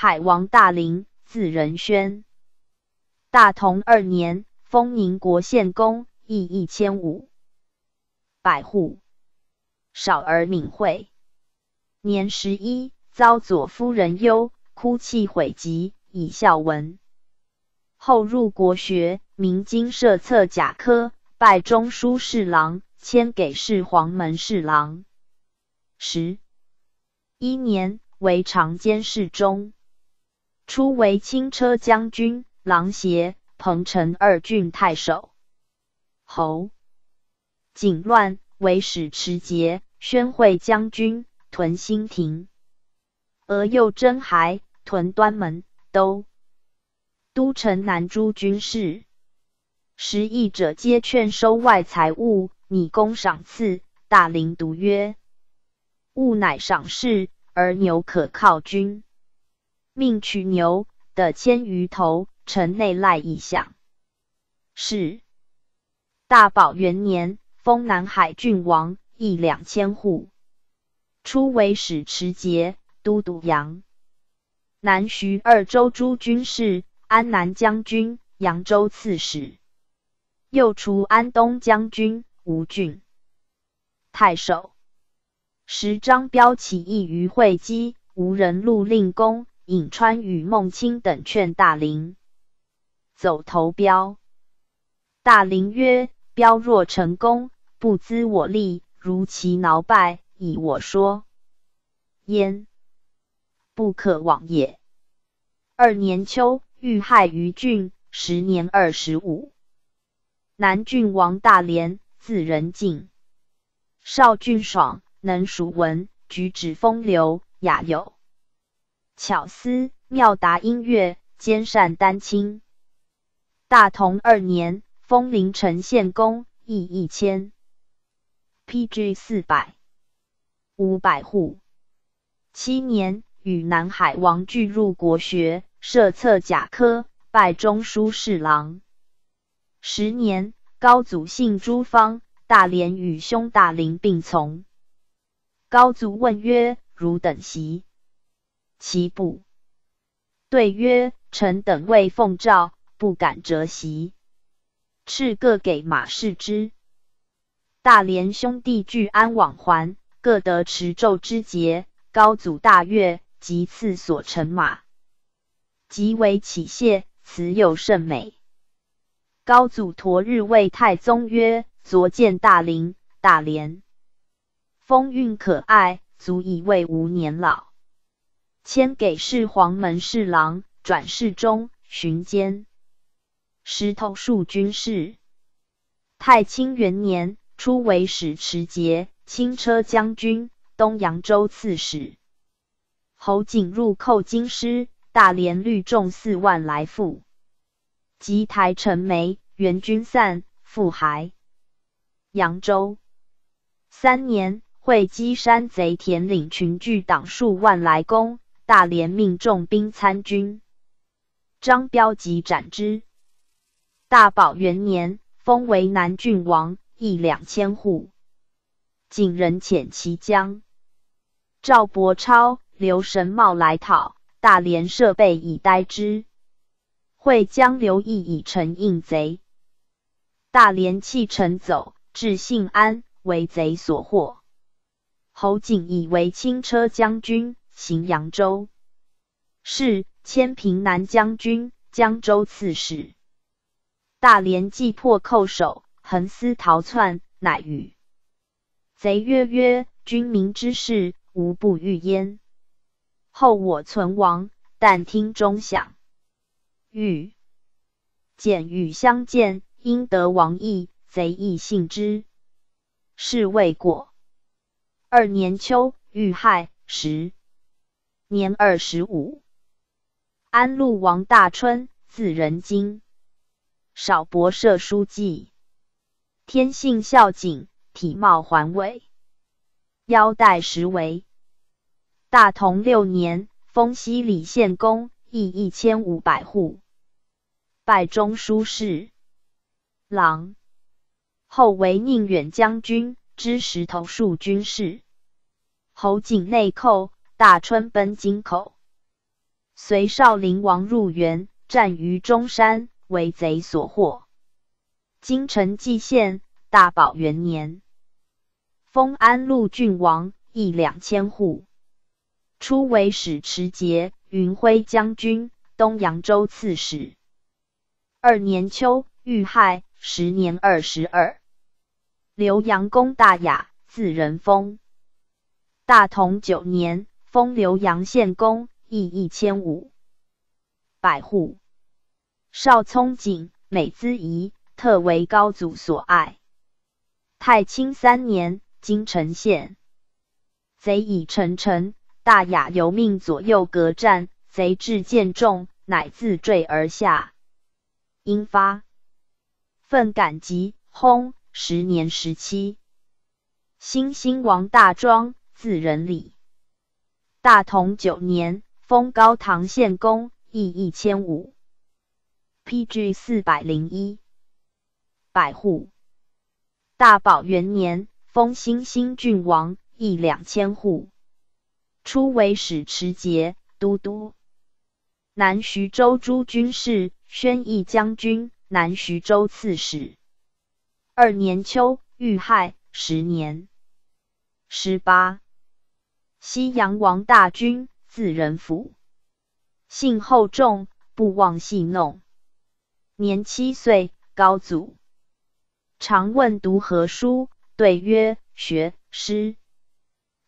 海王大陵，字仁宣。大同二年，封宁国县公，邑一千五百户，少而敏慧。年十一，遭左夫人忧，哭泣悔疾，以孝文。后入国学，明经社策甲科，拜中书侍郎，迁给事黄门侍郎。十一年，为长监侍中。初为轻车将军、郎协、彭城二郡太守。侯景乱为使持节、宣惠将军、屯兴亭。俄右征还，屯端门、都都城南诸军事。时议者皆劝收外财物，拟公赏赐。大陵独曰：“物乃赏事，而牛可靠君。”命取牛的千余头，城内赖异象。是大宝元年，封南海郡王，邑两千户。初为使持节、都督阳南徐二州诸军事，安南将军、扬州刺史。又除安东将军、吴郡太守。时张彪起义于会稽，无人录令公。颍川与孟卿等劝大陵走投标。大陵曰：“标若成功，不资我力，如其挠败，以我说焉，不可往也。”二年秋，遇害于郡，时年二十五。南郡王大连，字仁敬，少俊爽，能熟文，举止风流，雅有。巧思妙达音乐，兼善丹青。大同二年，封临城县公，邑一千，PG 四百五百户。七年，与南海王俱入国学，设策甲科，拜中书侍郎。十年，高祖姓朱方，大连与兄大林并从。高祖问曰：“汝等袭？”其不对曰：“臣等未奉诏，不敢折席。”敕各给马氏之。大连兄弟俱安往还，各得持胄之节。高祖大悦，即赐所乘马，即为启谢，辞又甚美。高祖驮日谓太宗曰：“昨见大陵、大连，风韵可爱，足以为吾年老。”迁给事黄门侍郎，转侍中、巡监，石头戍军事。太清元年，初为使持节、轻车将军、东扬州刺史。侯景入寇京师，大连率众四万来赴。及台城梅，援军散，复还扬州。三年，会稽山贼田岭群聚党数万来攻。大连命重兵参军，张彪即斩之。大宝元年，封为南郡王，邑两千户。景仁遣其将赵伯超、刘神茂来讨，大连设备以待之。会将刘义以成应贼，大连弃城走，至信安，为贼所获。侯景以为轻车将军。行扬州，是迁平南将军、江州刺史。大连既破寇首，横思逃窜，乃与贼曰：“曰君民之事，无不欲焉。后我存亡，但听钟响，欲简与相见，因得王意，贼亦信之。是未果。二年秋，遇害，时。”年二十五，安陆王大春，字仁经，少博社书记，天性孝谨，体貌环伟，腰带十围。大同六年，封西里县公，邑一千五百户，拜中书侍郎，后为宁远将军，知石头戍军事。侯景内寇。大春奔京口，随少陵王入园，战于中山，为贼所获。京城蓟县大宝元年，封安陆郡王，邑两千户。初为使持节、云辉将军、东扬州刺史。二年秋，遇害，时年二十二。刘阳公大雅，字仁丰。大同九年，封刘阳县公，邑一千五百户。少聪景，美姿仪。特为高祖所爱。太清三年，京城县贼已成城，大雅由命左右隔战，贼至见众，乃自坠而下。因发愤感急，薨。时年十七。新兴王大庄，字仁礼。大同九年，封高唐县公，邑一千五。P.G. 四百零一。百户。大宝元年，封新兴郡王，邑两千户。初为使持节、都督，南徐州诸军事，宣义将军，南徐州刺史。二年秋，遇害，十年。十八。西阳王大军，字仁甫，性厚重，不忘戏弄。年七岁，高祖。常问读何书，对曰：“学诗。”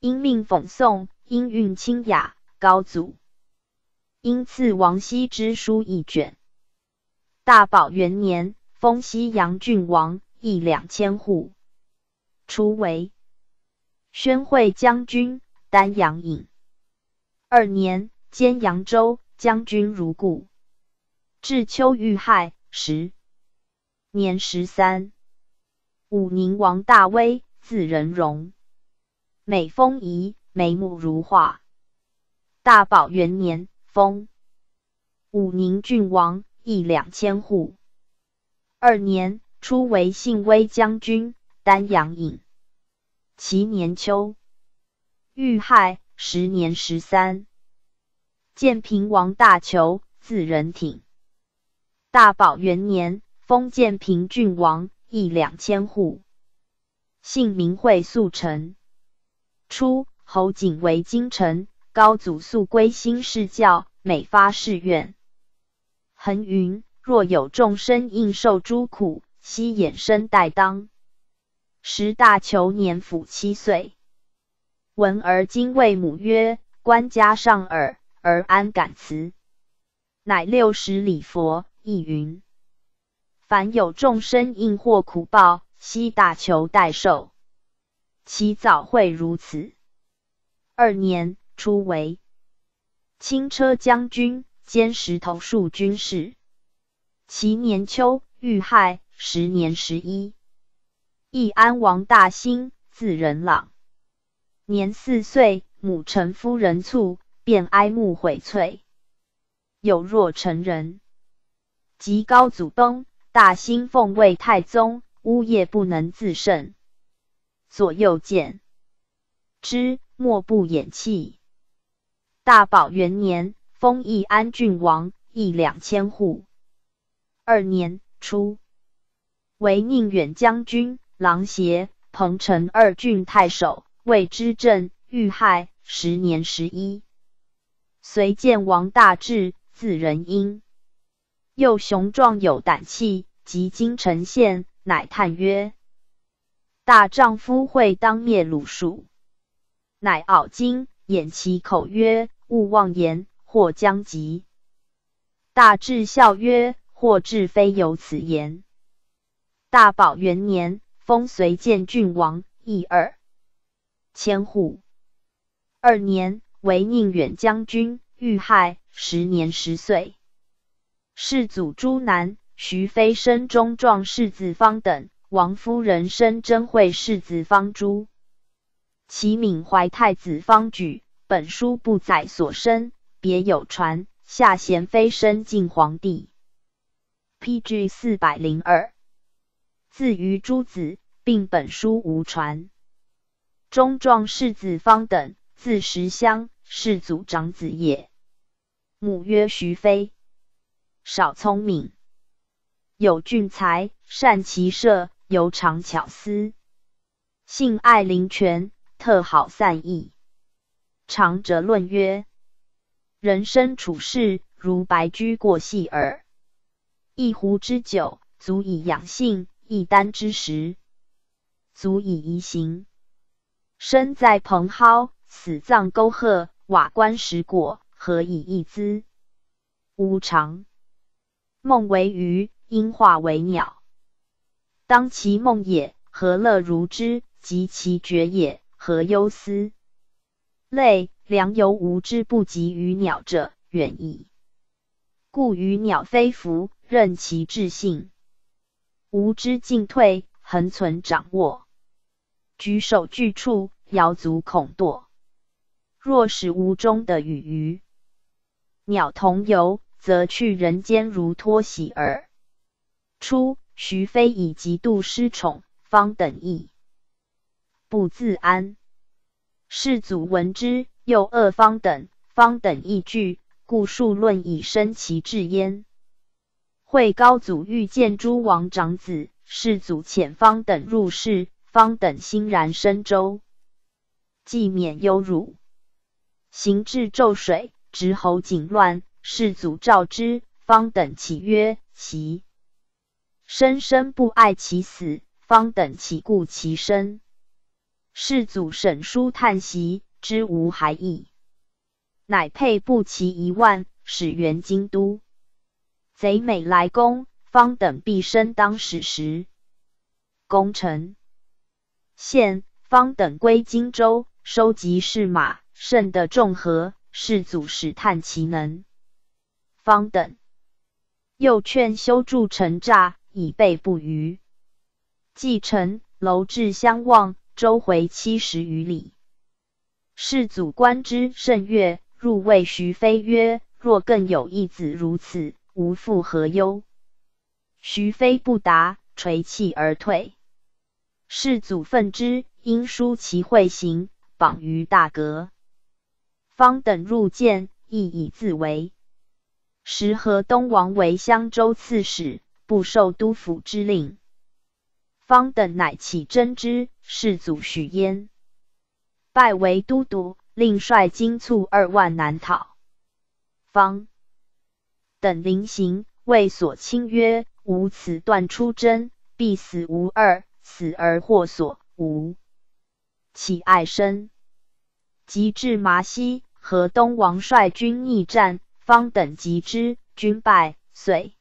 因命讽诵，音韵清雅。高祖因赐王羲之书一卷。大宝元年，封西阳郡王，邑两千户。初为宣惠将军、丹阳尹。二年，兼扬州将军如故。至秋遇害，时年十三。武宁王大威，字仁荣，美丰仪，眉目如画。大宝元年，封武宁郡王，邑两千户。二年，初为信威将军、丹阳尹。其年秋，遇害，时年十三。建平王大求，字仁挺。大宝元年，封建平郡王。邑两千户，姓名会速成。初，侯景为京城，高祖速归新世教，每发誓愿。恒云：若有众生应受诸苦，悉衍生待当。时大求年甫七岁，闻而今谓母曰：“官家上耳，而安敢辞？”乃六十礼佛，亦云。凡有众生应获苦报，悉大求代受。其早会如此。二年，初为轻车将军兼石头戍军事。其年秋，遇害，十年十一。义安王大兴，字仁朗，年四岁，母陈夫人卒，便哀慕悔翠，有若成人。及高祖崩。大兴奉为太宗，呜咽不能自胜，左右见之，莫不掩泣。大宝元年，封义安郡王，邑两千户。二年初，为宁远将军、郎协、彭城二郡太守，为之政。遇害，时年十一。随见王大志，字仁英。又雄壮有胆气，及京城县，乃叹曰：“大丈夫会当灭鲁肃。”乃傲惊，掩其口曰：“勿妄言，或将及。”大智笑曰：“或至非有此言。”大宝元年，封随建郡王，邑二千户。二年，为宁远将军，遇害，时年十岁。世祖朱南、徐妃生中壮世子方等，王夫人生真惠世子方朱。其敏怀太子方举，本书不载所生，别有传。下贤妃生晋皇帝。P.G. 四百零二，自于诸子，并本书无传。中壮世子方等，字石香，世祖长子也。母曰徐妃，少聪明，有俊才，善骑射，尤长巧思，性爱灵泉，特好散逸。长者论曰：人生处世，如白驹过隙耳。一壶之酒，足以养性；一箪之食，足以怡行。生在蓬蒿，死葬沟壑。瓦棺石椁，何以异兹？吾常梦为鱼，因化为鸟。当其梦也，何乐如之？及其觉也，何忧思？类良由无之不及于鸟者，远矣。故于鸟飞伏，任其志性，无之进退，恒存掌握。举手具处，摇足恐堕。若使无中的与鱼鸟同游，则去人间如脱喜耳。初，徐妃以极度失宠，方等意不自安。世祖闻之，又恶方等，方等亦惧，故数论以生其志焉。会高祖欲见诸王长子，世祖遣方等入室，方等欣然深州，既免忧辱。行至骤水，直侯景乱。世祖召之，方等起曰：“其生生不爱其死，方等岂顾其身？”世祖审书叹息，知无还意，乃配布其一万，使援京都。贼美来攻，方等必身当使时。功臣献方等归荆州，收集士马。甚的众和，世祖始叹其能。方等又劝修筑城栅，以备不虞。继承楼至相望，周回七十余里。世祖观之甚悦，入谓徐妃曰：“若更有一子如此，吾复何忧？”徐妃不答，垂泣而退。世祖愤之，因书其会行，绑于大阁。方等入见，亦以自为。时河东王为襄州刺史，不受都府之令。方等乃起征之，世祖许焉，拜为都督，令率精卒二万南讨。方等临行，谓所亲曰：“吾此断出征，必死无二，死而获所，无岂爱生？”及至麻西。河东王率军逆战，方等及之，军败，遂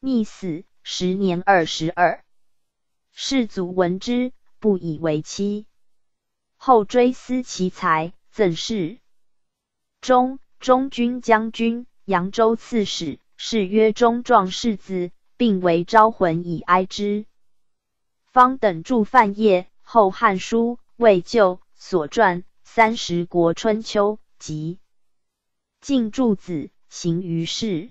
逆死，时年二十二。世祖闻之，不以为妻。后追思其才，赠侍中中军将军、扬州刺史，谥曰中壮士子，并为招魂以哀之。方等著范晔《后汉书》，未就所传。三十国春秋及晋柱子行于世。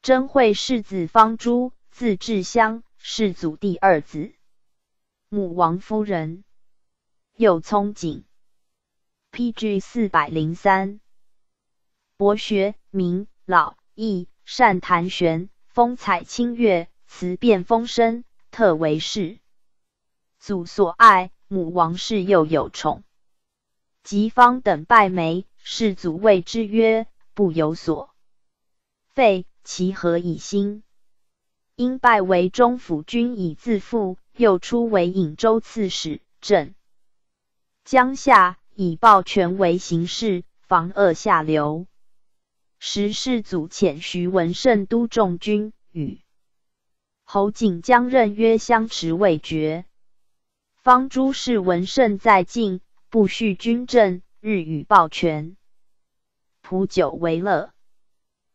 真惠世子方诸，字志襄，世祖第二子，母王夫人。又聪景。P.G. 四百零三。博学明老易，善弹弦，风采清越，词辩风生，特为世祖所爱。母王氏又有宠。及方等拜媒，世祖谓之曰：“不有所废，其何以兴？”因拜为中府君以自负，又出为颍州刺史，镇江夏，以报权为行事，防恶下流。时世祖遣徐文胜都众军，与侯景将任曰相持未决。方诸事文胜在境。不恤军政，日与抱权，普酒为乐。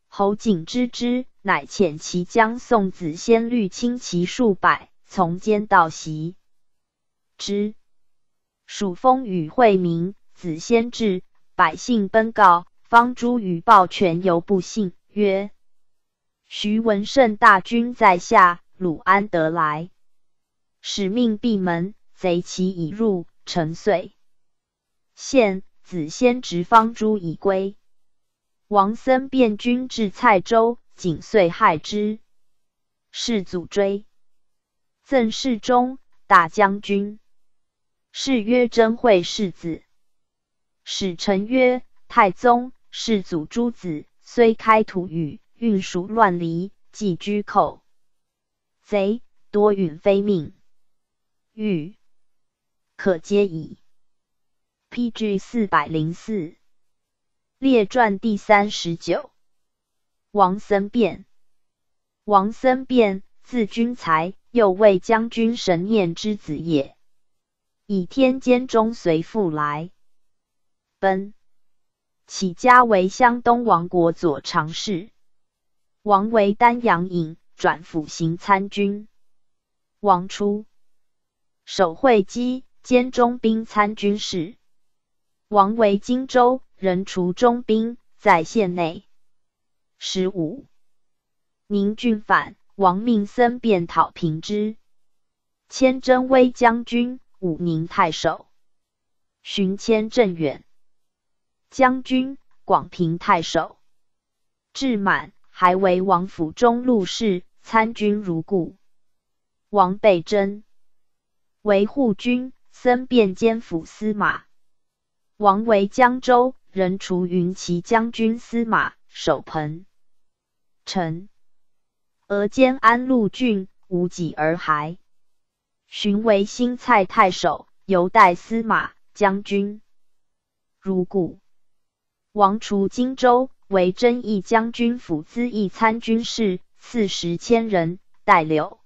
侯景知之，乃遣其将宋子先率轻骑数百，从间道袭之。蜀风雨晦明，子先至，百姓奔告，方诸与抱权犹不信，曰：“徐文胜大军在下，鲁安得来？使命闭门，贼其已入，臣遂。”现子先执方诸已归，王僧辩军至蔡州，景遂害之。世祖追赠侍中、大将军。谥曰真惠世子。使臣曰：太宗、世祖诸子，虽开土宇，运属乱离，既居寇贼，多允非命，欲可皆矣。P.G. 四百零四。列传第三十九，王僧辩。王僧辩，字君才，又为将军神念之子也。以天监中随父来，奔。起家为湘东王国左常侍。王为丹阳尹，转辅行参军。王初，守会稽，兼中兵参军事。王为荆州。人除中兵，在县内。十五，宁郡反，王命僧辩讨平之。迁征威将军、武宁太守，寻迁镇远将军、广平太守。至满，还为王府中录事，参军如故。王被征为护军，僧辩兼辅司马。王为江州。人除云骑将军司马守彭城，俄兼安陆郡，无己而还。寻为新蔡太守，犹待司马将军。如故，王除荆州，为征议将军府资议参军事，四十千人，代柳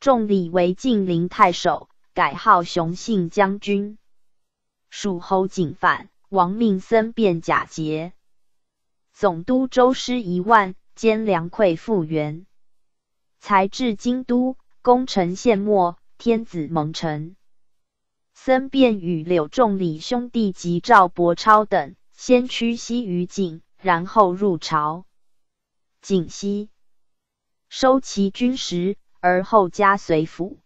仲礼为晋陵太守，改号雄信将军。蜀侯景范。王命僧变假节，总督周师一万，兼粮馈复原。才至京都，功臣献没，天子蒙尘。僧辩与柳仲礼兄弟及赵伯超等，先驱西于景，然后入朝。景西收其军食，而后加随府。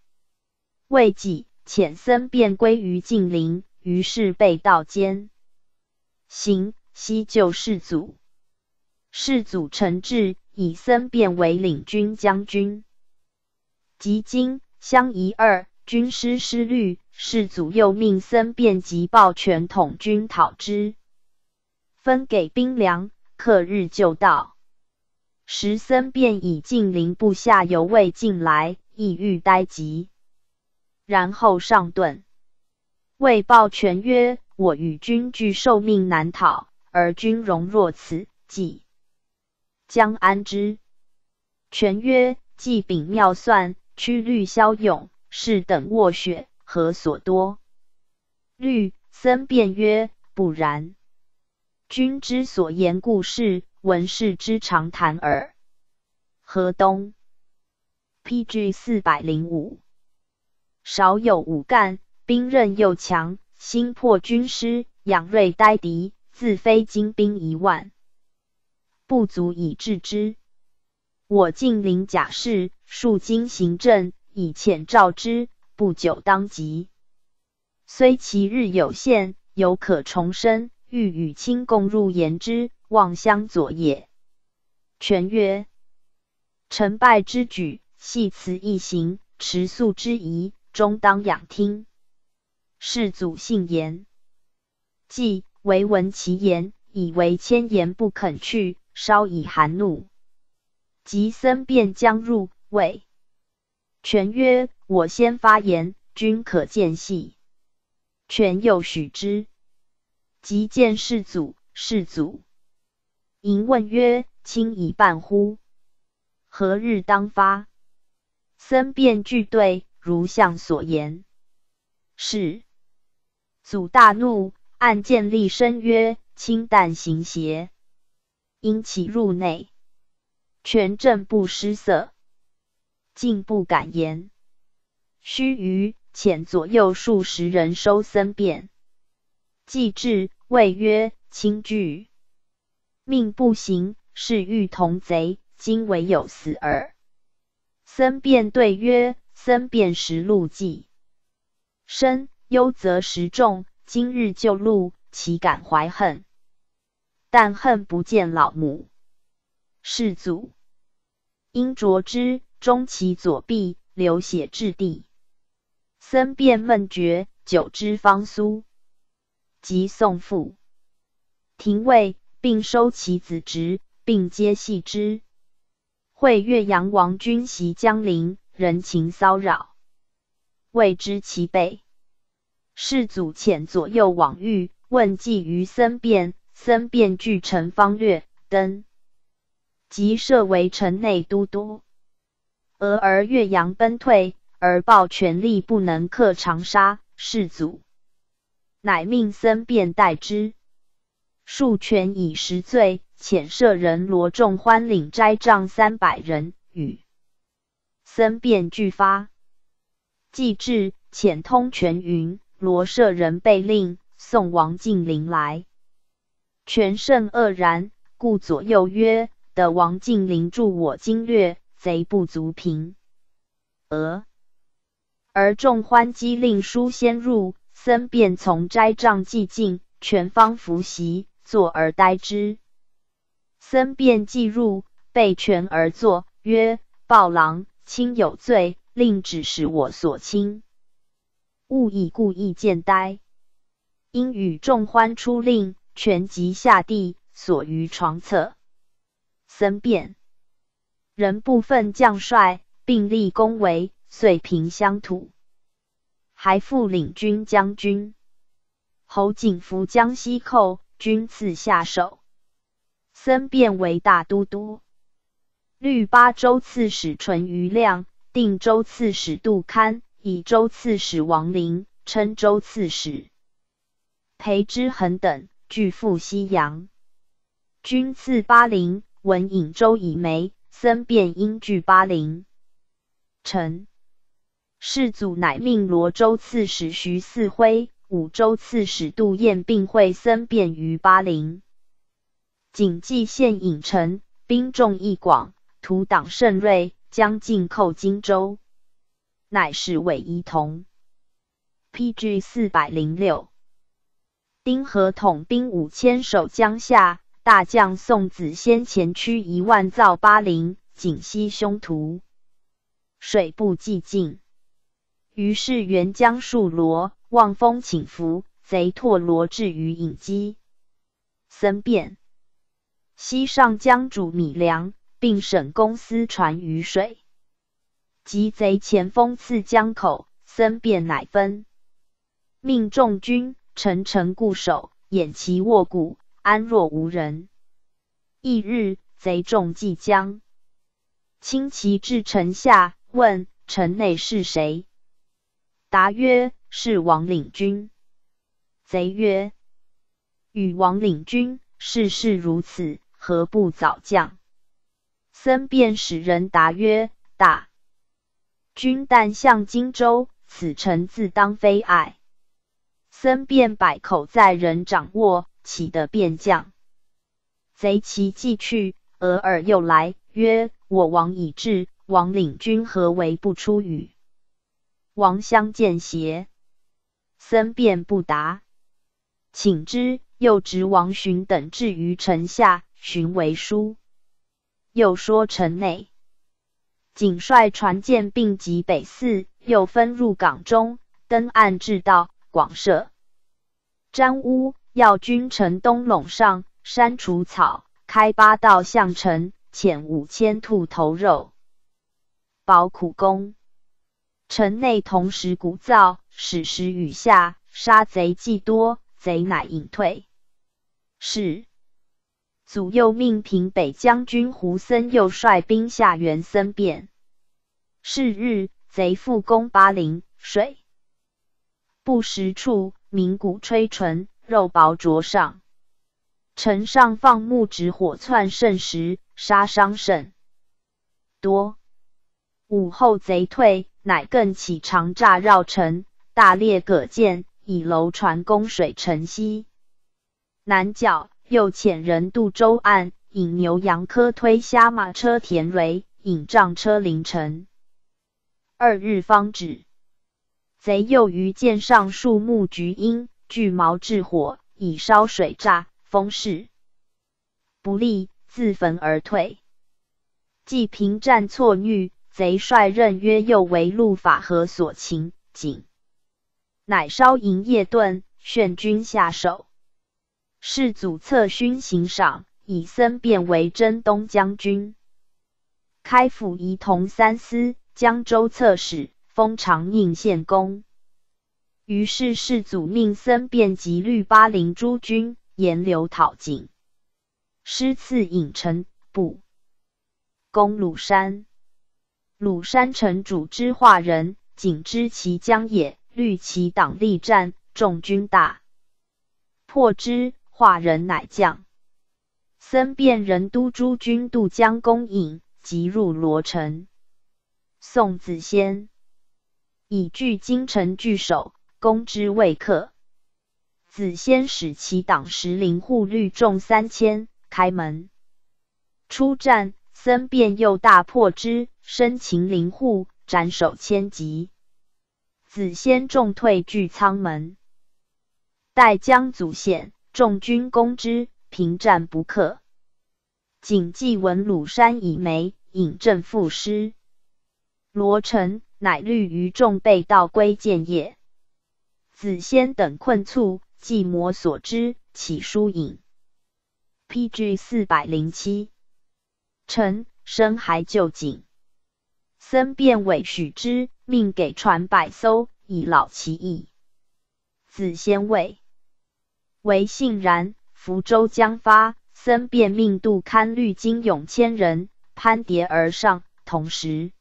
未几，遣僧便归于晋陵，于是被盗监。行西救世祖，世祖承制，以僧辩为领军将军。及今相夷二军师失律，世祖又命僧辩及抱全统军讨之，分给兵粮，克日就到。时僧便以晋陵部下犹未进来，意欲待急，然后上顿，谓抱拳曰。我与君俱受命难讨，而君容若此，计将安之？权曰：既禀妙算，曲律骁勇，是等卧雪，何所多？律僧便曰：不然。君之所言故事，闻士之常谈耳。河东，P.G. 四百零五，少有武干，兵刃又强。心破军师，养锐呆敌，自非精兵一万，不足以制之。我晋陵甲士，数经行阵，以遣召之，不久当即。虽其日有限，犹可重生。欲与卿共入言之，望相左也。权曰：成败之举，系辞一行，持素之仪，终当仰听。世祖信言，既唯闻其言，以为千言不肯去，稍以含怒。及僧辩将入，谓权曰：“我先发言，君可见细。”权又许之。即见世祖，世祖迎问曰：“卿已半乎？何日当发？”僧辩具对，如相所言。是。祖大怒，按剑厉声曰：“清淡行邪！”因其入内，全正不失色，竟不敢言。须臾，遣左右数十人收僧辩，既至，谓曰：“卿惧，命不行，是欲同贼，今唯有死耳。”僧辩对曰：“僧辩实路计深。”忧则时重，今日就戮，岂敢怀恨？但恨不见老母。世祖因着之，终其左臂，流血至地。僧辩闷绝，久之方苏。即送父廷尉，并收其子侄，并皆系之。会岳阳王君袭江陵，人情骚扰，未知其备。世祖遣左右往谕，问计于僧辩，僧辩据城方略，登即设为城内都督。俄而岳阳奔退。而报权力不能克长沙，世祖乃命僧辩代之。数权以实罪，遣舍人罗仲欢领斋帐三百人，与僧辩俱发。既至，遣通权云：罗舍人被令送王敬陵来，权甚愕然，故左右曰：“得王敬陵助我经略，贼不足平。”俄。而众欢击令书先入，僧便从斋帐寂静，全方伏席，坐而待之。僧便既入，背拳而坐，曰：“暴狼，卿有罪，令指使我所亲，勿以故意见呆。”因与众欢出令，全即下地，锁于床侧。僧辩人部分将帅，并立功为。遂平乡土，还复领军将军。侯景福江西寇，军赐下手。僧变为大都督。律八州刺史淳于亮，定州刺史杜堪，以州刺史王陵，称州刺史。裴之衡等俱赴西阳。军赐巴陵，闻颍州以没，僧辩因据巴陵。臣。世祖乃命罗州刺史徐嗣辉、武州刺史杜彦并会僧辩于巴陵。景济县郢城，兵众益广，土党甚锐，将进寇荆州，乃是韦仪同。P.G. 四百零六。丁和统兵五千守江夏，大将宋子先前驱一万造巴陵，景息凶徒，水部寂静。于是援将数罗，望风请伏，贼拓罗至于隐基。僧辩西上江主米粮，并省公司船于水。及贼前锋刺江口，僧辩乃分，命众军沉沉固守，掩其卧谷，安若无人。翌日，贼众即将，轻骑至城下，问城内是谁。答曰：“是王领军。”贼曰：“与王领军，事事如此，何不早降？”僧便使人答曰：“大君但向荆州，此臣自当非爱。”僧便百口在人掌握，岂得便降？贼其既去，俄尔又来，曰：“我王已至，王领军何为不出语？”王相见邪？僧辩不答，请之。又执王寻等至于城下，寻为书。又说城内，仅率船舰并及北寺，又分入港中，登岸至道，广设毡屋，要君城东陇上，山除草，开八道向城，遣五千兔头肉，保苦功。城内同时鼓噪，始时雨下，杀贼既多，贼乃隐退。是祖又命平北将军胡森又率兵下元僧辩。是日，贼复攻巴陵，水不时处，鸣鼓吹唇，肉薄灼上。城上放木直火窜甚时，杀伤甚多。午后贼退。乃更起长栅绕城，大列葛舰，以楼船攻水城西南角。又遣人渡舟岸，引牛羊科推虾马车田围，引仗车临城。二日方止。贼又于舰上树木菊阴，聚毛制火，以烧水炸风势。不利，自焚而退。既平战错遇，贼帅任曰又为陆法和所擒，景乃烧营业盾，炫军下手。世祖策勋行赏，以僧变为征东将军，开府仪同三司、江州刺史，封长宁县公。于是世祖命僧辩及律巴陵诸军沿流讨景，师赐尹臣部。攻鲁山，鲁山城主之化人，景知其将也，虑其党力战，众军大破之，化人乃降。僧辩人都诸军渡江攻引，即入罗城。宋子先以据京城据守，攻之未克。子先使其党十陵户率众三千，开门出战。僧辩又大破之，生擒灵户，斩首千级。子先众退据仓门，待江祖险，众军攻之，平战不克。景记闻鲁山已没，引阵复师。罗成乃虑于众被盗归建业。子先等困促，计谋所知，起书引。P.G. 四百零七。臣生还就景，僧辩委许之，命给船百艘，以老其意。子先谓唯信然。福州将发，僧便命渡堪律精勇千人，攀叠而上。同时，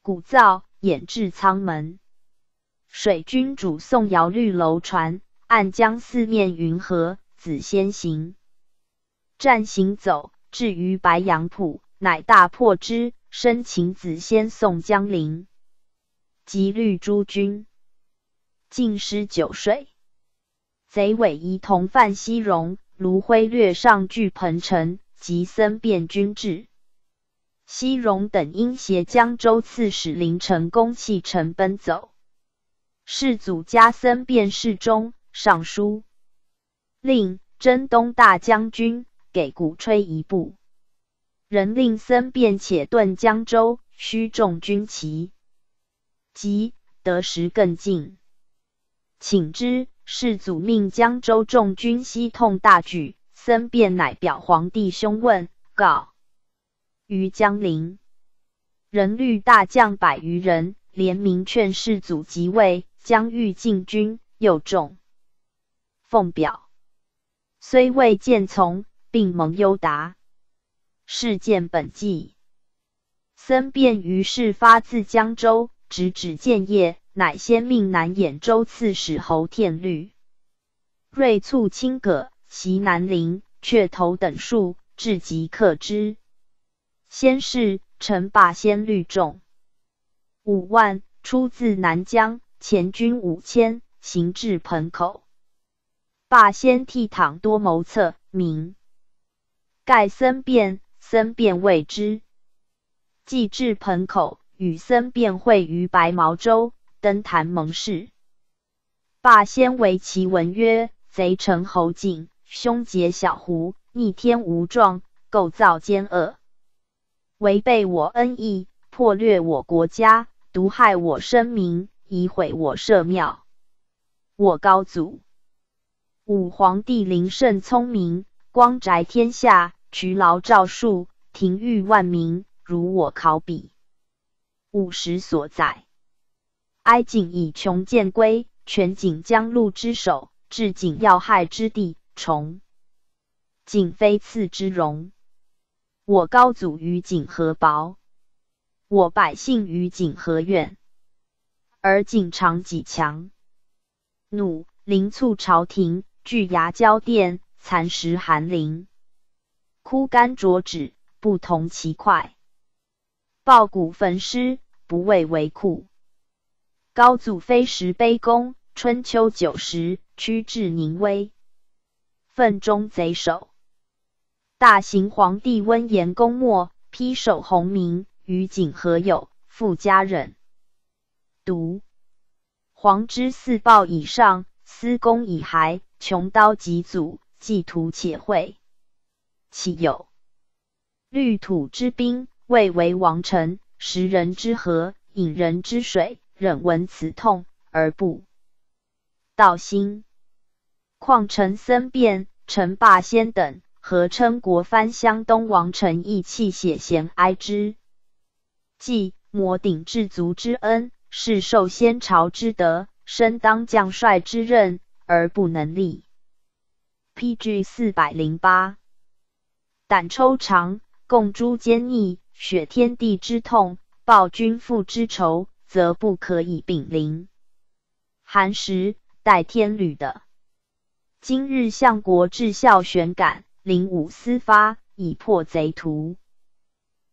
鼓噪，掩至舱门。水军主宋尧绿楼船，暗江四面云河。子先行，战行走。至于白杨浦，乃大破之，生擒子先宋江陵，及律诸军，尽失九水。贼伪仪同范西戎、卢辉略上据彭城，及僧辩军至，西戎等因携江州刺史林成公弃城奔走。世祖加僧便侍中、尚书。令、征东大将军。给鼓吹一部，人令僧辩且遁江州，须众军旗。即得时更进，请之。世祖命江州众军悉痛大举，僧辩乃表皇帝兄问告于江陵，人率大将百余人，联名劝世祖即位。将欲进军，又众奉表，虽未见从。并蒙优达。事件本纪。僧辩于是发自江州，直指建业，乃先命南兖州刺史侯天律、锐卒青葛、袭南陵、阙头等数，至即克之。先是，陈霸先律众五万，出自南疆，前军五千，行至盆口。霸先替倘多谋策，名。盖僧辩，僧辩谓之。既至盆口，与僧辩会于白毛洲，登坛盟誓。霸先为其文曰：“贼臣侯景，凶劫小胡，逆天无状，构造奸恶，违背我恩义，破掠我国家，毒害我生民，以毁我社庙。我高祖武皇帝灵圣聪明。”光宅天下，渠劳诏术，廷御万民，如我考比。五十所在，哀景以穷见归，全景将路之首，至景要害之地，崇景非次之荣。我高祖于景何薄？我百姓于景何怨？而景长己强，怒临促朝廷，拒牙交殿。蚕食寒林，枯干灼指，不同其快。抱骨焚尸，不畏为酷。高祖非时卑躬，春秋九十，屈至宁威。奋中贼首。大行皇帝温言公没，披首鸿名，于景何有？富家人。读皇之四报以上，司功以骸，穷刀及祖。既图且会，其有绿土之滨，未为王臣；食人之河，饮人之水，忍闻此痛而不道心。况陈僧辩、陈霸先等，合称国藩湘东王臣，义气血贤哀之。既摩顶至足之恩，是受先朝之德，身当将帅之任而不能立。P.G. 四百零八，胆抽肠，共诛奸逆，雪天地之痛，报君父之仇，则不可以并临。寒食待天履的。今日相国至孝玄感，领武司发，以破贼徒。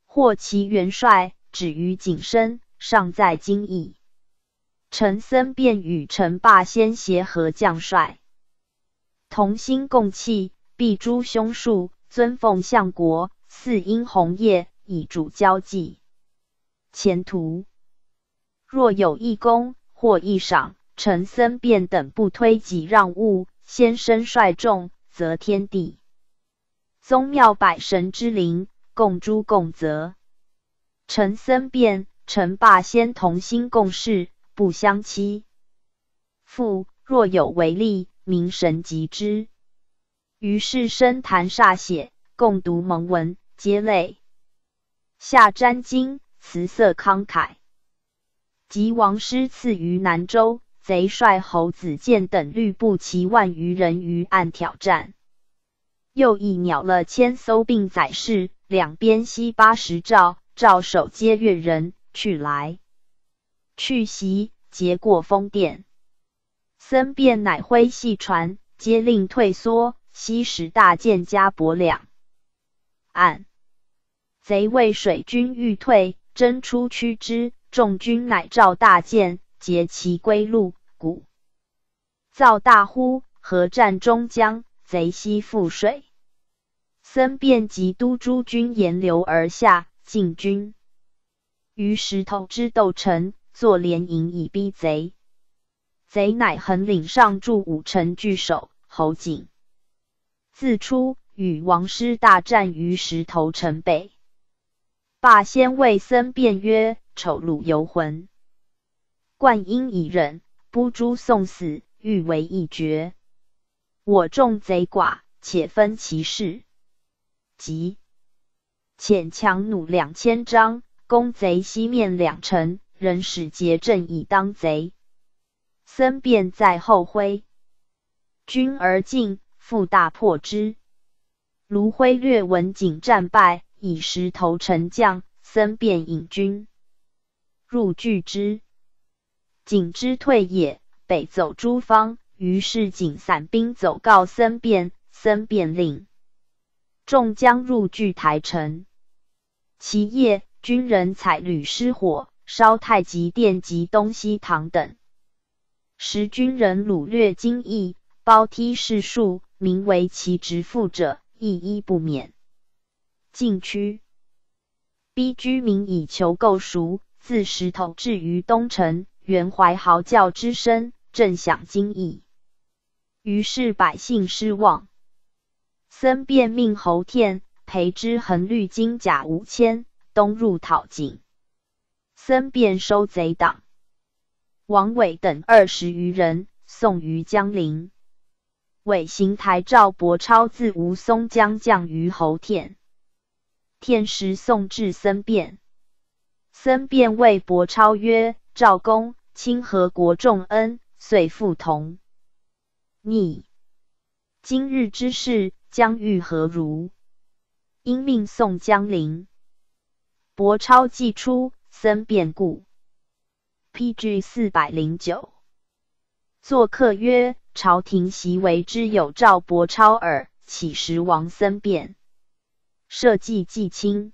获其元帅，止于景深，尚在今矣。陈僧便与陈霸先协和将帅，同心共气，必诛凶术，尊奉相国，赐殷红叶，以主交际。前途若有一功或一赏，陈僧便等不推己让物。先生率众，则天地宗庙百神之灵，共诛共责。陈僧辩、陈霸先同心共事，不相欺。父若有违例，明神即之。于是深谈歃血，共读蒙文，皆泪下沾巾，辞色慷慨。及王师赐于南州。贼率侯子建等率部骑万余人于岸挑战，又以鸟了千艘，并载士，两边西八十兆，赵守皆越人去来去袭，结过风殿。僧辩乃挥细船，皆令退缩。西时大舰加帛两岸，贼为水军欲退，征出驱之，众军乃召大舰，截其归路。鼓噪大呼，合战中将，贼西覆水。僧便及都诸军沿流而下，进军于石头之斗城，作连营以逼贼。贼乃横岭上筑五城据守。侯景自出，与王师大战于石头城北。霸先谓僧辩曰：“丑虏游魂，冠英以忍。”不诛送死，欲为一绝。我众贼寡，且分其事。即遣强弩两千张，攻贼西面两城，人使结阵以当贼。僧便在后挥军而进，复大破之。卢辉略闻景战败，以石头城将，僧便引军入拒之。景之退也，北走诸方。于是景散兵走告僧辩，僧辩令众将入据台城。其夜，军人采履失火，烧太极殿及东西堂等。时军人掳掠金翼，包梯士数，名为其直父者，一一不免。禁区逼居民以求购赎，自石头至于东城。元怀嚎叫之声，震响京邑。于是百姓失望。僧便命侯天裴之横律金甲五千，东入讨井。僧便收贼党，王伟等二十余人，送于江陵。伟行台赵伯超自吴松江降于侯天，天时送至森变。森变谓伯超曰：“赵公。”清和国重恩，遂复同逆。今日之事，将欲何如？因命送江陵。伯超既出，僧便故。P.G. 四百零九。作客曰：“朝廷习为之有赵伯超耳，岂实王僧辩？社稷既清，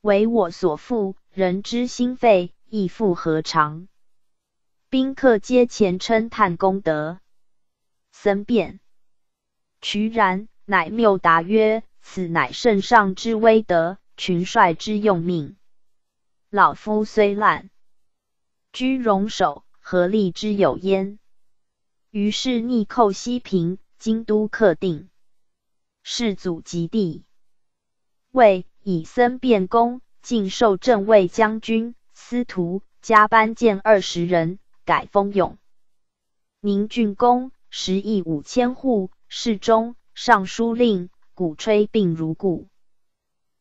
为我所负，人之心肺，亦复何常？”宾客皆前称叹功德，僧辩渠然，乃谬答曰：“此乃圣上之威德，群帅之用命。老夫虽烂，居容首，何利之有焉？”于是逆寇西平，京都克定。世祖及第，位以森变公，进授正卫将军、司徒，加班见二十人，改封永宁郡公，食邑五千户，侍中、尚书令，鼓吹并如故。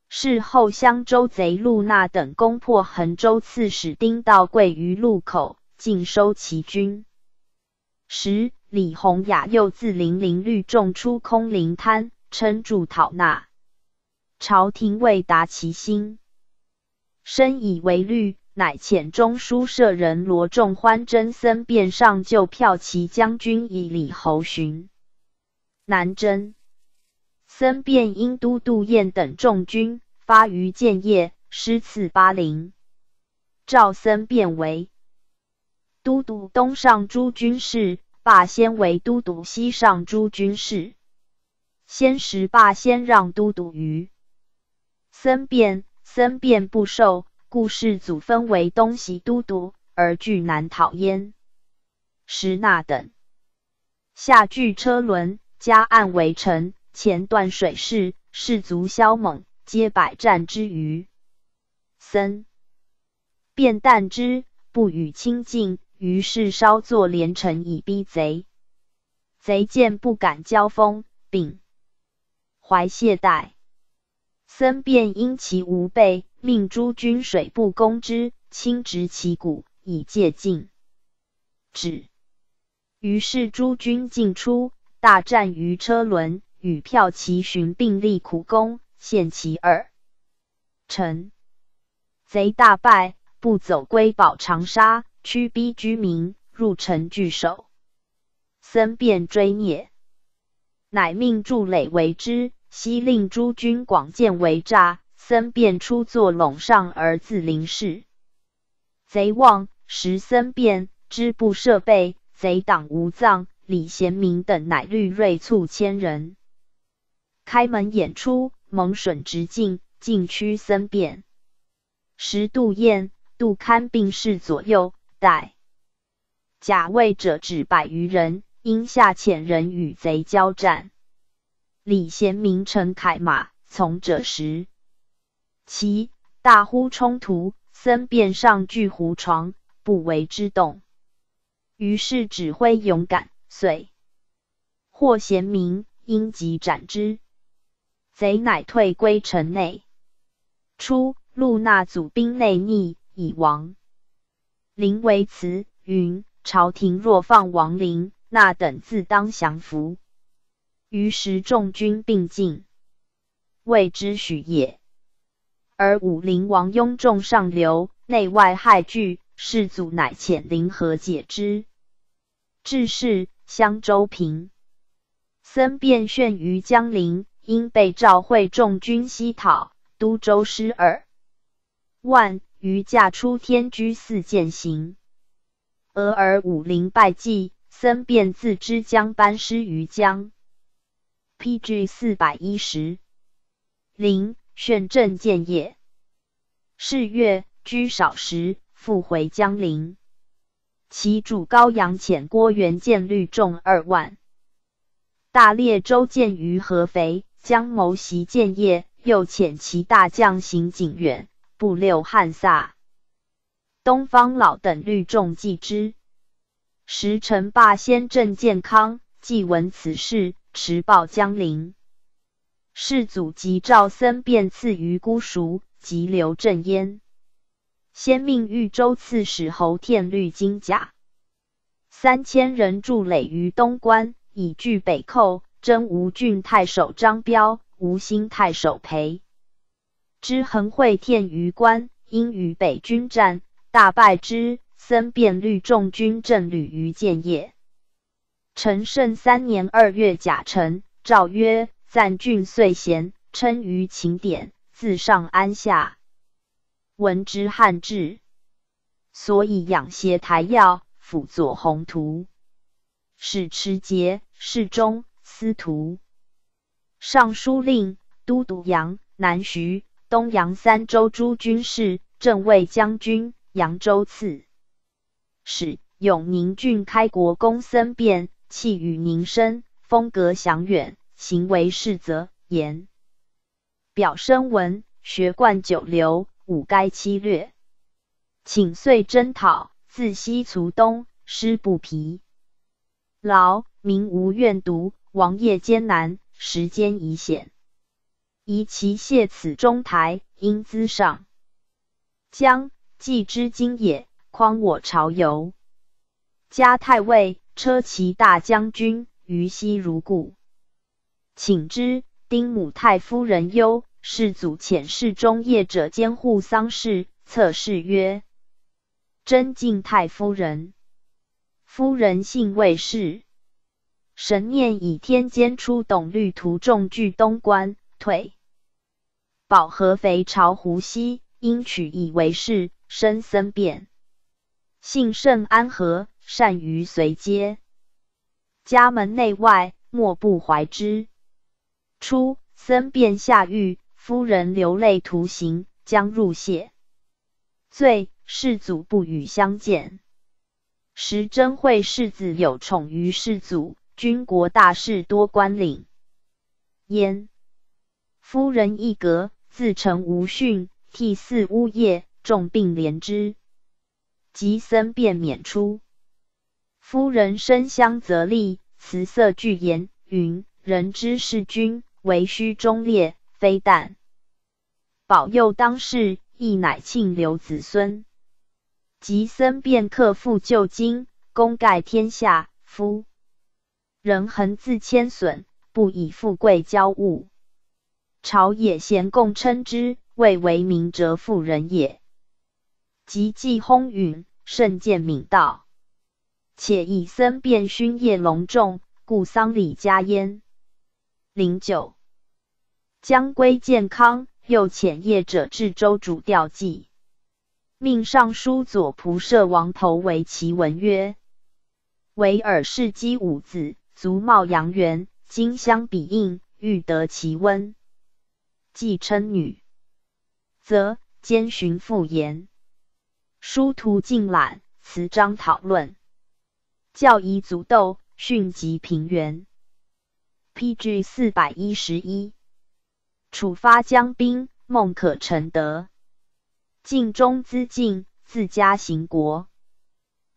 事后，襄州贼陆纳等攻破衡州刺史丁道贵于路口，尽收其军。时，李弘雅又自零陵率众出空灵滩，称助讨纳。朝廷未达其心，深以为虑，乃遣中书舍人罗仲欢真僧便上就骠骑将军以李侯巡南征。僧辩因都督彦等众军发于建业，师赐巴陵。赵僧辩为都督东上诸军事，霸先为都督西上诸军事。先时霸先让都督于僧辩，僧辩不受，故世祖分为东西都督，而据南讨燕。石那等下据车轮，加岸围城。前断水势，士卒骁猛，皆百战之余。僧辩惮之，不与亲近，于是稍作连城以逼贼。贼见不敢交锋，并怀懈怠。僧便因其无备，命诸军水部攻之，轻执其鼓，以借进。止。于是诸军进出，大战于车轮。与票骑寻并立苦攻，陷其二城，贼大败，不走归保长沙，驱逼居民入城拒守。僧便追灭，乃命筑垒为之，悉令诸军广建围栅。僧便出作陇上而自临事。贼望时，僧便知不设备，贼党无藏。李贤明等乃律锐卒千人。开门演出，蒙损直进，进驱僧变。时杜彦、杜堪并侍左右，待甲位者止百余人，因下遣人与贼交战。李贤明乘铠马从者时，其大呼冲突，僧便上巨胡床，不为之动。于是指挥勇敢，遂获贤明，因即斩之。贼乃退归城内。初，陆纳祖兵内逆，已亡。临为辞云：“朝廷若放王陵，那等自当降服。”于是众军并进，谓之许也。而武陵王雍众上流，内外害惧，世祖乃遣灵和解之。至是，襄州平。僧便炫于江陵。因被召会众军西讨，都州失耳。万于驾出天居寺践行。俄而武陵败绩，僧便自知将班师于江。P.G. 四百一十。灵炫镇建业。是月，居少时，复回江陵。其主高阳遣郭元建率众二万，大列州建于合肥。将谋袭建业，又遣其大将行景远、步六汉萨、东方老等率众继之。时陈霸先镇健康，既闻此事，持报江陵。世祖即召僧便赐于姑熟，即留镇焉。先命豫州刺史侯天律金甲三千人驻垒于东关，以拒北寇。征吴郡太守张彪、吴兴太守裴之横会天于关，因与北军战，大败之。僧便率众军镇旅于建业。陈胜三年二月甲辰，诏曰：“赞郡岁贤，称于秦典，自上安下。”闻之汉志，所以养协台要，辅佐宏图，使持节、侍中。司徒、尚书令、都督杨南徐东阳三州诸军事、正卫将军、扬州刺。史、永宁郡开国公孙辩，气宇宁深，风格祥远，行为世则，言。表声文，学贯九流，五该七略，请遂征讨，自西卒东，师不疲。劳，民无怨读，王业艰难，时间已显。宜其谢此中台，应兹上将既之今也，匡我朝游。加太尉、车骑大将军，于西如故。请之。丁母太夫人忧，世祖遣侍中业者监护丧事，策事曰：“真敬太夫人。”夫人幸未逝。神念以天监出董律图众聚东关，退。保合肥朝湖西，因取以为事，生僧变。性甚安和，善于随接，家门内外莫不怀之。初，僧变下狱，夫人流泪徒行，将入谢罪，世祖不与相见。时真惠世子有宠于世祖，军国大事多官领焉。夫人一格。自成无训，替祀呜咽，重病连之。及僧便免出，夫人生香则立，辞色具言云：“人之事君，为虚忠烈，非但保佑当世，亦乃庆留子孙。”及僧便克复旧经，功盖天下。夫人恒自谦损，不以富贵骄物。朝野贤共称之，谓为明哲妇人也。及既轰允，甚见敏道，且以僧变勋业隆重，故丧礼加焉。零九，将归健康，又遣业者至州主吊祭，命尚书左仆射王头为其文曰：“唯尔世姬五子，足貌阳圆，今相比应，欲得其温。”既称女，则兼寻复言，殊途尽览，词章讨论，教夷足斗，训及平原。P.G. 四百一十一，处发江兵，孟可成德，晋中资进，自家行国，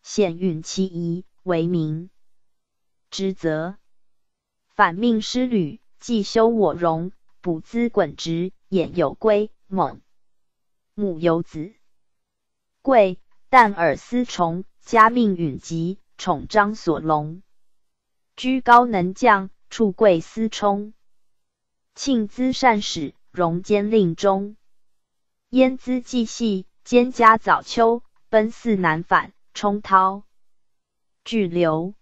显允其仪，为民之责。反命师旅，既修我容。补资滚直，眼有龟猛，母有子。贵，但耳思虫，家命允吉，宠张所隆，居高能将，处贵思冲，庆资善使，荣兼令中，焉资既细，兼家早秋，奔四南返，冲涛。巨流，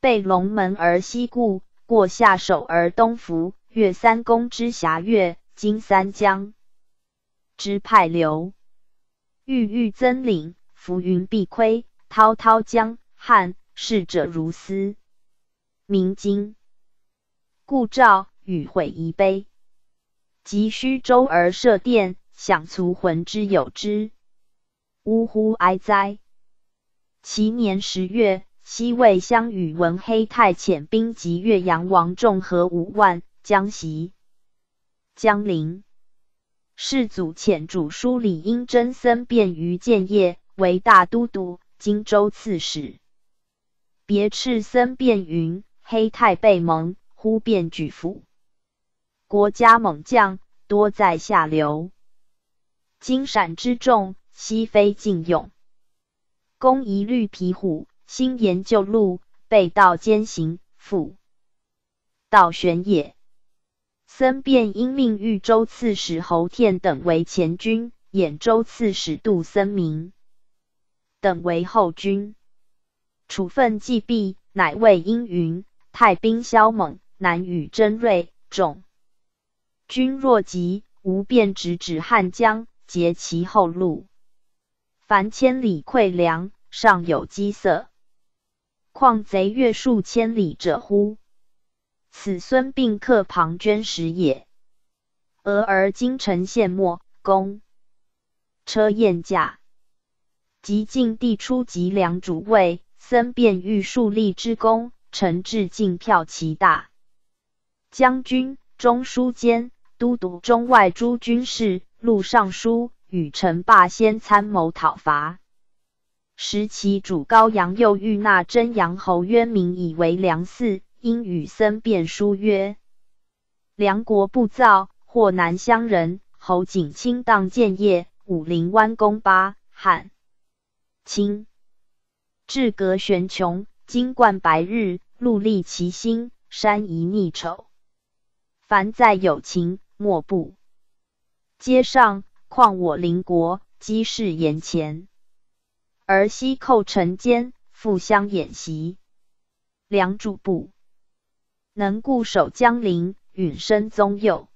背龙门而西顾，过下手而东伏。越三公之峡越，经三江之派流，郁郁增岭，浮云蔽亏，滔滔江汉，逝者如斯。明经故赵与毁夷碑，及虚舟而射殿，想卒魂之有之。呜呼哀哉！其年十月，西魏相与文黑太遣兵及岳阳王众合五万。江袭江陵，世祖遣主书李英真僧便于建业为大都督、荆州刺史。别斥僧便云：“黑太被蒙，忽便举府。国家猛将多在下流，金闪之众，悉非尽用。公一律皮虎，新研旧路，背道兼行，复道玄也。”僧便因命豫州刺史侯恬等为前军，兖州刺史杜僧明等为后军。处分既毕，乃谓阴云：“太兵骁猛，难与争锐。众军若急，吾便直指汉江，截其后路。凡千里溃粮，尚有饥色，况贼越数千里者乎？”此孙膑克庞涓时也。俄而今臣献没，公车宴驾，及晋帝初及梁主位，僧便欲树立之功，臣至进票其大将军，中书监、都督中外诸军事、录尚书，与陈霸先参谋讨伐。时其主高阳右御纳真阳侯渊明以为梁嗣，因与僧辩书曰：“梁国不造，或南乡人。侯景清当建业，武陵湾攻巴汉，清至隔悬穹，金冠白日，陆立其心，山移逆丑。凡在有情，莫不皆上。况我邻国，机势言前，而西寇城坚，复相演习，梁主不。”能固守江陵，允身宗佑。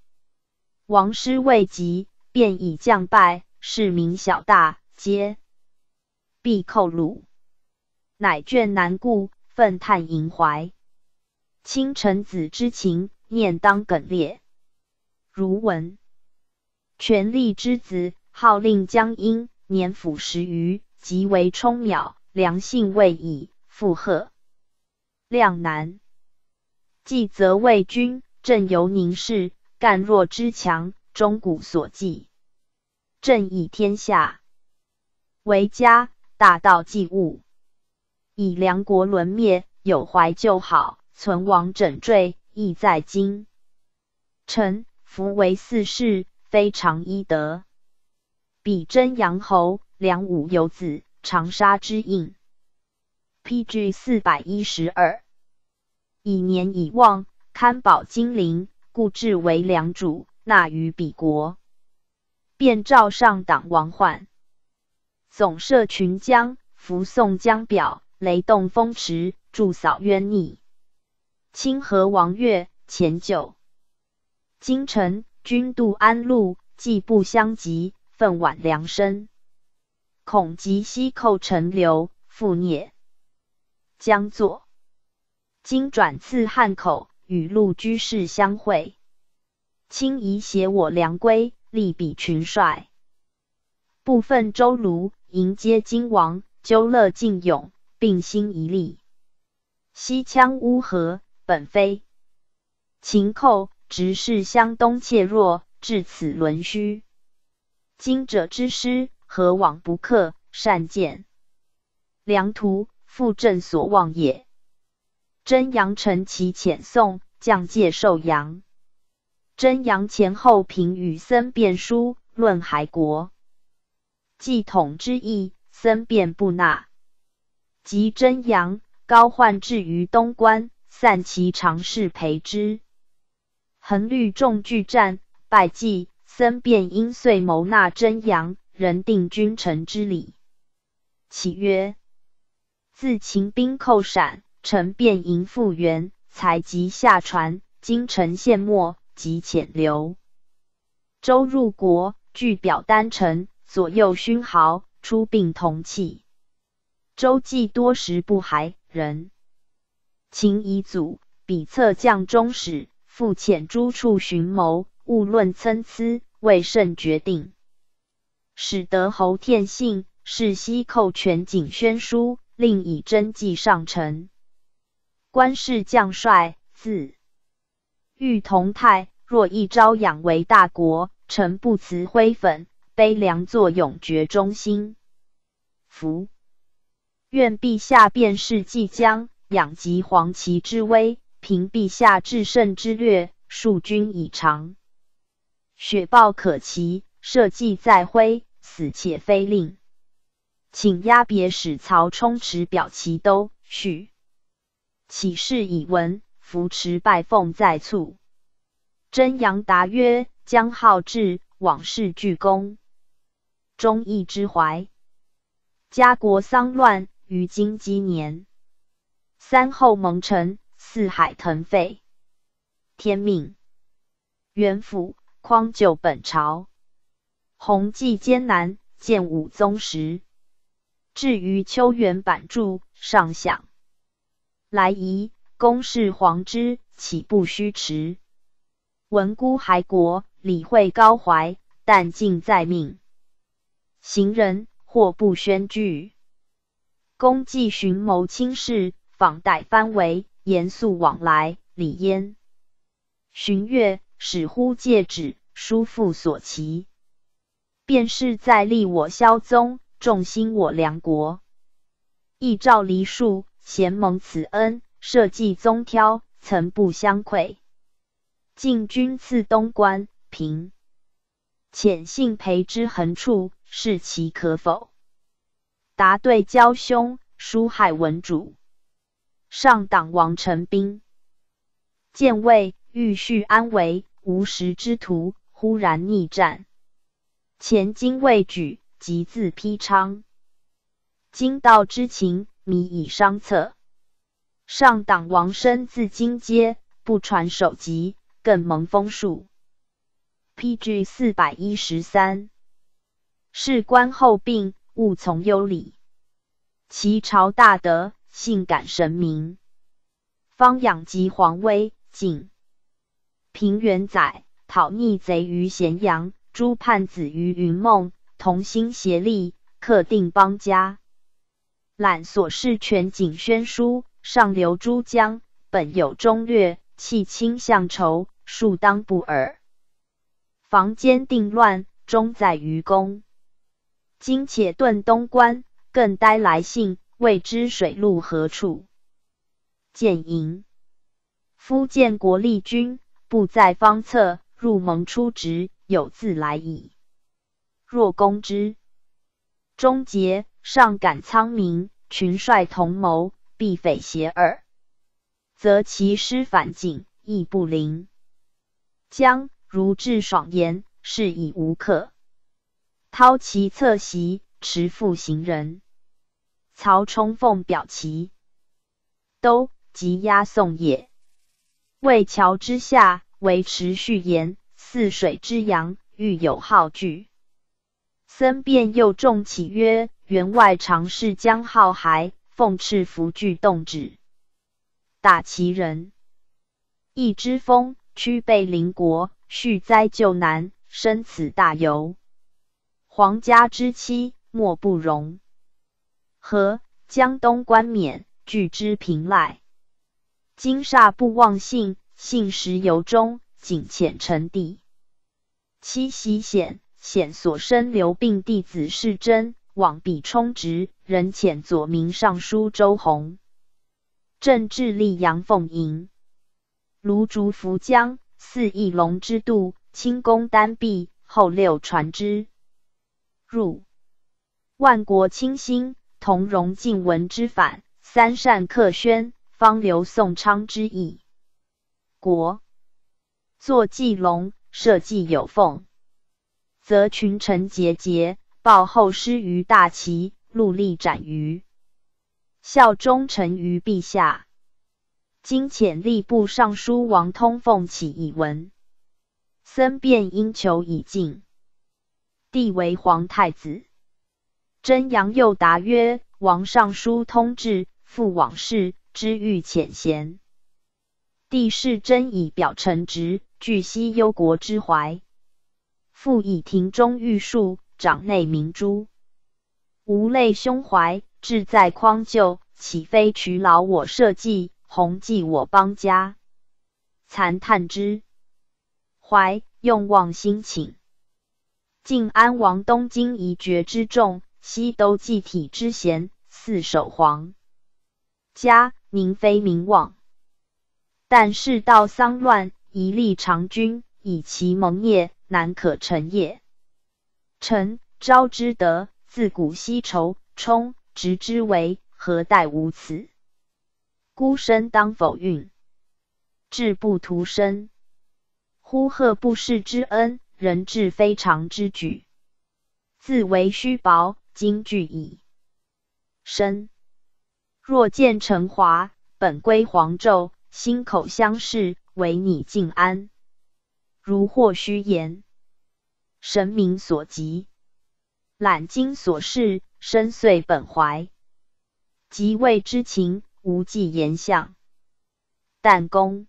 王师未及，便已将败，市民小大皆必寇虏，乃眷难顾，愤叹萦怀。亲臣子之情，念当耿烈。如闻权力之子，号令江阴，年甫十余，极为聪妙，良性未已，附和量难。既则为君，正由宁氏，干弱之强，中古所忌。朕以天下为家，大道济物，以梁国沦灭，有怀旧好，存亡枕坠，亦在今。臣夫为四世，非常医德。比真阳侯梁武有子，长沙之印。P.G. 四百一十二。以年已旺，堪保金陵，故至为良主，纳于彼国。便召上党王焕，总摄群将，扶宋江表，雷动风驰，助扫冤逆。清河王岳前九，京城军渡安陆，既不相及，奋挽良身，恐及西寇陈留，复孽将作。今转次汉口，与陆居士相会。卿宜携我良归，力比群帅。部分周卢迎接金王，纠乐敬勇，并心一力。西羌乌合，本非秦寇，直是湘东怯弱，至此沦虚。今者之师，何往不克？善见良图，复朕所望也。真阳承其遣送，将介受阳。真阳前后平与僧辩书，论海国。既统之意，僧辩不纳。及真阳高患至于东关，散其常侍陪之。恒虑众拒战，败绩。僧辩因遂谋纳真阳，人定君臣之礼。启曰：自秦兵寇陕。臣便迎复原，才即下船。今臣陷没，即遣留周入国，具表丹臣，左右勋豪，出并同气。周既多时不还人，秦遗祖比策将中使，复遣诸处寻谋，勿论参差，未甚决定。使得侯天信是西寇全景宣书，令以真迹上呈。官氏将帅，字玉同泰。若一朝养为大国，臣不辞灰粉，悲凉作永绝忠心。夫愿陛下便是即将养及黄旗之威，凭陛下至圣之略，数君以长。雪豹可骑，社稷在挥，死且非令。请押别使曹冲持表其都许。启事已闻，扶持拜奉在促。真阳答曰：“将好志，往事俱公。忠义之怀。家国丧乱，于今积年。三后蒙尘，四海腾沸。天命。元辅匡救本朝。弘济艰难，建武宗时。至于秋园板柱，上想。”来仪，公事皇之，岂不虚持？闻孤还国，理会高怀，但尽在命。行人或不宣惧。公既寻谋轻视，访代藩围，严肃往来，礼焉。荀悦使乎戒指，叔父所期。便是在立我萧宗，重兴我梁国。亦照黎庶，贤蒙此恩，社稷宗挑，曾不相愧。晋军赐东关平，遣信裴之横处，视其可否？答对交兄，书害文主。上党王成兵，见魏欲续安危，无时之徒忽然逆战，前经未举，即自披昌。今道之情，迷以商策。上党王身自荆阶，不传首级，更蒙封数。P.G. 四百一十三。事官后病，勿从忧礼。其朝大德。性感神明，方养及皇威。景平原宰讨逆贼于咸阳，诸叛子于云梦，同心协力，克定邦家。览所事全景宣书，上流珠江，本有中略，弃亲向仇，庶当不尔。房间定乱，终在于公。今且遁东关，更待来信。未知水路何处？见营。夫建国立军不在方策，入盟出职，有自来矣。若攻之，终结上感苍冥，群帅同谋，必匪邪耳，则其师反境亦不灵。将如至爽言，是以无客。掏其侧席，持复行人。曹冲奉表旗，都即押送也。渭桥之下，为持续言；泗水之阳，欲有号句。僧辩又众起曰：“员外常侍将号还，奉敕服具动止。打其人，义之风，屈背邻国，续灾救难，生此大由。皇家之妻，莫不容。”和江东冠冕，拒之平赖。今煞不忘信，信实由衷，谨遣臣弟。七喜显，显所生刘病弟子世真，往彼充直，人遣左明尚书周弘。正治力阳凤营，卢竹浮江，四翼龙之渡，轻功单臂，后六传之。入万国清心。同荣晋文之反，三善克宣，方留宋昌之意。国作祭龙，社稷有奉，则群臣节节，报后失于大齐，戮力斩于效忠臣于陛下。今遣吏部尚书王通奉起以闻，僧辩因求以进，帝为皇太子。真阳又答曰：“王尚书通志，复往事，知欲浅贤。帝是真以表臣职，据悉忧国之怀。复以庭中玉树，掌内明珠，无泪胸怀，志在匡救，岂非劬劳我社稷，弘济我邦家？残叹之怀，用望心请。晋安王东京遗爵之众。”西都祭体之贤，四守皇家，宁非名望。但世道丧乱，一立长君，以其盟业，难可成也。臣昭之德，自古西仇冲，直之为，何待无此？孤身当否运，志不图身。呼贺不世之恩，人至非常之举。自为虚薄。今具矣。身若见成华，本归黄胄，心口相视，唯你静安。如或虚言，神明所及，览今所事，深邃本怀。即位之情，无忌言相。但公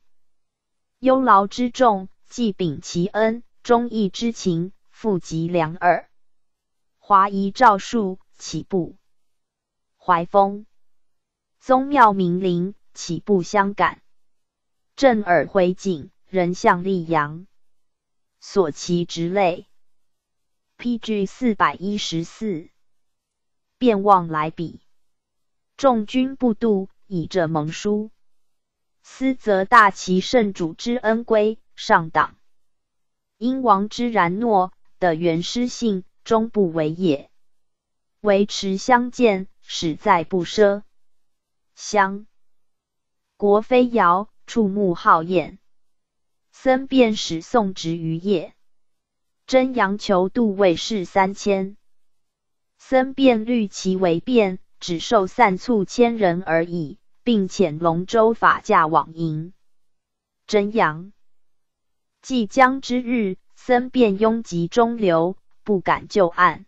忧劳之重，既秉其恩，忠义之情，复及两耳。华夷诏书，岂不怀风？宗庙明灵，岂不相感？震耳回景，人向溧阳。所其职类。P.G. 四百一十四，便望来比。众军不度，以这盟书。思则大齐圣主之恩归上党，因王之然诺的原失信，终不为也。维持相见，始在不奢。相国非尧，触目好艳。僧便使宋职于业，真阳求度卫士三千。僧辩虑其为变，只受散卒千人而已。并遣龙舟法驾往迎。真阳即将之日，僧辩拥集中流，不敢就岸。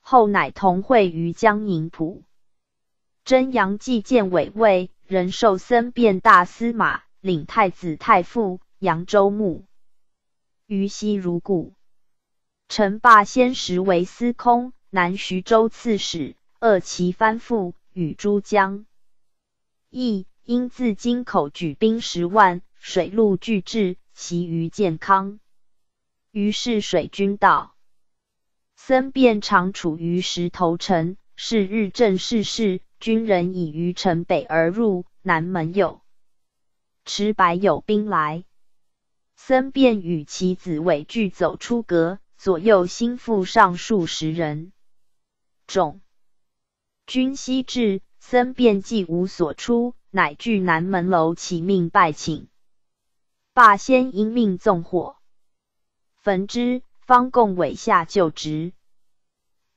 后乃同会于江宁浦。真阳既见委魏，人受僧辩大司马，领太子太傅，扬州牧。于西如故。陈霸先时为司空，南徐州刺史，恶其藩父，与诸将。亦因自京口举兵十万，水陆俱至，其余健康。于是水军到，僧便常处于石头城。是日正事事，军人已于城北而入。南门有持白有兵来，僧便与其子尾俱走出阁，左右心腹上数十人。众君悉至。僧便既无所出，乃据南门楼起命拜请。霸先因命纵火，焚之，方共委下就职。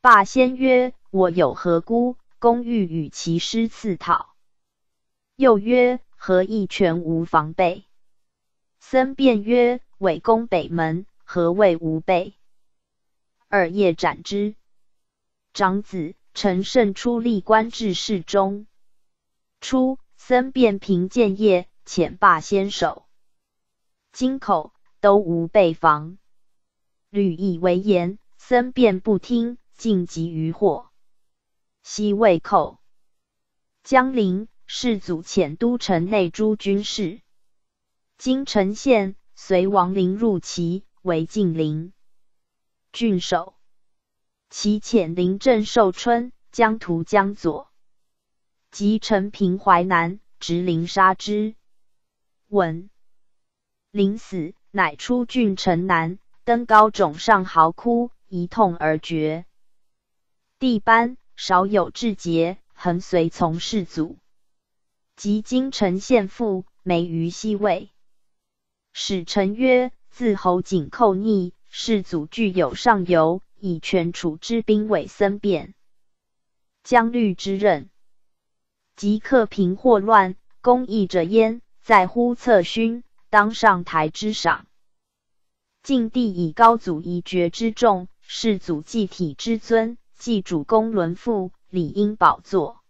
霸先曰：“我有何辜？公欲与其师刺讨。”又曰：“何意全无防备？”僧便曰：“委攻北门，何谓无备？”二夜斩之。长子。陈胜出立官至侍中。初，僧便凭建业，遣罢先手。京口都无备防，屡以为言，僧便不听，尽急于祸。西魏寇江陵，世祖遣都城内诸军事。今陈县随王陵入齐，为晋陵郡守。其遣临镇寿春，将图江左，及陈平淮南，直临杀之。闻临死，乃出郡城南，登高冢上嚎哭，一痛而绝。帝班少有志节，恒随从世祖。及京城献父，没于西魏。使臣曰：“自侯景寇逆，世祖具有上游。”以权处之兵为僧变，将律之任，即克平祸乱，公义者焉，在乎策勋，当上台之赏。晋帝以高祖一爵之重，世祖祭体之尊，祭主公伦父，理应宝座。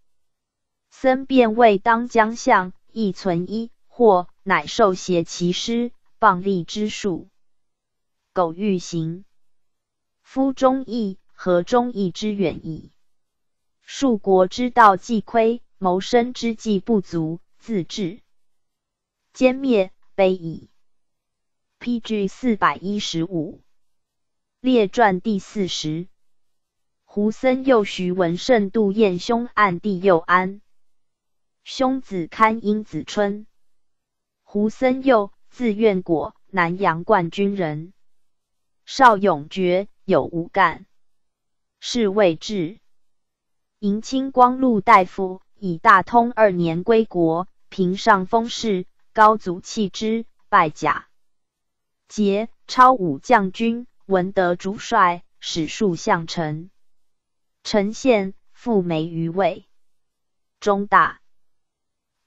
僧变未当将相，亦存一或，乃受挟其师，谤立之术，苟欲行。夫忠义，何忠义之远矣？树国之道既亏，谋生之计不足，自治歼灭，悲矣。P.G. 四百一十五列传第四十。胡僧右徐文胜杜彦兄暗弟右安，兄子堪英子春。胡僧右，字愿果，南阳冠军人，少勇绝。有无干，是谓至。迎清光禄大夫，以大通二年归国，平上封事，高祖弃之，拜甲节超武将军，文德主帅，史数相臣。陈宪复梅于魏，中大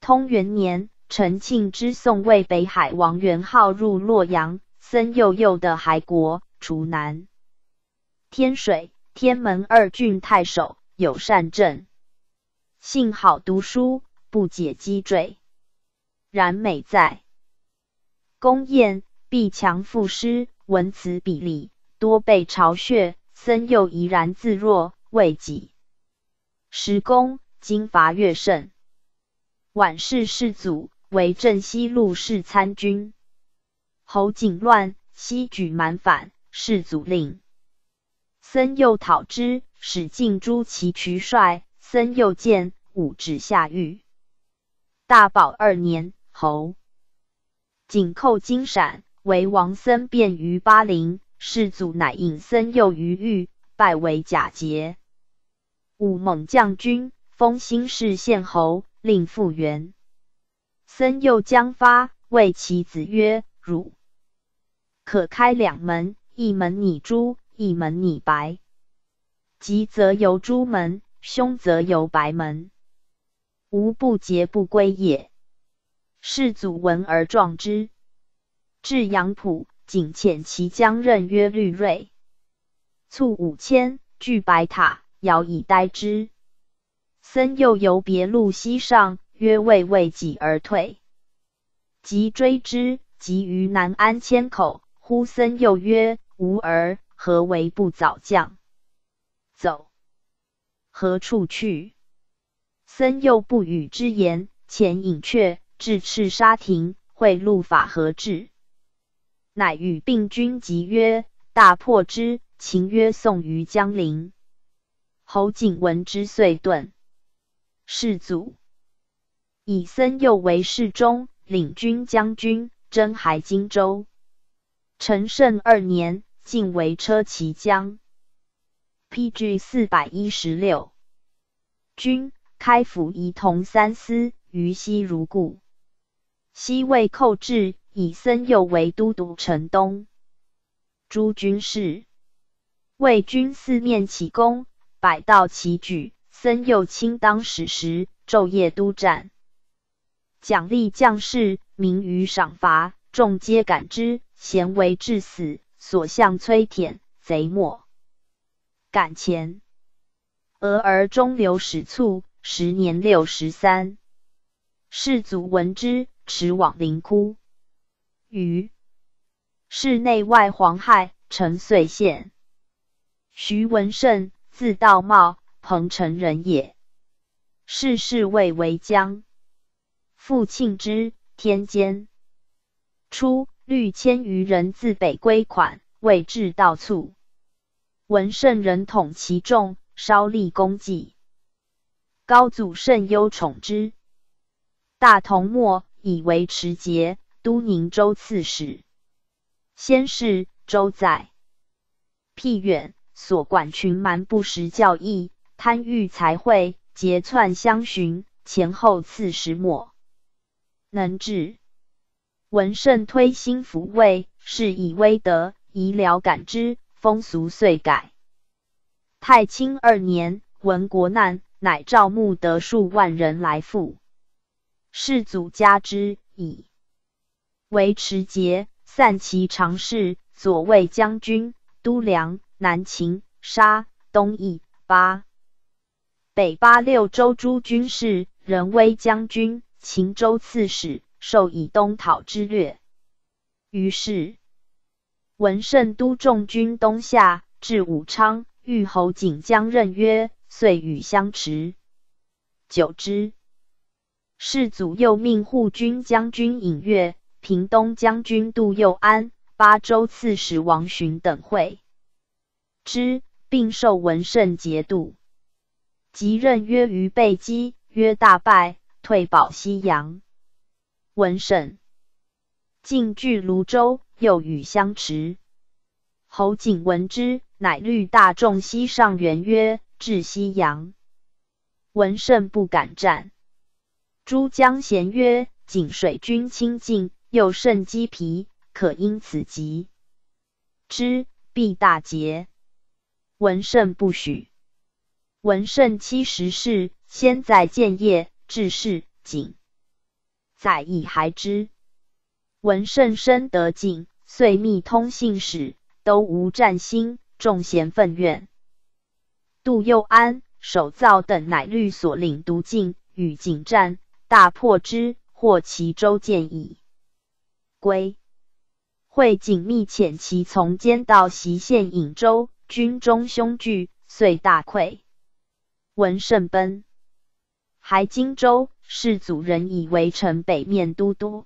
通元年，陈庆之送魏北海王元昊入洛阳，森幼幼的还国，除南。天水、天门二郡太守，有善政，幸好读书，不解积坠。然美在公宴，必强赋诗，文辞比例，多被嘲谑。僧又怡然自若，未己时功，今伐越甚。晚世世祖为镇西路侍参军，侯景乱，西举蛮反，世祖令僧佑讨之，使进诛其渠帅。僧佑见，武指下狱。大宝二年，侯紧扣金闪，为王僧便于巴陵。世祖乃引僧佑于狱，拜为假节。武猛将军，封新市县侯，令复原。僧佑将发，谓其子曰：“汝可开两门，一门拟朱，一门拟白。吉则由朱门，凶则由白门。无不节不归也。”世祖闻而壮之，至阳浦，仅遣其将任曰律瑞，卒五千，具白塔。遥以待之，僧又由别路西上，曰未为己而退，即追之，及于南安千口。呼僧又曰：“吾儿何为不早降？走，何处去？”僧又不与之言，遣引却至赤沙亭，会路法何至？乃与病君集曰：“大破之。”秦曰：“送于江陵。”侯景闻之，遂遁。世祖以僧又为侍中，领军将军，征还荆州。陈胜二年，晋为车骑将。P.G. 四百一十六。军开府仪同三司，于西如故。西魏寇至，以僧佑为都督城东。诸军事，魏军四面起攻。百道齐举，僧佑卿当使时，昼夜督战，奖励将士，民于赏罚，众皆感之，咸为至死。所向摧舔，贼莫敢前。俄而中流始卒，时年六十三。世祖闻之，驰往灵窟。于室内外黄害，成遂县。徐文胜。字道茂，彭城人也。世世谓为将，父庆之，天监。初，律千余人自北归款，未至道卒。闻圣人统其众，稍立功绩。高祖甚忧宠之。大同末，以为持节，都宁州刺史。先是，周在，僻远。所管群蛮不识教义，贪欲财会，结篡相寻，前后刺史末能治。文圣推心抚慰，是以威德，以了感之，风俗遂改。太清二年，闻国难，乃召募得数万人来赴。世祖加之，以为持节，散其常侍，左卫将军，都梁。南秦、沙、东夷、巴、北八六州诸军事，仁威将军、秦州刺史，授以东讨之略。于是文圣都众军东下，至武昌，遇侯景将任曰：“遂与相持。”久之，世祖又命护军将军尹岳、平东将军杜佑安、巴州刺史王寻等会。之，并受文圣节度。即任曰于备击，曰大败，退保西阳。文圣进据泸州，又与相持。侯景闻之，乃率大众西上元曰至西阳。文圣不敢战。诸将贤曰：“景水军清净，又甚积疲，可因此急之，必大捷。”文圣不许。文圣七十世，先在建业，至是景，载以还之。文圣深得景，遂密通信使，都无战心，众贤愤怨。杜佑安、守造等乃律所领独进，与景战，大破之，获其州建矣。归会景密遣其从监到袭县颍州。军中凶惧，遂大溃。闻胜奔，还荆州。世祖人以为城北面都督，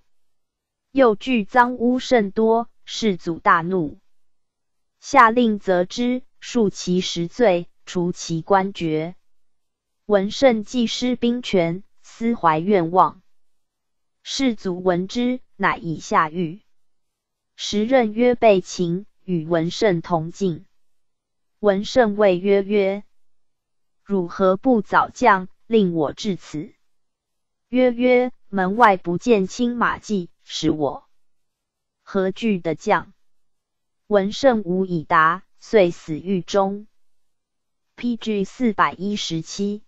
又惧赃污甚多，世祖大怒，下令责之，数其十罪，除其官爵。文胜既失兵权，思怀愿望。世祖闻之，乃以下狱。时任曰备秦，与文胜同进。文胜谓曰：“曰，汝何不早降，令我至此？”曰：“曰，门外不见青马骑，使我何惧的将？”闻胜无以答，遂死狱中。P.G. 四百一十七。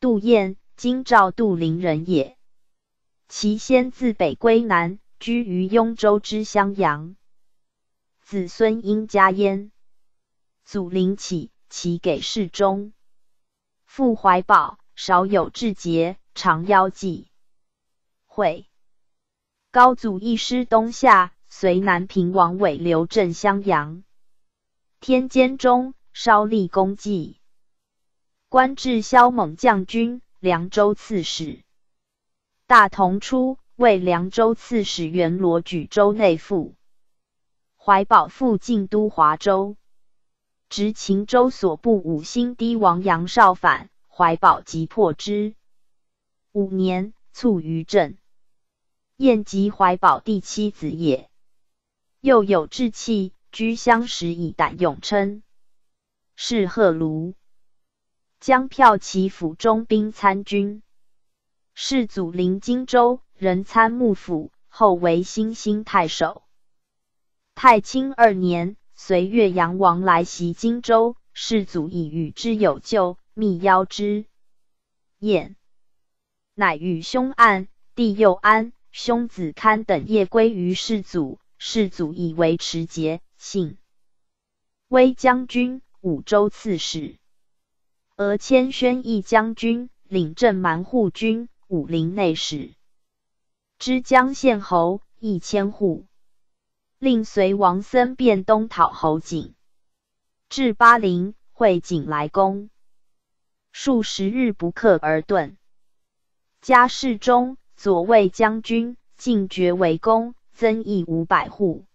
杜彦，今赵杜陵人也。其先自北归南，居于雍州之襄阳。子孙因家焉。祖陵起，其给事中。父怀宝，少有志节，常邀祭。会高祖一师东下，随南平王韦留镇襄阳。天监中，稍立功绩，官至骁猛将军、凉州刺史。大同初，为凉州刺史，元罗举州内附。怀宝复晋都华州，执秦州所部五星堤王杨绍反，怀宝即破之。五年，卒于镇。燕及怀宝第七子也。又有志气，居乡时以胆勇称。是贺卢，将骠骑府中兵参军。世祖临荆州，任参幕府，后为新兴太守。太清二年，随岳阳王来袭荆州，世祖以与之有旧，密邀之，宴，乃与兄安、弟又安、兄子堪等夜归于世祖。世祖以为持节，姓威将军、武州刺史，俄谦宣义将军，领镇蛮护军。武陵内史，知江县侯一千户，令随王僧便东讨侯景，至巴陵，会景来攻，数十日不克而遁。家世中左卫将军进爵为公，增邑五百户。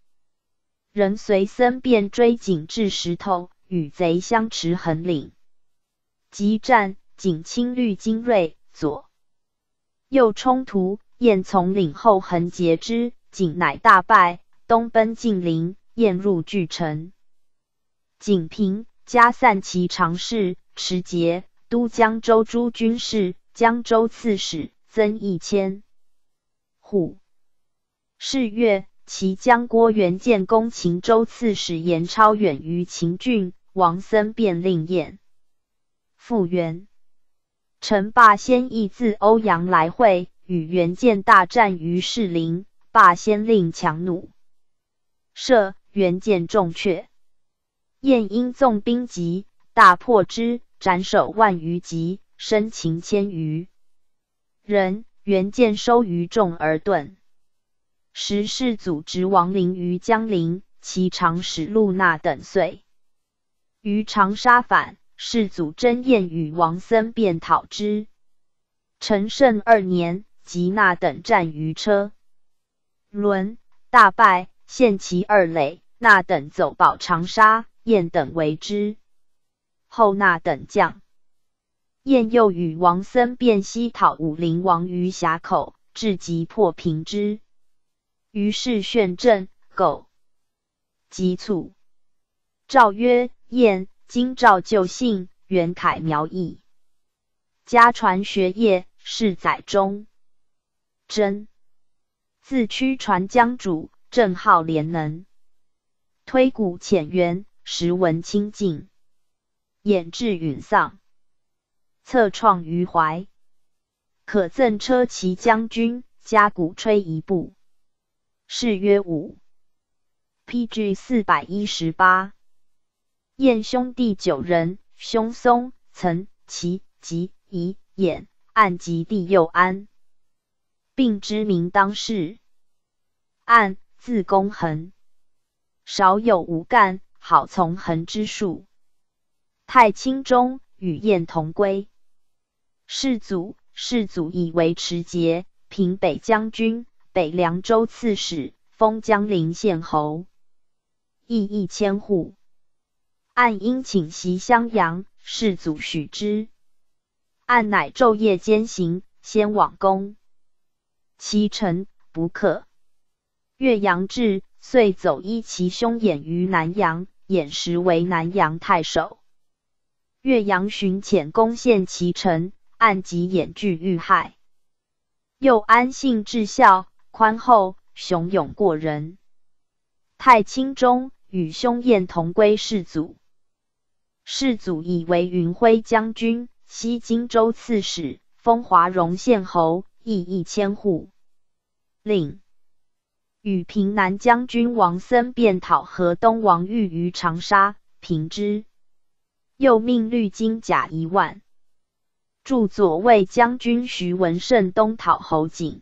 人随僧便追景至石头，与贼相持横岭，即战，景亲率精锐，左。右冲突，燕从岭后横截之，景乃大败，东奔晋陵，燕入巨城。景平，加散其常侍，持节都江州诸军事，江州刺史，增一千户。是月，其将郭元建攻秦州刺史严超远于秦郡，王僧便令燕复原。陈霸先亦自欧阳来会，与元建大战于士林。霸先令强弩射，元建中阙。晏因纵兵急，大破之，斩首万余级，生擒千余人。元建收于众而遁。时世祖执王陵于江陵，其长史陆纳等遂于长沙反。世祖真彦与王僧便讨之。陈胜二年，吉纳等战于车轮，大败，现其二垒。那等走保长沙，燕等为之。后那等将，燕又与王僧便西讨武陵王于峡口，至极破平之。于是宣镇苟急促，诏曰：燕。今诏旧信，元楷苗裔，家传学业，世载中真。自驱传江主，正号廉能，推古浅渊，时文清净，演志允丧，策创于怀。可赠车骑将军，加鼓吹一部。谥曰武。P.G. 四百一十八。燕兄弟九人，兄松、岑、齐、吉、仪、偃，按及弟又安，并知名当世。按字公衡，少有无干，好从衡之术。太清中，与燕同归。世祖，世祖以为持节，平北将军、北凉州刺史，封江陵县侯，邑一千户。按因请袭襄阳，世祖许之。按乃昼夜兼行，先往宫。其臣不克。岳阳至，遂走依其兄偃于南阳，偃时为南阳太守。岳阳寻遣攻陷其臣，按及衍惧遇害。又安性至孝，宽厚，雄勇过人。太清中，与兄偃同归世祖。世祖以为云辉将军、西荆州刺史，封华容县侯，邑一千户。令与平南将军王森便讨河东王玉于长沙，平之。又命绿金甲一万，助左卫将军徐文胜东讨侯景，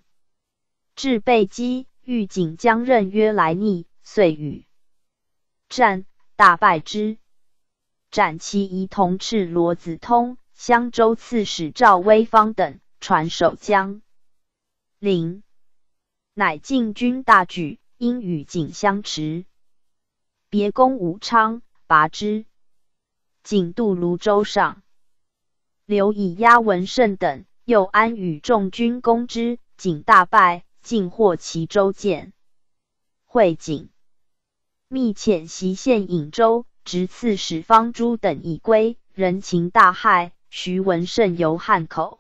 至备击，豫景将任约来逆，遂与战，大败之。斩其仪同赤罗子通、襄州刺史赵威方等，传守江陵，乃进军大举，因与景相持，别攻武昌，拔之。景渡泸州上，刘以压文胜等，又安与众军攻之，景大败，尽获其州建。会景密遣袭县颍州。直刺史方诸等已归，人情大害。徐文胜由汉口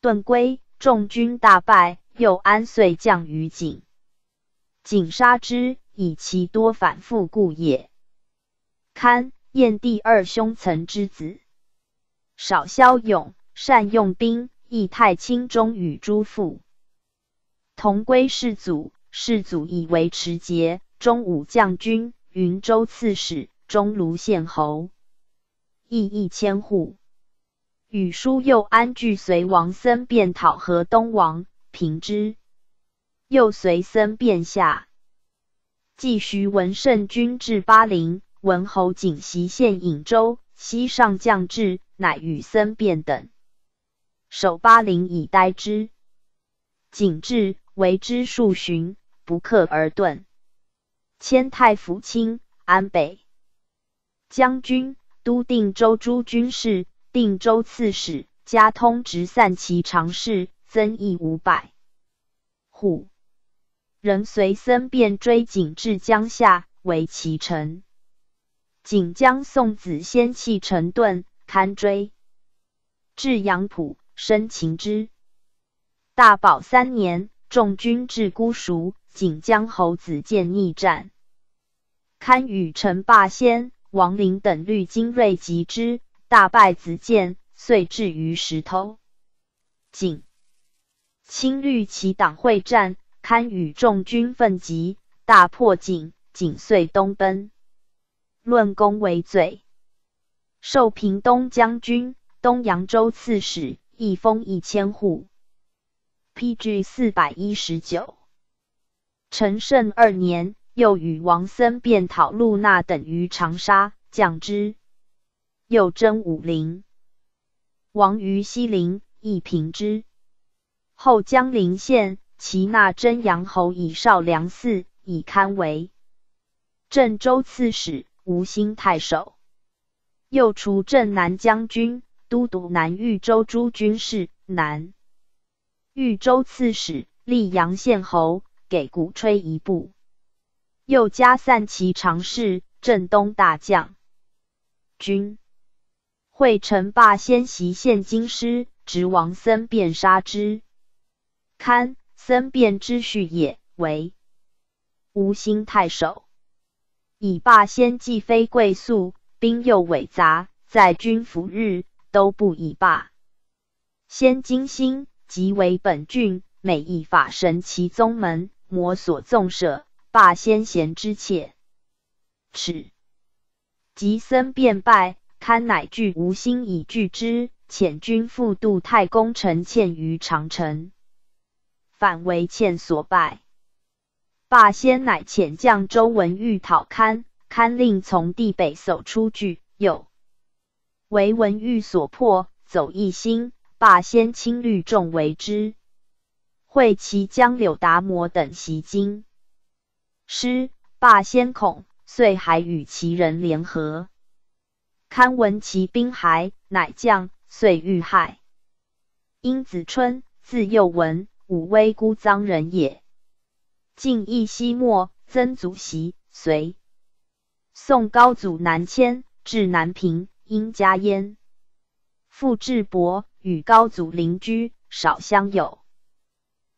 遁归，众军大败。又安遂降于景，景杀之，以其多反复故也。堪燕第二兄曾之子，少骁勇，善用兵，亦太清中与诸父同归世祖。世祖以为持节，中武将军。云州刺史、中卢县侯，邑一千户。与叔又安拒随王僧便讨河东王，平之。又随僧便下。继徐文胜军至巴陵，文侯景袭县颍州，西上将至，乃与僧便等守巴陵以待之。景至，为之数旬，不克而遁。迁太府卿、安北将军、都定州诸军事、定州刺史，加通直散骑常侍，增邑五百户。人随僧便追景至江夏，为其臣。景将送子先弃陈遁，堪追至阳浦，生擒之。大宝三年，众军至姑熟，景将侯子建逆战。堪与陈霸先、王陵等率精锐击之，大败子建，遂至于石头。景亲率其党会战，堪与众军奋击，大破景，景遂东奔。论功为罪，受平东将军、东扬州刺史，一封一千户。P.G. 四百一十九。陈胜二年。又与王僧便讨陆纳等于长沙，降之。又征武陵，王于西陵，亦平之。后江陵县，齐纳真阳侯以少梁嗣，以堪为郑州刺史、吴兴太守。又除镇南将军，都督南豫州诸军事，南豫州刺史，溧阳县侯，给鼓吹一部。又加散骑常侍、镇东大将军。会陈霸先袭献京师，执王僧便杀之。堪僧辩之序也，为吴兴太守。以霸先既非贵宿，兵又伪杂，在军服日都不以罢。先精心，即为本郡，每一法神其宗门，魔所纵舍。罢先贤之妾，耻。及僧便败，堪乃惧无心以拒之，遣军复渡太公陈倩于长城，反为欠所败。罢先乃遣将周文玉讨堪，堪令从地北守出拒，又为文玉所破，走一心。罢先亲率众为之，会其将柳达摩等袭京。师霸先恐，遂还与其人联合。堪闻其兵骸，乃降，遂遇害。殷子春，字幼文，武威姑臧人也。晋义熙末，曾祖袭隋。宋高祖南迁，至南平，因家焉。父智伯，与高祖邻居，少相友。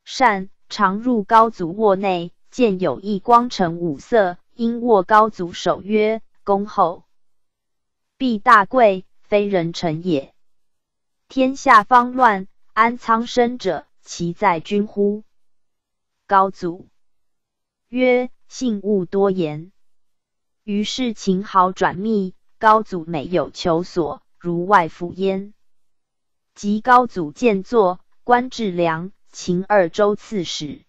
善常入高祖卧内，见有一光呈五色，因握高祖手曰：“恭候。”必大贵，非人臣也。天下方乱，安苍生者？其在君乎？高祖曰：“信勿多言。”于是秦豪转密，高祖每有求所。如外府焉。及高祖建作，官至梁、秦二州刺史。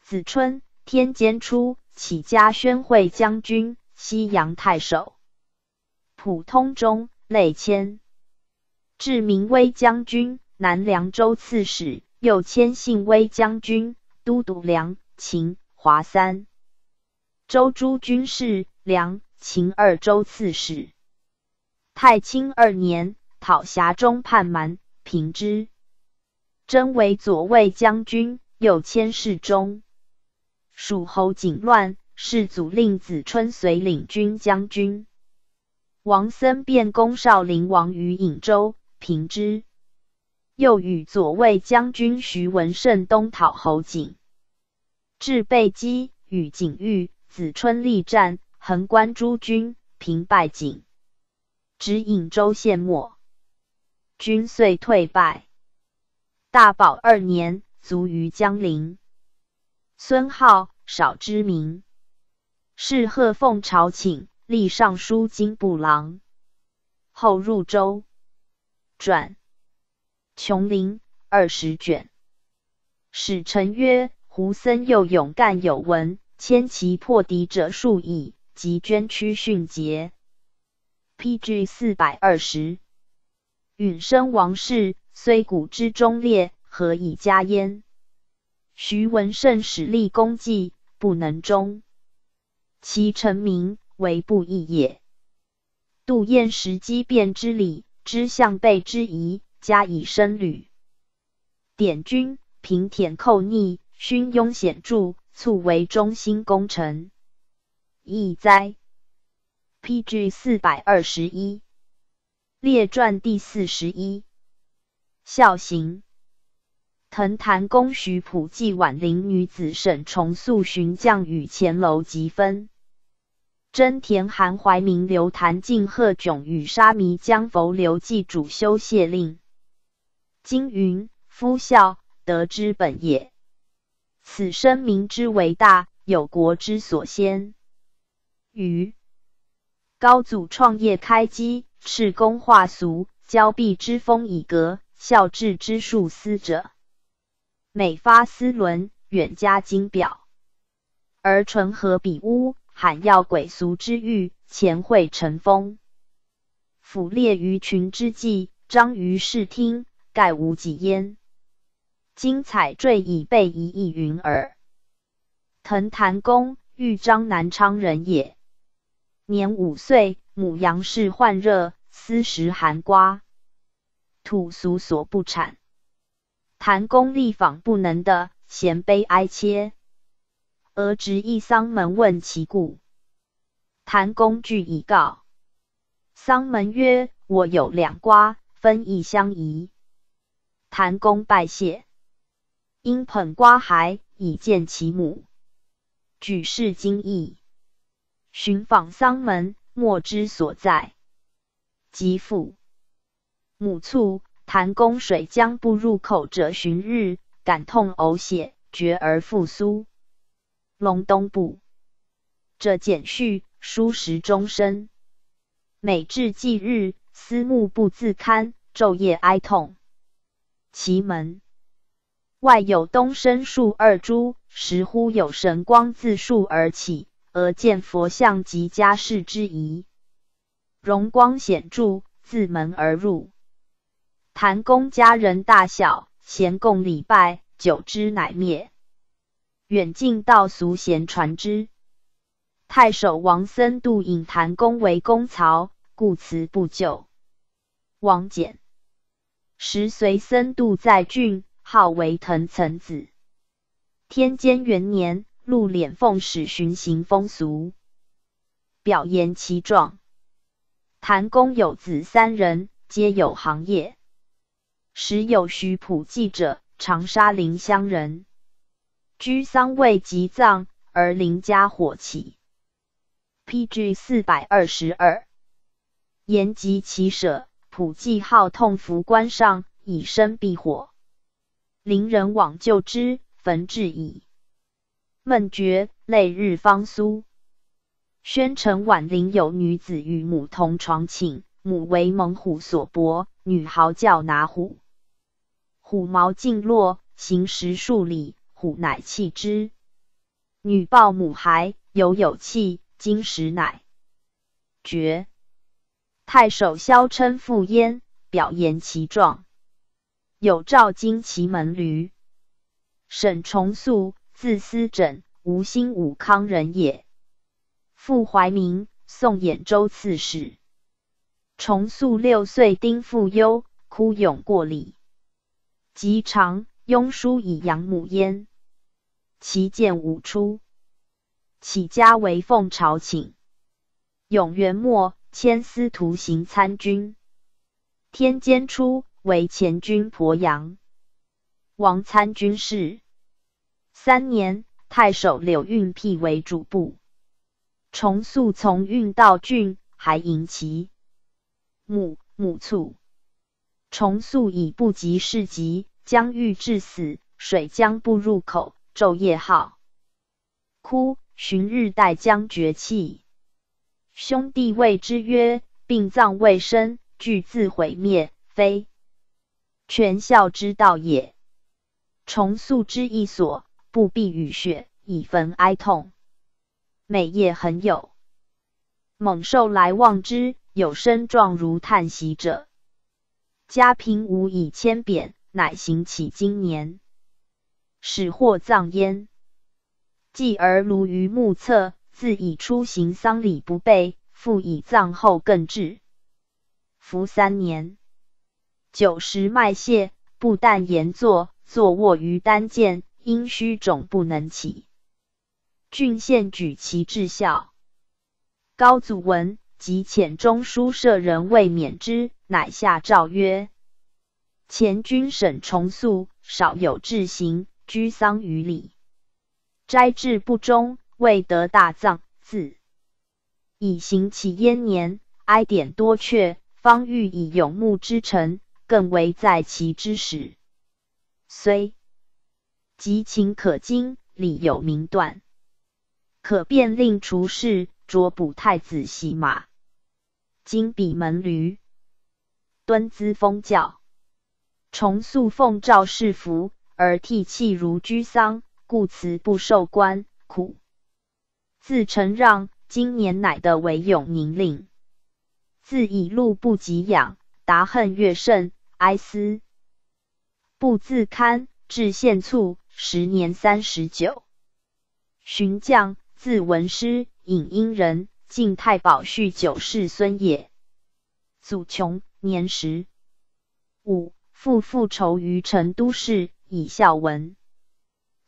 子春，天监初，起家宣惠将军、西阳太守，普通中累迁，至明威将军、南凉州刺史，又迁信威将军、都督梁、秦、华三州诸军事，梁、秦二州刺史。太清二年，讨峡中叛蛮，平之，征为左卫将军，又迁侍中。蜀侯景乱，世祖令子春随领军将军。王森便攻少陵王于颍州，平之，又与左卫将军徐文胜东讨侯景，至被击，与景玉，子春力战，横关诸军，平败景。指颍州县末，军遂退败。大宝二年，卒于江陵。孙浩少知名，是贺奉朝请，立尚书金部郎。后入州，转琼林二十卷。使臣曰：“胡僧又勇干有闻，千骑破敌者数矣，即捐躯殉节。” P.G. 四百二十，允生王室虽古之忠烈，何以加焉？徐文胜使立功绩，不能终，其臣名为不义也。杜彦时机变之理，知向背之疑，加以申履。典军平田寇逆，勋庸显著，促为中心功臣，义哉！P.G. 四百二十一列传第四十一孝行藤坛公徐普济婉陵女子沈重素寻将与前楼及分真田韩怀明刘谭敬贺迥与沙弥江佛刘记主修谢令今云夫孝德之本也。此生民之为大有国之所先。于高祖创业开基，敕公化俗，交臂之风以革，孝治之术思者，每发丝纶，远加精表，而纯和比污，罕要鬼俗之欲，前会成风，俯列于群之际，张于视听，盖无几焉。今采缀以备一意云耳。藤坛公，豫章南昌人也。年五岁，母杨氏患热，思食寒瓜，土俗所不产。谭公立访不能的，咸悲哀切。而执一丧门问其故，谭公具以告。丧门曰：“我有两瓜，分一相宜。”谭公拜谢，因捧瓜孩以见其母，举世惊异。寻访丧门，莫知所在。即父母卒，谭公水将不入口者旬日，感痛呕血，绝而复苏。隆冬部这简序，书时终身。每至祭日，思慕不自堪，昼夜哀痛。其门外有东升树二株，时忽有神光自树而起。而见佛像及家世之仪，荣光显著，自门而入。谭公家人大小，咸共礼拜，久之乃灭。远近道俗贤传之。太守王僧度引谭公为公曹，故辞不就。王翦时随僧度在郡，号为藤岑子。天监元年，入敛奉使巡行风俗，表言其状。谭公有子三人，皆有行业。时有徐普记者，长沙临湘人，居丧未及葬，而邻家火起。P.G. 四百二十二，言及其舍，普记号痛服关上，以身避火。邻人往救之，焚至矣。闷绝，泪日方苏。宣城晚陵有女子与母同床寝，母为猛虎所搏，女嚎叫拿虎，虎毛尽落，行十数里，虎乃弃之。女抱母孩，犹有气。今时乃绝。太守萧琛赴焉，表言其状。有诏经其门闾。沈重素，字思枕，吴兴武康人也。父怀明，宋兖州刺史。重素六岁丁父忧，哭咏过礼。及长，庸书以养母焉。其见武出。起家为奉朝请，永元末迁司徒行参军。天监初为前军鄱阳王参军事。三年，太守柳运辟为主簿。重素从运到郡，还迎其母母卒。重素以不及事急，将欲致死，水将不入口，昼夜号哭。旬日待将绝气，兄弟谓之曰：“病葬未生，俱自毁灭，非全孝之道也。”重塑之一所，不避雨雪，以焚哀痛。每夜恒有猛兽来望之，有身状如叹息者。家贫无以千贬，乃行起今年，始获葬焉。继而如于目侧，自以出行丧礼不备，复以葬后更至。服三年，九十脉泄，不但言坐，坐卧于单剑，阴虚肿不能起。郡县举其至孝。高祖闻，即遣中书舍人未免之，乃下诏曰：前军沈重素少有志行，居丧于礼。斋志不忠，未得大葬，自。以行其焉年，哀典多阙，方欲以永穆之臣，更为在其之始。虽及情可经，礼有明断，可便令厨士着补太子洗马，今比门闾，敦资封教，重塑奉诏侍服，而涕泣如居丧。故辞不受官，苦。自承让。今年乃的为永宁令，自以禄不及养，达恨越甚，哀思不自堪。至献卒，时年三十九。寻将，字文师，尹殷人，晋太保续九世孙也。祖穷，年十五，父复仇于成都市，以孝文。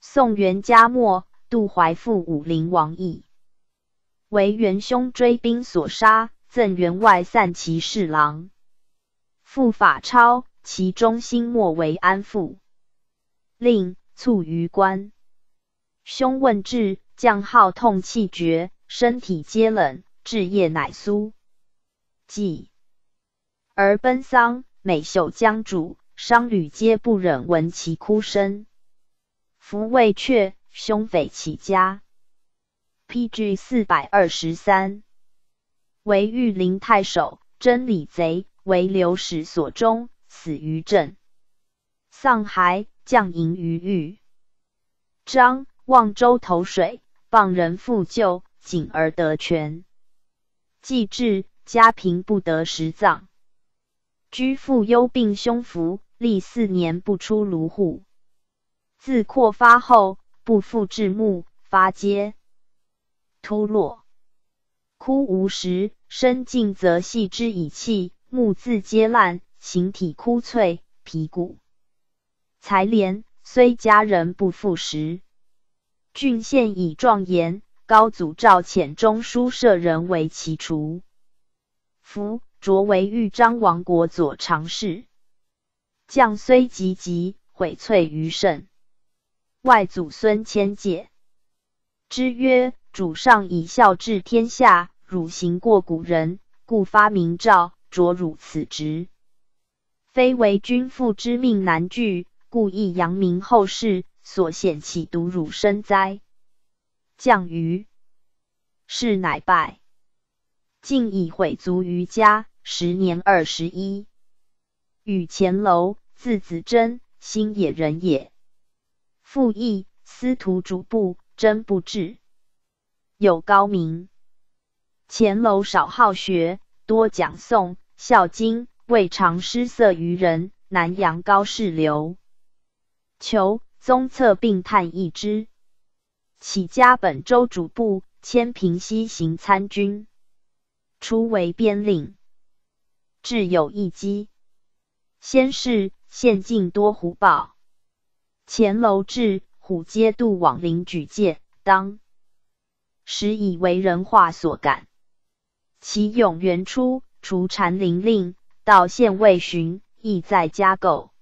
宋元嘉末，杜怀父武陵王义，为元兄追兵所杀，赠员外散骑侍郎。父法超，其中心莫为安父，令卒于官。兄问至，将号痛气绝，身体皆冷，至夜乃苏。既而奔丧，每宿将主，商旅皆不忍闻其哭声。夫未却，凶匪起家。P.G. 四百二十三，为御林太守，真理贼，为流矢所中，死于阵。丧骸，降营于狱。张望州投水，傍人复救，仅而得全。既至，家贫不得食葬，居父忧病胸服，历四年不出庐户。自扩发后，不复至墓，发皆突落。枯无时，生尽则系之以气，木自皆烂，形体枯脆，皮骨才廉，虽佳人不复食。郡县以状言，高祖召遣中书舍人为其除。夫擢为豫章王国左常侍，将虽急急，悔萃于圣。外祖孙迁戒之曰：“主上以孝治天下，汝行过古人，故发明诏，擢汝此职。非为君父之命难拒，故意扬名后世，所献岂独汝身哉？”降于是乃拜，竟以悔卒于家，时年二十一。与前楼，字子真，新野人也。复议司徒主簿，真不至，有高明。钱楼少好学，多讲诵《孝经》，未尝失色于人。南阳高士刘求宗策并叹一之，起家本州主簿，迁平西行参军，初为边令，至有一击。先是，县境多虎豹。前楼至虎阶渡往邻举戒，当时以为人话所感。其勇元初，除禅林令，到县未寻，亦在家构。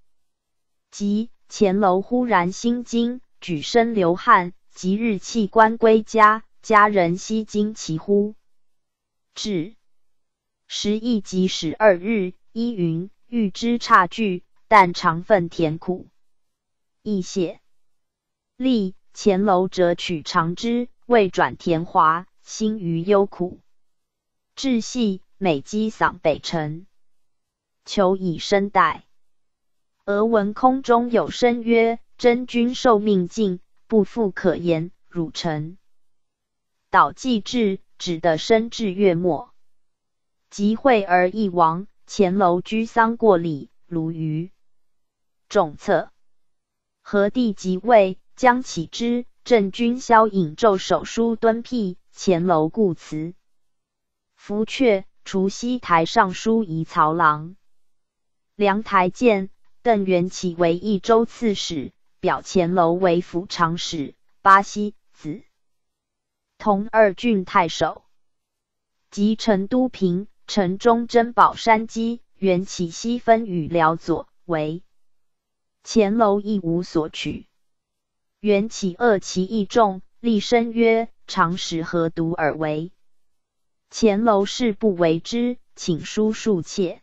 即前楼忽然心惊，举身流汗，即日弃官归家，家人悉惊其乎？至时亦及十二日，依云欲知差距，但常愤甜苦。亦谢。立前楼者取长之，未转田华，心于忧苦。至系每击嗓北辰，求以身代。俄闻空中有声曰：“真君受命尽，不复可言。”汝臣导既至，只得身至月末，即会而一亡。前楼居丧过礼，如于众侧。何帝即位，将起之。镇军萧引奏手书敦辟，前楼故辞。伏阙，除西台尚书仪曹郎。梁台监邓元起为益州刺史，表前楼为府长史。巴西子同二郡太守，及成都平、城中珍宝山鸡，元启西分与辽左为。前楼亦无所取，缘起恶其意重，厉声曰：“常使何独而为？”前楼事不为之，请书数切，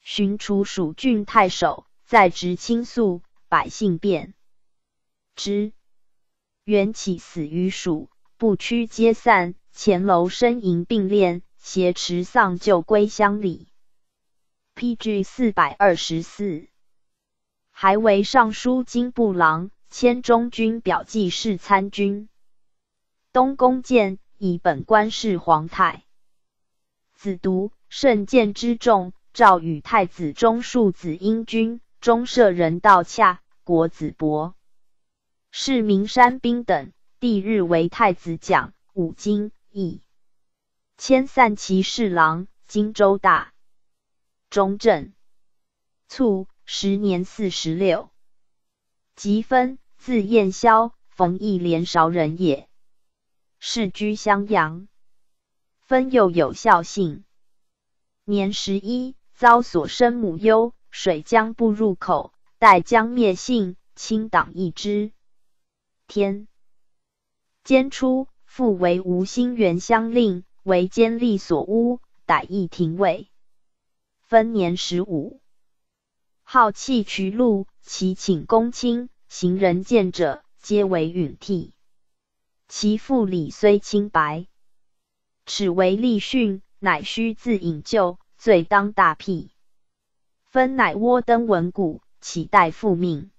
寻除蜀郡太守，在职倾诉，百姓便之。缘起死于蜀，不屈皆散。前楼呻吟并列，挟持丧旧归乡里。P.G. 四百二十四。还为尚书金部郎，迁中军表记事参军。东宫见以本官是皇太子独圣鉴之众，诏与太子中庶子英君、中舍人道洽、国子伯、是名山兵等，帝日为太子讲五金义，迁散骑侍郎、荆州大中正卒。时年四十六，吉分，字彦霄，冯义连韶人也。世居襄阳，分又有孝性。年十一，遭所生母忧，水将不入口，待将灭姓，亲党一之。天监初，复为吴兴元乡令，为监吏所诬，逮役廷尉。分年十五。好弃渠路，其请公卿，行人见者，皆为允替。其父李虽清白，耻为立训，乃须自引咎，罪当大辟。分乃窝登文谷，岂待复命？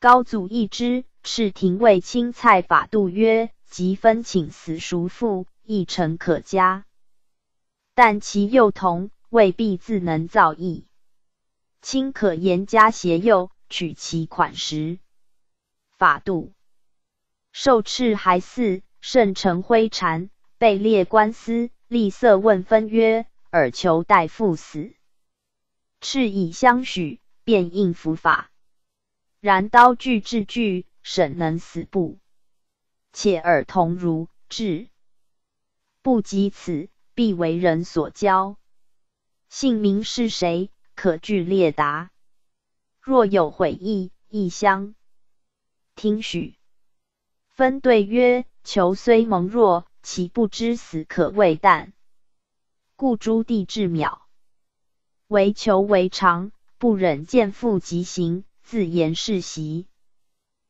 高祖义之，敕廷尉钦蔡法度曰：即分请死赎父，亦诚可嘉。但其幼童，未必自能造诣。卿可严加携幼，取其款时。法度受敕还嗣，圣成灰禅，被列官司，立色问分曰：“尔求代父死。”敕以相许，便应伏法。然刀具至具，审能死不？且尔同如至，不及此，必为人所教。姓名是谁？可据列答。若有悔意，亦相听许。分对曰：“求虽蒙弱，其不知死可谓淡。故诸帝至渺，唯求为常，不忍见父疾行，自言世袭，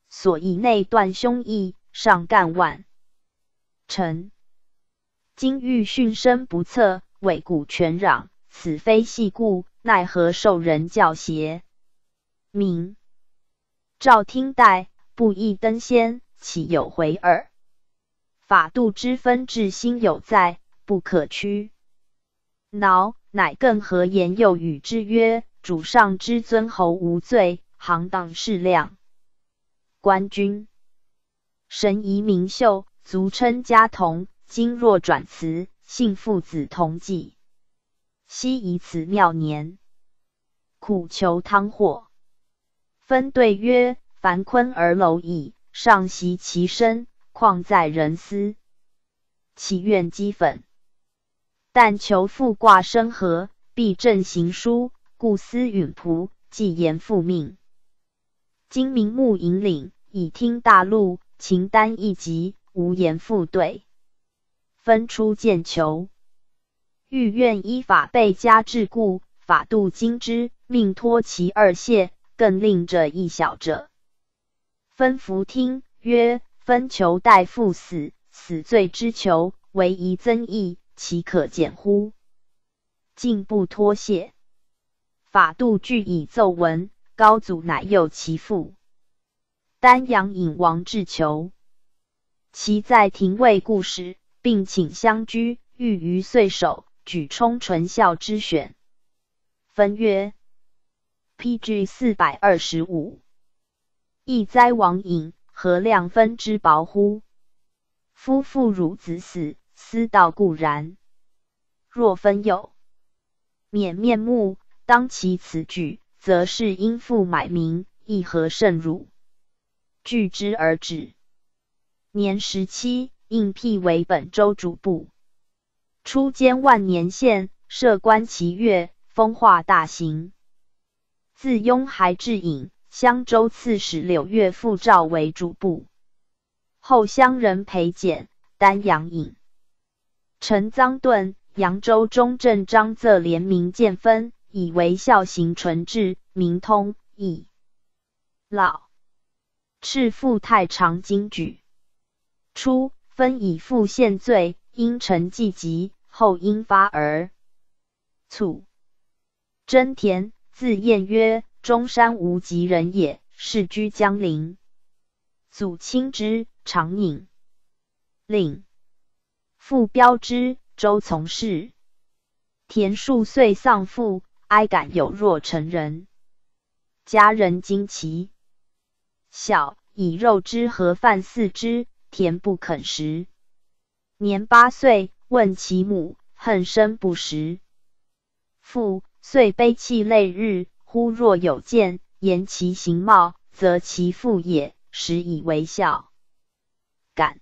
所以内断胸臆，上干万臣。今欲训身不测，尾骨全攘，此非细故，奈何受人教邪？明赵听代，不亦登仙？”岂有回耳？法度之分，至心有在，不可屈。挠乃更何言？又与之曰：“主上之尊侯无罪，行当适量。官军神仪明秀，足称家同。今若转辞，幸父子同济。昔以此妙年，苦求汤祸。分对曰：凡坤而蝼蚁。”上袭其身，况在人斯？其愿积粉，但求复卦生和，必正行书，故思允仆，既言复命。今明目引领，以听大陆，秦丹一急，无言复对。分出见求，欲愿依法被加治故，法度今之，命托其二谢，更令这一小者。分弗听曰：“分求代父死，死罪之求，唯宜增益，岂可减乎？”进不脱谢。法度具以奏闻，高祖乃诱其父丹阳引王至求，其在廷尉故时，并请相居，欲于岁首举冲纯孝之选。分曰：“P.G. 四百二十五。”亦哉王隐，何量分之薄乎？夫妇孺子死，思道固然。若分有免面目，当其此举，则是因父买名，亦何甚辱？据之而止。年十七，应辟为本州主簿，初兼万年县，设官齐月，风化大行。自雍还至隐。襄州刺史柳岳复召为主簿，后乡人裴简、丹阳尹陈臧顿、扬州中正张则联名建分，以为孝行纯治，明通义老。敕复太常经举。初，分以父献罪，因臣既急，后因发而卒。真田，字彦曰。中山无极人也，世居江陵。祖亲之，常隐。令父标之，周从事。田数岁丧父，哀感有若成人。家人惊奇。小以肉之和饭饲之，田不肯食。年八岁，问其母，恨生不食。父遂悲泣泪日。忽若有见，言其形貌，则其父也，实以为笑。感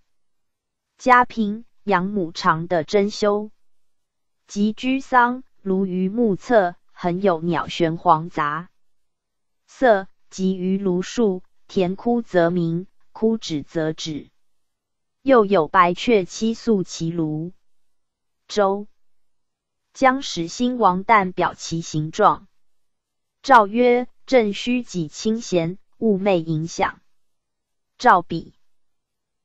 家贫，养母长的珍馐，及居丧，如于目侧，很有鸟玄黄杂色，及于庐树，田枯则鸣，枯止则止。又有白雀栖宿其庐。周将使新王旦表其形状。诏曰：“朕须己清闲，勿昧影响。”诏比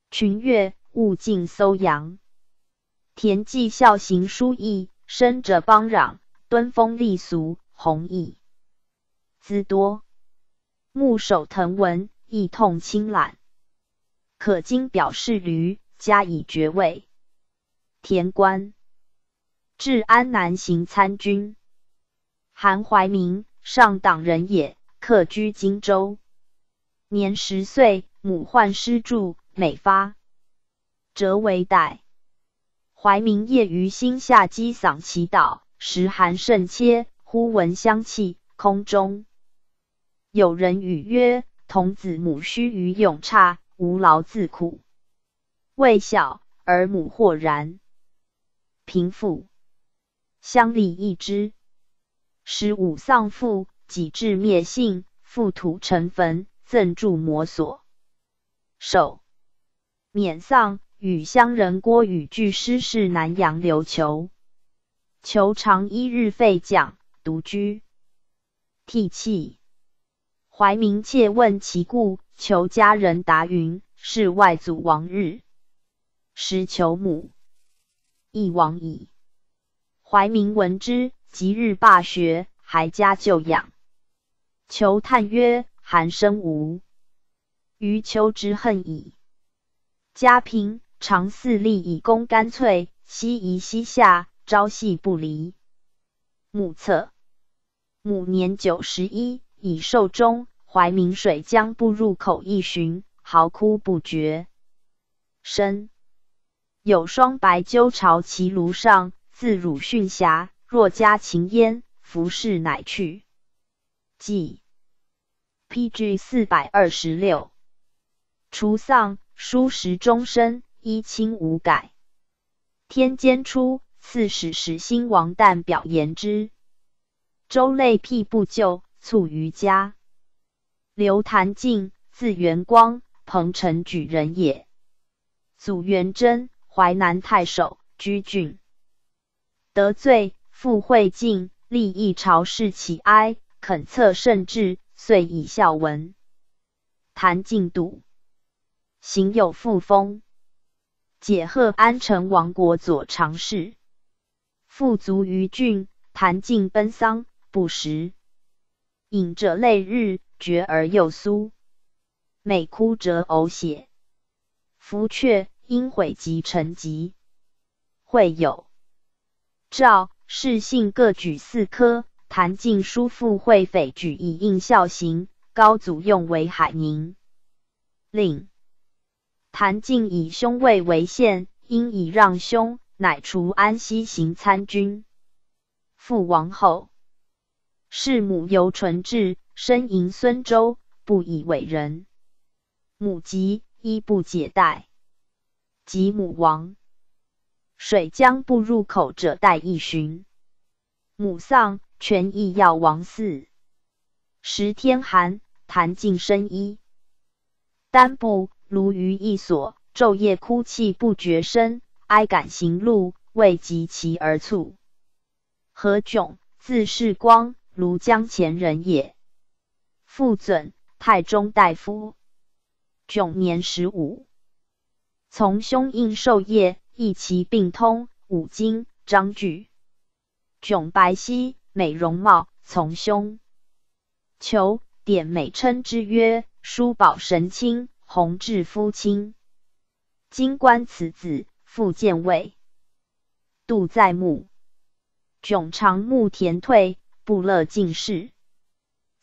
群乐，勿尽搜扬。田忌孝行书义，生者邦壤，敦风立俗，弘毅资多。木首藤文，意痛清览。可今表示驴，加以爵位。田官至安南行参军。韩怀民。上党人也，客居荆州。年十岁，母患失助，每发折为带。怀民夜于心下积嗓祈祷，时寒甚切，忽闻香气，空中有人语曰：“童子母须于永差，无劳自苦。”未晓，而母豁然。平复，乡里一之。十五丧父，己至灭姓，覆土成坟，赠筑摩所。守免丧。与乡人郭宇俱师事南阳琉球，求长一日废讲，独居涕泣。怀民切问其故，求家人答云：是外祖亡日，时求母亦亡矣。怀民闻之，即日罢学，还家就养。求叹曰：寒生无，余求之恨矣。家贫。常四立以功干脆，夕夷西下，朝夕不离。目测母年九十一，已寿终。怀明水将步入口一旬，嚎哭不绝。身有双白鸠巢其庐上，自汝训侠。若加秦焉，服侍乃去。记 P.G. 四百二十六。除丧，书时终身。一清无改。天监初，刺史始兴王旦表言之。周类辟不救，卒于家。刘谭敬，字元光，彭城举人也。祖元贞，淮南太守，居郡。得罪，复会晋，立议朝事起哀，恳策圣志，遂以孝文。谭敬笃，行有复风。解贺安城王国左常侍，富足于郡。谭敬奔丧，不食。饮者泪日，绝而又苏。每哭则呕血。夫却因悔及成疾。会有诏，世信各举四科。谭敬叔父会匪举以应孝行。高祖用为海宁令。谭敬以兄位为限，因以让兄，乃除安西行参军。父王后，弑母尤纯志，生迎孙周，不以为人。母疾，衣不解带。及母亡，水将不入口者，待一旬。母丧，全亦要王嗣。时天寒，谭敬生衣，丹布。如于一所，昼夜哭泣不绝声，哀感行路，未及其而卒。何炅，字世光，庐江前人也。父准，太中大夫。炯年十五，从兄应授业，一其并通，五经章句。迥白皙，美容貌，从兄求典美称之曰叔宝神清。弘治夫亲，今观此子，复见位，度在目。迥长慕田退，不乐进士。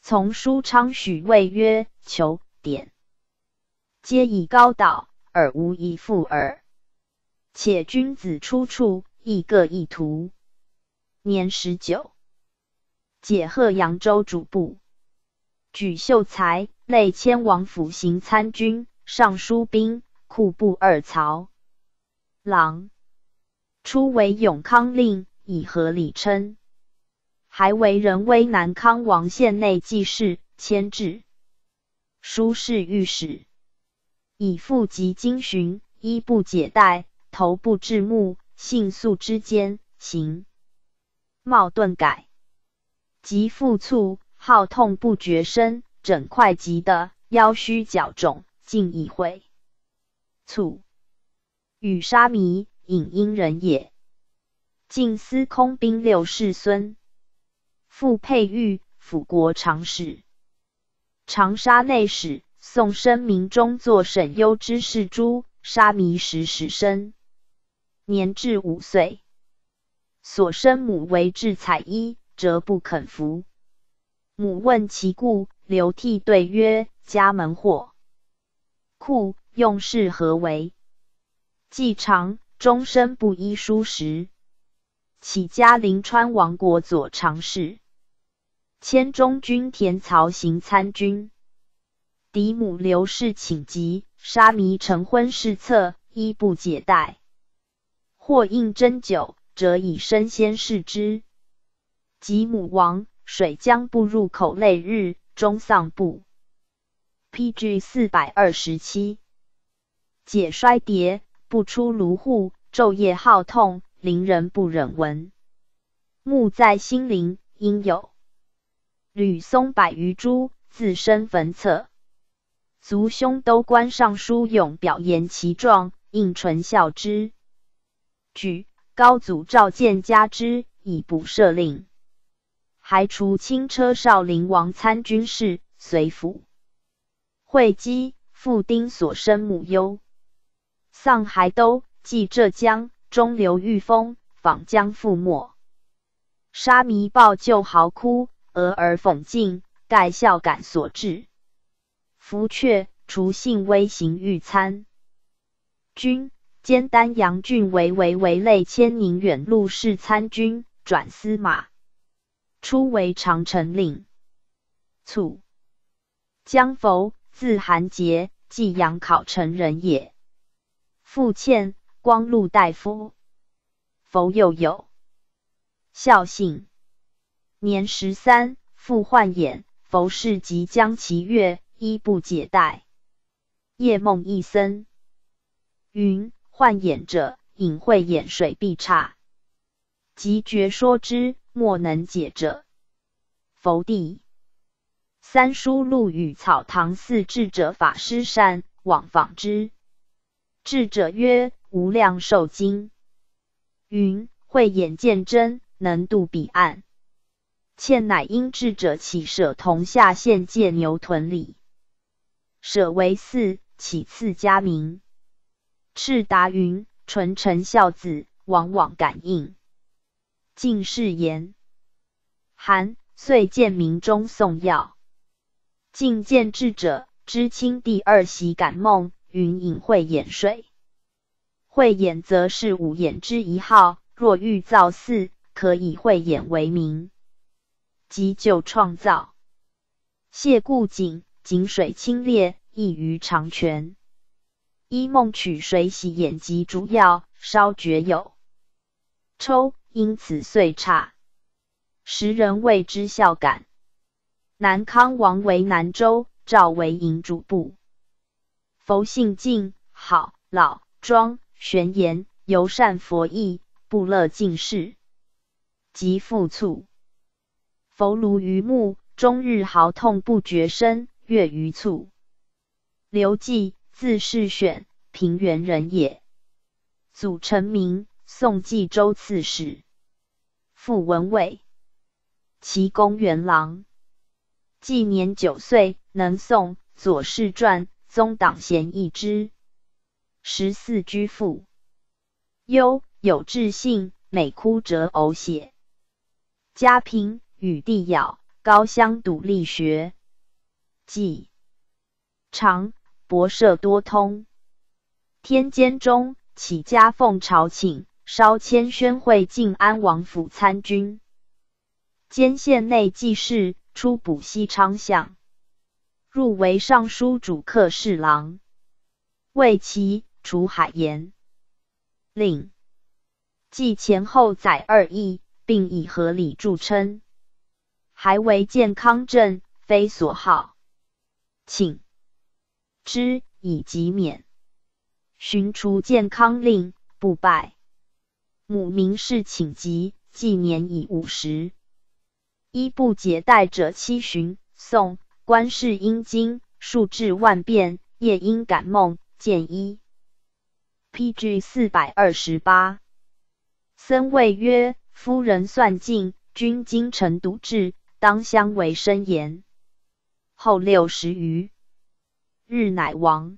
从书昌许谓曰：“求典，皆以高导，而无一复耳。且君子出处，亦各一图。”年十九，解贺扬州主簿，举秀才。累迁王府行参军、尚书兵、库部二曹郎，初为永康令，以和礼称。还为仁威南康王县内记事，迁至书侍御史，以父及经巡，衣不解带，头部至目，性素之间，行貌顿改，及腹促，好痛不绝身。整块疾的腰虚脚肿，尽已会。卒，与沙弥，隐因人也。晋司空兵六世孙，父佩玉，辅国常使，长沙内史。宋申明中作沈攸之事诸沙弥时始生，年至五岁，所生母为制彩衣，折不肯服。母问其故。流涕对曰：“家门祸，库用事何为？既长，终身不依书时。起家临川王国左常侍，迁中军田曹行参军。嫡母刘氏请疾，沙弥成婚事策，衣不解带。或应针灸，则以身先试之。及母亡，水将不入口，泪日终丧不。P.G. 四百二十七。解衰迭，不出庐户，昼夜好痛。邻人不忍闻，目在心灵，应有吕松百余株，自身坟侧。族兄都官尚书勇表言其状，应纯孝之。举高祖召见加之，以补赦令。还除轻车少陵王参军事，随府。会稽复丁所生母忧，丧还都，继浙江。中流御风，访将覆没。沙弥报旧嚎哭，俄而讽敬，盖孝感所致。夫阙除信微行御参军，兼丹阳郡为为为累迁宁远路士参军，转司马，初为长城令。卒。江否，字韩杰，济阳考城人也。父欠。光禄大夫，否又有孝信。年十三，父患眼，否氏即将其月，衣不解带。夜梦一僧，云幻眼者，隐晦眼水必差，即觉说之，莫能解者。佛弟三书录与草堂寺智者法师善往访之，智者曰。无量寿经云：慧眼见真，能渡彼岸。欠乃因智者起舍同下县界牛屯里，舍为寺，起次家名。赤达云：纯诚孝子，往往感应。进士言：韩遂见明中送要。进见智者，知亲第二喜感梦，云隐慧眼水。慧眼则是五眼之一号，若欲造寺，可以慧眼为名，即就创造。谢故井，井水清冽，异于常泉。依梦取水洗眼及主要，稍觉有抽，因此遂差。时人谓之孝感。南康王为南州，赵为营主部。佛性静，好老庄。玄言尤善佛意，不乐进士，即复卒。佛炉于目，终日嚎痛不绝声，月于卒。刘季，字世选，平原人也。祖成明，宋冀州刺史，父文伟，其公元郎。纪年九岁，能诵《左氏传》，宗党贤一之。十四居父，忧有志性，每哭则呕血。家贫，与弟咬，高香独立学。季常博涉多通。天监中起家奉朝请，稍迁宣会晋安王府参军，兼县内记事，出补西昌相，入为尚书主客侍郎，为其。除海盐令，即前后载二义，并以合理著称。还为健康镇，非所好，请之以及免。寻除健康令，不拜。母名氏请疾，纪年已五十。衣不解带者七旬。宋观世音经，数至万变。夜因感梦，见医。P.G. 四百二十八，僧谓曰：“夫人算尽，君今臣独至，当相为申言。”后六十余日，乃亡。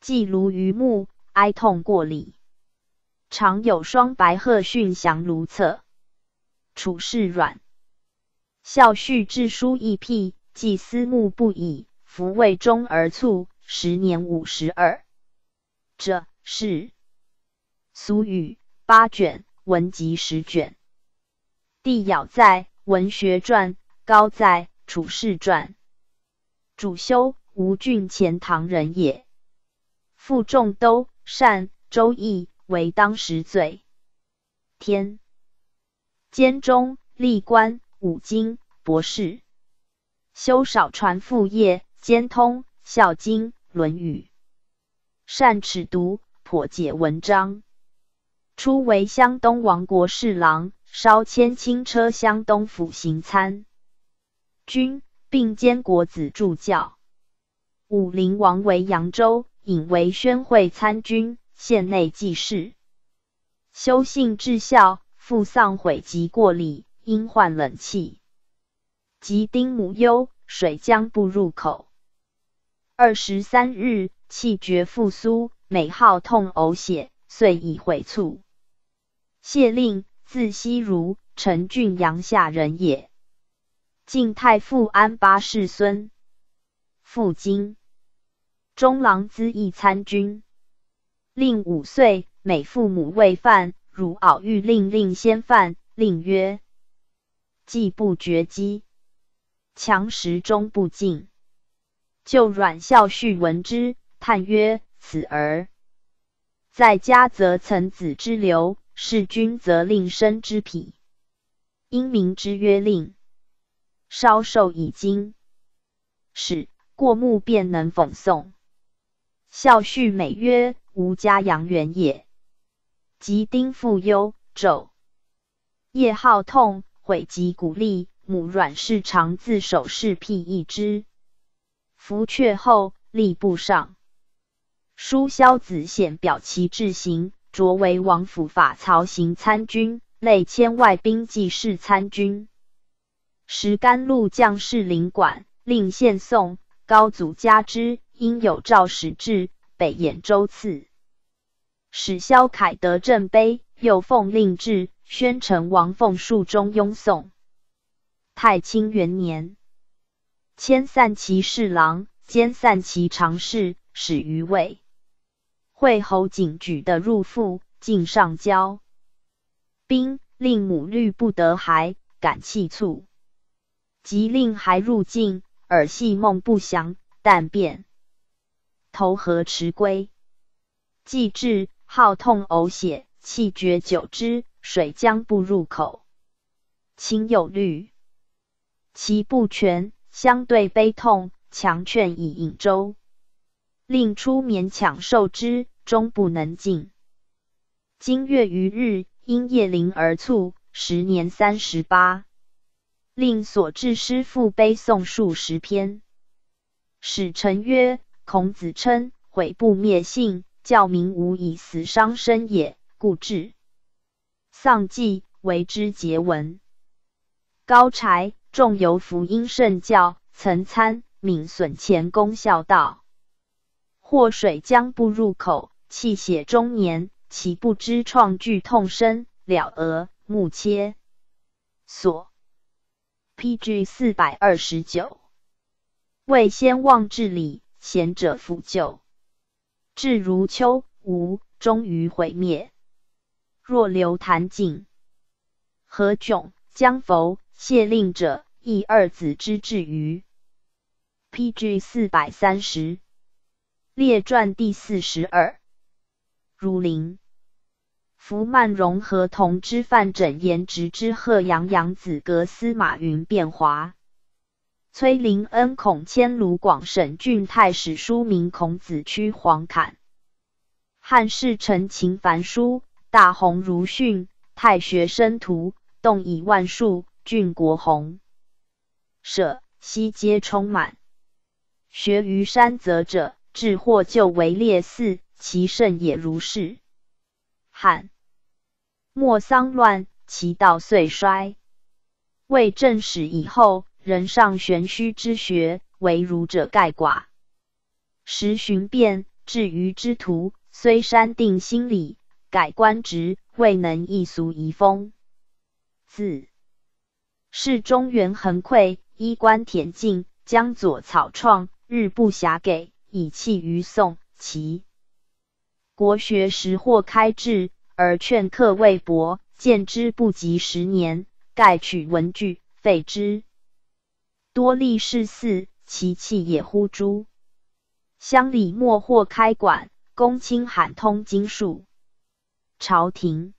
祭庐于墓，哀痛过礼。常有双白鹤驯翔如侧，处事软。孝绪致书一辟，祭思慕不已，夫为终而卒，时年五十二。这是俗语八卷，文集十卷。帝尧在《文学传》，高在《处世传》。主修吴郡钱塘人也，父仲都善周易，为当时最天监中历官五经博士，修少传父业，兼通《孝经》《论语》，善尺牍，颇解文章。初为湘东王国侍郎，稍迁轻车湘东府行参军。并兼国子助教。武陵王为扬州，引为宣惠参军，县内记事。修信至孝，父丧悔及过礼，因患冷气。及丁母忧，水将不入口。二十三日，气绝复苏，每号痛呕血，遂以悔卒。谢令，字希如，陈郡阳夏人也。晋太傅安八世孙，赴京，中郎资议参军。令五岁，每父母喂饭，如敖欲令令先饭，令曰：“既不绝饥，强食终不进。”就阮孝绪闻之，叹曰：“此儿在家则曾子之流，事君则令生之癖。因明之曰令。”稍受以经，使过目便能讽诵。孝绪美曰：“吾家阳元也。”及丁父忧昼夜好痛，悔及骨力。母阮氏常自手侍辟一之。服阙后，吏部上书萧子显表其志行，擢为王府法曹行参军，累迁外兵记事参军。时甘露将士领馆，令献送高祖加之，因有诏使至，北兖州刺史萧凯得镇碑，又奉令至，宣城王凤树中拥送。太清元年，迁散骑侍郎，兼散骑常侍，使于魏。惠侯景举的入父，进上交兵，令母律不得还，感气促。即令还入境，耳系梦不详，但便投河迟归。既至，号痛呕血，气绝久之，水将不入口。亲有虑，其不全，相对悲痛，强劝以饮粥，令出勉强受之，终不能尽。今月余日，因夜临而卒，时年三十八。令所制诗赋碑颂数十篇。使臣曰：“孔子称悔不灭信，教民无以死伤身也，故至丧祭为之节文。”高柴仲由福音圣教，曾参敏损前功效道：“祸水将不入口，气血中年，其不知创剧痛身了额目切所。” P.G. 四百二十九，为先望治理，贤者辅救，至如秋无，终于毁灭。若流潭井，何迥将否？谢令者，亦二子之至于。P.G. 四百三十，列传第四十二，如林。福曼荣和同之范缜言直之贺阳阳子格司马云变华，崔林恩孔迁鲁广沈郡太史书名孔子屈黄侃，汉士陈秦凡书大鸿儒训太学生徒动以万数郡国鸿舍西皆充满，学于山泽者至或就为列寺，其盛也如是。汉。莫丧乱，其道遂衰。魏正史以后，人上玄虚之学，为儒者盖寡。时寻变，至于之徒，虽删定心理，改官职，未能易俗移风。自是中原横溃，衣冠恬静，江左草创，日不暇给，以弃于宋。其国学时或开智，而劝客未博，见之不及十年，盖取文具废之。多立事寺，其器也乎诸乡里莫或开馆，公卿罕通经术。朝廷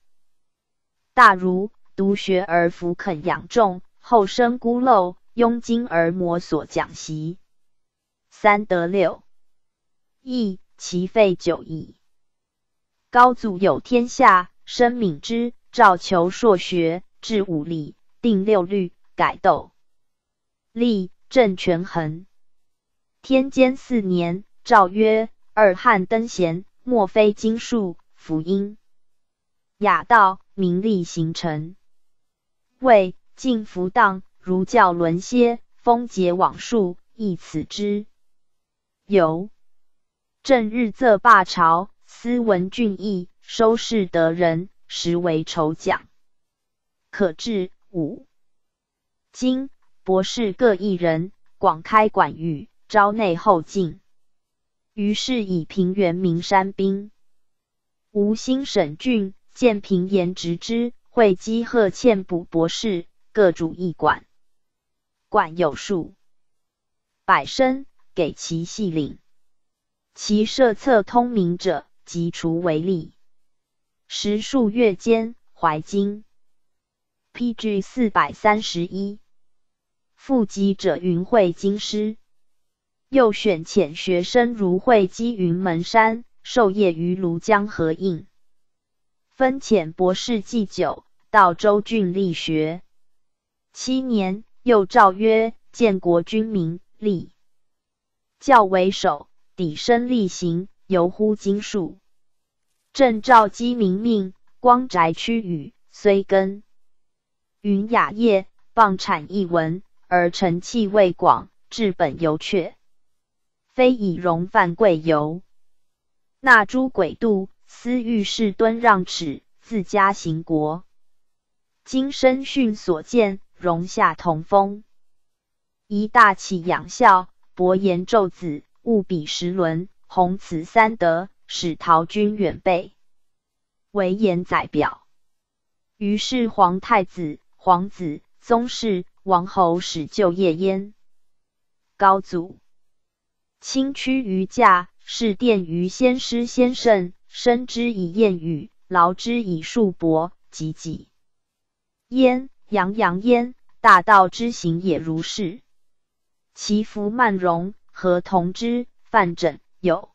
大儒独学而弗肯养众，后生孤陋，庸经而摩所讲习。三得六义，其废久矣。高祖有天下，生敏之，召求硕学，治五礼，定六律，改斗立，正权衡。天监四年，诏曰：二汉登贤，莫非经术，福音。雅道名利形成，为晋服当儒教沦歇，风节往数，亦此之由。正日则罢朝，斯文俊逸，收视得人，实为筹奖。可至五经博士各一人，广开馆宇，招内后进。于是以平原名山兵，吴兴沈郡。建平言直之，会稽贺倩补博士，各主一馆，馆有数百身，给其细领。其设策通明者，及除为例。时数月间，怀经 P.G. 四百三十一。复籍者云会经师，又选遣学生如会稽云门山，授业于庐江河应。分遣博士祭酒到州郡立学七年，又诏曰：建国君民，立教为首，底身力行，游乎经术。正诏基民命，光宅区宇，虽根云雅业，傍产一文，而成器未广，治本犹确，非以荣犯贵尤。纳诸鬼度。司御史敦让齿，自家行国。今生训所见，容下同风。宜大启养孝，博言胄子，务比十伦，弘慈三德，使陶君远备，为言载表。于是皇太子、皇子、宗室、王侯始就业焉。高祖亲屈于驾，是殿于先师先圣。生之以言语，劳之以数帛，及己焉，洋洋焉。大道之行也如是。其服慢容，何同之？范缜有。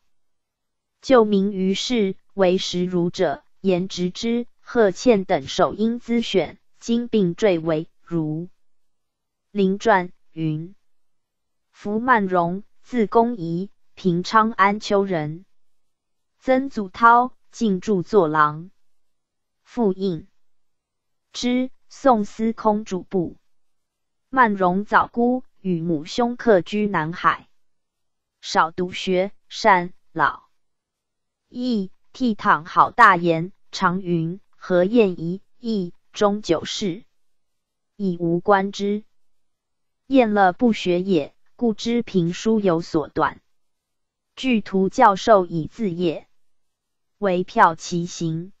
救名于世，为实儒者，颜直之、贺倩等首因资选，今并缀为儒。林传云：福曼荣，字公仪，平昌安丘人。曾祖涛进驻作郎，复印。之宋司空主簿。曼荣早孤，与母兄客居南海，少读学，善老义，倜傥好大言，常云何晏仪亦终九世，已无观之。晏乐不学也，故知评书有所短。据图教授以自业。为票骑行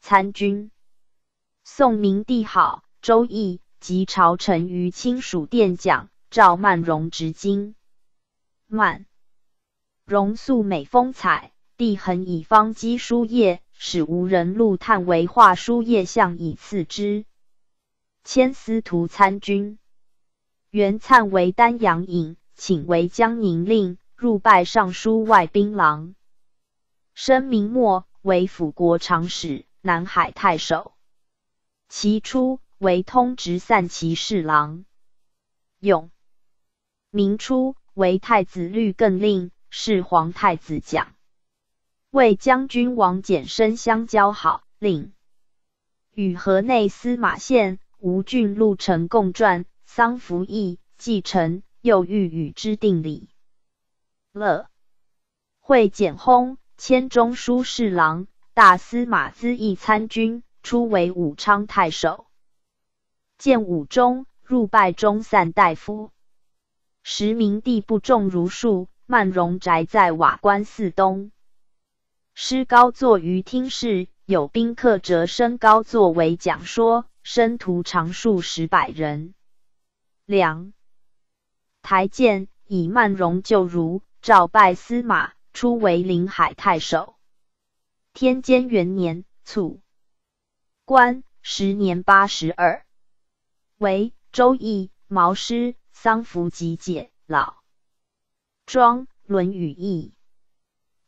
参军。宋明帝好，周易及朝臣于亲属殿讲，赵曼荣执经。曼荣素美风采，帝恒以方积书业，使无人录探为画书业相以赐之。迁司徒参军。元灿为丹阳尹，请为江宁令，入拜尚书外兵郎。生明末为辅国长史、南海太守，其初为通直散骑侍郎。永明初为太子律更令，是皇太子讲。为将军王简生相交好，令与河内司马县吴郡陆成共撰丧服役，继承，又欲与之定礼。乐会简薨。迁中书侍郎、大司马资议参军，初为武昌太守。建武中，入拜中散大夫。时明帝不重儒术，曼荣宅在瓦官寺东。师高坐于厅室，有宾客折身高作为讲说，生徒常数十百人。两台谏以曼荣就儒，诏拜司马，初为临海太守。天监元年卒，官时年八十二，为周易、毛诗、丧服集解、老庄、论语译。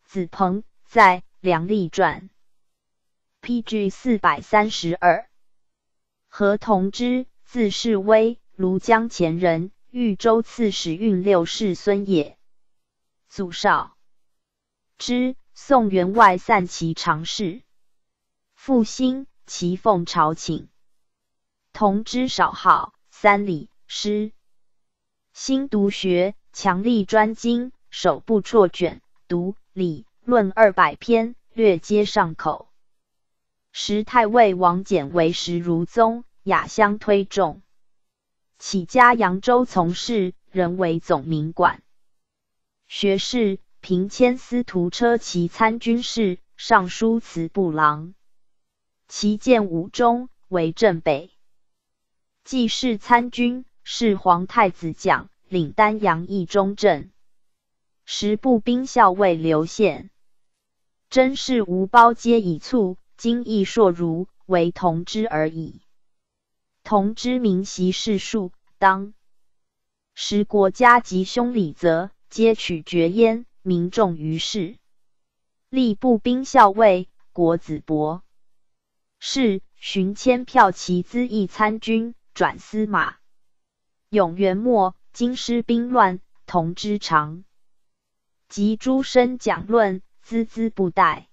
子彭在《梁立传》，P.G. 四百三十二。何同之，字士微，庐江前人，豫州刺史运六世孙也。祖少之。宋员外散骑常侍，复兴其奉朝请，同知少好，三礼师。新读学，强力专精，手不辍卷，读理论二百篇，略皆上口。时太尉王翦为时如宗，雅相推重。起家扬州从事，仍为总民馆学士。平迁司徒车骑参军事，尚书祠部郎，其建武中，为镇北记事参军，是皇太子奖，领丹阳义中正。时步兵校尉刘宪，真是无包皆以卒，今亦硕如为同之而已。同之名习世数，当时国家吉凶礼则，皆取决焉。民众于是，吏部兵校尉国子伯，是寻千票骑资议参军，转司马。永元末，京师兵乱，同之长，及诸生讲论，孜孜不怠。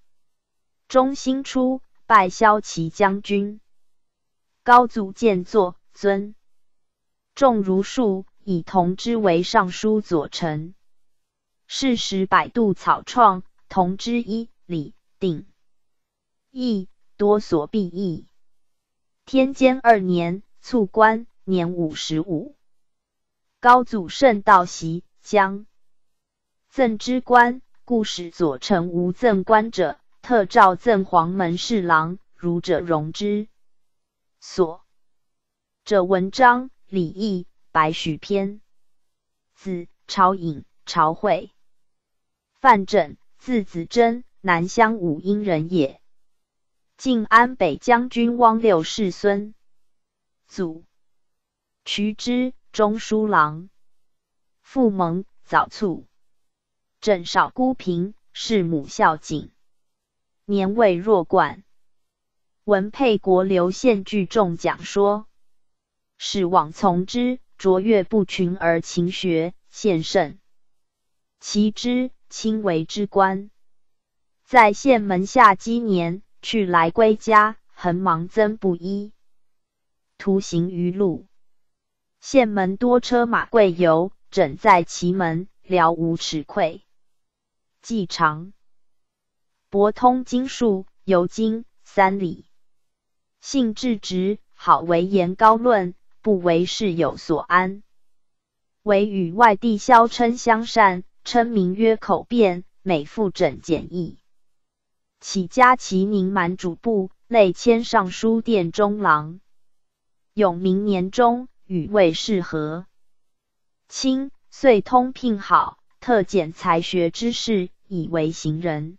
中兴初，拜骁骑将军，高祖见作尊，重儒术，以同之为尚书左丞。是时百度草创，同之一李定义多所必异。天监二年，卒官，年五十五。高祖圣道袭将赠之官，故使左丞无赠官者，特诏赠黄门侍郎，儒者容之。所者文章、礼义、白许篇。子朝隐、朝会。范缜，字子珍，南乡武英人也。晋安北将军汪六世孙。祖渠之，中书郎。父蒙，早卒。枕少孤贫，事母孝敬，年未弱冠。文沛国刘献聚众讲说，使往从之，卓越不群而勤学，献圣。其之。亲为之官，在县门下积年，去来归家，恒忙增不一。徒行于路，县门多车马贵游，枕在其门，了无耻愧。季长，博通经术，游经三里。性质直，好为言高论，不为事有所安。唯与外地消称相善。称名曰口辩，每复诊简易。起家齐宁满主簿，内迁尚书殿中郎。永明年中，与魏氏和亲，遂通聘好，特简才学之士，以为行人。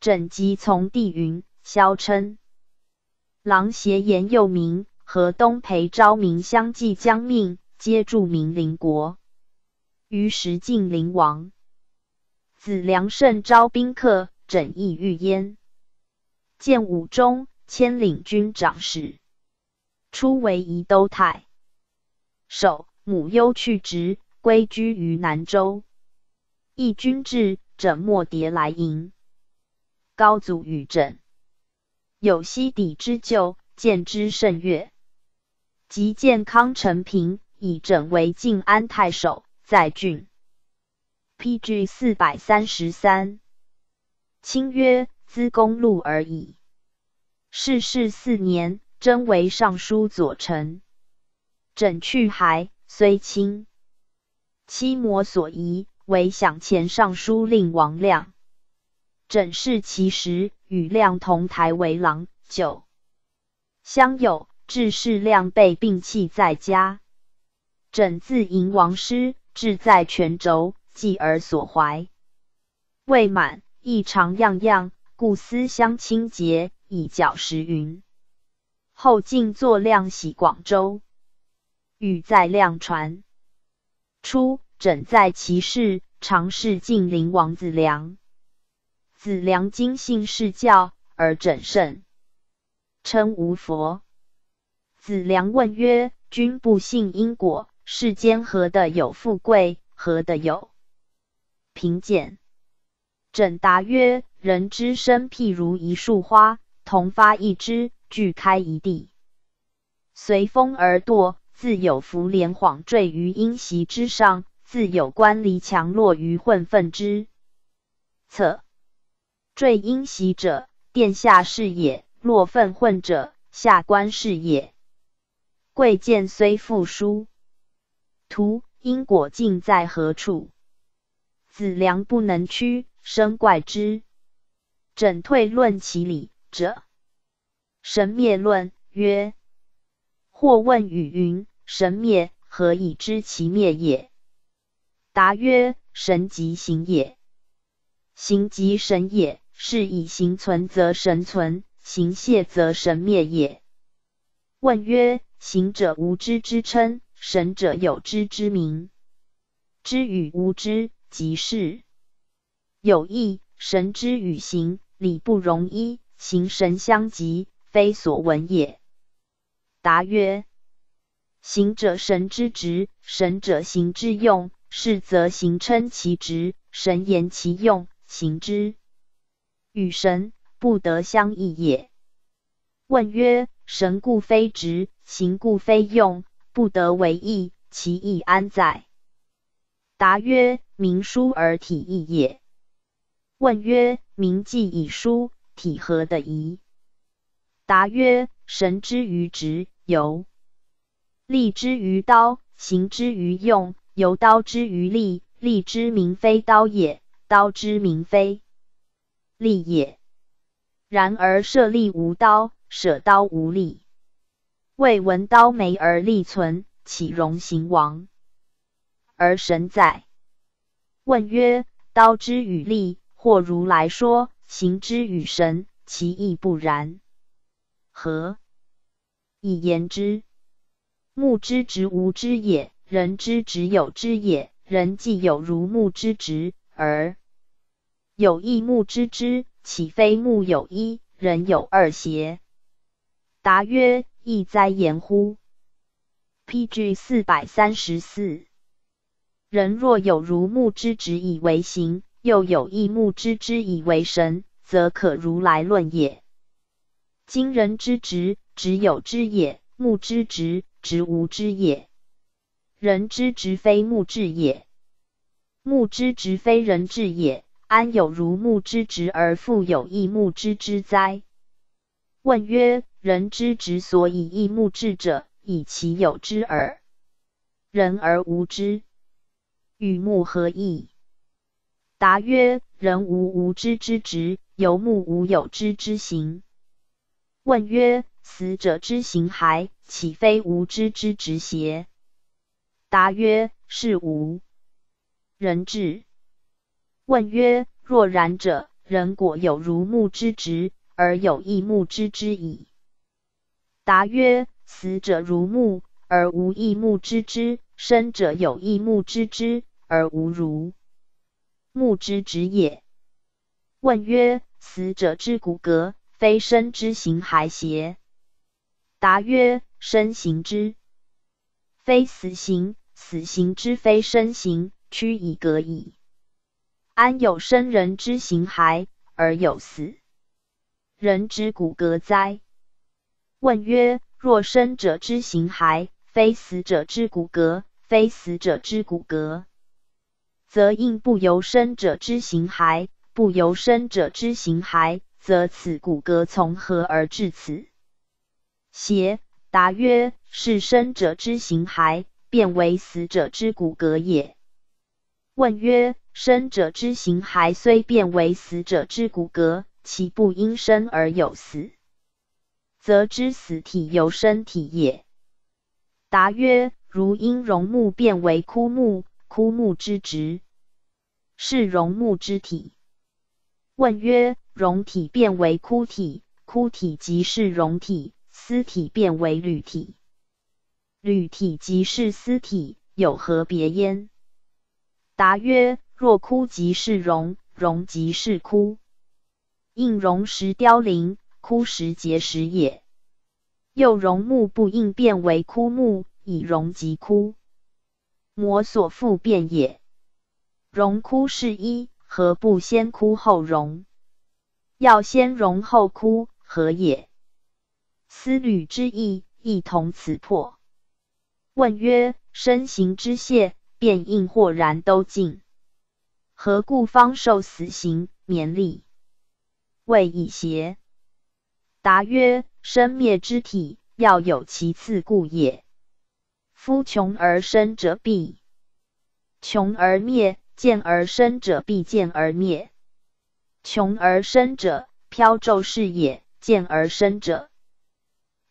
枕即从帝云，萧称郎协言又名，河东裴昭明相继将命，皆著名邻国。于时晋灵王子良胜招宾客，整意御焉。建武中迁领军长史，初为宜都太守。母忧去职，归居于南州。义军至，枕莫迭来迎。高祖与朕有西底之旧，见之甚悦。即建康成平，以枕为晋安太守。在郡，P.G. 四百三十三。清曰：资公路而已。逝世四年，征为尚书左丞。枕去还，虽亲七摩所疑，为享前尚书令王亮。诊视其时，与亮同台为郎。九相有致士亮被病弃在家，枕自迎王师，志在泉州，继而所怀。未满，异常样样，故思乡清洁，以教时云。后进作亮喜广州，语在量传。初，枕在其室，常侍晋陵王子良。子良今信是教，而枕圣，称无佛。子良问曰：“君不信因果，世间何的有富贵，何的有贫贱？”枕答曰：“人之生譬如一束花，同发一枝，俱开一地，随风而堕，自有浮莲晃坠于阴席之上，自有关离墙落于混粪之侧。”坠阴袭者，殿下是也；落粪混者，下官是也。贵贱虽复殊，图因果尽在何处？子良不能屈，生怪之。枕退论其理者，神灭论曰：或问与云：神灭，何以知其灭也？答曰：神即行也，行即神也。是以行存则神存，行谢则神灭也。问曰：行者无知之称，神者有知之名。知与无知，即是有异。神之与行，理不容一，行神相即，非所闻也。答曰：行者神之职，神者行之用。是则行称其职，神言其用，行之。与神不得相异也。问曰：神故非直，行故非用，不得为义，其义安在？答曰：明书而体义也。问曰：明既以书，体何的宜？答曰：神之于直，由利之于刀，行之于用，由刀之于利，利之名非刀也，刀之名非。利也。然而舍利无刀，舍刀无利。未闻刀没而利存，岂容行亡？而神在。问曰：刀之与利，或如来说；行之与神，其义不然。何以言之？木之直无之也，人之直有之也。人既有如木之直，而有一木之之，岂非木有一，人有二邪？答曰：亦哉言乎！P.G. 四百三十四。人若有如木之直以为形，又有一木之之以为神，则可如来论也。今人之直，直有之也；木之直，直无之也。人之直非木之也，木之直非人之也。安有如木之直而复有异木之之哉？问曰：人之直所以异木之者，以其有之耳。人而无之，与木何异？答曰：人无无知之直，有木无有之之行。问曰：死者之行骸，岂非无知之直邪？答曰：是无。人智。问曰：若然者，人果有如木之直，而有异木之之矣。答曰：死者如木，而无异木之之；生者有异木之之，而无如木之直也。问曰：死者之骨骼，非生之形骸邪？答曰：生形之，非死形；死形之，非生形，屈以格矣。安有生人之形骸，而有死人之骨骼哉？问曰：若生者之形骸，非死者之骨骼，非死者之骨骼，则应不由生者之形骸；不由生者之形骸，则此骨骼从何而至此？邪？答曰：是生者之形骸，变为死者之骨骼也。问曰：生者之形骸虽变为死者之骨骼，其不因生而有死，则知死体由生体也。答曰：如因荣木变为枯木，枯木之直，是荣木之体。问曰：荣体变为枯体，枯体即是荣体；丝体变为履体，履体即是丝体，有何别焉？答曰：若枯即是荣，荣即是枯。应荣时凋零，枯时结实也。又荣木不应变为枯木，以荣即枯，魔所复变也。荣枯是一，何不先枯后荣？要先荣后枯，何也？思虑之意，亦同此破。问曰：身形之谢。便应或然都尽，何故方受死刑免利？谓以邪？答曰：生灭之体，要有其次故也。夫穷而生者必穷而灭，见而生者必见而灭。穷而生者，飘骤是也；见而生者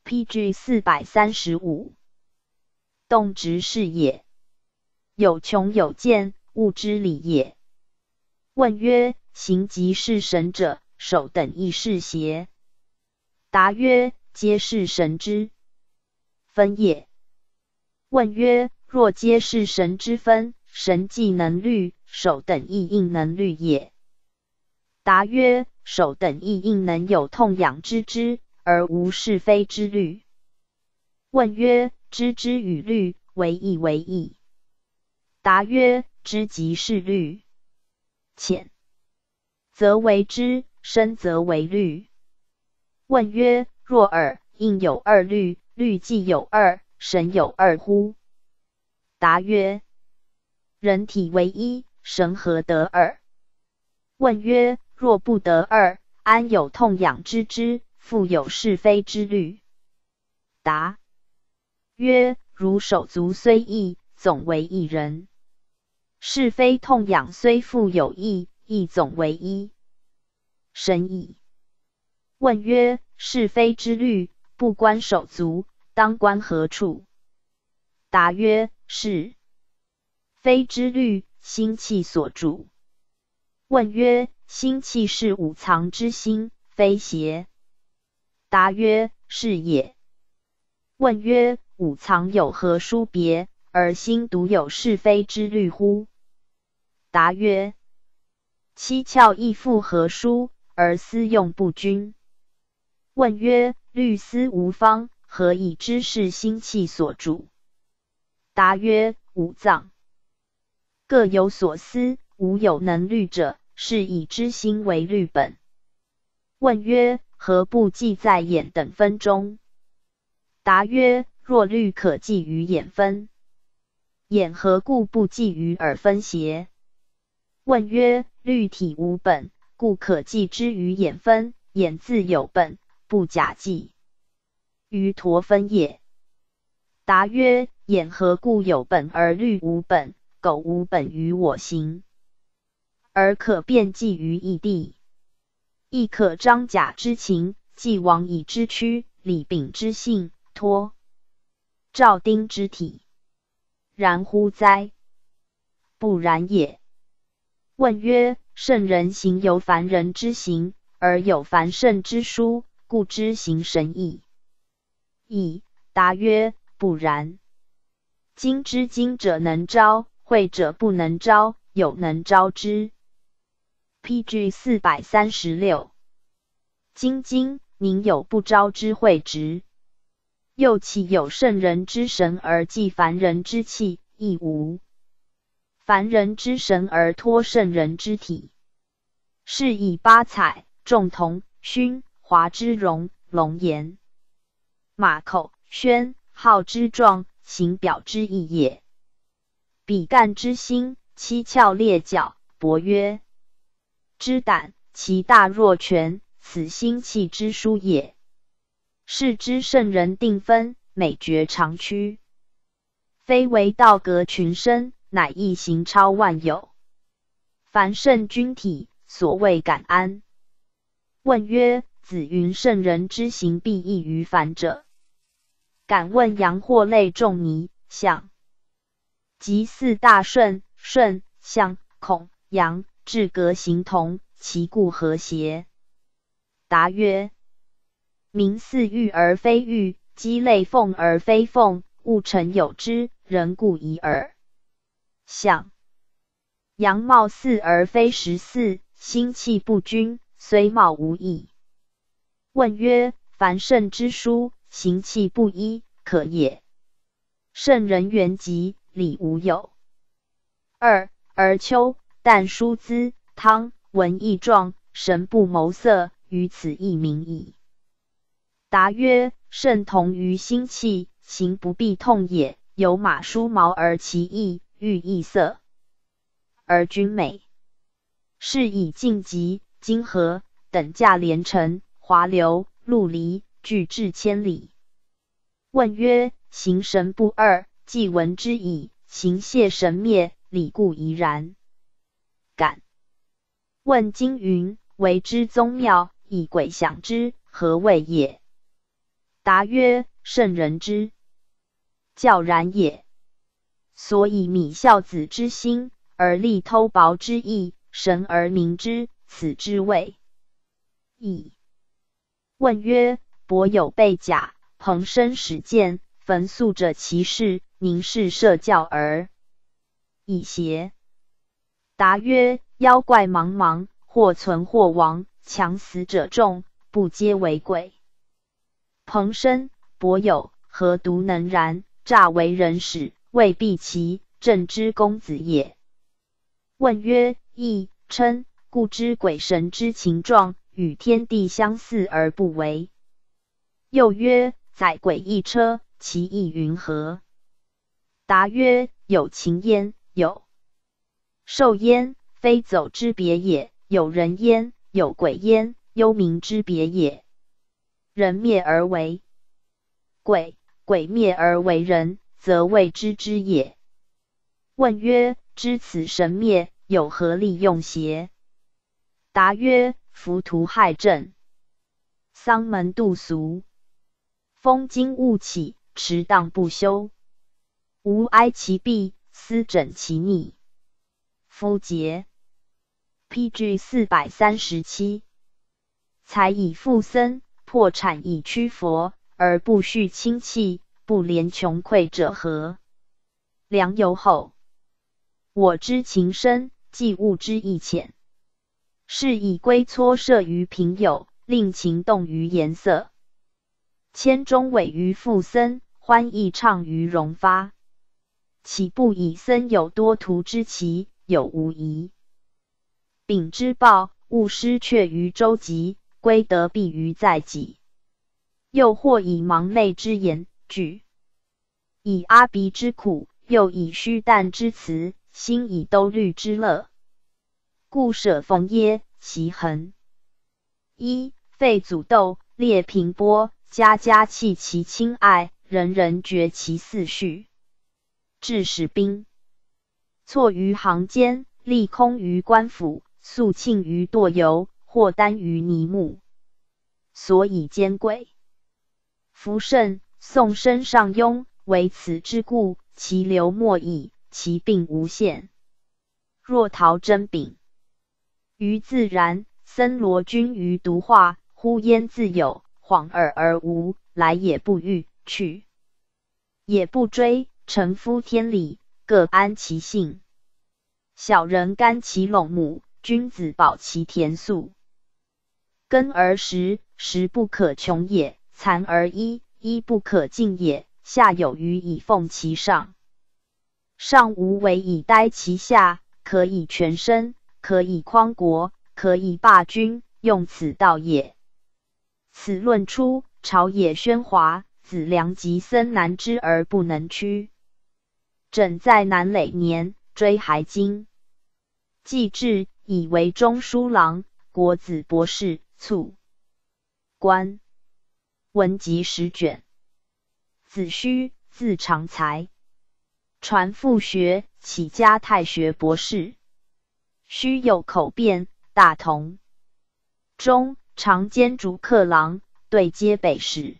，P.G. 四百三十五，动直是也。有穷有见，物之理也。问曰：行即是神者，手等亦是邪？答曰：皆是神之分也。问曰：若皆是神之分，神既能虑，手等亦应能虑也？答曰：手等亦应能有痛痒之知，而无是非之虑。问曰：知之与虑，为异为异？答曰：知即是虑，浅则为知，深则为虑。问曰：若尔，应有二虑，虑既有二，神有二乎？答曰：人体为一，神何得二？问曰：若不得二，安有痛痒之知，复有是非之虑？答曰：如手足虽异，总为一人。是非痛痒虽复有异，亦总为一神意。问曰：是非之虑，不关手足，当关何处？答曰：是非之虑，心气所主。问曰：心气是五藏之心，非邪？答曰：是也。问曰：五藏有何殊别？而心独有是非之虑乎？答曰：七窍亦复何殊，而思用不均？问曰：虑思无方，何以知是心气所主？答曰：五脏各有所思，无有能虑者，是以知心为虑本。问曰：何不记在眼等分中？答曰：若虑可记于眼分。眼何故不记于耳分邪？问曰：虑体无本，故可记之于眼分；眼自有本，不假记于陀分也。答曰：眼何故有本而虑无本？苟无本于我行，而可辨记于异地，亦可张甲之情，既往以之躯，李丙之性，托赵丁之体。然乎哉？不然也。问曰：圣人行有凡人之行，而有凡圣之殊，故知行神异。矣。答曰：不然。今之今者能招，会者不能招，有能招之。P.G. 四百三十六。今今宁有不招之会直？又岂有圣人之神而祭凡人之气？亦无凡人之神而托圣人之体。是以八彩、众同、勋、华之容、龙颜、马口、宣、号之状，形表之意也。比干之心，七窍裂角，伯曰：之胆，其大若拳，此心气之殊也。是之圣人定分，美绝长驱，非为道格群生，乃一行超万有。凡圣君体，所谓感安。问曰：子云圣人之行必异于凡者。敢问阳或类众尼相，即四大顺顺相孔阳至格行同，其故何邪？答曰：名似玉而非玉，鸡类凤而非凤，物成有之，人故疑耳。相阳貌似而非十四，心气不均，虽貌无异。问曰：凡圣之书。行气不一，可也。圣人原籍，礼无有。二而秋旦疏滋汤文义状，神不谋色，于此亦名矣。答曰：圣同于心气，行不必痛也。有马梳毛而其意欲异色，而君美，是以晋级金河等价连城华流陆离。拒至千里，问曰：“行神不二，既闻之矣。行谢神灭，礼故宜然。”敢问金云：“为之宗庙，以鬼享之，何谓也？”答曰：“圣人之教然也。所以米孝子之心，而立偷薄之意，神而明之，此之谓矣。”问曰。伯有被甲，蓬生始见，焚素者其事，宁是设教而已邪？答曰：妖怪茫茫，或存或亡，强死者众，不皆为鬼。彭生、伯有何独能然？诈为人使，未必其正之公子也。问曰：亦称故知鬼神之情状，与天地相似而不为。又曰：载鬼一车，其意云何？答曰：有情焉，有兽焉，非走之别也；有人焉，有鬼焉，幽冥之别也。人灭而为鬼，鬼灭而为人，则未知之也。问曰：知此神灭，有何利用邪？答曰：浮屠害政，丧门度俗。风惊雾起，迟荡不休。吾哀其弊，思枕其逆。夫节。P.G. 四百三十七。才以复僧，破产以屈佛，而不恤亲戚，不怜穷匮者何？良由后。我知情深，既物之意浅，是以归撮射于平友，令情动于颜色。千中委于复僧，欢意畅于容发，岂不以僧有多徒之奇？有无疑？丙之报，勿失却于周集，归得必于在己。又或以盲昧之言举，以阿鼻之苦，又以虚诞之辞，心以兜虑之乐，故舍逢耶？其恒一废祖斗，列平波。家家弃其亲爱，人人绝其嗣序。致使兵错于行间，立空于官府，肃庆于堕游，或耽于泥木，所以奸贵。夫圣宋身上庸，为此之故，其流莫矣，其病无限。若陶真丙于自然，森罗君于独化，呼焉自有。恍尔而无，来也不欲，去也不追。臣夫天理，各安其性。小人甘其陇亩，君子保其田粟。耕而食，食不可穷也；蚕而衣，衣不可尽也。下有余以奉其上，上无为以待其下。可以全身，可以匡国，可以霸君，用此道也。此论出，朝野喧哗，子良及森难知而不能屈。枕在南累年，追还经，既至，以为中书郎、国子博士，卒。官文集十卷。子虚，字长才，传父学，起家太学博士。虚有口辩，大同中常兼逐客郎，对接北使。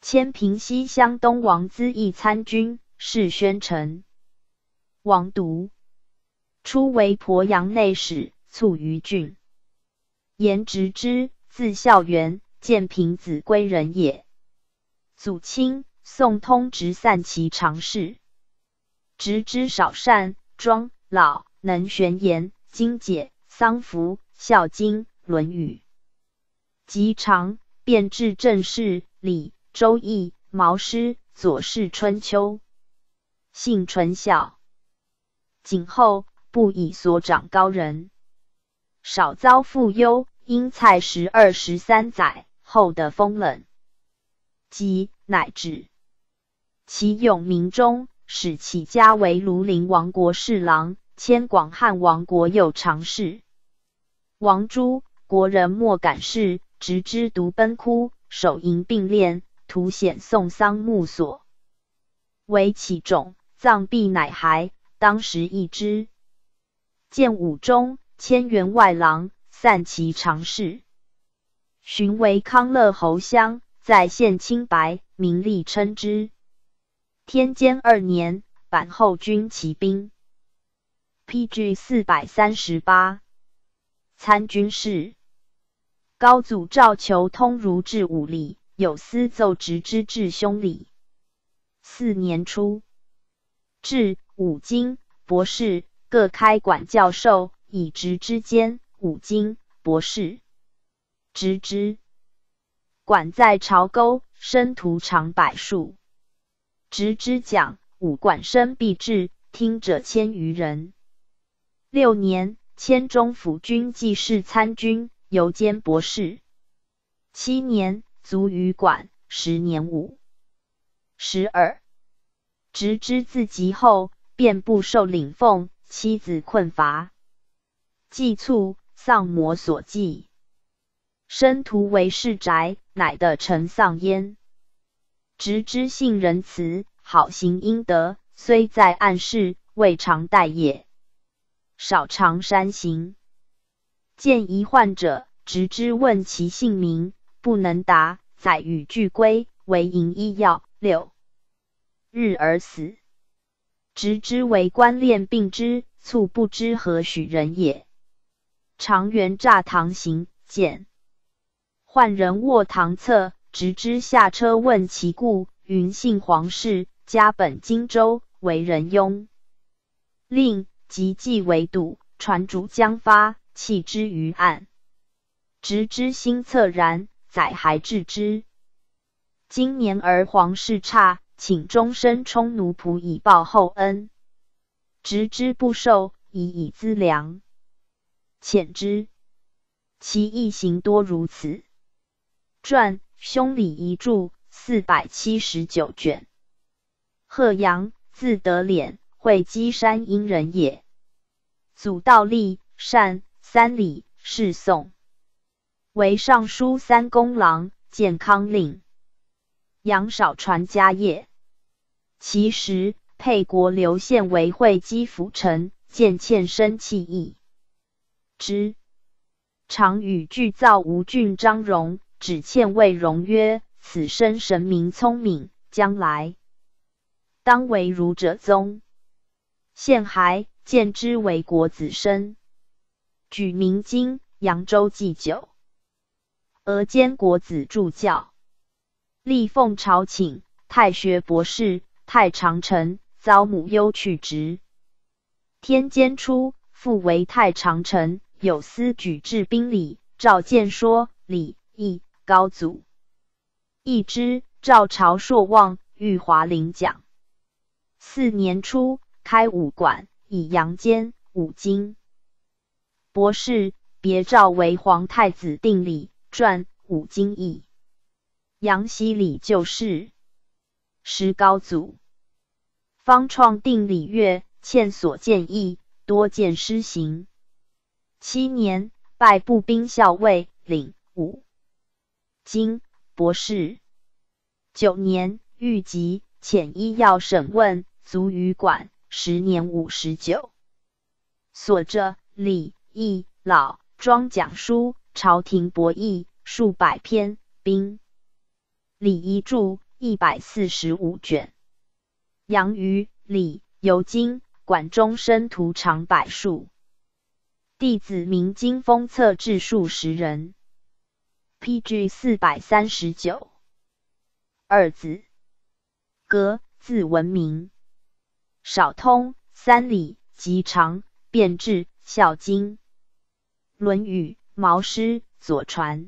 迁平西乡东王资议参军，是宣城王独。初为鄱阳内史，卒于郡。颜直之，字孝元，建平子归人也。祖亲，宋通直散骑常侍。直之少善，庄老，能玄言、经解、丧服、孝经、论语。及长，便治政事，礼。周易、毛诗、左氏春秋，性纯孝，景后不以所长高人，少遭父忧。因蔡十二十三载后的风冷，即乃至其永明中，使其家为庐陵王国侍郎，迁广汉王国右常侍。王朱国人莫敢视，直之独奔哭，手银并列。图显送丧墓所，为其种，藏毕乃骸。当时一之。建武中，千员外郎，散骑常侍。寻为康乐侯乡，在县清白，名利称之。天监二年，版后军骑兵。P.G. 四百三十八，参军事。高祖诏求通儒治武力。有司奏直之至兄礼。四年初，至五经博士各开馆教授，以直之间五经博士。直之馆在朝沟，生徒长百数。直之讲五馆生必至，听者千余人。六年，迁中府军记事参军，游兼博士。七年。卒于馆，十年五十二。直之自疾后，便不受领俸，妻子困乏，祭卒丧魔所祭，生徒为世宅，乃得成丧焉。直之性仁慈，好行阴德，虽在暗室，未尝待也。少常山行，见疑患者，直之问其姓名。不能答，载与俱归，为营医药。六日而死。直之为官练病之，卒不知何许人也。常元诈堂行见，患人卧堂侧，直之下车问其故，云姓黄氏，家本荆州，为人庸。令即即为堵，传主将发，弃之于案。直之心恻然。载还置之。今年而皇室差，请终身充奴仆以报厚恩。执之不受，以以资粮。遣之。其一行多如此。传兄礼遗著四百七十九卷。贺阳，字德敛，会稽山阴人也。祖道立善，三礼，是宋。为尚书三公郎、健康令，杨少传家业。其时沛国刘宪为会稽府丞，见欠生气意之，常与具造吴郡张荣，指欠魏荣曰：“此生神明聪明，将来当为儒者宗。”宪还见之为国子生，举明经扬州祭酒。而兼国子助教，立奉朝请，太学博士，太常丞，遭母忧去职。天监初，复为太常丞，有司举治兵礼。赵建说礼义高祖，一之赵朝朔望，御华陵奖。四年初，开武馆，以阳间五经博士，别诏为皇太子定礼。传五经义，杨希礼旧事，师高祖，方创定礼乐，欠所见义，多见施行。七年，拜步兵校尉，领五经博士。九年，御籍，遣医药审问，卒于馆，十年五十九。所着礼义老庄讲书，朝廷博弈数百篇，兵礼仪著一百四十五卷。杨于礼尤经管中生徒长百数，弟子明经封册至数十人。P.G. 四百三十九。二子，歌字文明，少通三礼，极长，变质，《孝经》《论语》《毛诗》《左传》，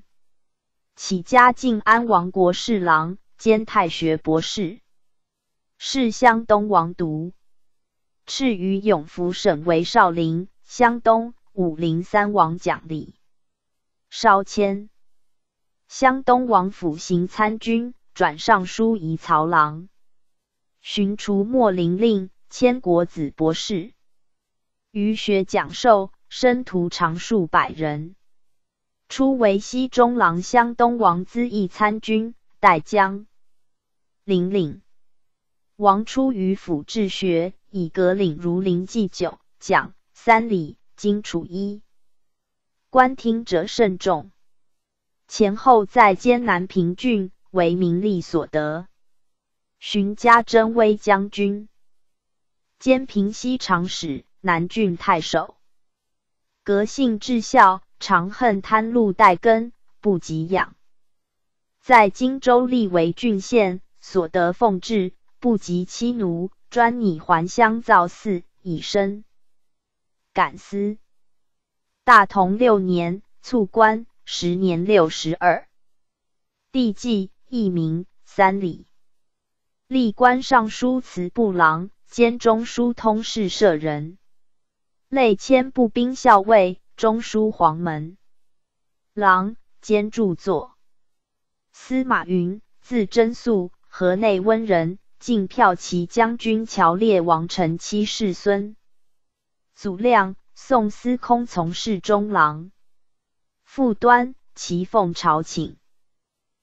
起家晋安王国侍郎兼太学博士，是湘东王独，赐于永福省为少陵，湘东武陵三王奖励，稍迁。湘东王府行参军，转尚书仪曹郎，寻除莫林令，迁国子博士，于学讲授，生徒常数百人。初为西中郎湘东王资议参军，代将领领。王出于府治学，以阁领如临祭酒，讲三礼，经处一，官听者甚众。前后在艰南平郡，为名利所得。寻家征威将军，兼平西长史、南郡太守。革性至孝，常恨贪禄待根，不及养。在荆州立为郡县，所得俸制不及妻奴，专拟还乡造寺，以身感思。大同六年，卒官。时年六十二，帝纪一名三礼，历官尚书祠部郎兼中书通事舍人，累迁步兵校尉、中书黄门郎兼著作。司马云，字真肃，河内温人，晋骠骑将军乔烈王臣妻世孙。祖亮，宋司空从事中郎。傅端，齐奉朝请。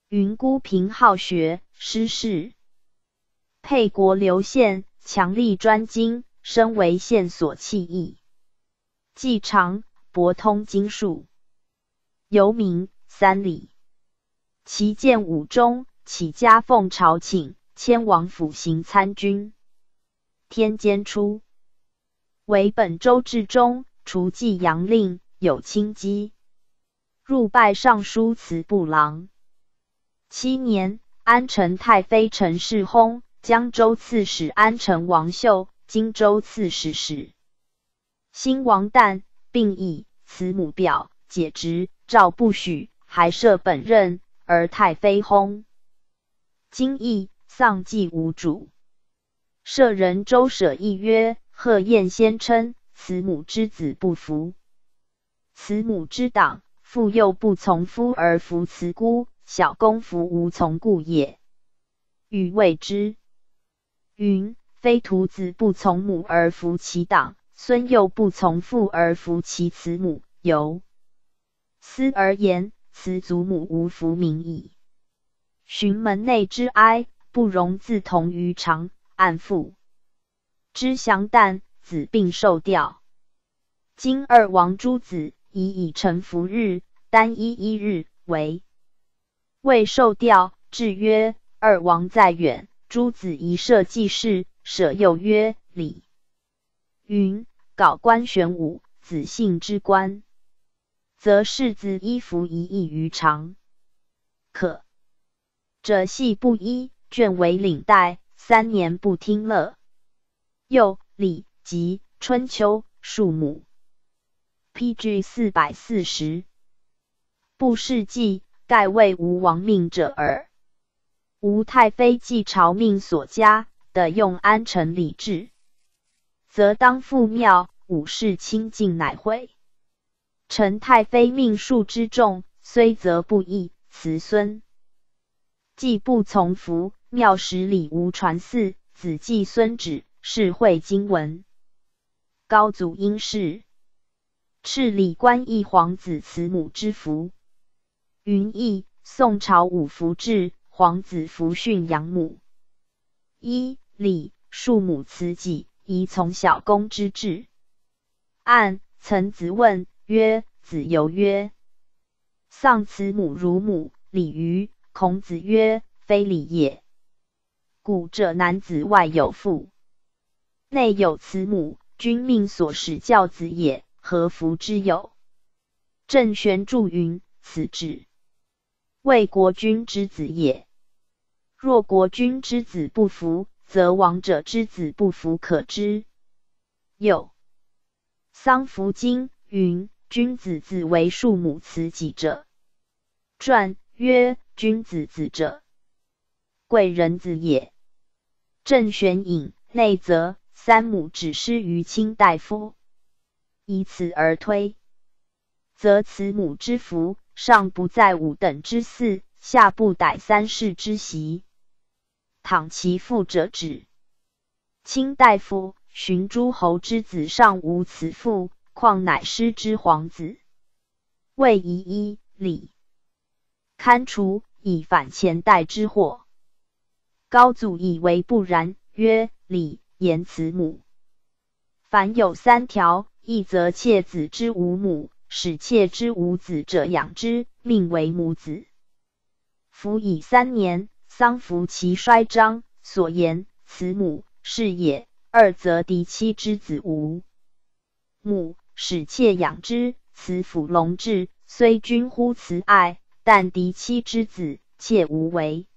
云孤平好学，诗事。沛国刘宪，强力专精，身为县所弃义。既长，博通经术，尤名三礼。其建武中，起家奉朝请，迁王府行参军。天监初，为本州治中，除济阳令，有清机。入拜尚书祠部郎。七年，安成太妃陈氏薨，江州刺史安成王秀，荆州刺史史兴王旦并以慈母表解职，诏不许，还设本任，而太妃薨。今亦丧祭无主，舍人周舍义曰：“贺宴先称慈母之子不服，慈母之党。”父幼不从夫而服慈姑，小公服无从故也。欲谓之云：非徒子不从母而服其党，孙幼不从父而服其慈母。由思而言，慈祖母无福名矣。寻门内之哀，不容自同于常。暗父之祥旦，子病受吊。今二王诸子。已以成服日，单一一日为未受调。至曰：二王在远，诸子宜设祭事。舍又曰：礼云稿官玄武，子姓之官，则世子衣服一异于常。可者系不衣，卷为领带，三年不听乐。又礼及春秋数目。P.G. 四百四十，布世纪，盖为吴王命者耳。吴太妃既朝命所加，得用安臣礼制，则当复庙，武士清净乃会。陈太妃命数之众，虽则不义，慈孙既不从服，庙使礼无传嗣，子继孙止，是会经文。高祖因事。敕礼官义皇子慈母之福。云义宋朝五福至，皇子福训养母。一礼庶母慈己，宜从小公之志。按曾子问曰：“子游曰：‘丧慈母如母，礼于？’孔子曰：‘非礼也。古者男子外有父，内有慈母，君命所使教子也，何服之有？’郑玄注云：‘此止为国君之子也。若国君之子不服，则王者之子不服可知。’有。”丧服经云：“君子子为庶母慈己者。”传曰：“君子子者，贵人子也。”郑玄引内则三母只失于卿大夫，以此而推，则慈母之福，上不在五等之四，下不逮三世之席。倘其父者止，卿大夫。寻诸侯之子尚无此父，况乃师之皇子？谓夷一礼，堪除以反前代之祸。高祖以为不然，曰：礼言慈母，凡有三条：一则妾子之无母，使妾之无子者养之，命为母子。夫以三年，丧服其衰张，所言慈母是也。二则嫡妻之子无母，使妾养之，慈抚龙志，虽君乎慈爱，但嫡妻之子妾无为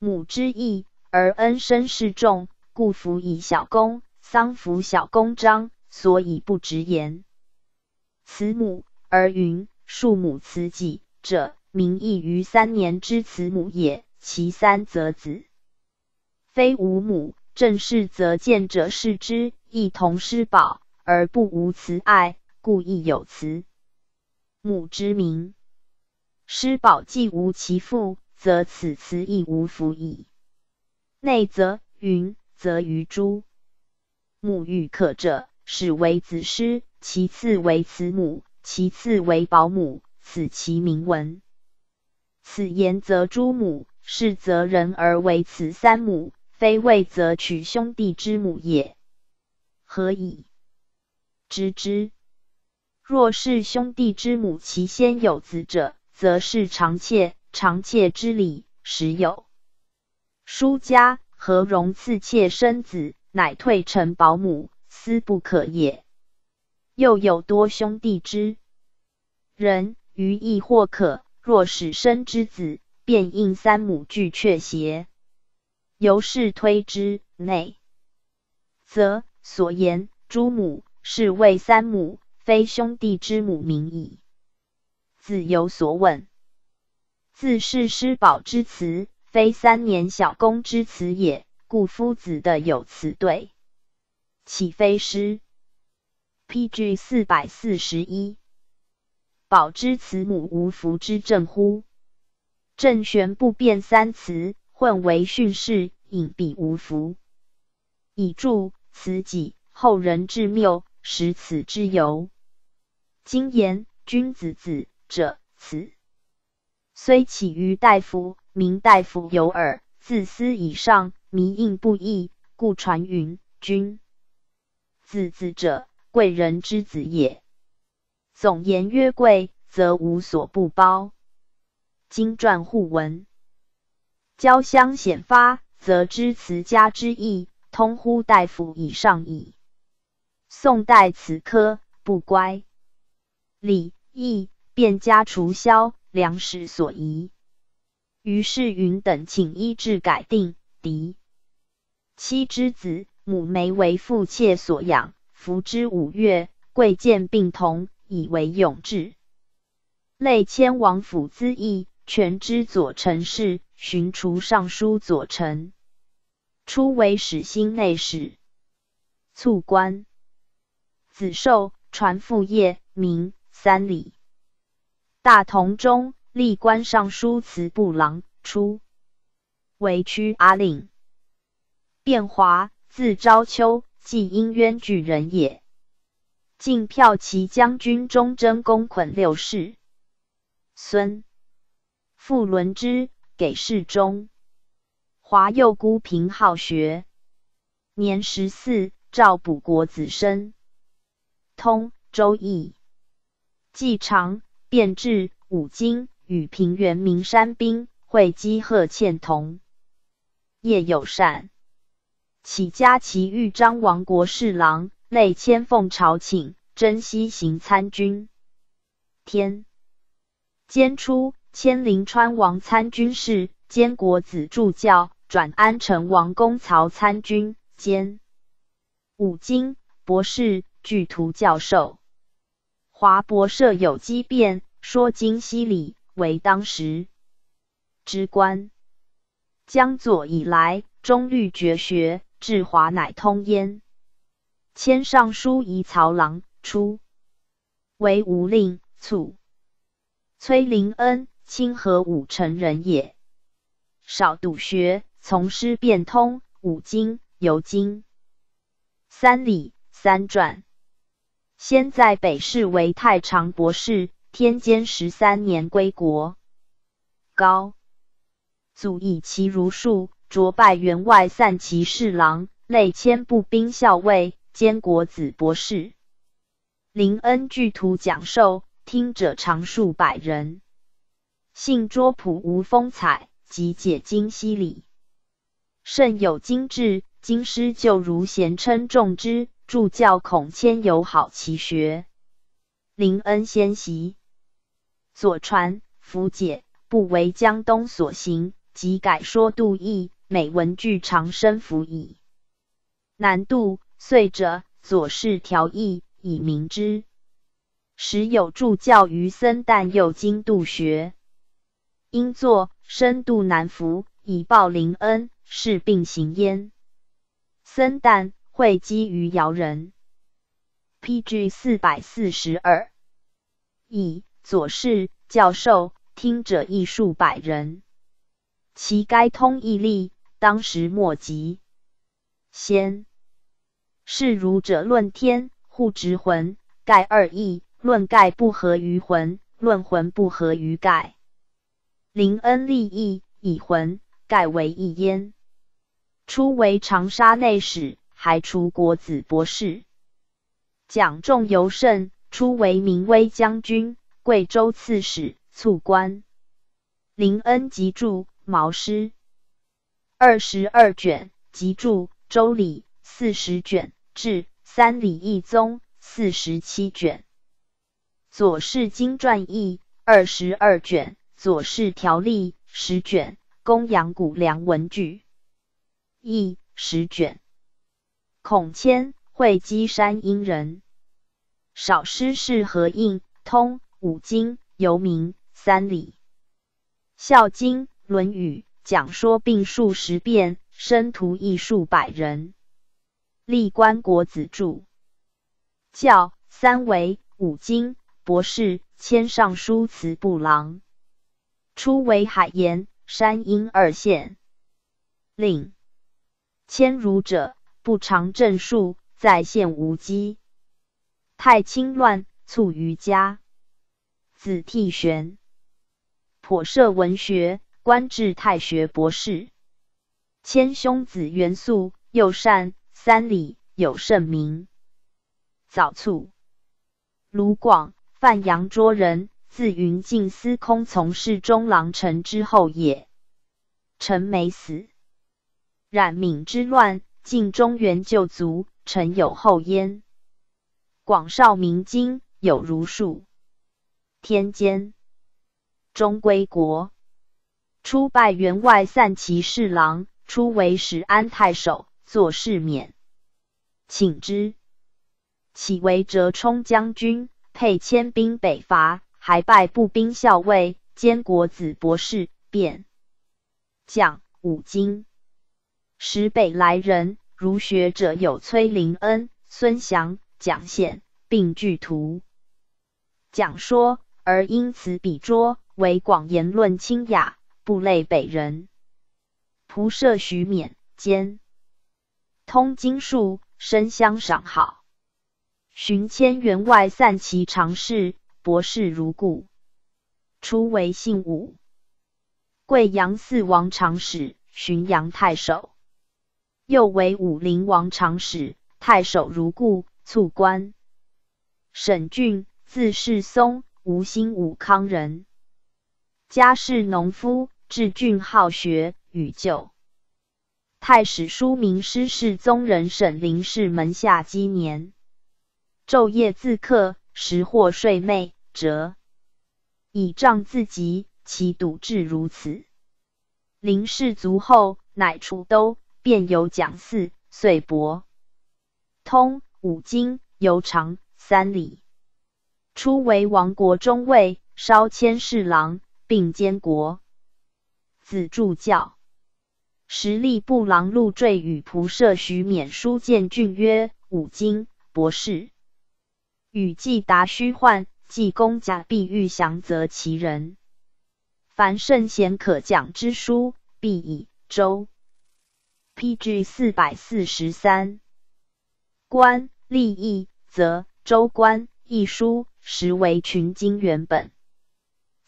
母之意，而恩深事重，故服以小公，丧服小公章，所以不直言慈母，而云庶母慈己者，名义于三年之慈母也。其三则子非无母。正是则见者视之，亦同师宝，而不无慈爱，故亦有慈母之名。师宝既无其父，则此慈亦无福矣。内则云，则于诸母欲可者，始为子师，其次为慈母，其次为保姆，此其名文。此言则诸母是则人而为此三母。非为则取兄弟之母也，何以知之？若是兄弟之母，其先有子者，则是长妾。长妾之礼，时有叔家，何容赐妾生子，乃退成保姆，斯不可也。又有多兄弟之人，于亦或可。若使生之子，便应三母俱却邪？由是推之内，则所言诸母是为三母，非兄弟之母名矣。子有所问，自是师宝之词，非三年小公之词也。故夫子的有词对，岂非师？P.G. 四百四十一，宝之慈母无福之正乎？正玄不变三词。混为训士，隐蔽无福，以助此己。后人至谬，识此之由。今言君子子者，此虽起于大夫，名大夫有耳。自私以上，迷应不义，故传云：君子子者，贵人之子也。总言曰贵，则无所不包。经传互文。交相显发，则知辞家之意，通乎大夫以上矣。宋代此科不乖，礼义便加除销，粮食所宜。于是云等请医治改定。嫡妻之子母梅为父妾所养，服之五月，贵贱并同，以为永志。类迁王府资义，权之左丞事。寻除尚书左丞，初为始兴内史，卒官。子寿传父业，名三礼。大同中，历官尚书祠部郎，初为屈阿令。卞华，字昭秋，即因渊举人也。晋骠骑将军中征公捆六世，孙父伦之。给事中，华幼孤贫好学，年十四，召补国子生，通周易既长，便至五经，与平原名山兵会稽贺倩同。业友善，起家齐豫章王国侍郎，累迁奉朝请，征西行参军。天监初，迁临川王参军事，兼国子助教，转安成王公曹参军，兼五经博士，具图教授。华博设有机变，说经西里，为当时之官。江左以来，中律绝学，至华乃通焉。迁尚书仪曹郎，初为吴令，卒。崔林恩，清河武城人也。少笃学，从师变通五经、游经、三礼、三传。先在北市为太常博士，天监十三年归国。高祖以其儒术，擢拜员外散骑侍郎，累迁步兵校尉，兼国子博士。林恩具图讲授，听者常数百人。性拙朴无风采，即解经析理，甚有精致。经师就如贤称重之。助教孔谦友好其学，林恩先习，左传符解，不为江东所行，即改说度义，每文句长生符矣。难度遂者，左氏条义以明之。时有助教于僧但又经度学，因作深度难服，以报灵恩，是并行焉。僧旦。会稽于姚人，P.G. 四百四十二。以左氏教授听者亦数百人，其该通义力，当时莫及。先是儒者论天，互执魂，盖二义；论盖不合于魂，论魂不合于盖。林恩立义，以魂盖为义焉。初为长沙内史。还除国子博士，蒋仲尤胜初为明威将军、贵州刺史，卒官。林恩集著《毛诗》二十二卷，集注《周礼》四十卷，至《三礼一宗》四十七卷，《左氏经传义》二十二卷，《左氏条例》十卷，《公羊谷梁文具义》十卷。孔谦，会稽山阴人，少师事何应，通五经、游名、三礼、孝经、论语，讲说并数十遍，生徒亦数百人。历官国子著教三维五经博士，迁尚书祠部郎。初为海盐、山阴二县令，迁儒者。不常正数，在县无稽。太清乱，卒于家。子替玄，颇涉文学，官至太学博士。迁兄子元素，又善三礼，有盛名。早卒。卢广，范阳涿人，自云晋司空从事中郎臣之后也。臣没死。冉闵之乱。晋中原旧族，臣有后焉。广少明经，有如数。天监终归国，初拜员外散骑侍郎，初为始安太守，作事免，请之。起为折冲将军，配千兵北伐，还拜步兵校尉，兼国子博士，便将五经。时北来人，儒学者有崔林恩、孙祥、蒋宪，并具图讲说，而因此笔拙，为广言论清雅，不类北人。仆射徐勉兼通经术，深相赏好。寻迁员外散骑常侍，博士如故。初为姓武，贵阳四王常使，浔阳太守。又为武陵王长史，太守如故，卒官。沈俊，字世松，吴兴武康人，家世农夫，志俊好学，与旧太史书名师世宗人沈林氏门下积年，昼夜自刻，时或睡寐，折以仗自极，其笃志如此。林氏卒后，乃出都，便有讲寺，遂博通五经，游长三里。初为王国中尉，稍迁侍郎，并监国子助教。时吏部郎陆坠与仆射徐勉书见郡曰：“五经博士，与季达虚幻，季公假必欲降则其人。”凡圣贤可讲之书，必以周。P.G. 四百四十三。官立义，则周官一书实为群经原本。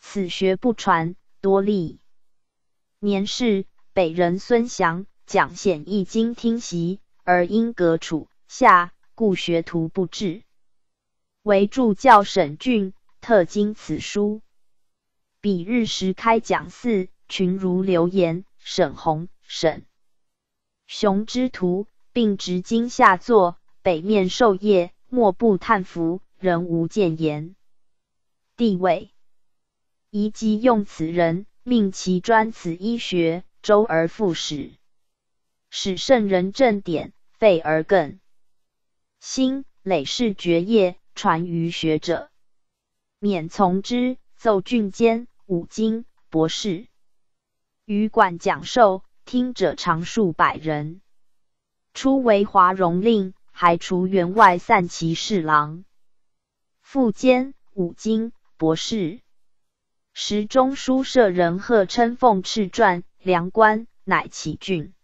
此学不传，多立。年事，北人孙祥讲显易经听习，而因隔楚下，故学徒不至。为助教沈俊特经此书。彼日时开讲寺，群如流言。沈弘、沈雄之徒，并执经下作，北面授业，莫不叹服，人无谏言。地位宜即用此人，命其专此医学，周而复始，使圣人正典，废而更新，累世绝业，传于学者，免从之。奏郡监。五经博士于馆讲授，听者常数百人。初为华容令，还除员外散骑侍郎。复兼五经博士。时中书舍人贺称奉敕传，梁官乃其郡。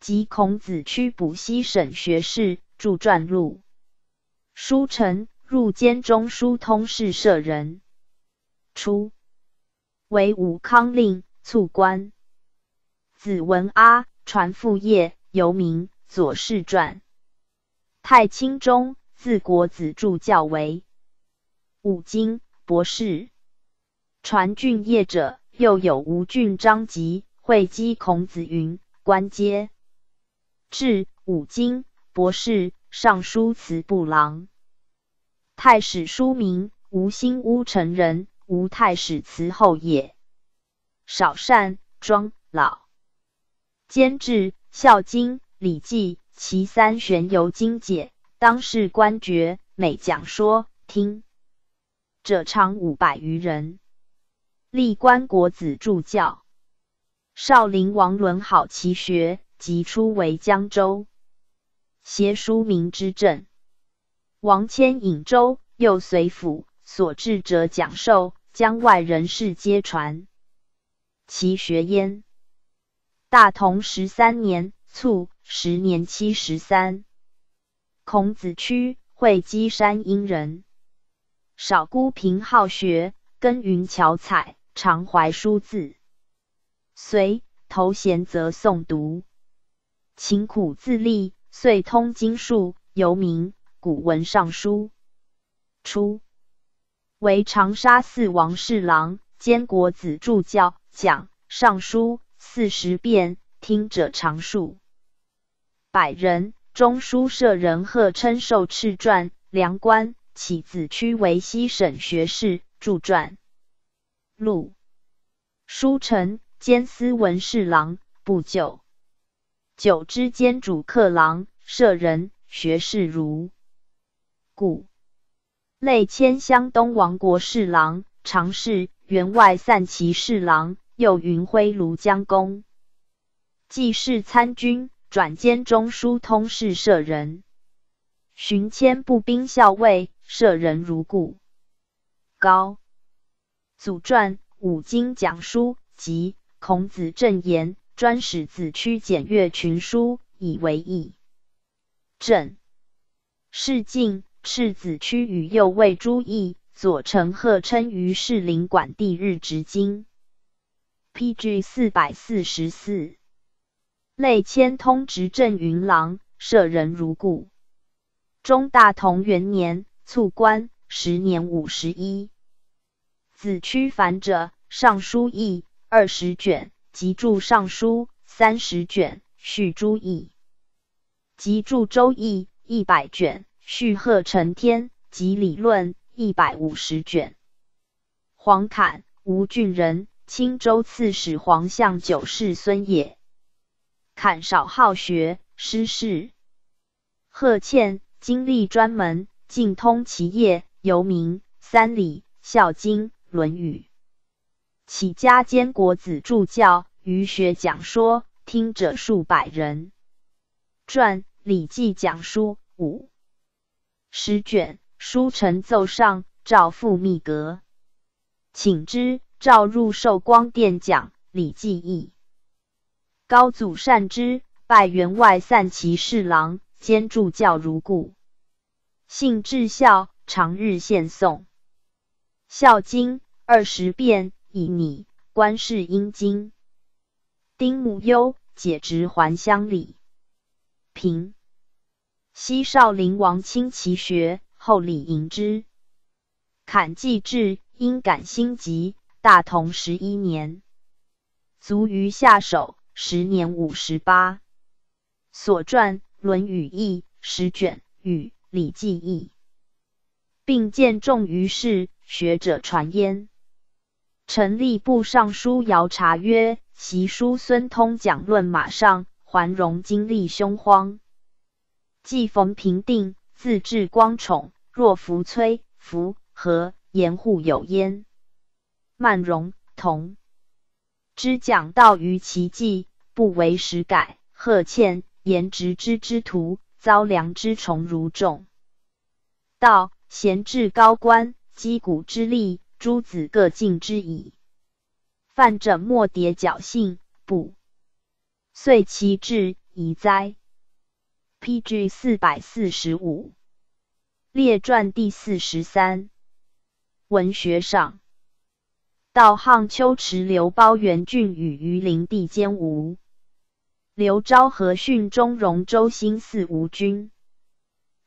及孔子屈补西省学士，著传录。书臣入监中书通事舍人。初。为武康令卒官，子文阿传父业，由名左氏传。太清中，自国子助教为五经博士。传郡业者，又有吴郡张籍会稽孔子云，官阶至五经博士，尚书祠部郎。太史书名吴兴乌城人。吴太史慈后也，少善庄老，兼治《孝经》《礼记》，其三玄游经解，当世官爵，每讲说听者常五百余人。历官国子助教，少陵王伦好其学，即出为江州协书明之政。王迁颍州，又随府。所至者讲授，江外人士皆传其学焉。大同十三年卒，时年七十三。孔子屈，会稽山阴人。少孤贫好学，耕耘巧采，常怀书字。随头闲则诵读，勤苦自立，遂通经术，尤名古文尚书。初。为长沙寺王侍郎，兼国子助教，讲尚书四十遍，听者常数百人。中书舍人贺称受敕传，梁官起子屈为西省学士，著传录。书臣兼司文侍郎，不久久之兼主客郎，舍人学士如故。类迁湘东王国侍郎、常侍、员外散骑侍郎，又云辉庐江公，记事参军，转兼中书通事舍人，寻迁步兵校尉，舍人如故。高祖传五经讲书及孔子正言，专使子屈检阅群书，以为义正是敬。世子屈与右卫朱毅、左丞贺称于士林管地日执经。P.G. 四百四十四。类迁通直镇云郎，舍人如故。中大同元年卒官，时年五十一。子屈凡者，尚书议二十卷，集注尚书三十卷，续诸议，集注周易一百卷，续贺承天及理论一百五十卷。黄侃，吴郡人，青州刺史黄相九世孙也。侃少好学，失事。贺倩，经历专门，尽通其业，尤明三礼、孝经。《论语》起家兼国子助教，于学讲说，听者数百人。传《礼记》讲书五十卷，书成奏上，诏复密阁，请之。诏入寿光殿讲《礼记》义。高祖善之，拜员外散骑侍郎，兼助教如故。性至孝，常日献颂《孝经》。二十遍以拟观世音经。丁母忧解职还乡里。平西少陵王亲其学，后礼迎之。坎既至，因感心急。大同十一年，卒于下手，时年五十八。所传《论语》义十卷，与《礼记》义，并见重于世，学者传焉。陈吏部尚书姚察曰：“习叔孙通讲论马上，桓荣经历凶荒。既逢平定，自治光宠。若福崔、福和，言护有焉。曼荣同之讲道于其迹，不为时改。贺倩言直之之徒，遭良之崇如众。道贤至高官，击鼓之力。”诸子各尽之矣。犯者莫迭侥幸，不遂其志矣哉？P.G. 四百四十五列传第四十三文学上，道汉秋池刘包元俊与于陵地兼吴。刘昭和训中荣周兴四吴军，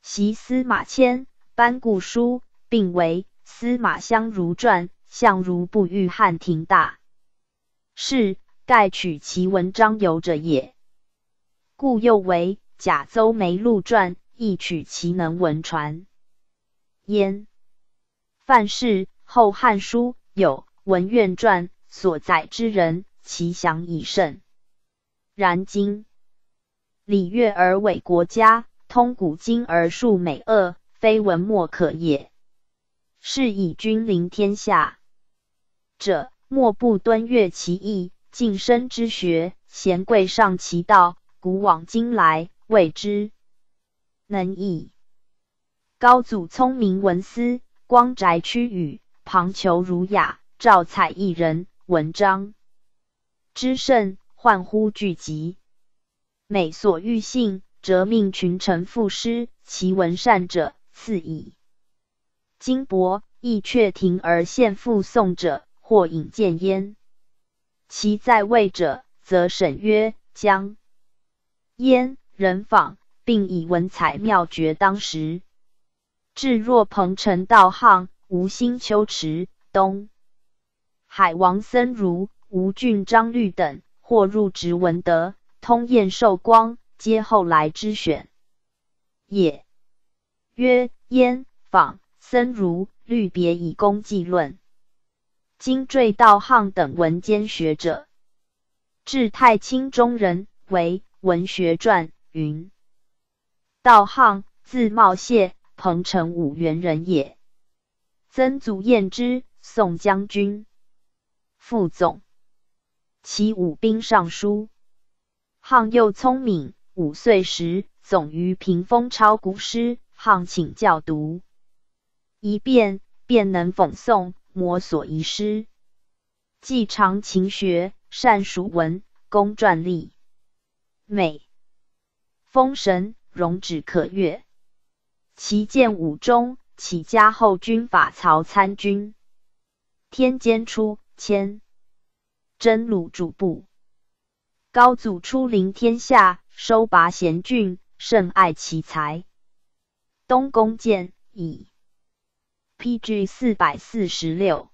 袭司马迁班固书，并为。司马相如传，相如不遇汉庭大是，盖取其文章由者也。故又为贾邹梅录传，亦取其能文传焉。范氏《后汉书》有文苑传所载之人，其详已甚。然今礼乐而伪国家，通古今而述美恶，非文墨可也。是以君临天下者，莫不敦阅其义，尽身之学，贤贵上其道，古往今来未之能矣。高祖聪明文思，光宅屈宇，旁求儒雅，召采一人，文章之盛，唤乎聚集。每所欲信，则命群臣赋诗，其文善者赐矣。金帛亦却庭而献附送者，或引荐焉。其在位者，则审曰：“将焉人访，并以文采妙绝当时。至若彭城道行，吴兴秋池、东海王僧孺、吴郡张律等，或入职文德，通验寿光，皆后来之选也。”曰：“焉访。”僧孺律别以功记论，今坠道行等文兼学者，至太清中人为文学传云：道行字茂燮，彭城武元人也。曾祖彦之，宋将军、副总，其武兵尚书。行又聪明，五岁时总于屏风抄古诗，行请教读。一变便能讽诵，摩所遗失。既长勤学，善属文，工篆隶，美，风神，容止可阅。其见武中，起家后军法曹参军，天监出迁真鲁主簿。高祖出临天下，收拔贤俊，甚爱其才。东宫见矣。，PG 四百四十六，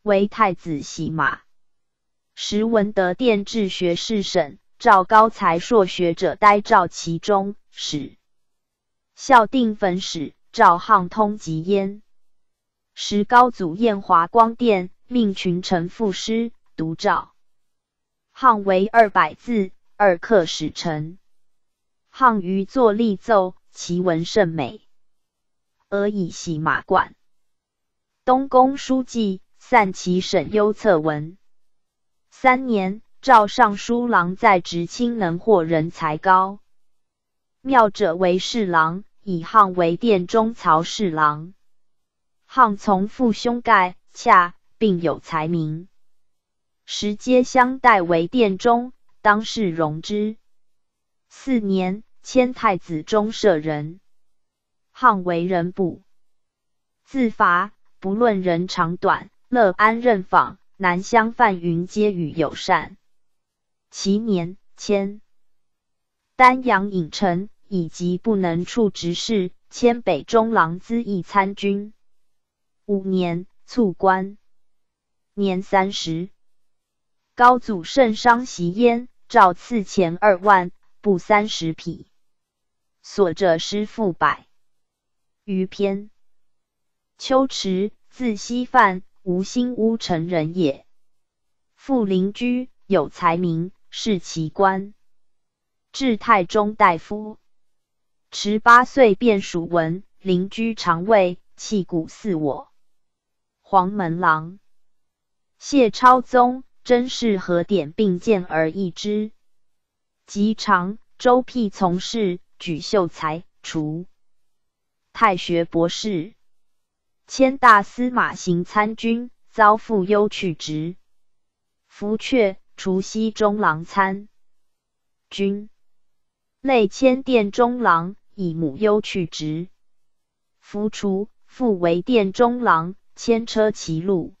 为太子洗马。时文德殿治学士审，赵高才硕学者呆召其中，使孝定分使赵沆通及焉。时高祖宴华光殿，命群臣赋诗，读赵。沆为二百字，二刻使臣。沆于作立奏，其文甚美。俄以喜马冠。东宫书记散骑审优策文。三年，赵尚书郎在职，清能获人才高。妙者为侍郎，以沆为殿中曹侍郎。沆从父兄盖，洽，并有才名。时皆相待为殿中，当世容之。四年，迁太子中舍人。胖为人不自伐，不论人长短，乐安任访，南乡范云皆与友善。其年，迁丹阳尹臣，以及不能处职事，迁北中郎资议参军。五年，卒官，年三十。高祖甚伤袭焉，诏赐钱二万，布三十匹，所着诗赋百。余篇。秋池，字希范，吴兴乌城人也。父邻居，有才名，是其官，至太中大夫。十八岁便属文，邻居常谓弃古似我。黄门郎。谢超宗，真是和典并见而异之。及长周辟从事，举秀才，除。太学博士，迁大司马行参军，遭父忧去职。夫阙，除西中郎参军，累迁殿中郎，以母忧去职。夫除，父为殿中郎，牵车骑路，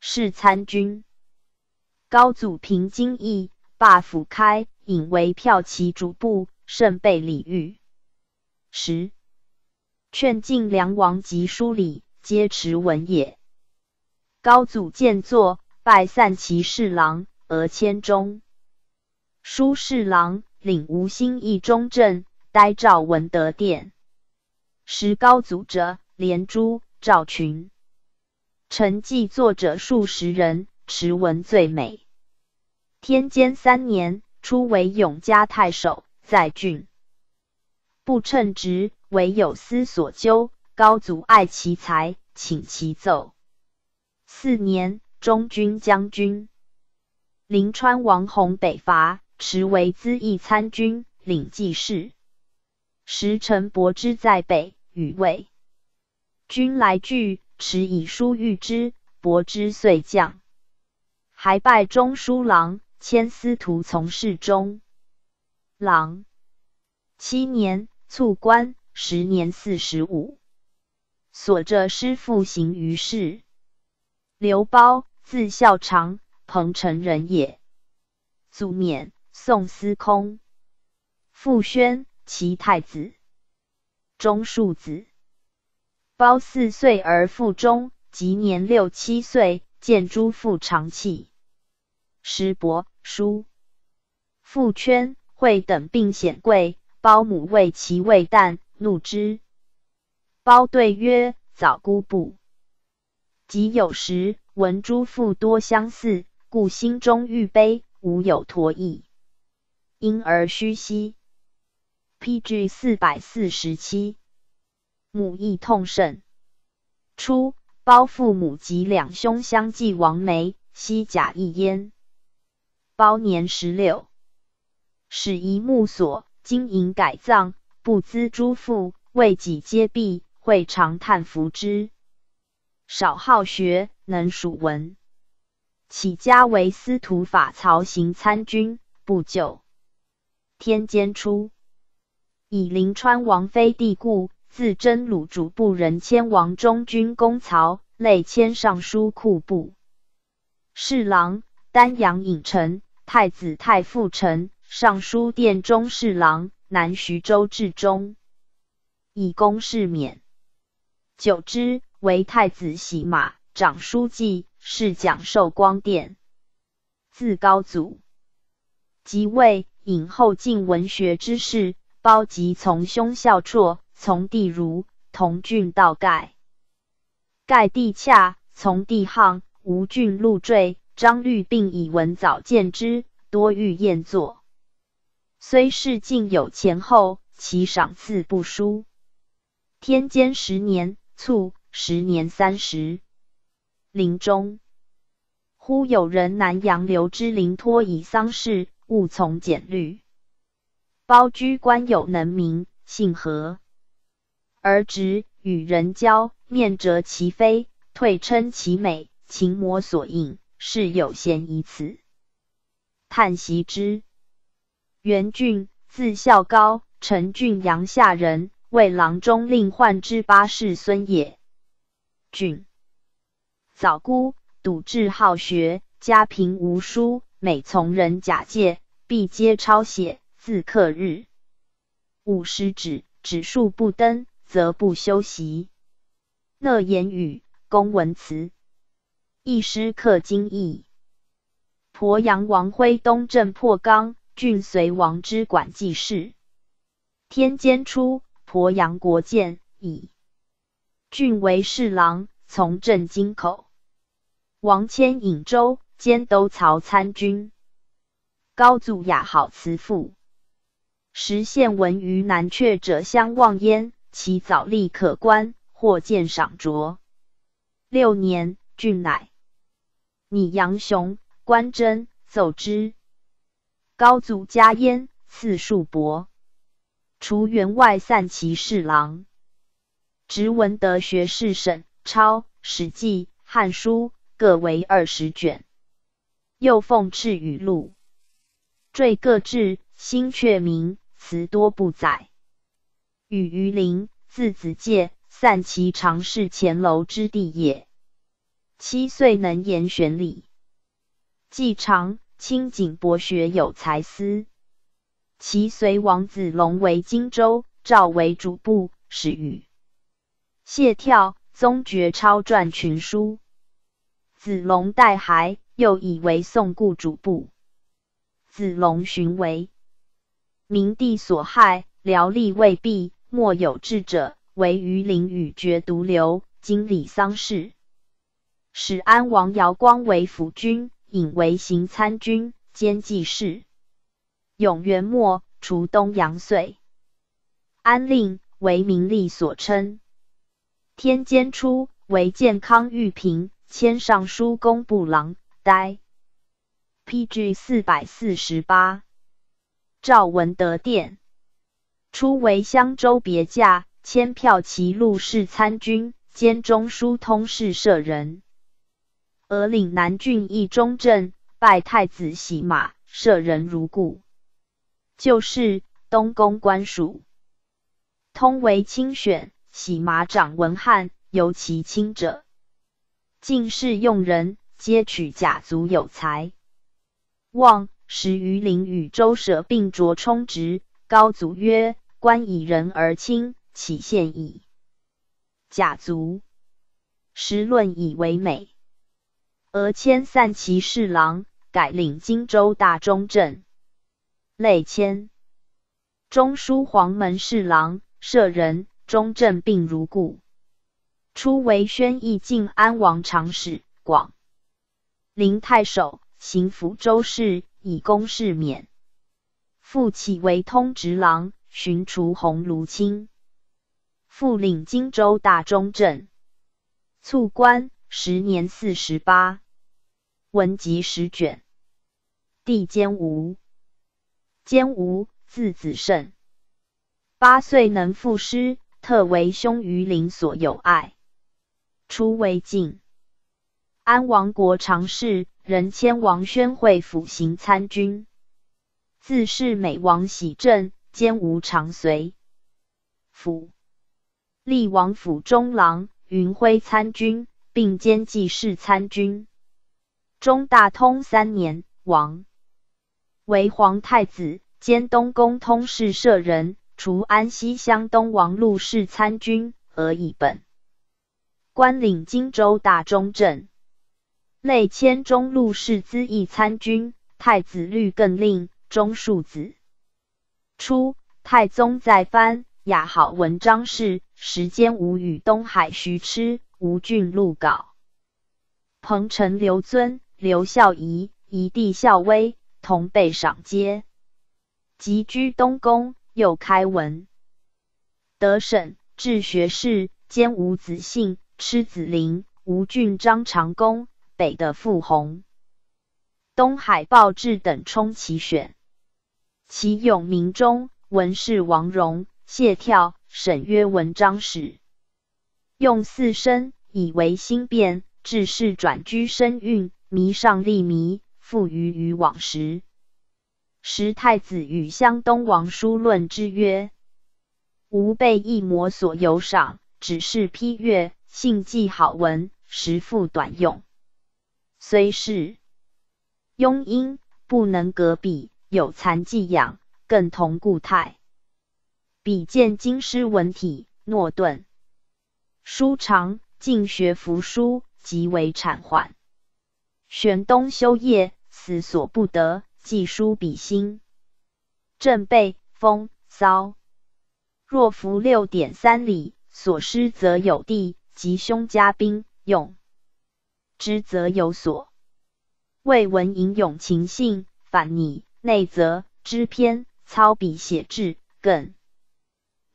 是参军。高祖平京邑，罢府开，引为骠骑主簿，甚被礼遇。十。劝晋梁王及书礼，皆持文也。高祖见作，拜散骑侍郎，而迁中书侍郎，领吴兴义中正，待诏文德殿。时高祖者，连珠、赵群、臣记作者数十人，持文最美。天监三年，初为永嘉太守，在郡，不称职。唯有司所究，高祖爱其才，请其奏。四年，中军将军。临川王弘北伐，持为资议参军，领记事。时陈伯之在北，与魏军来拒，持以书谕之。伯之遂降，还拜中书郎，迁司徒从事中郎。七年，卒官。时年四十五，所着师父行于世。刘邦，字孝长，彭城人也。祖冕，宋司空。父宣，齐太子。中庶子。包四岁而父中，及年六七岁，见诸父长泣。师伯叔父圈会等并显贵，包母为其未旦。怒之，包对曰：“早姑不。”即有时闻诸父多相似，故心中欲悲，无有托意，因而虚息。P.G. 四百四十七，母亦痛甚。初，包父母及两兄相继亡梅，悉甲一焉。包年十六，始遗墓所，经营改葬。不资诸父，为己皆弊，会常叹服之。少好学，能属文。起家为司徒法曹行参军，不久，天监出，以临川王妃弟故，自征虏主部人迁王中军公曹，累迁尚书库部侍郎、丹阳尹臣、太子太傅臣、尚书殿中侍郎。南徐州治中，以公事免。久之，为太子洗马长书记，是讲授光殿。字高祖，即位，引后进文学之士，包及从兄孝绰、从弟如、同郡道盖、盖帝洽、从弟沆、吴郡陆坠、张律，并以文藻见之，多欲宴坐。虽是竟有前后，其赏赐不殊。天监十年，卒，十年三十。临终，忽有人南阳刘之灵托以丧事，勿从简律。包居官有能名，姓何，而直与人交，面折其非，退称其美，情魔所应，是有嫌疑此。叹息之。元俊，字孝高，陈郡阳夏人，为郎中令宦之八世孙也。俊，早孤，笃志好学，家贫无书，每从人假借，必皆抄写，自刻日。五师指，指数不登，则不修习。乐言语，公文辞，一师刻经义。鄱阳王辉东镇破冈。郡随王之管记事。天监初，鄱阳国建，以郡为侍郎，从镇京口。王迁颍州，兼都曹参军。高祖雅好辞赋，时献文于南阙者相望焉，其藻丽可观，或见赏卓。六年，郡乃拟杨雄、关真奏之。高祖加焉，赐数帛，除员外散骑侍郎，执文德学士审抄《史记》《汉书》各为二十卷，又奉敕语录，缀各志，新阙名词多不载。与于陵，字子介，散骑常侍前楼之弟也。七岁能言玄理，既长。清景博学有才思，其随王子龙为荆州，赵为主簿，使与谢眺、宗爵抄撰群书。子龙代还，又以为宋故主簿。子龙寻为明帝所害，辽吏未毕，莫有智者，唯于陵与绝独留，经理丧事。使安王姚光为辅君。引为行参军兼记事，永元末除东阳岁，安令为名利所称。天监初为健康御平，迁尚书工部郎，呆。P.G. 四百四十八。赵文德殿初为襄州别驾，迁骠骑录事参军兼中书通事舍人。俄岭南郡邑中镇，拜太子洗马，舍人如故。旧事东宫官属，通为亲选。洗马掌文翰，尤其亲者。进士用人，皆取甲族有才。望时于陵与周舍并着充职。高祖曰：“官以人而亲，岂现矣？”甲族时论以为美。俄迁散骑侍郎，改领荆州大中正。累迁中书黄门侍郎，舍人中正并如故。初为宣义晋安王长史，广陵太守，行抚州事，以公事免。复起为通直郎，巡除鸿胪卿。复领荆州大中正，卒官。时年四十八，文集十卷。弟兼吴，兼吴字子胜，八岁能赋诗，特为兄于陵所有爱。初为晋安王国常侍，人迁王宣惠府行参军。自是美王喜政，兼吴常随。府立王府中郎，云辉参军。并兼记事参军，中大通三年，亡。为皇太子兼东宫通事舍人，除安西乡东王陆氏参军而以本。官领荆州大中正，累迁中路侍资议参军。太子律更令中庶子。初，太宗在藩，雅好文章事，时间无与东海徐痴、吴郡录稿。彭城刘尊、刘孝仪、仪弟孝威同被赏阶，即居东宫，又开文。得省治学士，兼吴子信、痴子林、吴郡张长公、北的傅弘。东海报志等充其选，其永明中文士王荣、谢眺审约文章史，用四声以为新变，致仕转居深韵，迷上立迷，复于于往时。时太子与湘东王书论之曰：“吾被一魔所有赏，只是批阅，性既好文，实复短用。虽是。”庸因不能革笔，有残寄养，更同故态。笔见京师文体，诺顿书长，进学服书，极为产缓。玄冬修业，死所不得，寄书笔心。正背风骚，若服六点三里，所失则有地，及兄家兵用之，则有所。未闻吟咏情性，反拟内则知篇，操笔写志，更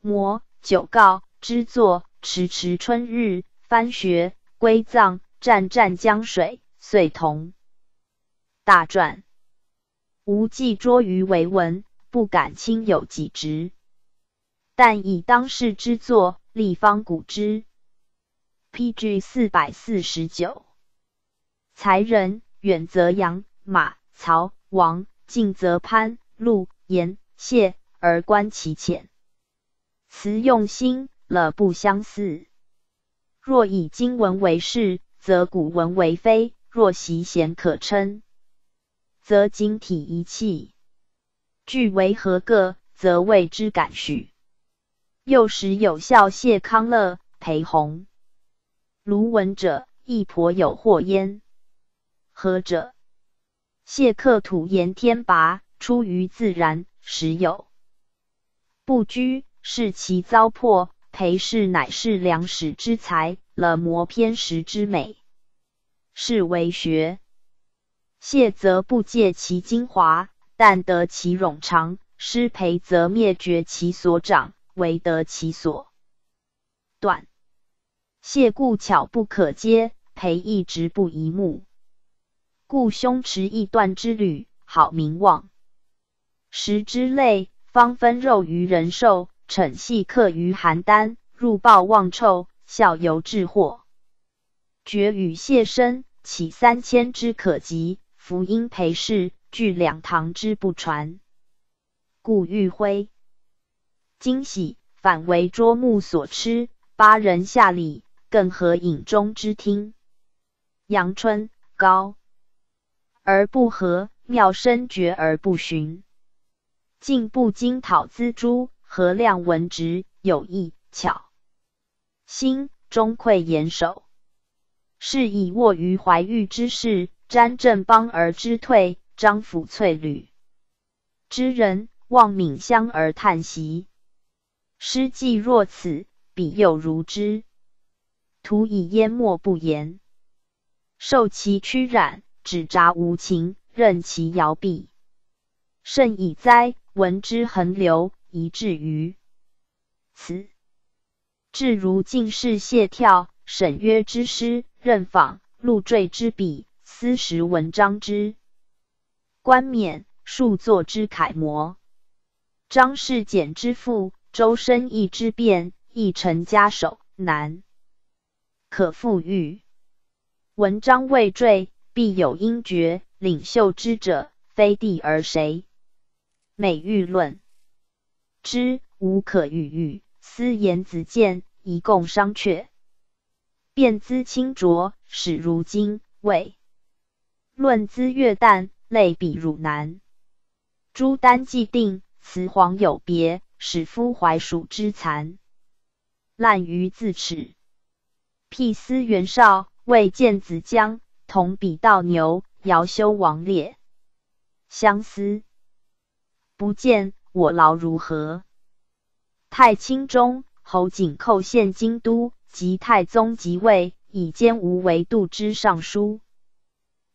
摹九告之作，迟迟春日，翻学归藏，湛湛江水，遂同大传。无忌捉鱼为文，不敢亲有己职，但以当世之作，立方古之。P.G. 四百四十九，才人。远则杨、马、曹、王，近则潘、陆、颜、谢，而观其浅。词用心，了不相似。若以今文为是，则古文为非；若习贤可称，则今体一气。具为何个，则谓之感许。幼时有效谢康乐、裴弘。卢文者，亦颇有惑焉。何者？谢克土言天拔，出于自然，时有不居，是其糟粕。裴氏乃是良史之才，了磨偏实之美，是为学。谢则不借其精华，但得其冗长；失裴则灭绝其所长，唯得其所短。谢故巧不可接，裴亦直不一目。故兄持义断之旅，好名望。食之类，方分肉于人兽，逞细刻于邯郸，入报忘臭，效尤致祸。绝与谢身，岂三千之可及？福音裴氏，据两堂之不传。故欲辉惊喜，反为捉目所痴。八人下礼，更合饮中之听。阳春高。而不和，妙深绝而不循。进不经讨资诸，何量文直有意巧心，终愧严守。是以卧于怀玉之事，瞻正邦而知退，张府翠缕之人望敏香而叹息。诗既若此，彼又如之。徒以淹没不言，受其驱染。只札无情，任其摇臂，甚矣哉！闻之横流，以至于此。至如进士谢眺、沈约之诗，任访陆坠之笔，思时文章之冠冕，数作之楷模。张士简之赋，周深义之辩，亦成家手，难可复遇。文章未坠。必有英绝，领袖之者，非帝而谁？美玉论之，无可逾逾。思言子建，一共商榷。辩资清浊，始如今谓论资越淡，类比汝难。朱丹既定，雌黄有别，使夫怀蜀之残，滥于自耻。辟司袁绍未见子江，同比道牛，遥修王烈。相思，不见我劳如何？太清中，侯景寇献京都，及太宗即位，以兼吴为度之尚书。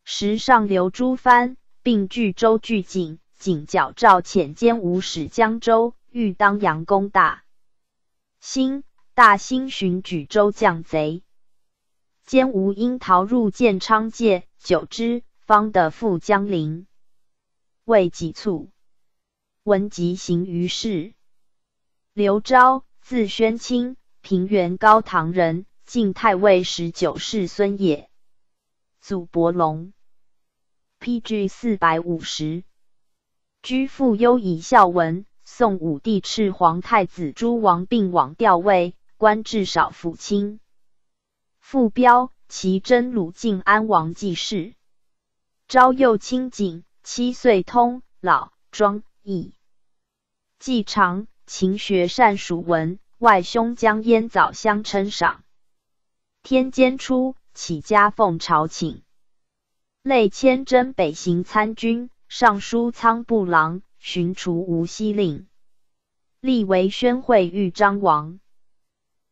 时上流诸藩，并据州据景，景矫诏遣兼吴使江州，欲当阳公大兴。大兴巡举州将贼，兼吴因逃入建昌界，久之，方得复江陵。为己卒，闻疾行于世。刘昭，字宣清，平原高唐人，晋太尉十九世孙也。祖伯龙，P.G. 四百五十。居父优以孝文，宋武帝敕皇太子诸王并往调位，官至少府卿。父标其真鲁晋安王继室。昭幼清景。七岁通老庄义，既长勤学善属文，外兄江淹早相称赏。天监初，起家奉朝请，累迁征北行参军、尚书仓部郎、巡除无锡令，立为宣惠豫章王。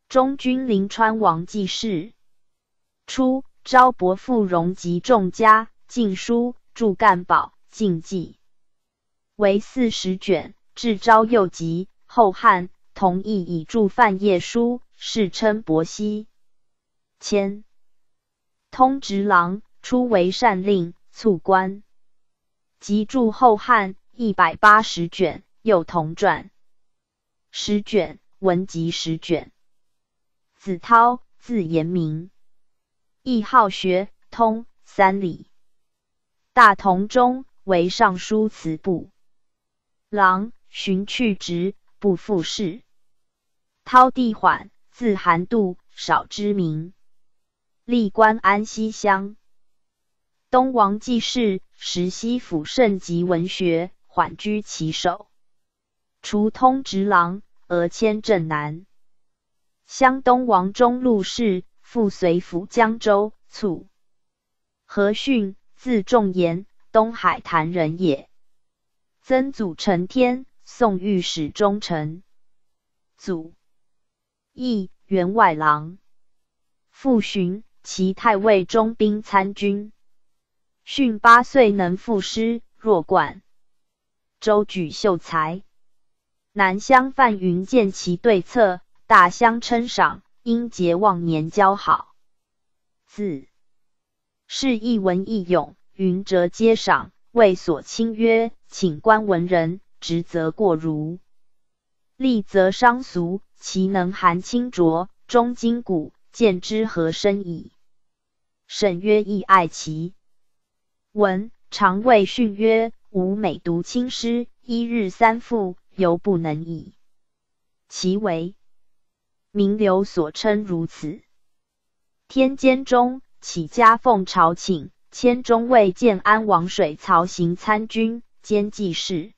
中军临川王继世。初，招伯父荣及众家禁书著干宝。禁忌为四十卷，至昭幼集。后汉同意以著范晔书，世称伯熙。迁通直郎，初为善令，卒官。及著后汉一百八十卷，又同传十卷，文集十卷。子韬，字延明，亦好学，通三礼。大同中。为尚书祠部郎，寻去职，不复仕。涛弟缓，字寒度，少知名。历官安西乡。东王继世，时西府盛极文学，缓居其首。除通直郎，而迁镇南。湘东王中陆氏，复随府江州，卒。何逊，字仲言。东海坛人也。曾祖承天，宋御史中丞。祖义员外郎。父荀，齐太尉中兵参军。训八岁能赋诗，若冠。周举秀才。南乡范云见其对策，大相称赏，因结忘年交好。字是一文一勇。云折皆赏，谓所亲曰：“请官文人，职责过如，利则伤俗。其能含清浊，中筋骨，见之何深矣。”沈曰：“亦爱其文。”常谓训曰：“吾每读清诗，一日三复，犹不能已。其为名流所称如此。”天监中，起家奉朝请。迁中尉建安王水曹行参军兼记事。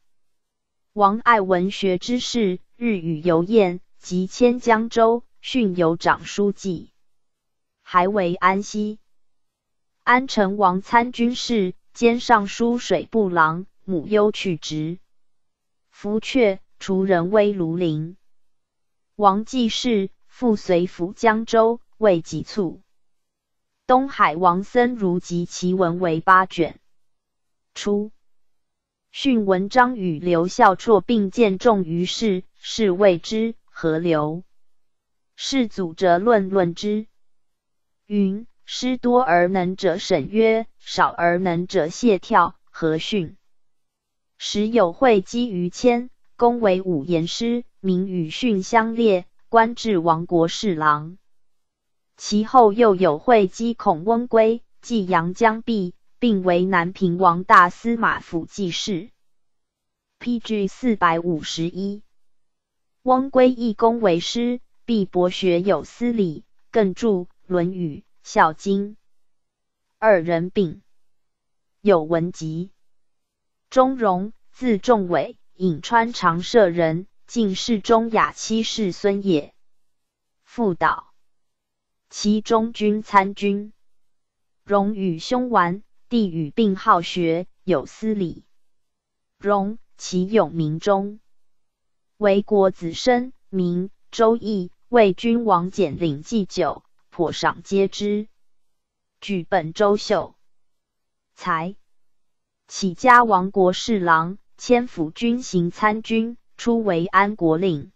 王爱文学之士，日与游宴，即迁江州，训游长书记，还为安西安成王参军事兼尚书水部郎，母忧去职。夫阙除人威庐陵。王继世复随府江州，为己卒。东海王僧孺及其文为八卷。初，训文章与刘孝绰并见重于世，是谓之何流。世祖则论论之，云：诗多而能者沈约，少而能者谢眺。何训？时有会稽于谦，公为五言诗，名与训相列，官至王国侍郎。其后又有会稽孔温圭，继阳江毕，并为南平王大司马府记事。P.G. 四百五十一。翁圭义公为师，必博学有思礼，更著《论语》《孝经》。二人并有文集。钟嵘，字仲伟，颍川长社人，进士中雅七世孙也。父导。其中军参军。荣与兄完，弟与并好学，有司礼。荣，其永明中，为国子申，名周易，为君王简领祭酒，颇赏皆之。举本周秀才，起家亡国侍郎，迁府军行参军，初为安国令。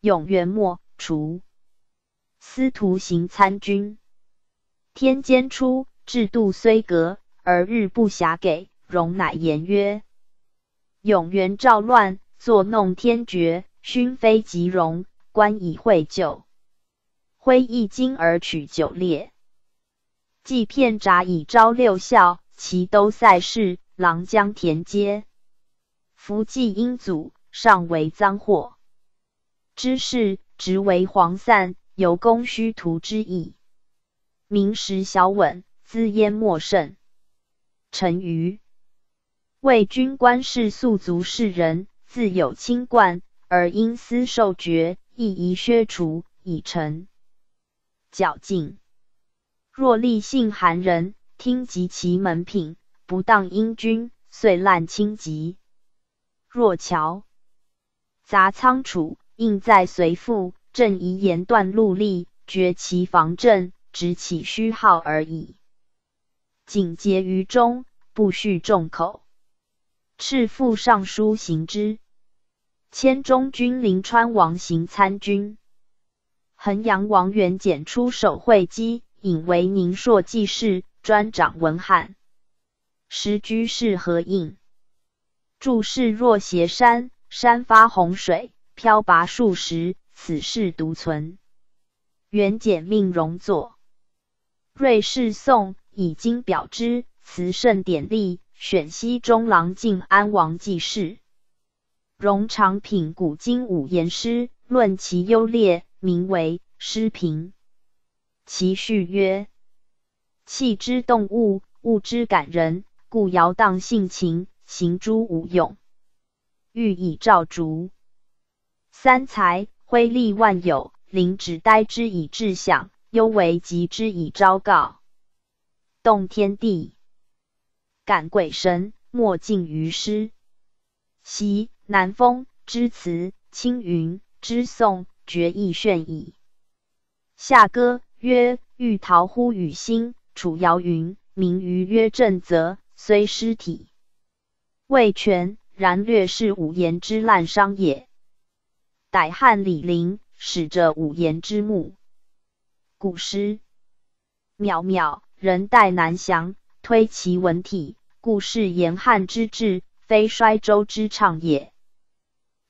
永元末除。司徒行参军。天监初，制度虽革，而日不暇给。容乃言曰：“永元赵乱，作弄天爵，勋非即荣，官以惠就。挥一金而取九列，计片札以招六校，其都塞事，郎将田阶。伏祭英祖，上为赃货。知事直为黄散。”有功虚图之意，明时小稳，资焉莫甚。陈余为军官士素足士人，自有清冠，而因私受爵，亦宜削除以成较劲。若立性寒人，听及其门品不当英君，遂滥轻疾。若乔杂仓储，应在随父。正宜言断戮力，绝其防阵，执其虚号而已。谨节于中，不恤众口。敕复尚书行之。迁中军临川王行参军。衡阳王元简出手会稽，引为宁朔记事，专掌文翰。时居士何应。注释若斜山，山发洪水，漂拔数十。此事独存。元简命容作瑞士宋，以经表之，词圣典丽。选西中郎晋安王记事。容长品古今五言诗，论其优劣，名为《诗评》。其序曰：气之动物，物之感人，故摇荡性情，行诸无用，欲以照烛。三才。挥力万有，灵指呆之以志想，忧为吉之以昭告。动天地，感鬼神，莫尽于诗。西南风之词，青云之颂，绝意炫矣。下歌曰：欲逃乎与心。楚瑶云：名于曰正则，虽失体，未全，然略是五言之滥觞也。逮汉李陵，使着五言之目。古诗渺渺，人代难详，推其文体，故是言汉之志，非衰周之畅也。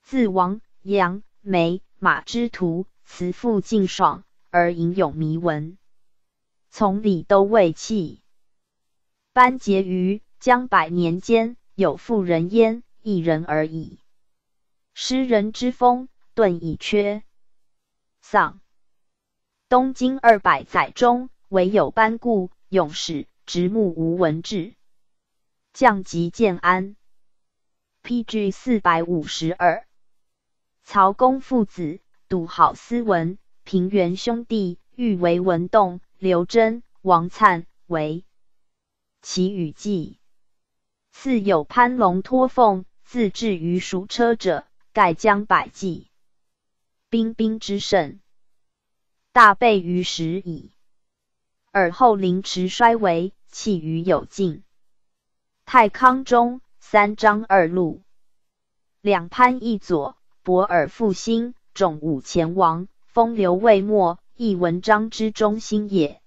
自王杨梅马之徒，辞赋尽爽，而吟咏弥文，从礼都未弃。班婕妤将百年间，有妇人焉，一人而已。诗人之风。顿已缺，丧。东经二百载中，唯有班固、勇士直目无闻志。降级建安。P.G. 四百五十二。曹公父子，笃好斯文，平原兄弟，欲为文栋、刘桢、王粲为其语记。次有潘龙托凤，自至于蜀车者，盖将百计。兵兵之胜，大备于时矣。尔后凌迟衰微，弃于有尽。太康中三张二路，两潘一左，博尔复兴，众武前王，风流未没，亦文章之中心也。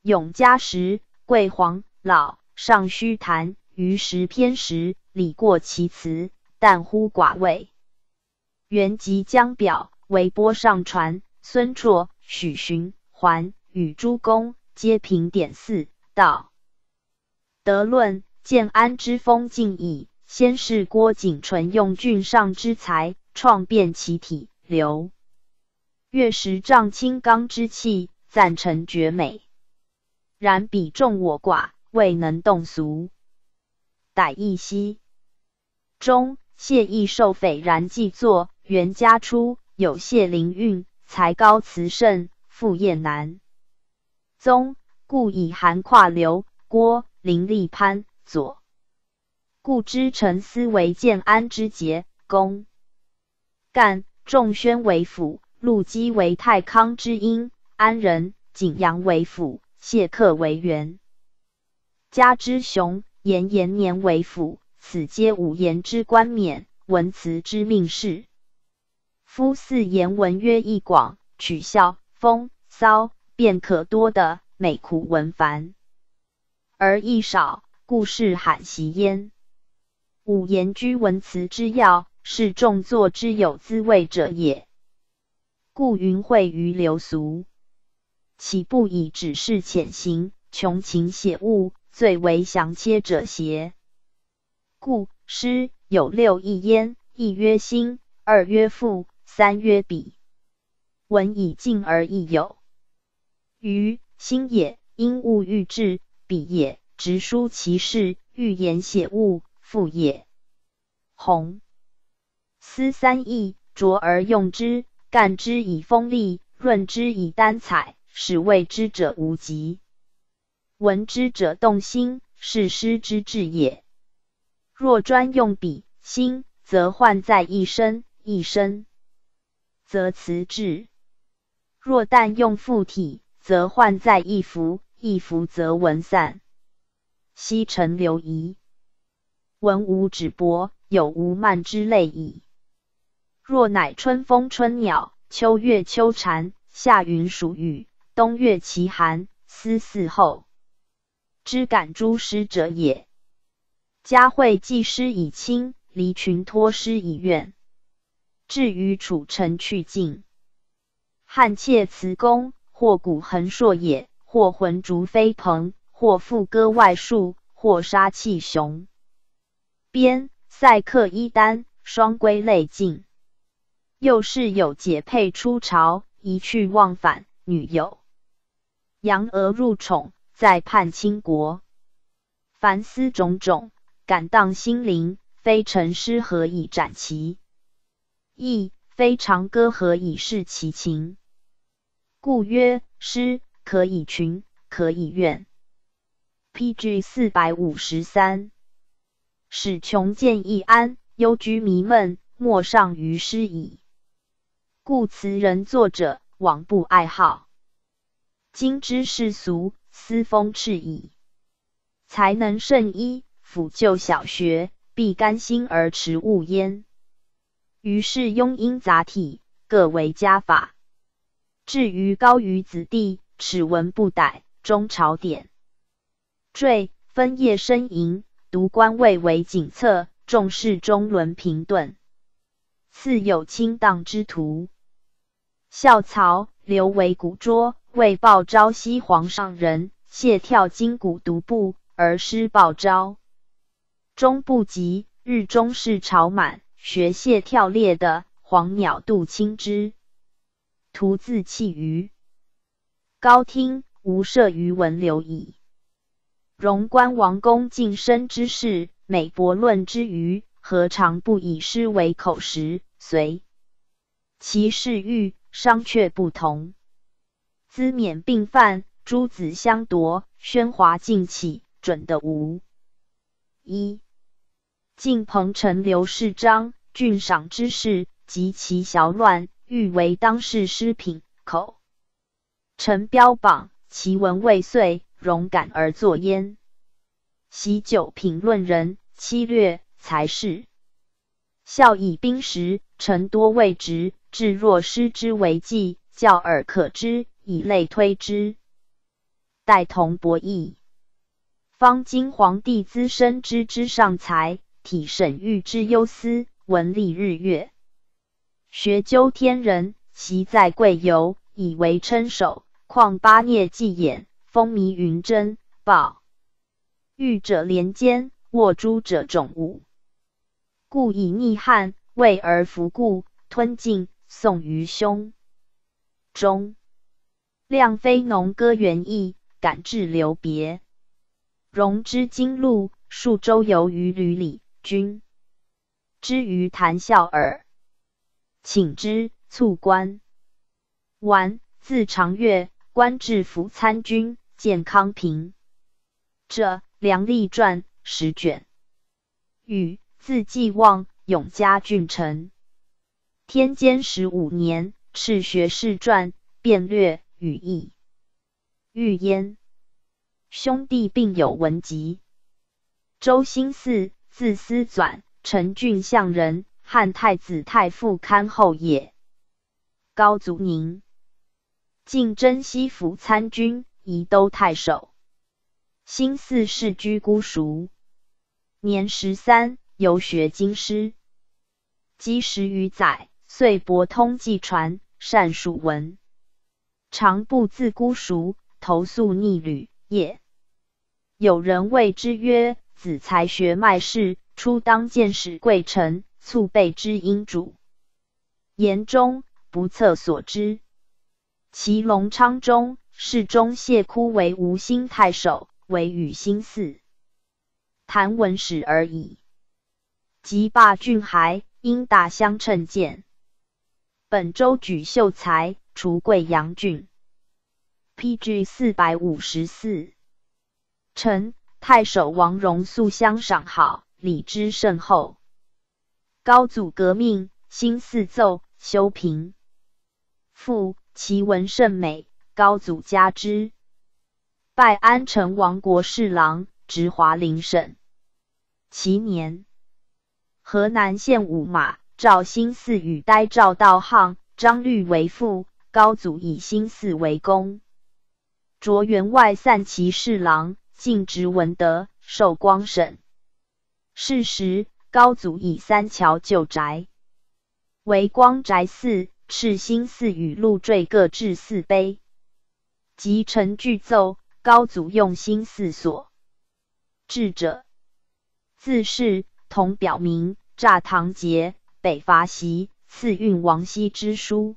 永嘉时，贵皇老，尚虚谈，于时偏时，礼过其辞，但乎寡味。原即将表为波上传，孙绰、许寻、桓与诸公皆评点四道。得论建安之风尽矣。先是郭景纯用郡上之才，创变其体，流月时丈青刚之气，赞成绝美。然彼众我寡，未能动俗。逮一夕中，谢意受匪然既作。元嘉初，有谢灵运，才高辞甚，复业难宗，故以韩跨刘郭林立潘左，故知陈思为建安之节公，干仲宣为辅，陆基为太康之阴，安仁景阳为辅，谢客为元。家之雄，延延年为辅，此皆五言之冠冕，文辞之命事。夫四言文约意广，取笑风骚，便可多的美苦文繁，而意少，故事罕习焉。五言居文辞之要，是众作之有滋味者也。故云会于流俗，岂不以指示浅行，穷情写物，最为详切者邪？故诗有六义焉：一曰心，二曰赋。三曰比，文以静而意有。于心也，因物欲志；彼也，直抒其事，欲言写物；赋也，弘思三义，拙而用之，干之以锋利，润之以丹彩，使谓之者无极。闻之者动心，是诗之至也。若专用笔心，则患在一身，一身。则辞志；若但用附体，则患在一服，一服则文散。西陈留遗，文无止帛，有无慢之类矣。若乃春风春鸟，秋月秋蝉，夏云暑雨，冬月其寒，思嗣后知感诸诗者也。嘉惠济师以亲，离群托师以怨。至于楚臣去尽，汉窃辞公，或骨横硕也，或魂逐飞蓬，或赋歌外树，或杀气雄。边塞客衣丹，双归泪尽。又是有解配出朝，一去忘返，女友扬娥入宠，在叛倾国。凡思种种，感荡心灵，非成诗何以展其？亦非长歌何以示其情？故曰：诗可以群，可以怨。P.G. 四百五十三。使穷见易安，忧居弥闷，莫上于诗矣。故词人作者，往不爱好。今之世俗，思风赤矣。才能甚一，辅救小学，必甘心而持物焉。于是庸音杂体，各为家法。至于高于子弟，齿文不逮，中朝典坠分叶呻吟，独官位为景策，重视中伦平顿。次有清荡之徒，校曹刘为古拙，为报昭西皇上人，谢跳金鼓独步，而失报昭。终不及，日中是朝满。学谢跳猎的黄鸟杜青之徒自弃于高听，无涉于文流矣。荣观王公晋升之事，美博论之余，何尝不以诗为口实？随其事欲商榷不同，资免并犯，诸子相夺，喧哗尽起，准的无一。晋彭城刘氏章郡赏之事及其淆乱，欲为当世诗品口。臣标榜其文未遂，容感而作焉。喜酒评论人，七略才是。孝以兵时，臣多未直，至若失之为计，教而可知，以类推之。待同博弈，方今皇帝资深之之上才。体审欲之忧思，文历日月，学究天人，习在贵游，以为称首。况八孽既眼，风靡云真，报欲者连肩，握诸者种物。故以逆汉，为而服故，吞尽送于胸中。亮非农歌原意，感至留别。荣之金路，数周游于闾里。君之于谈笑耳，请之促官。完字长岳，官至福参军、建康平。这梁立传十卷。禹，字季望，永嘉郡臣。天监十五年，敕学士传，辩略语义。欲焉。兄弟并有文集。周兴嗣，字思纂，陈郡相人，汉太子太傅堪后也。高祖宁，晋征西府参军，宜都太守。兴嗣世居姑熟，年十三，游学京师，积十余载，遂博通纪传，善属文，常不自姑熟，投宿逆旅。也有人谓之曰：“子才学迈士，初当见使贵臣，促备之因主。”言中不测所知。其隆昌中，世中谢枯为吴兴太守。为与兴嗣，谈文史而已。及罢郡还，因大相称见。本州举秀才，除贵阳郡。P.G. 四百五十四。臣太守王荣素相赏好，礼之甚厚。高祖革命，兴四奏修平。复其文甚美，高祖加之。拜安成王国侍郎，直华陵省。其年，河南县五马赵兴嗣与呆赵道沆、张律为父，高祖以兴四为公。卓员外散骑侍郎，进直文德，授光省。是时，高祖以三桥旧宅。为光宅寺，敕兴嗣与陆坠各置四碑，及陈具奏。高祖用心四所。智者，自是同表明诈唐节北伐袭赐运王羲之书。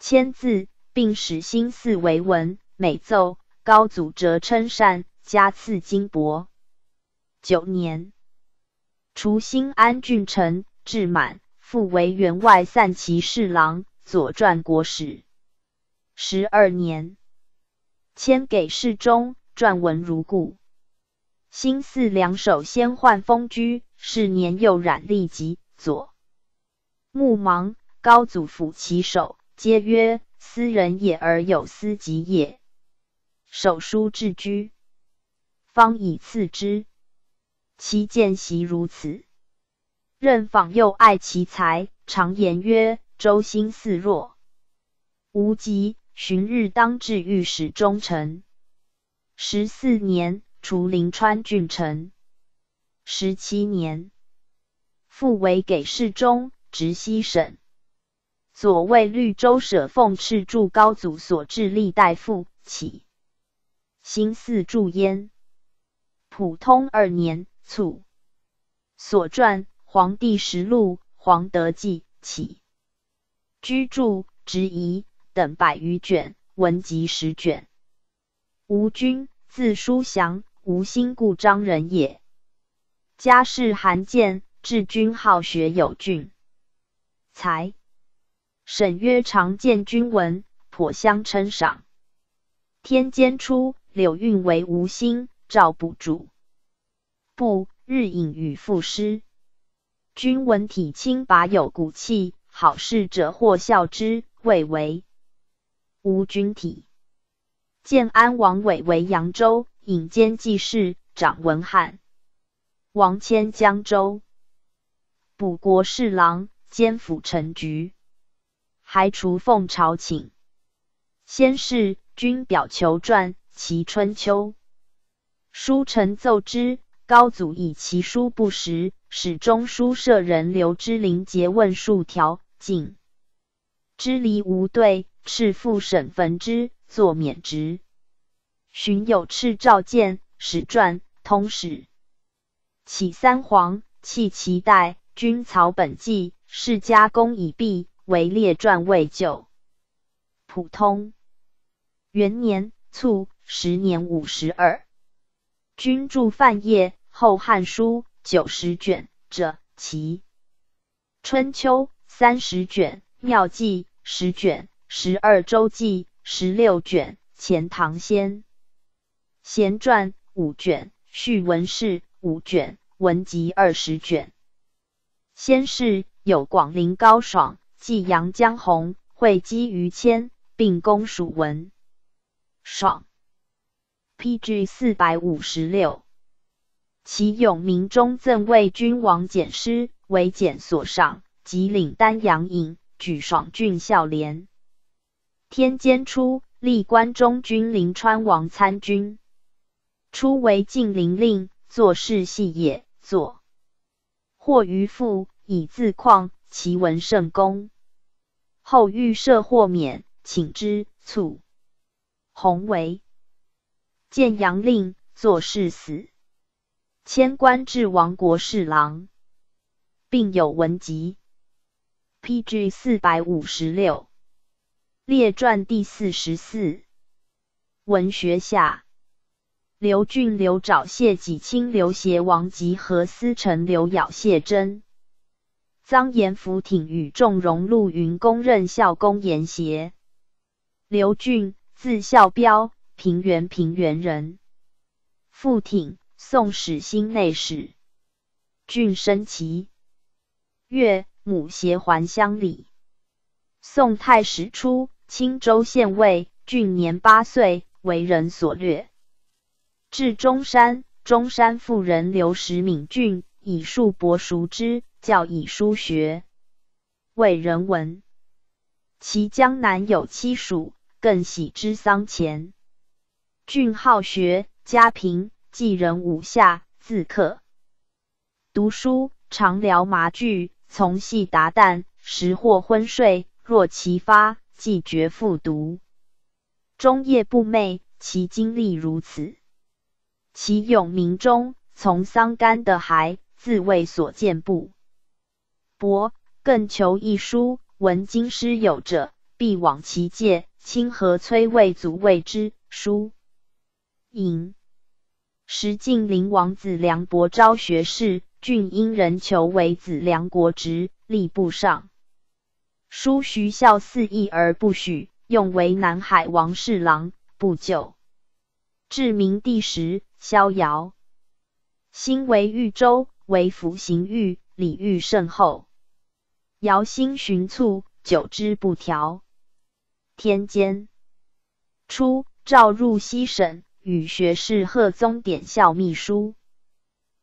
签字，并使新寺为文，每奏高祖折称善，加赐金帛。九年，除新安郡丞，至满，复为员外散骑侍郎，左传国史。十二年。迁给侍中，撰文如故。新四两手先换封居，是年又染痢疾，左目盲。高祖抚其手，皆曰：“斯人也，而有斯疾也。”手书至居，方以赐之。其见习如此。任访又爱其才，常言曰：“周兴似若无极。”旬日当至御史中丞，十四年除临川郡丞，十七年复为给事中，直西省。左卫律州舍奉敕助高祖所置历代父起，新四助焉。普通二年卒。所传《黄帝实录》《黄德记》起，居住执仪。等百余卷，文集十卷。吴君，字叔祥，吴兴故章人也。家世罕见，至君好学有俊才。沈约常见君文，颇相称赏。天监初，柳运为吴兴，赵补主。不日隐与赋诗。君文体清拔，有骨气，好事者或笑之，谓为。吴君体，建安王伟为扬州，引兼记事，长文翰。王迁江州，补国侍郎，兼辅臣局，还除奉朝请。先是，君表求传其春秋，书臣奏之，高祖以其书不实，使中书舍人刘之陵诘问数条，竟知离无对。敕复审焚之，作免职。寻有敕召见，史传通史。启三皇，弃其代，君曹本纪，世家功已毕，为列传未就。普通元年卒，时年五十二。君著范晔《后汉书》九十卷者，其春秋三十卷，妙记十卷。十二周记十六卷，钱塘仙贤传五卷，序文氏五卷，文集二十卷。先是有广陵高爽、济阳江洪、会稽于谦，并公属文。爽，P.G. 四百五十六。其永明中赠为君王简师，为简所赏，即领丹阳尹，举爽郡孝廉。天监初，历关中军临川王参军。初为晋陵令，作事细也。作或于父，以自况其文甚功。后欲赦或免，请之，卒。弘为建阳令，作事死。迁官至王国侍郎，并有文集。P.G. 四百五十六列传第四十四文学下刘俊、刘沼、谢己清、刘协王吉何思成、刘杳、谢真、臧延福挺与仲荣、陆云公任校公言协。刘俊，字孝标，平原平原人。傅挺。宋史新内史，郡生齐岳母携还乡里。宋太史初，青州县尉，郡年八岁，为人所掠。至中山，中山妇人刘石敏郡，以数博熟之，教以书学，为人文。其江南有妻属，更喜之丧前。郡好学，家贫。寄人五下，自客读书，常聊麻剧，从戏达旦，时或昏睡。若其发，即绝复读，终夜不寐。其经历如此。其永明中，从桑干的孩，自谓所见不博，更求一书。闻经师有者，必往其界。清河崔魏祖谓之书引。时晋灵王子梁伯昭学士，郡因人求为子梁国职，吏部尚书徐孝四议而不许，用为南海王侍郎。不久，至明帝时，逍遥兴为豫州，为服刑狱，礼遇甚厚。尧兴循促，久之不调。天监初，召入西省。与学士贺宗典校秘书，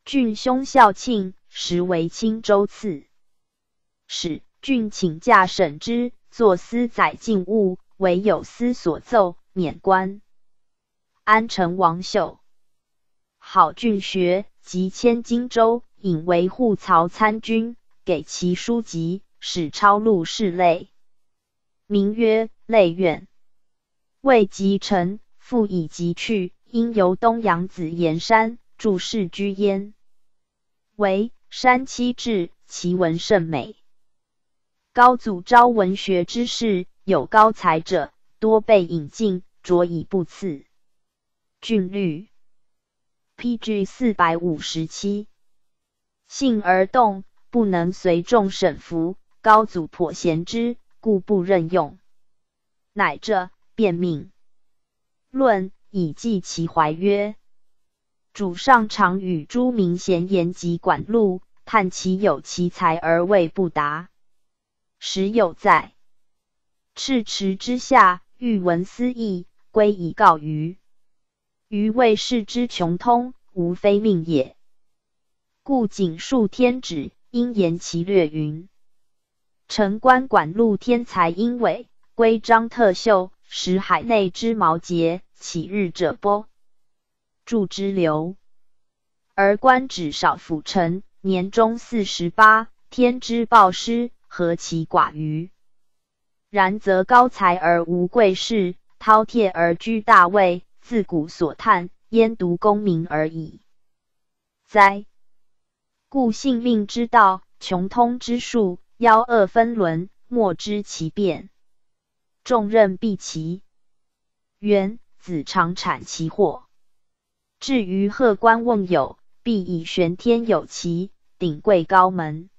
郡兄孝庆时为青州刺史，郡请假审之，作司载禁务，唯有司所奏，免官。安成王秀好郡学，即迁荆州，引为护曹参军，给其书籍，使抄录事类，名曰类苑。未及成，复以疾去。因由东阳子岩山注释居焉，为山七志，其文甚美。高祖招文学之士，有高才者，多被引进，着以不次。俊律，P.G. 四百五十七。性而动，不能随众审服。高祖颇贤之，故不任用，乃这便命论。以记其怀曰：“主上常与诸民闲言及管路，叹其有奇才而未不达。时有在赤池之下，欲闻思义，归以告余。余谓世之穷通，无非命也。故仅述天旨，因言其略云：臣观管路天才英伟，规章特秀，使海内之毛节。”起日者波，助之流，而官职少辅臣，年终四十八，天之暴失，何其寡余！然则高才而无贵士，饕餮而居大位，自古所叹，焉独功名而已哉？故性命之道，穷通之术，妖恶分伦，莫知其变。重任必齐。元。子常产其祸。至于贺官瓮有，必以玄天有奇，顶贵高门，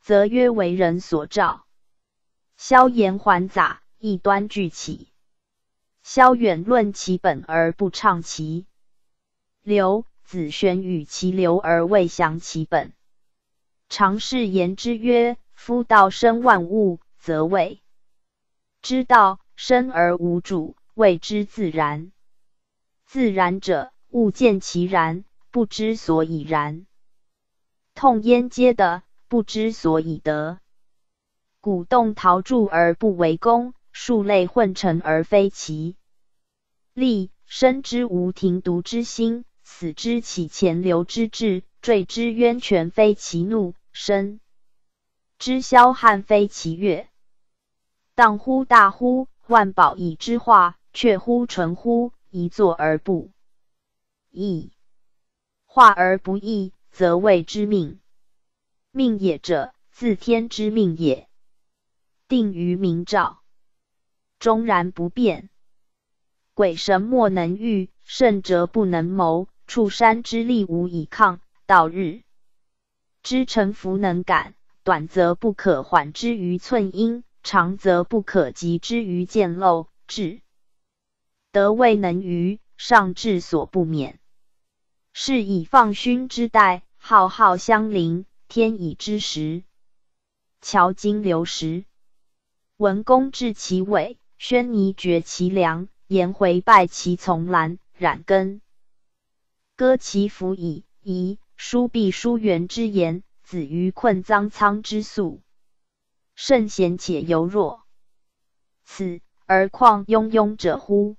则曰为人所召。萧炎还杂，异端俱起。萧远论其本而不畅其流，子玄与其流而未详其本。常是言之曰：夫道生万物，则谓之道生而无主，谓之自然。自然者，物见其然，不知所以然。痛焉皆的，不知所以得。鼓动陶铸而不为功，数类混成而非其力。生之无停独之心，死之起潜流之志，坠之渊泉非其怒，生之霄汉非其悦。荡乎大乎，万宝以之化，却乎纯乎，一作而不易，化而不易，则谓之命。命也者，自天之命也。定于明照，终然不变。鬼神莫能御，圣哲不能谋。触山之力无以抗，道日之沉浮能感。短则不可缓之于寸阴，长则不可及之于见漏。至德未能于，上至所不免。是以放勋之代，浩浩相邻，天以之时，乔金流时。文公治其尾，宣尼绝其梁，颜回败其从兰，冉根割其服矣。夷书必书元之言，子于困臧苍之粟，圣贤且犹弱，此而况庸庸者乎？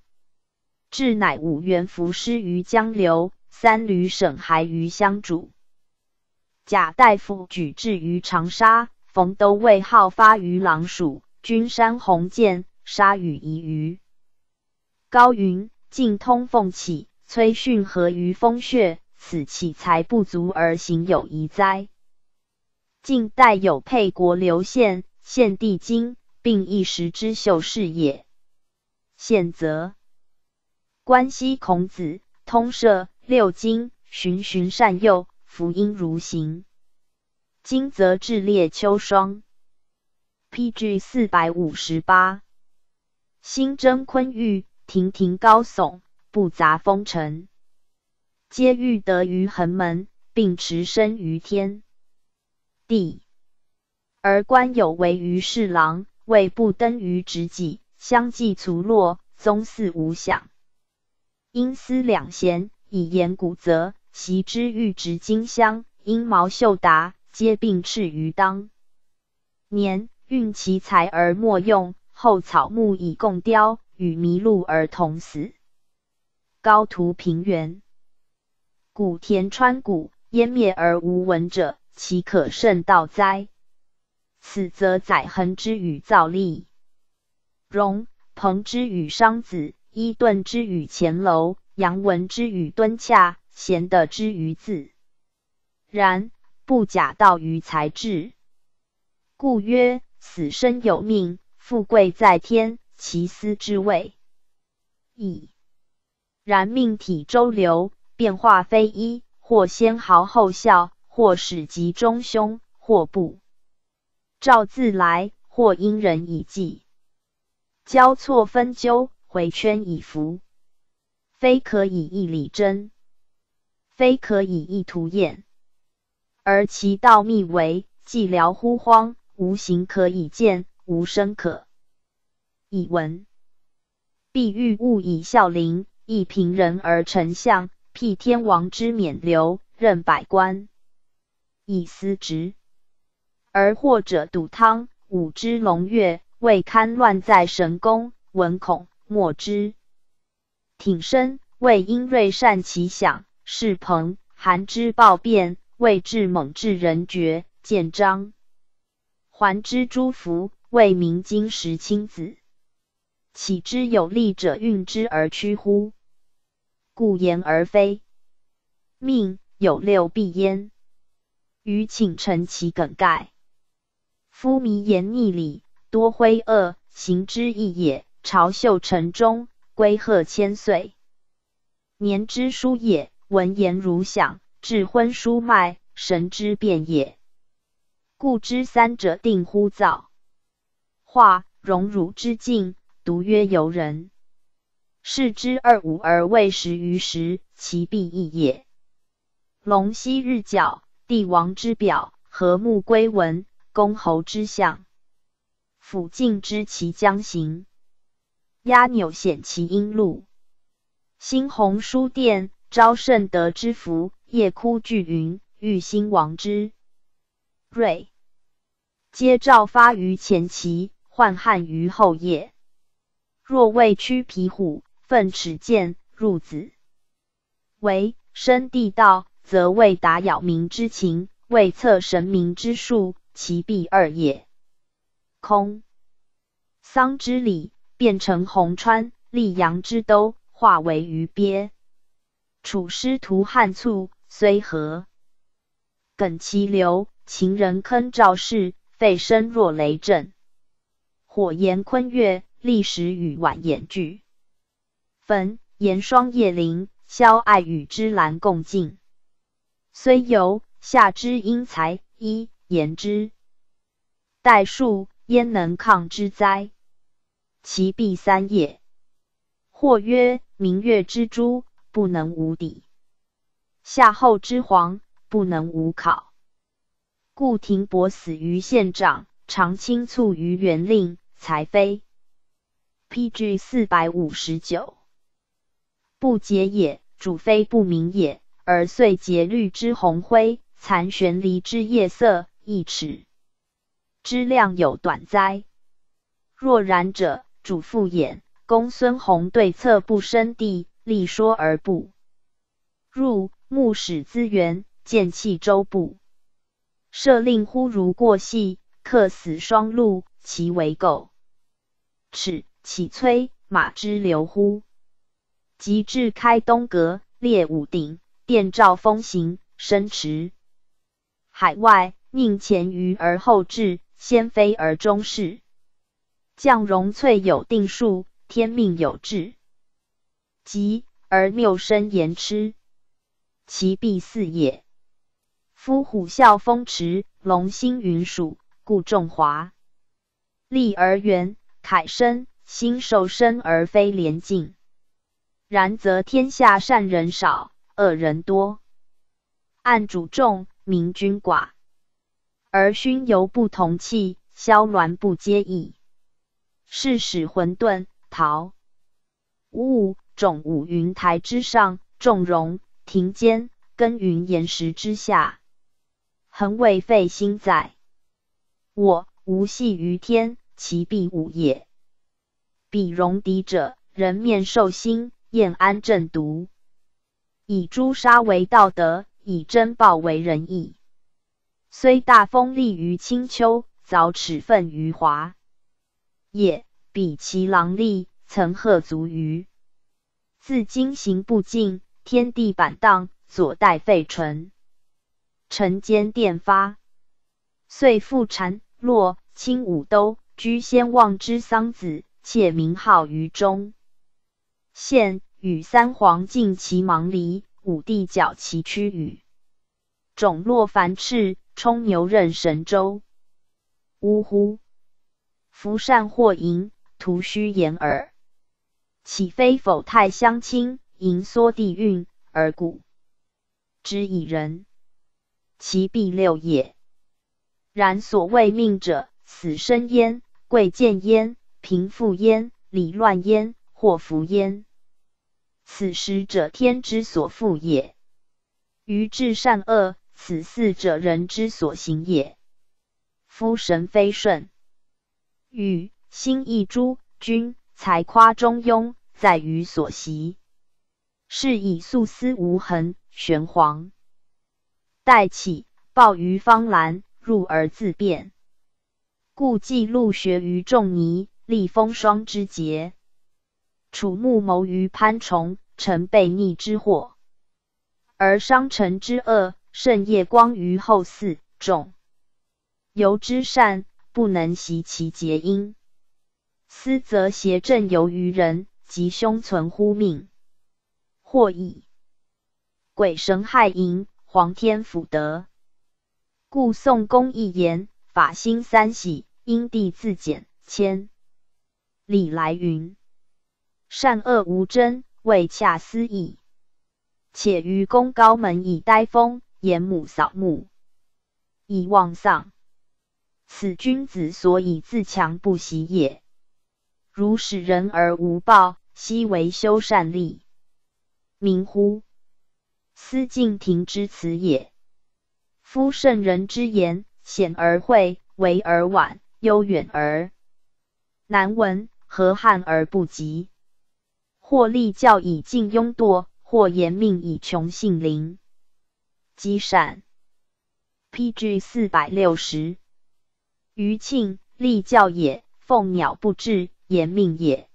至乃五元伏师于江流，三闾省骸于相主。贾大夫举志于长沙，冯都尉号发于狼蜀。君山鸿渐，沙雨宜于高云，尽通凤起，崔训合于风穴，此岂才不足而行有疑哉？晋代有沛国刘宪，献帝京，并一时之秀士也。宪则关西孔子，通摄六经，循循善诱，福音如行。今则志列秋霜。P.G. 四百五十八，新征昆玉，亭亭高耸，不杂风尘，皆欲得于衡门，并持身于天地。而官有为于侍郎，为不登于职己，相继卒落，宗嗣无享。因思两贤，以言古则，习之欲植金香，因毛秀达，皆并斥于当年。运其才而莫用，后草木以共雕，与麋鹿而同死。高徒平原，古田川谷，湮灭而无闻者，其可胜道哉？此则载衡之与造立，荣彭之与商子，伊顿之与前楼，杨文之与敦洽，贤德之于自然，不假道于才智，故曰。死生有命，富贵在天，其斯之谓矣。然命体周流，变化非一，或先豪后孝，或始及中凶，或不照自来，或因人以计，交错分纠，回圈以服，非可以一理真，非可以一图验，而其道密为，寂寥乎荒。无形可以见，无声可以闻。必欲物以效灵，亦平人而成相。辟天王之冕旒，任百官以司职。而或者赌汤，五之龙乐，未堪乱在神功。闻恐莫之。挺身，为因锐善其响。是朋韩之暴变，为至猛至人绝。见章。还之诸福，为明经时亲子，岂知有力者运之而屈乎？故言而非命，有六必焉。余请陈其梗概。夫迷言逆理，多灰恶，行之易也。朝秀城中，归鹤千岁，年之书也。闻言如响，至昏书脉，神之变也。故知三者定乎造化，荣辱之境，独曰游人。视之二五而未识于时，其必异也。龙息日角，帝王之表，和睦归文，公侯之相，辅晋知其将行，压纽显其阴路。新鸿书殿，昭圣德之福，夜哭巨云，欲兴王之瑞，皆兆发于前期，患汉于后夜。若未驱皮虎。奋齿剑入子，为生地道，则为达扰民之情，为测神明之术，其必二也。空桑之礼，变成红川，溧阳之都，化为鱼鳖。楚师徒汉卒，虽和，耿其流，秦人坑赵氏，废声若雷震，火炎坤月，历时与晚言俱。焚炎霜叶林，萧爱与之兰共进。虽游下之英才，一言之代数，焉能抗之哉？其必三也。或曰：明月之珠，不能无底；夏后之皇，不能无考。故廷伯死于县长，常亲卒于元令，才非。P.G. 四百五十九。不解也，主非不明也，而遂节律之红辉，残悬离之夜色，一尺之量有短哉？若然者，主复眼。公孙弘对策不生地，立说而不入，目使资源，见气周部，设令忽如过隙，客死双鹿，其为垢。耻岂摧马之流乎？即至开东阁，列五鼎，殿兆风行，生驰海外，宁前于而后至，先非而中士。将荣翠有定数，天命有志，即而谬生言痴，其必四也。夫虎啸风驰，龙兴云属，故众华丽而圆，凯生心受生而非廉敬。然则天下善人少，恶人多，暗主众，明君寡，而勋犹不同气，萧鸾不接意，是使混沌陶物种五云台之上，众容庭间，耕耘岩石之下，恒为废心哉。我无系于天，其必无也。彼戎狄者，人面兽心。燕安正独，以诛杀为道德，以珍宝为仁义。虽大风立于青丘，凿齿奋于华也。比其狼戾，曾鹤足于自今行不尽，天地板荡，左待废唇，臣间电发，遂复禅落清武都，居先望之桑梓，窃名号于中。现与三皇尽其芒离，五帝矫其躯羽，种落凡翅，冲牛任神州。呜呼！夫善或淫，徒虚言耳。岂非否太相亲，盈缩地运，而故之以人，其必六也。然所谓命者，死生焉，贵贱焉，贫富焉，礼乱焉，祸福焉。此时者，天之所赋也；于至善恶，此四者人之所行也。夫神非顺，与心意诸君，才夸中庸，在于所习。是以素思无痕，玄黄待起，报于方兰，入而自变。故既录学于仲尼，立风霜之节。楚穆谋于潘崇，成悖逆之祸；而商臣之恶，圣夜光于后嗣。众由之善，不能习其结因。思则邪正由于人，吉凶存乎命。或以鬼神害淫，皇天辅德。故宋公一言：法兴三喜，因地自检，谦李来云：善恶无争，未恰思议。且于公高门以待风，严母扫墓，以望丧。此君子所以自强不息也。如使人而无报，奚为修善力？明乎？思敬亭之辞也。夫圣人之言，显而晦，为而婉，悠远而难闻，何憾而不及？或立教以尽庸惰，或言命以穷性灵。积善。P.G. 四百六十。余庆立教也，凤鸟不至，言命也。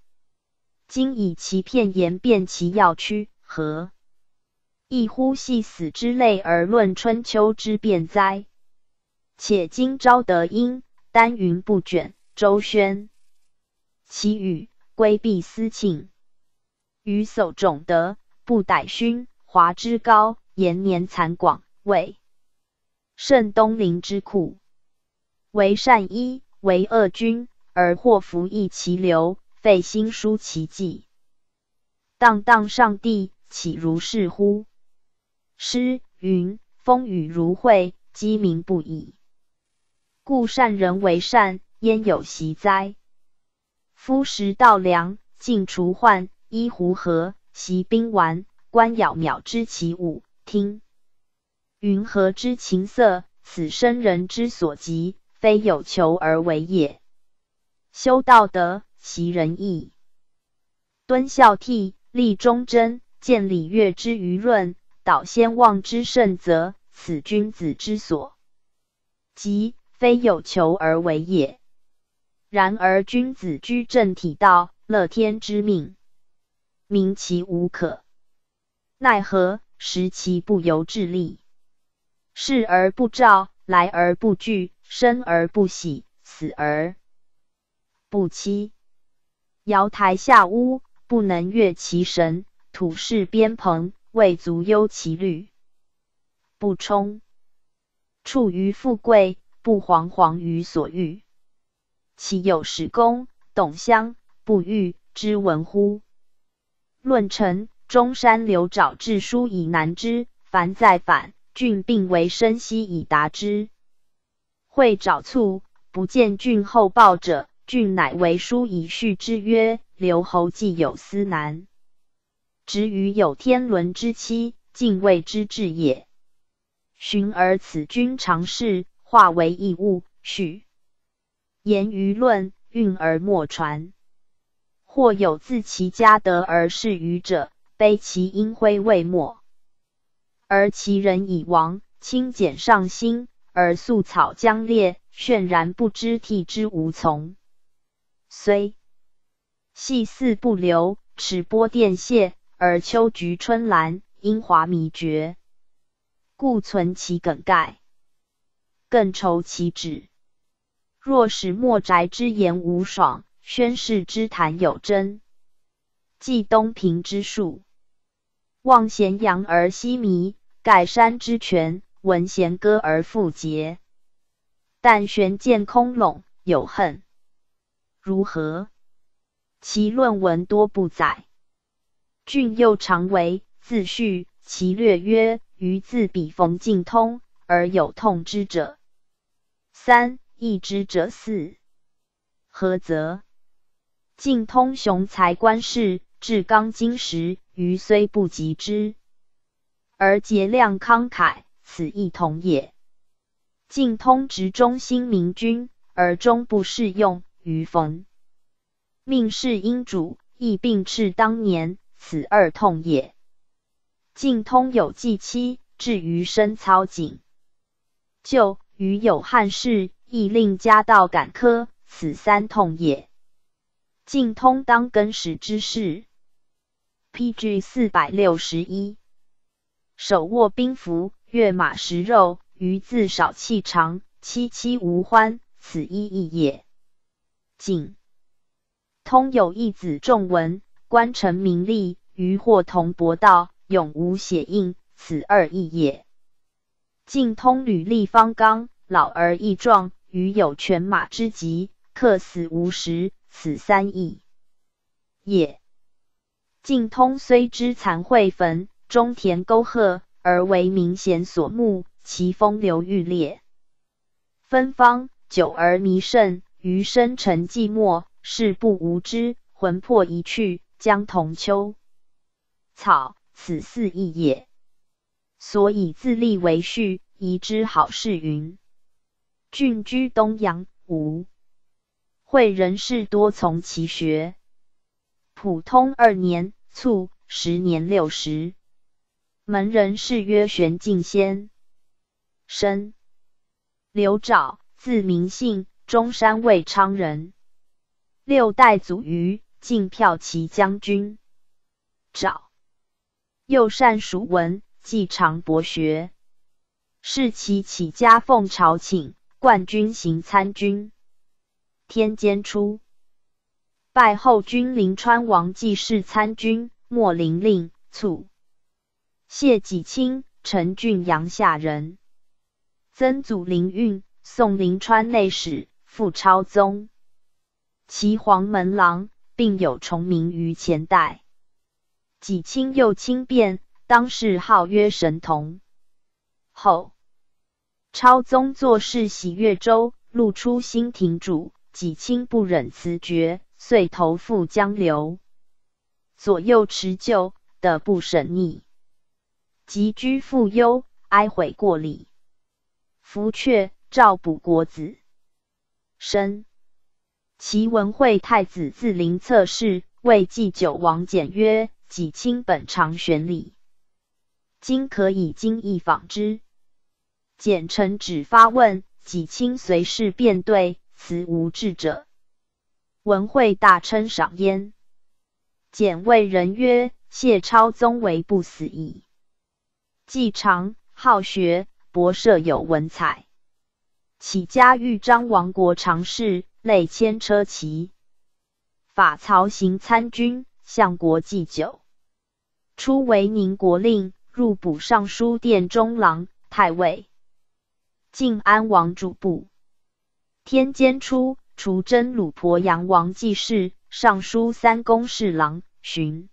今以其片言辨其要曲，何？亦乎系死之类而论春秋之变哉？且今朝得音，丹云不卷，周宣其语规避私庆，余叟种德不逮勋，华之高延年残广，谓甚东陵之库。为善医，为恶君，而祸福益其流，费心书其迹。荡荡上帝，岂如是乎？诗云：“风雨如晦，鸡鸣不已。故善人为善，焉有习哉？夫食稻粮，尽除患，衣胡禾，习兵丸，观杳邈知其物。听云何之琴瑟？此生人之所及，非有求而为也。修道德，习仁义，敦孝悌，立忠贞，见礼乐之舆论。”导先望之甚则，此君子之所及非有求而为也。然而君子居正体道，乐天之命，明其无可奈何，时其不由智力。视而不召，来而不拒，生而不喜，死而不期。瑶台下屋，不能悦其神；土室边棚。未足忧其虑，不充处于富贵，不惶惶于所欲。其有使公董襄不欲之闻乎？论臣中山刘沼治书以难之，凡再反郡并为深息以达之。会沼卒不见郡后报者，郡乃为书以叙之，曰：刘侯既有司难。执于有天伦之期，敬畏之至也。寻而此君常事，化为异物，许言于论，运而莫传。或有自其家德而事愚者，悲其阴辉未没，而其人已亡，轻简上心，而素草将裂，渲然不知替之无从。虽细似不留，尺波电泄。而秋菊春兰，樱华弥绝，故存其梗概，更愁其止。若使墨宅之言无爽，宣室之谈有真，即东平之术，望咸阳而西靡，盖山之泉，闻弦歌而复结。但玄见空陇，有恨如何？其论文多不载。郡又常为自序，其略曰：“余自比冯敬通，而有痛之者三，义之者四。何则？敬通雄才官世，至刚经时，余虽不及之，而节量慷慨，此亦同也。敬通直忠心明君，而终不适用，余冯命世因主，亦病斥当年。”此二痛也。晋通有继妻，至于身操谨，就与有汉室，亦令家道感科。此三痛也。晋通当更始之事。P.G. 四百六十一。手握兵符，跃马食肉，余自少气长，戚戚无欢。此一义也。晋通有一子仲文。官臣名利，于或同伯道，永无血印，此二义也。晋通履历方刚，老而益壮，余有犬马之疾，客死无食，此三义。也。晋通虽知残秽坟，中田沟壑，而为明贤所慕，其风流欲烈，芬芳，久而弥甚。余生沉寂寞，事不无知，魂魄一去，将同秋草，此四异也。所以自立为序，宜之好事云：郡居东阳，吴会人士多从其学。普通二年卒，时年六十。门人谥曰玄敬先生。刘昭，字明信。中山卫昌人，六代祖于晋骠骑将军。赵又善属文，既常博学，是其起家奉朝请，冠军行参军。天监初，拜后军临川王继世参军，莫林令卒。谢己清，陈郡阳夏人，曾祖林运，宋临川内史。父超宗，其黄门郎，并有重名于前代。己清又轻便，当世号曰神童。后超宗作事喜悦州，路出新亭主，己清不忍辞绝，遂投赴江流。左右持旧，得不审逆，及居复忧，哀悔过礼。福阙赵补国子。生，齐文惠太子自临侧室，谓祭酒王简曰：“己亲本常玄礼，今可以经义访之。”简臣只发问，己亲随事便对，辞无智者。文惠大称赏焉。简谓人曰：“谢超宗为不死矣。”既长好学，博涉有文采。起家豫章王国常侍，累迁车骑，法曹行参军，相国祭酒。初为宁国令，入补尚书殿中郎、太尉。晋安王主簿。天监初，除真鲁婆阳王继世，尚书三公侍郎，寻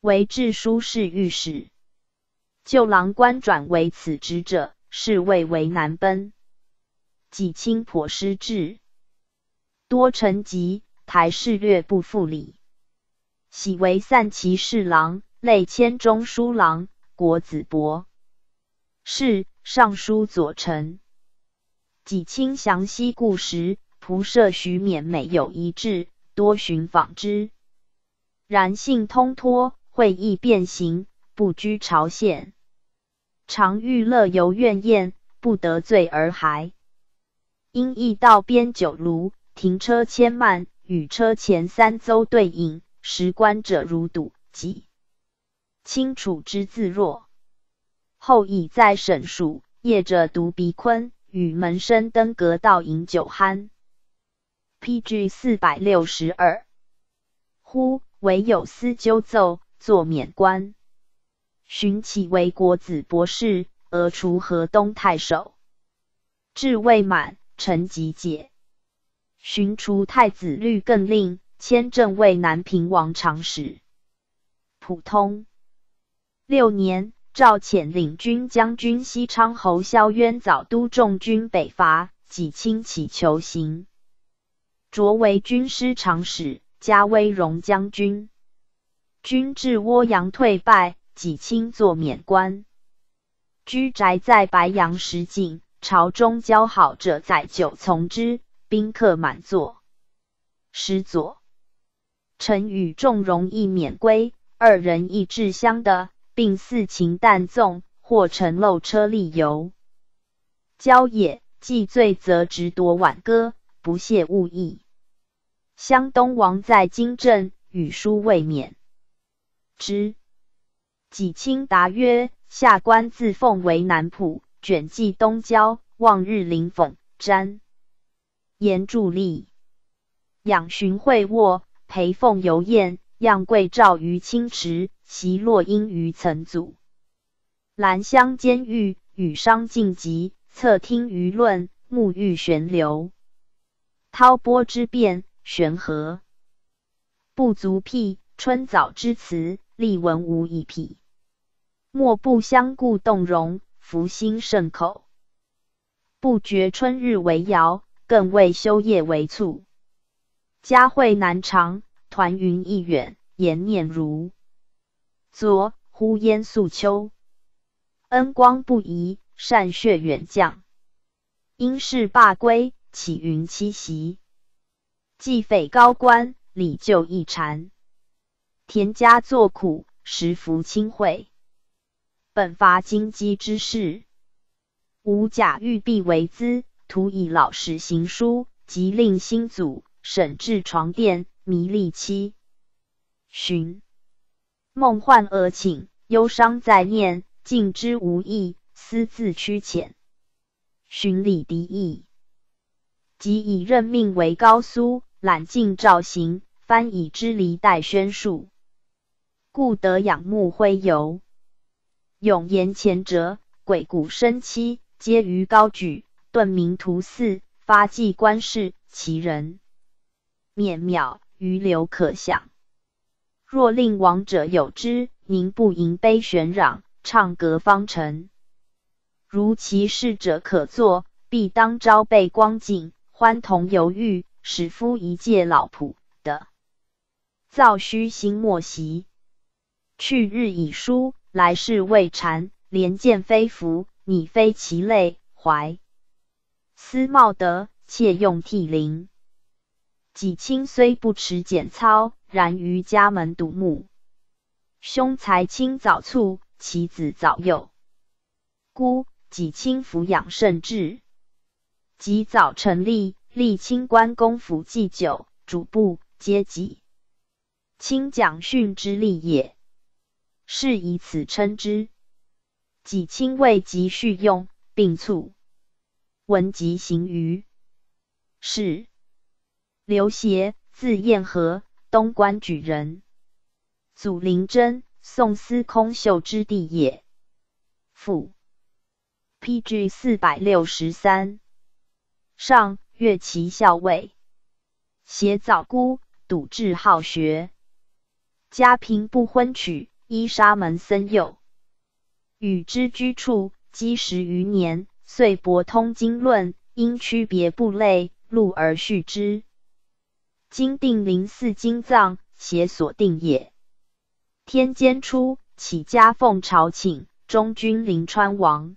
为治书侍御史。旧郎官转为此职者，是谓为难奔。己清颇失志，多臣疾，台事略不复礼。喜为散骑侍郎，累迁中书郎，国子博士、尚书左丞。己清详西故时，仆射徐勉每有一志，多寻访之。然性通脱，会意变形，不居朝献，常欲乐游苑宴，不得罪而还。因驿道边酒炉，停车千慢，与车前三邹对饮，时观者如堵，己清楚之自若。后已在省属，业者独鼻坤，与门生登阁道饮酒酣。P.G. 四百六十二。忽唯有司纠奏，作免官。寻起为国子博士，而除河东太守。至未满。臣即解，寻除太子律，更令迁正为南平王长史。普通六年，赵遣领军将军西昌侯萧渊早都众军北伐，己清起求行，擢为军师长史，加威荣将军。军至涡阳退败，己清作免官，居宅在白杨石井。朝中交好者载酒从之，宾客满座。师左臣与仲荣亦免归，二人亦至乡的，并四秦旦纵，或乘漏车力游。郊野既醉，则直夺挽歌，不屑勿意。湘东王在京镇，与书未免之。己清答曰：“下官自奉为南浦。”卷记东郊，望日临讽瞻言助力，养寻会卧，陪凤游宴，样桂照于清池，席落英于层组。兰香监狱，与商尽极，侧听舆论，沐浴旋流。滔波之变，悬河不足辟。春早之词，历文无一匹。莫不相顾动容，福心甚口。不觉春日为遥，更为秋夜为促。佳会难长，团云亦远，言念如昨。呼烟宿秋，恩光不移，善血远降。因是罢归，起云栖息。既匪高官，礼就一禅。田家作苦，时服清惠。本发金鸡之事，吾假玉璧为资，徒以老实行书，即令新祖审治床垫，弥历期。寻。梦幻而寝，忧伤在念，尽之无益，私自屈浅。寻礼敌意，即以任命为高苏，揽尽赵行，翻以之离代宣述，故得仰慕徽游。永言前者，鬼谷生妻，皆于高举，顿名图寺，发迹官事，其人面妙，余流可想。若令王者有之，宁不吟悲玄壤，唱歌方成？如其事者可作，必当朝被光景，欢同游豫，使夫一介老仆的造虚心莫习。去日已疏，来世未禅，连剑非福，你非其类，怀思茂德，妾用涕零。己亲虽不持简操。然于家门独木，兄才亲早卒，其子早幼。孤己亲抚养甚至，及早成立，立清关公府祭酒，主簿皆己亲讲训之立也。是以此称之。己亲为及续用，并促文集行于是。刘协，字彦和。东关举人，祖林真，宋司空秀之弟也。父 P.G. 四百六十三，上乐其校尉，携早姑，笃志好学，家贫不婚娶，依沙门僧友，与之居处，积十余年，遂博通经论，因区别部类，录而序之。今定临寺经藏，写所定也。天监初，起家奉朝请，中军临川王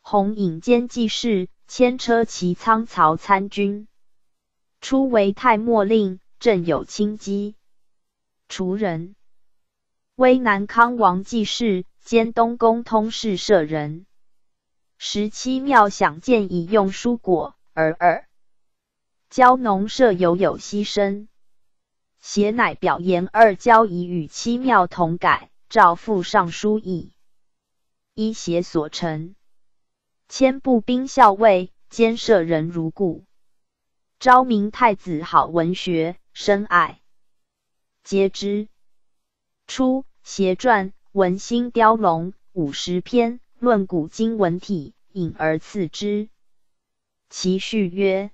弘引兼记事，牵车骑仓曹参军。初为太末令，镇有清机。除人。威南康王记事，兼东宫通事舍人。十七庙享见以用蔬果，而二。交农舍犹有牺牲，写乃表言二交已与七庙同改，诏复尚书议。依写所成，千步兵校尉兼舍人如故。昭明太子好文学，深爱，皆知。初协传文心雕龙五十篇，论古今文体，引而次之。其序曰。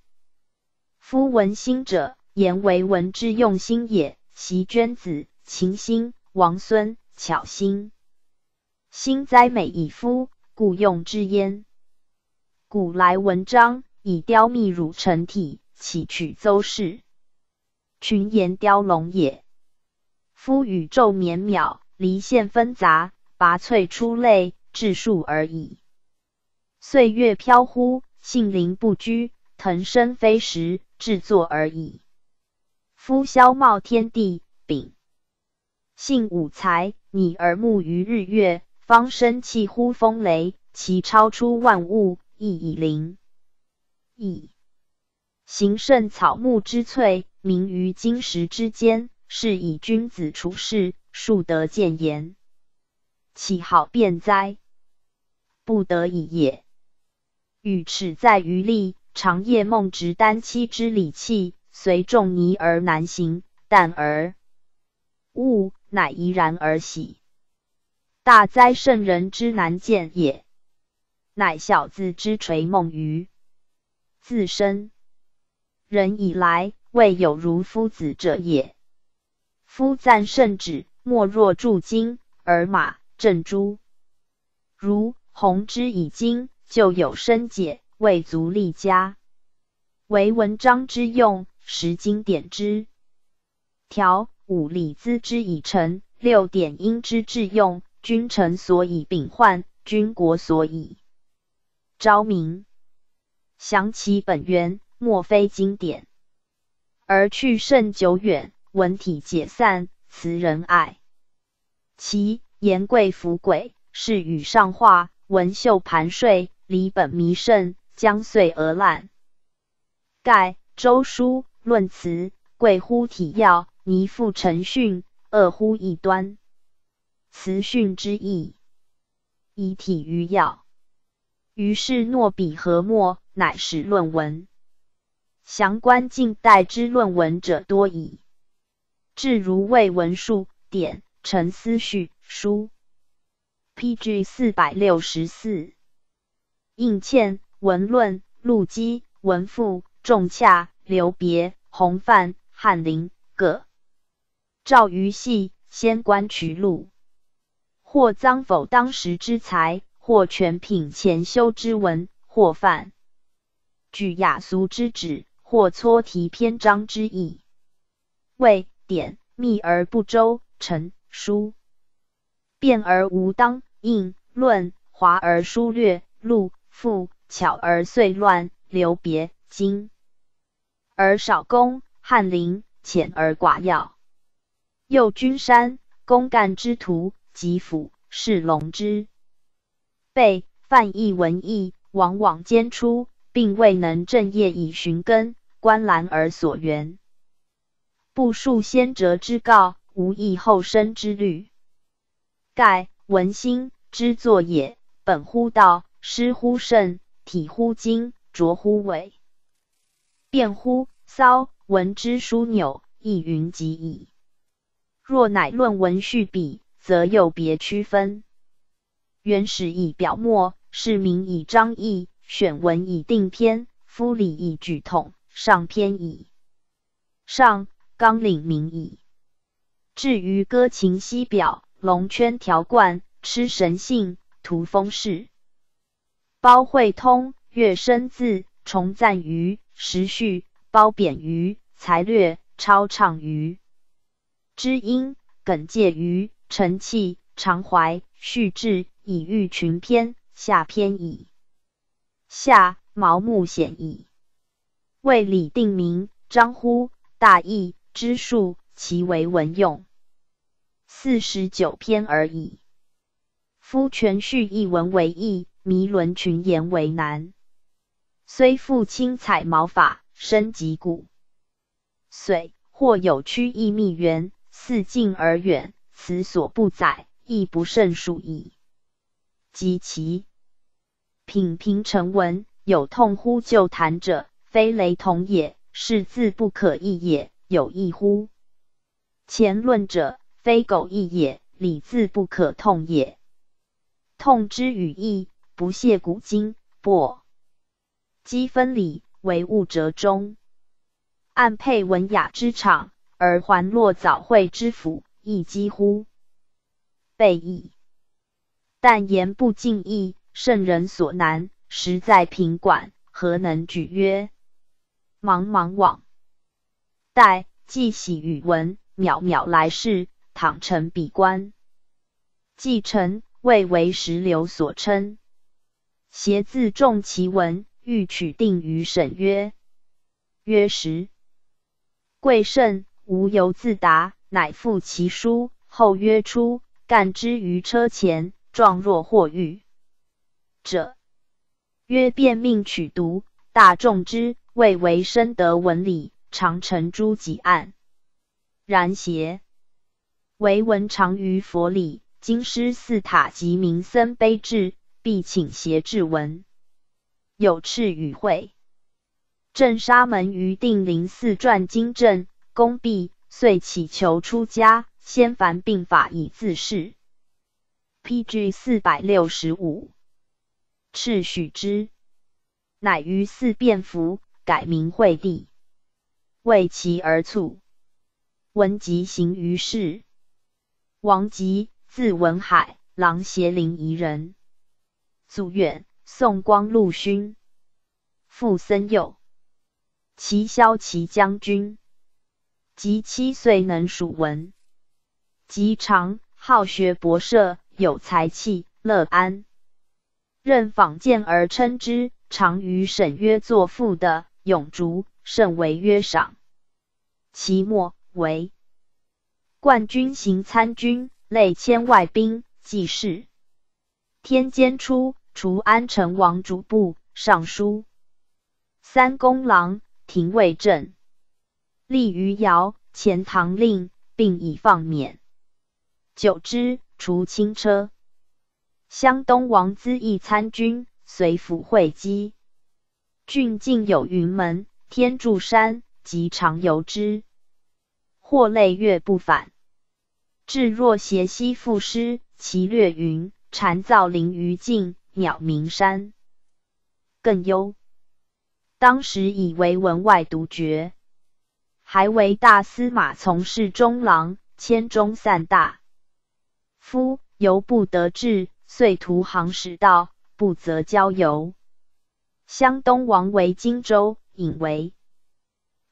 夫文心者，言为文之用心也。习娟子、秦心、王孙、巧心，心哉美以夫，故用之焉。古来文章，以雕密汝成体，岂取邹氏群言雕龙也。夫宇宙绵渺，离线纷杂，拔萃出类，质数而已。岁月飘忽，性灵不居，腾升飞石。制作而已。夫萧茂天地，丙性五才，拟而目于日月，方生气乎风雷，其超出万物，亦以灵。矣。行胜草木之翠，名于金石之间，是以君子处世，数得见言。岂好辩哉？不得已也。欲耻在于利。长夜梦执丹妻之礼器，随众泥而难行，但而物乃怡然而喜。大哉圣人之难见也！乃小子之垂梦于自身，人以来未有如夫子者也。夫赞圣旨，莫若铸金而马镇珠。如弘之以金，就有深解，未足立家。为文章之用，识经典之条，五礼资之以成，六典音之致用。君臣所以秉患，君国所以昭明。想其本源，莫非经典，而去甚久远。文体解散，词人爱。其言贵福贵，是语上化，文秀盘税，离本弥甚，将遂而烂。盖周书论词，贵乎体要，弥复陈训，恶乎异端。词训之意，以体于要。于是诺笔和墨，乃始论文。详观近代之论文者多矣。至如魏文述典、陈思绪书，P.G. 四百六十四。应倩文论、陆机文赋、仲洽留别、洪范翰林葛赵于系先官渠录，或臧否当时之才，或全品前修之文，或犯举雅俗之旨，或错题篇章之意，谓。典密而不周，陈书变而无当，应论华而疏略，录赋巧而遂乱，留别精而少功，翰林浅而寡要。又君山公干之徒，及府侍龙之备，范义文义，往往兼出，并未能正业以寻根，观澜而所缘。不述先哲之告，无益后生之虑。盖文心之作也，本乎道，师乎圣，体乎经，着乎伪，辩乎骚，文之枢纽，亦云及矣。若乃论文序笔，则又别区分。原始以表末，是名以章义，选文以定篇，夫礼以举统，上篇以。上。纲领名矣。至于歌琴西表、龙圈条冠、吃神性、图风事、包会通、乐生字、重赞于时序、褒贬于才略、超唱于知音、耿介于陈气、常怀、序志，以喻群篇。下篇矣。下毛目显矣。为礼定名，张乎大义。之数其为文用，四十九篇而已。夫全序一文为易，弥伦群言为难。虽复轻彩毛法，深极古，遂或有曲意密源，似近而远，此所不载，亦不胜数矣。及其品评成文，有痛乎就谈者，非雷同也，是字不可译也。有异乎？前论者非苟异也，理字不可痛也。痛之语义，不屑古今，不积分理，为物折中。按配文雅之场，而还落早会之府，亦几乎备矣。但言不尽意，圣人所难，实在平管，何能举曰？茫茫往。待既喜语文，渺渺来世，倘成笔官，既成未为石流所称。携自重其文，欲取定于审曰：曰时。贵甚，无由自达，乃复其书。后曰出，干之于车前，状若惑欲者，曰便命取读，大众之谓为深得文理。常成诸己案，然邪？唯闻常于佛理，经师寺塔及名僧碑志，必请邪志文。有赤与会，正沙门于定陵寺传经正，功毕，遂祈求出家，先凡并法以自示。P.G. 四百六十五，赤许之，乃于四变服，改名惠帝。为其而卒。文吉行于世。王吉，字文海，琅邪临沂人。祖远，宋光禄勋。父森佑，齐骁骑将军。及七岁能属文。及长，好学博涉，有才气，乐安。任访见而称之。常于沈约作赋的永竹，甚为约赏。其末为。冠军行参军，累千外兵，记事。天监初，除安成王主簿、尚书、三公郎、廷尉正，立于尧，前唐令，并以放免。久之，除轻车。湘东王资议参军，随府会稽。郡境有云门、天柱山，即常游之。或累月不返。至若斜西赋诗，其略云：“蝉噪林于境，鸟鸣山。”更幽。当时以为文外独绝，还为大司马从事中郎，迁中散大夫，犹不得志，遂徒行使道，不择交游。湘东王为荆州，引为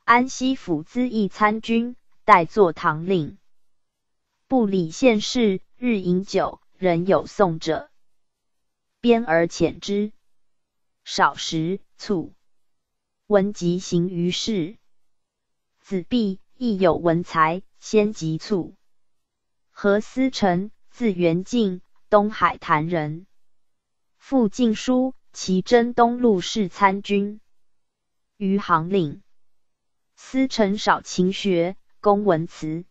安西府资议参军，代作唐令。不理县事，日饮酒，人有送者，鞭而遣之。少时，卒。文吉行于世。子毕亦有文才，先及卒。何思成，字元敬，东海潭人。父晋书，其征东路士参军，余行令。思成少勤学，公文辞。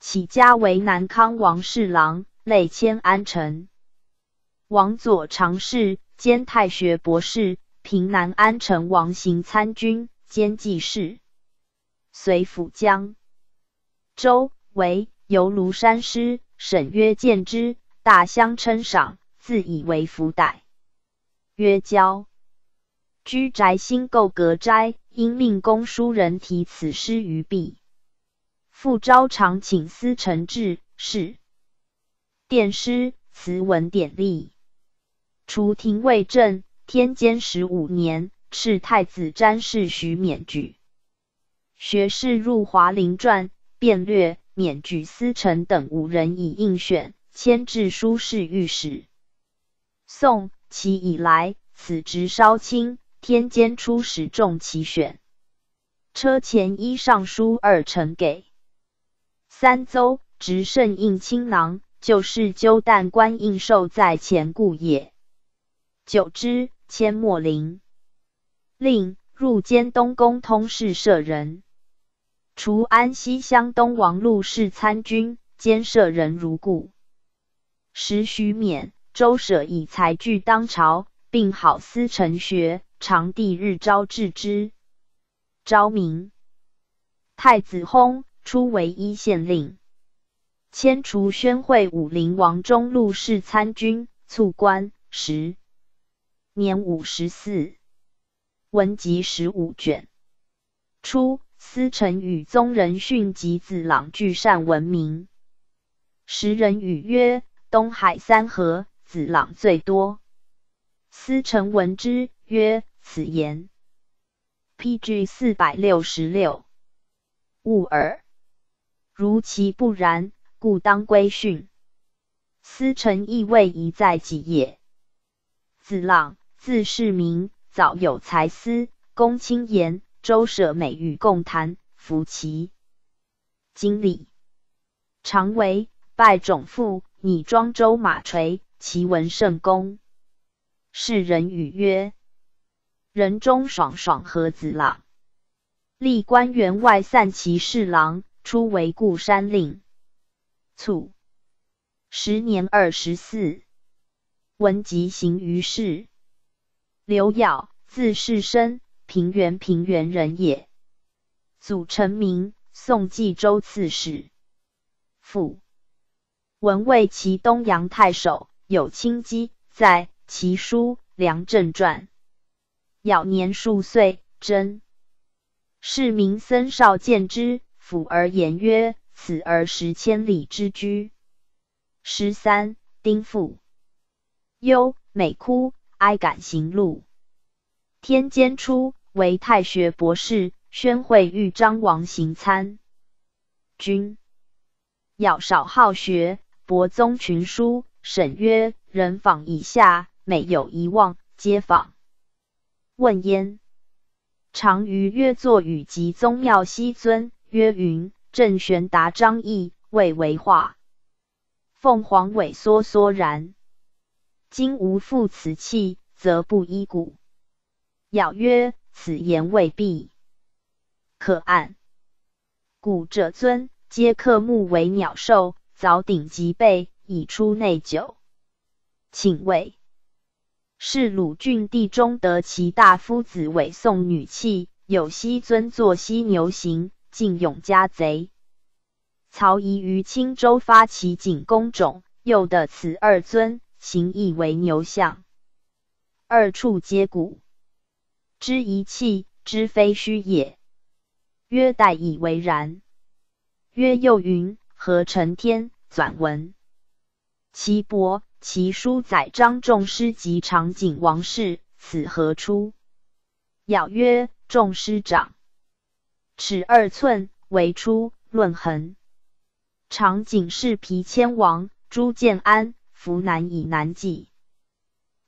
起家为南康王侍郎，累迁安城。王佐常侍兼太学博士，平南安城王行参军兼记事，随府江州为游庐山师。沈约见之，大相称赏，自以为福逮。曰交居宅新构阁斋，因命公书人题此诗于壁。复招常请司成制是殿师词文典例。除廷尉正，天监十五年，敕太子詹事徐免举。学士入华林传，便略免举司成等五人以应选，迁至书侍御史。宋其以来，此职稍轻，天监初使重其选。车前一尚书二呈给。三邹执圣印青囊，就是鸠旦官印绶在前故也。久之，迁莫陵令，入监东宫通事舍人。除安西乡东王陆氏参军，兼舍人如故。时许勉、周舍以才具当朝，并好思成学，常帝日招致之。昭明太子薨。初为一县令，迁除宣惠武陵王中陆氏参军，卒官时年五十四。文集十五卷。初，司成与宗人训及子朗俱善闻名。时人语曰：“东海三河，子朗最多。”司成闻之，曰：“此言。”P.G. 四百六十六。勿耳。如其不然，故当归训。司成亦未一在己也。子朗，字世民，早有才思，公卿言，周舍美与共谈，服其经历。常为拜种父，拟庄周马垂，其文甚公。世人语曰：“人中爽爽何子朗？”历官员外散骑侍郎。初为固山令，卒，时年二十四。文集行于世。刘杳，字世生，平原平原人也。祖成明，宋冀州刺史。父文为其东阳太守，有亲姬，在其书《梁正传》。杳年数岁，真。是名僧少见之。抚而言曰：“此而十千里之居。”十三，丁父忧，每哭哀感行路。天监初，为太学博士，宣惠豫章王行参军。要少好学，博宗群书。沈曰：“人访以下，每有一望，皆访。”问焉，常于曰：“作与及宗庙西尊。”曰：“云郑玄答张毅，未为化。凤凰萎缩缩然。今无复此气，则不依古。”咬曰：“此言未必可按。古者尊，皆刻木为鸟兽，凿顶及背。”以出内酒，请问是鲁郡地中得其大夫子委送女器，有西尊作犀牛形，尽勇家贼。曹仪于青州发其景公冢，又得此二尊，形亦为牛相，二处皆古，知一气，知非虚也。曰代以为然。曰又云何成天转文。其伯其叔载张仲师及长景王氏，此何出？咬曰：仲师长，尺二寸为出。论衡。长景是皮千王，朱建安弗难以难记。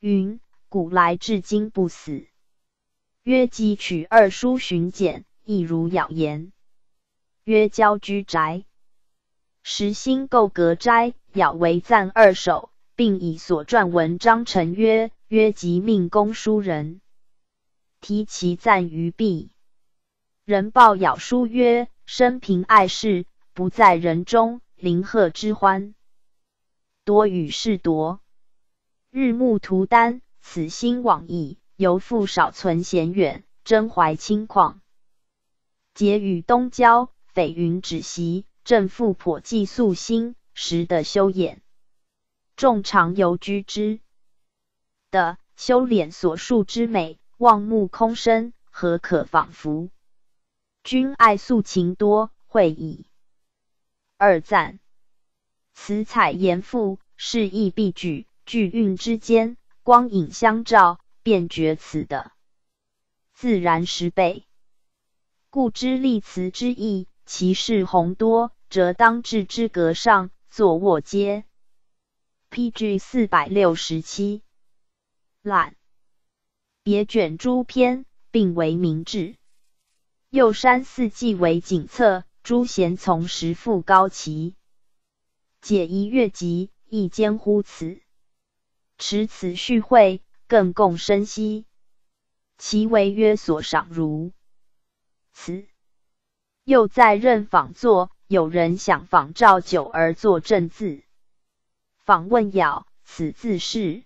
云古来至今不死。曰即取二书寻简，亦如咬言。曰交居宅。实心构阁斋，咬为赞二首，并以所撰文章成曰：曰即命公书人，题其赞于壁。人报咬书曰：生平爱事，不在人中，临贺之欢，多与世夺。日暮涂丹，此心往矣。犹复少存闲远，真怀轻旷。结与东郊，匪云止席。正复颇寄素心，时的修眼，众常游居之的修敛所述之美，望目空生，何可仿佛？君爱素情多，会矣。二赞，此彩言赋，是意必举，句韵之间，光影相照，便觉此的自然十倍。故知立辞之意。其事宏多，则当置之阁上，坐卧皆。P.G. 四百六十七。览别卷诸篇，并为明志。右山四季为景侧，诸贤从时复高齐。解一乐集，亦兼乎此。持此序会，更共深息。其为曰所赏如此。又在任访作，有人想仿照久而作正字。访问咬，此字是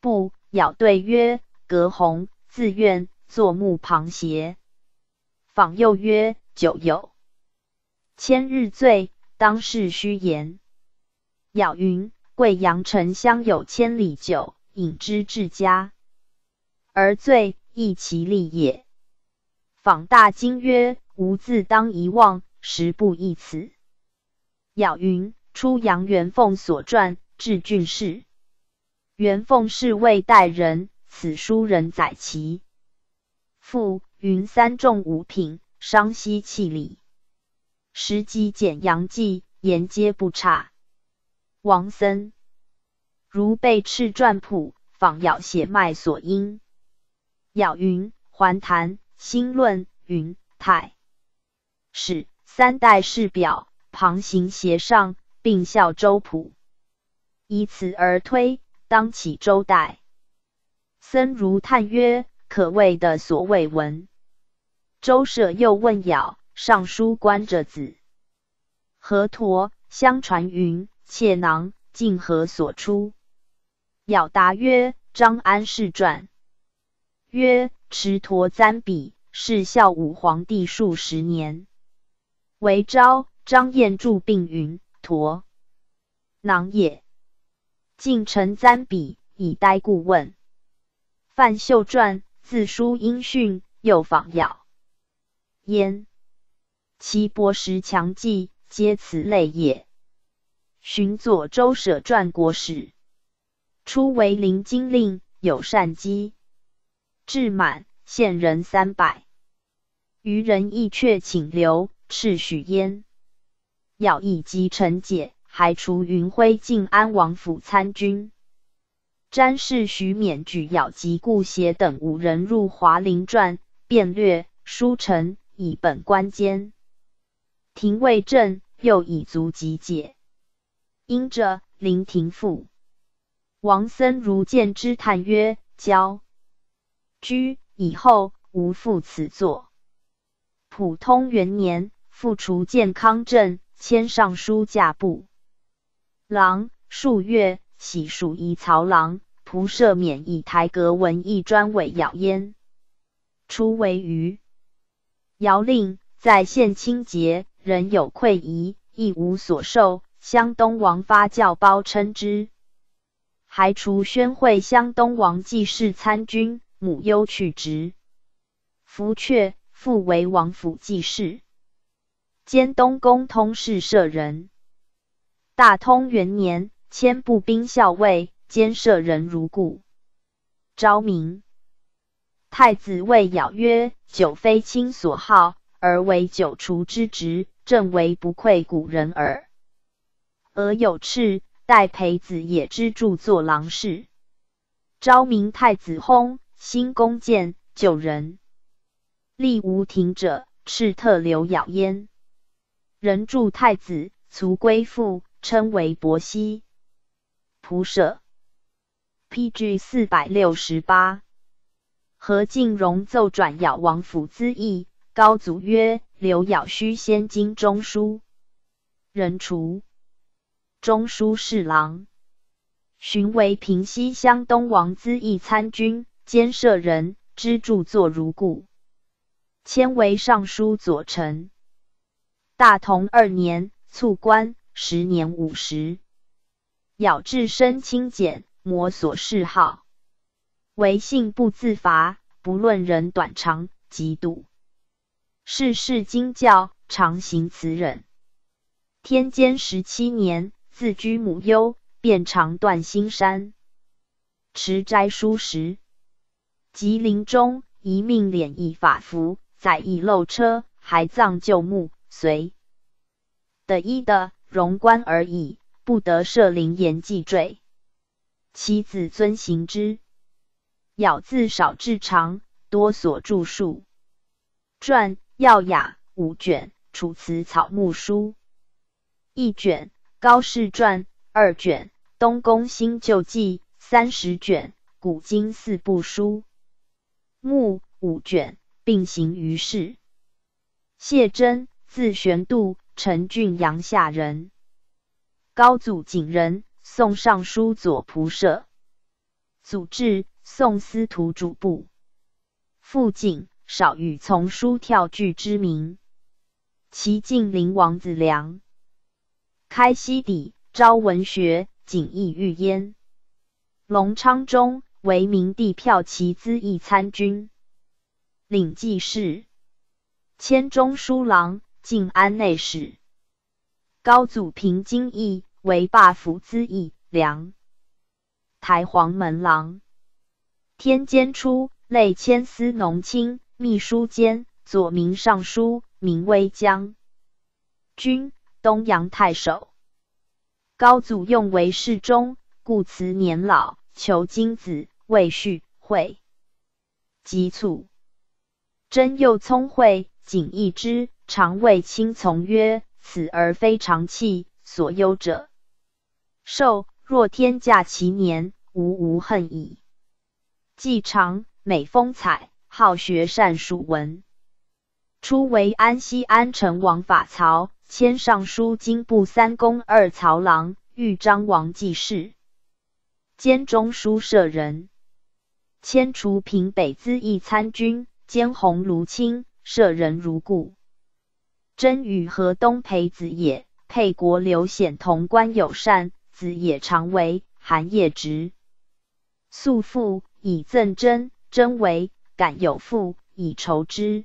不？咬对曰：隔鸿，自愿坐木旁斜。访又曰：久有千日醉，当是虚言。咬云：贵阳城乡有千里酒，引之至家，而醉亦其利也。访大惊曰。吾自当遗忘，实不一此。咬云：出阳元凤所传，至郡事。元凤是未代人，此书人载其。父云三重五品，商息气礼。时机简阳记，言皆不差。王森如被赤传谱，仿咬血脉所因。咬云：还谈新论云太。是三代世表，旁行斜上，并效周谱，以此而推，当起周代。僧如叹曰：“可谓的所谓文。”周舍又问咬：“尚书观者子何陀，相传云：窃囊竟何所出？”咬答曰：“张安世传。”曰：“持陀簪笔，是孝武皇帝数十年。”为昭张彦著并云：“驼囊也。”晋臣簪笔以呆故问。范秀传自书音讯，又仿咬焉。其博识强记，皆此类也。寻左周舍传国史，初为临京令，有善机，至满，县人三百。余人亦却请留，敕许焉。要义及陈解，还除云辉晋安王府参军。詹事徐勉举咬及顾协等五人入华林传，便略书臣以本官监。廷尉正又以足集解。因者临廷父王僧孺见之，叹曰：“交居以后，无复此作。”普通元年，复除健康镇，迁尚书驾部郎。数月，喜属仪曹郎。仆射免以台阁文艺专委咬焉。初为余姚令，在县清节，仍有愧疑，亦无所受。湘东王发教褒称之，还除宣惠湘东王继世参军，母忧去职，福阙。复为王府记事，兼东宫通事舍人。大通元年，迁步兵校尉，兼舍人如故。昭明太子谓尧曰：“酒非卿所好，而为九厨之职，正为不愧古人耳。”而有敕，代裴子也之助作郎事。昭明太子薨，新宫见九人。立无廷者，敕特留咬焉。人助太子，卒归父，称为伯熙。仆射。P.G. 四百六十八。何敬荣奏转咬王府资议，高祖曰：“刘咬须先经中书。”人除中书侍郎，寻为平西乡东王资义参军，兼舍人，之著作如故。迁为尚书左丞。大同二年，卒官，时年五十。咬至身清简，摩所嗜好，唯性不自伐，不论人短长，极笃。世事经教，常行慈忍。天监十七年，自居母忧，便常断心山，持斋书时，及临终，一命敛以法服。载以漏车，还葬旧墓，随的一的荣官而已，不得设灵言祭坠。其子遵行之。咬字少至长，多所著述。传要雅五卷，楚辞草木书一卷，高士传二卷，东宫新旧记三十卷，古今四部书目五卷。并行于世。谢真，字玄度，陈郡阳夏人，高祖景仁，宋尚书左仆射，祖至宋司徒主簿。父景，少与从书跳句之名。其晋陵王子良，开西底，招文学，景义御焉。隆昌中，为明帝票骑资议参军。领记事，迁中书郎，晋安内史。高祖平京邑，为罢府资议，梁台黄门郎。天监初，累迁司农卿、秘书监，左明尚书，名威将军、东阳太守。高祖用为侍中，故辞年老，求金子，未续会，急促。真又聪慧，谨易之，常谓卿从曰：“此而非常气，所忧者寿。若天驾其年，无无恨矣。”既长美风采，好学善属文。初为安西安城王法曹，迁尚书金部三公二曹郎，豫章王记事，兼中书舍人。迁除平北资议参军。兼鸿卢卿，舍人如故。真与河东裴子也，沛国刘显同官友善，子也常为韩业直。素父以赠真，真为感有父以酬之。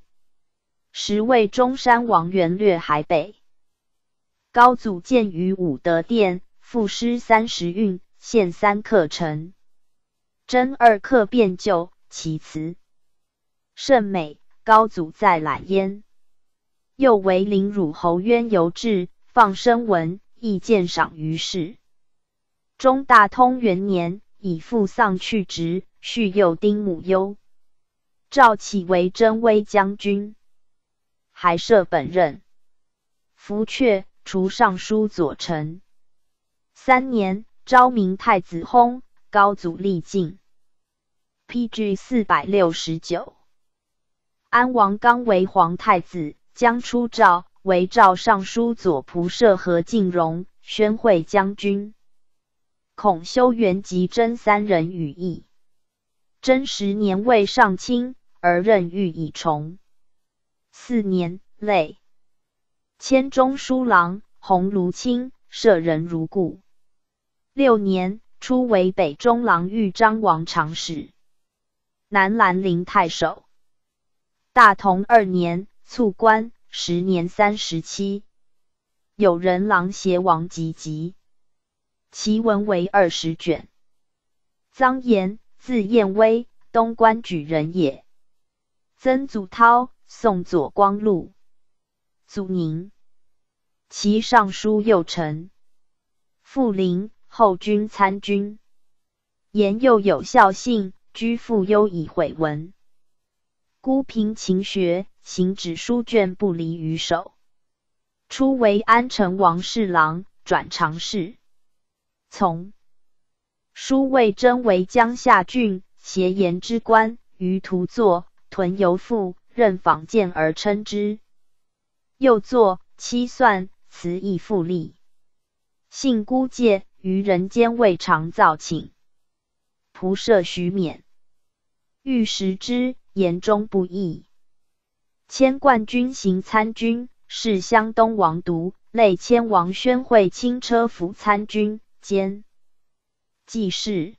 时为中山王元略海北。高祖建于武德殿，赋诗三十韵，献三克成。真二克变就，其词甚美。高祖在览焉。又为领汝侯渊游志放生文，亦鉴赏于世。中大通元年，以父丧去职，续幼丁母忧。赵启为征威将军，还设本任。福阙。除尚书左丞。三年，昭明太子薨，高祖立晋。P.G. 四百六十九。安王刚为皇太子，将出诏为赵尚书左仆射何敬荣、宣惠将军。孔修元及真三人羽翼。真十年未上卿，而任御以重。四年，累。迁中书郎、鸿胪卿，舍人如故。六年，初为北中郎御章王长史、南兰陵太守。大同二年，卒官，时年三十七。有人郎邪王吉吉，其文为二十卷。臧延，字彦威，东关举人也。曾祖涛，宋左光禄。祖宁，其尚书右丞，复陵后军参军。言又有孝信，居父忧以毁文。孤凭勤学，行止书卷不离于手。初为安成王侍郎，转常侍。从书魏征为江夏郡协言之官，于图作屯游赋，任访见而称之。又作七算，词意富丽。性孤介，于人间未尝造请。仆射徐勉，欲食之，言中不义。迁冠军行参军，是湘东王独，累迁王宣惠轻车服参军，兼记事。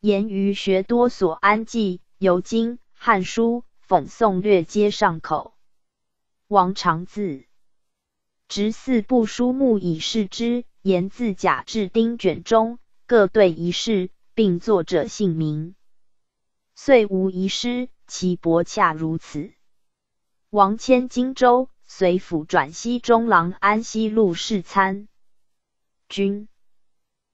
言于学多所安记，尤经、汉书、讽宋略皆上口。王长字，执四部书目以示之，言自甲至丁卷中各对一事，并作者姓名，遂无遗失。其博恰如此。王迁荆州，随府转西中郎安西路侍参军，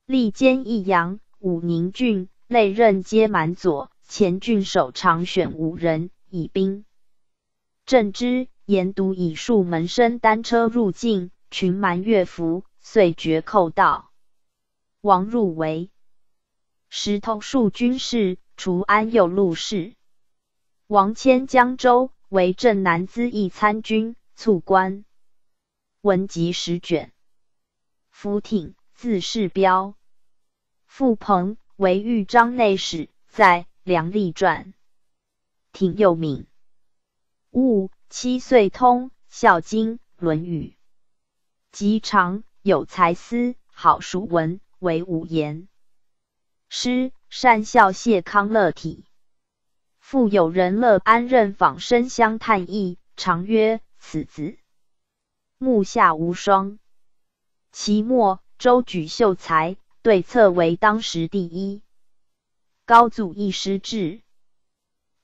历兼益阳、武宁郡，内任皆满左。前郡守常选五人以兵镇之。沿独以数门生单车入境，群蛮乐服，遂绝寇道。王入围石头戍军事，除安右路士。王迁江州，为镇南资议参军，卒官。文集十卷。福挺，字世标，傅鹏为豫章内史，在梁立传。挺又敏，戊。七岁通《孝经》《论语》，极长，有才思，好书文，为五言诗，善孝谢康乐体。复有人乐安任访生乡探议，常曰：“此子目下无双。”其末，周举秀才，对策为当时第一。高祖亦师至，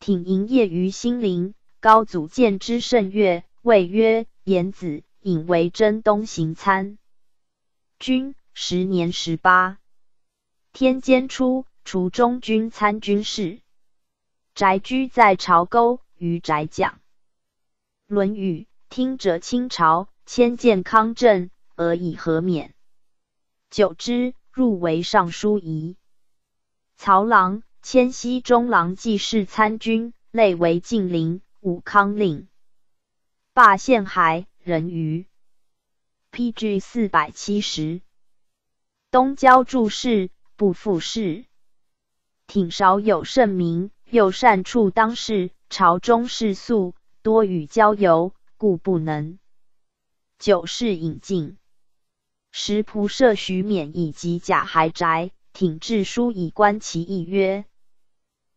挺营业于新陵。高祖见之甚悦，谓曰：“颜子引为征东行参军，时年十八。天监初，除中军参军事，宅居在朝沟，于宅讲《论语》，听者清朝，迁建康镇，而以和免。久之，入为尚书仪。曹郎，迁西中郎记事参军，累为近邻。”武康令，霸县海人鱼。P.G. 四百七十。东郊注释不复事。挺少有盛名，又善处当世，朝中士素多与交游，故不能九世引进。时仆射徐勉以及贾孩宅，挺致书以观其意曰：“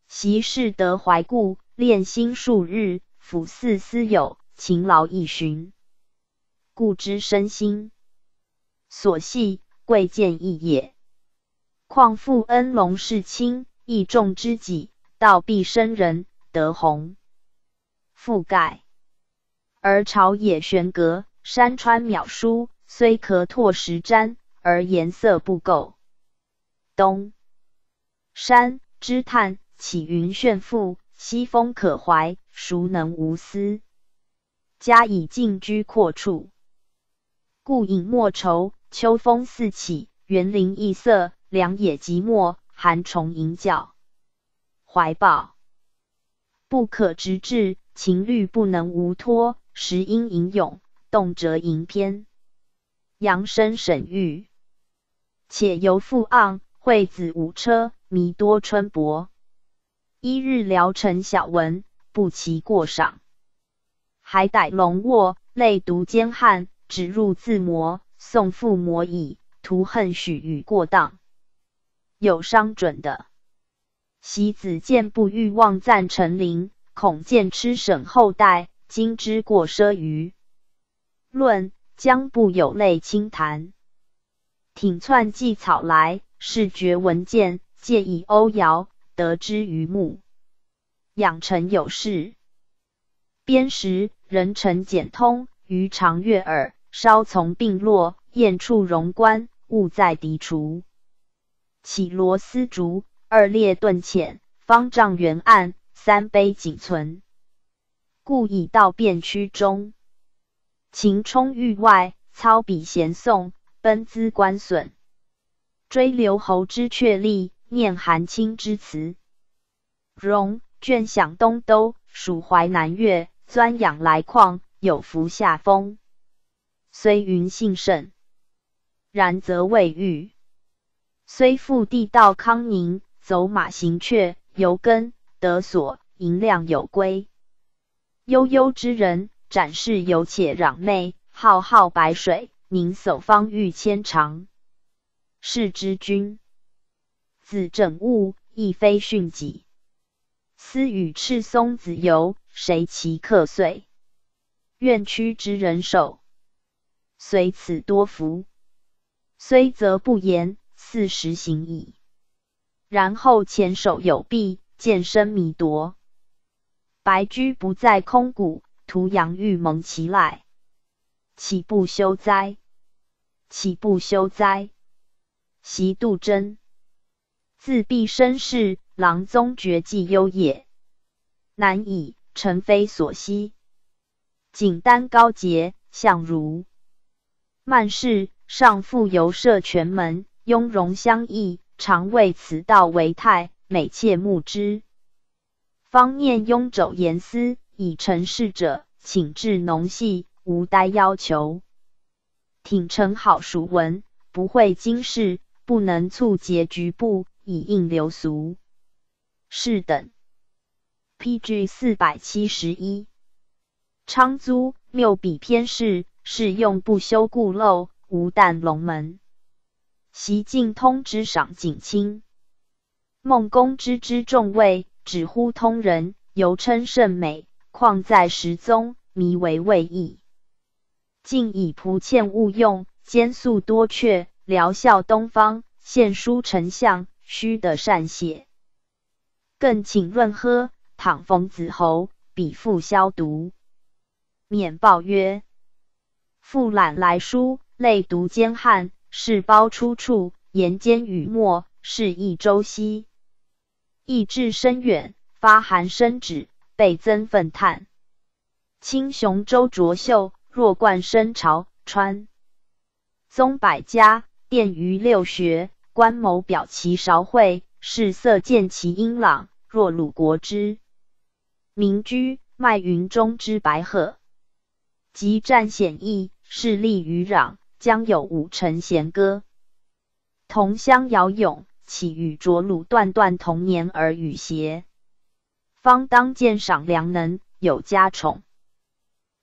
习事得怀故。”练心数日，辅嗣私有，勤劳一旬，故知身心所系，贵贱异也。况复恩隆世亲，义重知己，道必生人，得弘覆盖。而朝野悬阁，山川渺殊，虽可拓石瞻，而颜色不够。东山之叹，起云炫富，西风可怀，孰能无私？家以静居阔处，故隐莫愁。秋风四起，园林异色。良野寂寞，寒虫吟叫，怀抱不可直至，情律不能无托。时因吟咏，动辄吟篇。扬声沈郁，且犹复盎。惠子五车，弥多春薄。一日聊成小文，不其过赏。还逮龙卧，泪独兼汗，指入自磨。送父磨矣，徒恨许与过当。有伤准的，习子见不欲望赞成灵，恐见吃省后代，今之过奢于论，将不有泪轻弹。挺窜寄草来，视觉文件，借以欧瑶，得之于目。养成有事，编时人臣简通，于常悦耳，稍从并落，燕处荣观，勿在敌除。起罗丝竹，二列顿浅，方丈圆暗，三杯仅存。故以道变曲中，情冲域外，操笔闲诵，奔兹观损。追留侯之阙例，念韩卿之词。荣卷享东都，属淮南岳，钻仰来况，有福下风。虽云幸甚，然则未遇。虽复地道康宁，走马行却，游根得所，银量有归。悠悠之人，展示有且攘媚，浩浩白水，宁叟方欲千长。是之君子整物，亦非训己。思与赤松子游，谁其客遂？愿屈之人手，随此多福。虽则不言。四时行矣，然后前手有臂，见身弥夺。白驹不在空谷，徒扬欲蒙其赖，岂不修哉？岂不修哉？习杜真，自闭身世，郎宗绝技优也，难以臣非所希。锦丹高洁，相如曼氏，上复游射全门。雍容相异，常为此道为泰，美妾慕之。方念雍肘言思，以成事者，请至浓细，无待要求。挺诚好熟文，不会经世，不能促结局部，以应流俗。是等。P.G. 四百七十一。昌租谬笔偏饰，是用不修故漏，无但龙门。习进通之赏景清，孟公之之众位，只呼通人，犹称甚美。况在十宗，迷为未易。竟以仆欠勿用，兼素多阙，疗效东方。献书丞相，须得善写。更请润喝，倘逢子侯，彼复消毒。免报曰：复览来书，累读兼汉。是包出处，言间语墨，是益周兮。意志深远，发寒生止，倍增愤叹。清雄周卓秀，若冠深朝，川宗百家，殿于六学，观某表其韶会，视色见其英朗，若鲁国之民居，卖云中之白鹤。即战险易，势力于壤。将有五成弦歌，同乡遥咏，岂与卓鲁断断同年而语邪？方当鉴赏良能，有家宠，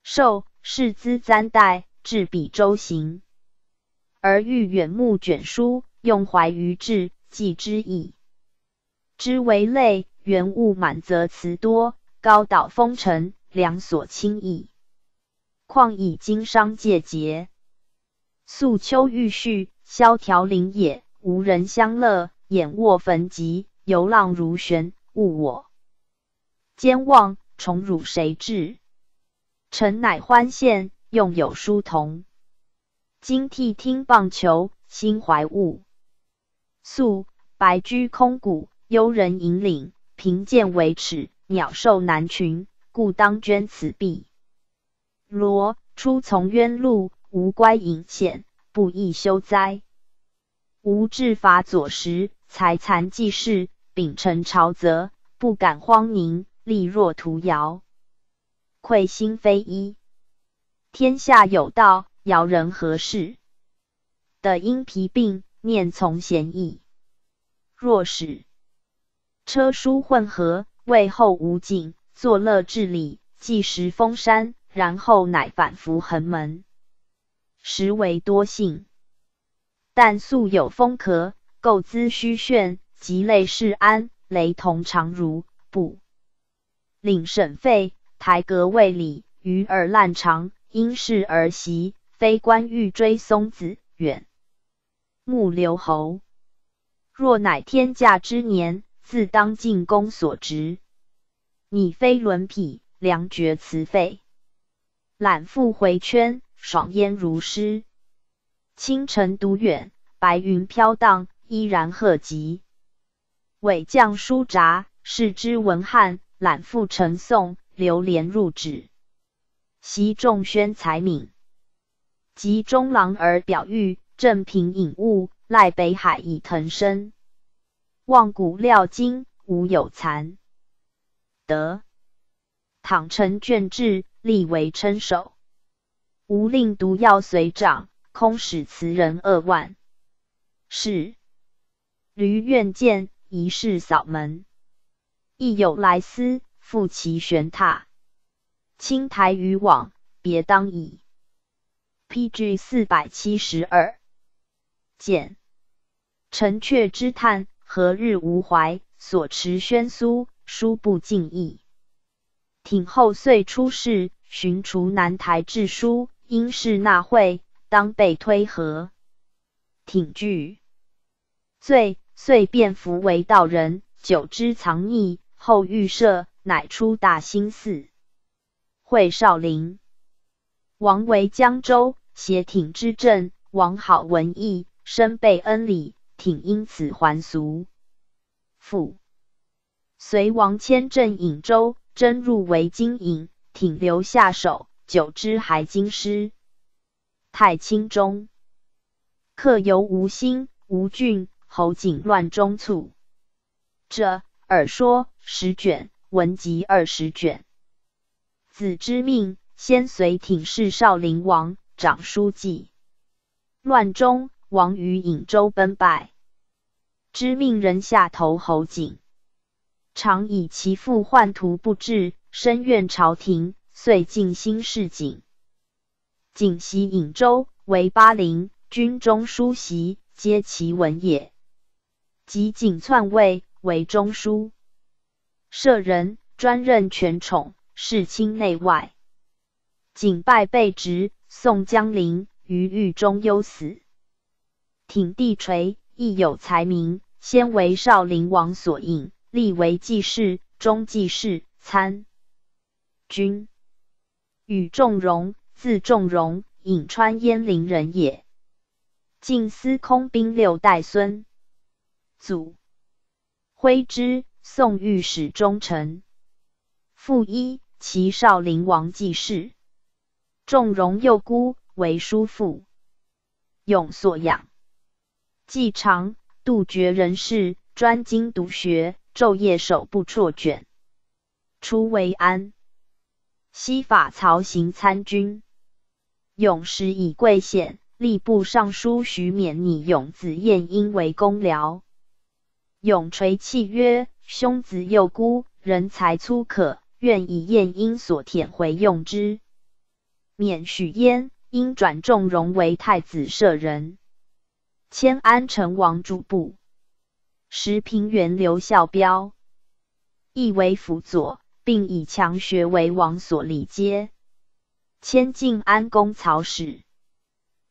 受世资簪带，至彼周行，而欲远目卷书，用怀于志，记之矣。之为类，原物满则词多，高岛风尘，良所轻矣。况以经商借节，素秋欲续，萧条林野，无人相乐，眼卧焚疾，游浪如悬，误我兼望，宠辱谁治？臣乃欢献，用有书童，今替听棒球，心怀物。素白驹空谷，幽人引领，贫贱为耻，鸟兽难群，故当捐此币。罗初从渊路，无乖隐险，不亦修哉？吾治法左时，才残济世，秉承朝泽，不敢荒宁，力若徒摇，愧心非一。天下有道，尧人何事？的因疲病，念从贤义。若使车书混合，为后无尽，作乐治理，计时封山。然后乃反伏横门，实为多幸。但素有风壳，构姿虚炫，极类世安，雷同常如不领审费，台阁未礼，鱼耳烂肠，因事而袭，非官欲追松子远，木留侯。若乃天价之年，自当进宫所职。拟非伦匹，良绝辞废。揽复回圈，爽烟如诗。清晨独远，白云飘荡，依然鹤疾。伪将书札，视之文翰。揽复呈送，流连入纸。习仲宣才敏，及中郎儿表誉，正平引物，赖北海以腾身。望古料今，无有残。得倘成卷志。立为称首，无令毒药随长，空使词人二万。是驴愿见一世扫门，亦有来思复其玄榻。青苔渔网别当矣。P.G. 四百七十二。简臣却之叹，何日无怀？所持宣苏，书不尽意。挺后遂出仕。寻除南台志书，因事纳贿，当被推和。挺惧罪，遂变服为道人，久之藏匿。后遇赦，乃出大兴寺，会少林。王为江州，协挺之政，王好文艺，身备恩礼，挺因此还俗。父随王迁镇颍州，征入为金尹。挺留下手，久之还京师。太清中，客游吴兴、吴郡、侯景乱中卒。这耳说十卷，文集二十卷。子之命，先随挺氏少陵王，长书记。乱中，王于颍州奔败，知命人下投侯景，常以其父宦途不至。深怨朝廷，遂尽心事景。景袭颍州，为巴陵军中书席，皆其文也。及景篡位，为中书舍人，专任权宠，事卿内外。景败被执，宋江陵，于狱中忧死。挺地垂，亦有才名，先为少陵王所应，立为记事，中记事，参。君与仲荣，字仲荣，颍川鄢陵人也。晋司空兵六代孙。祖徽之，宋御史中丞。父一，齐少陵王继室。仲荣幼孤，为叔父，永所养。既长，杜绝人事，专精独学，昼夜手不辍卷。初为安。西法曹行参军，永时以贵显，吏部尚书徐勉拟永子晏婴为公僚。永垂泣曰：“兄子幼孤，人才粗可，愿以晏婴所舔回用之。”免许焉，因转重荣为太子舍人，迁安成王主簿。时平原刘孝标亦为辅佐。并以强学为王所礼接。迁晋安公曹史，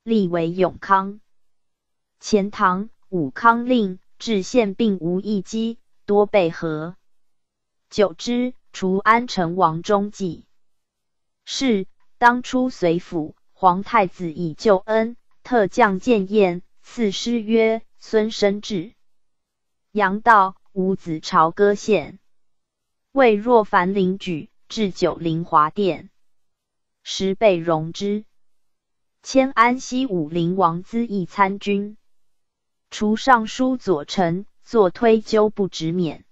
立为永康。前唐武康令治县并无一机，多被和。久之，除安成王中计。是当初随府皇太子以救恩，特降见宴，赐诗曰：“孙生至，阳道五子朝歌献。魏若凡陵举，至九陵华殿，十倍荣之。迁安西武陵王资议参军，除尚书左丞，作推究不直免。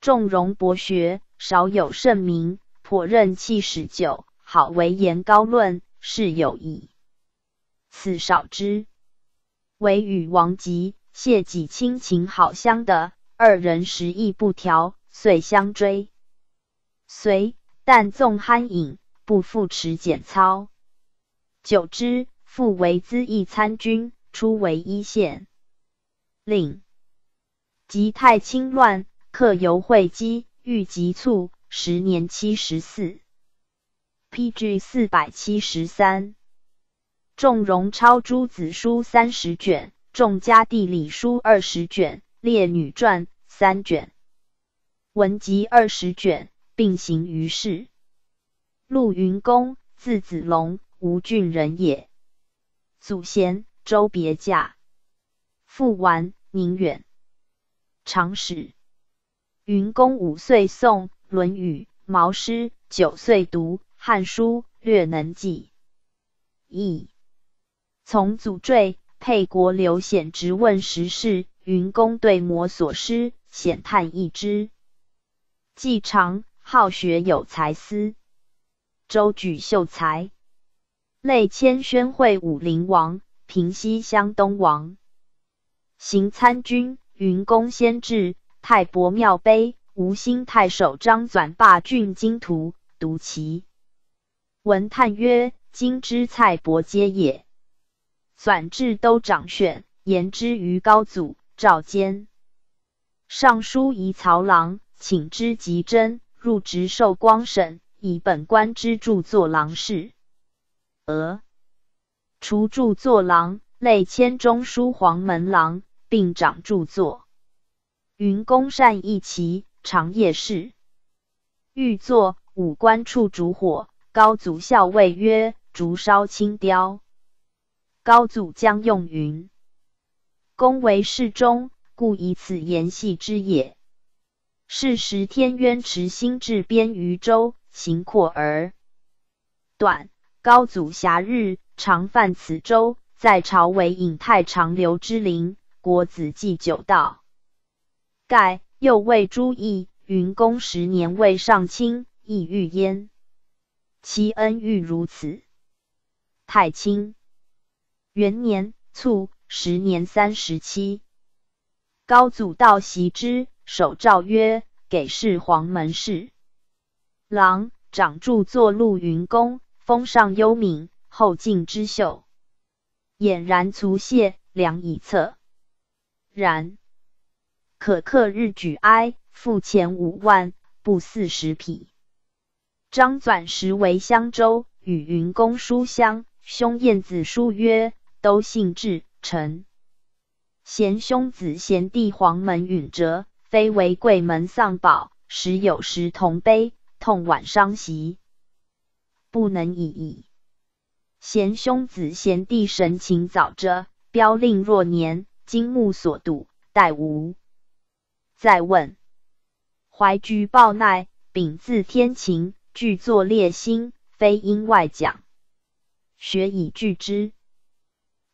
重容博学，少有盛名。”颇任气使久，好为言高论，是有矣。此少之。唯与王吉、谢己亲情好相的二人，时意不调，遂相追。随但纵酣饮，不复持简操。久之，复为资议参军，出为一县令。及太清乱，客游会稽，欲急促。十年七十四，PG 四百七十三。仲荣抄诸子书三十卷，众家地理书二十卷，列女传三卷，文集二十卷，并行于世。陆云公，字子龙，吴郡人也。祖贤周别驾，父完宁远长史。云公五岁诵。《论语》《毛诗》，九岁读《汉书》，略能记义。从祖坠，沛国刘显直问时事，云公对摩所失，显叹一之。既长，好学有才思。周举秀才，累迁宣惠武陵王、平西乡东王。行参军，云公先至太伯庙碑。吴兴太守张纂罢郡经图，读其文叹曰：“今之蔡伯皆也。”纂至都长选，言之于高祖赵坚。尚书仪曹郎请之极真，入职受光省，以本官之著作郎事。俄除著作郎，累迁中书黄门郎，并掌著作。云公善弈棋。长夜事，欲作五官处烛火。高祖校尉曰：“烛烧青雕。”高祖将用云：“公为侍中，故以此言戏之也。”是时天渊池心至边于州，行阔而短。高祖暇日常犯此州，在朝为隐太长流之陵。国子祭酒道，盖。又谓朱毅，云公十年未上卿，亦欲焉。其恩欲如此。太清元年卒，时年三十七。高祖道袭之，手诏曰：“给事黄门侍郎，掌著作录云公，封上幽敏，后晋之秀，俨然卒谢，良以策。然。”可克日举哀，付钱五万，布四十匹。张纂时为襄州，与云公书相，兄晏子书曰：“都信至，臣贤兄子贤弟黄门允哲，非为贵门丧宝，时有时同悲，痛晚伤席，不能已矣。贤兄子贤弟神情早着，标令若年，金木所睹，待无。”再问，怀居报奈，秉自天晴，具作烈心，非因外讲。学以拒之，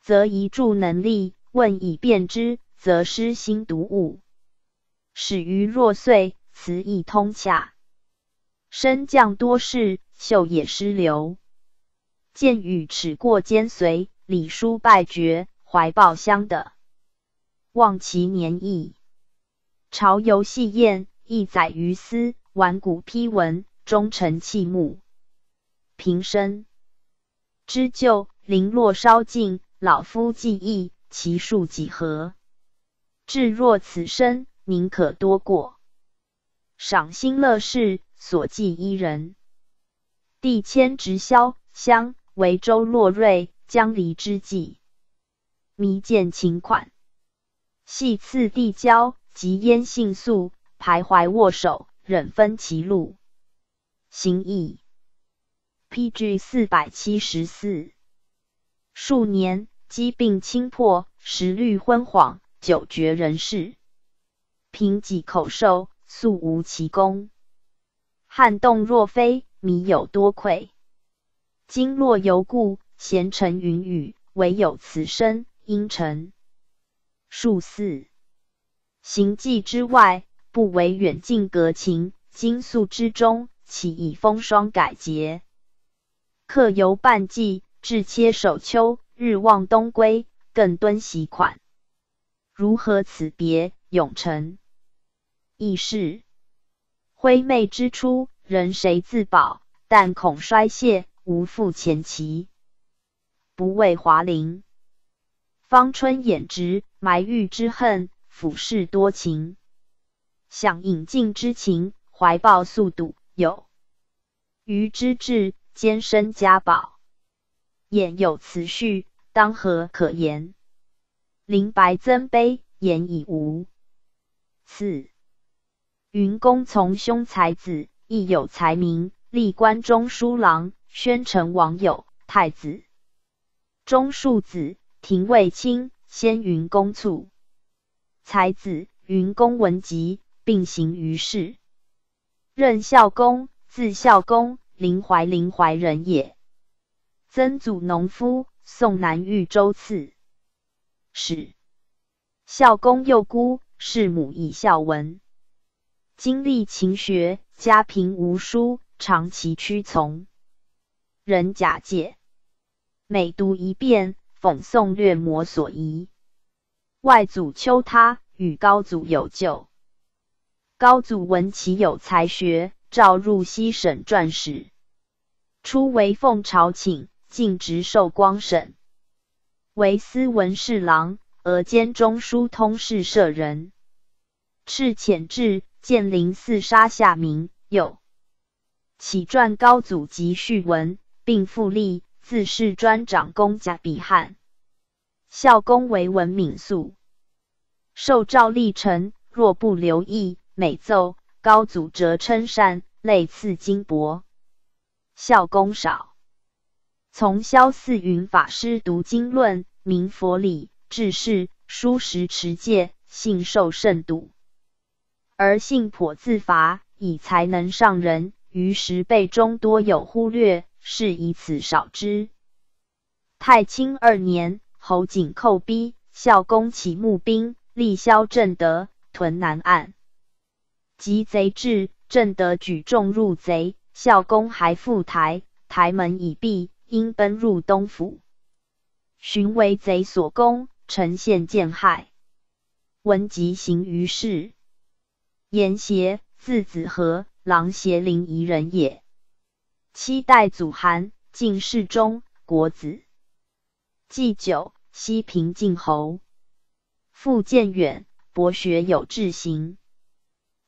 则遗著能力；问以辨之，则失心独物。始于若岁，词意通洽，升降多事，秀也失流。见与齿过兼随，礼书拜绝，怀抱相的，望其年义。朝游戏宴，亦载于斯；玩古批文，终成器目。平生知旧，零落稍尽，老夫记忆，其数几何？至若此生，宁可多过。赏心乐事，所记伊人。帝迁直销，乡，为州洛瑞，将离之际，迷见情款，系次递交，及焉信素，徘徊握手，忍分歧路，行义。P.G. 四百七十四，数年疾病侵迫，时虑昏恍，久绝人世。凭己口授，素无奇功。撼动若飞，迷有多愧。今若犹故，贤臣云雨，唯有此身应成。数四，行迹之外，不为远近隔情；今宿之中，岂以风霜改节？客游半季，至切首秋，日望东归，更敦喜款。如何此别，永成？亦是。辉媚之初，人谁自保？但恐衰谢，无复前期。不畏华林，芳春掩直，埋玉之恨，俯视多情。想引尽之情，怀抱速度有余之志，兼身家宝。言有辞序，当何可言？临白增悲，言已无。四。云公从兄才子，亦有才名，历官中书郎、宣城王友、太子、中庶子、廷尉卿，先云公卒。才子云公文集，并行于世。任孝公，字孝公，临淮临淮人也。曾祖农夫，宋南豫州刺史。孝公幼孤，弑母以孝文。经历勤学，家贫无书，长期屈从。人假借，每读一遍，讽诵略摩所疑。外祖丘他与高祖有旧，高祖闻其有才学，召入西省撰史。初为奉朝请，进直授光审，为司文侍郎，俄兼中书通事舍人。赤潜至。建陵寺杀下民，有起传高祖及序文，并复立自是专掌公甲比汉。孝公为文敏素，受诏立臣，若不留意，每奏高祖则称善，类赐金帛。孝公少，从萧寺云法师读经论，明佛理，治世，书识持戒，信受甚笃。而性颇自伐，以才能上人，于十辈中多有忽略，是以此少之。太清二年，侯景寇逼，孝公起募兵，力萧正德屯南岸。及贼至，正德举众入贼，孝公还赴台，台门已闭，因奔入东府，寻为贼所攻，呈现见害。闻即行于世。颜协，字子和，郎邪陵夷人也。七代祖韩，进世中国子。祭酒，西平晋侯。父建远，博学有志行。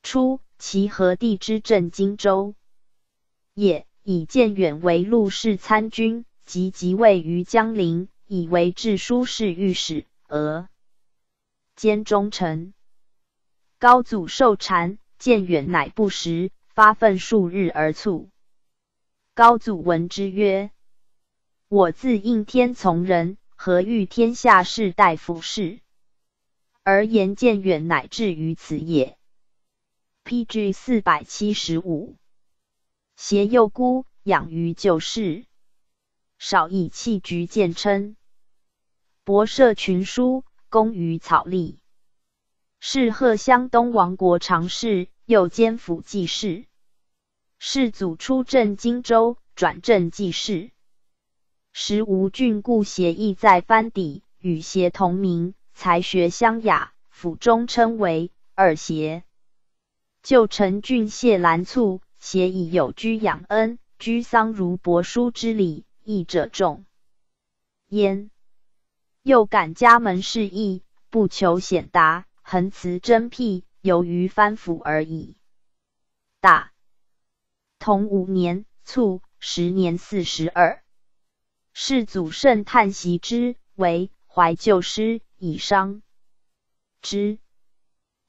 初，齐和帝之镇荆州，也以建远为陆氏参军，及即位于江陵，以为治书侍御史，俄兼忠臣。高祖受禅，见远乃不食，发愤数日而卒。高祖闻之曰：“我自应天从人，何欲天下士大夫事？而言见远乃至于此也。”P.G. 四百七十五。携幼孤，养于旧事，少以弃局见称。博涉群书，工于草隶。是贺湘东王国常侍，又兼辅记事。世祖出镇荆州，转镇记事。时吴郡故协议在藩邸，与协同名，才学相雅，府中称为二协。旧陈郡谢兰簇，协以有居养恩，居丧如帛书之礼，义者众焉。又感家门事义，不求显达。恒辞真辟，由于藩府而已。大同五年卒，时年四十二。世祖甚叹息之，为怀旧诗以伤之。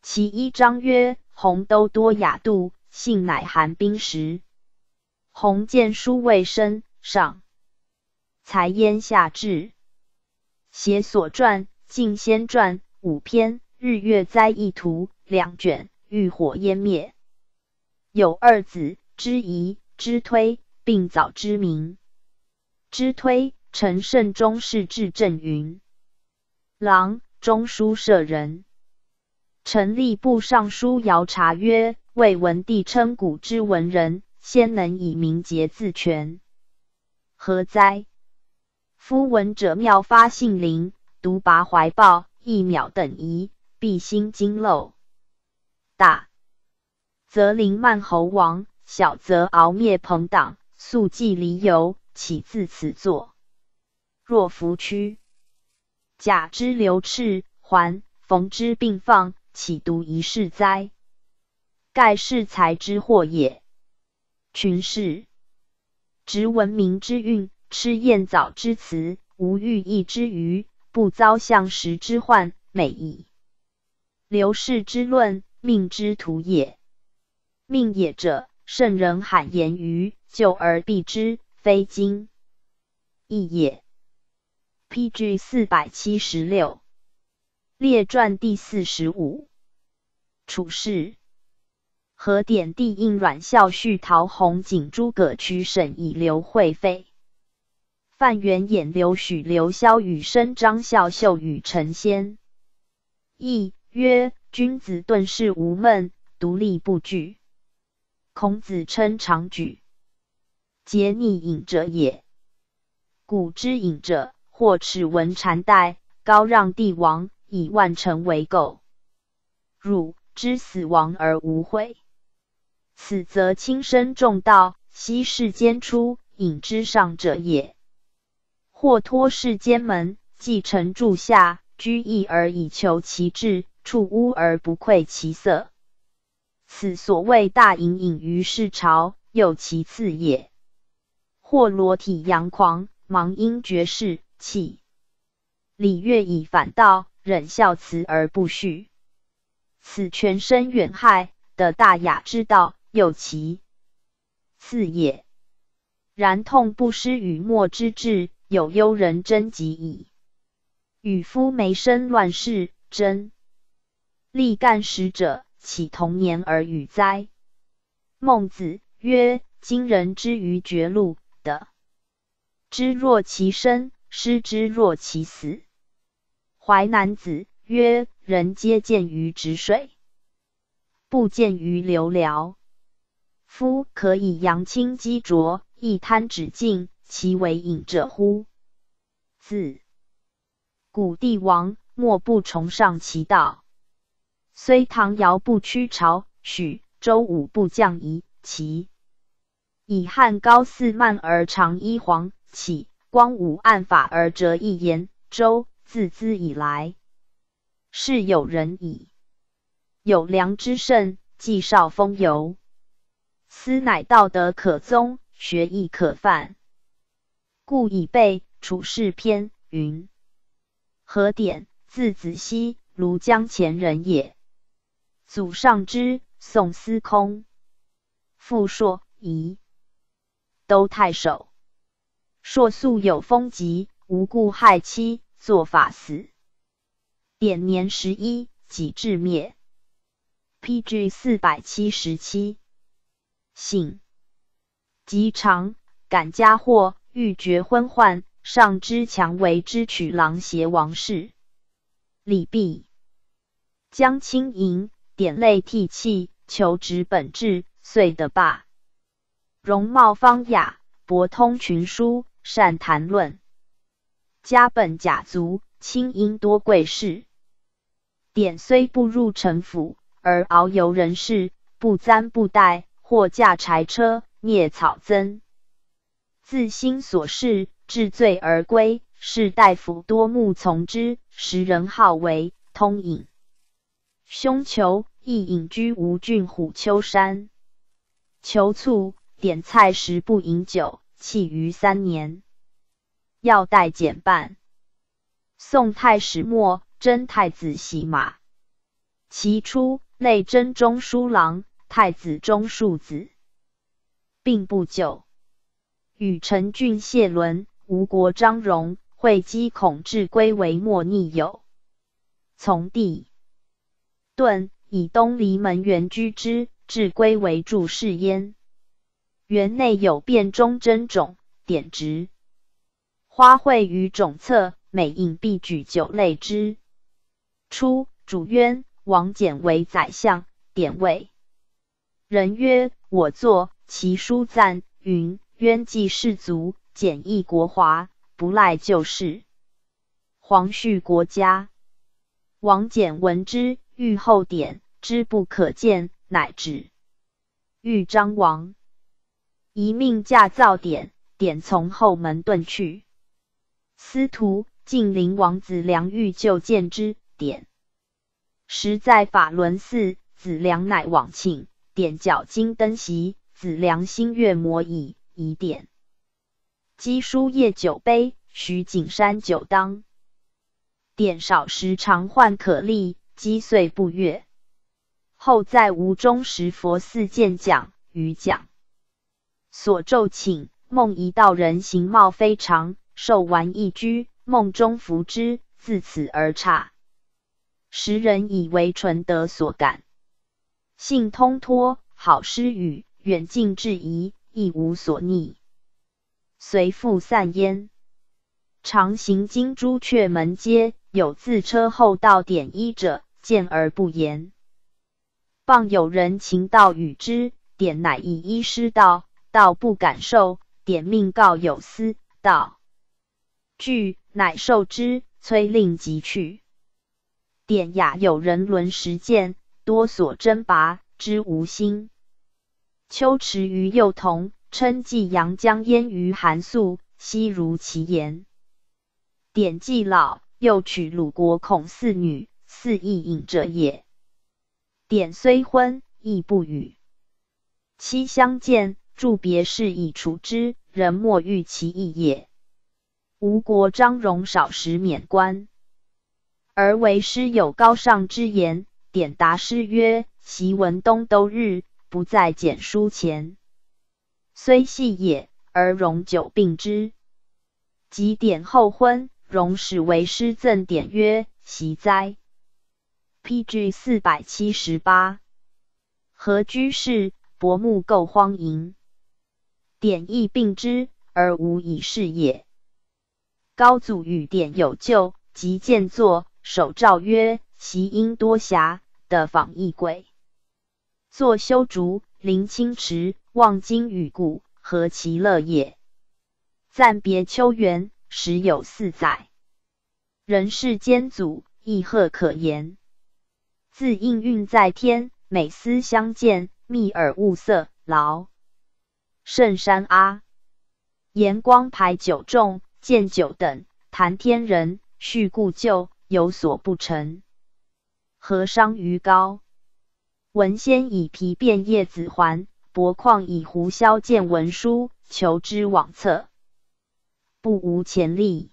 其一章曰：“红豆多雅度，幸乃寒冰石。鸿见书未生，上才焉下至。写所传，晋先传五篇，日月灾异图两卷，欲火烟灭。有二子，之仪、之推，并早之名。之推，陈胜中士至镇云郎中书舍人。”陈吏部尚书姚察曰：“魏文帝称古之文人，先能以名节自全，何哉？夫闻者妙发性灵，独拔怀抱，一秒等疑，必心惊漏。大则临慢侯王，小则熬灭朋党，速记离游，岂自此作？若弗屈，假之流赤，还逢之并放。”岂独一世哉？盖世才之祸也。群士执文明之运，吃燕藻之词，无寓意之余，不遭相识之患，美矣。刘氏之论，命之徒也。命也者，圣人罕言于救而避之，非经义也。P.G. 四百七十六。列传第四十五，处事和典帝应阮孝绪陶弘景诸葛屈沈以刘惠妃范元衍刘许刘萧与生张孝秀与陈先义曰：君子顿世无闷，独立不惧。孔子称常举，皆逆隐者也。古之隐者，或齿文缠带，高让帝王。以万乘为垢，汝之死亡而无悔，此则轻身重道，息世间出隐之上者也。或托世间门，继承柱下，居易而以求其志，处污而不愧其色，此所谓大隐隐于世朝，又其次也。或裸体扬狂，盲因绝世气，礼乐以反道。忍孝慈而不恤，此全身远害的大雅之道，有其次也。然痛不失与莫之志，有幽人真极矣。与夫没生乱世，真立干时者，岂同年而语哉？孟子曰：“今人之于绝路，的，知若其生，失之若其死。”淮南子曰：“人皆见于止水，不见于流潦。夫可以扬清积浊，一贪止尽，其为隐者乎？自古帝王莫不崇尚其道，虽唐尧不屈朝，许周武不降夷，其以汉高祀慢而长一皇，启光武按法而折一言，周。”自兹以来，是有人矣。有良之甚，既少风游，斯乃道德可宗，学亦可范。故以备处世篇云：何典，字子熙，庐江前人也。祖上之，宋司空，父硕仪，都太守。硕素有风疾，无故害妻。做法死，典年十一，己至灭。P.G. 四百七十七。姓极长，感家祸，欲绝昏患，上之强为之娶郎邪王氏。李泌将轻吟，点泪涕泣，求直本质，遂得罢。容貌方雅，博通群书，善谈论。家本甲族，亲因多贵士。典虽不入臣府，而遨游人世，不簪不戴，或驾柴车，蹑草增。自心所事，治罪而归。士大夫多目从之，时人号为通隐。兄求亦隐居吴郡虎丘山。求卒，点菜食不饮酒，弃于三年。要代减半。宋太史末真太子洗马，其初内真中书郎、太子中庶子，并不久，与陈俊、谢伦、吴国张荣会稽孔志归为莫逆友。从弟顿以东篱门原居之，至归为注释焉。园内有变中真种典植，花卉于种侧。每印必举九类之。初，主渊王翦为宰相，典韦。人曰：“我作其书赞云：渊既士族，简易国华，不赖旧事。皇恤国家。”王翦闻之，欲后典，之不可见，乃止。豫章王一命驾造典，典从后门遁去。司徒。晋陵王子良欲就见之，典时在法轮寺，子良乃往请，典脚金灯席，子良心悦摩矣，以典。积书夜酒杯，徐景山酒当。典少时常患可立，积岁不悦。后在吴中石佛寺见讲，余讲所咒请，梦一道人形貌非常，受玩一居。梦中服之，自此而差。时人以为纯德所感，性通脱，好诗语，远近质疑，亦无所逆。随复散焉。常行经朱雀门街，有自车后到点衣者，见而不言。傍有人情道与之，点乃以医师道，道不敢受，点命告有司，道惧。乃受之，催令即去。典雅有人伦实践，多所争拔之无心。秋池于幼童，称季阳江焉于韩素，悉如其言。典既老，又娶鲁国孔四女，四亦隐者也。典虽婚，亦不与妻相见，祝别事以除之，人莫欲其意也。吴国张荣少时免官，而为师有高尚之言。典答师曰：“习文东都日，不在简书前。虽细也，而容久病之。及典后婚，荣始为师赠典曰：‘习哉！’P.G. 四百七十八。何居士薄暮构荒淫，典亦病之，而无以是也。”高祖与典有旧，即见作，手诏曰：“其因多暇，的访异鬼。作修竹，临清池，望今与故，何其乐也！”暂别秋园，时有四载。人世间祖，亦贺可言。自应运在天，每思相见，密耳物色，劳圣山阿。言光排九众。见酒等谈天人，叙故旧，有所不成。何伤于高？文先以皮变叶子环，薄况以胡萧见文书，求之往侧，不无前例。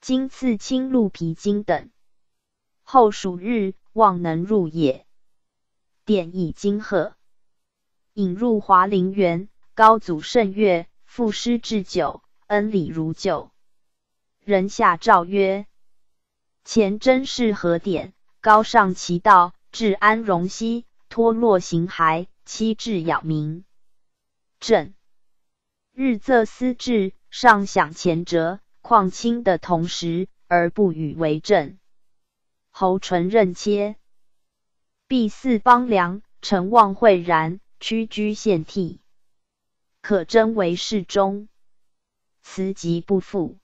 今赐青鹿皮筋等，后数日望能入也。典以金鹤引入华林园，高祖甚悦，赋诗置酒。恩礼如旧。人下诏曰：“前真是何典？高尚其道，治安荣兮，脱落形骸，妻至咬民。朕日则思治，上想前折，况卿的同时，而不与为政。侯淳任切，必似邦梁，臣望惠然，屈居献替，可真为世中。”辞疾不复，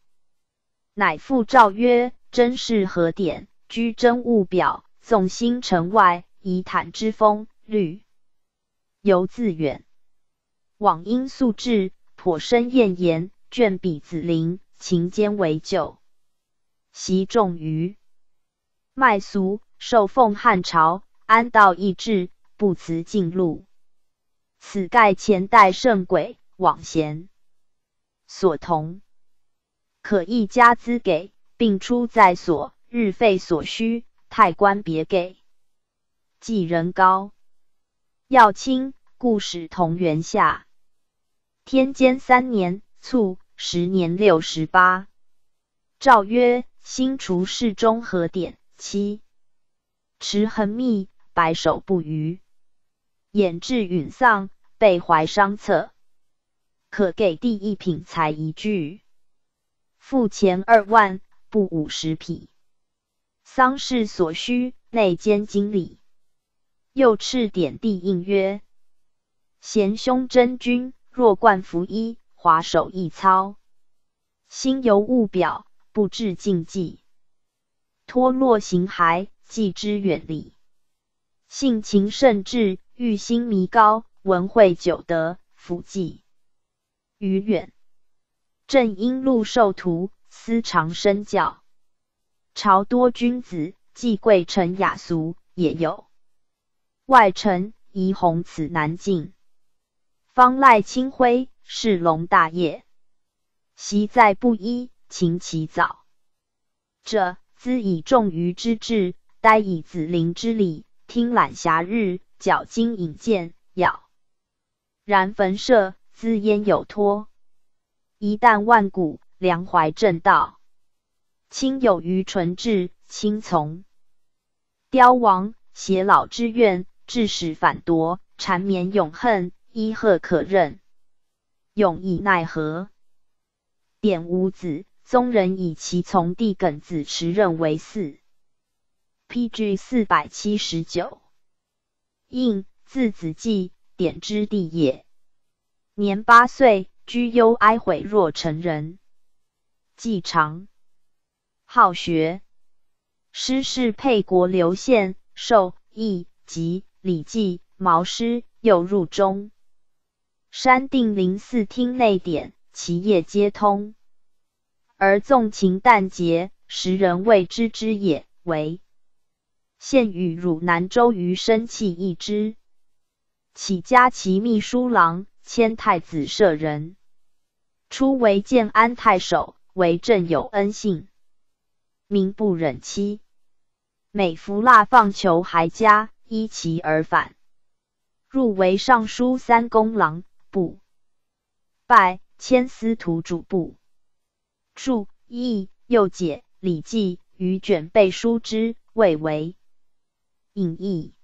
乃复诏曰：“真是何典？居真物表，纵星辰外，以坦之风律，犹自远。往因素质，颇生艳言，卷笔子陵，勤兼为旧。习重于麦俗，受奉汉朝，安道易志，不辞进路。此盖前代圣轨往贤。”所同可一家资给，并出在所，日费所需，太官别给。济人高，要卿，故使同元下。天监三年，卒，时年六十八。诏曰：新除世中和典七，持恒密，白首不渝。眼至允丧，备怀伤策，可给第一品才一具。付钱二万，布五十匹。丧事所需，内监经理。又敕典地应曰：贤兄真君。若冠服衣，华首一操，心犹物表，不至禁忌，脱落形骸，继之远离。性情甚至，欲心弥高，文会久德，辅记于远。正因禄受徒，思长身教。朝多君子，既贵臣雅俗，也有。外臣宜弘此难尽。方赖清辉，是龙大业，习在不一，勤其早。者，兹以重于之志，待以子陵之礼，听览暇日，矫金引荐，要然焚舍，兹焉有托？一旦万古，梁怀正道，亲有余纯志，亲从凋亡，偕老之愿，致使反夺，缠绵永恨。伊贺可任，永以奈何？典吾子，宗人以其从弟耿子持任为嗣。P.G. 四百七十九。应，字子季，典之弟也。年八岁，居忧哀悔若成人。季常好学，师事沛国刘宪、授义及礼记、毛诗，又入中。山定林寺听内典，其业皆通，而纵情淡节，时人未知之也。为现与汝南州于生气一之，起家其秘书郎，迁太子舍人。初为建安太守，为朕有恩信，民不忍欺，每服蜡放囚还家，依其而返。入为尚书三公郎。部拜迁司徒主簿，注译又解《礼记》于卷背书之，谓为引译。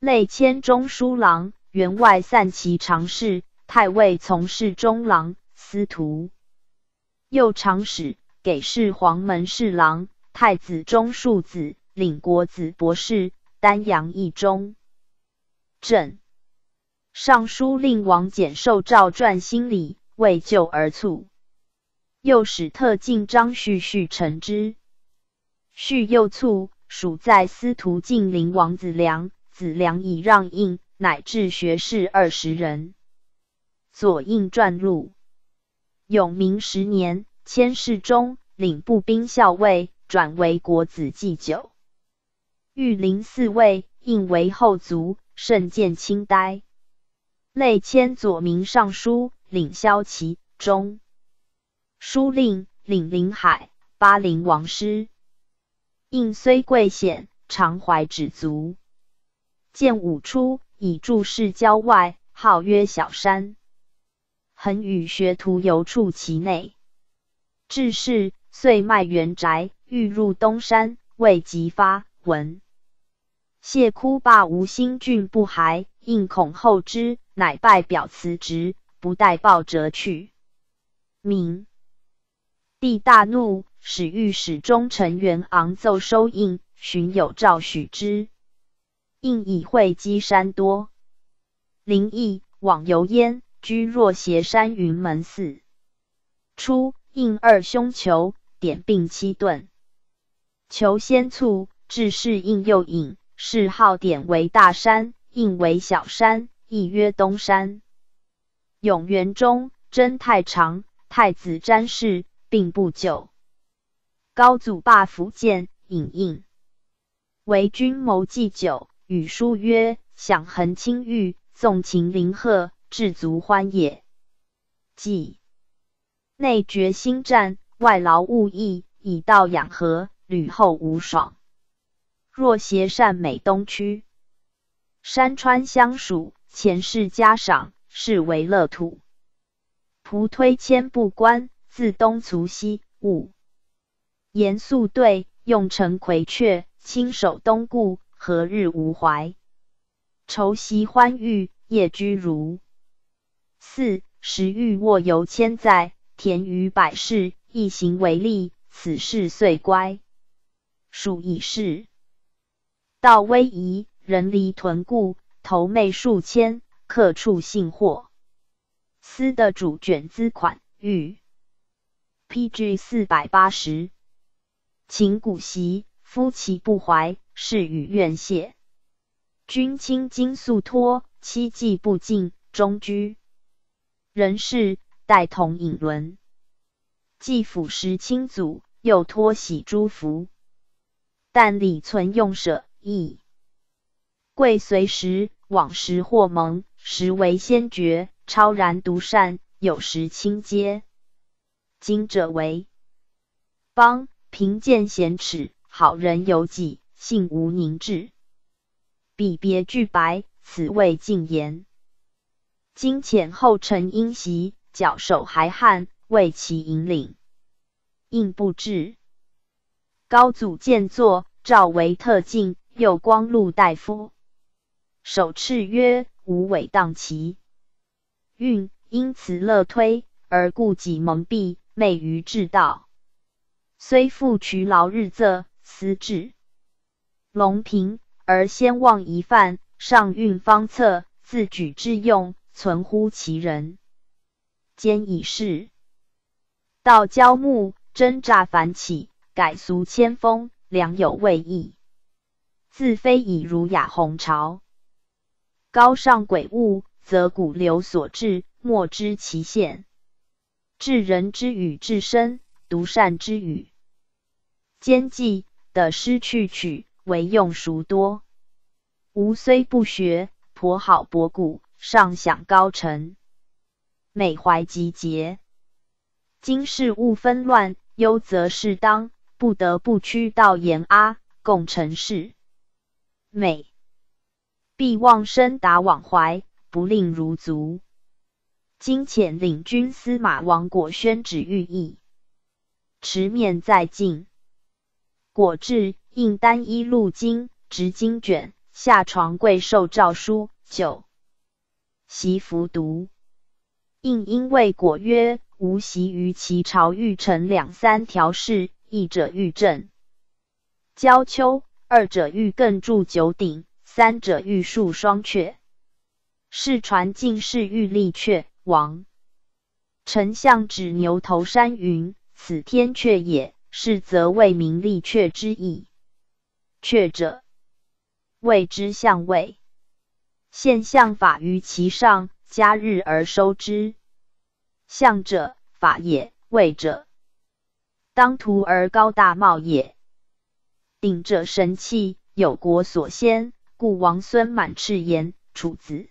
类迁中书郎，员外散骑常侍，太尉从事中郎、司徒，右长史，给事黄门侍郎，太子中庶子，领国子博士，丹阳义中正。尚书令王简受诏传新礼，为救而卒。又使特进张旭续承之。续又卒，属在司徒晋陵王子良，子良以让印，乃至学士二十人。左印传录。永明十年，迁侍中，领步兵校尉，转为国子祭酒。御林四尉，应为后族，甚见清呆。内迁左明尚书，领骁骑中书令，领临海巴陵王师。应虽贵显，常怀止足。建武初，以住市郊外，号曰小山。恒与学徒游处其内。至是，遂卖原宅，欲入东山，未及发闻。谢哭罢吴兴郡不还，应恐后之。乃拜表辞职，不待报折去。明帝大怒，使御史中丞元昂奏收印，寻有诏许之。印以会稽山多，灵异往游焉，居若斜山云门寺。初，应二兄求点并七顿，求先卒，至是应又引，谥号点为大山，应为小山。亦曰东山。永元中，贞太常太子詹事，并不久。高祖罢福建，引应为君谋祭酒，与书曰：“享恒清誉，纵情林鹤，至足欢也。”祭内决心战，外劳务役，以道养和，吕后无爽。若携善美东区，山川相属，前世嘉赏，是为乐土。仆推千步关，自东卒西。五严肃对，用臣葵阙，亲守东顾，何日无怀？愁夕欢愉，夜居如。四时欲卧游千载，田于百世，一行为利，此事遂乖。属已逝，道威仪，人离屯固，投媚数千，客处信货。司的主卷资款，玉。P.G. 四百八十，秦古席，夫其不怀，是与愿谢。君亲今素托，妻祭不尽，终居。人事代同引轮，既辅食亲祖，又托喜诸福。但礼存用舍，亦贵随时，往时或蒙，实为先觉，超然独善，有时轻接。今者为邦贫贱贤耻，好人有己，性无宁志。彼别具白，此谓尽言。今遣后臣因袭，脚手还汉，为其引领。应不至。高祖见作，召为特进，又光禄大夫。手敕曰：“无伪当其运，因此乐推，而故己蒙蔽。”昧于治道，虽复劬劳日仄，思治隆平，而先忘一范，上运方策，自举之用，存乎其人。兼以事道交木，征诈繁起，改俗千风，良有未易。自非以儒雅鸿朝，高尚鬼物，则古流所至，莫知其限。至人之语，至身；独善之语，兼记的失去取，为用孰多。吾虽不学，颇好博古，尚想高成，美怀集结。今事物纷乱，忧则适当，不得不屈道言阿，共成事。美必忘身达往怀，不令如足。今遣领军司马王果宣旨御意，持面在晋。果至，应单衣露巾，执经卷，下床跪受诏书。九习服读。应因为果曰：“吾习于其朝，欲成两三条事，一者欲正交丘，二者欲更筑九鼎，三者欲树双阙。世传进士欲立阙。”王丞相指牛头山云：“此天阙也，是则为名立阙之意。阙者，谓之相位。现象法于其上，加日而收之。象者，法也；位者，当涂而高大茂也。鼎者，神器，有国所先，故王孙满赤言。楚子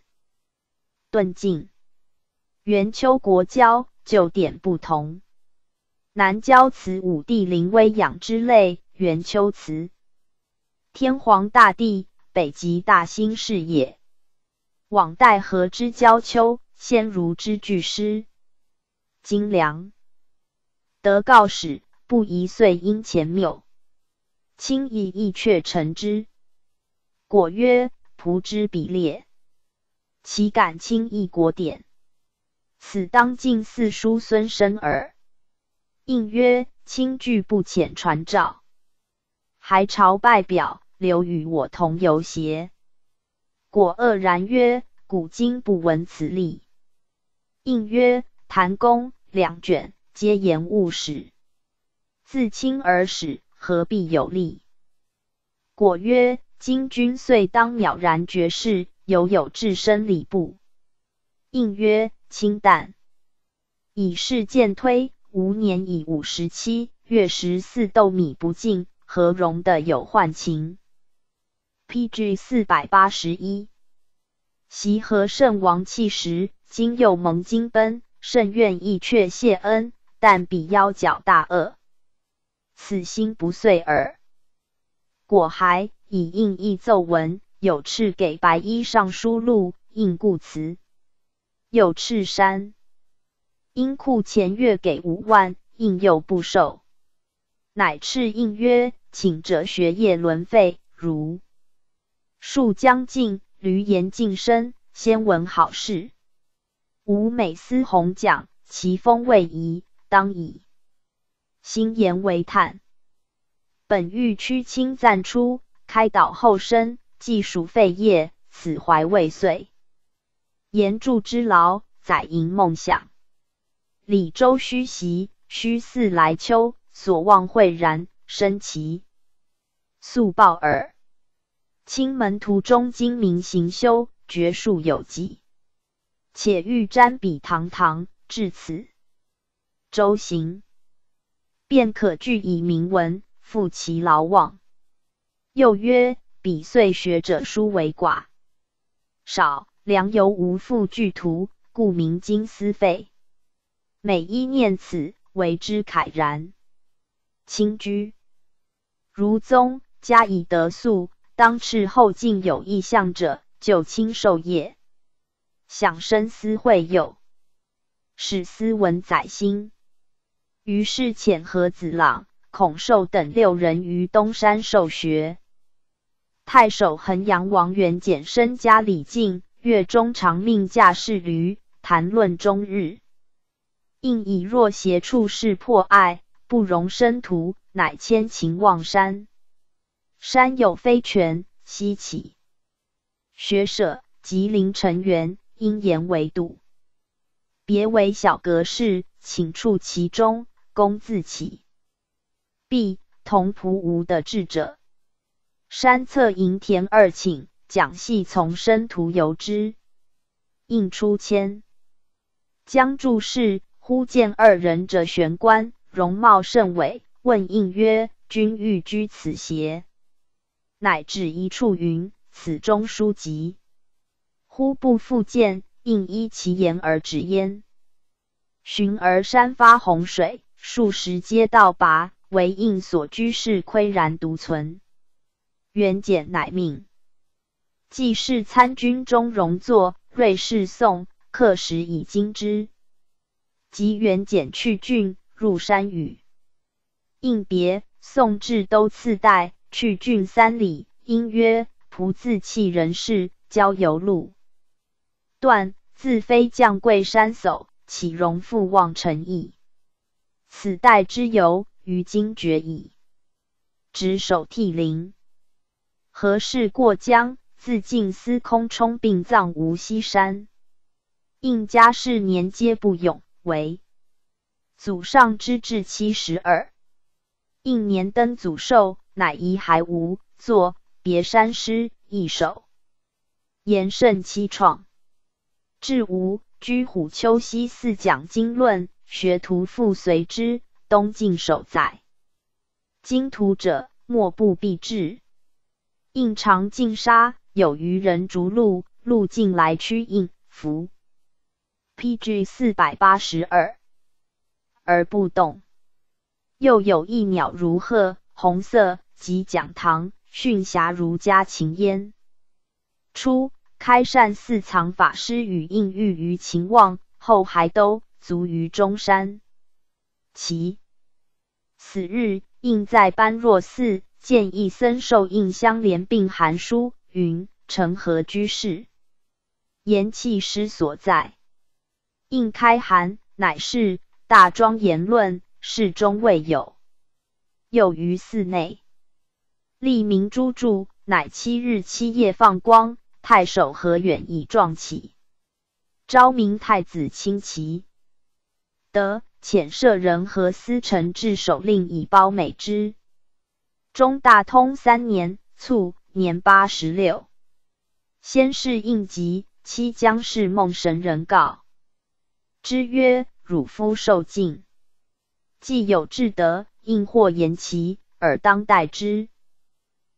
顿进。”元丘国交旧典不同，南郊祠武帝临危养之类。元丘祠，天皇大帝，北极大兴事也。往代河之交丘，先儒之具师。金良得告使，不宜遂因前谬，轻以意却成之。果曰：“仆之比列，岂敢轻易国典？”此当晋四叔孙生耳。应曰：“卿惧不遣传诏，还朝拜表，留与我同游邪？”果愕然曰：“古今不闻此理。”应曰：“谭公两卷，皆言务使，自亲而始，何必有利？”果曰：“今君遂当渺然绝世，犹有至深礼部。”应曰。清淡，以事渐推。吾年已五十七，月十四斗米不进，何容的有患情？P.G. 四百八十一。习和圣王气时，今又蒙金奔，甚愿意却谢恩，但比腰脚大恶，此心不遂耳。果还以印义奏文，有敕给白衣尚书录印故辞，有敕山因库前月给五万，应又不受，乃敕应曰：请哲学业轮废，如数将尽，闾言晋升，先闻好事。吾每思弘讲，其风未移，当以心言为叹。本欲屈亲暂出，开导后生，既属废业，此怀未遂。言助之劳，载盈梦想。李周虚席，虚似来秋，所望会然，生其速报耳。清门徒中精明行修，绝术有技。且欲瞻彼堂堂，至此周行，便可据以铭文，复其劳望。又曰：彼岁学者书为寡少，良由无复具图，故名经思废。每一念此，为之慨然。清居如宗加以得素，当斥后进有意向者，就亲授业。想深思会友，使思文载心。于是遣何子朗、孔寿等六人于东山受学。太守衡阳王元简身家李敬，月中常命驾侍驴，谈论终日。应以若邪处事破爱，不容生徒，乃迁秦望山。山有飞泉，溪起学舍，吉林成员。因言为度，别为小阁室，请处其中，公自起。B 同仆无的智者，山侧营田二顷，讲系从生徒游之。应出迁，将注释，忽见二人者玄关，容貌甚伟，问应曰：“君欲居此邪？”乃至一处云：“此中书籍。”忽不复见，应依其言而止焉。寻而山发洪水，数十皆道拔，唯应所居室岿然独存。元简乃命季氏参军中荣作，瑞士宋刻石以经之。及元简去郡，入山雨。应别，宋至都次代，去郡三里，因曰：“仆自弃人事，交游路。”断自非将贵山叟，岂容复望尘矣？此代之由，于今绝矣。执手涕零，何事过江？自尽司空冲并葬无锡山。应家世年皆不永，为祖上之至七十二。应年登祖寿，乃遗骸无作别山诗一首，言甚凄怆。至吴居虎丘西寺讲经论，学徒复随之。东晋守在经图者，莫不必至。应常进沙，有余人逐鹿，路径来趋应伏。P.G. 四百八十二而不动。又有一鸟如鹤，红色，及讲堂，训侠如家禽焉。初。开善寺藏法师与应遇于秦望，后还都卒于中山。其此日，应在般若寺见一僧受应相连并函书，云：“成何居士？言弃师所在。”应开函，乃是大庄言论，世中未有。又于寺内立明珠柱，乃七日七夜放光。太守何远以壮起，昭明太子亲其得遣舍人何思成至守令以褒美之。中大通三年卒，年八十六。先是应急，妻将氏梦神人告之曰：“汝夫受尽，既有至德，应或言其而当代之。”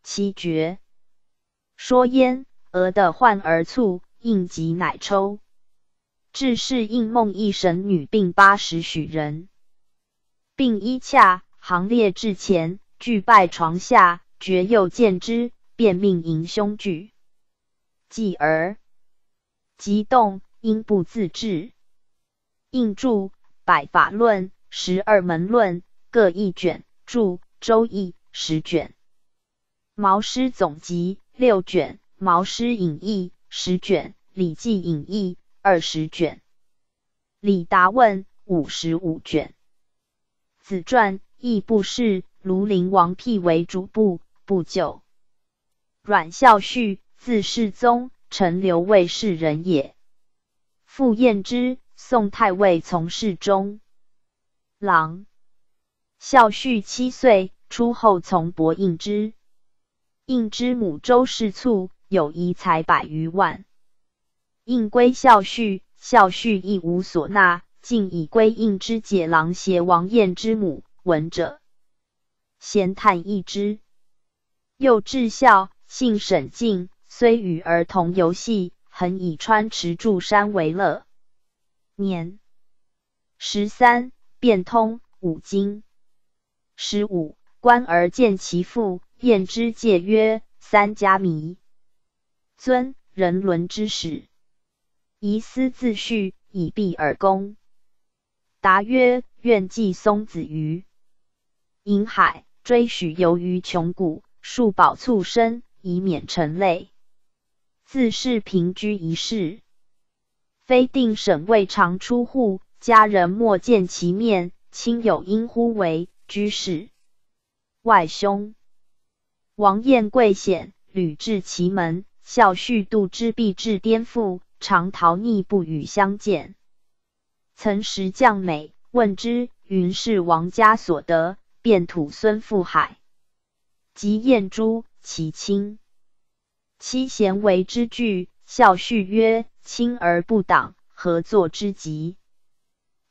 妻绝说焉。俄的患而卒，应急乃抽。至是应梦一神女，病八十许人。并依洽行列至前，俱拜床下，绝又见之，便命迎凶惧。继而急动，因不自治。应著《百法论》十二门论各一卷，注《周易》十卷，《毛诗总集》六卷，《毛诗引义》十卷，《礼记引义》二十卷，《李达问》五十五卷。子传亦不是庐陵王辟为主部，不久，阮孝绪，字世宗，陈留卫士人也。傅彦之。宋太尉从事中郎，孝绪七岁，出后从伯应之。应之母周氏卒，有遗财百余万。应归孝绪，孝绪亦无所纳，竟以归应之解郎携王晏之母。闻者咸叹异之。又至孝，姓沈敬，虽与儿童游戏，恒以穿池筑山为乐。年十三，变通五经。十五，观而见其父，晏之戒曰：“三家迷尊，人伦之始，宜思自序，以避耳功。”答曰：“愿寄松子于银海，追许游于穷谷，树宝促生，以免尘累。自是平居一室。”非定省未尝出户，家人莫见其面。亲友应呼为居士、外兄。王彦贵显，屡至其门，孝绪度之，必至颠覆，常逃匿，不与相见。曾时将美，问之，云是王家所得，便土孙赴海。及彦珠其亲，妻贤为之惧。孝绪曰。亲而不党，合作之极。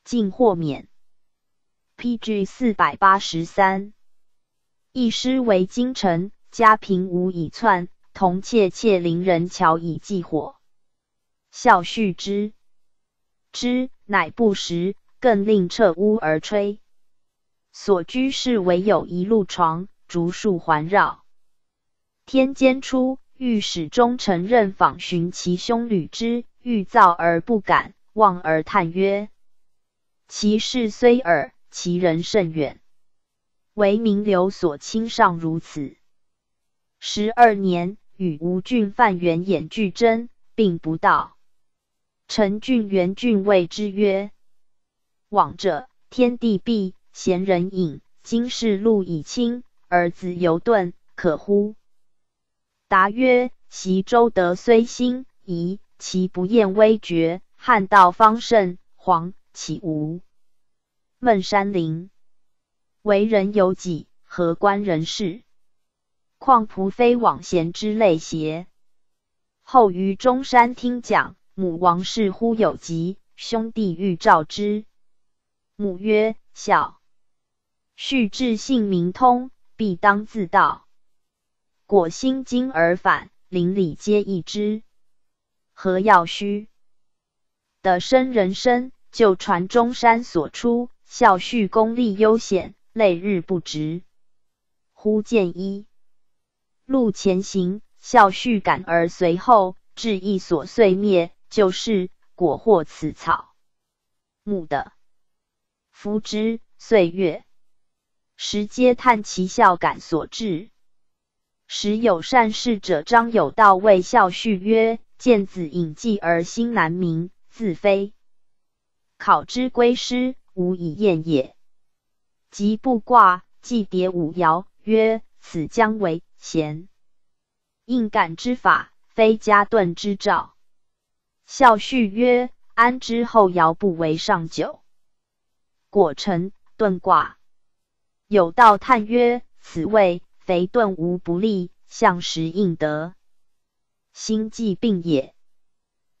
尽豁免。P.G. 四百八十三。一师为京城，家贫无以窜，同窃窃邻人桥以寄火。孝绪之之，乃不食，更令撤屋而吹。所居室唯有一路床，竹树环绕。天间初。御史中承认访寻其兄履之，欲造而不敢，望而叹曰：“其事虽耳，其人甚远。唯名流所亲尚如此。”十二年，与吴郡范元衍俱争，并不到。陈郡元郡谓之曰：“往者，天地闭，贤人隐，今世路已清，儿子犹遁，可乎？”答曰：其周德虽兴夷，其不厌微绝。汉道方盛，皇岂无孟山林？为人有己，何关人事？况仆非往贤之类邪？后于中山听讲，母王氏忽有疾，兄弟欲召之。母曰：孝。续至性明通，必当自道。果心惊而返，邻里皆异之。何要虚的生人生，就传中山所出。孝绪功力悠显，累日不值。忽见一路前行，孝绪赶而随后，至一所碎灭，就是果获此草木的。夫之岁月，时皆叹其孝感所致。时有善事者张有道谓孝绪曰：“见子隐迹而心难明，自非考之归师，无以验也。”即不卦，既叠五爻，曰：“此将为贤。”应感之法，非加遁之兆。孝序曰：“安之后爻不为上九？”果成遁卦。有道叹曰：“此谓。”肥遁无不利，向时应得，心既病也。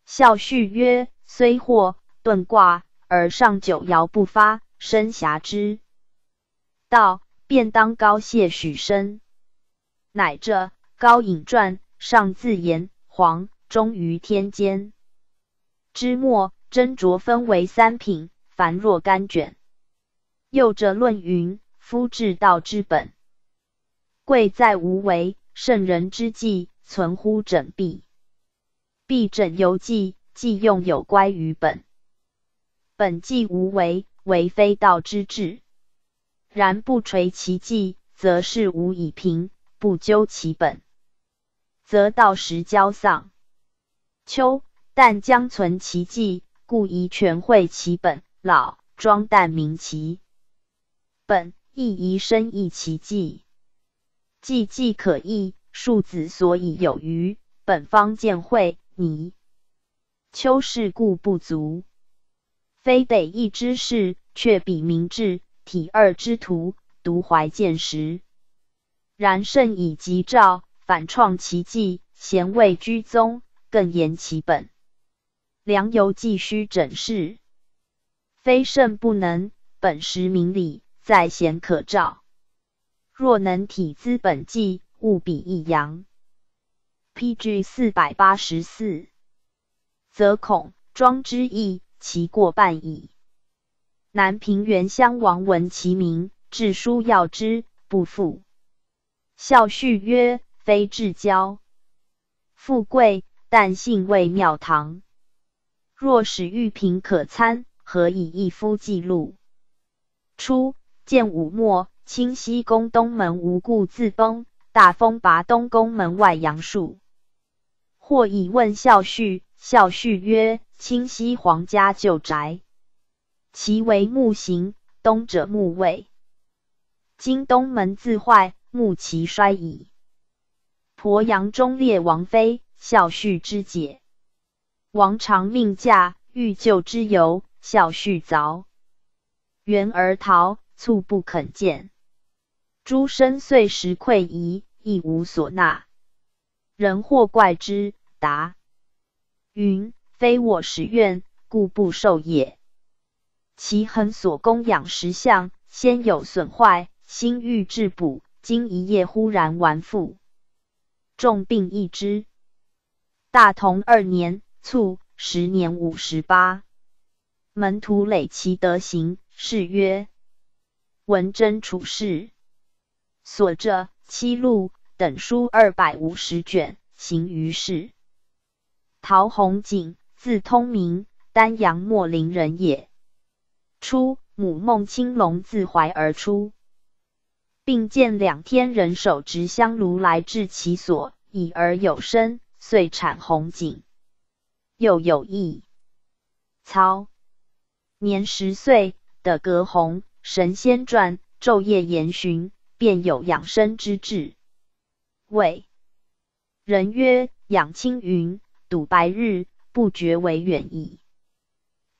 孝序曰：虽或遁卦，而上九爻不发，生遐之。道便当高谢许身。乃这高隐传，上自言黄，终于天间。之末斟酌分为三品，凡若干卷。又者论云：夫治道之本，贵在无为。圣人之计，存乎整弊。必整犹计，计用有乖于本。本既无为，为非道之治。然不垂其计，则事无以平；不究其本，则道时交丧。秋，但将存其计，故宜全会其本。老庄旦明其本，亦宜深益其计。计计可易，庶子所以有余。本方见会，泥秋事故不足，非得一之事，却比明志体二之徒，独怀见识。然甚以吉兆，反创其计，贤位居宗，更言其本。良由既须整饰，非圣不能。本实明理，在贤可照。若能体资本纪，务比益扬。P.G. 四百八十四，则恐庄之意，其过半矣。南平原乡王闻其名，致书要之，不复。孝绪曰：“非至交，富贵，但幸未庙堂。若使玉瓶可参，何以一夫记录？”初，建武末。清西宫东门无故自崩，大风拔东宫门外杨树。或以问孝绪，孝绪曰：“清溪皇家旧宅，其为木形，东者木位。今东门自坏，木其衰矣。”鄱阳中列王妃，孝绪之姐。王常命驾，欲救之由，孝绪凿垣而逃，卒不肯见。诸身遂时溃夷，亦无所纳。人或怪之，答云：“非我实愿，故不受也。”其恒所供养石像，先有损坏，心欲治补，今一夜忽然完复，重病易之。大同二年卒，时年五十八。门徒累其德行，是曰：“文贞处世。”所著七录等书二百五十卷，行于世。陶弘景，字通明，丹阳秣陵人也。初，母孟青龙自怀而出，并见两天人手执香炉来至其所，已而有身，遂产红景。又有意操年十岁，得阁鸿神仙传，昼夜研寻。便有养生之志。谓人曰：“养青云，睹白日，不觉为远矣。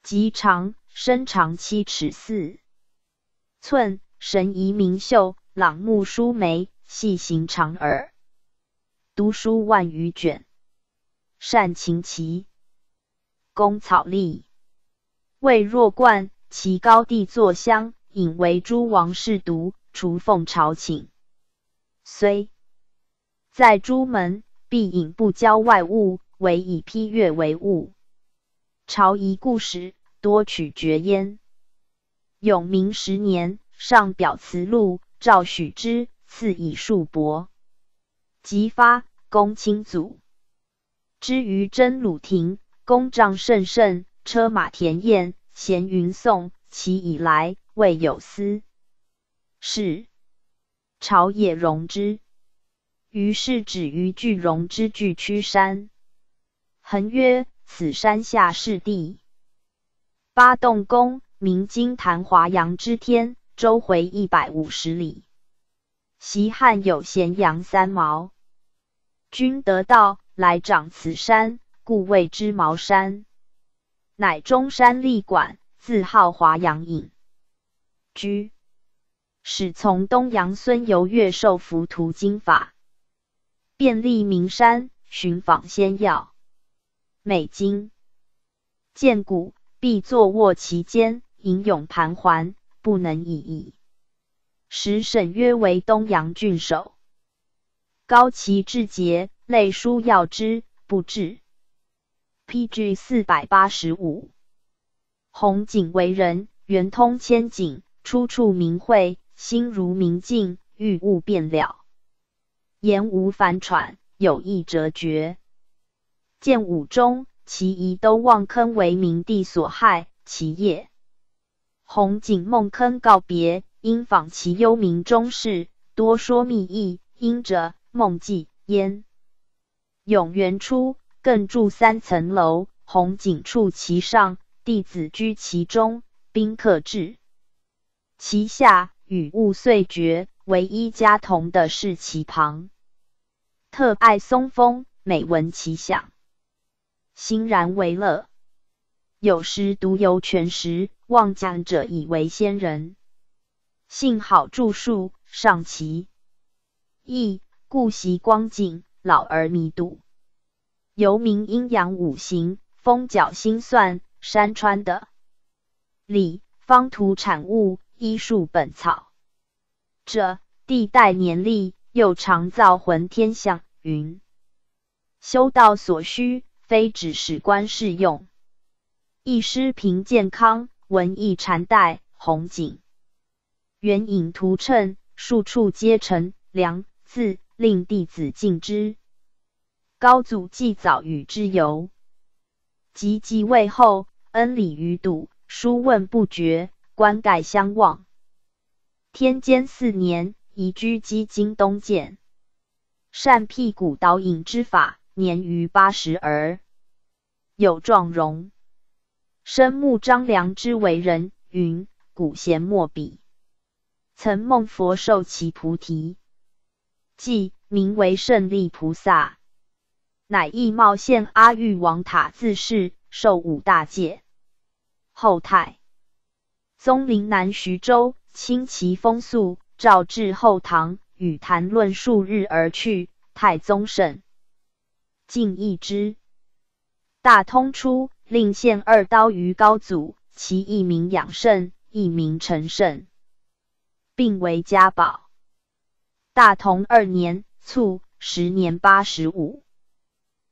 及长，身长七尺四寸，神仪明秀，朗目疏眉，细行长耳。读书万余卷，善琴棋，工草隶。谓若冠，其高地坐相，引为诸王室读。”除奉朝请，虽在朱门，必引不交外物，为以批阅为务。朝仪故时多取绝焉。永明十年，上表辞录，诏许之，赐以数帛。即发，公卿祖。之于真鲁亭，公帐甚盛，车马田宴，闲云颂。其以来，未有司。是朝野容之，于是止于巨容之巨曲山。恒曰：“此山下是地。”八洞宫，名金坛华阳之天，周回一百五十里。西汉有咸阳三毛，君得道来长此山，故谓之茅山。乃中山立馆，自号华阳隐居。始从东阳孙游月受浮屠经法，遍历名山，寻访仙药。每经见古，必坐卧其间，吟咏盘桓，不能已矣。时沈约为东阳郡守，高其志节，类书要之，不至。P.G. 四百八十五。弘景为人，圆通千景。初处明慧，心如明镜，欲物变了。言无反喘，有意折绝。见武中，其疑都望坑为明帝所害，其业。洪景梦坑告别，因访其幽冥中事，多说密意，因者梦记焉。永元初，更筑三层楼，洪景处其上，弟子居其中，宾客至其下，雨雾遂绝。唯一家童的是其旁。特爱松风，每闻其响，欣然为乐。有时独游泉石，望讲者以为仙人。幸好著述，上其意，故习光景，老而弥笃。游名阴阳五行，风角星算，山川的理，方土产物，医术本草。这地代年历，又常造浑天象。云修道所需，非只使官适用。一师平健康，文艺禅代红景，元影图谶，数处皆成良字，令弟子敬之。高祖既早与之游，及继位后，恩礼于笃，书问不绝，官盖相望。天监四年，移居基金东建。善辟谷导引之法，年逾八十而有壮容。生目张良之为人，云古贤莫比。曾梦佛授其菩提，即名为胜利菩萨，乃意冒现阿育王塔自是，受五大戒。后太宗陵南徐州，清其风俗，诏至后唐。与谈论数日而去，太宗甚敬意之。大通初，令献二刀于高祖，其一名养圣，一名陈胜，并为家宝。大同二年卒，时年八十五，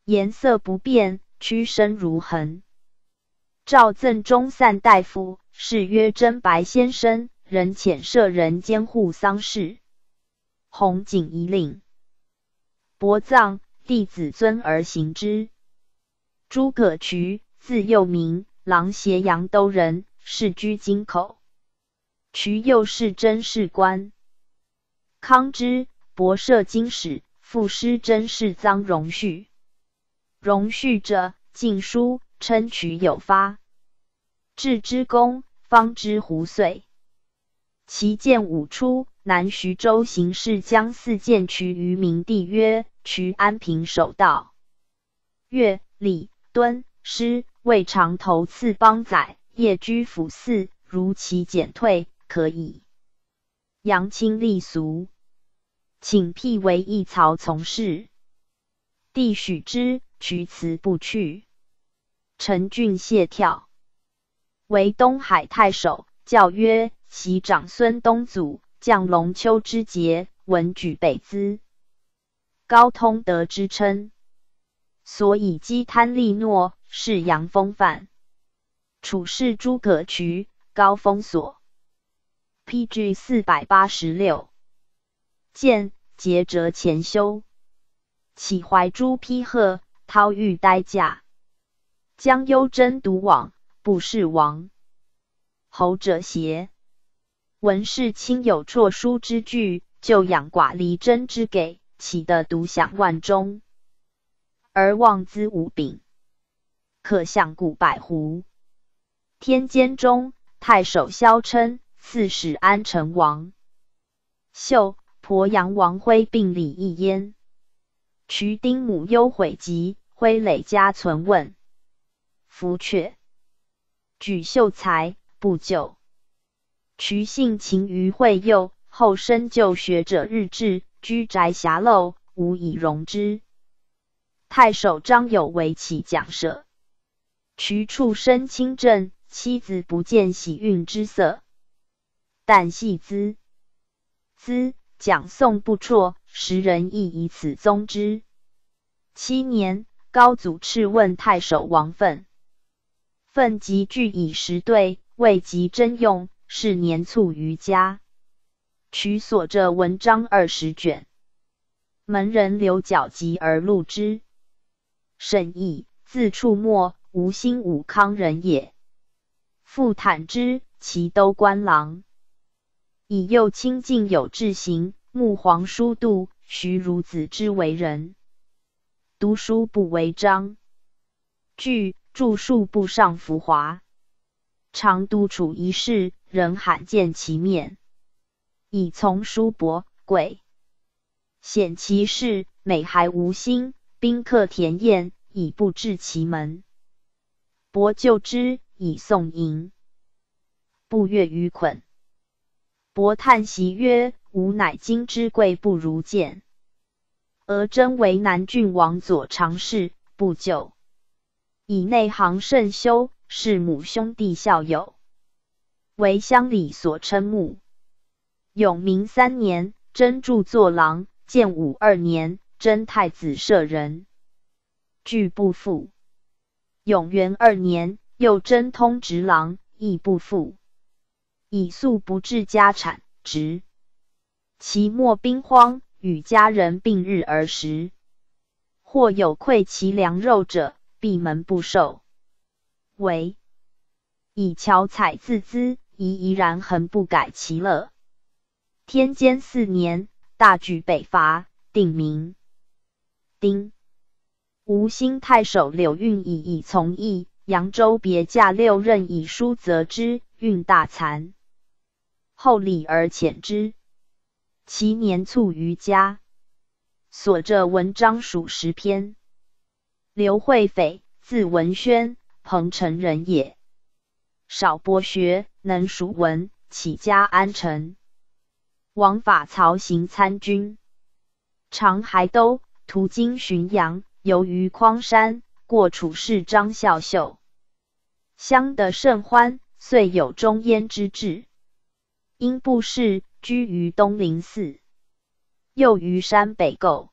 颜色不变，屈身如恒。诏赠中散大夫，谥曰真白先生，人遣舍人监护丧事。弘景一令，薄葬，弟子尊而行之。诸葛渠，字幼明，琅邪阳都人，世居京口。渠又是真士官。康之，博涉经史，赋诗真士臧荣绪。荣绪者，晋书称渠有发，至之功，方知胡遂。其见五出。南徐州行事将四见渠于明帝曰：“渠安平守道，乐礼敦师，未尝头次邦宰，夜居府寺，如其减退，可以扬清立俗，请辟为一曹从事。”帝许之，渠辞不去。陈俊谢跳，为东海太守，教曰：“其长孙东祖。”降龙丘之节，文举北资，高通德之称，所以积贪利诺，是扬风范。处事诸葛渠，高封所。P.G. 四百八十六。见节折前修，启怀诸批贺，涛玉呆驾，将幽贞独往，不是王。侯者邪？闻世亲有辍书之句，就养寡离真之给，岂得独享万钟，而望资无柄？可向古百湖。天监中太守萧琛，刺史安成王秀、鄱阳王辉并礼一焉。渠丁母忧悔疾，挥累家存问。夫阙举秀才，不救。徐性勤于会幼，后生就学者日至，居宅狭陋，无以容之。太守张友为其讲舍，渠处身清正，妻子不见喜运之色，但系兹兹讲诵不辍，时人亦以此宗之。七年，高祖敕问太守王奋，奋即具以实对，未及征用。是年卒于家。取所着文章二十卷。门人刘角集而录之。沈毅，字处墨，吴兴武康人也。父坦之，齐都官郎。以幼亲近有志行，穆皇叔度徐孺子之为人。读书不为章，据著述不上浮华。常独处一室，人罕见其面。以从叔伯贵，显其事，美还无心。宾客田宴，以不至其门。伯就之，以送迎。不悦于捆。伯叹息曰：“吾乃今之贵不如见。而真为南郡王左常侍，不久，以内行甚修，是母兄弟孝友，为乡里所称慕。”永明三年，真著作郎；建武二年，真太子舍人。俱不复。永元二年，又真通直郎，亦不复。以素不治家产，直。其末兵荒，与家人并日而食。或有馈其粮肉者，闭门不受。为以巧采自资，宜怡然恒不改其乐。天监四年，大举北伐，定名。丁，吴兴太守柳运以以从义，扬州别驾六任以书责之，运大惭。后礼而遣之。其年卒于家。所着文章属十篇。刘惠斐，字文轩，彭城人也。少博学，能属文，起家安城。王法曹行参军，常还都，途经浔阳，游于匡山，过楚氏张孝秀，相得甚欢，遂有终焉之志。因布事，居于东林寺，又于山北构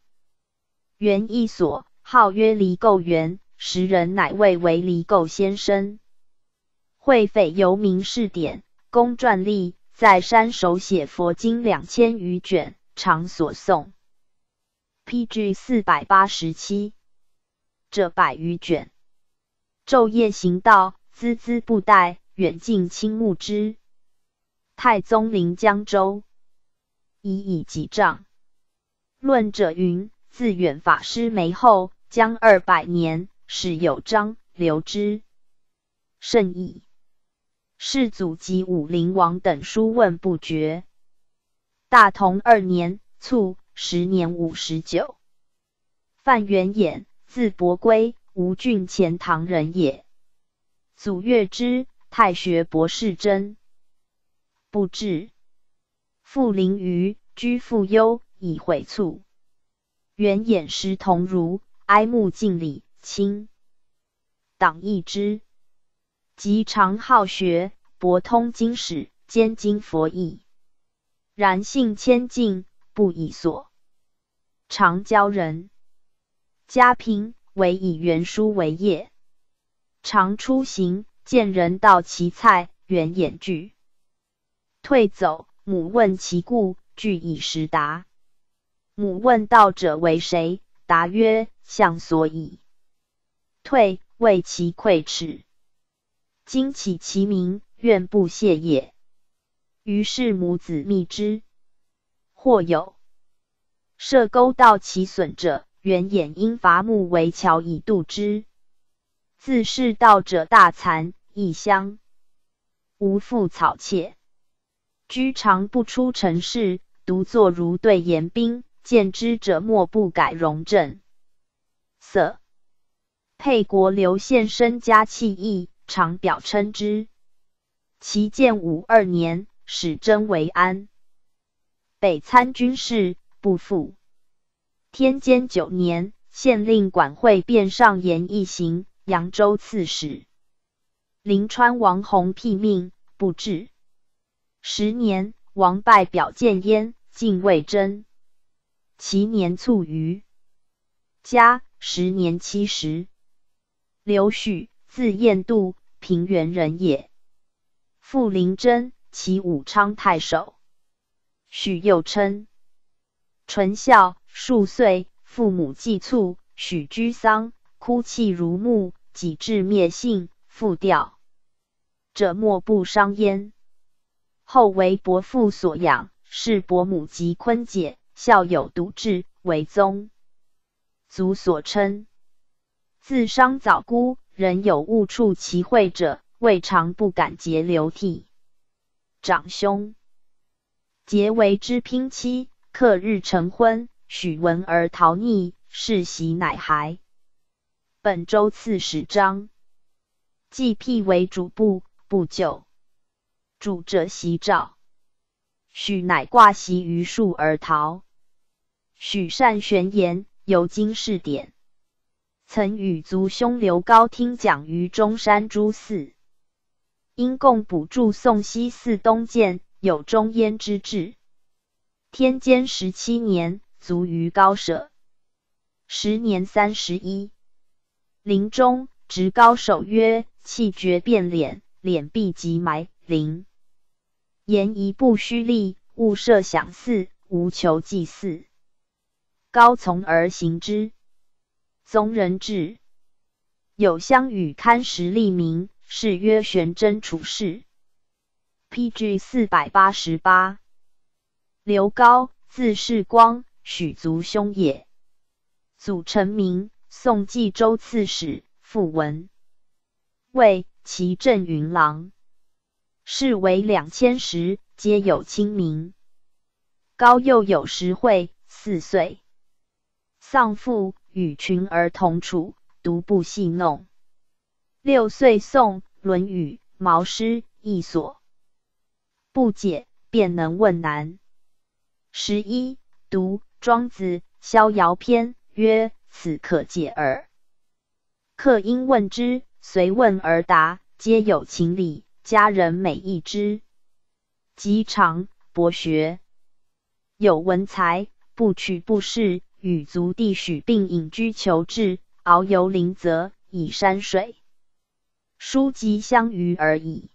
园一所，号曰离垢园，时人乃谓为离垢先生。会匪游名士典，公传历。在山手写佛经两千余卷，常所诵。P.G. 四百八十七，这百余卷。昼夜行道，孜孜不怠，远近亲慕之。太宗临江州，已以几丈。论者云：自远法师梅后，将二百年，始有张留之，甚矣。世祖及武陵王等书问不绝。大同二年卒，时年五十九。范元衍，字伯圭，吴郡钱塘人也。祖岳之，太学博士真。不至。父临于居复忧，以悔卒。元衍师同儒，哀慕敬礼，亲党义之。及常好学，博通经史，兼经佛义。然性谦敬，不以所。常教人。家贫，唯以原书为业。常出行，见人道其菜，原眼惧。退走，母问其故，具以实答。母问道者为谁？答曰：相所以。退，谓其愧耻。今起其名，愿不谢也。于是母子密之。或有设钩盗其损者，原掩因伐木为桥以渡之。自是道者大惭，异乡无复草窃。居常不出尘事，独坐如对严兵，见之者莫不改容正色。沛国刘献身家气义。常表称之。其建武二年，始征为安，北参军事，不复。天监九年，县令管会便上言一行，扬州刺史。临川王弘辟命，不至。十年，王拜表见焉，进魏征。其年卒于嘉十年七十。刘许，字彦度。平原人也。父林真，齐武昌太守。许又称纯孝数岁，父母祭卒，许居丧，哭泣如沐，己至灭姓，复调者莫不伤焉。后为伯父所养，是伯母及坤姐，孝有独志，为宗族所称。自伤早孤，人有误触其秽者，未尝不敢结流涕。长兄。结为之姘妻，克日成婚。许闻而逃匿，世袭乃孩。本州刺史张既辟为主簿，不久，主者袭诏，许乃挂席于树而逃。许善玄言，有经世典，曾与族兄刘高听讲于中山诸寺，因共补助宋西寺东建。有中焉之志。天监十七年，卒于高舍。时年三十一。临终，执高手曰：“气绝变脸，脸必即埋。”灵言一不虚立，勿设想祀，无求祭祀。高从而行之。宗人志，有相与堪时立名，是曰玄真处世。P.G. 四百八十八，刘高，字世光，许族兄也。祖成明，宋冀州刺史，傅文为齐镇云郎。世为两千石，皆有清名。高幼有时会，四岁，丧父，与群儿同处，独不戏弄。六岁诵《论语》《毛诗》《一所》。不解，便能问难。十一，读《庄子·逍遥篇》，曰：“此可解耳。”客因问之，随问而答，皆有情理，家人每一之。极长博学，有文才，不取不仕，与族弟许并隐居求治，遨游林泽，以山水书籍相娱而已。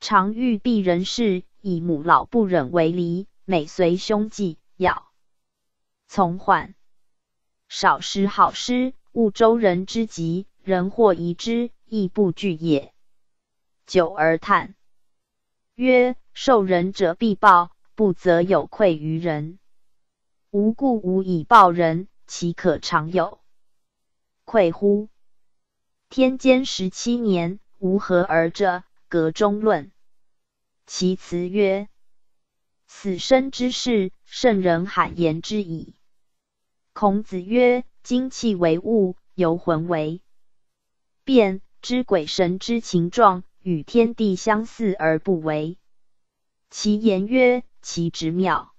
常遇避人事，以母老不忍为离，每随兄寄要从缓。少时好诗，悟周人之疾，人或疑之，亦不惧也。久而叹曰：“受人者必报，不则有愧于人。无故无以报人，岂可常有愧乎？”天监十七年，无何而者，阁中论。其辞曰：“死生之事，圣人罕言之矣。”孔子曰：“精气为物，游魂为变，知鬼神之情状，与天地相似而不为。其言曰：其直妙，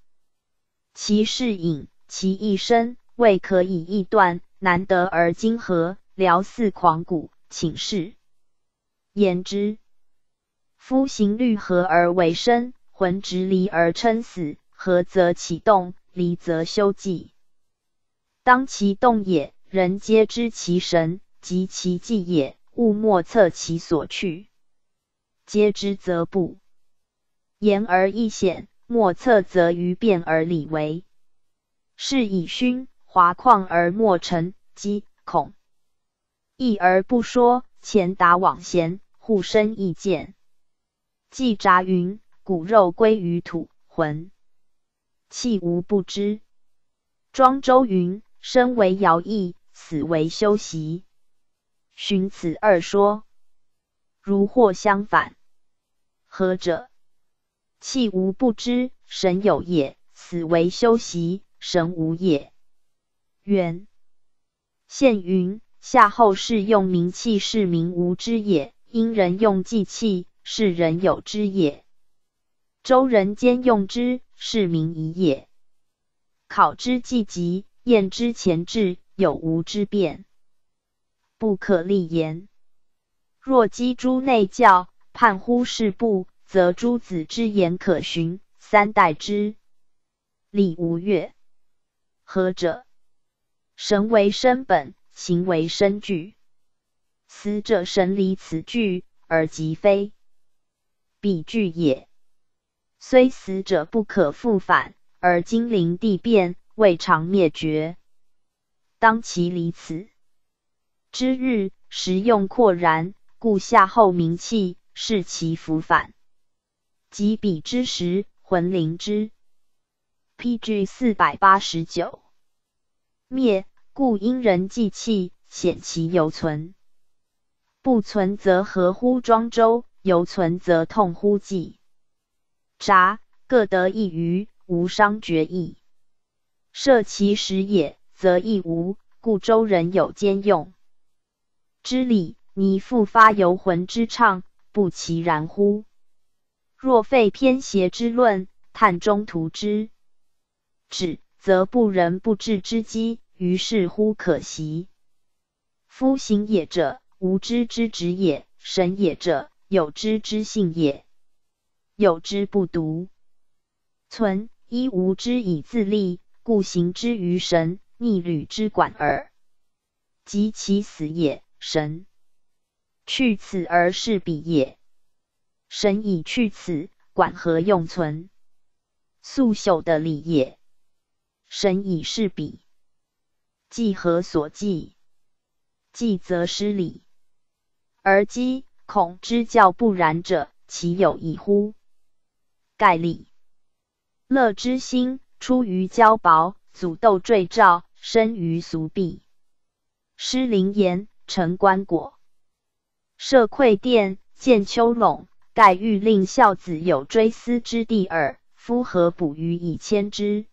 其事隐，其意深，未可以易断，难得而今何，聊似狂古，请示言之。”夫行律合而为生，魂直离而称死，合则启动，离则休寂。当其动也，人皆知其神；及其寂也，物莫测其所去。皆知则不言而易显，莫测则于变而理为。是以勋华旷而莫成，积恐易而不说，前达往贤，互生意见。既札云：“骨肉归于土，魂气无不知。”庄周云：“生为徭役，死为修习。”寻此二说，如或相反，何者？气无不知，神有也；死为修习，神无也。元现云：“夏后氏用名器，是民无知也；殷人用祭器。”是人有之也，周人兼用之，是民夷也。考之既急，验之前至，有无之变，不可立言。若积诸内教，判乎事部，则诸子之言可循，三代之礼无越。何者？神为身本，形为身具。死者神离此具，而即非。彼具也。虽死者不可复返，而今灵地变，未尝灭绝，当其离此之日，时用阔然，故夏后名气，视其复返。及彼之时，魂灵之。P.G. 四百八十九。灭，故因人祭器，显其犹存。不存则合乎庄周，犹存则痛乎祭。札各得一隅，无伤绝矣。设其时也，则亦无，故周人有兼用之理。拟复发游魂之畅，不其然乎？若废偏邪之论，探中途之止，则不仁不智之机，于是乎可惜。夫行也者，无知之职也；神也者，有知之性也。有之不独存，一无知以自立，故行之于神，逆履之管耳。及其死也，神去此而是彼也。神已去此，管何用存？素朽的理也。神已是彼，既何所忌？忌则失礼，而讥恐之教不然者，其有异乎？盖礼乐之心出于骄薄，祖斗坠兆，生于俗弊。失灵言，成棺椁，设馈殿，建丘垄。盖欲令孝子有追思之地耳，夫何补于以迁之？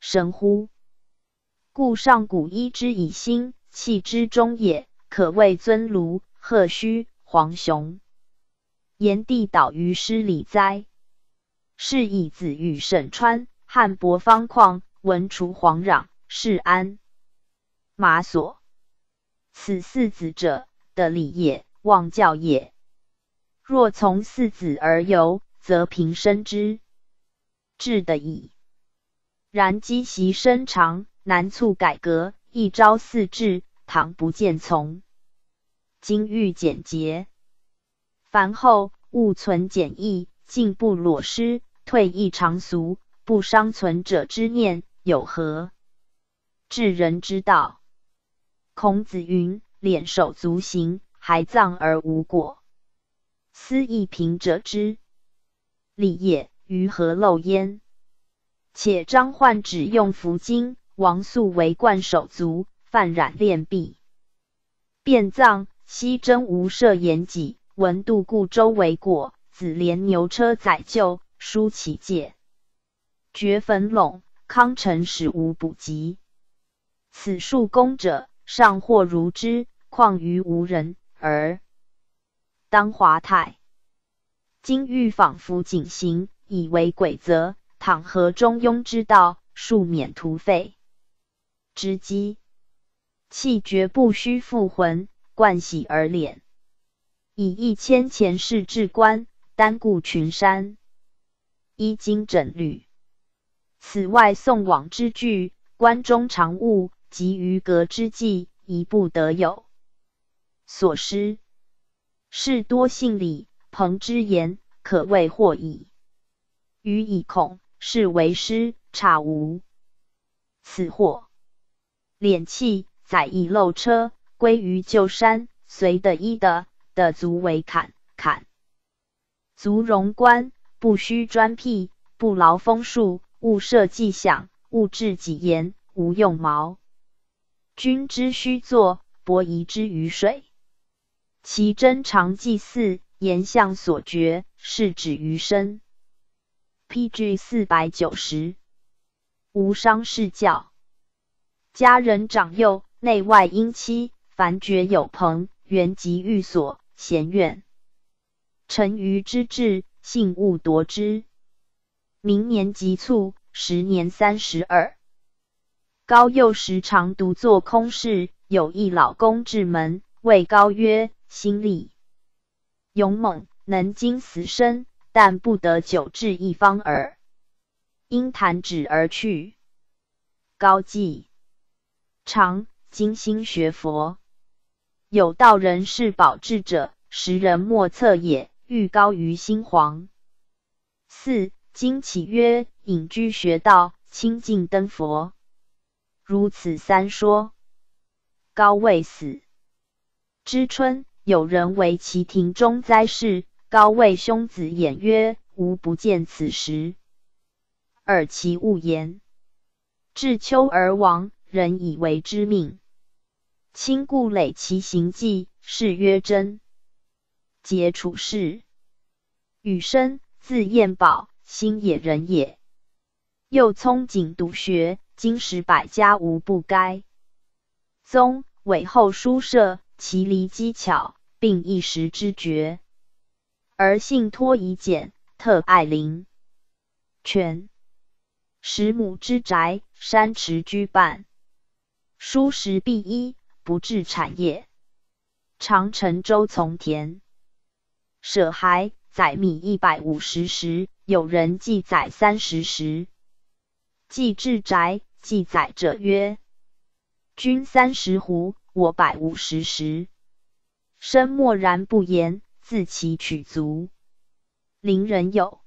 神乎！故上古一之以心气之中也，可谓尊卢、贺胥、黄雄。炎帝导于失礼哉？是以子与沈川、汉伯方旷闻除黄壤，是安马所。此四子者的礼也，望教也。若从四子而游，则平生之至的矣。然积习深长，难促改革。一朝四至，倘不见从，今欲简洁，凡后勿存简易，进不裸失，退亦常俗，不伤存者之念，有何治人之道？孔子云：“敛手足行，还葬而无果。”思亦平者之礼也，于何陋焉？且张奂只用符金，王肃为冠手足，泛染练璧，便葬。西征无赦言己，闻杜固周为果，子连牛车载旧，书其戒，掘坟垄。康成始无补及，此数功者，尚或如之，况于无人而。当华泰，今欲仿佛景行，以为鬼则，倘合中庸之道，庶免徒费之机。气绝不须复魂，冠喜而敛，以一千前世至官，单顾群山，衣襟整律。此外送往之具，关中常务，及于革之际，一不得有所失。是多信礼，朋之言，可谓获矣。予以恐，是为师，差无此祸。敛气，载一漏车，归于旧山，随的一的的足为坎坎。足容官，不须专辟，不劳风树，勿设迹象，勿治己言，无用毛。君之须作，伯夷之于水。其真常祭祀，言相所觉，是止于身。P.G. 四百九十，无伤事教。家人长幼，内外姻妻，凡觉有朋，原及寓所，贤怨。臣愚之志，信勿夺之。明年即卒，时年三十二。高幼时常独坐空室，有一老公至门，谓高曰。心力勇猛，能经死生，但不得久治一方耳。因弹指而去。高季常精心学佛，有道人是宝智者，时人莫测也。欲高于心皇。四经起曰：隐居学道，清净登佛。如此三说。高未死知春，有人为其庭中灾事。高谓兄子言曰：“吾不见此时。”尔其勿言。至秋而亡，人以为之命。亲故累其行迹，是曰真。皆处事。羽生，字彦宝，新野人也。又聪谨笃学，经史百家无不该。宗韦后书舍，其离机巧，并一时之绝。而信托以简，特爱邻泉，十亩之宅，山池居半，书食必一，不治产业。常乘舟从田，舍孩载米一百五十石，有人记载三十石。记至宅，记载者曰：君三十斛，我百五十石。生默然不言。自其取足，邻人有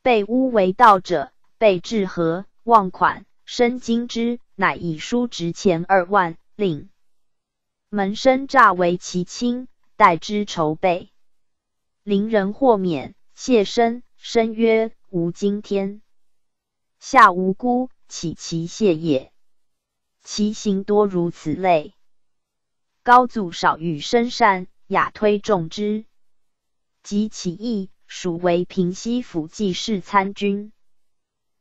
被诬为盗者，被治和忘款，身惊之，乃以书值钱二万，令门生诈为其亲，代之筹备。邻人获免，谢身，身曰：吾今天下无辜，岂其谢也？其行多如此类。高祖少与深善。雅推重之，及起义，属为平西府记事参军，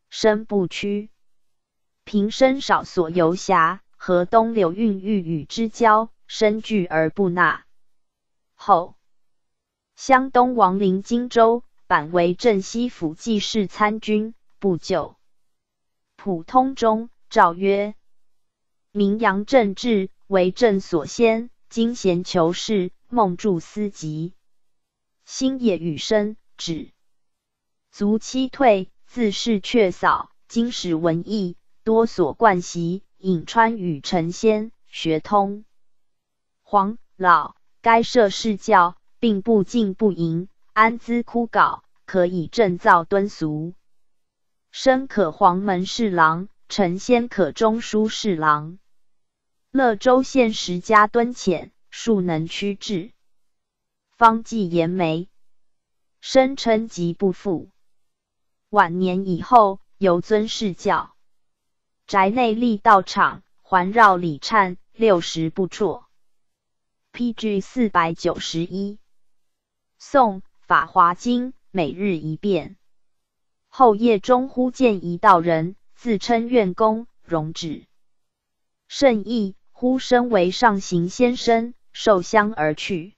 身不屈。平生少所游侠，河东流运欲与之交，身惧而不纳。后湘东王陵荆州，版为镇西府记事参军，不久。普通中诏曰：名扬政治，为政所先，今贤求是。梦著思集，星野羽生止，足期退，自是却扫。经史文艺多所惯习，颍川与陈先学通。黄老该设世教，并不进不迎，安兹枯槁，可以正造敦俗。生可黄门侍郎，陈先可中书侍郎。乐州县十家敦浅。庶能屈志，方既言眉，声称疾不复。晚年以后，由尊侍教，宅内立道场，环绕礼忏六十不辍。P.G. 四百九十一，宋法华经每日一遍。后夜中忽见一道人，自称愿公，容止甚异，呼声为上行先生。受香而去。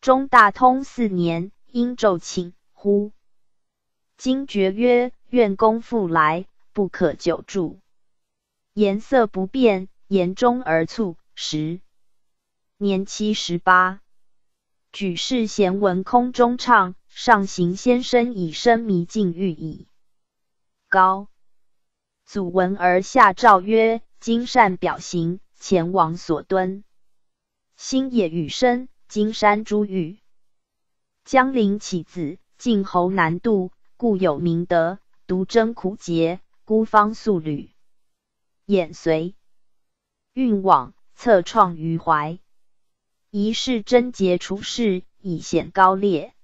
中大通四年，因昼寝，呼今觉曰：“愿公复来，不可久住。”颜色不变，言中而促。时年七十八，举世贤闻空中唱，上行先生以身迷境欲矣。高祖闻而下诏曰：“今善表行，前往所敦。”星野羽生，金山珠玉，江陵起子，晋侯南渡，故有明德，独征苦节，孤芳素履，演随运往，策创于怀。一世贞洁处世，以显高烈。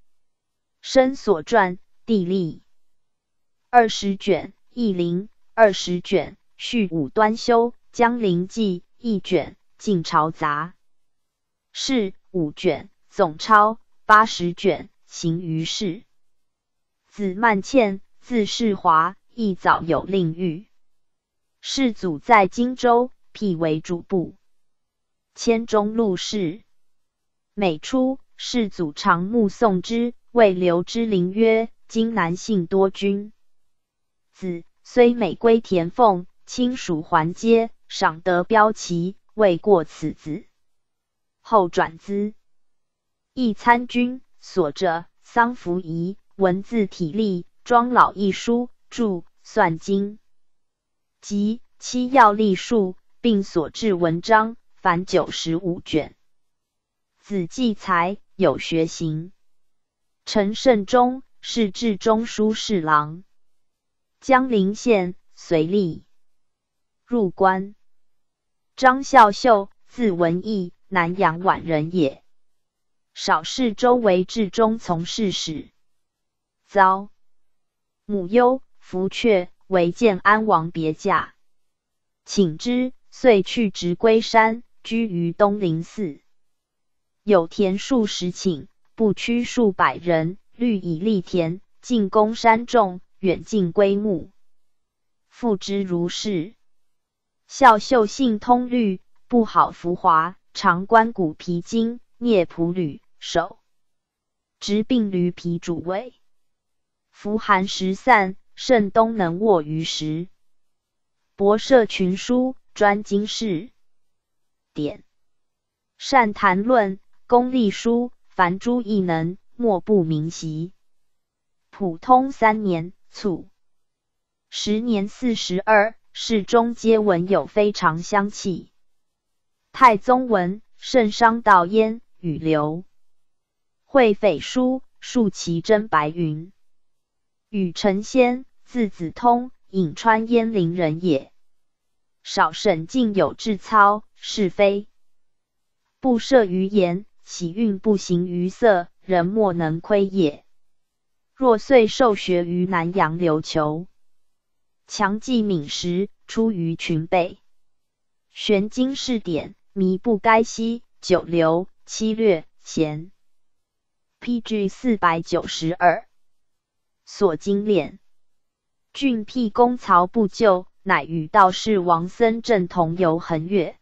生所传地利二十卷，义陵二十卷，续五端修江陵记一卷，晋朝杂。是五卷，总抄八十卷，行于世。子曼倩，字世华，亦早有令誉。世祖在荆州，辟为主簿。迁中录事。每初，世祖常目送之，谓刘之陵曰：“今南姓多君子，虽每归田凤，亲属还阶，赏得标旗，未过此子。”后转资，一参军所着桑福仪文字体例，庄老一书著算经及七要历数，并所制文章，凡九十五卷。子季才有学行，陈胜忠仕至中书侍郎，江陵县随吏。入关。张孝秀，字文义，南阳宛人也。少侍周围至中从事史，遭母忧，弗阙，为建安王别驾，请之，遂去直归山，居于东林寺。有田数十顷，不屈数百人，虑以利田，进攻山众，远近归牧，复之如是。孝秀性通律，不好浮华，常观古皮经，聂仆履。手执并驴皮主位，服寒食散，甚东能卧于石。博涉群书，专经世典，善谈论，功立书，凡诸异能，莫不明习。普通三年卒，时年四十二，世中皆闻有非常香气。太宗闻，甚伤道焉，与流。会匪书，数其真白云。与成仙，字子通，颍川鄢陵人也。少审尽有志操，是非不涉于言，喜运不行于色，人莫能窥也。若遂受学于南阳琉球，强记敏时，出于群辈，玄经试典，弥不该悉，九流七略贤。P.G. 四百九十二，所精炼。郡辟公曹不就，乃与道士王僧正同游衡岳。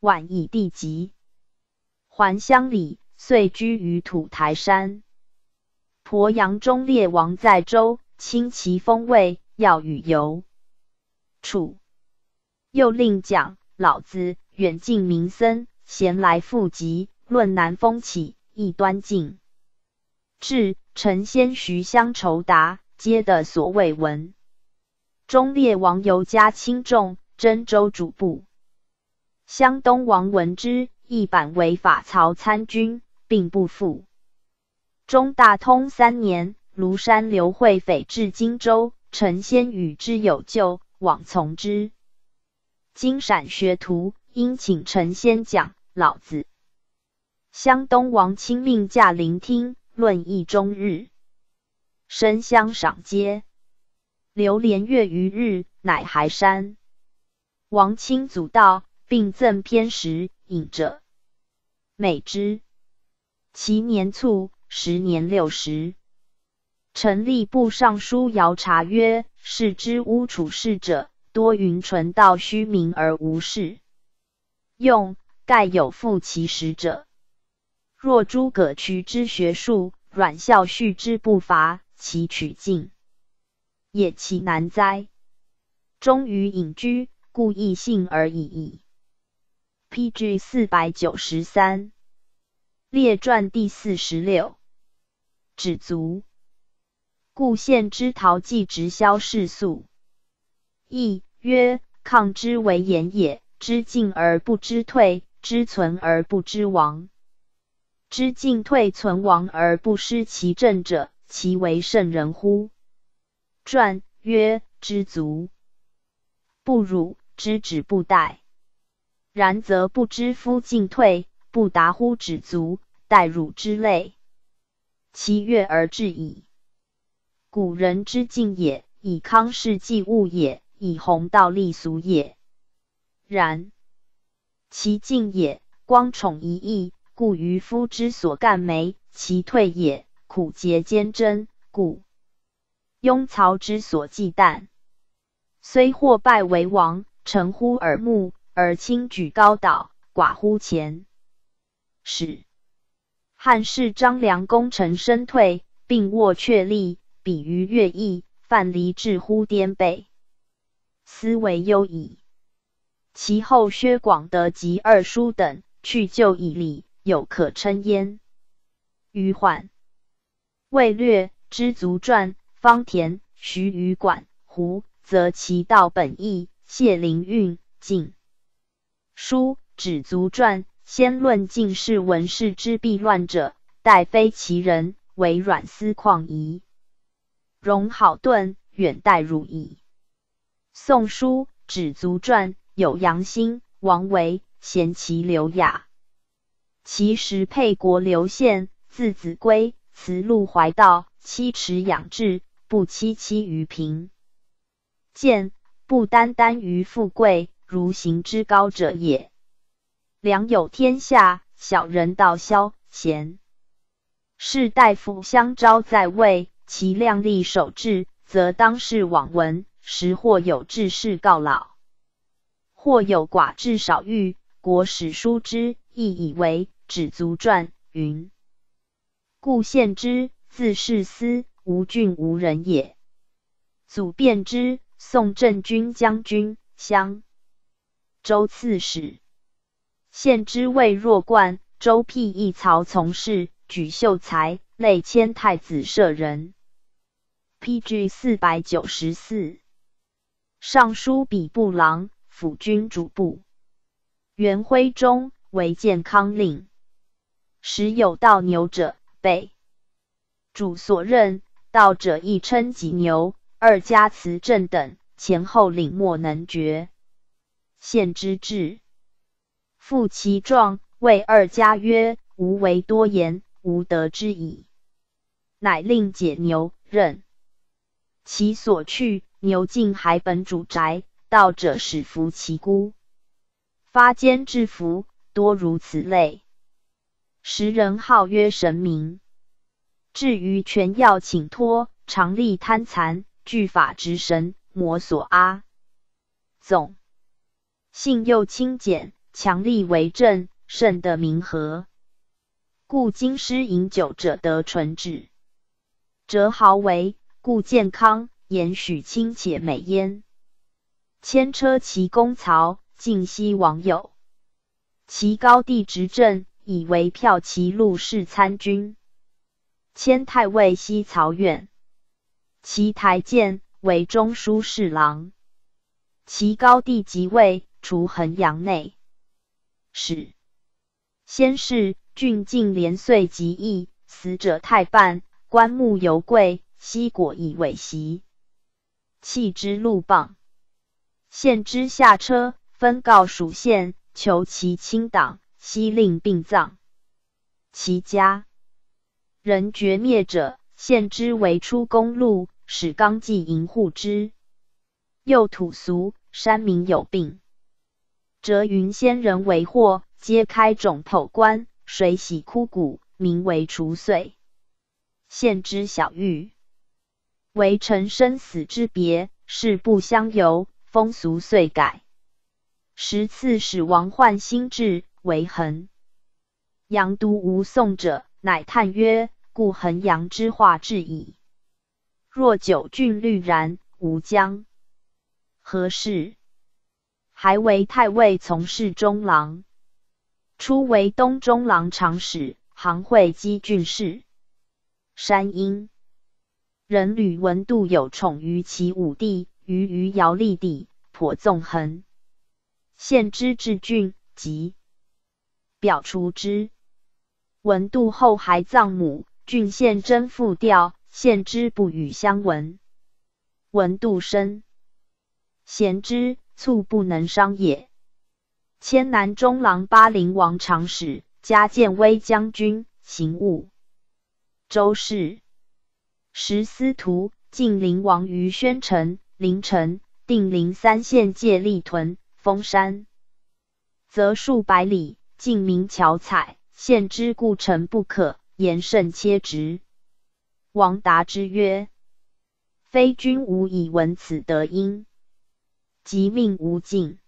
晚以地疾，还乡里，遂居于土台山。鄱阳中列王在州，亲其封位，要与游。处又令讲老子远近名僧，闲来复集，论南风起，异端静。至成仙徐乡酬答，皆的所谓文。中列王尤加轻重，征州主簿。湘东王闻之，一版为法曹参军，并不复。中大通三年，庐山刘会匪至荆州，成仙与之有旧，往从之。经陕学徒，因请成仙讲老子。湘东王亲命驾聆听。论议终日，生相赏接，流连月余日，乃还山。王亲祖道，并赠偏食饮者，美之。其年卒，时年六十。陈吏部尚书姚察曰：“是之污处事者，多云纯道虚名而无事用，盖有负其实者。”若诸葛渠之学术，阮孝绪之不伐，其取径也其难哉？终于隐居，故异性而已矣。P.G. 四百九十三列传第四十六止足，故献之陶祭直销世俗。亦曰：抗之为言也，知进而不知退，知存而不知亡。知进退存亡而不失其正者，其为圣人乎？传曰：知足不辱，知止不殆。然则不知夫进退，不达乎止足待辱之类，其悦而至矣。古人之进也，以康氏济物也，以弘道立俗也。然其进也，光宠一义。故渔夫之所干梅，其退也；苦节坚贞，故庸曹之所忌惮。虽或败为王，成乎耳目，而轻举高蹈，寡乎前。使汉室张良功成身退，并握确立，比于乐毅，范蠡至乎颠沛，斯为忧矣。其后薛广德及二叔等，去就以礼。有可称焉。余缓未略知足传，方田徐余管胡，则其道本意。谢灵运进书止足传，先论进士文士之弊乱者，待非其人，为软丝旷夷。容好顿，远待如矣。宋书指族传有杨兴、王维、贤齐刘雅。其时沛国刘宪，字子规，辞路怀道，七尺养志，不戚戚于贫贱，不单单于富贵，如行之高者也。良有天下，小人道消贤。士大夫相招在位，其量力守志，则当世往闻；时或有志士告老，或有寡志少欲，国史书之，亦以为。指足传云：故献之，字世思，吴郡无人也。祖卞之，宋镇军将军，襄州刺史。献之谓若冠，周辟一曹从事，举秀才，累迁太子舍人。P.G. 四百九十四。尚书比部郎，辅军主簿。元徽中为建康令。时有盗牛者，被主所任。盗者亦称己牛，二家祠镇等前后领莫能决。献之至，复其状，谓二家曰：“吾为多言，无得之矣。”乃令解牛，任其所去。牛进海本主宅，道者使服其孤，发奸制服，多如此类。时人号曰神明。至于权要请托，常力贪残，具法之神，魔所阿总。性又清简，强力为政，甚得民和。故京师饮酒者得纯旨。折豪为，故健康，言许亲且美焉。牵车骑公曹，尽西王友。其高帝执政。以为骠骑陆士参军，迁太尉西曹院。其台谏为中书侍郎。其高帝即位，除衡阳内使。先是，郡境连岁及役，死者太半，棺木犹贵，悉果以尾席，弃之路傍。献之下车，分告属县，求其亲党。悉令并葬，其家人绝灭者，献之为出公路，使纲纪营护之。又土俗，山民有病，则云仙人为祸，皆开冢剖棺，水洗枯骨，名为除岁。献之小玉，为臣生死之别，事不相由，风俗遂改。十次使王焕心志。为衡阳都无宋者，乃叹曰：“故衡阳之化至矣。若九郡虑然，吾将何事？”还为太尉从事中郎，初为东中郎长史，行会稽郡事。山阴人吕文度有宠于其武帝，于于姚立帝，颇纵横。献之至郡，即。表除之。文度后还葬母，郡县真复调，献之不与相闻。文度生，贤之，卒不能伤也。迁南中郎巴陵王长史，加建威将军，行务周氏。时司徒晋陵王于宣城、临城、定陵三县界立屯、封山，则数百里。晋明巧采，献之故城不可，言甚切直。王答之曰：“非君无以闻此德音，即命无尽，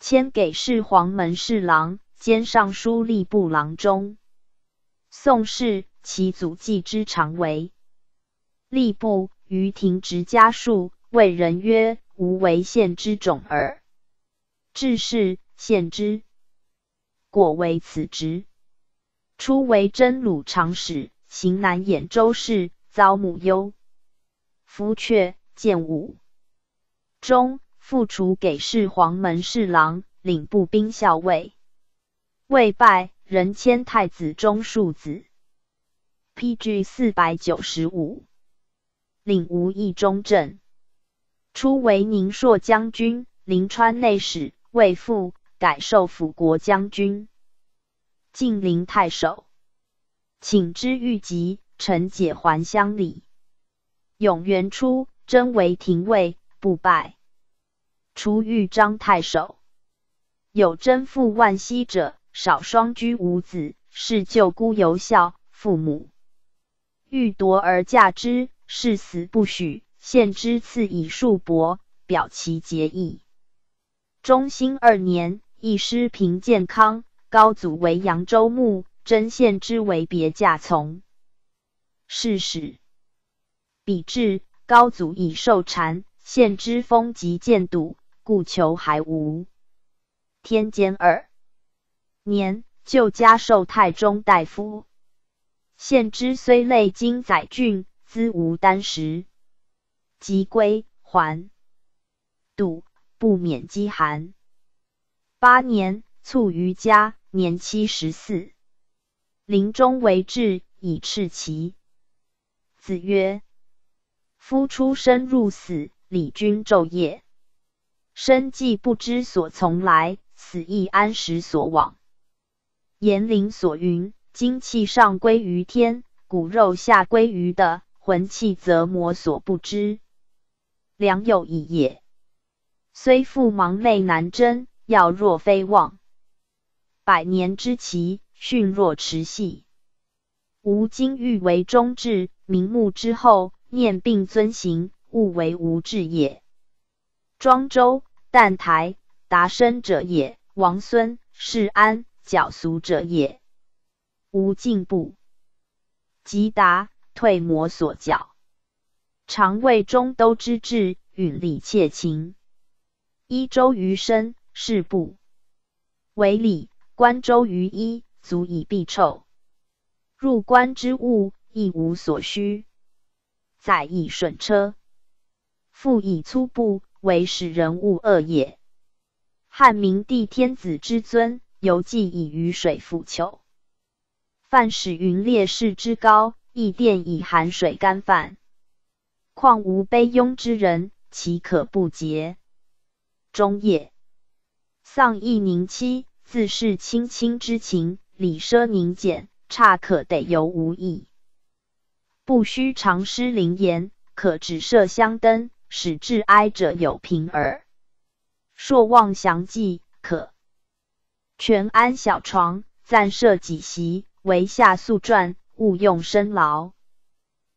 迁给事黄门侍郎兼尚书吏部郎中。宋氏其祖继之常为吏部，于庭直家数，谓人曰：‘吾为献之种耳。’至是，献之。”果为此职，初为真鲁长史，行南兖州事，遭母忧，夫却见武中，复除给事黄门侍郎，领步兵校尉。未拜，人迁太子中庶子。P.G. 四百九十五。领吴义中正。初为宁朔将军、临川内史，未复改授辅国将军、晋陵太守，请之欲疾，臣解还乡里。永元初，征为廷尉，不拜。除豫章太守。有贞妇万息者，少双居无子，是舅姑尤孝，父母欲夺而嫁之，誓死不许。献之赐以数帛，表其节义。中兴二年，义师平健康，高祖为扬州牧，真献之为别驾从。是使比至，高祖以受禅，献之封及见笃，故求还无。天监二年，就加授太中大夫。献之虽累经载郡，资无单食。即归还，笃不免饥寒。八年，卒于家，年七十四。临终为质，以赤其子曰：“夫出生入死，礼君昼夜，生既不知所从来，死亦安时所往。言灵所云：精气上归于天，骨肉下归于的，魂气则魔所不知。”良有一也，虽复忙内难征，要若非望。百年之期，训若迟细。吾今欲为忠志，明目之后，念并遵行，勿为无志也。庄周、旦台、达生者也；王孙、世安、矫俗者也。无进步，即达退魔所教。常为中都之志，允礼切情。一周余身，事不为礼；关周于衣，足以避臭。入关之物，亦无所需。载以顺车，复以粗布，为使人物恶也。汉明帝天子之尊，犹记以于水复丘。范使云烈士之高，亦殿以寒水干饭。况无卑庸之人，岂可不节？中叶丧义宁妻，自是亲亲之情，礼奢宁俭，差可得犹无益。不须长诗灵言，可只设香灯，使致哀者有凭耳。朔望详记，可全安小床，暂设几席，为下宿传，勿用深劳。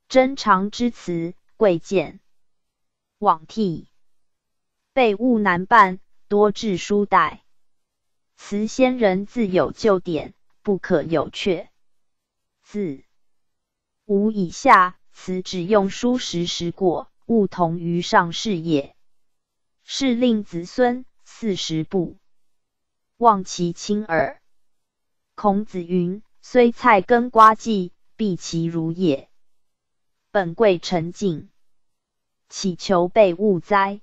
真常之词。贵贱往替，备物难办，多致书代。辞先人自有旧典，不可有却。字五以下，词只用书时时过，勿同于上士也。是令子孙四十步，望其亲耳。孔子云：“虽菜根瓜稷，必其如也。”本贵沉静，祈求被勿灾。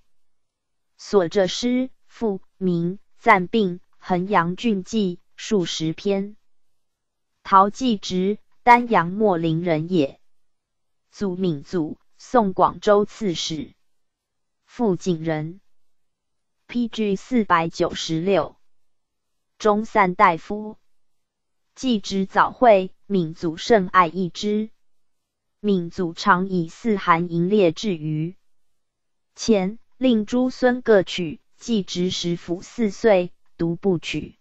所着诗赋名赞并衡阳郡记数十篇。陶季直，丹阳莫陵人也。祖闵祖，宋广州刺史，父景仁。P.G. 四百九十六。中散大夫。季直早会，闵祖甚爱益之。闵祖常以四函迎列至于前，令诸孙各取。季直时甫四岁，独不取。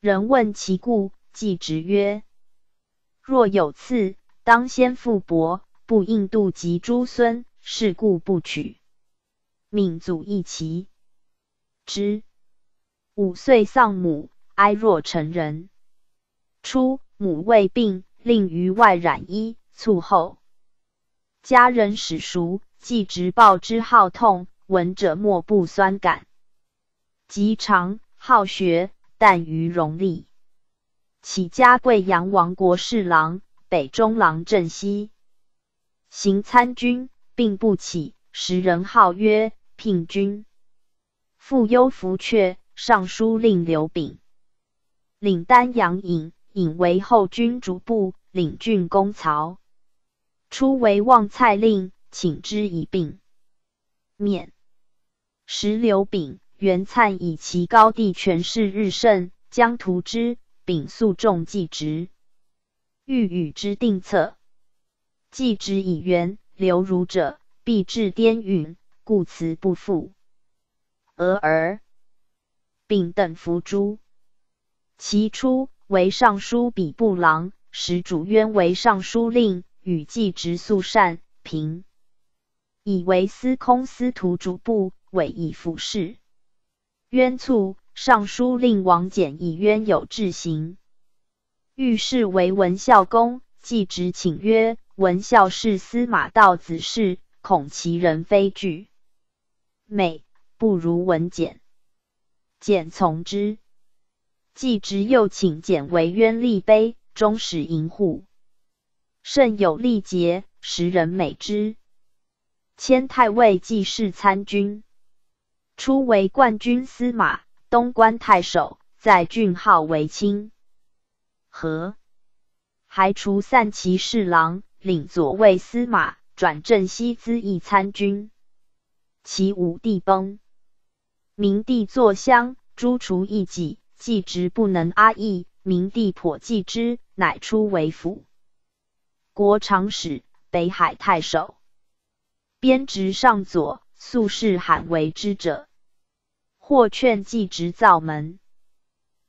人问其故，季直曰：“若有赐，当先复伯，不应度及诸孙，是故不取。”闵祖亦其之。五岁丧母，哀若成人。初，母未病，令于外染衣。卒后，家人史熟，既直报之好痛，闻者莫不酸感。及长好学，但于荣利。起家贵阳王国侍郎、北中郎郑西，行参军，并不起。时人号曰聘君。复忧服阙，尚书令刘炳，领丹阳尹，引为后军主簿，领郡公曹。初为望蔡令，请之以病。免。时刘炳、袁粲以其高地权势日盛，将图之。丙诉众继职，欲与之定策。继之以冤，刘儒者必至颠允，故辞不复。俄而丙等伏诛。其初为尚书比部郎，使主渊为尚书令，与季直素善平，以为司空司徒主簿，委以服事。渊卒。尚书令王简以冤有志行，御史为文孝公，既直请曰：“文孝是司马道子事，恐其人非惧，美不如文简。”简从之。既直又请简为冤立碑，终始迎护，甚有力节，时人美之。迁太尉既事参军，初为冠军司马。东关太守，在郡号为卿，和还除散骑侍郎，领左卫司马，转镇西资议参军。其武帝崩，明帝坐乡，诛除异己，既直不能阿义，明帝颇忌之，乃出为辅国长史、北海太守，编职上左，素是罕为之者。或劝季直造门，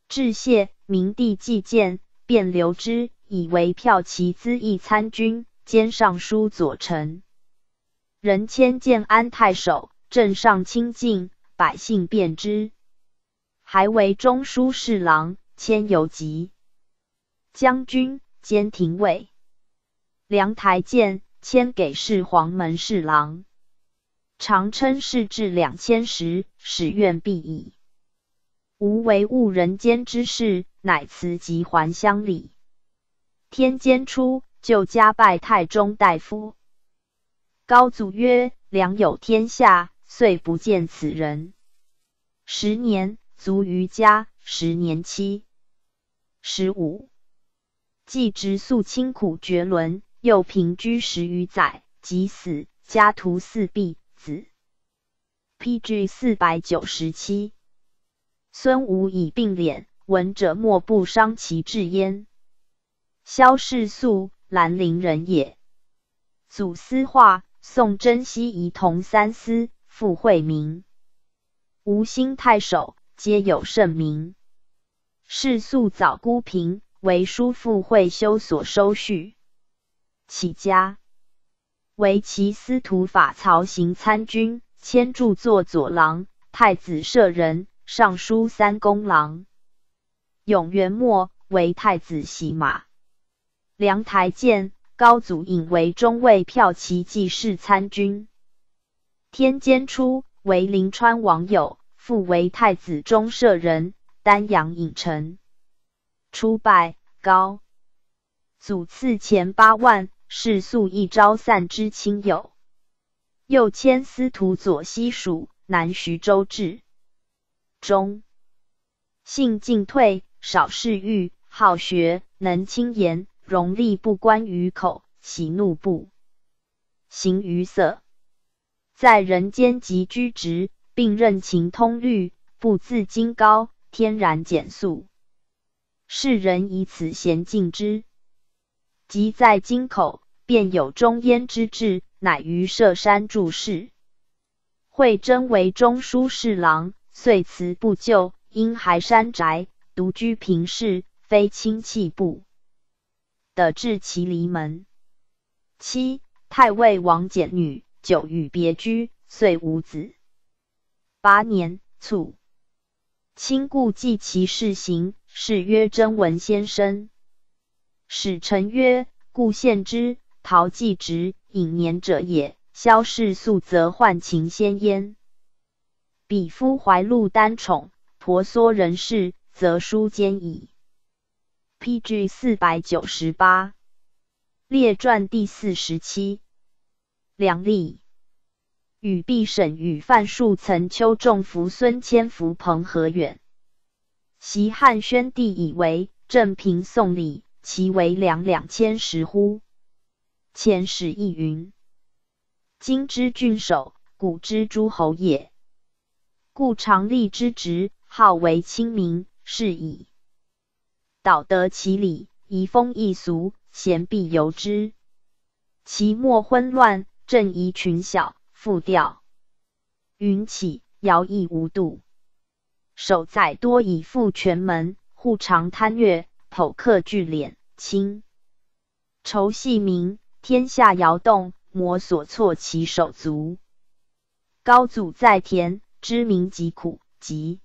致谢。明帝既见，便留之，以为骠骑资议参军，兼尚书左丞。人迁建安太守，镇上清净，百姓便之。还为中书侍郎，迁有籍将军，兼廷尉。梁台谏迁给事黄门侍郎。常称世至两千时，使愿必矣。吾为误人间之事，乃辞疾还乡里。天监初，就加拜太中大夫。高祖曰：“良有天下，遂不见此人。”十年卒于家，十年期。十五，既直素清苦绝伦，又平居十余载，即死，家徒四壁。子，P.G. 四百九十七。孙武以病敛，闻者莫不伤其志焉。萧氏素，兰陵人也。祖司化，宋真熙仪同三司，傅惠明。吴兴太守，皆有盛名。世素早孤贫，为叔父会修所收蓄，起家。为其司徒法曹行参军，迁著作左郎、太子舍人、尚书三公郎。永元末为太子洗马。梁台建高祖引为中尉骠骑骑士参军。天监初为临川王友，复为太子中舍人，丹阳尹臣。初拜高祖赐钱八万。是素一朝散之亲友，又迁司徒左西蜀南徐州治中，性进退，少嗜欲，好学，能清言，容力不关于口，喜怒不形于色，在人间极居直，并任情通律，不自矜高，天然简素，世人以此贤敬之。即在京口，便有中焉之志，乃于舍山注释。惠真为中书侍郎，遂辞不就，因还山宅，独居平室，非亲戚不得至其离门。七太尉王简女久与别居，遂无子。八年卒。亲故记其事行，是曰真文先生。使臣曰：“故献之，陶季直隐年者也。萧氏素则患情先焉。彼夫怀禄单宠，婆娑人事，则书坚矣。” P.G. 四百九十八列传第四十七。梁立与毕审与范树曾丘仲福孙谦福彭和远。袭汉宣帝以为正平送礼。其为两两千石乎？千史亦云：今之郡守，古之诸侯也。故常立之职，号为亲民，是矣。导得其礼，移风易俗，贤必由之。其末昏乱，政夷群小，复调云起，徭役无度。守宰多以负全门，户常贪悦，剖克聚敛，亲仇细民，天下摇动，摩所措其手足。高祖在田。知民疾苦，及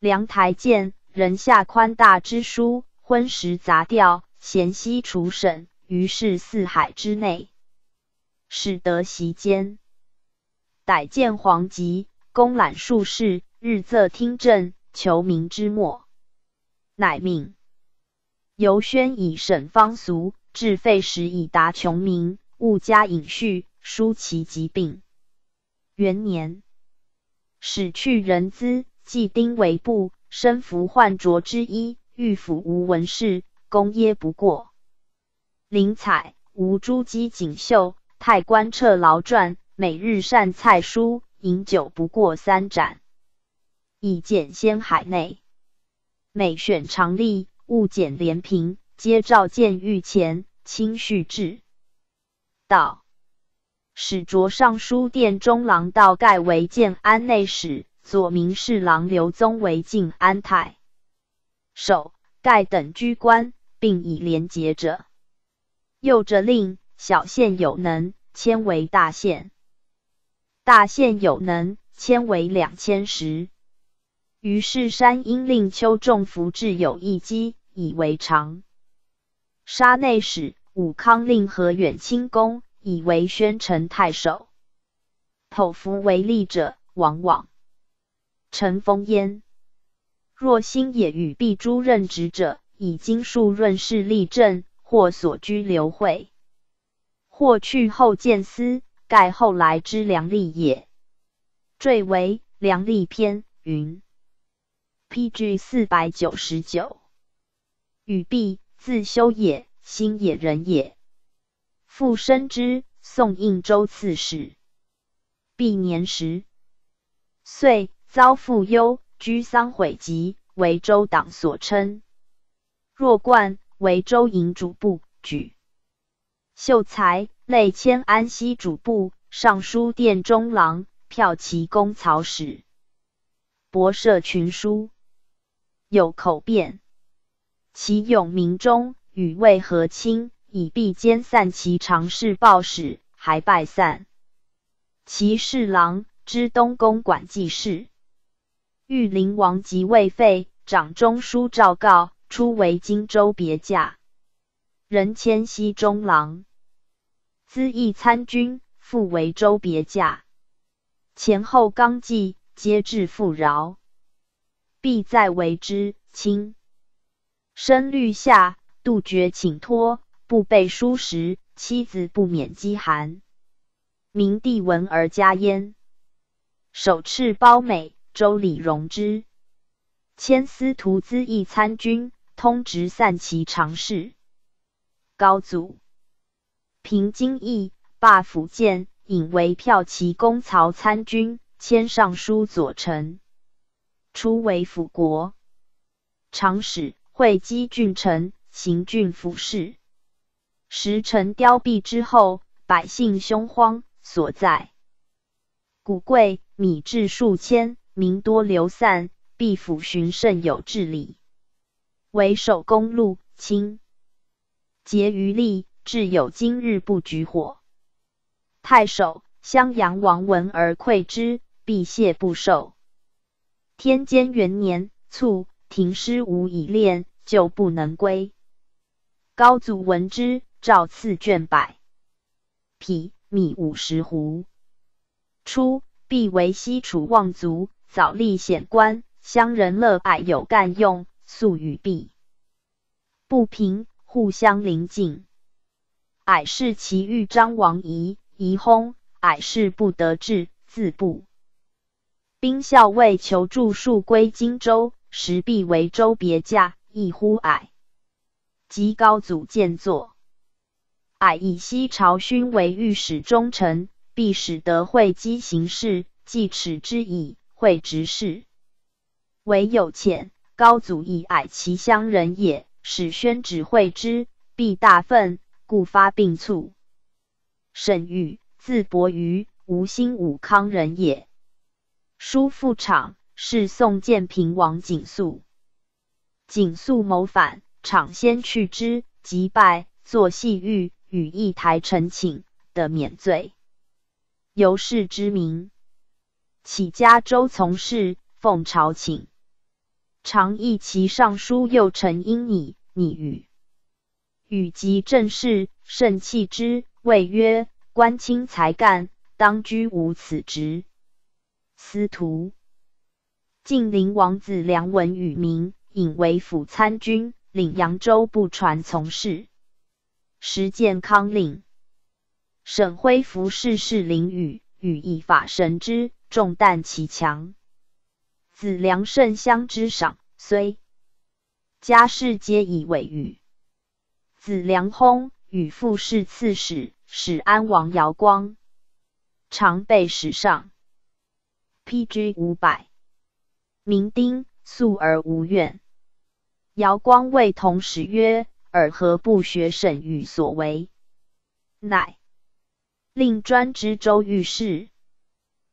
梁台见人下宽大之书，昏时杂调，咸息除审，于是四海之内，使得席间。逮见皇疾，公览术士，日仄听政，求民之末，乃命游宣以审方俗，治废时以达穷民，勿加隐恤，疏其疾病。元年。使去人资，祭丁为部，身服换着之衣，御府无文士，公耶不过。灵彩无珠玑锦绣，太官撤劳传，每日善菜蔬，饮酒不过三盏。以见先海内，每选常例，勿减廉平，皆召见御前，亲叙至。道。使着尚书殿中郎道盖为建安内史，左明侍郎刘宗为晋安太守。盖等居官，并以廉洁者。又着令小县有能，迁为大县；大县有能，迁为两千石。于是山阴令丘仲福至有一机，以为常。杀内史武康令何远清宫。以为宣城太守，剖服为吏者，往往承封焉。若心也与毕诸任职者，以经数润事立政，或所居留会，或去后见司，盖后来之良吏也。缀为良吏篇云。P.G. 四百九十九。与毕自修也，心也人也。复生之，宋应州刺史。毕年时，遂遭父忧，居丧毁疾，为州党所称。若冠为州营主簿，举秀才，累迁安西主簿、尚书殿中郎、骠骑公曹使，博涉群书，有口辩，其勇明中，与魏和亲。以必兼散其常侍报使，还拜散。其侍郎，知东宫管记事。玉灵王即位废，掌中书诏告，初为荆州别驾，人迁西中郎，资议参军，复为州别驾。前后纲纪，皆至富饶，必在为之亲。升律下，杜绝请托。不备书时，妻子不免饥寒。明帝闻而加焉。手敕褒美，周礼容之。迁司徒资议参军，通直散骑常侍。高祖平京邑，罢府建，引为骠骑公曹参军，迁尚书左丞。初为辅国长史，会稽郡丞，行郡府事。时臣凋敝之后，百姓凶荒，所在谷贵米至数千，民多流散。必府循甚有治理，为守公路，清节余力，至有今日不举火。太守襄阳王闻而馈之，必谢不受。天监元年卒，停师无以练，就不能归。高祖闻之。诏赐卷百匹米五十斛。初，必为西楚望族，早立显官，乡人乐爱有干用，素与必不平，互相邻近。矮视其欲张王仪，仪薨，矮视不得志，自不。兵校尉求助数归荆州，时必为州别驾，亦乎矮。及高祖见作。矮以西朝勋为御史中丞，必使得会稽行事，既耻之矣。会直事，唯有浅高祖以矮其乡人也，使宣指会之，必大愤，故发病卒。沈玉，字伯瑜，吴兴武康人也。叔父昶，是宋建平王景肃。景肃谋反，昶先去之，即拜作戏狱，与一台陈请，得免罪。由是之名。起家州从事，奉朝请，常议其上书右丞因拟，拟语，与及正事，甚弃之。谓曰：“官清才干，当居无此职。”司徒晋陵王子梁文与名，引为辅参军，领扬州不传从事。时建康令，沈辉服侍侍林宇，与以法神之。重担其强，子良甚相之赏，虽家世皆以为与。子良薨，与父侍刺史，使安王姚光，常备史上。P.G. 五百，明丁，素而无怨。姚光谓同时曰：“尔何不学沈与所为？”乃令专知州御史。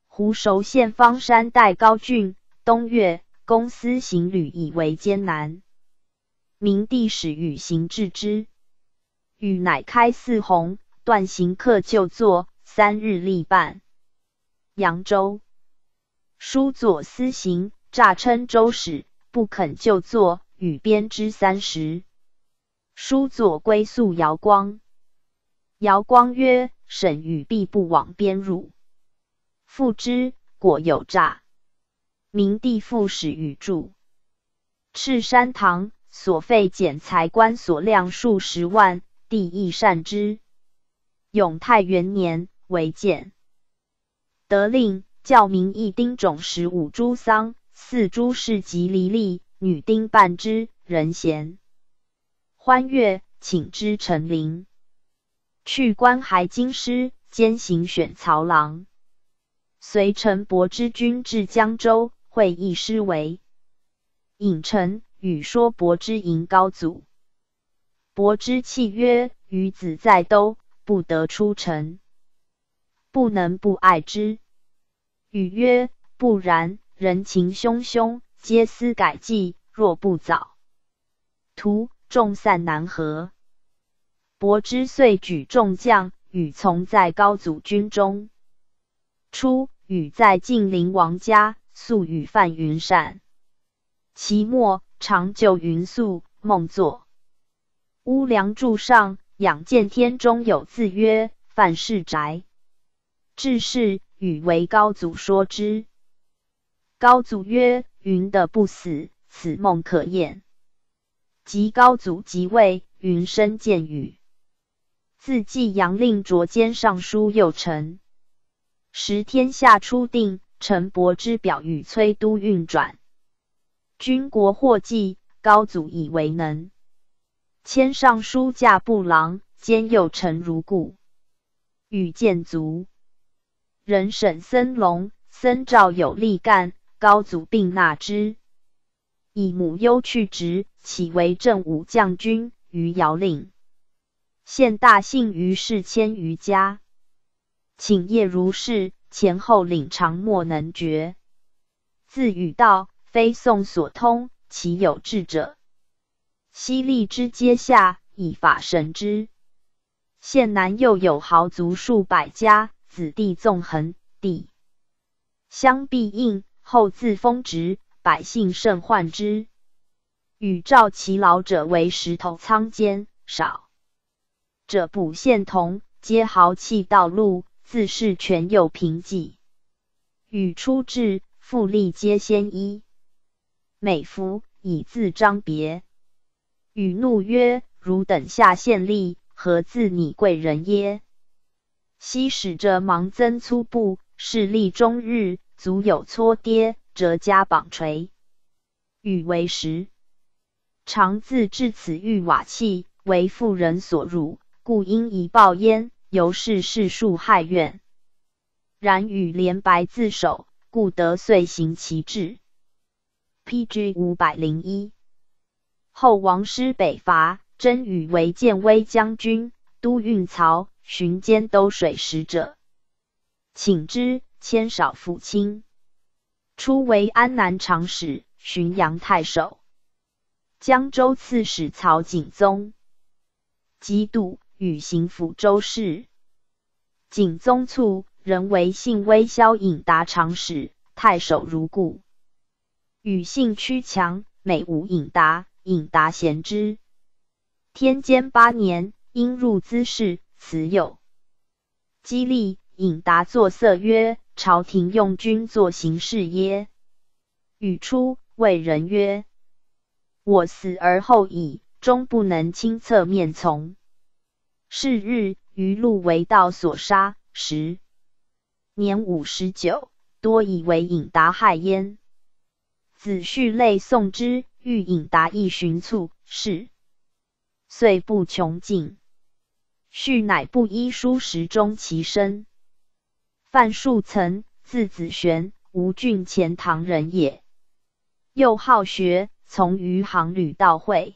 胡熟县方山代高郡，东岳公司行旅以为艰难。明帝使与行治之，禹乃开四弘，断行客就坐，三日立半。扬州书左司行诈称周使，不肯就坐，与编之三十。书左归宿姚光，姚光曰：“沈与必不往边入。”复之，果有诈。明帝复使禹铸赤山堂，所费剪裁官所量数十万，帝亦善之。永泰元年，为建，得令教民一丁种十五株桑，四株是及离粒，女丁半之，人贤欢悦，请之成林。去官还京师，兼行选曹郎。随陈伯之军至江州，会议师为尹臣，与说伯之迎高祖。伯之泣曰：“与子在都，不得出城，不能不爱之。”禹曰：“不然，人情汹汹，皆思改计，若不早图，众散难合。”伯之遂举众将，与从在高祖军中。初，禹在晋陵王家，素与范云善。其末，常就云宿，梦作。乌梁柱上，仰见天中有字曰：“范氏宅。”至是，与为高祖说之。高祖曰：“云的不死，此梦可验。”及高祖即位，云生见禹，自继阳令着兼尚书右丞。时天下初定，陈伯之表与崔都运转，军国获计，高祖以为能。迁尚书驾部郎，兼右丞如故。与见族，人沈僧龙，僧兆有力干，高祖并纳之。以母忧去职，起为正武将军于姚令。现大幸于世千余家。请业如是，前后领长莫能决。自语道：“非宋所通，其有志者，昔立之阶下，以法神之。现南又有豪族数百家，子弟纵横，地相必应，后自封职，百姓甚患之。与召其老者为石头仓监，少者补县童，皆豪气道路。”自是权有凭记，与出至富利皆先衣，美服以自彰别。与怒曰：“汝等下县吏，何自拟贵人耶？”昔使者盲增粗布，势力终日，足有搓跌，折加绑锤。与为时，常自至此欲瓦器，为妇人所辱，故因以报焉。由是世数害怨，然与连白自首，故得遂行其志。P.G. 五百零一后，王师北伐，真与为建威将军、都运曹、巡兼都水使者，请之，迁少府卿。初为安南长史、浔阳太守，江州刺史曹景宗，及度与行抚州事。景宗卒，仍为信威萧颖达长史、太守如故。与性屈强，每无颖达，颖达贤之。天监八年，因入资事，辞有激励。颖达作色曰：“朝廷用君作行事耶？”语出，谓人曰：“我死而后已，终不能亲侧面从。”是日，余禄为盗所杀，时年五十九，多以为颖达害焉。子婿类送之，欲引达意寻卒，是遂不穷尽。续乃不依书时终其身。范树曾，字子玄，吴郡钱塘人也。又好学，从余杭吕道会，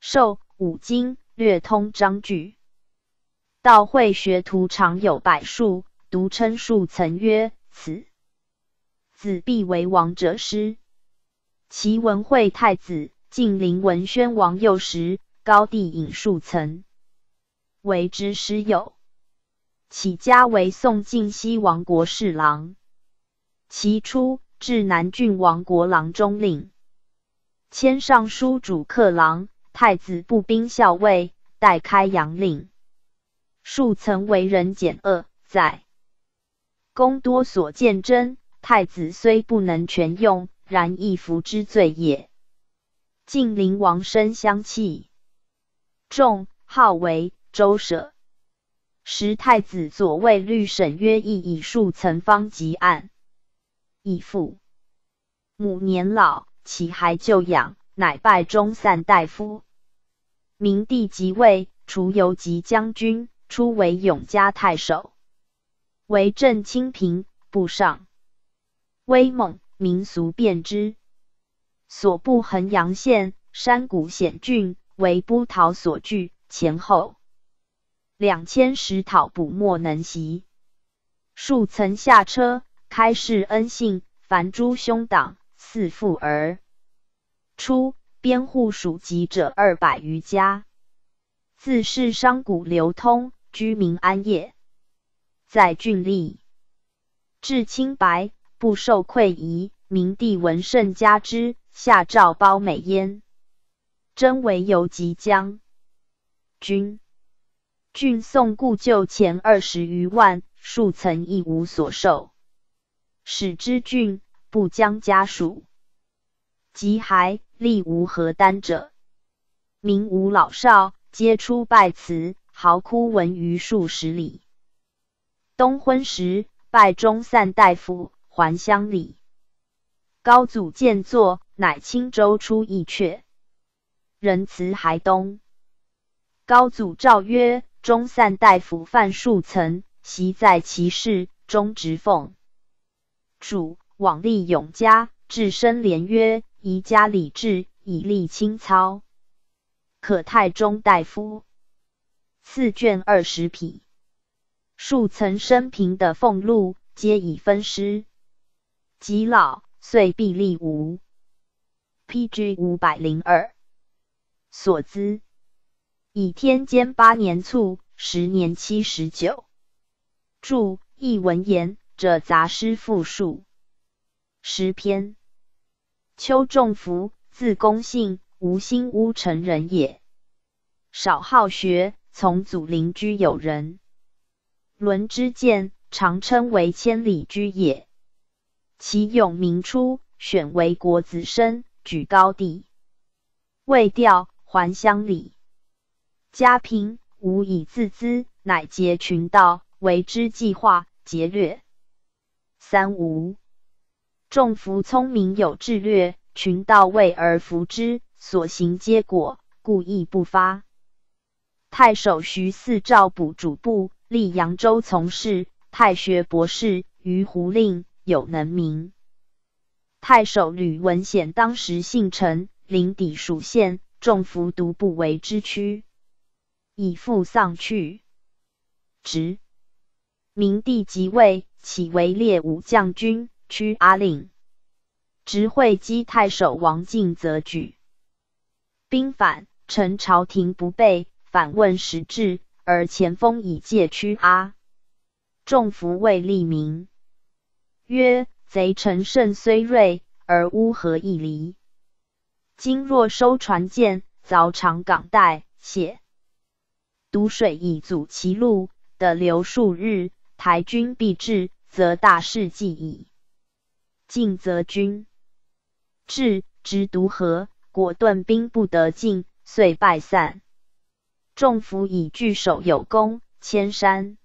授五经，略通章句。道会学徒常有百数，独称树曾曰：“此。”子必为王者师。齐文惠太子晋陵文宣王幼时，高帝引数曾为之师友。起家为宋晋西王国侍郎。其初至南郡王国郎中令，迁尚书主客郎、太子步兵校尉，代开阳令。数曾为人简恶，在公多所见真。太子虽不能全用，然亦服之罪也。晋灵王生相弃，众号为周舍。时太子左卫律审曰：“亦以数层方及案，以父母年老，其还就养，乃拜中散大夫。明帝即位，除游及将军，初为永嘉太守，为镇清平，部上。”威猛，民俗辨之。所部衡阳县，山谷险峻，为波涛所据，前后两千石讨捕莫能袭。数曾下车，开示恩信，凡诸兄党，四父儿出，边户属籍者二百余家。自是商贾流通，居民安业，在郡吏至清白。不受馈夷，明帝闻甚加之，下诏褒美焉。真为游即将军，郡送故旧钱二十余万，数曾一无所受。使之郡不将家属，及还力无何担者，民无老少，皆出拜辞，嚎哭闻于数十里。冬昏时，拜中散大夫。还乡里，高祖见坐，乃青州出义阙，仁慈还东。高祖诏曰：“中散大夫范数曾，习在其事，终直奉主往立永嘉，至身廉曰：‘宜家礼制，以立清操，可太中大夫。’赐卷二十匹。数曾生平的俸禄，皆已分施。”及老，遂必立无。P.G. 五百零二所资，以天监八年卒，时年七十九。注：译文言者杂诗复述。诗篇。邱仲福，字公信，吴兴乌城人也。少好学，从祖邻居友人。伦之见，常称为千里居也。其永明初，选为国子生，举高帝。未调，还乡里。家贫，无以自资，乃结群盗，为之计划，劫掠。三无。众服聪明有智略，群盗畏而服之，所行皆果，故意不发。太守徐嗣召补主簿，历扬州从事，太学博士，于胡令有能名。太守吕文显当时姓陈，临抵属县，众服独不为之屈，以父丧去。直。明帝即位，起为列武将军，屈阿令。直会稽太守王进则举兵反，陈朝廷不备，反问时至，而前锋以借屈阿。众服未立名，曰：“贼臣胜虽锐，而乌合亦离。今若收船舰，凿长港带，且堵水以阻其路，得留数日，台军必至，则大事既矣。进则军。”至，直独河，果断兵不得进，遂败散。众府以据守有功，千山。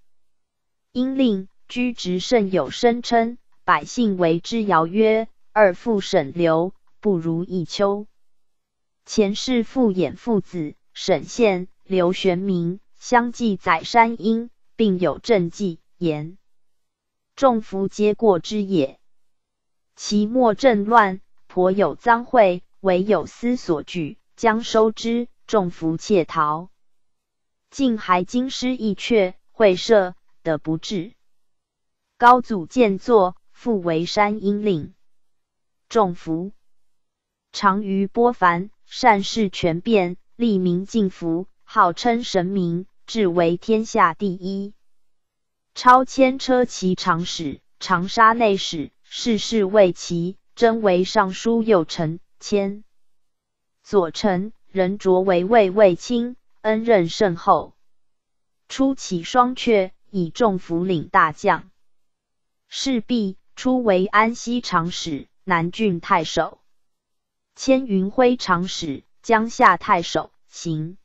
因令居直甚有声称，百姓为之谣曰：“二父沈刘，不如一丘。”前世父衍父子沈宪、刘玄明相继载山阴，并有政绩言，众夫皆过之也。其末政乱。颇有赃贿，唯有司所据，将收之。众夫窃逃，竟还京师一阙，会社得不至。高祖见作，复为山阴令。众福长于波凡，善事权变，利民敬服，号称神明，至为天下第一。超迁车骑长史、长沙内史，世事为齐。征为尚书右丞，迁左丞，人擢为魏卫卿，恩任甚厚。初起双阙，以重福领大将。事毕，初为安西长史、南郡太守，迁云辉长史、江夏太守，行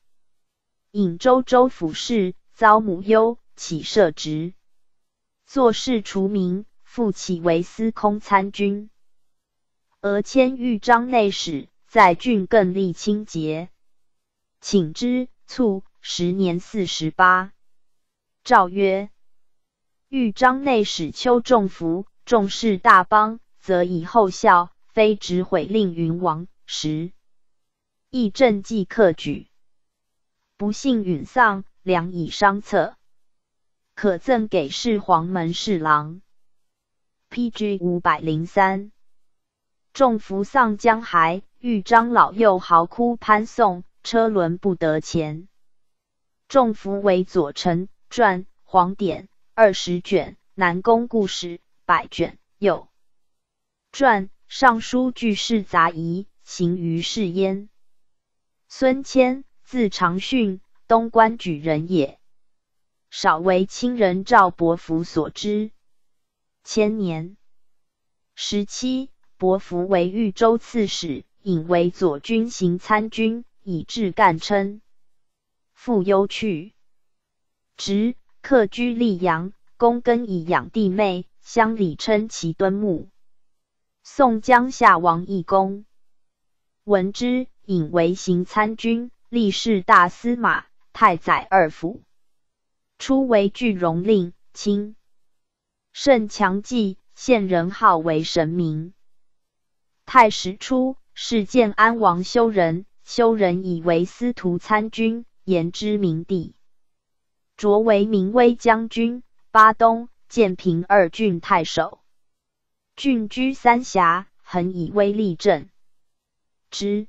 颍州州府事，遭母忧，起设职，做事除名，复起为司空参军。俄迁豫章内史，在郡更立清节，请之卒，时年四十八。诏曰：豫章内史邱仲福，重视大邦，则以后效，非直毁令云王时，议政绩克举。不幸允丧，良以伤策，可赠给事黄门侍郎。P.G. 五百零三。众扶丧江骸，豫章老幼嚎哭攀送，车轮不得前。众扶为左丞传黄典二十卷，南宫故事百卷，有传尚书巨士杂仪，行于世焉。孙谦，字长训，东关举人也，少为亲人赵伯符所知。千年十七。伯符为豫州刺史，引为左军行参军，以至干称。复忧去，直客居溧阳，躬耕以养弟妹，乡里称其敦睦。宋江夏王义公闻之，引为行参军，历仕大司马、太宰二府。初为巨荣令，清甚强记，现人号为神明。太史初，是建安王修仁，修仁以为司徒参军，言之明帝。擢为明威将军、巴东、建平二郡太守。郡居三峡，恒以威立镇之。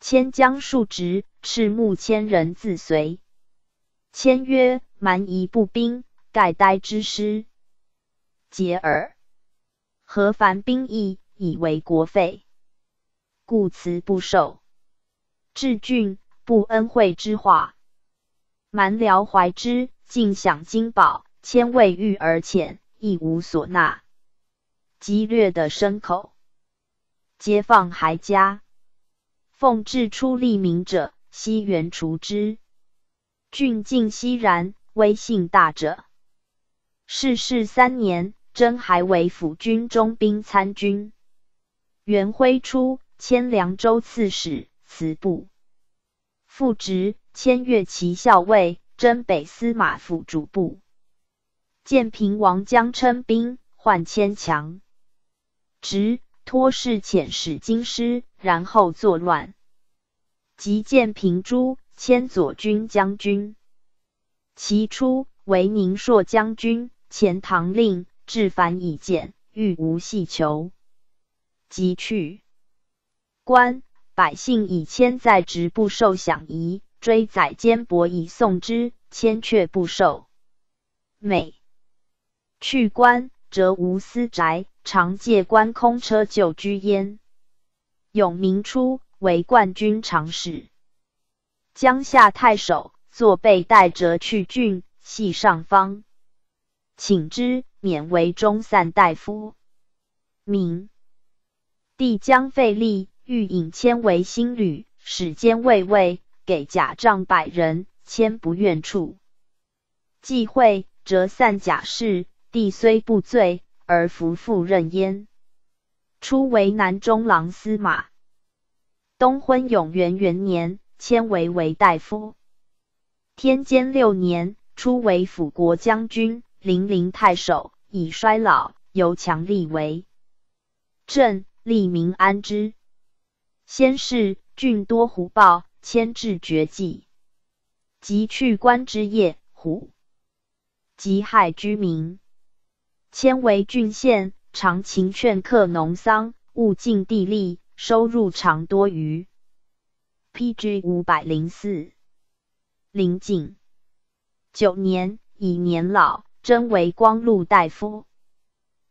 迁江数职，赤木千人自随。签曰：“蛮夷步兵，盖呆之师。结耳。何凡兵役？”以为国费，故辞不受。至郡不恩惠之话，蛮僚怀之，尽享金宝，千未遇而浅，亦无所纳。激掠的牲口，皆放还家。奉至出利民者，悉原除之。郡尽熙然，威信大者。世事三年，征还为辅军中兵参军。元徽初，迁凉州刺史，辞部复职，迁越骑校尉，征北司马府主簿。建平王将称兵，换牵强，直托事遣使京师，然后作乱。即建平诸迁左军将军，其初为宁朔将军，前唐令，至凡以见，欲无细求，即去。官百姓以迁在职，不受享仪，追宰坚薄以送之，迁却不受。每去官，则无私宅，常借官空车就居焉。永明初。为冠军常侍，江夏太守，坐备代折去郡，系上方，请之，免为中散大夫。明帝将废立，欲引迁为新旅，使监卫尉，给甲帐百人，迁不愿处。忌讳，折散甲士。帝虽不罪，而服复任焉。初为南中郎司马。东昏永元元年，迁为为大夫。天监六年，初为辅国将军、零陵太守。已衰老，由强力为镇，利民安之。先是，郡多虎豹，迁至绝迹。即去官之业，虎即害居民，迁为郡县，常勤劝客农桑，务尽地利。收入常多余。P.G. 五百零四，临景九年，已年老，征为光禄大夫。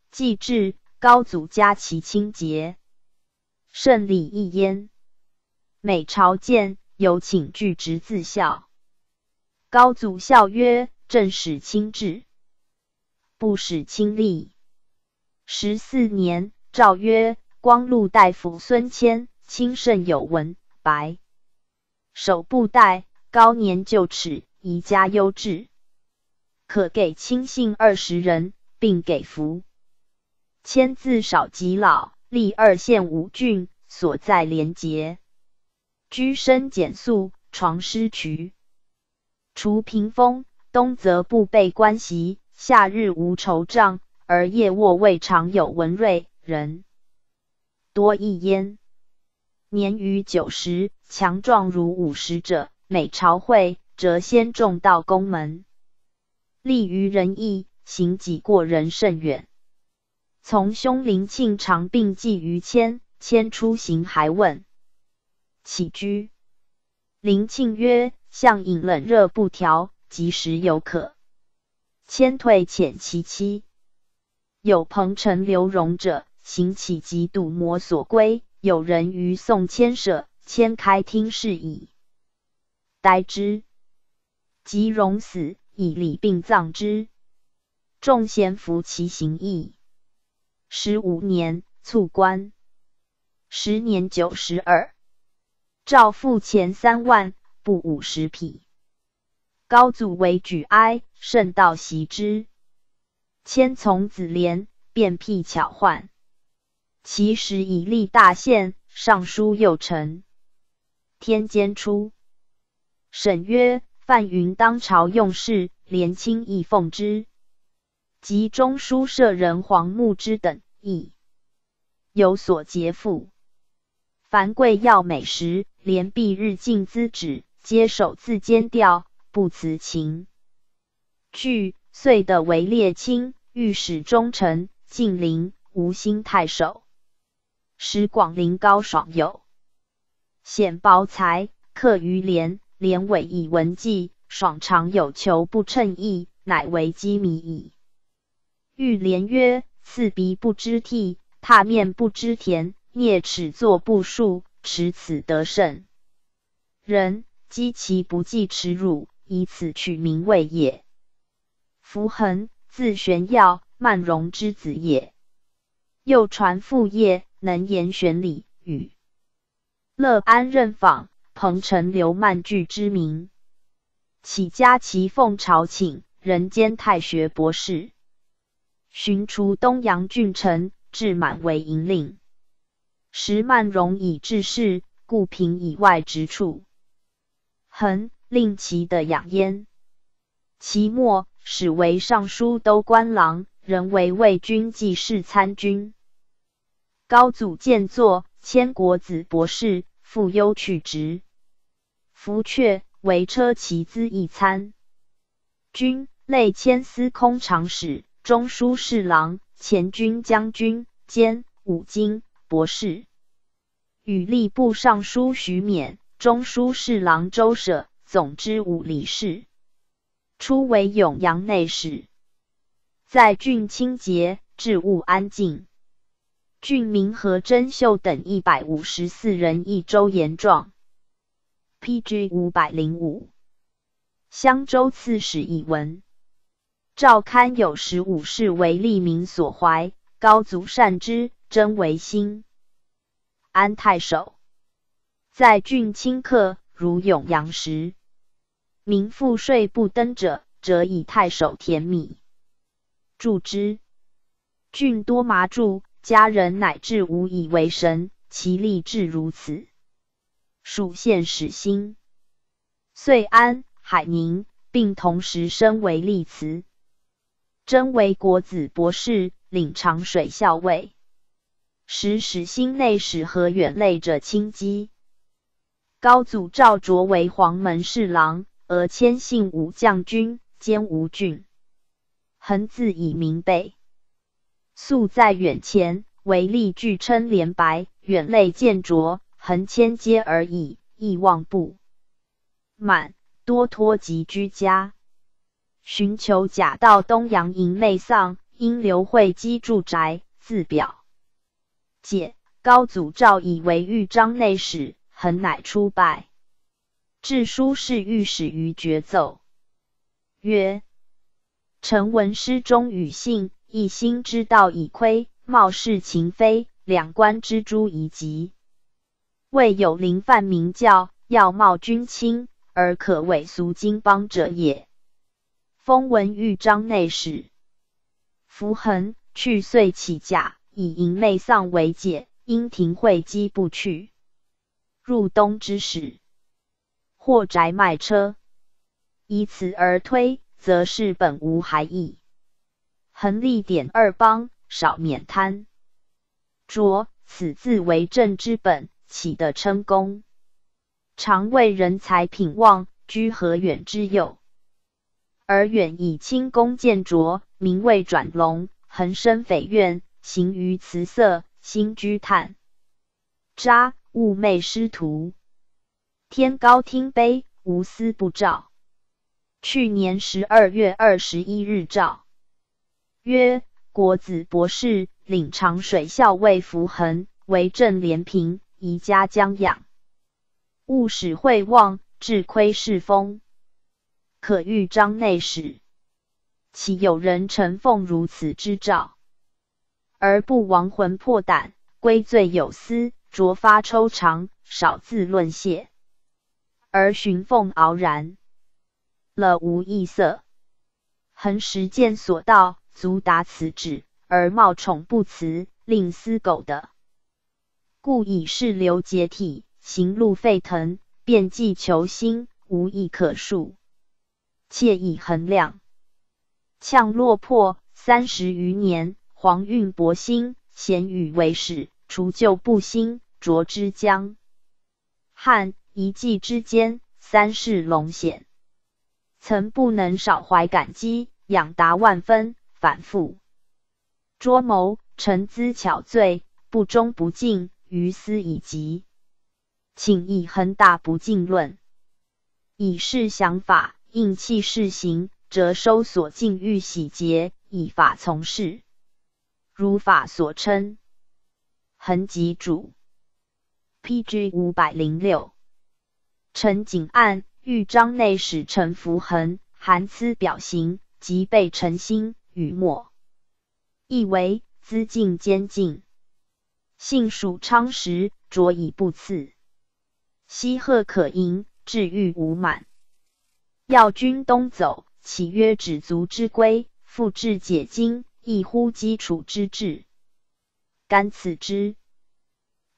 既至，高祖加其清节，甚礼一焉。每朝见，有请具直自效。高祖笑曰：“朕使亲至，不使亲吏。”十四年，诏曰。光禄大夫孙谦，亲甚有文，白守布袋，高年就齿，宜家优质，可给亲信二十人，并给服。谦字少吉老，历二县五郡，所在廉洁，居身简素，床湿衢，除屏风，东则不备官席，夏日无绸帐，而夜卧未尝有文瑞人。多一焉，年逾九十，强壮如五十者，每朝会，则先众到宫门，立于仁义，行己过人甚远。从兄林庆常病寄于谦，谦出行还问起居。林庆曰：“相饮冷热不调，及时有可。”谦退遣其妻。有朋臣刘荣者。行乞及赌魔所归，有人于宋牵舍，牵开听事矣。待之，即荣死，以礼并葬之。众贤服其行义。十五年，卒官。十年九十二，诏付钱三万，布五十匹。高祖为举哀，甚道袭之。千从子廉，便辟巧宦。其时已立大限，尚书右丞。天监初，沈曰：“范云当朝用事，廉清亦奉之。及中书舍人黄牧之等，亦有所节赋。凡贵要美食，连必日进资止，皆首自监调，不辞勤。据遂的为列卿、御史中丞、晋陵、吴兴太守。”使广陵高爽有显薄才，克于廉，廉委以文记，爽常有求不称意，乃为机迷矣。欲廉曰：刺鼻不知涕，踏面不知甜，啮齿作不数，持此得胜。人积其不计耻辱，以此取名谓也。符恒，字玄耀，曼荣之子也。又传父业。能言玄理，与乐安任访，彭城刘曼具之名。起家齐奉朝请，人间太学博士。寻除东阳郡丞，至满为营令。时曼荣以治世，故平以外直处。恒令其的养焉。其末始为尚书都官郎，仍为魏军记事参军。高祖见作千国子博士，复优去职。福阙为车骑资议参军，类迁司空长史、中书侍郎、前军将军兼五经博士。与吏部尚书徐勉、中书侍郎周舍、总之五礼事。初为永阳内史，在郡清洁，治务安静。郡民和甄秀等一百五十四人一周言状。P.G. 五百零五，襄州刺史以文，赵堪有时武士为利民所怀，高祖善之，真为心。安太守在郡清客，如永阳时，民赋税不登者，则以太守田米助之。郡多麻著，家人乃至无以为神，其力至如此。属县始兴，遂安、海宁并同时升为吏祠，征为国子博士，领长水校尉。时始兴内史和远类者轻机。高祖赵卓为黄门侍郎，而迁信武将军，兼吴郡。恒自以名备，素在远前，为吏据称连白，远类见卓。恒迁皆而已，亦望不满，多托及居家，寻求假道东阳营内丧，因刘惠基住宅，自表解。高祖诏以为豫章内史，恒乃出拜。致书是御史于绝奏，曰：臣闻诗中语信，一心之道已亏，貌似情非，两官之诛遗疾。未有临犯明教，要冒君亲而可伪俗经邦者也。封文豫章内史，符恒去岁起驾，以营内丧为解，因庭会稽不去。入冬之时，或宅卖车，以此而推，则是本无还意。恒立点二邦，少免贪浊，此自为政之本。起的称功，常为人才品望，居和远之右。而远以清宫见卓，名位转龙，横生匪怨，行于辞色，心居叹渣，寤寐师徒。天高听悲，无私不照。去年十二月二十一日诏曰：国子博士，领长水校尉符恒，为正廉平。宜家将养，勿使惠望，至亏世风。可欲章内史，岂有人臣奉如此之诏，而不亡魂魄胆，归罪有司，卓发抽肠，少自论谢，而寻奉傲然，了无异色。恒实践所道，足达此旨，而冒宠不辞，令私苟的。故以是流解体，行路沸腾，遍计求新，无以可数。切以衡量。呛落魄三十余年，黄运薄兴，咸与为始，除旧不新，浊之将。汉一计之间，三世隆显，曾不能少怀感激，仰达万分，反复捉谋，沉思巧罪，不忠不敬。于斯以及，请以恒大不敬论，以示想法，应气事行，则收所敬欲洗劫，以法从事，如法所称。恒吉主，P.G. 五百零六。陈景案，豫章内史陈福恒，含疵表行，即被陈心与墨，意为资进兼进。幸属昌时，着以不次。西贺可迎，至欲无满。要军东走，岂曰止足之归，复至解经，亦乎基础之志。甘此之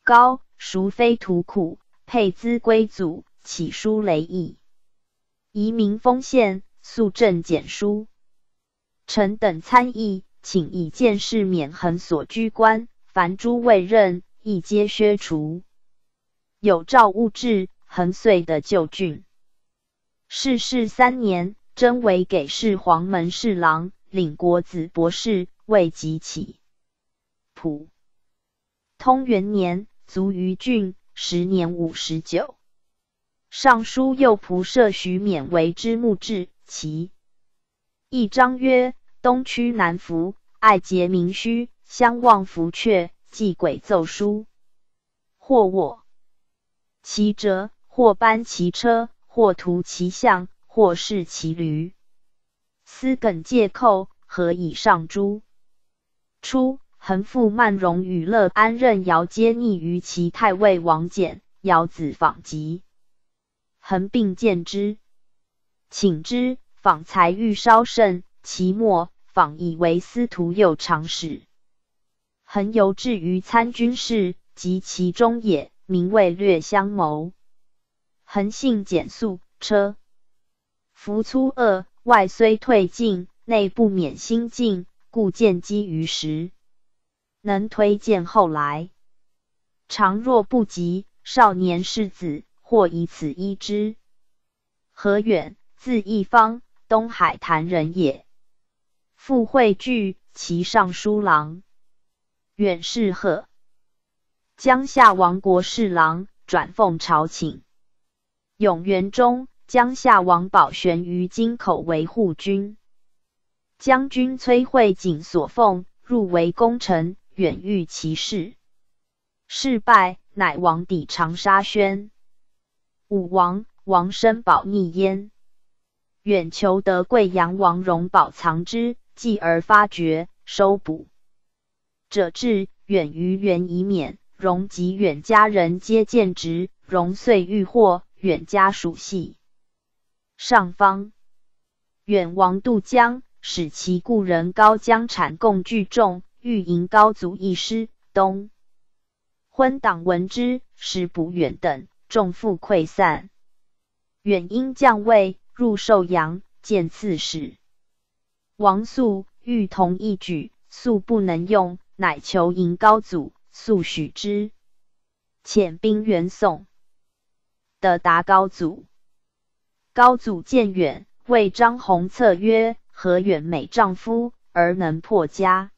高，孰非图苦？佩兹归祖，起书雷矣？移民丰县，肃正简书。臣等参议，请以见事免横所居官，凡诸位任，亦皆削除。有诏物质，横遂的旧郡。逝世三年，征为给事黄门侍郎，领国子博士，未及起。普通元年，卒于郡，时年五十九。尚书右仆射徐勉为之墓志，其一章曰：“东区南服，爱结民虚，相望福阙，祭鬼奏书。或卧其辙，或班其车。”或图其象，或视其驴。思耿借寇，何以上诸？初，恒父曼荣与乐安任尧皆逆于其太尉王翦，尧子访疾，恒并见之，请之。访才欲稍甚，其末访以为司徒右长史。恒游至于参军事，及其中也，名谓略相谋。恒性简素，车服粗恶，外虽退进，内不免心静，故见机于时，能推荐后来。常若不及，少年士子，或以此医之。何远，字义方，东海潭人也。父会聚，其尚书郎。远氏贺，江夏王国侍郎，转奉朝请。永元中，江夏王宝玄于京口为护军。将军崔慧景所奉，入为功臣，远遇其事，事败，乃王抵长沙宣。武王王生宝逆焉，远求得贵阳王荣宝藏之，继而发觉，收捕者至，远于远以免。荣及远家人皆见职，荣遂欲获。远家属系上方，远王渡江，使其故人高江产共聚众，欲迎高祖一师。东昏党闻之，使捕远等，众复溃散。远因降位，入寿阳，见刺史王肃，欲同一举，肃不能用，乃求迎高祖，肃许之，遣兵援宋。的达高祖，高祖见远，谓张宏策曰：“何远美丈夫，而能破家，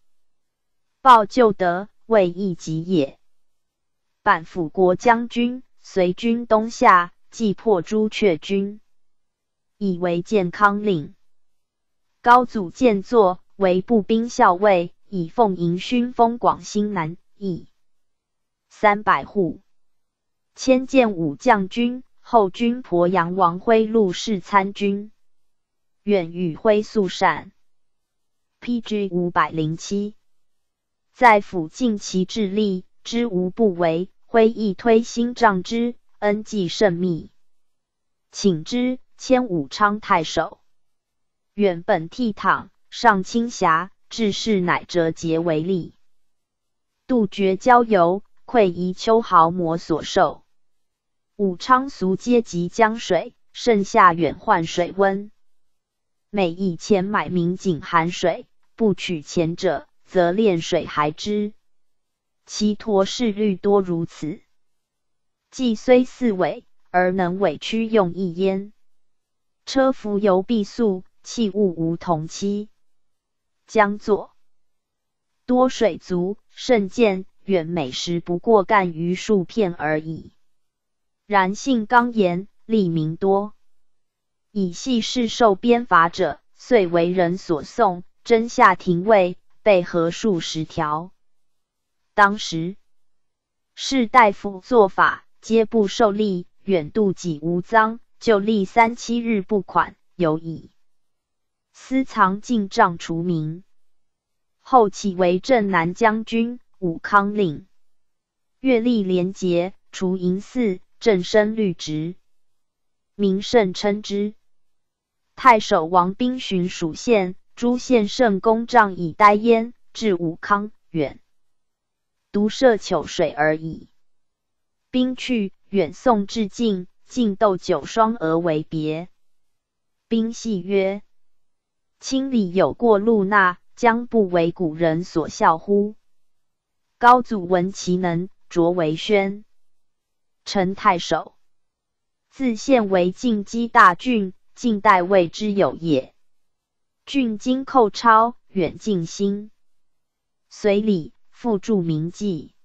报旧德，未易及也。”版辅国将军，随军东下，既破朱雀军，以为健康令。高祖见作，为步兵校尉，以奉迎勋封广兴南邑三百户。迁建武将军，后军鄱阳王辉禄侍参军，远与辉素善。P.G. 五百零七，在府尽其智力，知无不为。徽亦推心仗之，恩济甚密，请之迁武昌太守。远本倜傥，上清霞，致仕乃折节为吏，杜绝交游，愧夷秋毫摩所受。武昌俗皆及江水，盛夏远患水温。每以钱买明井含水，不取钱者，则炼水还之。其陀氏率多如此。既虽四尾，而能委屈用一焉。车服犹必素，器物无同期。将作多水族，甚见远美食不过干于数片而已。然性刚严，利民多，以系事受鞭罚者，遂为人所颂。真下廷尉，备合数十条。当时士大夫做法，皆不受利，远度己无赃，就立三七日不款，有矣。私藏进帐除名。后起为镇南将军、武康令，月历廉洁，除淫寺。正身律职，名甚称之。太守王兵巡属县，诸县圣公帐以待焉。至武康远，独涉糗水而已。兵去，远送至晋，晋斗九双而为别。兵戏曰：“清理有过路纳，将不为古人所笑乎？高祖闻其能，擢为宣陈太守，自献为晋畿大郡，晋代谓之有也。郡今寇超，远近心。随礼，复著名记。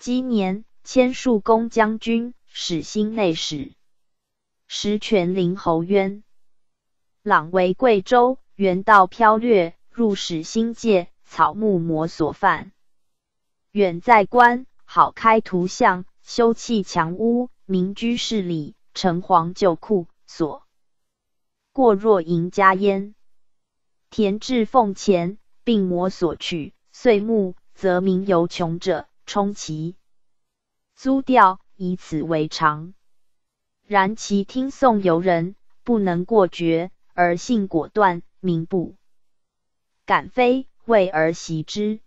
积年，迁数公将军，始兴内史，时权陵侯渊。朗为贵州。原道飘掠，入使新界，草木魔所犯。远在官，好开图像，修砌墙屋，民居室里，城隍旧库所。过若赢家焉。田至奉前，并魔所取，岁木则民犹穷者，充其租调，以此为常。然其听讼由人，不能过决，而性果断。民不敢非，为而袭之。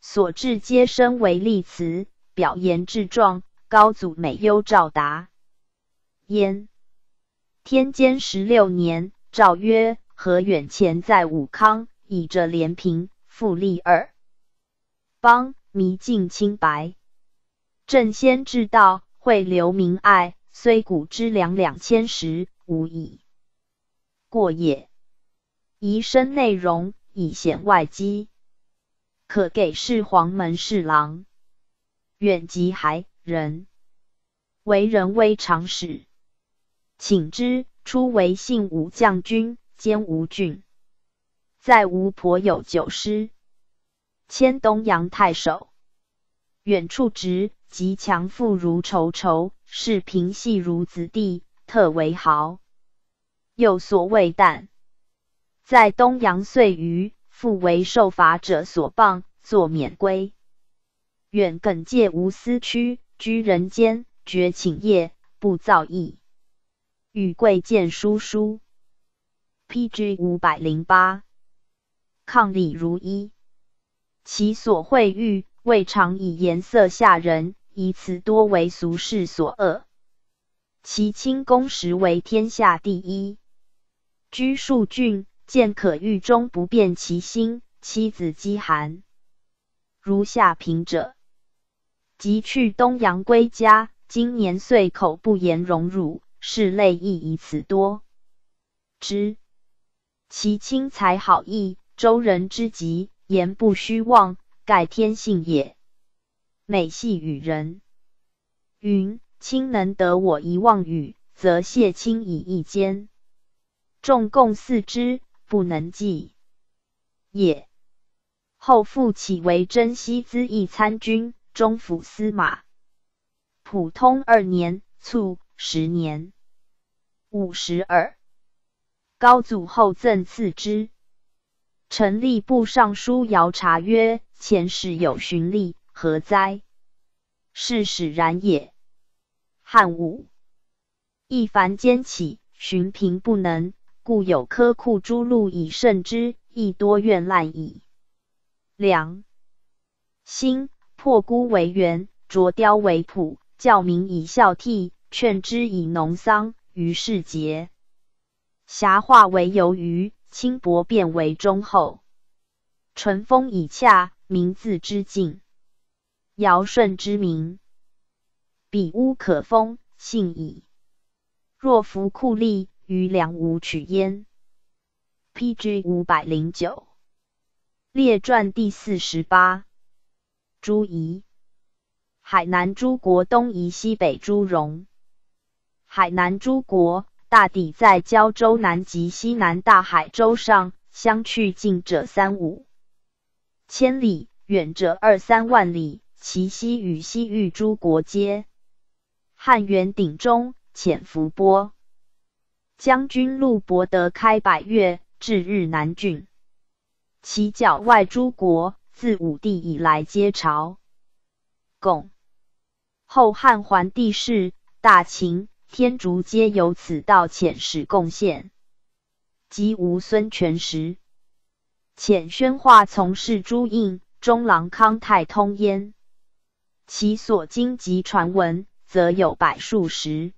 所至皆身为立辞，表言志状。高祖美优诏答焉。天监十六年，诏曰：何远前在武康，以着连平，复立二邦，弥尽清白。正先至道，会留民爱，虽古之良两千石，无以过也。宜身内容，以显外机。可给事黄门侍郎，远及还人，为人微常使，请之。初为信武将军，兼吴郡，在吴颇有九师，迁东阳太守。远处直，及强富如仇仇，视平系如子弟，特为豪。又所谓旦。在东阳岁余，复为受罚者所谤，作免归。远耿介无私屈，居人间，绝寝业，不造诣。与贵贱书书。P.G. 五百零八。抗礼如一。其所会遇，未尝以颜色吓人，以此多为俗世所恶。其清宫实为天下第一。居数郡。见可狱中不辨其心，妻子饥寒，如下平者，即去东阳归家。今年岁口不言荣辱，是类亦以此多之。其亲才好义，周人之极，言不虚妄，盖天性也。美戏与人云：卿能得我一望语，则谢卿以一间。众共四之。不能计也。后复起为征西资议参军、中府司马。普通二年卒，十年五十二。高祖后赠赐之。臣吏部尚书姚察曰：“前世有循吏，何哉？是使然也。汉武一凡兼起，循平不能。”故有苛库诸路以胜之，亦多怨滥矣。梁兴破孤为圆，着雕为朴，教民以孝悌，劝之以农桑。于是节侠化为游鱼，轻薄变为忠厚。淳风以洽，民自之敬。尧舜之名，比乌可封，信矣。若服库吏。于梁武取焉。P.G. 五百零九列传第四十八。朱夷，海南诸国东夷西北诸戎。海南诸国大抵在胶州南及西南大海洲上，相去近者三五千里，远者二三万里。其西与西域诸国皆汉元鼎中，潜伏波。将军陆伯得开百越，至日南郡。其角外诸国，自武帝以来皆朝贡。后汉桓帝世，大秦、天竺皆由此道遣使贡献。及吴孙权时，遣宣化从事朱印，中郎康泰通焉。其所经及传闻，则有百数十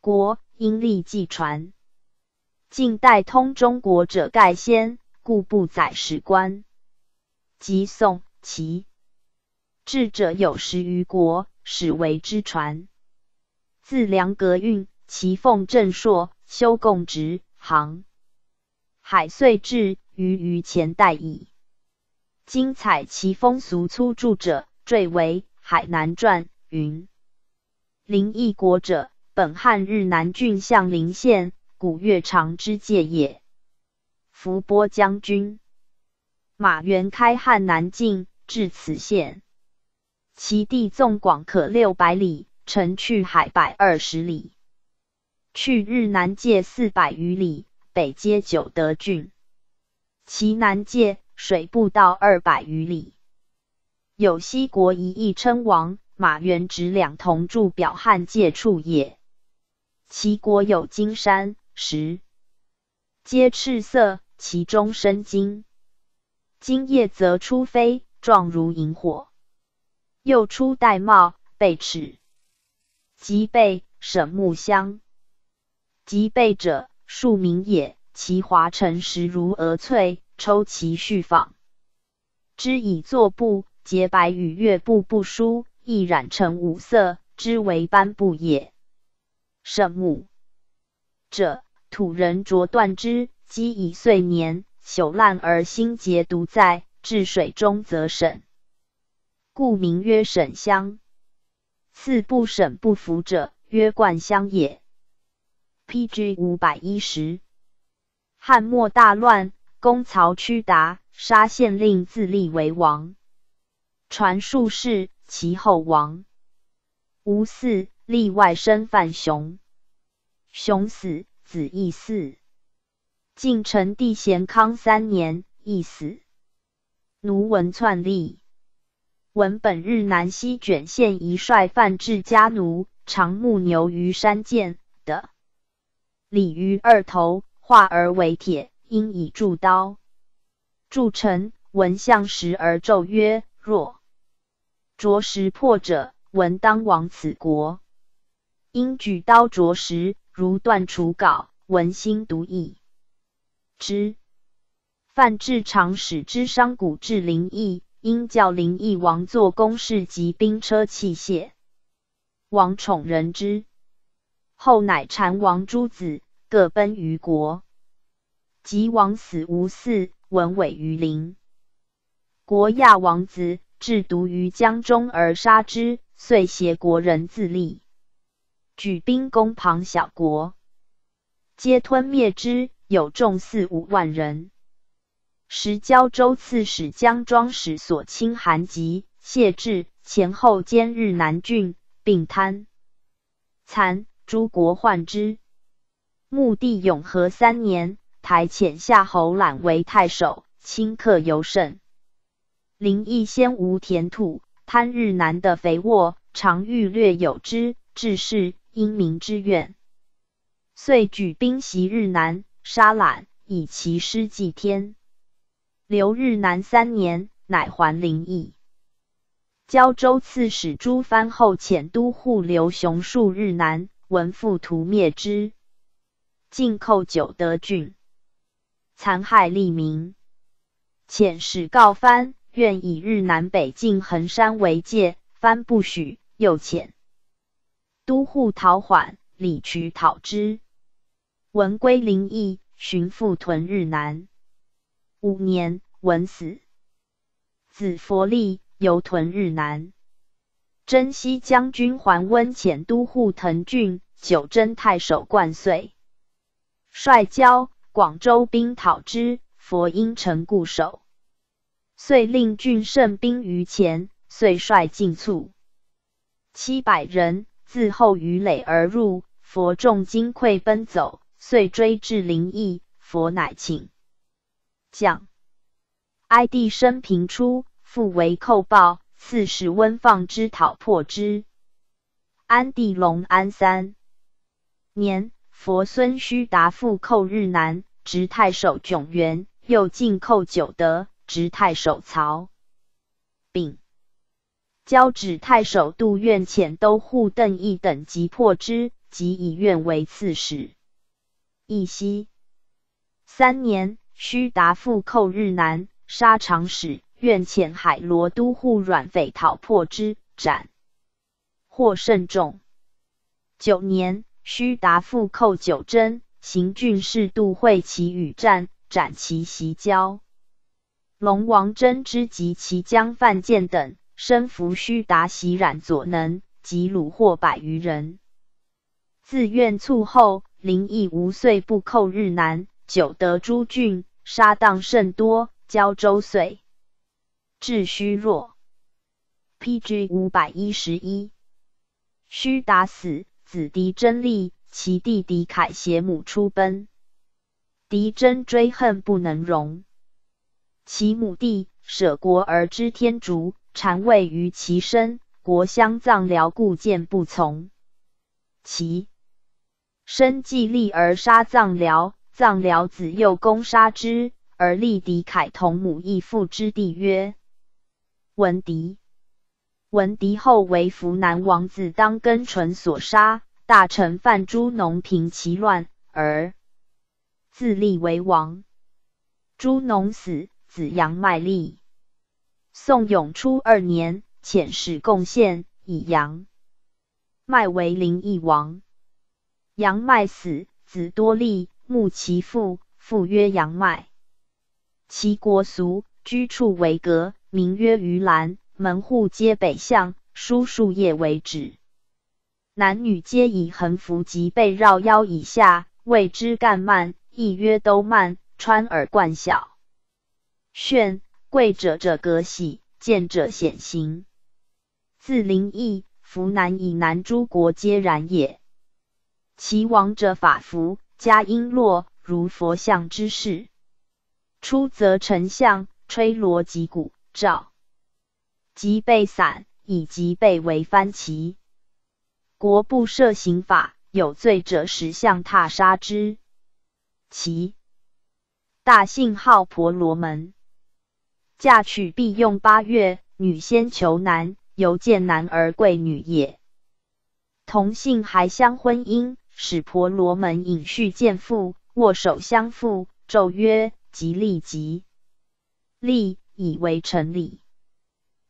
国。因历既传，近代通中国者盖先，故不载史官。及宋齐智者有十余国，始为之传。自梁格运，其奉正朔，修贡直行，海遂至于于前代矣。今采其风俗粗著者，缀为《海南传》云：临邑国者，本汉日南郡相陵县。古越长之界也。伏波将军马援开汉南境，至此县，其地纵广可六百里，城去海百二十里，去日南界四百余里，北接九德郡，其南界水不到二百余里。有西国一邑称王，马元直两同住表汉界处也。其国有金山。石皆赤色，其中生金。金夜则出飞，状如萤火。又出玳瑁，背齿。即背沈木香。即背者，庶民也。其华成实如鹅翠，抽其絮纺，织以作布，洁白与月布不输，亦染成五色，之为斑布也。沈木者。土人啄断之，积以岁年，朽烂而新结独在，至水中则沈，故名曰沈香。四不沈不服者，曰灌香也。P.G. 五百一十，汉末大乱，公曹屈达杀县令，自立为王。传术士，其后王。吴嗣立外甥范雄，雄死。子义嗣，晋成帝咸康三年，义死。奴文篡立，闻本日南西卷县一帅范至家奴，常牧牛于山涧的，鲤鱼二头，化而为铁，因以铸刀。铸成，闻相识而咒曰：若着石破者，闻当亡此国。因举刀着石。如断除稿，文心独异之。范志常使之商贾至灵异，因教灵异王作宫室及兵车器械，王宠人之。后乃禅王诸子各奔于国。及王死无嗣，文委于陵。国亚王子制毒于江中而杀之，遂挟国人自立。举兵攻旁小国，皆吞灭之，有众四五万人。时交州刺史江庄使所亲韩吉、谢志前后兼日南郡，并贪残，诸国患之。穆帝永和三年，台遣夏侯览为太守，顷刻尤甚。临邑先无田土，贪日南的肥沃，常欲略有之，致是。因民之怨，遂举兵袭日南，杀览，以其师祭天。留日南三年，乃还灵邑。胶州刺史朱藩后遣都护刘雄戍日南，闻父屠灭之，进寇九德郡，残害利民。遣使告藩，愿以日南北境衡山为界，藩不许，又遣。都护讨缓，李渠讨之。文归灵邑，寻复屯日南。五年，文死。子佛立，游屯日南。征西将军桓温遣都护滕郡、九真太守灌遂率交广州兵讨之，佛因城固守，遂令郡胜兵于前，遂率尽卒七百人。自后于垒而入，佛众惊溃奔走，遂追至灵邑，佛乃请将。哀帝生平初，复为寇报，刺史温放之讨破之。安帝隆安三年，佛孙须达复寇日南，执太守迥元，又进寇九德，执太守曹丙。交趾太守杜苑遣都护邓毅等击破之，即以愿为刺史。义熙三年，须达复寇日南，杀长史，愿遣海罗都护阮匪讨破之，斩获甚众。九年，须达复寇九真，行郡士杜会其与战，斩其袭交。龙王真之及其将范建等，身服须达袭染左能，及虏获百余人。自愿卒后，林毅无岁不寇日南，久得诸郡，杀荡甚多，交州岁至虚弱。P.G. 五百一十一，须达死，子狄真立，其弟狄凯携母出奔，狄真追恨不能容。其母弟舍国而知天竺，禅位于其身。国相葬辽故见不从。其身既立而杀葬辽，葬辽子又攻杀之，而立狄凯同母异父之弟曰文狄。文狄后为扶南王子当根纯所杀，大臣范诸农平其乱，而自立为王。诸农死。子杨麦立。宋永初二年，遣使贡献，以杨麦为灵邑王。杨麦死，子多利慕其父，父曰杨麦。其国俗，居处为阁，名曰鱼兰，门户皆北向，书数叶为止。男女皆以横幅及被绕腰以下，谓之干蔓，亦曰兜蔓，穿耳冠小。炫贵者者格喜，见者显形。自灵异，弗南以南诸国皆然也。其王者法服，加璎珞，如佛像之势。出则丞相吹锣击鼓，召即被散，以及被为藩旗。国不设刑法，有罪者实相踏杀之。其大姓号婆罗门。嫁娶必用八月，女先求男，犹见男而贵女也。同姓还相婚姻，使婆罗门引婿见父，握手相父，咒曰：“吉利吉利，以为成礼。”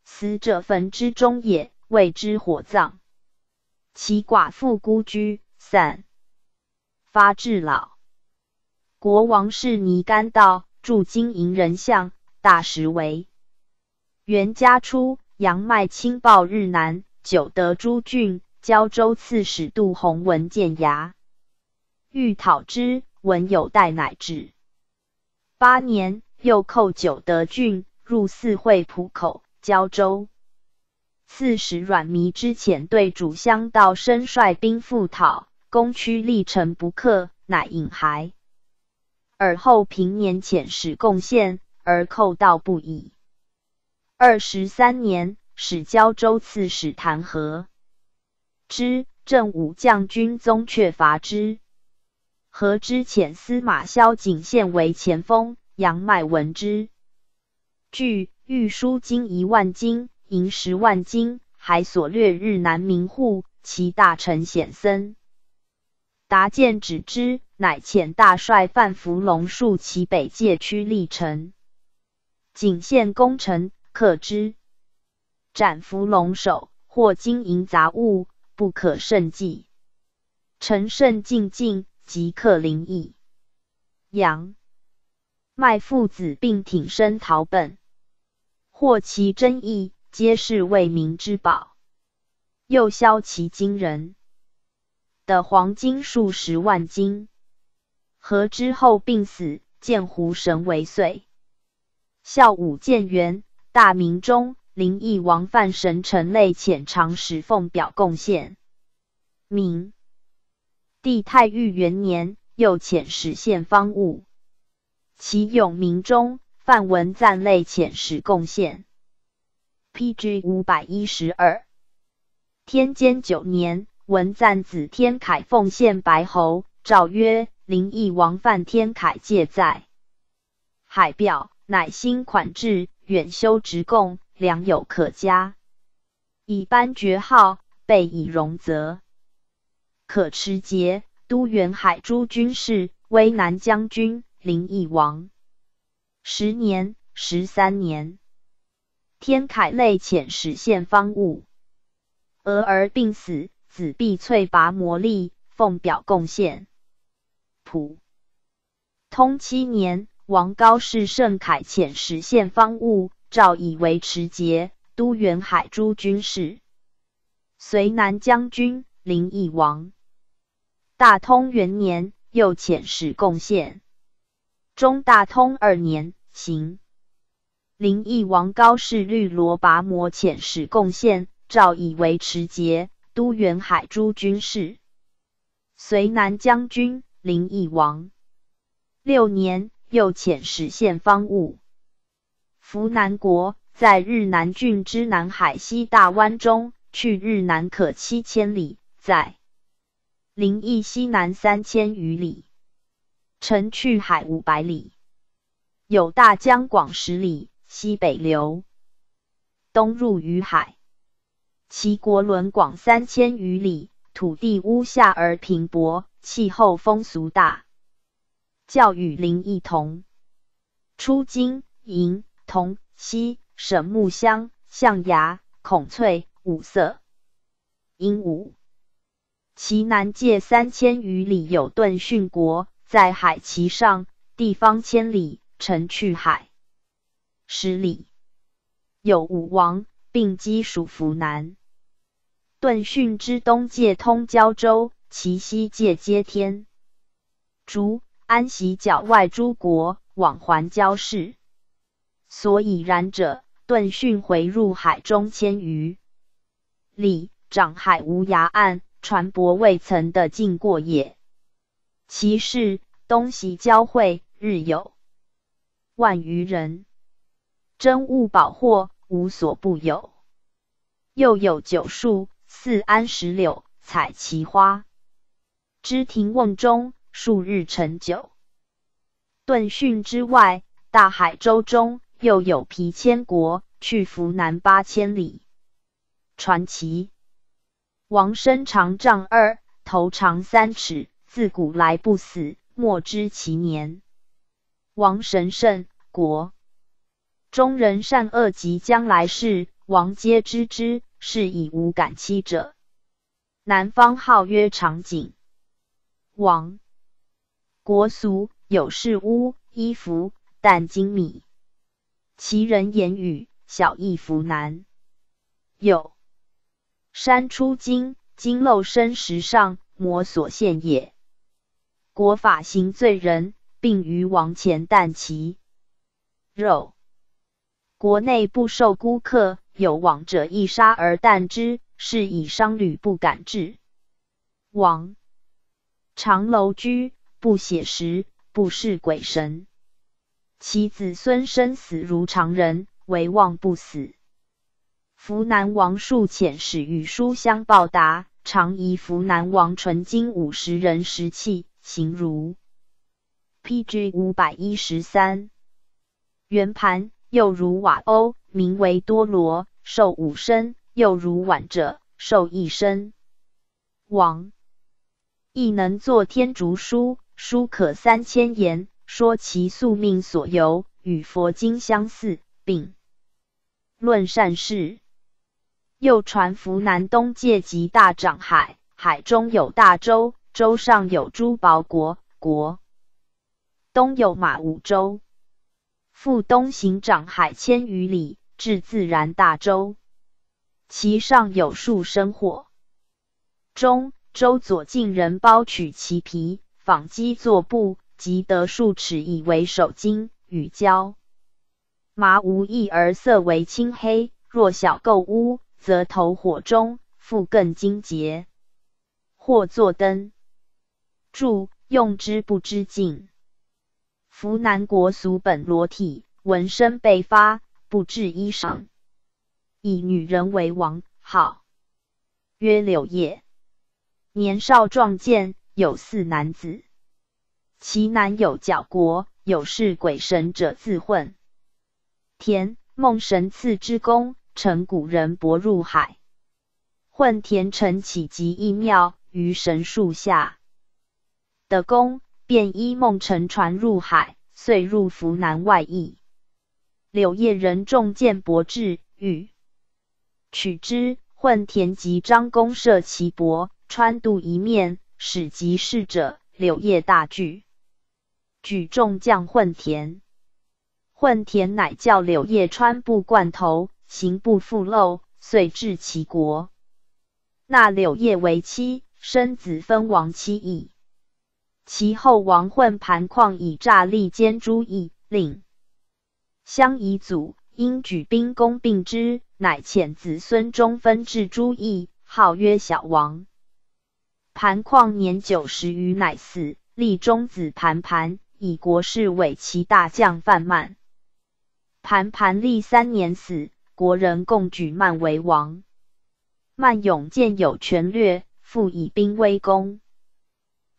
死者坟之中也，谓之火葬。其寡妇孤居，散发至老。国王是尼干道，著金银人像。大石为元嘉初，杨迈亲报日南，久得诸郡，交州刺史杜弘文见牙，欲讨之，文有待乃至。八年，又寇九德郡，入四会浦口，交州。刺史阮弥之遣对主相道生率兵赴讨，攻驱历城不克，乃引还。尔后平年遣使贡献。而寇道不已。二十三年，使交州刺史弹劾之，正武将军宗却伐之。何之遣司马萧景献为前锋，杨迈闻之，据御书金一万金，银十万金，还所掠日南民户，其大臣显森达见止之，乃遣大帅范福龙戍其北界区历城。景献功臣，克之，斩福龙首，获金银杂物，不可胜计。臣甚敬敬，即克灵异。杨麦父子并挺身逃奔，获其真意，皆是为民之宝。又销其金人，的黄金数十万斤。和之后病死，见胡神为岁。孝武建元，大明中，灵异王范神臣类遣长史奉表贡献。明帝太裕元年，又遣使献方物。其永明中，范文赞类遣使贡献。P.G. 五百一十二。天监九年，文赞子天凯奉献白侯，诏曰：灵异王范天凯借在海表。乃新款制，远修直贡，良有可嘉。以班爵号，备以荣泽。可持节，都元海诸军事，威南将军，灵异王。十年、十三年，天凯类遣使献方物，俄而病死，子必翠拔魔力，奉表贡献。普通七年，王高氏圣凯遣使献方物，诏以为持节、都元海诸军事，随南将军、灵异王。大通元年，又遣使贡献。中大通二年，行灵异王高氏律罗拔摩遣使贡献，诏以为持节、都元海诸军事，随南将军、灵异王。六年，又遣使献方物。扶南国在日南郡之南海西大湾中，去日南可七千里，在。临邑西南三千余里，城去海五百里，有大江广十里，西北流，东入于海。其国伦广三千余里，土地屋下而平薄，气候风俗大，教与邻一同。出金银铜锡沈木香象牙孔翠五色鹦鹉。其南界三千余里有顿逊国，在海其上，地方千里，城去海十里，有武王，并击属扶南。顿逊之东界通交州，其西界接天竺、安息角外诸国，往还交市。所以然者，顿逊回入海中千余里，长海无涯岸。船舶未曾的进过也。其事东西交汇，日有万余人，珍物宝货无所不有。又有九树，四安石榴，采其花，枝庭瓮中，数日成酒。顿逊之外，大海洲中又有皮千国，去扶南八千里。传奇。王身长丈二，头长三尺，自古来不死，莫知其年。王神圣，国中人善恶及将来事，王皆知之，是以无敢欺者。南方号曰长景。王国俗有事屋、衣服、但精米，其人言语小易服难。有。山出金，金漏身石上，魔所现也。国法行罪人，并于王前啖其肉。国内不受孤客，有往者一杀而啖之，是以商旅不敢至。王长楼居，不写实，不视鬼神，其子孙生死如常人，唯望不死。扶南王数遣使与书相报答，常以扶南王纯金五十人石器，形如 P.G. 五百一十三圆盘，又如瓦瓯，名为多罗，寿五身；又如碗者，寿一身。王亦能作天竺书，书可三千言，说其宿命所由，与佛经相似，并论善事。又传扶南东界及大长海，海中有大洲，洲上有珠宝国，国东有马五洲。复东行长海千余里，至自然大洲，其上有树生火。中洲左近人包取其皮，纺机作布，即得数尺以为手巾与胶。麻无异而色为青黑，若小垢污。则投火中，复更精洁；或作灯柱，用之不知尽。夫南国俗本裸体，纹身被发，不置衣裳，以女人为王，好曰柳叶。年少壮健，有四男子，其南有角国，有是鬼神者自混。田梦神赐之功。乘古人泊入海，混田城起即异庙于神树下。的宫便依孟乘船入海，遂入扶南外邑。柳叶人众见伯至，欲取之。混田及张公射其帛，穿渡一面，使及事者。柳叶大惧，举众将混田。混田乃教柳叶穿布贯头，行不复漏，遂至齐国。纳柳叶为妻，生子分王妻矣。其后王混盘旷以诈立奸诸邑，令相夷祖因举兵攻并之，乃遣子孙中分至诸邑，号曰小王。盘旷年九十余，乃死。立中子盘盘，以国事委其大将范曼。盘盘历三年，死。国人共举曼为王。曼勇见有权略，复以兵威攻，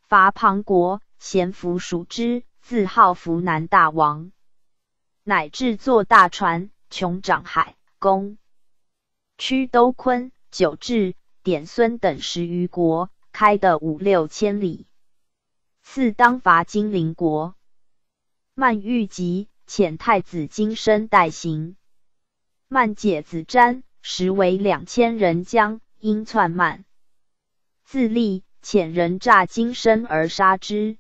伐庞国，咸服属之，自号扶南大王。乃至坐大船，穷掌海，攻屈都昆、九治、典孙等十余国。开的五六千里，四当伐金陵国，曼欲急，遣太子金生代行。曼解子瞻，实为两千人将，因篡曼，自立，遣人诈金生而杀之。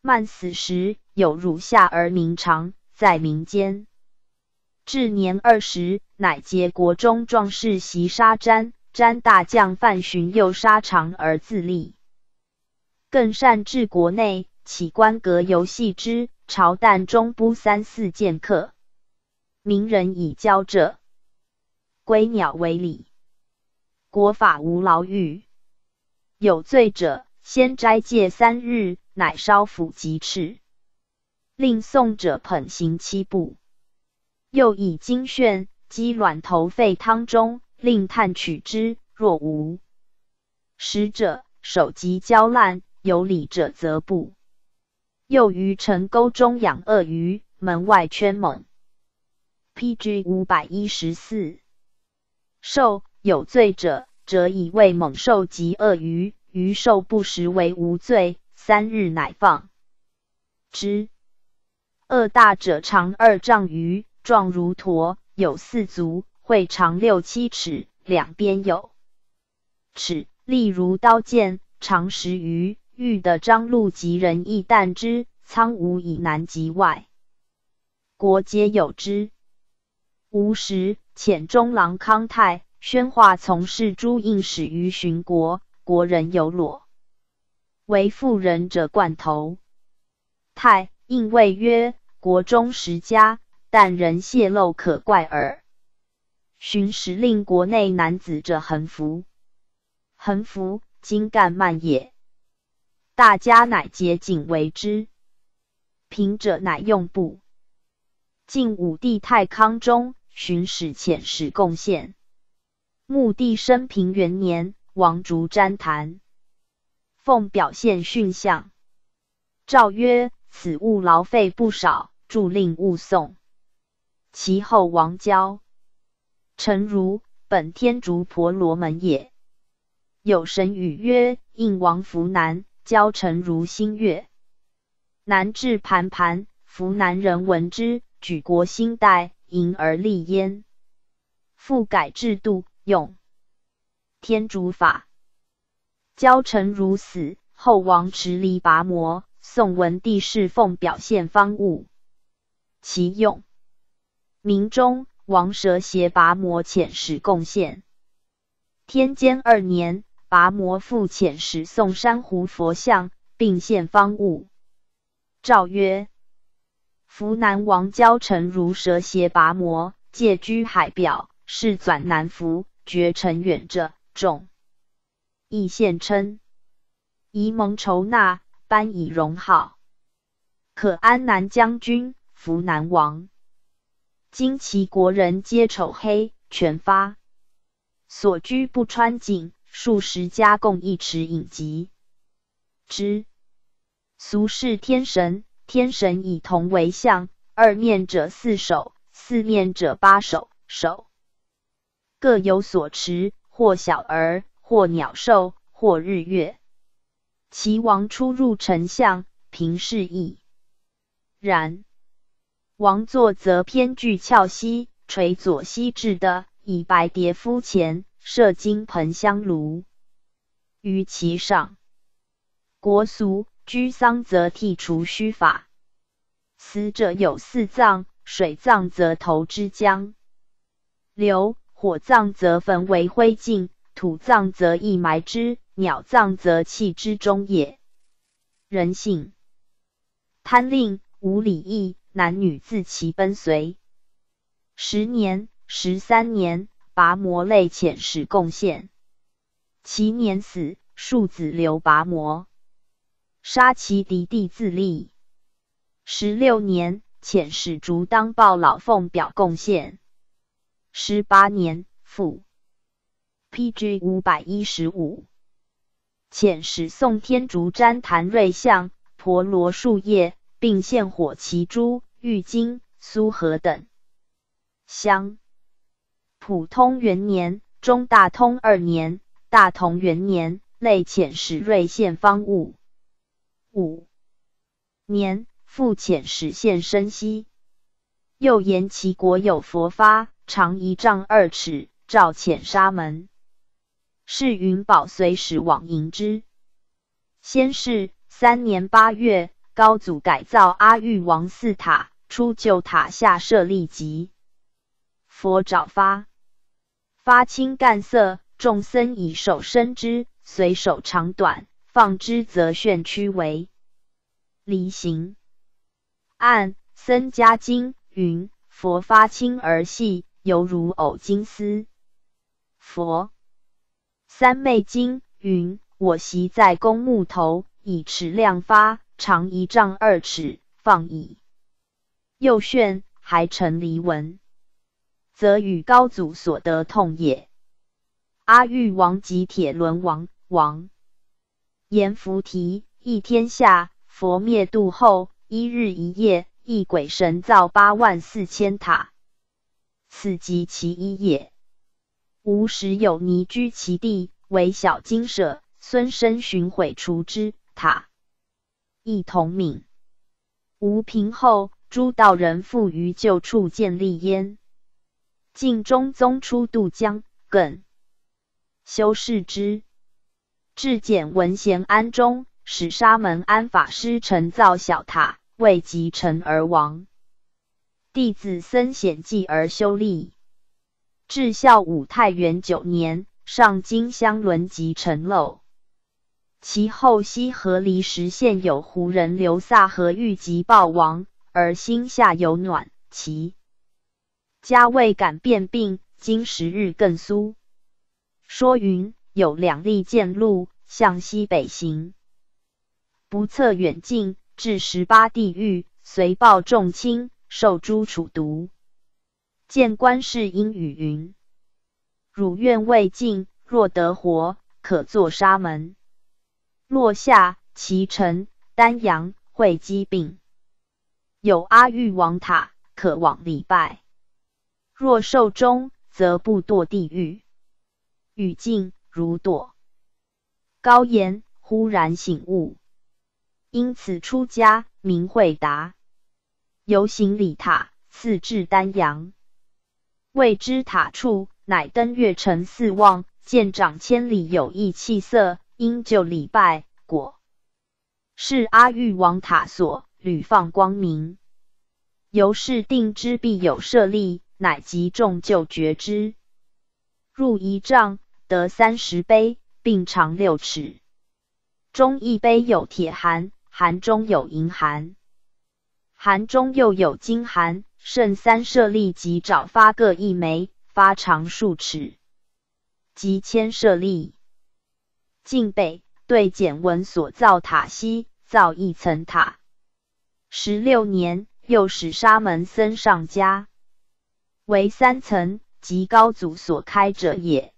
曼死时，有乳下而名长，在民间。至年二十，乃结国中壮士袭杀瞻。詹大将范寻又杀长而自立，更善治国内，起官阁游戏之，朝旦中不三四剑客，名人以交者，归鸟为礼。国法无牢狱，有罪者先斋戒三日，乃烧斧即赤，令送者捧行七步，又以金炫鸡卵头沸汤中。令探取之，若无。使者，手即焦烂；有礼者则不。又于城沟中养鳄鱼，门外圈猛。P.G. 五百一十四。兽有罪者，则以为猛兽及鳄鱼，鱼兽不食为无罪，三日乃放之。鳄大者长二丈余，状如驼，有四足。会长六七尺，两边有齿，利如刀剑，长十余。欲的张禄及人亦啖之。苍梧以南及外，国皆有之。吾时遣中郎康泰宣化从事诸印使于寻国，国人有裸为妇人者冠头。泰应谓曰：“国中十家，但人泄露可怪耳。”寻时令国内男子者横服，横服精干慢也。大家乃结颈为之。平者乃用布。晋武帝太康中，寻使遣使贡献。穆帝生平元年，王竹瞻谈，奉表现训相。诏曰：此物劳费不少，助令勿送。其后王交。臣如本天竺婆罗门也。有神语曰：“应王弗南，交诚如新月。”南至盘盘，扶南人闻之，举国兴代，迎而立焉。复改制度，用天竺法。交诚如死，后王持离拔摩，宋文帝侍奉表现方物，其用明中。王蛇携拔摩遣使贡献。天监二年，拔摩复遣使送珊瑚佛像，并献方物。诏曰：扶南王交臣如蛇蝎拔摩，借居海表，是转南服，绝尘远者众。亦献称，宜蒙筹纳，颁以荣号，可安南将军、扶南王。今其国人皆丑黑，全发所居不穿井，数十家共一尺影集之。俗是天神，天神以铜为象，二面者四手，四面者八手，手各有所持，或小儿，或鸟兽，或日月。其王出入丞相，平视矣。然王座则偏具翘膝，垂左膝至的，以白蝶敷前，设金盆香炉于其上。国俗居丧则剃除须发，死者有四葬，水葬则投之江流，火葬则焚为灰烬，土葬则易埋之，鸟葬则弃之中也。人性贪吝，无礼义，男女自其奔随。十年、十三年，拔摩类遣使贡献，其年死，庶子留拔摩。杀其敌弟自立。十六年，遣使逐当报老奉表贡献。十八年，复。P.G. 五百一十五，遣使送天竺旃檀瑞相、婆罗树叶，并献火其珠、玉金、苏合等香。普通元年，中大通二年，大同元年，类遣使瑞献方物。五年，复遣使现身西，又言其国有佛发，长一丈二尺，照遣沙门。是云宝随使往迎之。先是三年八月，高祖改造阿育王寺塔，出旧塔下设立即佛爪发，发青干色，众僧以手伸之，随手长短。放之则旋曲为离形。按僧家经云：佛发青而细，犹如藕金丝。佛三昧经云：我习在公木头，以尺量发，长一丈二尺，放矣。右旋还成离纹，则与高祖所得痛也。阿育王及铁轮王王。阎浮提一天下，佛灭度后，一日一夜，一鬼神造八万四千塔，此即其一也。吾时有尼居其地，为小金舍，孙生寻毁除之塔，亦同名。吾平后，诸道人复于旧处建立焉。晋中宗出渡江，更修饰之。至简文贤安中，使沙门安法师成造小塔，未及成而亡。弟子僧显继而修立。至孝武太元九年，上金香轮及成漏。其后西河离石县有胡人刘萨和欲及暴亡，而心下有暖，其家未敢变病，今时日更苏。说云。有两利剑路向西北行，不测远近，至十八地狱，随报众卿，受诸处毒。见观世音语云：“汝愿未尽，若得活，可作沙门。落下其城丹阳会稽病，有阿育王塔，可往礼拜。若寿终，则不堕地狱。语尽。”如堕高岩，忽然醒悟，因此出家，名慧达。游行礼塔，次至丹阳，未知塔处，乃登月城四望，见长千里有异气色，因就礼拜，果是阿育王塔所，屡放光明。由是定之必有舍利，乃即众就觉之，入一丈。得三十杯，并长六尺。中一杯有铁函，函中有银函，函中又有金函。剩三舍利及爪发各一枚，发长数尺，即千舍利。晋北对简文所造塔西造一层塔。十六年，又使沙门僧上家，为三层，即高祖所开者也。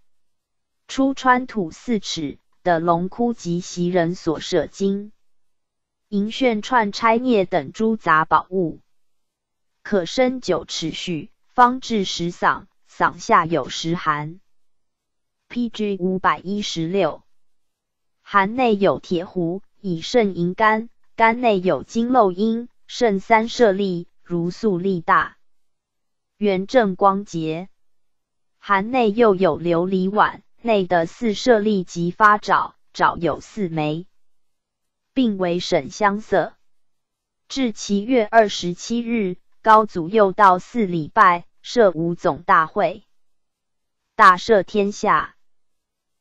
出川土四尺的龙窟及袭人所设金银炫串钗镊等诸杂宝物，可深九尺许，方至十嗓，嗓下有十函。P.G. 五百一十六函内有铁壶，以盛银肝，肝内有金漏阴，肾三舍利，如素利大，圆正光洁。寒内又有琉璃碗，内的四舍利即发爪，爪有四枚，并为沈香色。至七月二十七日，高祖又到寺礼拜，设五总大会，大赦天下。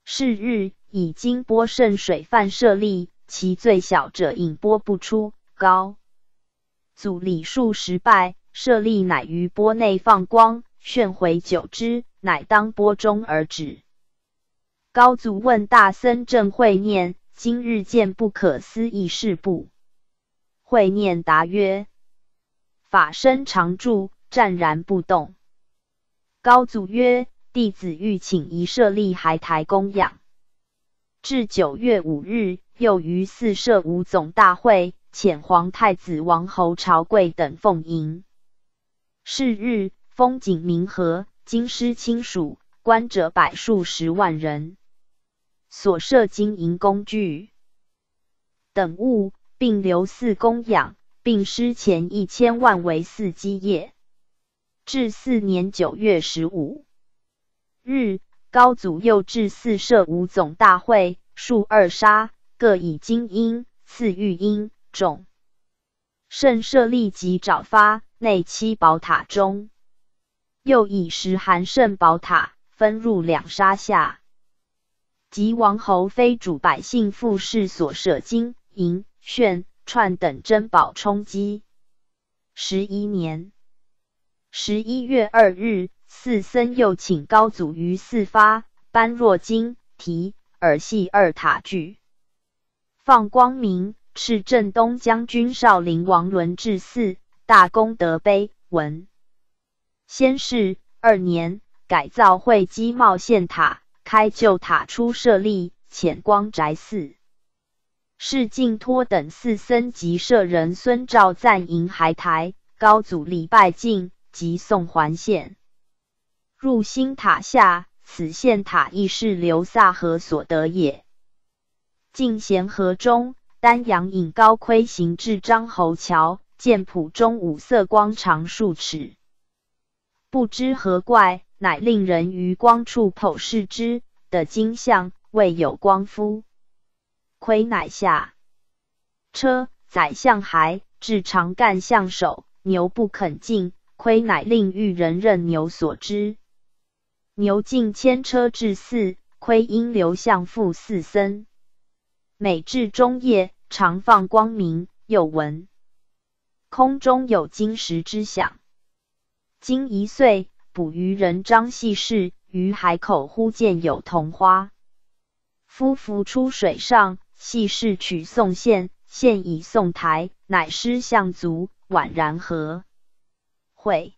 是日，以金钵盛水泛舍利，其最小者饮波不出。高祖礼数十拜，舍利乃于钵内放光，旋回九之。乃当波中而止。高祖问大僧正会念：“今日见不可思议事不？”会念答曰：“法身常住，湛然不动。”高祖曰：“弟子欲请一舍利海台供养。”至九月五日，又于四舍五总大会，遣皇太子王侯朝贵等奉迎。是日，风景明和。京师亲属官者百数十万人，所设金银工具等物，并留寺供养，并施钱一千万为寺基业。至四年九月十五日，高祖又至寺设五总大会，数二杀，各以金英赐玉英种，甚设立即找发内七宝塔中。又以十寒圣宝塔分入两沙下，及王侯非主百姓富士所舍金银炫串等珍宝充积。十一年十一月二日，四僧又请高祖于四发般若经题耳系二塔具，放光明，敕镇东将军少林王伦至寺大功德碑文。先是二年，改造会稽茂县塔，开旧塔出设立浅光宅寺。是净托等四僧及舍人孙兆赞迎海台，高祖礼拜敬，即送还县。入新塔下，此县塔亦是流萨河所得也。进咸河中，丹阳引高窥行至张侯桥，见谱中五色光长数尺。不知何怪，乃令人于光处剖视之的金像，未有光夫。窥乃下车，宰相还至长干相首，牛不肯进，窥乃令御人任牛所之。牛进牵车至寺，窥因留相父四僧。每至中夜，常放光明，又闻空中有金石之响。今一岁，捕鱼人张细事，于海口忽见有桐花，夫浮出水上。细事取宋县，现以宋台，乃师相卒，宛然何会。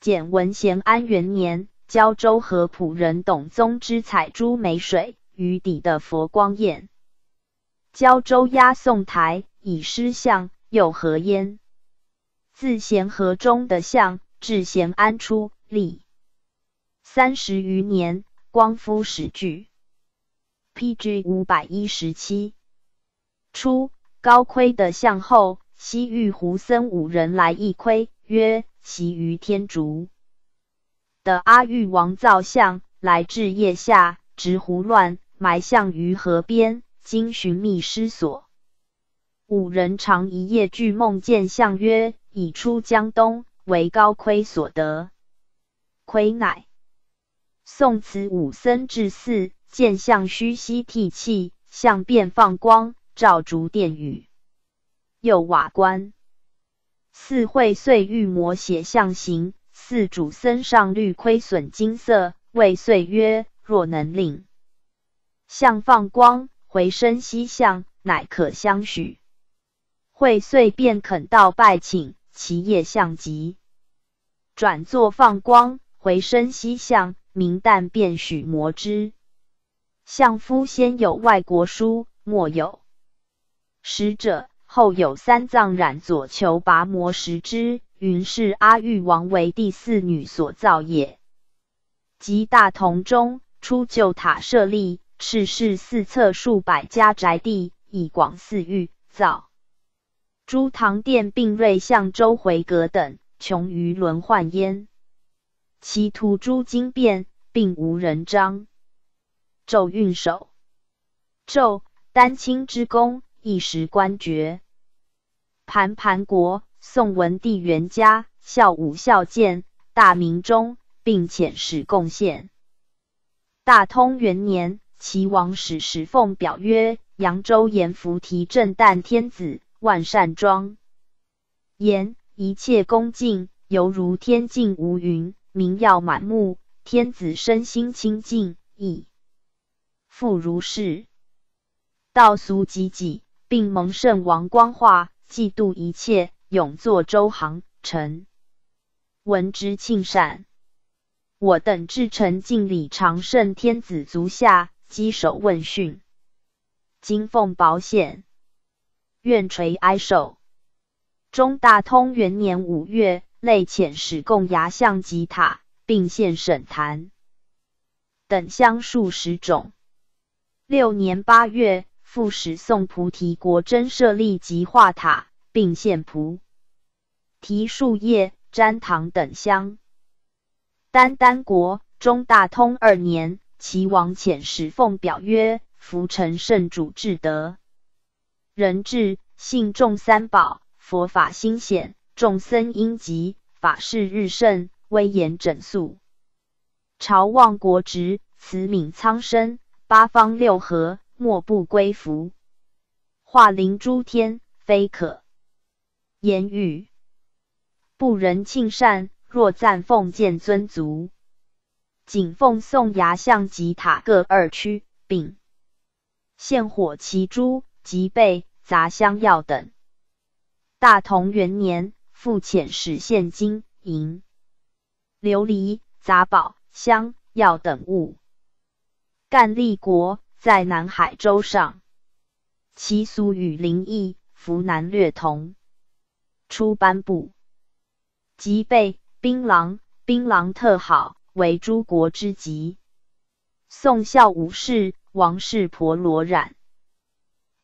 简文贤安元年，胶州河浦人董宗之采珠梅水，于底的佛光焰。胶州押宋台，以师相，又何焉？自咸和中的相。至咸安初历三十余年，光夫始具。P.G. 五百一十七初，高窥的相后，西域胡僧五人来一窥，曰：“其余天竺的阿育王造像，来至腋下，直胡乱埋相于河边，经寻觅失所。五人常一夜具梦见象，曰：已出江东。”为高窥所得，窥乃宋慈武僧至寺，见相虚息涕泣，相便放光，照烛殿宇。又瓦官寺会遂玉魔写相形，寺主僧上律亏损金色，谓遂曰：若能令相放光，回身西相，乃可相许。会遂便肯到拜请。其业相极，转坐放光，回身西向，明旦便许磨之。相夫先有外国书，莫有使者，后有三藏染左求拔摩石之，云是阿育王为第四女所造也。及大同中，出旧塔设立，赤市四侧数百家宅地，以广寺域造。诸唐殿并瑞相周回阁等，穷于轮换焉。其图诸经变，并无人章。纣运手，纣丹青之功，一时官爵。盘盘国，宋文帝元嘉，孝武孝建，大明中，并遣使贡献。大通元年，齐王使石奉表曰：“扬州严福提正旦天子。”万善庄言一切恭敬，犹如天境无云，明耀满目。天子身心清净，亦复如是。道俗及己，并蒙圣王光化，嫉妒一切，永作周行臣。闻之庆善。我等至臣敬礼常胜天子足下，稽首问讯，金奉保险。愿垂哀首。中大通元年五月，累遣使贡牙象及塔，并献沈坛等香数十种。六年八月，复使送菩提国真舍利及画塔，并献菩提树叶、旃糖等香。丹丹国中大通二年，齐王遣使奉表曰：“福臣圣主至德。”人智信众三宝，佛法兴显，众僧因集，法事日盛，威严整肃。朝望国职，慈悯苍生，八方六合，莫不归服。化灵诸天，非可言喻。不仁庆善，若赞奉见尊足。谨奉送牙象及塔各二区，并献火旗珠。及备杂香药等。大同元年，复遣使献金银、琉璃、杂宝、香药等物。干立国在南海州上，其俗与灵异，弗难略同。初颁布，即备槟榔，槟榔特好，为诸国之极。宋孝武氏王氏婆罗染。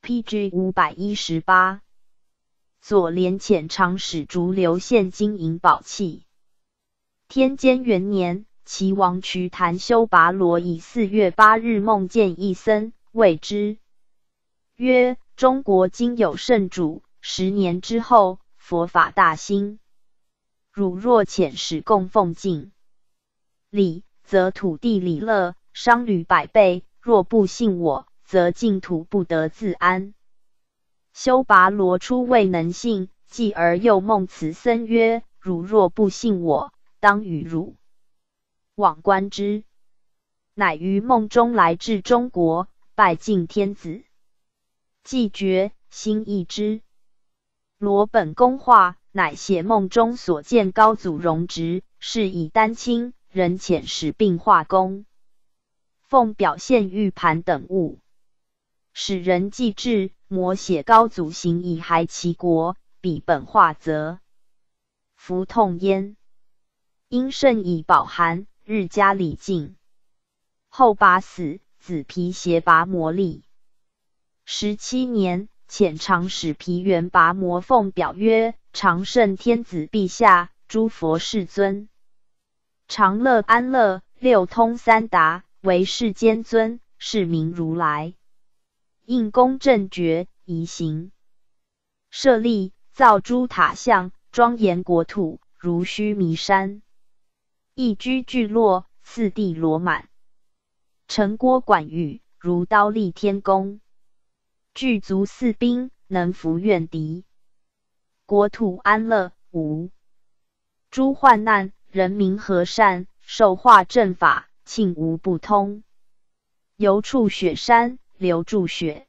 P.G. 五百一十八，左连浅长使逐流献金银宝器。天监元年，齐王瞿昙修拔罗以四月八日梦见一僧，谓之曰：“中国今有圣主，十年之后，佛法大兴。汝若遣使供奉敬礼，则土地礼乐，商旅百倍；若不信我。”则净土不得自安。修拔罗初未能信，继而又梦此僧曰：“汝若不信我，当与汝往观之。”乃于梦中来至中国，拜敬天子。既觉心意之，罗本宫画，乃写梦中所见高祖容直，是以丹青人遣使并画工，奉表现玉盘等物。使人记志，摹写高祖行以还其国，彼本化则服痛焉。因甚以饱寒，日加礼敬。后拔死，子皮鞋拔摩立。十七年，遣长使皮元拔摩奉表曰：“常圣天子陛下，诸佛世尊，常乐安乐，六通三达，为世间尊，是名如来。”应公正觉，宜行设立，造诸塔像，庄严国土，如须弥山。一居聚落，四地罗满。城郭管宇，如刀立天宫。具足四兵，能伏怨敌。国土安乐，无诸患难，人民和善，受化正法，庆无不通。游处雪山。流注血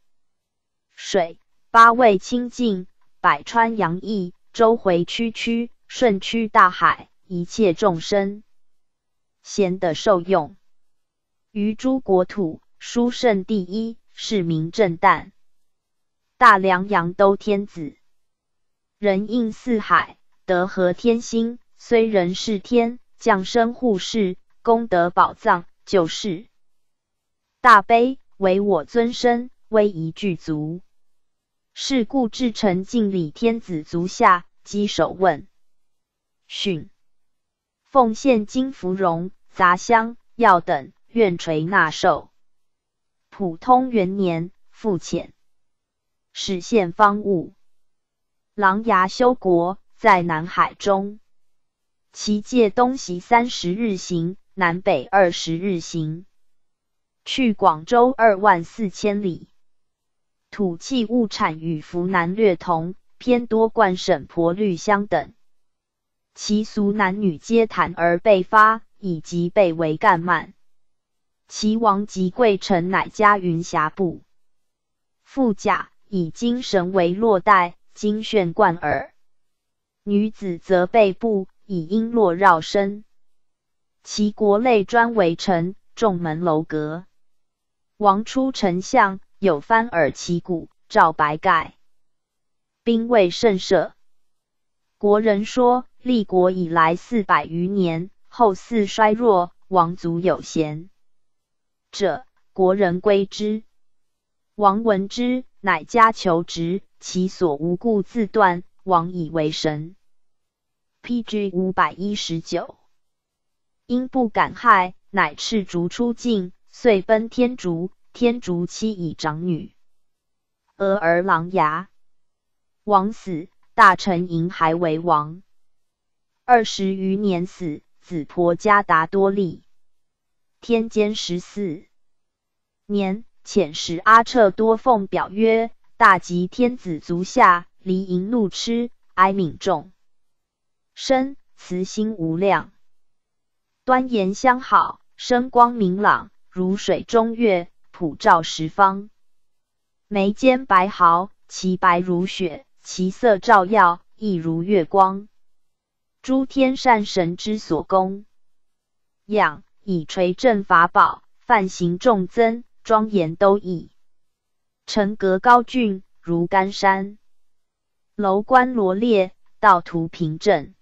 水，八味清净，百川洋溢，周回曲曲，顺曲大海，一切众生贤得受用。于诸国土，殊胜第一，是名正旦。大梁阳都天子，人应四海，德和天心，虽人是天，降生护世，功德宝藏，就是大悲。唯我尊身，威仪具足。是故至诚敬礼天子足下，稽首问训，奉献金芙蓉、杂香、药等，愿垂纳寿。普通元年，复遣使献方物。琅琊修国在南海中，其界东西三十日行，南北二十日行，去广州二万四千里。土器物产与湖南略同，偏多冠省婆绿香等。其俗男女皆谈而被发，以及被为干慢。其王及贵臣乃加云霞布，富甲以金绳为络带，金炫贯耳。女子则背部以璎珞绕身。其国内专为臣，重门楼阁。王出丞相。有翻耳旗鼓，照白盖，兵未甚设。国人说，立国以来四百余年，后嗣衰弱，王族有贤者，国人归之。王闻之，乃加求职，其所无故自断，王以为神。P.G. 五百一十九，因不敢害，乃斥逐出境，遂奔天竺。天竺妻以长女，俄而琅琊。王死，大臣迎还为王。二十余年死，子婆加达多利。天监十四年，遣使阿彻多奉表曰：“大吉天子足下，离淫怒痴，哀悯众生，慈心无量，端严相好，声光明朗，如水中月。”普照十方，眉间白毫，其白如雪，其色照耀，亦如月光。诸天善神之所供养，以垂镇法宝，梵行众增，庄严都异。城阁高峻，如干山；楼观罗列，道途平正。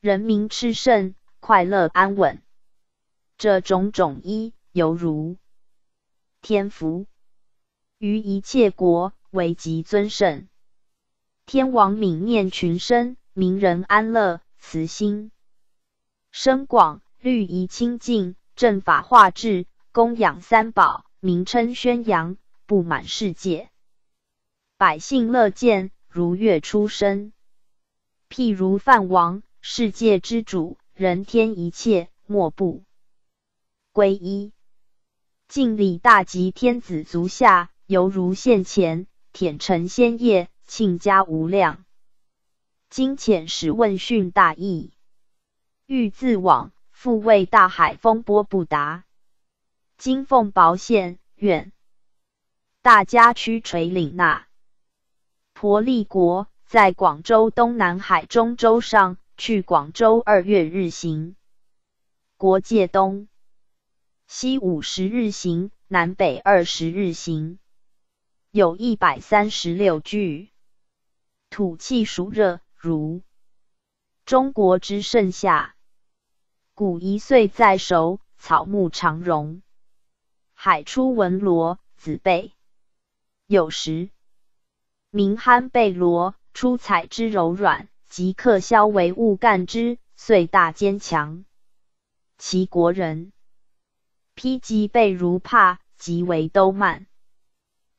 人民炽盛，快乐安稳。这种种一犹如。天福于一切国为极尊圣，天王泯念群生，民人安乐，慈心深广，律仪清净，正法化智，供养三宝，名称宣扬，布满世界，百姓乐见，如月出生。譬如梵王，世界之主，人天一切，莫不归依。敬礼大吉天子足下，犹如现前，舔尘鲜业，庆家无量。今遣使问讯大义，欲自往，复为大海风波不达。今奉薄献，愿大家屈垂领纳。婆利国在广州东南海中洲上，去广州二月日行，国界东。西五十日行，南北二十日行，有一百三十六句。土气暑热，如中国之盛夏。古一岁在熟，草木长荣。海出文罗，子贝。有时名酣贝罗，出彩之柔软，即刻消为物干之，遂大坚强。其国人。披棘被如帕，即为兜曼。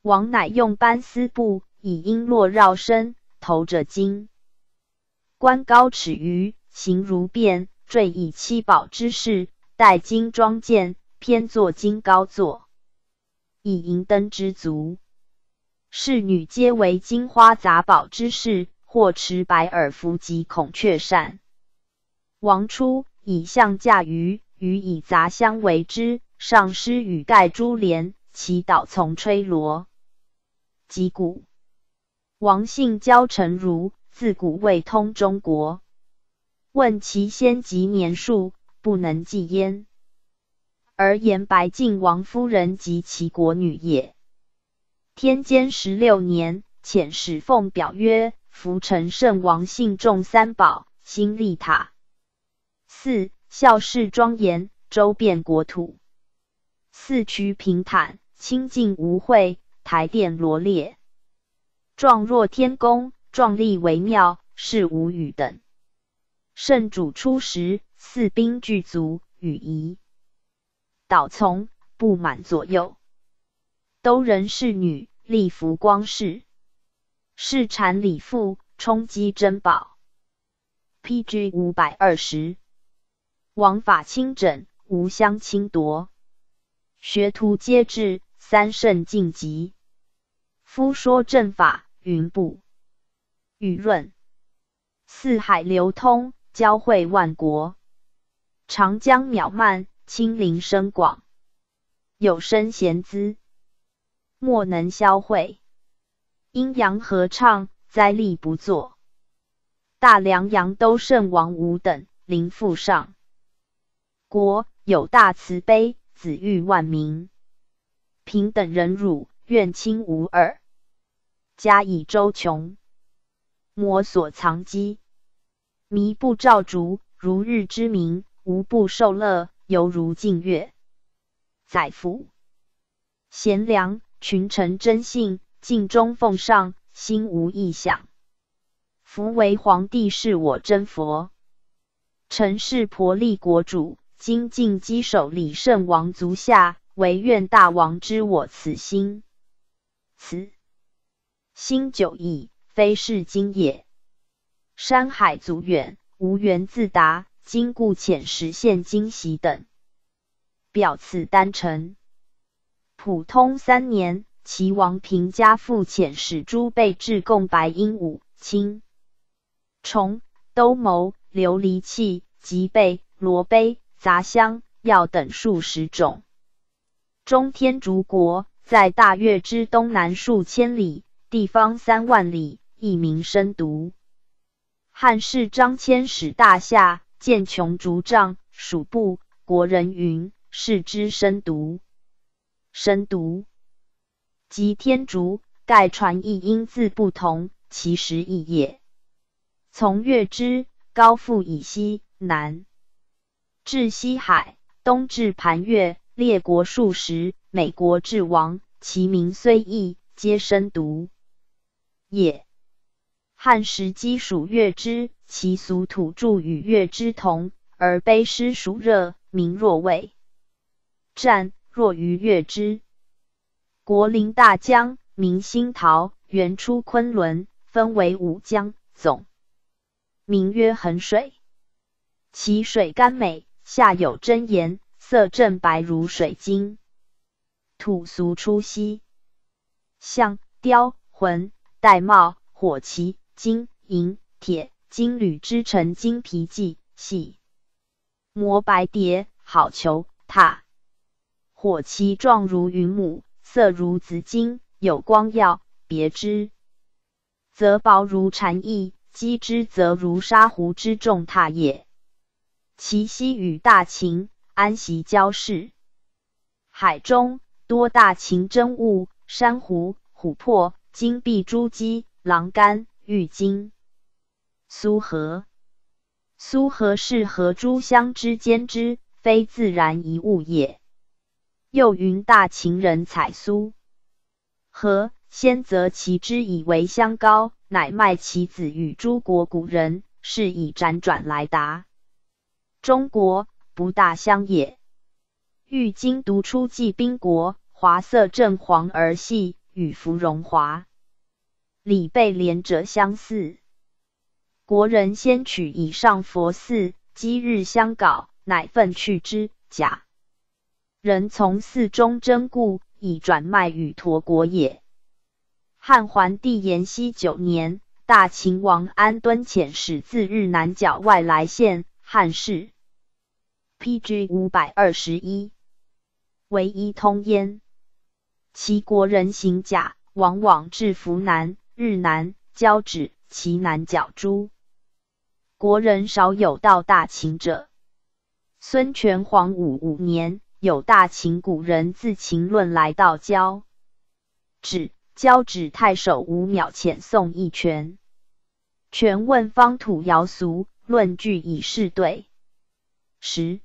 王乃用斑丝布以璎珞绕身，头着金冠高尺余，形如变，坠以七宝之饰，戴金装剑，偏坐金高座，以银灯之足。侍女皆为金花杂宝之饰，或持白耳符及孔雀扇。王出以象驾鱼，鱼以杂香为之。上师与盖珠帘，祈祷从吹罗。击鼓。王姓焦成儒，自古未通中国。问其先及年数，不能记焉。而言白晋王夫人及其国女也。天监十六年，遣使奉表曰：“福成圣王信众三宝，兴立塔。四孝事庄严，周遍国土。”四渠平坦，清净无秽，台殿罗列。状若天宫，壮丽惟妙，是无语等。圣主初时，四兵具足，羽仪导从，不满左右，都人侍女，立服光饰，侍产礼赋，充积珍宝。P.G. 五百二十，王法清整，无相侵夺，学徒皆至，三圣晋级。夫说正法，云布雨润，四海流通，交汇万国。长江渺漫，清灵深广，有声闲资，莫能消会。阴阳合唱，灾力不作。大梁阳都圣王五等，临父上国有大慈悲，子欲万民平等忍辱，愿亲无二，加以周穷，魔所藏机，迷不照烛，如日之明。无不受乐，犹如静月。载福贤良，群臣真信，尽忠奉上，心无异想。夫为皇帝，是我真佛。臣是婆利国主，今晋稽首李圣王足下，唯愿大王知我此心。此心久矣，非是今也。山海足远，无缘自达。今故遣实现惊喜等，表此丹臣。普通三年，齐王平家父遣使诸备至贡白鹦鹉、青虫、兜鍪、琉璃器、及贝、罗杯、杂香药等数十种。中天竺国在大月之东南数千里，地方三万里，一名深毒。汉室张骞使大夏。见穷竹杖，属部国人云：“是之深毒，深毒即天竺。”盖传译音字不同，其实异也。从月之高复以西南至西海，东至盘月，列国数十，美国至王，其名虽异，皆深毒也。汉时基属月之。其俗土著与月之同，而卑湿暑热，名若畏战，若于月之。国临大江，名兴陶，原出昆仑，分为五江，总名曰衡水。其水甘美，下有真盐，色正白如水晶。土俗出息，象雕魂玳瑁火旗金银铁。金缕织成金皮髻，细磨白蝶，好逑踏。火旗状如云母，色如紫金，有光耀。别之，则薄如蝉翼；击之，则如沙湖之重踏也。其西与大秦安息交市，海中多大秦珍物，珊瑚、琥珀、金碧珠玑、琅玕、玉金。苏合，苏合是合珠相之间之，非自然一物也。又云大秦人采苏合，先择其之以为香膏，乃卖其子与诸国古人，是以辗转来达。中国不大相也。玉金独出季宾国，华色正黄而细，与芙蓉华里被连者相似。国人先取以上佛寺，积日相稿，乃奋去之。甲人从寺中珍故，以转卖与陀国也。汉桓帝延熙九年，大秦王安敦遣使自日南角外来献汉室。P.G. 五百二十一，唯一通焉。齐国人行甲，往往至福南、日南交趾，其南角诸。国人少有到大秦者。孙权黄武五年，有大秦古人自秦论来到交趾，交趾太守吴邈遣送一权。权问方土尧俗，论据以示对。十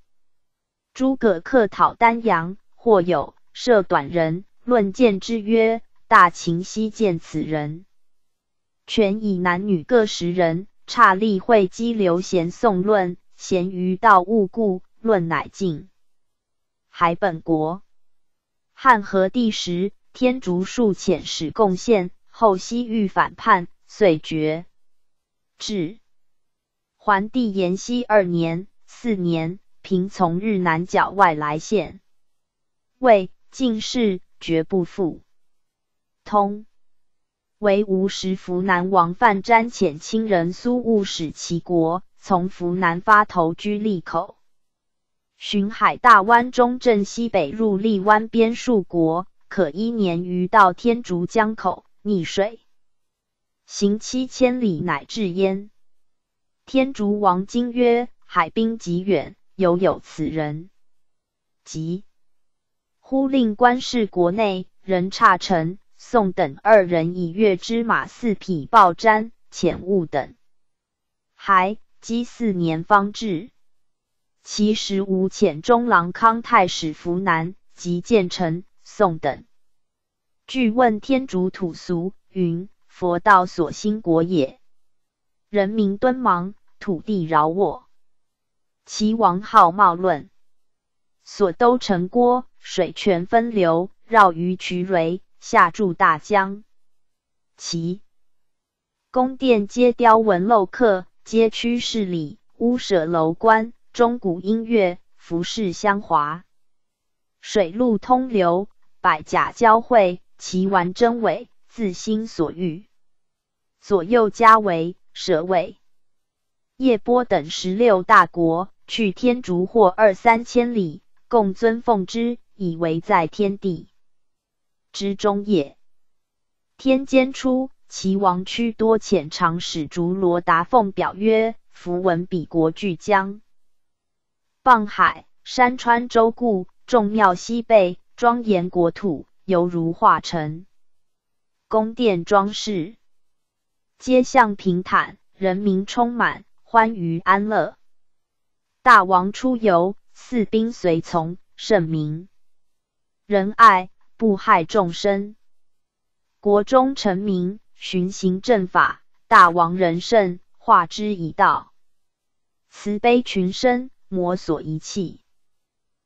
诸葛客讨丹阳，或有射短人，论剑之曰：大秦西见此人，全以男女各十人，差例会稽刘贤诵论，贤于道勿故，论乃尽。海本国汉和帝时，天竺数遣使贡献，后西域反叛，遂绝。至桓帝延熙二年、四年，平从日南角外来县，为进士，绝不复。通。为吴时扶南王范瞻遣亲人苏务使齐国，从扶南发投居利口，巡海大湾中正西北入利湾边戍国，可一年余到天竺江口，逆水行七千里，乃至焉。天竺王经曰：“海滨极远，犹有此人。”即忽令官视国内人差臣。宋等二人以月之马四匹报瞻遣物等，还积四年方至。其时吴遣中郎康太史扶南及建成、宋等，据问天竺土俗，云佛道所兴国也。人民敦忙，土地饶我。齐王号茂论，所都城郭，水泉分流，绕于渠蕤。下注大江，其宫殿皆雕纹镂刻，街区市里屋舍楼观，钟鼓音乐，服饰香华，水陆通流，百甲交汇，其完真伪，自心所欲。左右加为舍尾、叶波等十六大国，去天竺或二三千里，共尊奉之，以为在天地。之中也。天监初，齐王屈多遣长使竹罗达奉表曰：“符文彼国巨江，傍海，山川周固，众庙西背，庄严国土，犹如化城。宫殿装饰，街巷平坦，人民充满，欢愉安乐。大王出游，四兵随从，圣明。仁爱。”不害众生，国中臣民循行正法，大王仁圣，化之以道，慈悲群生，魔所遗弃，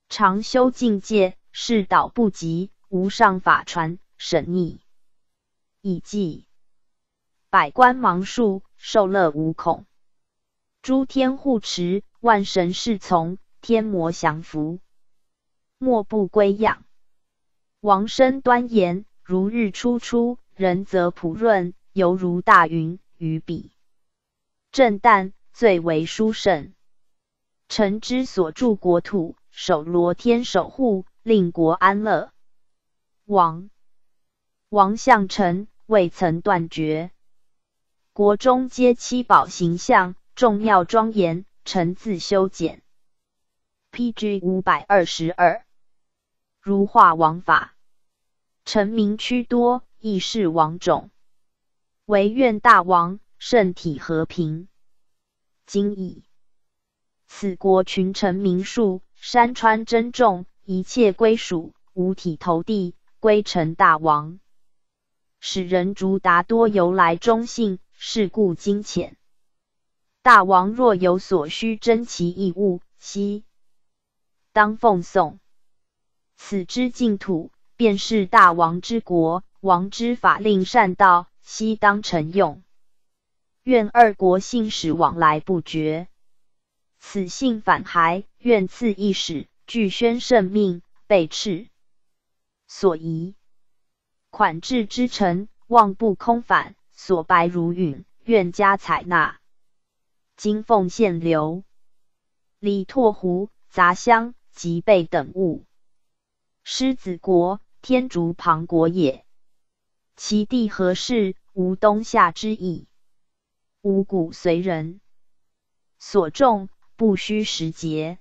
常修境界，世道不及，无上法传，神逆以济，百官忙数，受乐无恐，诸天护持，万神侍从，天魔降服，莫不归仰。王身端严，如日初出；人则普润，犹如大云于彼。正旦最为殊胜。臣之所住国土，守罗天守护，令国安乐。王王相臣未曾断绝。国中皆七宝形象，众庙庄严，臣自修剪。P.G. 五百二十二。如化王法，臣民屈多，亦是王种。唯愿大王圣体和平。今已，此国群臣民数，山川珍重，一切归属，五体投地，归臣大王。使人逐达多由来忠信，是故精浅。大王若有所需，珍其异物，悉当奉送。此之净土，便是大王之国。王之法令善道，悉当承用。愿二国信使往来不绝。此信反还，愿赐一使，具宣圣命，备敕所宜。款至之臣，望不空返。所白如允，愿加采纳。今奉献留李拓壶、杂香及备等物。狮子国，天竺旁国也。其地何事？无冬夏之意。五谷随人所种，不须时节。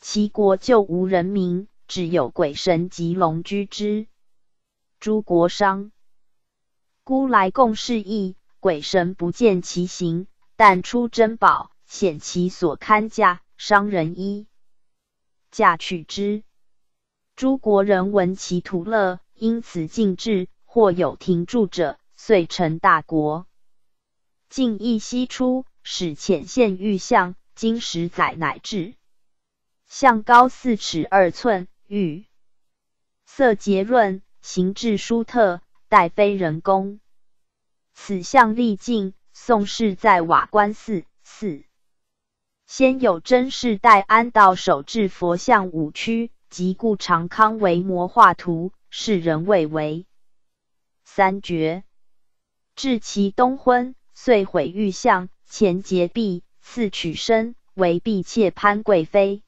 其国就无人民，只有鬼神及龙居之。诸国商孤来共事邑，鬼神不见其形，但出珍宝，显其所堪价，商人衣价取之。诸国人闻其图乐，因此进至，或有停住者，遂成大国。晋义西出，使浅县玉像，经十载乃至。像高四尺二寸，玉色洁润，形制殊特，待非人工。此像历晋宋氏在瓦官寺。寺先有真氏代安道守制佛像五躯，及故长康为模画图，世人谓为三绝。至其东昏，遂毁玉像，前结璧，赐取身为婢妾潘贵妃。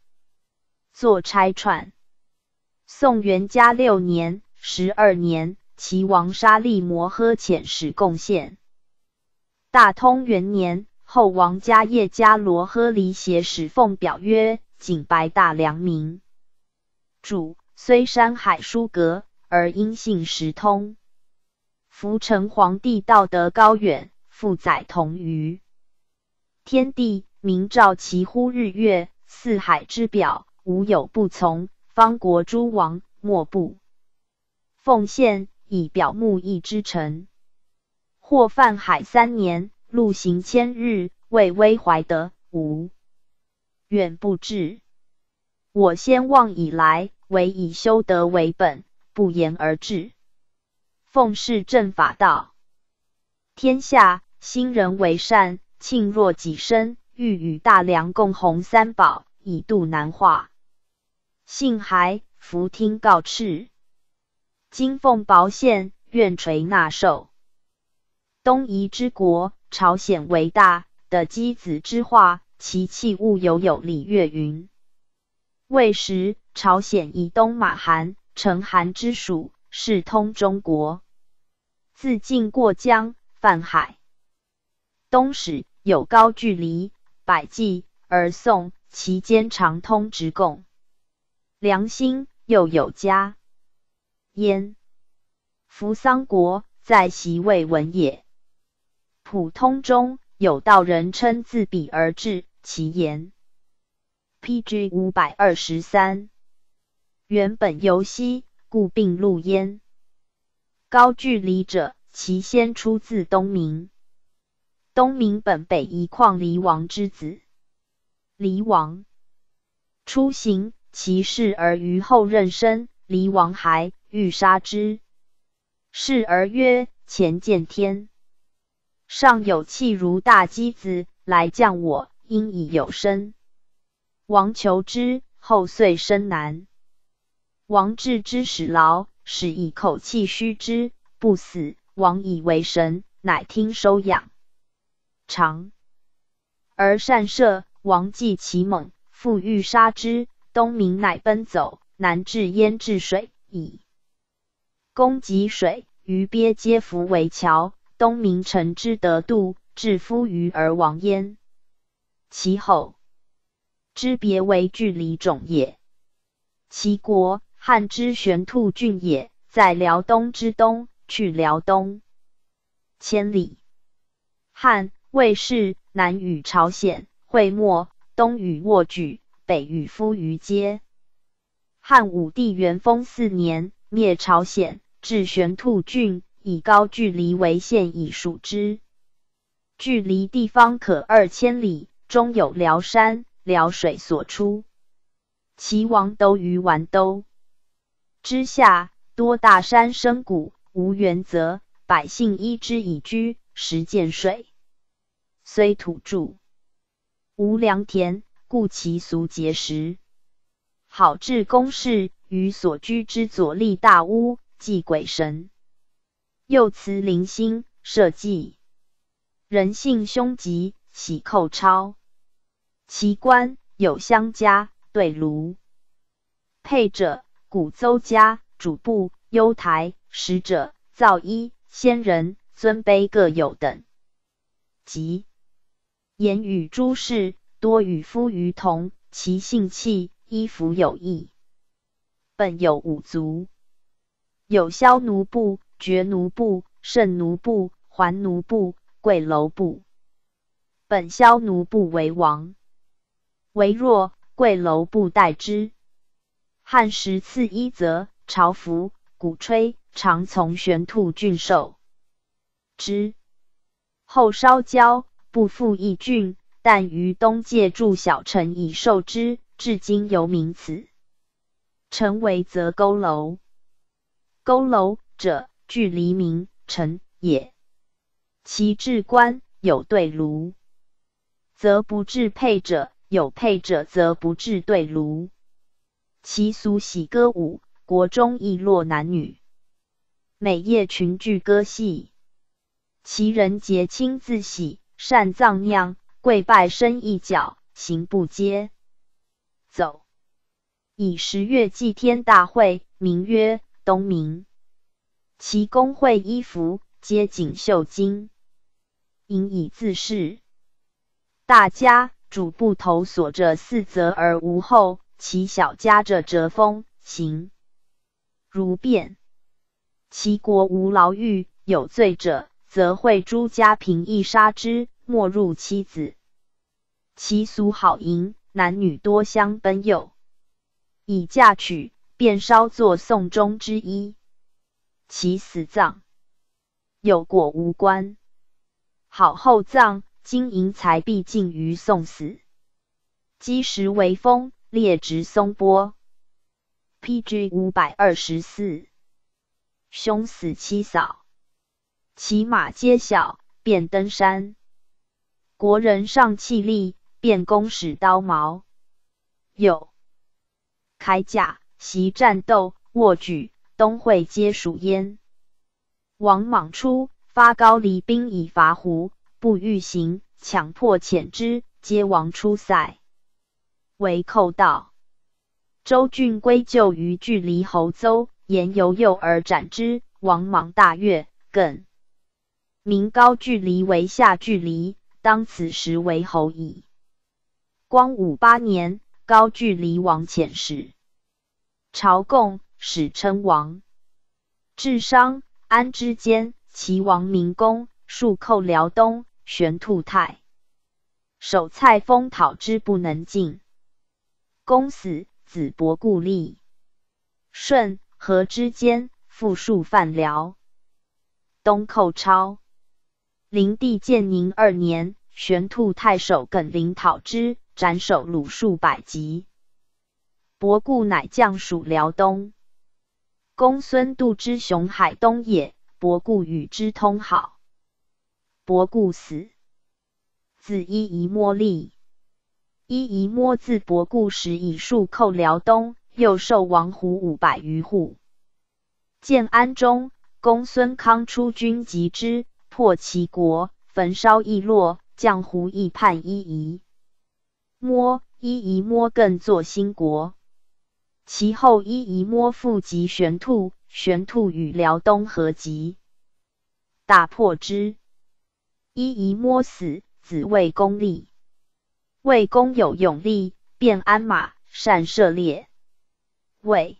作差传。宋元嘉六年、十二年，齐王沙利摩诃遣使贡献。大通元年，后王家业伽罗诃离携使奉表曰：“景白大良民，主虽山海殊隔，而因信实通。福成皇帝道德高远，复载同于天地，明照其乎日月，四海之表。”无有不从，方国诸王莫不奉献以表慕义之臣。或犯海三年，路行千日，未危怀德，无远不至。我先望以来，唯以修德为本，不言而至。奉事正法道，天下兴人为善，庆若己身，欲与大梁共弘三宝，以度难化。幸还，福听告敕，今奉薄献，愿垂纳寿。东夷之国，朝鲜为大，的箕子之化，其器物犹有礼乐云。魏时，朝鲜以东马韩、成韩之属，世通中国。自晋过江，泛海。东始有高句丽、百济，而宋其间常通直贡。良心又有家焉。扶桑国在席未闻也。普通中有道人称自彼而至，其言。P.G. 五百二十三。原本游西，故并录焉。高句丽者，其先出自东明。东明本北夷旷离王之子。离王出行。其事而于后任身，离王还欲杀之，视而曰：“前见天上有气如大鸡子来降我，因以有身。”王求之，后遂生难。王治之使劳，使以口气虚之，不死。王以为神，乃听收养。长而善射，王忌其猛，复欲杀之。东明乃奔走，南至焉治水以攻汲水，于鳖皆服为桥。东明臣之得度，至夫余而亡焉。其后之别为距离种也。其国汉之玄兔郡也，在辽东之东，去辽东千里。汉魏氏南与朝鲜会墨，东与沃举。北与夫余接。汉武帝元丰四年，灭朝鲜，置玄兔郡，以高句丽为限，以属之。距离地方可二千里，中有辽山，辽水所出。齐王都于丸都之下，多大山深谷，无原则，百姓依之以居，食见水。虽土著，无良田。故其俗节食，好治公事，于所居之左立大屋，祭鬼神，又辞灵星，设祭。人性凶吉，喜寇超。其官有相家、对炉。配者古邹家、主簿、幽台、使者、造衣、仙人、尊卑各有等。即言语诸事。多与夫于同，其性气衣服有异。本有五族：有萧奴部、绝奴部、圣奴部、桓奴部、贵楼部。本萧奴部为王，为弱，贵楼部代之。汉时赐衣则，朝服，鼓吹，常从玄兔郡受之。后稍交，不复义郡，但于东界筑小城以受之，至今犹名此。城为则勾楼，勾楼者，距离名城也。其至官有对庐，则不至配者；有配者，则不至对庐。其俗喜歌舞，国中亦落男女，每夜群聚歌戏。其人节亲自喜，善葬酿，跪拜身一角，行不接走。以十月祭天大会，名曰东明。其公会衣服皆锦绣金，引以自饰。大家主部头锁着四则而无后，其小家着折风行如便。其国无牢狱，有罪者，则会诸家平易杀之，莫入妻子。其俗好淫，男女多相奔诱。以嫁娶，便稍作送终之一。其死葬有果无关，好厚葬，金银财币尽于送死。积石为峰，列直松波。P.G. 五百二十四，兄死妻嫂，骑马皆小，便登山。国人上气力，便弓使刀矛。有。铠甲、习战斗、握举、东会皆属焉。王莽初发高黎兵以伐胡，不欲行，强迫遣之，皆亡出塞。为寇盗，周郡归咎于距离侯邹，言犹诱而斩之。王莽大悦，更名高句离为下句离，当此时为侯矣。光武八年。高句离王遣使朝贡，史称王。至商安之间，齐王明公数寇辽东，玄兔太守蔡封讨之不能进。公死，子伯故立。顺和之间，复数犯辽。东寇超，灵帝建宁二年，玄兔太守耿林讨之。斩首虏数百级，伯固乃将属辽东。公孙度之雄海东也，伯固与之通好。伯固死，子伊夷摸立。伊夷摸自伯固时以数寇辽东，又受王胡五百余户。建安中，公孙康出军击之，破其国，焚烧邑落，将胡邑叛伊夷。摸伊夷摸更作新国，其后伊夷摸父及玄兔，玄兔与辽东合集，大破之。伊夷摸死，子魏公立。魏公有勇力，便鞍马，善射猎。魏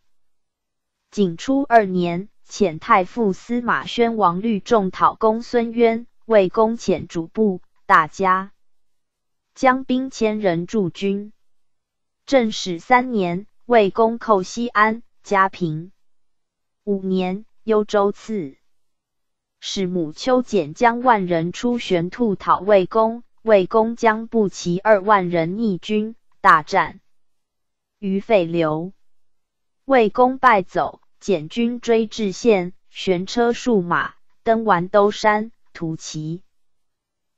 景初二年，遣太傅司马宣王律众讨公孙渊，魏公遣主簿大家。将兵千人驻军。正始三年，魏公寇西安、嘉平。五年，幽州刺史母丘简将万人出玄兔讨魏公，魏公将步骑二万人逆军，大战于废流，魏公败走，简军追至县，悬车数马，登完兜山，屠骑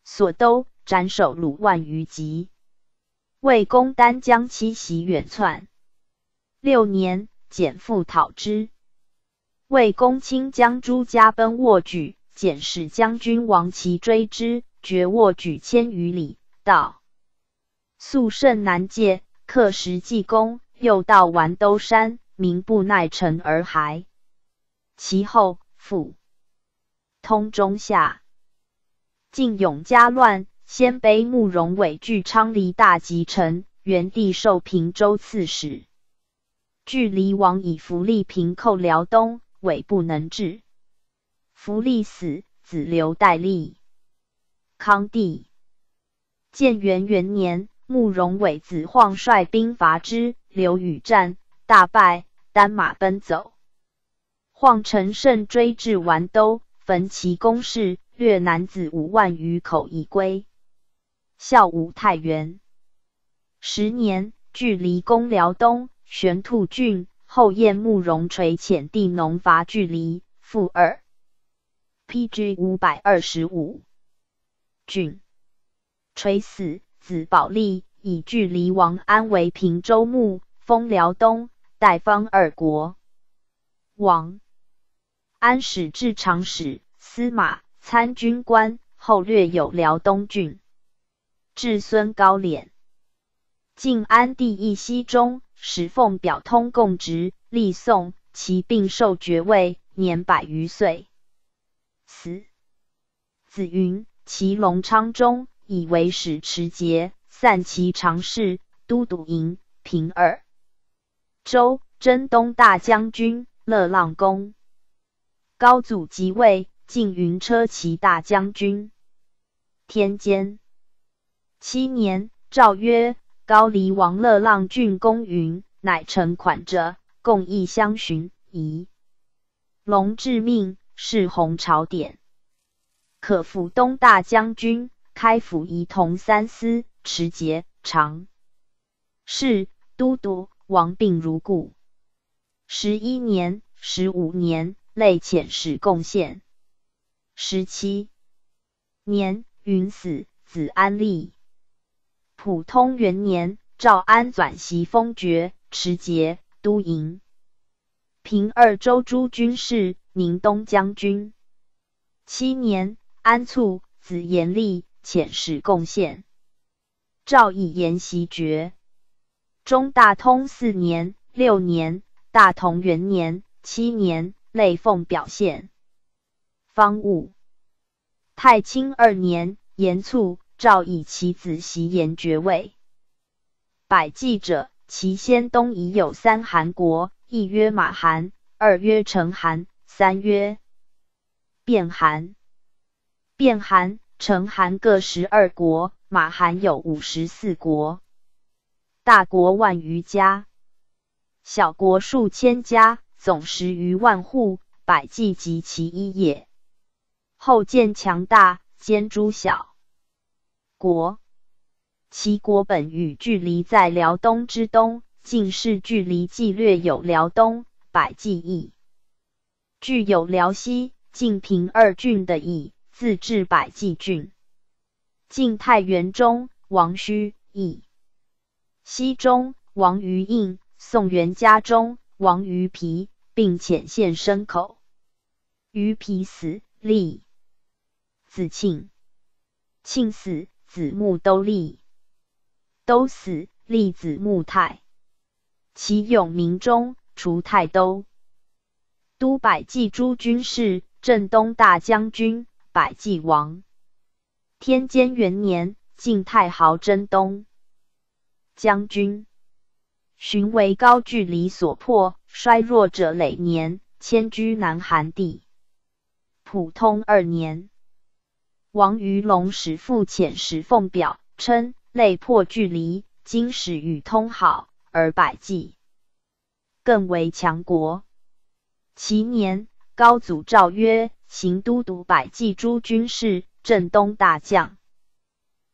所兜。斩首虏万余级，魏公单将七袭远窜。六年，简复讨之。魏公卿将诸家奔卧举，简使将军王齐追之，绝卧举千余里，道速甚难戒，克时济公，又到完兜山，民不耐臣而还。其后复通中夏，晋永嘉乱。鲜卑慕容伟据昌黎大吉城，元帝受平州刺史。据离王以福利平寇辽东，伟不能治。福利死，子刘代立。康帝建元元年，慕容伟子晃率兵伐之，刘与战，大败，单马奔走。晃乘胜追至完都，焚其宫室。掠男子五万余口以归。孝武太原十年，距离攻辽东玄兔郡，后燕慕容垂遣地农伐距离，负二。P.G. 五百二十五郡，垂死，子宝立以距离王安为平州牧，封辽东、代方二国王。安史至长史、司马、参军官，后略有辽东郡。至孙高敛，晋安帝义熙中，使奉表通贡职，立宋，其并受爵位，年百余岁，死。子云，其隆昌中，以为使持节，散骑常侍、都督营、平耳州、征东大将军、乐浪公。高祖即位，晋云车骑大将军。天监。七年，诏曰：“高黎王乐浪郡公云，乃臣款者，共议相寻。宜龙致命，是弘朝典，可辅东大将军，开府仪同三司，持节长。是都督。王病如故。十一年、十五年，累遣使贡献。十七年，云死，子安立。普通元年，赵安转袭封爵，持节都营平二州诸军事，宁东将军。七年，安卒，子延立遣使贡献。赵以延袭爵。中大通四年、六年，大同元年、七年，累奉表现。方物太清二年，延卒。赵以其子袭言爵位。百济者，其先东已有三韩国，一曰马韩，二曰成韩，三曰卞韩。卞韩、成韩各十二国，马韩有五十四国。大国万余家，小国数千家，总十余万户。百济及其一也。后见强大，兼诸小。国，其国本与距离在辽东之东，近是距离计略有辽东百济邑，具有辽西、晋平二郡的邑，自治百济郡。晋太元中，王须邑；西中，王于应；宋元嘉中，王于皮，并遣献牲口。于皮死，立子庆，庆死。子木都立，都死，立子木泰。其永明中，除太都，都百济诸军事，镇东大将军，百济王。天监元年，晋太豪征东将军，寻为高句丽所破，衰弱者累年，迁居南韩地。普通二年。王于龙使父遣使奉表，称累破距离，今使与通好，而百济更为强国。其年，高祖诏曰：“行都督百济诸军事，镇东大将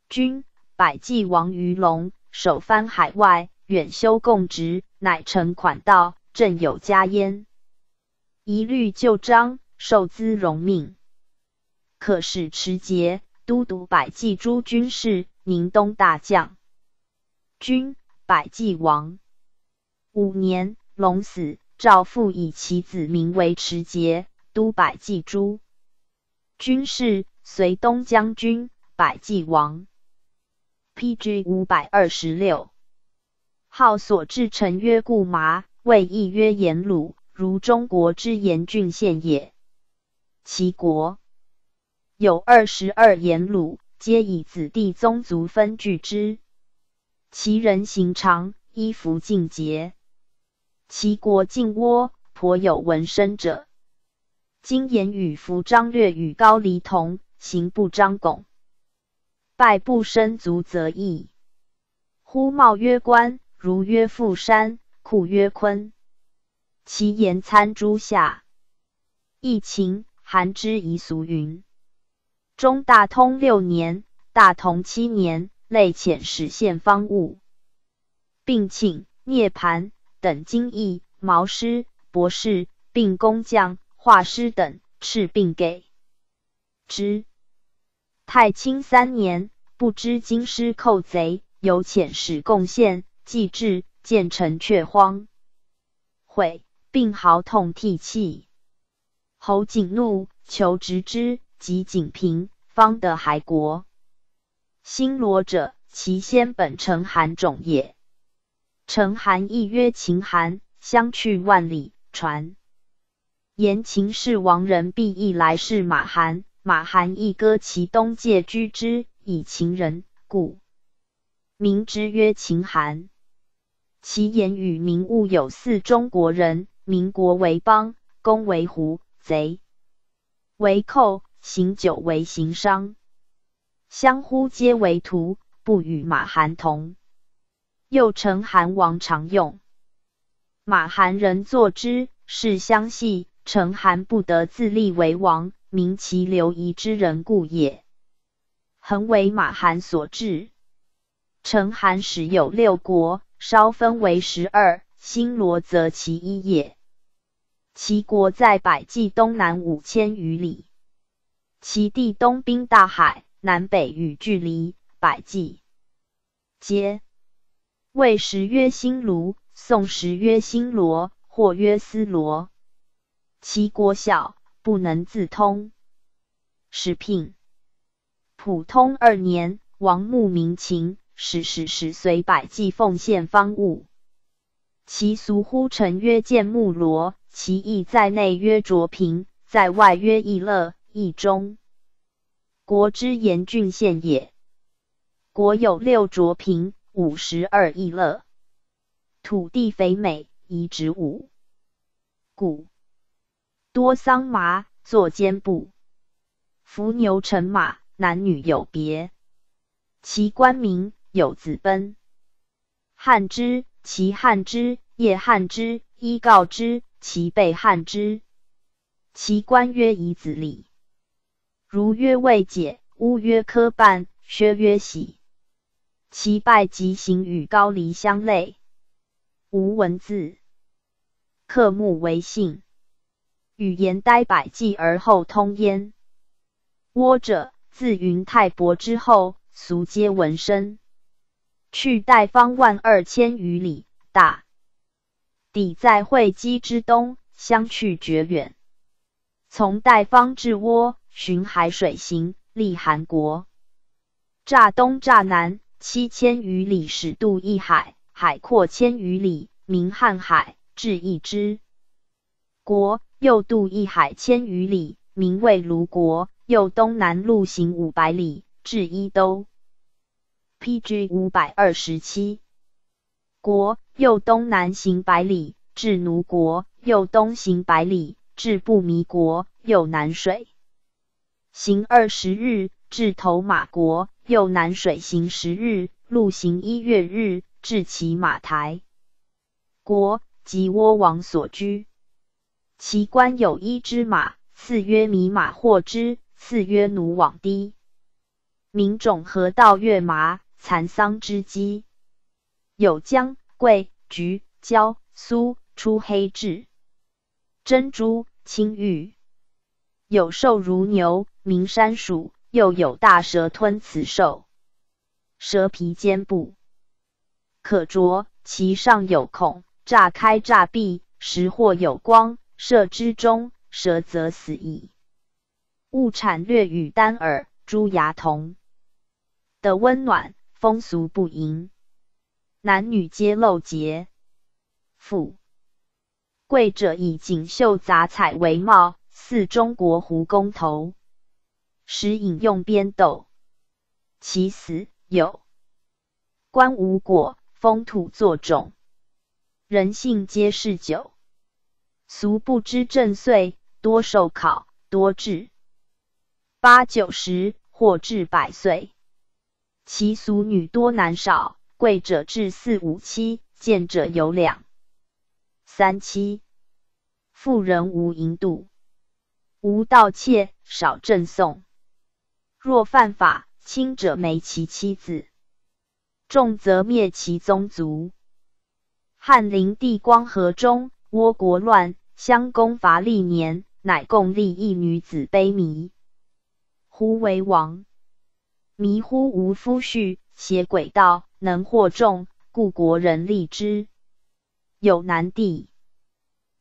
军。百济王于龙首藩海外，远修贡职，乃成款道，朕有加焉。一律就章，受资荣命。”可使持节都督百济诸军事，宁东大将军，百济王。五年，龙死，赵复以其子名为持节，都百济诸军事，随东将军，百济王。P.G. 五百二十六号所至臣曰故麻，谓亦曰颜鲁，如中国之严郡县也。其国。有二十二颜鲁，皆以子弟宗族分据之。其人行长，衣服尽洁。其国近倭，颇有纹身者。今言与服张略与高黎同，行不张拱，拜不生族则异。呼冒曰官，如曰富山，库曰坤。其言参诸夏，疫情，韩之夷俗云。中大通六年、大同七年，累遣使献方物，并请涅盘等经义、毛师、博士，并工匠、画师等敕并给之。太清三年，不知京师寇贼，有遣使贡献，既至，见城却荒毁，并嚎痛涕泣。侯景怒，求执之。及景平方的海国，新罗者，其先本成韩种也。成韩亦曰秦韩，相去万里。传言秦氏亡人必亦来是马韩，马韩亦割其东界居之，以秦人，故名之曰秦韩。其言语名物有四中国人，民国为邦，公为胡，贼为寇。行酒为行商，相呼皆为徒，不与马韩同。又称韩王常用。马韩人作之，是相系。成韩不得自立为王，名其流夷之人故也。恒为马韩所治。成韩始有六国，稍分为十二。新罗则其一也。其国在百济东南五千余里。其地东滨大海，南北与距离百计，皆魏时曰新卢，宋时曰新罗，或曰斯罗。其国小，不能自通。始聘普通二年，王穆明秦，使使使随百计奉献方物。其俗呼臣曰建木罗，其意在内曰卓平，在外曰易乐。义中国之严峻县也。国有六卓平，五十二邑乐。土地肥美，宜植物。故多桑麻，作坚布。伏牛乘马，男女有别。其官名有子奔、汉之，其汉之，夜汉之，依告之，其被汉之。其官曰以子礼。如曰未解，乌曰科办，薛曰喜。其拜即行与高黎相类，无文字，刻木为信，语言呆百计而后通焉。倭者，自云太伯之后，俗皆闻声。去代方万二千余里，大抵在会稽之东，相去绝远。从代方至倭。循海水行，历韩国，乍东乍南七千余里，始渡一海，海阔千余里，名瀚海，至一之国。又渡一海千余里，名为卢国。又东南路行五百里，至伊都。P.G. 五百二十七国。又东南行百里，至奴国。又东行百里，至不弥国。又南水。行二十日，至头马国；又南水行十日，陆行一月日，至其马台国，即倭王所居。其官有一之马，赐曰弥马获之，赐曰奴往低。民种河道月麻、蚕桑之基，有姜、桂、菊、椒、苏、出黑痣、珍珠、青玉，有兽如牛。名山鼠，又有大蛇吞此兽，蛇皮坚布，可啄，其上有孔，乍开乍闭，时或有光，射之中，蛇则死矣。物产略与丹耳、朱牙同，的温暖，风俗不淫，男女皆露节。富贵者以锦绣杂彩为帽，似中国胡公头。时引用边斗，其死有官无果，封土作种，人性皆嗜酒，俗不知正岁，多受考，多至八九十，或至百岁。其俗女多男少，贵者至四五妻，贱者有两三妻。妇人无淫妒，无盗窃，少赠送。若犯法，轻者没其妻子，重则灭其宗族。汉灵帝光和中，倭国乱，襄公伐历年，乃共立一女子卑弥，胡为王。弥乎无夫婿，邪诡道，能惑众，故国人立之。有南帝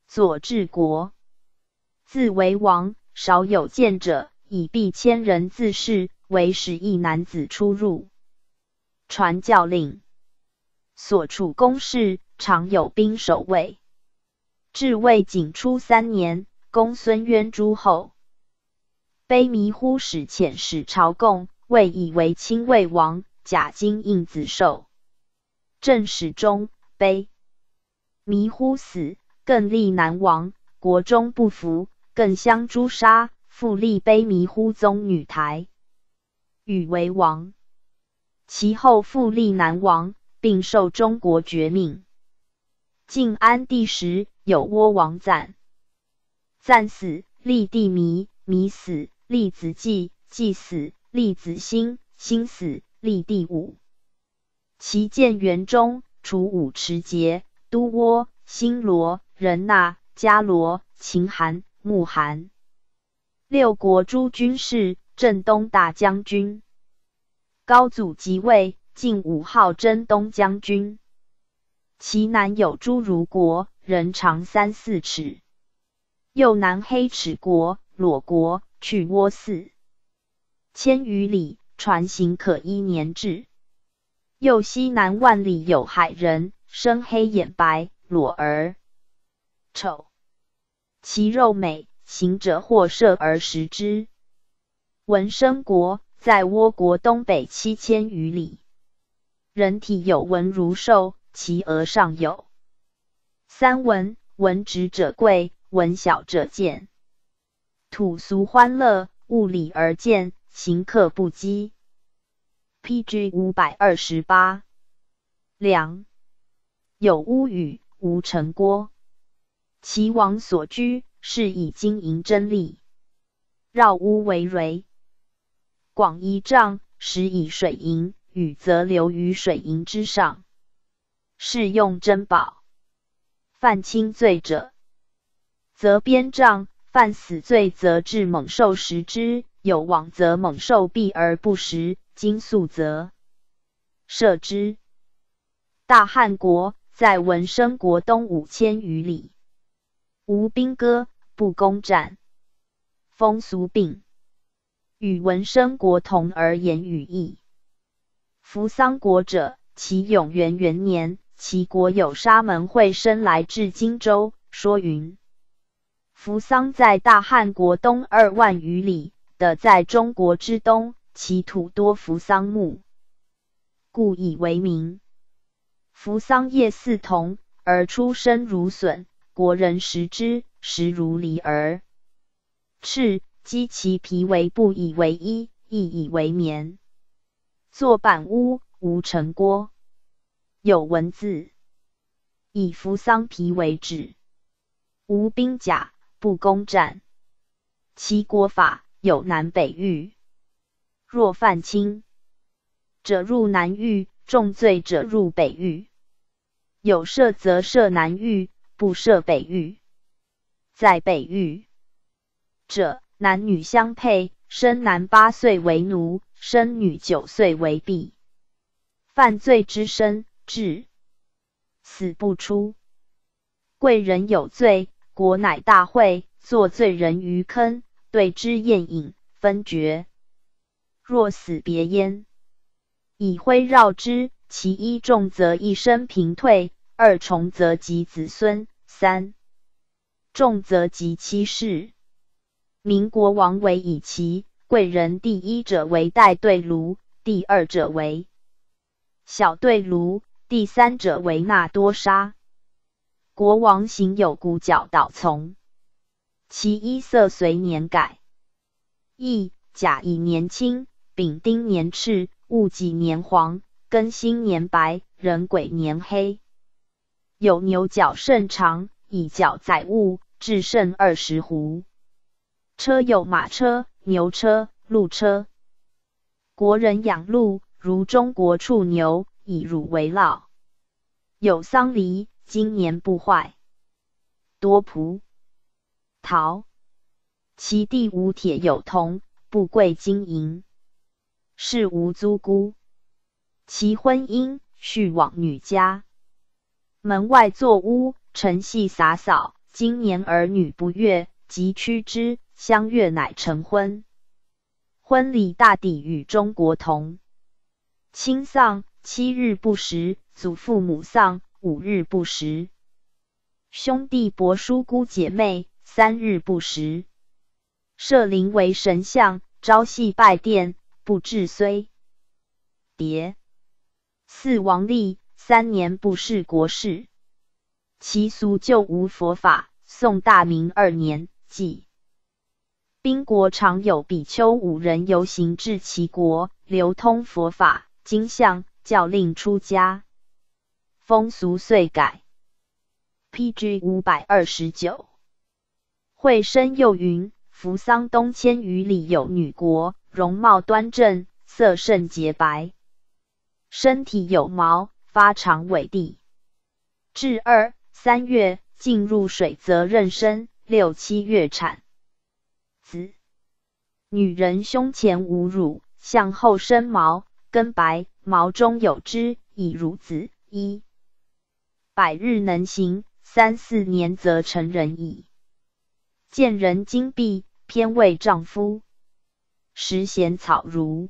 左治国，自为王，少有见者，以避千人自恃，为使一男子出入，传教令。所处宫室常有兵守卫。至魏景初三年，公孙渊诸后，卑弥呼使遣使朝贡，魏以为亲魏王。假金应子寿，正史中卑弥呼死，更立南王。国中不服，更相诛杀。复立卑弥呼宗女台，与为王。其后复立南王。并受中国绝命。晋安帝时，有倭王赞，赞死，立帝弥，弥死，立子季，季死，立子兴，兴死，立帝武。其建元中，除武持节、都倭、新罗、仁那、迦罗、秦韩、穆韩六国诸军事，镇东大将军。高祖即位。晋武号征东将军，其南有诸如国，人长三四尺；右南黑齿国、裸国、去倭四千余里，船行可一年至。右西南万里有海人，身黑眼白，裸而丑，其肉美，行者或射而食之。文生国在倭国东北七千余里。人体有纹如兽，其额上有三纹，纹直者贵，纹小者贱。土俗欢乐，物理而见，行客不羁。P.G. 五百二十八。梁有屋宇，无城郭。其王所居，是以金银珍丽，绕屋为蕊，广一丈，实以水银。雨则流于水银之上，是用珍宝。犯轻罪者，则鞭杖；犯死罪，则致猛兽食之。有往则猛兽避而不食，今速则射之。大汉国在文生国东五千余里，无兵戈，不攻战，风俗病，与文生国同而言语异。扶桑国者，其永元元年，其国有沙门会生来至荆州。说云：扶桑在大汉国东二万余里，的在中国之东，其土多扶桑木，故以为名。扶桑叶似铜，而出生如笋，国人食之，食如梨儿。赤，积其皮为布，以为衣，亦以为棉。作板屋，无城郭，有文字，以扶桑皮为纸，无兵甲，不攻战。其国法有南北狱，若犯轻者入南狱，重罪者入北狱。有赦则赦南狱，不赦北狱。在北域者，男女相配，生男八岁为奴。生女九岁为婢，犯罪之身，至死不出。贵人有罪，国乃大会，作罪人于坑，对之宴饮，分爵。若死别焉，以灰绕之。其一重则一生平退，二重则及子孙，三重则及妻室。民国王为以其。贵人第一者为代对卢，第二者为小对卢，第三者为纳多沙。国王行有骨角倒从，其衣色随年改。亦甲乙年青，丙丁年赤，戊己年黄，庚辛年白，壬癸年黑。有牛角甚长，以角载物，至胜二十斛。车有马车。牛车、鹿车，国人养鹿，如中国畜牛，以乳为酪。有桑梨，今年不坏。多蒲陶，其地无铁有铜，不贵金银。是无租姑，其婚姻续往女家。门外作屋，晨夕洒扫。今年儿女不悦，即趋之，相悦乃成婚。婚礼大抵与中国同。亲丧七日不食，祖父母丧五日不食。兄弟伯叔姑姐妹三日不食。设灵为神像，朝夕拜殿，不至虽迭。四王立三年不事国事。其俗旧无佛法。宋大明二年，即宾国常有比丘五人游行至齐国，流通佛法经相，教令出家，风俗遂改。P.G. 五百二十九。惠生又云：扶桑东千余里有女国，容貌端正，色甚洁白，身体有毛，发长尾地。至二。三月进入水则妊娠，六七月产子。女人胸前无乳，向后生毛，根白，毛中有汁，以乳子。一百日能行，三四年则成人矣。见人金碧，偏为丈夫。食咸草如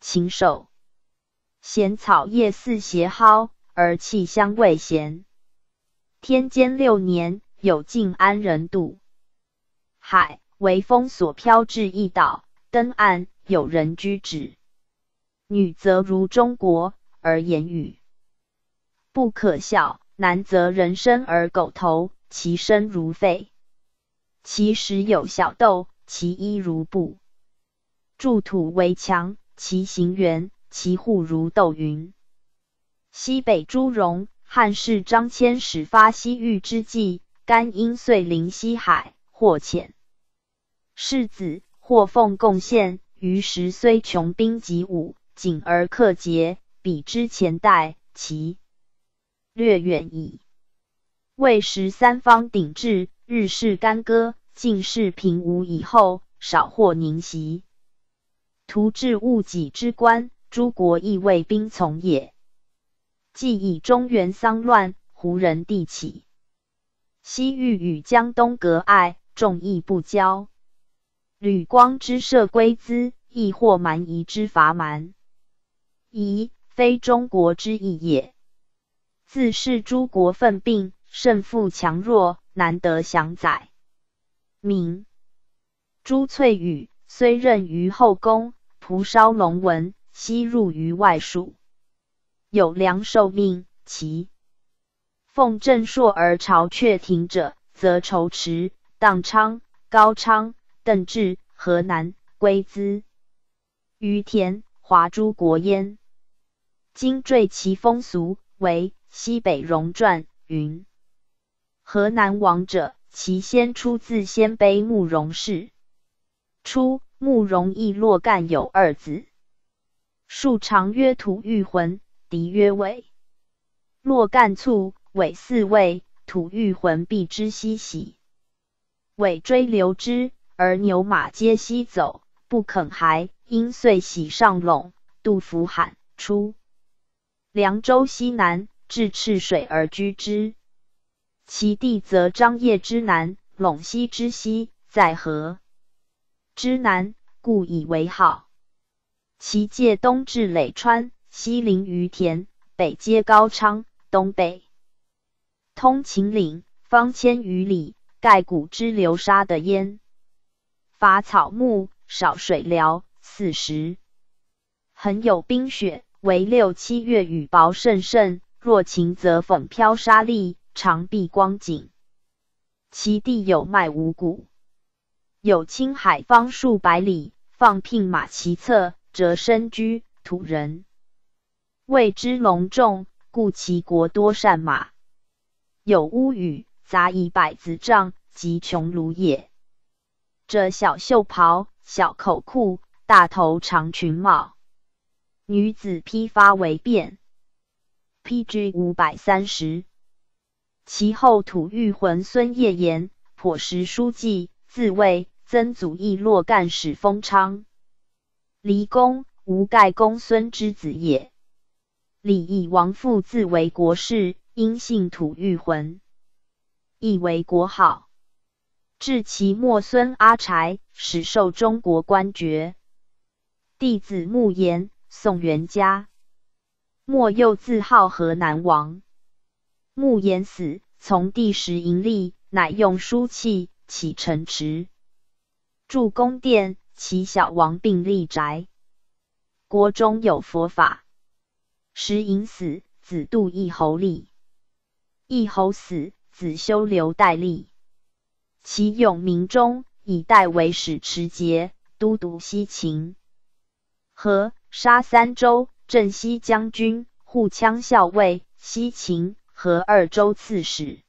禽兽，咸草叶似斜蒿，而气香味咸。天监六年，有晋安人渡海，为风所飘至一岛，登岸，有人居止。女则如中国，而言语不可笑；男则人身而狗头，其身如沸，其实有小豆，其衣如布，筑土为墙，其形圆，其户如斗云。西北诸戎。汉室张骞始发西域之计，甘因遂临西海，或遣世子，或奉贡献。于时虽穷兵黩武，谨而克节，比之前代，其略远矣。魏时三方鼎峙，日事干戈，尽是平无以后，少获宁袭。图治物己之官，诸国亦为兵从也。既以中原丧乱，胡人地起，西域与江东隔碍，众义不交。吕光之设归资，亦或蛮夷之伐蛮夷，非中国之意也。自是诸国奋并，胜负强弱，难得详载。明朱翠羽虽任于后宫，蒲烧龙文，悉入于外属。有良受命，其奉正朔而朝阙庭者，则仇池、荡昌、高昌、邓至、河南、归兹、于田、华诸国焉。今缀其风俗，为西北戎传云：河南王者，其先出自鲜卑慕容氏。初，慕容亦洛干有二子，数长曰吐玉浑。敌曰尾，若干卒，尾四位，土欲魂必之西徙。尾追流之，而牛马皆西走，不肯还。因遂喜上陇。杜甫喊出凉州西南，至赤水而居之。其地则张掖之南，陇西之西，在河之南，故以为号。其界东至累川。西临于田，北接高昌，东北通秦岭，方千余里，盖古之流沙的焉。伐草木，少水疗，四时恒有冰雪，唯六七月雨雹甚盛。若晴则粉飘沙砾，长碧光景。其地有卖五谷，有青海方数百里，放聘马其侧，折身居土人。谓之隆重，故其国多善马。有屋宇，杂以百子帐，及穷庐也。这小袖袍、小口裤，大头长裙帽，女子披发为辫。P.G. 五百三十。其后吐玉浑孙叶言，颇识书记，自谓曾祖义洛干使封昌。离公吴盖公孙之子也。李义王父自为国士，因姓吐玉浑，亦为国号。至其末，孙阿柴始受中国官爵。弟子穆言，宋元嘉。末又自号河南王。穆言死，从帝时盈利，乃用书契起城池，筑宫殿，其小王并立宅。国中有佛法。时隐死，子度义侯立。义侯死，子修留代立。其永明中，以代为使持节，都督西秦。和沙三州，镇西将军，护羌校尉，西秦和二州刺史。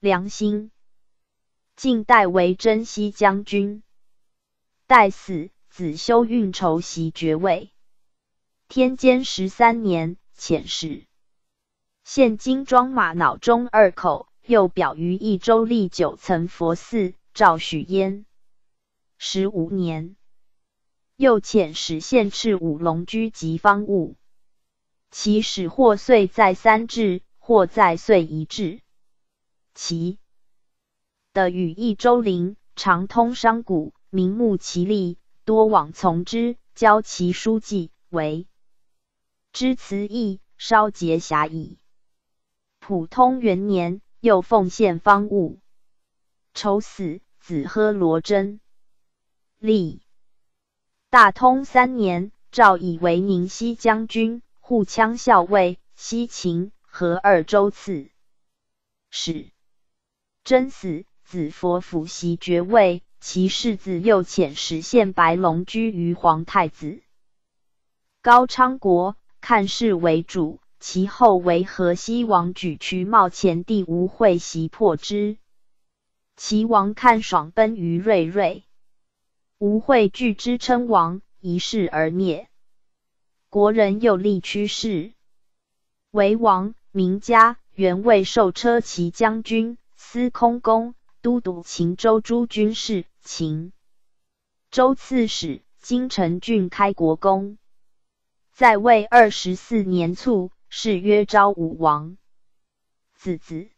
良心。晋代为征西将军。代死，子修运筹袭爵位。天监十三年，遣使。现金装马脑中二口。又表于益州立九层佛寺，赵许焉。十五年，又遣使献敕五龙居及方物，其使或岁在三至，或在岁一至。其的与益州邻，常通商贾，名目其利，多往从之，交其书记为之辞义，稍节侠矣。普通元年。又奉献方物，丑死，子喝罗真。立大通三年，诏以为宁西将军、护羌校尉、西秦和二州刺史。真死，子佛辅袭爵位，其世子又遣实献白龙居于皇太子高昌国，看事为主。其后为河西王举渠茂前帝吴会袭破之，齐王看爽奔于瑞瑞，吴会惧之称王，一世而灭。国人又立屈氏为王，名家，原为受车骑将军、司空公、都督秦州诸军事、秦州刺史、京城郡开国公，在位二十四年卒。谥曰昭武王，子子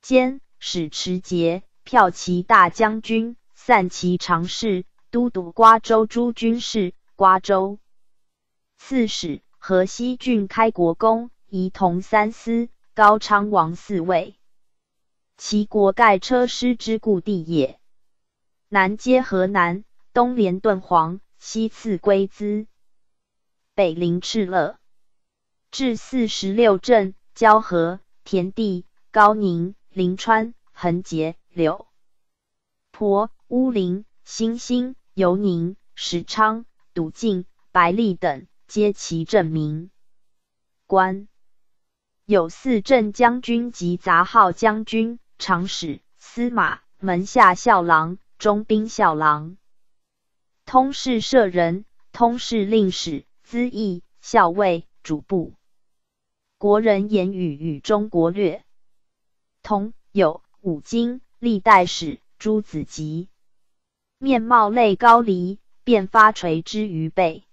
兼使持节、骠骑大将军、散骑常侍、都督瓜州诸军事、瓜州刺史、河西郡开国公，仪同三司、高昌王四位。其国盖车师之故地也。南接河南，东连敦煌，西次龟兹，北临敕勒。至四十六镇，交河、田地、高宁、临川、横节、柳婆、乌林、新兴、尤宁、石昌、笃进、白利等，皆其镇名。官有四镇将军及杂号将军、长史、司马、门下校郎、中兵校郎、通事舍人、通事令史、资义、校尉、主簿。国人言语与中国略同，有五经历代史朱子集，面貌类高黎，便发垂之于背。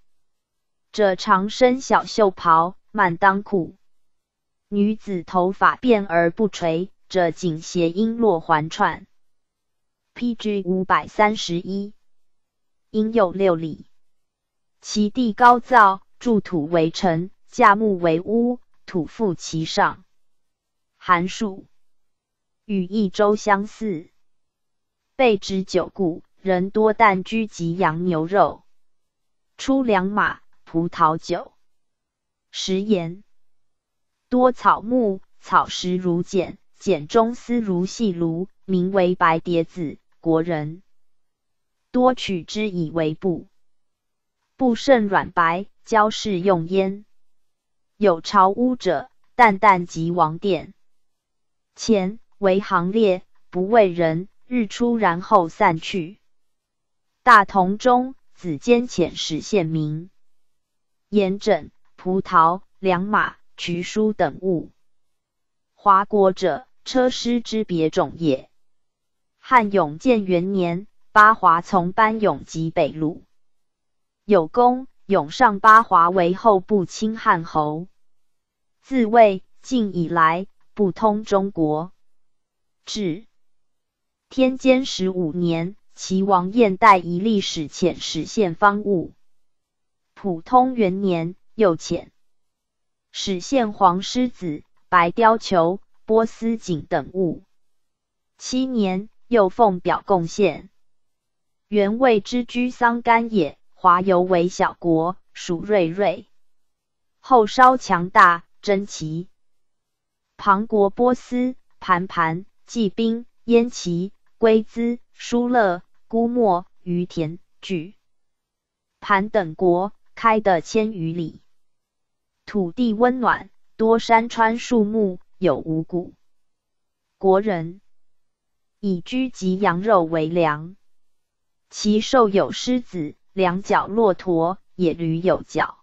者长身小袖袍，满裆裤；女子头发辫而不垂，者锦鞋璎珞环串。P.G. 五百三十一，应有六里，其地高燥，筑土为城，架木为屋。土覆其上，寒暑与益州相似。备之久故，人多但居及羊牛肉，出良马、葡萄酒。食盐多草木，草食如茧，茧中丝如细芦，名为白蝶子。国人多取之以为布，布甚软白，交饰用焉。有朝屋者，淡淡即王殿前为行列，不为人。日出然后散去。大同中，子监遣使县民，盐枕、葡萄、良马、渠书等物。华国者，车师之别种也。汉永建元年，八华从班永及北路，有功，永上八华为后部清汉侯。自魏晋以来，不通中国。至天监十五年，齐王晏代一历史遣使献方物。普通元年，又遣使献黄狮子、白貂裘、波斯锦等物。七年，又奉表贡献。原谓之居桑干也，华犹为小国，属瑞瑞。后稍强大。征齐、庞国、波斯、盘盘、骑兵、燕齐、龟兹、疏勒、姑墨、于田、举、盘等国，开的千余里，土地温暖，多山川树木，有五谷。国人以居及羊肉为粮，其兽有狮子、两脚骆驼、野驴有角，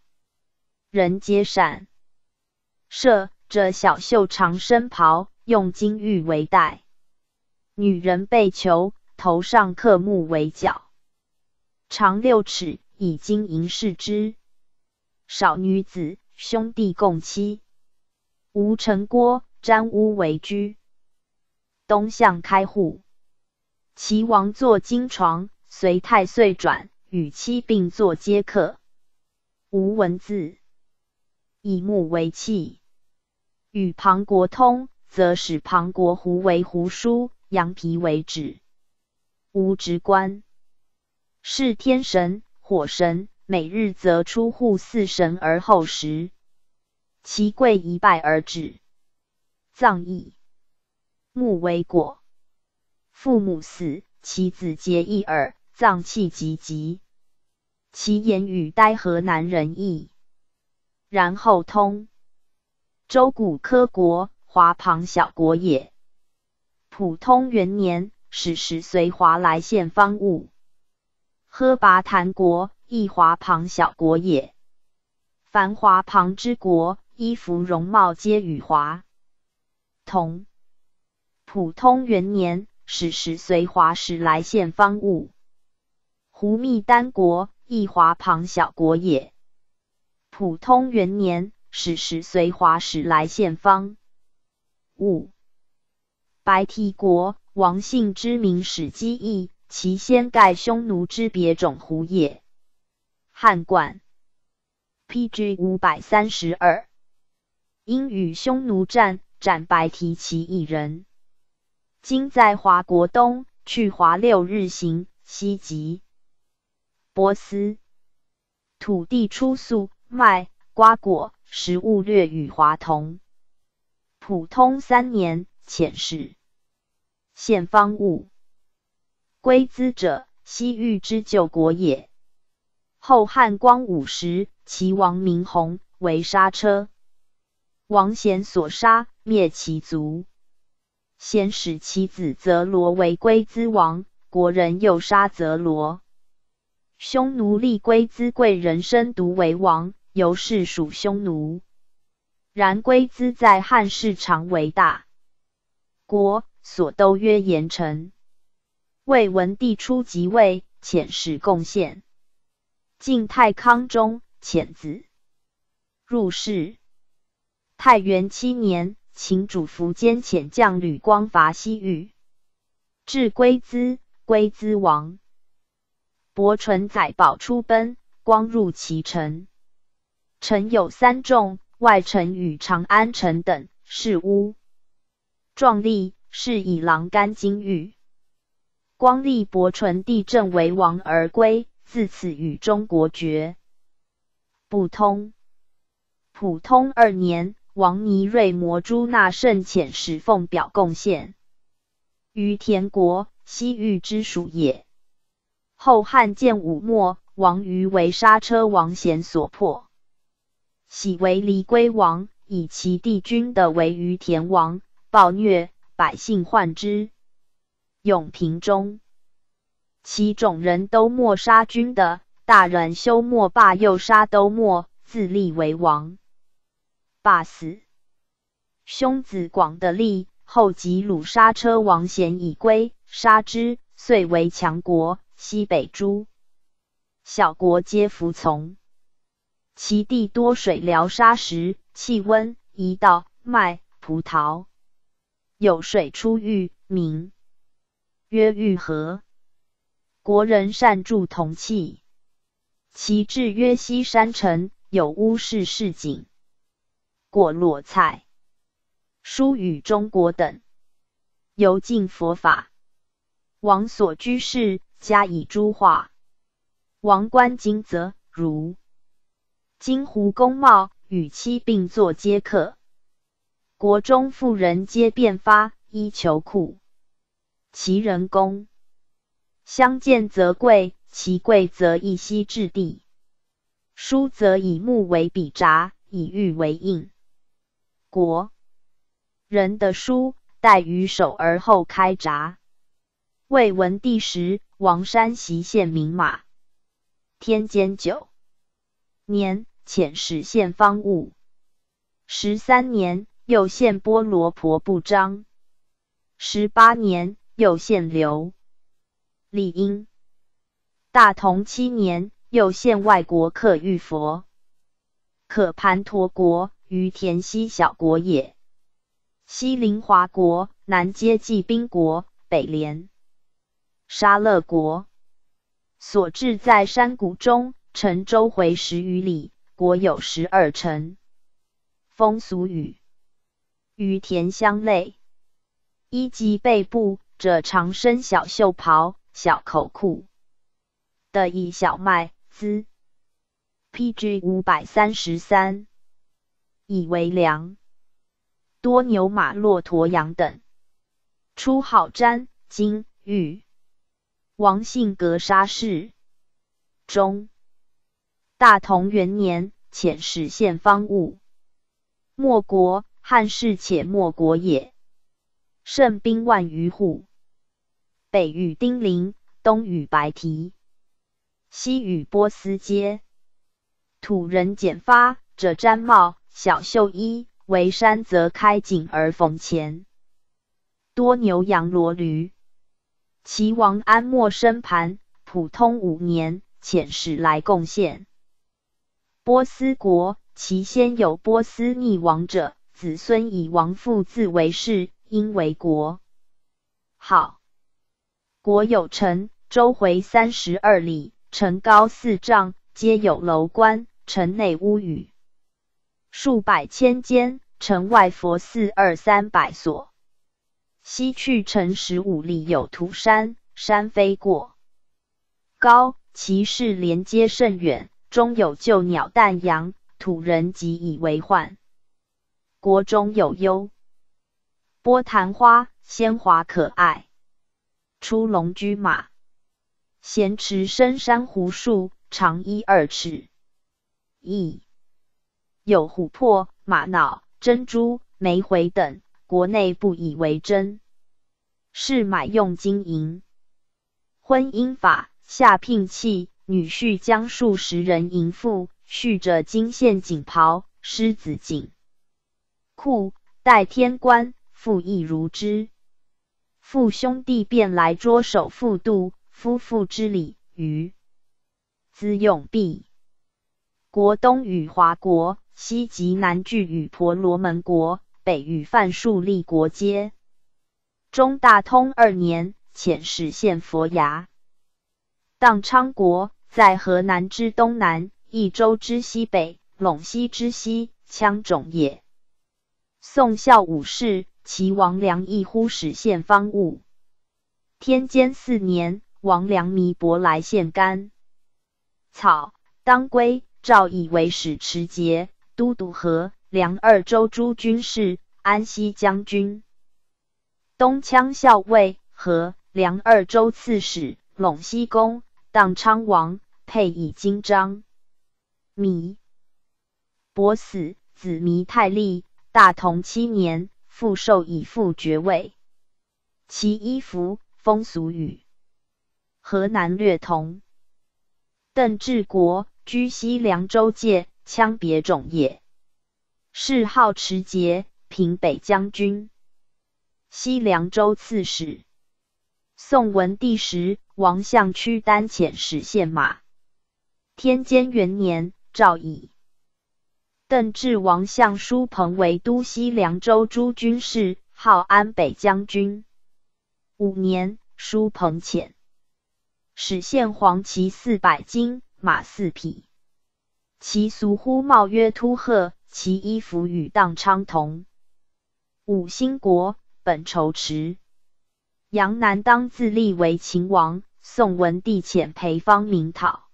人皆善。设着小袖长身袍，用金玉为带；女人被囚，头上刻木为角，长六尺，以金银饰之。少女子，兄弟共妻。吴城郭，沾屋为居。东向开户。齐王坐金床，随太岁转，与妻并坐皆可。无文字。以木为器，与庞国通，则使庞国胡为胡书，羊皮为纸。无职官，是天神、火神，每日则出户祀神而后食。其贵一拜而止。葬义，木为果。父母死，其子皆一耳，脏气极极。其言语呆和难人意。然后通周古科国，华庞小国也。普通元年，使时随华来献方物。喝拔檀国，亦华庞小国也。凡华庞之国，衣服容貌皆与华同。普通元年，使时随华时来献方物。胡密丹国，亦华庞小国也。普通元年，使时随华使来献方五。白提国王姓之名史基义，其先盖匈奴之别种胡也。汉冠 PG 五百三十二，因与匈奴战，斩白提其一人。今在华国东，去华六日行，西极波斯，土地出粟。麦、瓜果、食物略与华同。普通三年，遣使献方物。归资者，西域之旧国也。后汉光武时，齐王明弘为杀车，王贤所杀，灭其族。先使其子泽罗为归资王，国人又杀泽罗。匈奴立龟兹贵人生独为王，由是属匈奴。然龟兹在汉室常为大国，所都曰严城。魏文帝初即位，遣使贡献。晋太康中，遣子入仕。太元七年，秦主苻坚遣将吕光伐西域，至龟兹，龟兹亡。伯淳载宝出奔，光入其城。城有三众，外城与长安城等，是屋壮丽，是以狼干金玉。光立伯淳帝正为王而归，自此与中国绝。不通。普通二年，王尼瑞摩朱纳圣遣使奉表贡献于田国，西域之属也。后汉建武末，王于为杀车王贤所破，喜为离归王，以其弟君的为于田王，暴虐百姓患之。永平中，其种人都莫杀君的，大人休莫罢，又杀都莫，自立为王。罢死。兄子广的立，后及鲁杀车王贤已归，杀之，遂为强国。西北诸小国皆服从。其地多水疗沙石，气温宜稻麦葡萄，有水出玉，名曰玉河。国人善铸铜器。其志曰西山城，有乌市市井，过洛菜。书与中国等，由敬佛法。王所居士加以诸画。王观今则如金胡公茂与妻并坐接客。国中妇人皆变发衣裘裤。其人公相见则贵，其贵则一息至地。书则以木为笔札，以玉为印。国。人的书待于手而后开闸。魏文帝时，王山袭县名马。天监九年，遣使献方物。十三年，又献菠萝婆布章。十八年，又献刘李英。大同七年，又献外国客玉佛。可盘陀国于田西小国也。西邻华国，南接济宾国，北连沙勒国。所至在山谷中，城周回十余里，国有十二城。风俗语与田相类。衣及背部者，长身小袖袍，小口裤的以小麦资。P.G. 五百三十三，以为粮。多牛马、骆驼、羊等，出好毡、金、玉。王信格杀事中，大同元年，遣使献方物。莫国，汉室且莫国也。胜兵万余户，北与丁零，东与白提，西与波斯街。土人简发者，毡帽、小袖衣。为山则开井而逢前，多牛羊骡驴。齐王安莫生盘，普通五年，遣使来贡献。波斯国，其先有波斯匿王者，子孙以王父自为氏，因为国。好，国有城，周回三十二里，城高四丈，皆有楼观，城内屋宇。数百千间，城外佛寺二三百所。西去城十五里有涂山，山飞过，高，其势连接甚远，中有旧鸟蛋羊，土人即以为患。国中有幽波昙花，鲜华可爱。出龙驹马，咸池深山湖树，长一二尺，翼。有琥珀、玛瑙、珍珠、梅回等，国内不以为真，是买用金银。婚姻法下聘契，女婿将数十人迎父，续着金线锦袍、狮子锦裤，戴天冠，父亦如之。父兄弟便来捉手父度，夫妇之礼于资用毕。国东与华国。西及南距与婆罗门国，北与范数立国接。中大通二年，遣使献佛牙。荡昌国在河南之东南，益州之西北，陇西之西，羌种也。宋孝武氏，其王良义乎使献方物。天监四年，王良弥伯来献甘草，当归，诏以为使持节。都督和梁二州诸军事，安西将军，东羌校尉和梁二州刺史，陇西公，荡昌王，配以金章。弥伯死，子弥太立，大同七年，复授以父爵位。其衣服风俗与，河南略同。邓志国，居西凉州界，羌别种也。谥号持节，平北将军，西凉州刺史。宋文帝时，王相屈丹遣使献马。天监元年，诏以邓志王相叔彭为都西凉州诸军事，号安北将军。五年，叔彭遣使献黄旗四百斤，马四匹。其俗呼帽曰突鹤，其衣服与荡昌同。五兴国本仇池。杨南当自立为秦王，宋文帝遣裴方明讨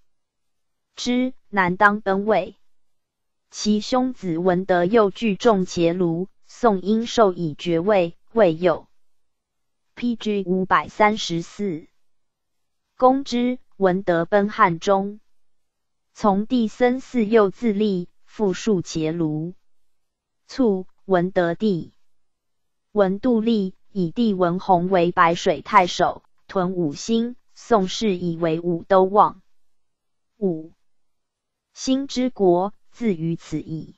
之，南当奔魏。其兄子文德又聚众伽卢，宋因授以爵位，未有。P.G. 五百三十四，公之文德奔汉中，从弟僧嗣又自立，复数伽卢。卒，文德帝，文度立，以弟文弘为白水太守，屯五星。宋氏以为武都望。五兴之国。自于此矣。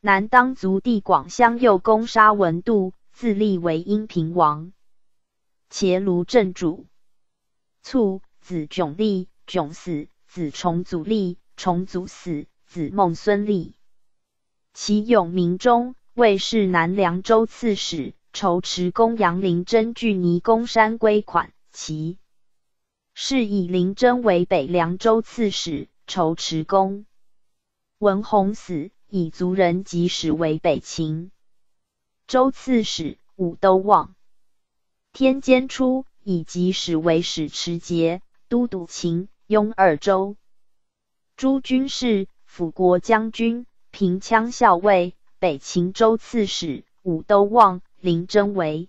南当族帝广相又攻杀文度，自立为阴平王。伽卢镇主，卒，子迥立，迥死，子重祖立，重祖死，子孟孙立。其永明中，魏氏南凉州刺史，仇持公杨陵真据尼公山归款。其是以陵真为北凉州刺史，仇持公。文弘死，以族人及使为北秦州刺史，武都望。天监初，以及使为使持节，都督秦、雍二州诸军事，辅国将军，平羌校尉，北秦州刺史，武都望。林真为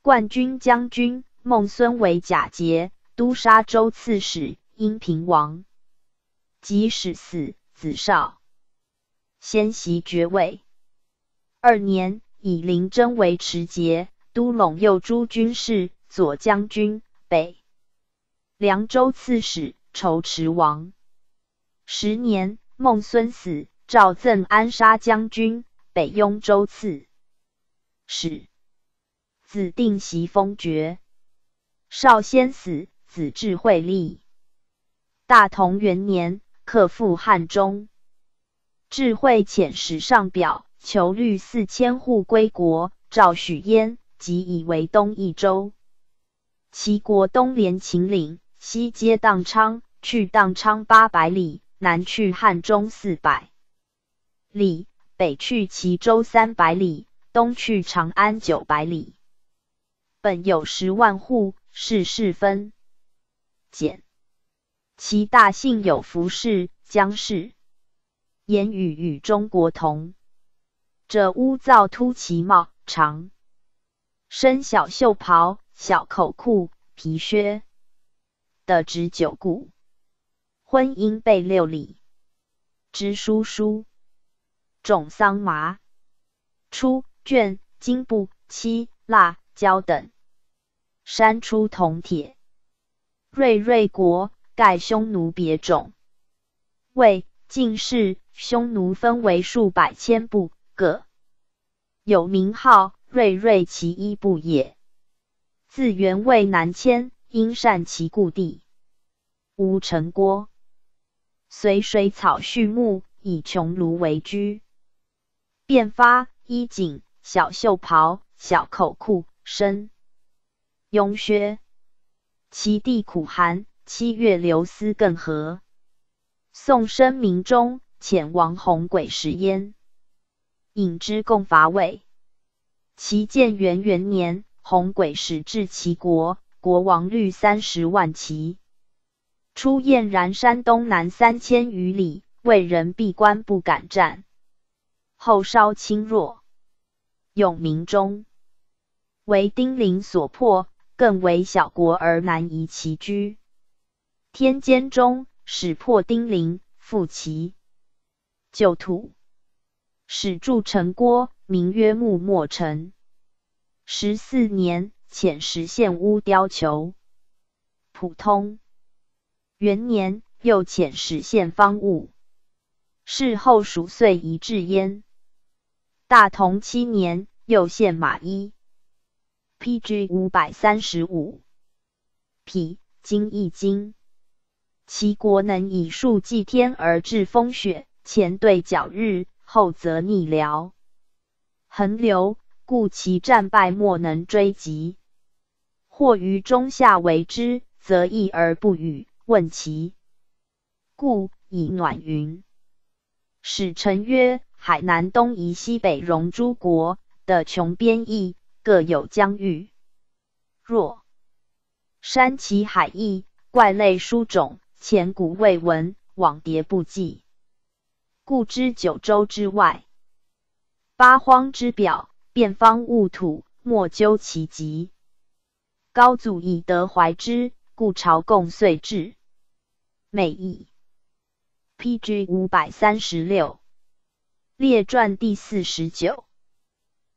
冠军将军，孟孙为假节，都沙州刺史，阴平王。即使死。子少先袭爵位，二年以林真为持节，都陇右诸军事，左将军，北凉州刺史，仇持王。十年，孟孙死，赵赠安杀将军，北雍州刺史。子定袭封爵。少先死，子智惠立。大同元年。克复汉中，智慧遣使上表，求律四千户归国。赵许焉，即以为东益州。齐国东连秦岭，西接宕昌，去宕昌八百里，南去汉中四百里，北去齐州三百里，东去长安九百里。本有十万户，世事分简。其大姓有服氏、姜氏，言语与中国同。者乌造突其貌，长身小袖袍，小口裤，皮靴的直九股。婚姻备六礼，知书书，种桑麻，出绢、金布、漆、蜡、胶等，山出铜铁。瑞瑞国。盖匈奴别种，魏晋士匈奴分为数百千部，各。有名号。瑞瑞其一部也。自元魏南迁，因善其故地，无城郭，随水草畜牧，以穷庐为居。便发衣锦，小袖袍，小口裤，身庸靴。其地苦寒。七月流丝更合。宋生明中，遣王弘轨食焉，引之共伐魏。其建元元年，弘轨使至齐国，国王率三十万骑，出燕然山东南三千余里，魏人闭关不敢战。后稍轻弱，永明中为丁零所破，更为小国而难移其居。天监中始破丁零，复其旧土，始筑城郭，名曰木墨城。十四年，遣实县乌雕求。普通元年，又遣使献方物。事后属岁移至焉。大同七年，又献马衣。P.G. 五百三十五匹，金一金。其国能以数祭天而致风雪，前对角日，后则逆辽，横流，故其战败莫能追及。或于中夏为之，则易而不与。问其故，以暖云。使臣曰：海南东夷西北戎诸国的穷边邑，各有疆域。若山奇海异，怪类殊种，前古未闻，往迭不记。故知九州之外，八荒之表，遍方物土，莫究其极。高祖以德怀之，故朝贡遂至。美意。P.G. 五百三十六列传第四十九。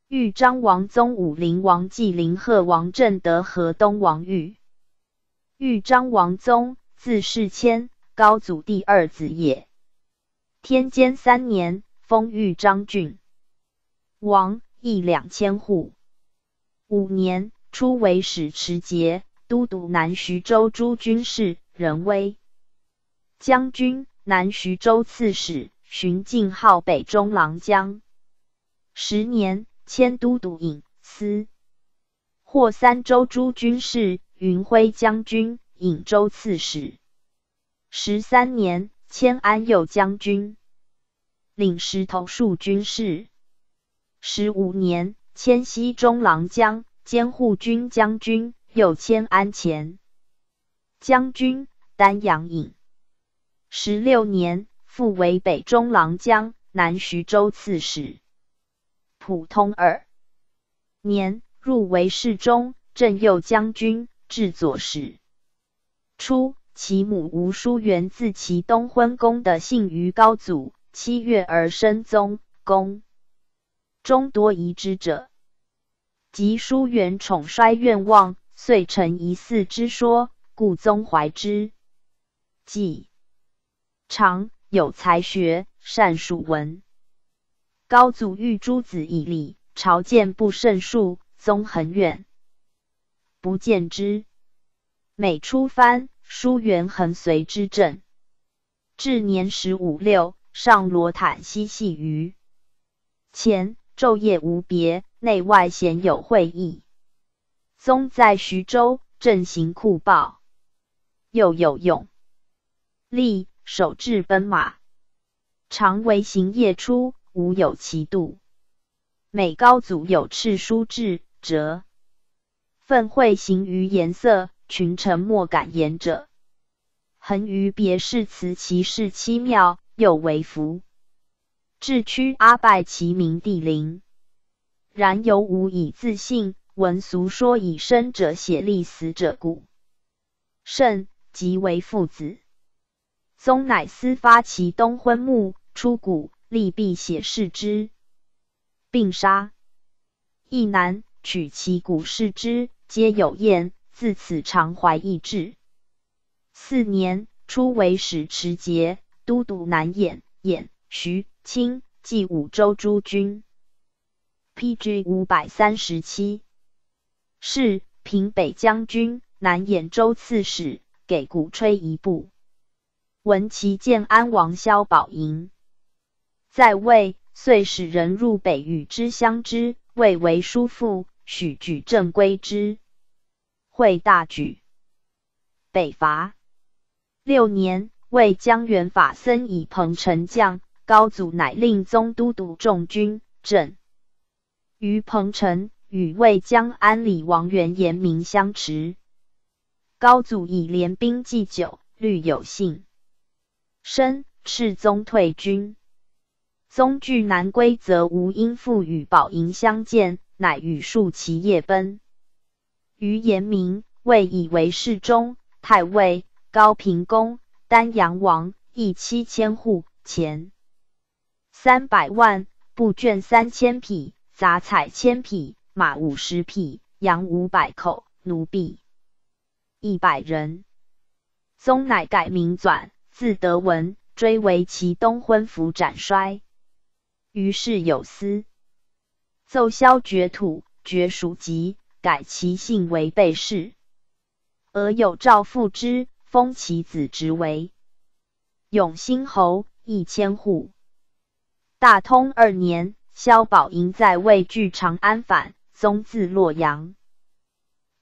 豫章王宗武陵王纪灵贺王振德河东王豫。豫章王宗，字世谦，高祖第二子也。天监三年，封豫章郡王，邑两千户。五年，初为使持节，都督南徐州诸军事，人威将军。南徐州刺史，巡境号北中郎将。十年，迁都督尹司，获三州诸军事，云辉将军、颍州刺史。十三年，迁安右将军，领石头戍军事。十五年，迁西中郎将，兼护军将军，又迁安前将军、丹阳尹。十六年，复为北中郎将、南徐州刺史。普通二年，入为侍中、镇右将军、治左使。初，其母吴淑媛自其东昏宫的幸于高祖，七月而生宗，宫中多疑之者。及淑媛宠衰愿望，遂成疑似之说，故宗怀之。既常有才学，善属文。高祖欲诸子以礼，朝见不甚数，宗很远，不见之。每出藩，疏元恒随之政。至年十五六，上罗毯嬉戏于前，昼夜无别，内外鲜有会议。宗在徐州，正行酷暴，又有勇力。手制奔马，常为行夜出，无有其度。每高祖有敕书至，则愤会行于颜色，群臣莫敢言者。恒于别事辞其事七妙，又为福。至屈阿拜其名帝陵，然犹无以自信。闻俗说以生者血立死者故，甚即为父子。宗乃私发其东昏墓，出谷，立壁写视之，并杀。亦难取其骨视之，皆有验。自此常怀异志。四年，初为使持节，都督南兖、兖、徐、清冀五州诸军。P.G. 五百三十七，是平北将军、南兖州刺史，给鼓吹一部。闻其建安王萧宝寅在位，遂使人入北与之相知，谓为叔父，许举政归之。会大举北伐。六年，为江源法僧以彭城将，高祖乃令宗都督众军镇于彭城，与魏江安里王元严明相持。高祖以联兵祭酒，虑有信。身，赤宗退军。宗据南归，则吴因父与宝营相见，乃与数其夜奔。于延明，魏以为侍中、太尉、高平公、丹阳王，邑七千户，钱三百万，布绢三千匹，杂彩千匹，马五十匹，羊五百口，奴婢一百人。宗乃改名转。自得闻，追为其东昏服斩衰。于是有司奏削爵土，爵属籍，改其姓为备氏。而有诏复之，封其子侄为永兴侯，一千户。大通二年，萧宝莹在位据长安反，宗自洛阳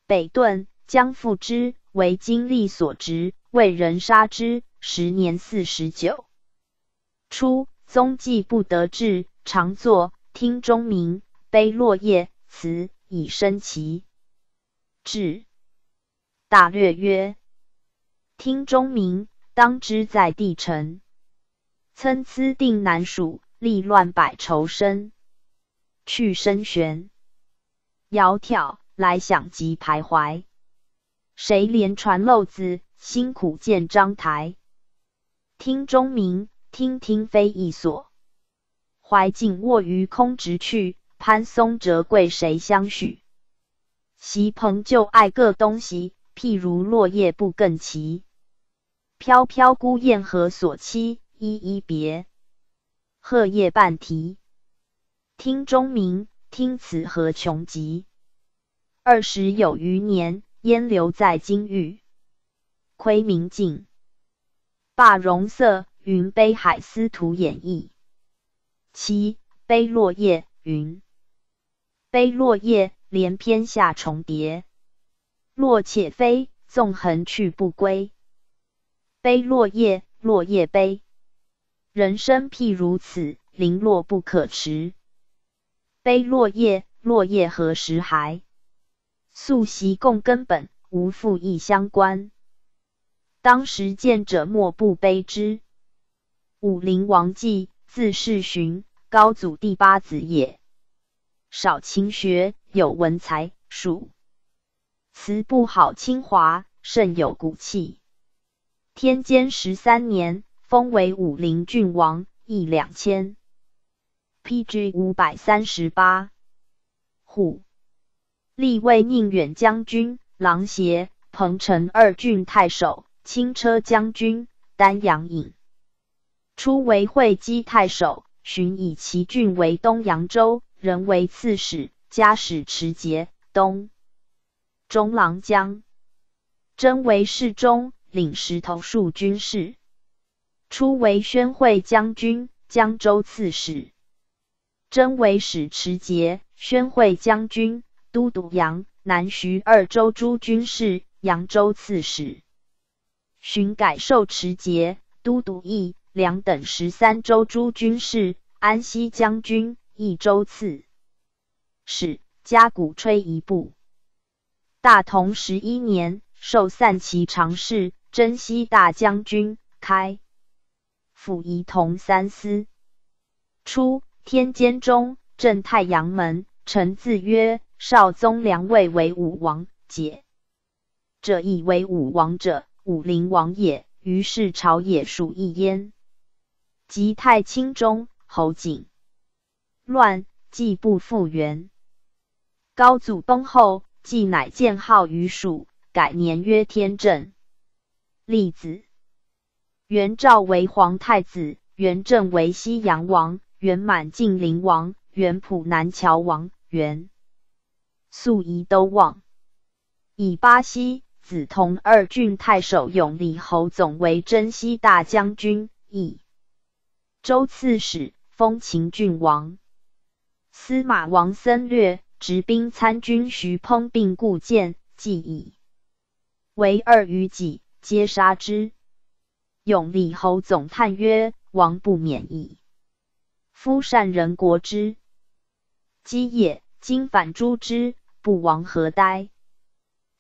北遁，将复之，为经历所执，为人杀之。时年四十九。初，宗既不得志，常作听钟鸣、悲落叶词以生其志。大略曰：听钟鸣，当知在地城，参差定难属，力乱百愁生。去声悬，窈窕来响即徘徊。谁怜传漏子？辛苦见章台。听钟鸣，听听非一所。怀景卧于空直去，潘松折桂谁相许？席朋旧爱各东西，譬如落叶不更齐。飘飘孤雁何所栖？依依别，鹤叶半啼。听钟鸣，听此何穷极？二十有余年，烟留在金玉，窥明镜。罢容色，云悲海思图演绎。七悲落叶，云悲落叶，连篇下重叠。落且飞，纵横去不归。悲落叶，落叶悲。人生譬如此，零落不可持。悲落叶，落叶何时还？素习共根本，无复亦相关。当时见者莫不悲之。武陵王继，字世寻，高祖第八子也。少勤学，有文才，属词不好清华，甚有骨气。天监十三年，封为武陵郡王，邑两千。P.G. 五百三十八户，立为宁远将军、郎协、彭城二郡太守。轻车将军丹阳尹，初为会稽太守，寻以其郡为东扬州，人为刺史，加使持节、东中郎将，征为侍中，领石头戍军事。初为宣惠将军，江州刺史，征为使持节、宣惠将军，都督扬南徐二州诸军事，扬州刺史。寻改授持节、都督义、两等十三州诸军事，安西将军、益州刺史，加鼓吹一部。大同十一年，授散骑常侍、征西大将军，开府仪同三司。初，天监中正太阳门，臣自曰少宗良位为武王，解者以为武王者。武陵王也，于是朝野属一焉。及太清中，侯景乱，既不复原。高祖崩后，季乃建号于蜀，改年曰天正。立子元昭为皇太子，元正为西阳王，元满晋陵王，元普南谯王，元肃仪都望，以巴西。子同二郡太守永历侯总为征西大将军，益州刺史，封秦郡王。司马王僧略执兵参军徐烹并故见，既以为二于己，皆杀之。永历侯总叹曰：“王不免矣。夫善人国之基业，今反诛之，不亡何哉？”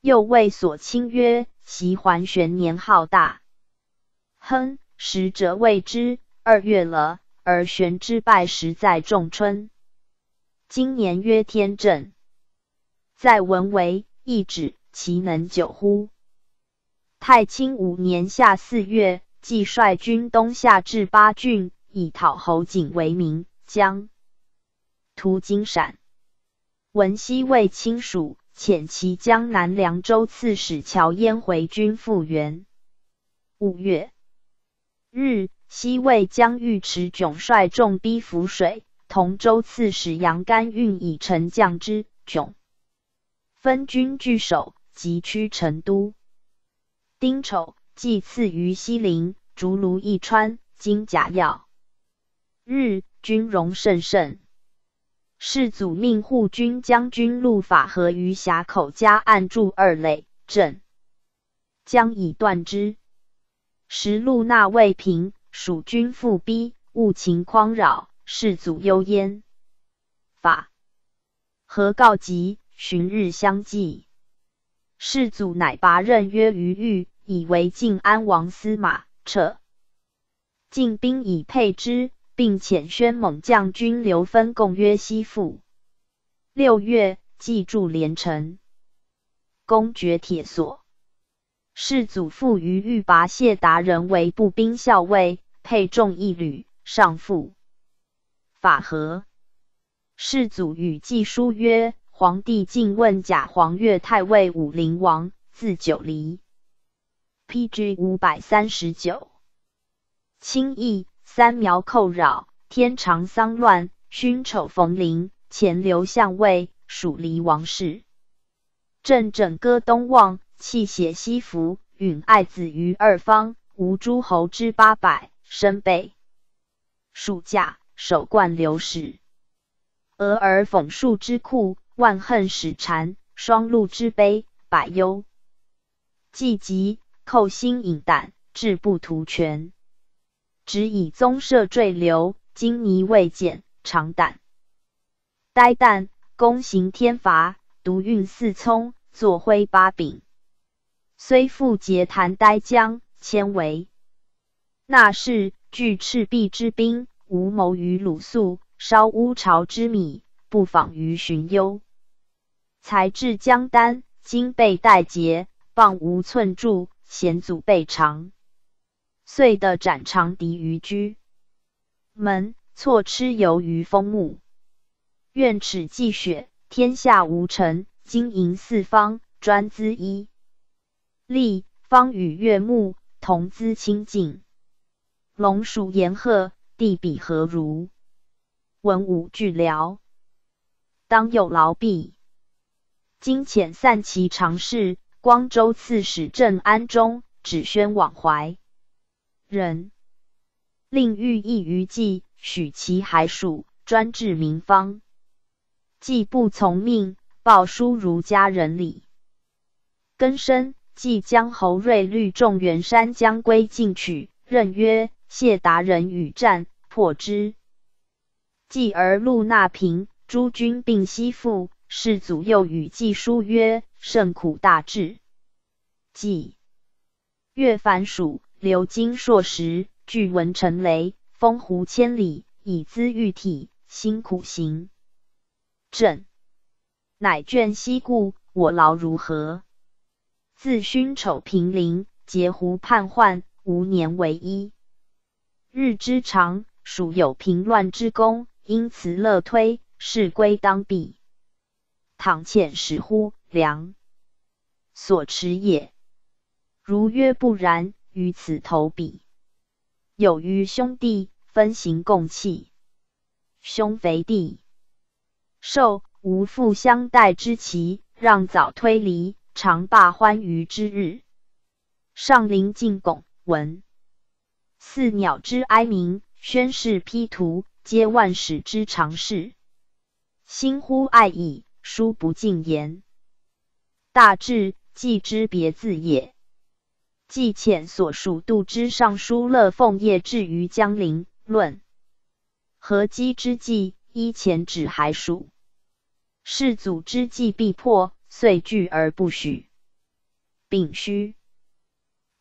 又谓所亲曰：“其桓玄年浩大，亨，时者谓之二月了，而玄之败时在仲春。今年曰天正，在文为一指，其能久乎？”太清五年夏四月，即率军东下至巴郡，以讨侯景为名，将屠金陕。闻西魏亲属。遣其江南凉州刺史乔燕回军复原。五月，日，西魏将尉迟迥率众逼涪水，同州刺史杨干运以臣将之，迥分军据守，急趋成都。丁丑，祭赐于西陵，竹庐一川，金甲药。日，军容甚盛。世祖命护军将军陆法和于峡口加按住二垒，镇将以断之。时陆纳未平，蜀军复逼，务情匡扰，世祖忧焉。法和告急，旬日相继。世祖乃拔任曰于豫，以为晋安王司马，撤晋兵以配之，并遣宣猛将军刘芬共约西赴。六月，祭筑连城，攻决铁索。世祖父于豫拔谢达人为步兵校尉，配重一旅，上父法和。世祖与季书曰。皇帝进问假皇岳太尉武陵王，字九黎，P.G. 五百三十九。清义三苗寇扰，天长丧乱，勋丑逢临，前流相位，属黎王室。正整歌东望，泣血西服，允爱子于二方，无诸侯之八百，身备属驾，首冠流矢，俄而讽树之库。万恨使缠，双陆之悲，百忧既极，寇心引胆，志不图全。只以棕色坠流，金泥未减，长胆呆旦，弓行天罚，独运四聪，作挥八柄。虽复结谭呆将，千为那氏据赤壁之兵，无谋于鲁肃，烧乌巢之米，不访于荀攸。才至江丹，今被代劫，棒无寸柱，险阻备长。遂的斩长敌于居门，错蚩尤于风木。愿耻继雪，天下无尘，经营四方，专资一立，方与月木同资清净。龙属炎鹤，地比何如？文武俱辽，当有劳弊。今遣散骑常侍、光州刺史郑安中，指宣往怀人，令欲意于计，许其海属，专治民方。既不从命，报书儒家人礼。更生，即将侯瑞率众元山将归进取，任曰谢达人与战，破之。继而陆纳平，诸军并西复。世祖又与季书曰：“甚苦大志。”季越凡蜀，流经硕石，据文成雷，封湖千里，以资玉体，辛苦行。朕乃倦息故，我劳如何？自勋丑平陵，截胡叛患，无年为一。日之长，属有平乱之功，因此乐推，是归当避。倘遣使乎？良所持也。如曰不然，于此投笔。有于兄弟分行共弃，兄肥弟受无父相待之期，让早推离，常罢欢娱之日。上林进拱，闻四鸟之哀鸣，宣示披图，皆万史之常事，心乎爱矣。书不尽言，大志既之别字也。既遣所属度之尚书乐奉业至于江陵，论何击之计，依前指还蜀。世祖之计必破，遂拒而不许。丙戌，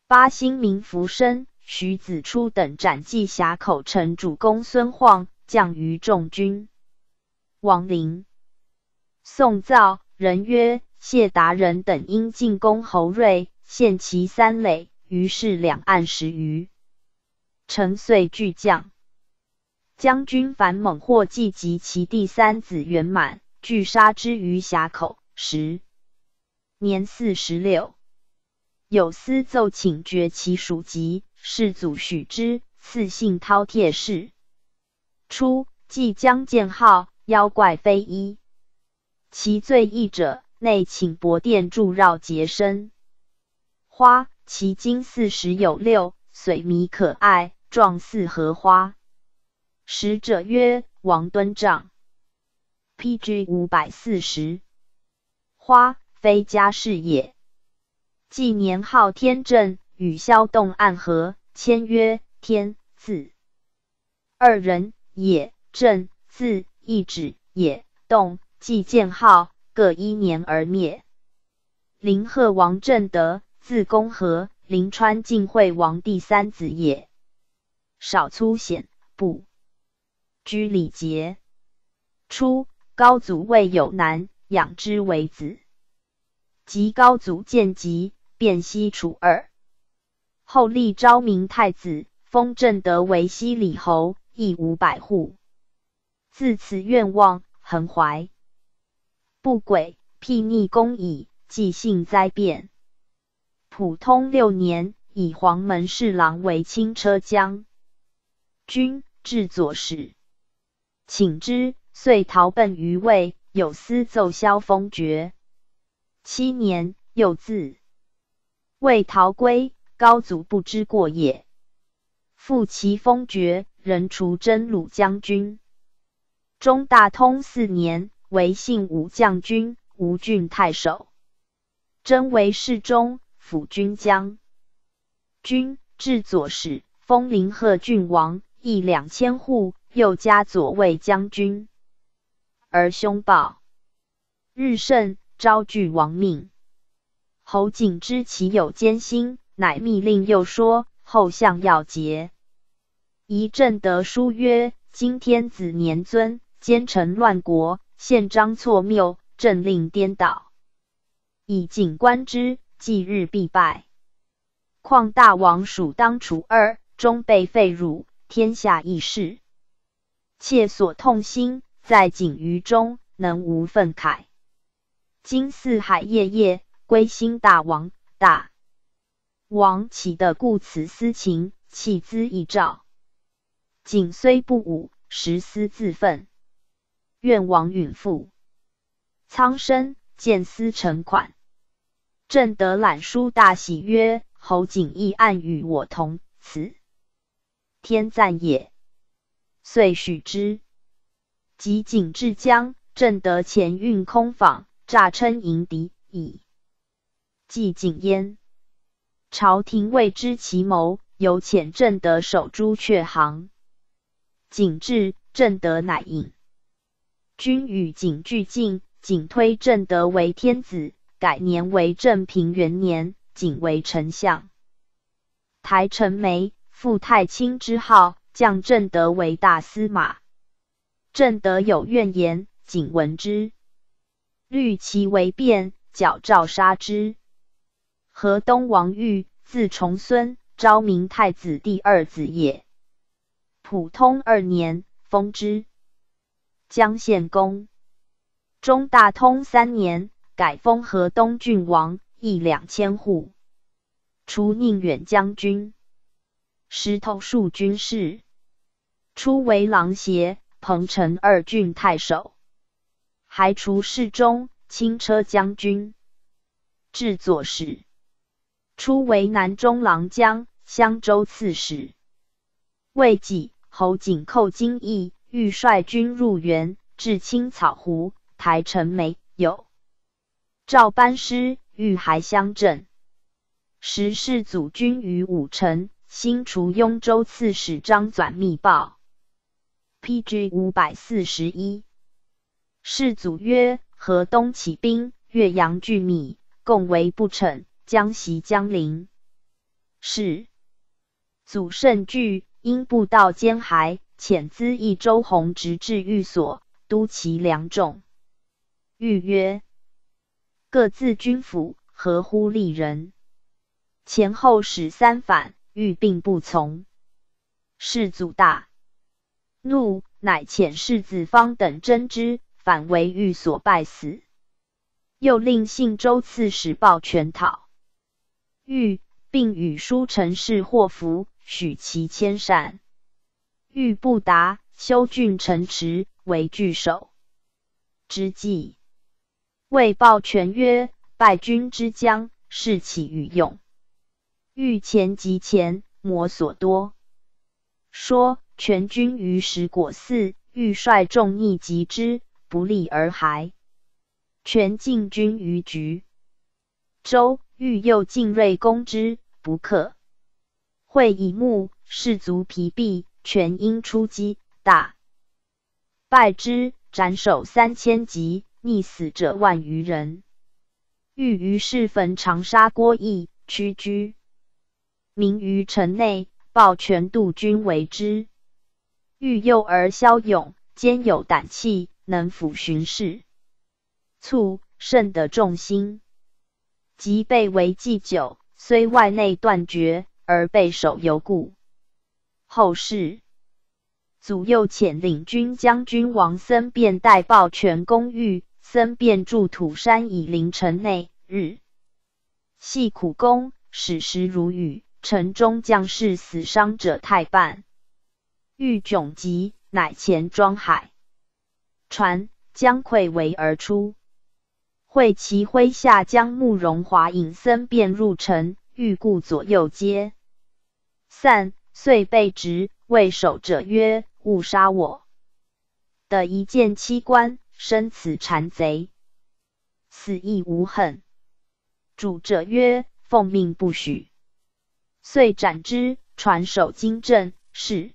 八星明福生，徐子初等斩记峡口城主公孙晃，降于众军。王陵。宋造人曰：“谢达人等因进攻侯瑞，陷其三垒，于是两岸十余城遂俱降。将军樊猛获计及其第三子圆满，俱杀之于峡口。时年四十六。有司奏请绝其属籍，世祖许之，赐姓饕餮氏。初，即将建号，妖怪非一。其最异者，内请薄殿助绕结身。花，其茎四十有六，水米可爱，状似荷花。使者曰：王敦丈。P.G. 五百四十。花，非家事也。纪年号天正，与萧洞暗合，签曰天字。二人也，正字一指也。洞纪建号，各一年而灭。林贺王正德，字公和，临川晋惠王第三子也。少粗显，不拘礼节。初，高祖未有男，养之为子。及高祖见疾，便西楚二。后立昭明太子，封正德为西里侯，邑五百户。自此愿望恒怀，不轨，辟逆公矣，即幸灾变。普通六年，以黄门侍郎为清车将军，至左使，请之，遂逃奔于魏，有司奏萧封爵。七年，又自魏逃归，高祖不知过也。复其封爵，仍除真鲁将军。中大通四年，为信武将军、吴郡太守。征为侍中、辅军将军，至左使，封临贺郡王，邑两千户，又加左卫将军。而凶暴，日甚。招拒亡命，侯景知其有奸心，乃密令又说后相要节。仪正德书曰：“今天子年尊，奸臣乱国，宪章错谬，政令颠倒，以景观之，继日必败。况大王属当除二，终被废辱，天下易事。切所痛心，在景于中，能无愤慨？”今四海夜夜归心大王，大王岂得顾此私情，弃资一诏？景虽不武，实思自愤。愿王允复。苍生见思成款。正得览书，大喜曰：“侯景亦暗与我同，此天赞也。”遂许之。及景至江，正得前运空访。诈称迎敌矣，既景焉。朝廷未知其谋，有遣正德守朱雀行。景至，正德乃引君与景俱进，景推正德为天子，改年为正平元年，景为丞相。台陈梅复太清之号，降正德为大司马。正德有怨言，景闻之。虑其为变，矫诏杀之。河东王玉，字重孙，昭明太子第二子也。普通二年，封之江献公。中大通三年，改封河东郡王，邑两千户。除宁远将军，石头戍军事。初为郎协、彭城二郡太守。还除侍中、轻车将军，至左使。初为南中郎将、襄州刺史。未几，侯景寇金邑，欲率军入援，至青草湖，台城没有。赵班师欲还乡镇。时世祖军于武城，新除雍州刺史张纂密报。P.G. 五百四十一。世祖曰：“河东起兵，岳阳拒米，共为不逞，将袭江陵。”是祖甚惧，因步道兼还，遣资益周弘直至寓所，督其粮众。欲曰：“各自军府，合乎利人？”前后使三反，欲并不从。世祖大怒，乃遣世子方等征之。反为欲所败死，又令信州刺史报全讨。欲并与书陈氏祸福，许其迁善。欲不达，修郡城池为据守之计。魏报权曰：“败军之将，士起与用。欲前及前，摩所多。”说全军于石果寺，欲率众逆击之，不利而还。全进军于局州，欲诱进锐攻之，不克。会以目，士卒疲弊，全因出击，大败之，斩首三千级，溺死者万余人。欲于是焚长沙郭邑，屈居名于城内。报全度军为之，欲幼而骁勇，兼有胆气，能抚巡视，卒甚得众心。即被为祭酒，虽外内断绝，而备守犹固。后世祖右遣领军将军王森便代报全攻御，僧便住土山以临城内，日系苦攻，矢石如雨。城中将士死伤者太半，欲窘急，乃前庄海船，将溃围而出。会其麾下将慕容华引僧便入城，欲顾左右皆散，遂被执。为守者曰：“勿杀我！”的一剑七关，生此残贼，死亦无恨。主者曰：“奉命不许。”遂斩之，传首金阵，是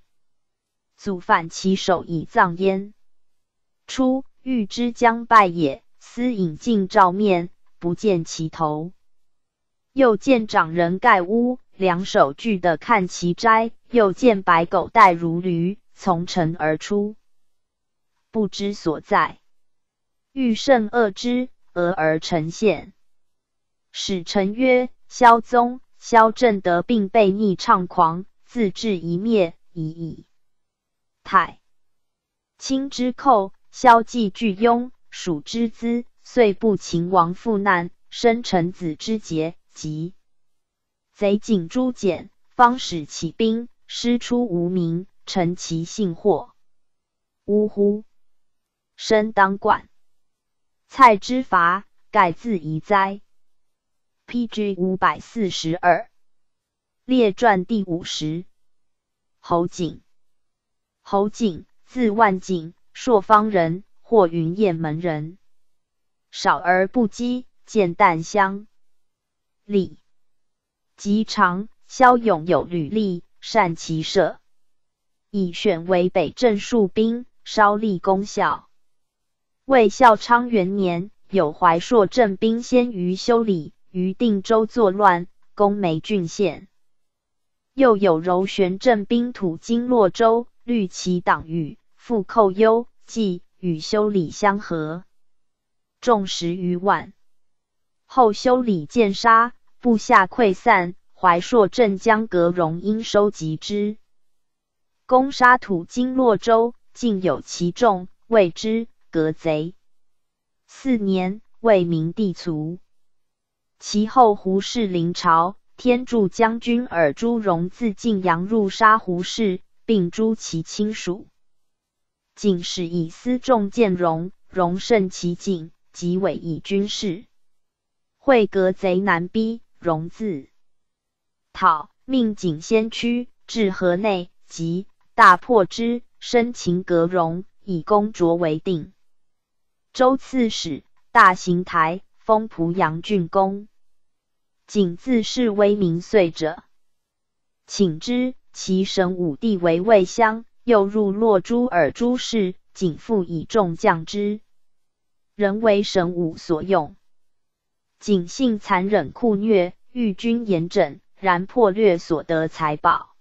祖犯其首以葬焉。初，欲之将败也，思引镜照面，不见其头。又见长人盖屋，两手俱的看其斋。又见白狗带如驴，从城而出，不知所在。欲甚恶之，俄而呈现。使臣曰：“萧宗。”萧正德并被逆猖狂，自致一灭已矣。太清之寇，萧纪巨庸，蜀之资，遂不秦王父难，生臣子之节，及贼景诛简，方使起兵，师出无名，臣其幸祸。呜呼！身当冠，蔡之伐，盖自遗哉。P.G. 五百四十二列传第五十侯景，侯景，字万景，朔方人，或云雁门人。少而不羁，见淡香。礼极长，骁勇有履历，善骑射，以选为北镇戍兵，稍立功效。魏孝昌元年，有怀朔镇兵先于修理。于定州作乱，攻梅郡县。又有柔玄镇兵土经洛州，虑其党羽，复寇幽冀，与修理相合，众十余万。后修理见杀，部下溃散，怀朔镇将葛荣因收集之，攻杀土经洛州，竟有其众，谓之葛贼。四年，为明帝卒。其后胡氏临朝，天柱将军尔朱荣自晋阳入杀胡氏，并诛其亲属。晋氏以私重见荣，荣胜其境，即委以军事。会阁贼难逼，荣自讨，命景先驱至河内，即大破之，生擒格荣，以公卓为定。州刺史，大行台，封濮阳郡公。景自是威名遂者，请之。其神武帝为魏襄，又入洛诸尔诸氏，景复以众将之，人为神武所用。景性残忍酷虐，欲军严整，然破掠所得财宝，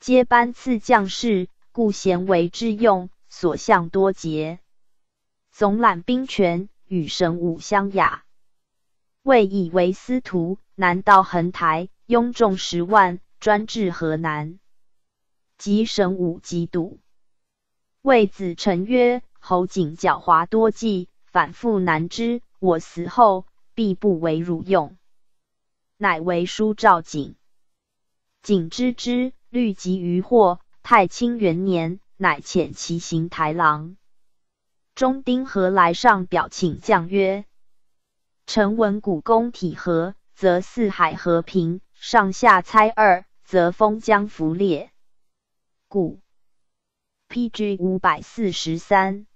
皆颁赐将士，故贤为之用，所向多捷。总揽兵权，与神武相雅。魏以为司徒，南到横台，拥众十万，专治河南。及神武极笃。魏子成曰：“侯景狡猾多计，反复难知。我死后，必不为汝用。”乃为书召景。景之之，虑及于祸。太清元年，乃遣其行台郎。中丁何来上表请将曰：“臣闻古公体和，则四海和平；上下猜二，则封疆弗列。故 P.G. 五百四十三，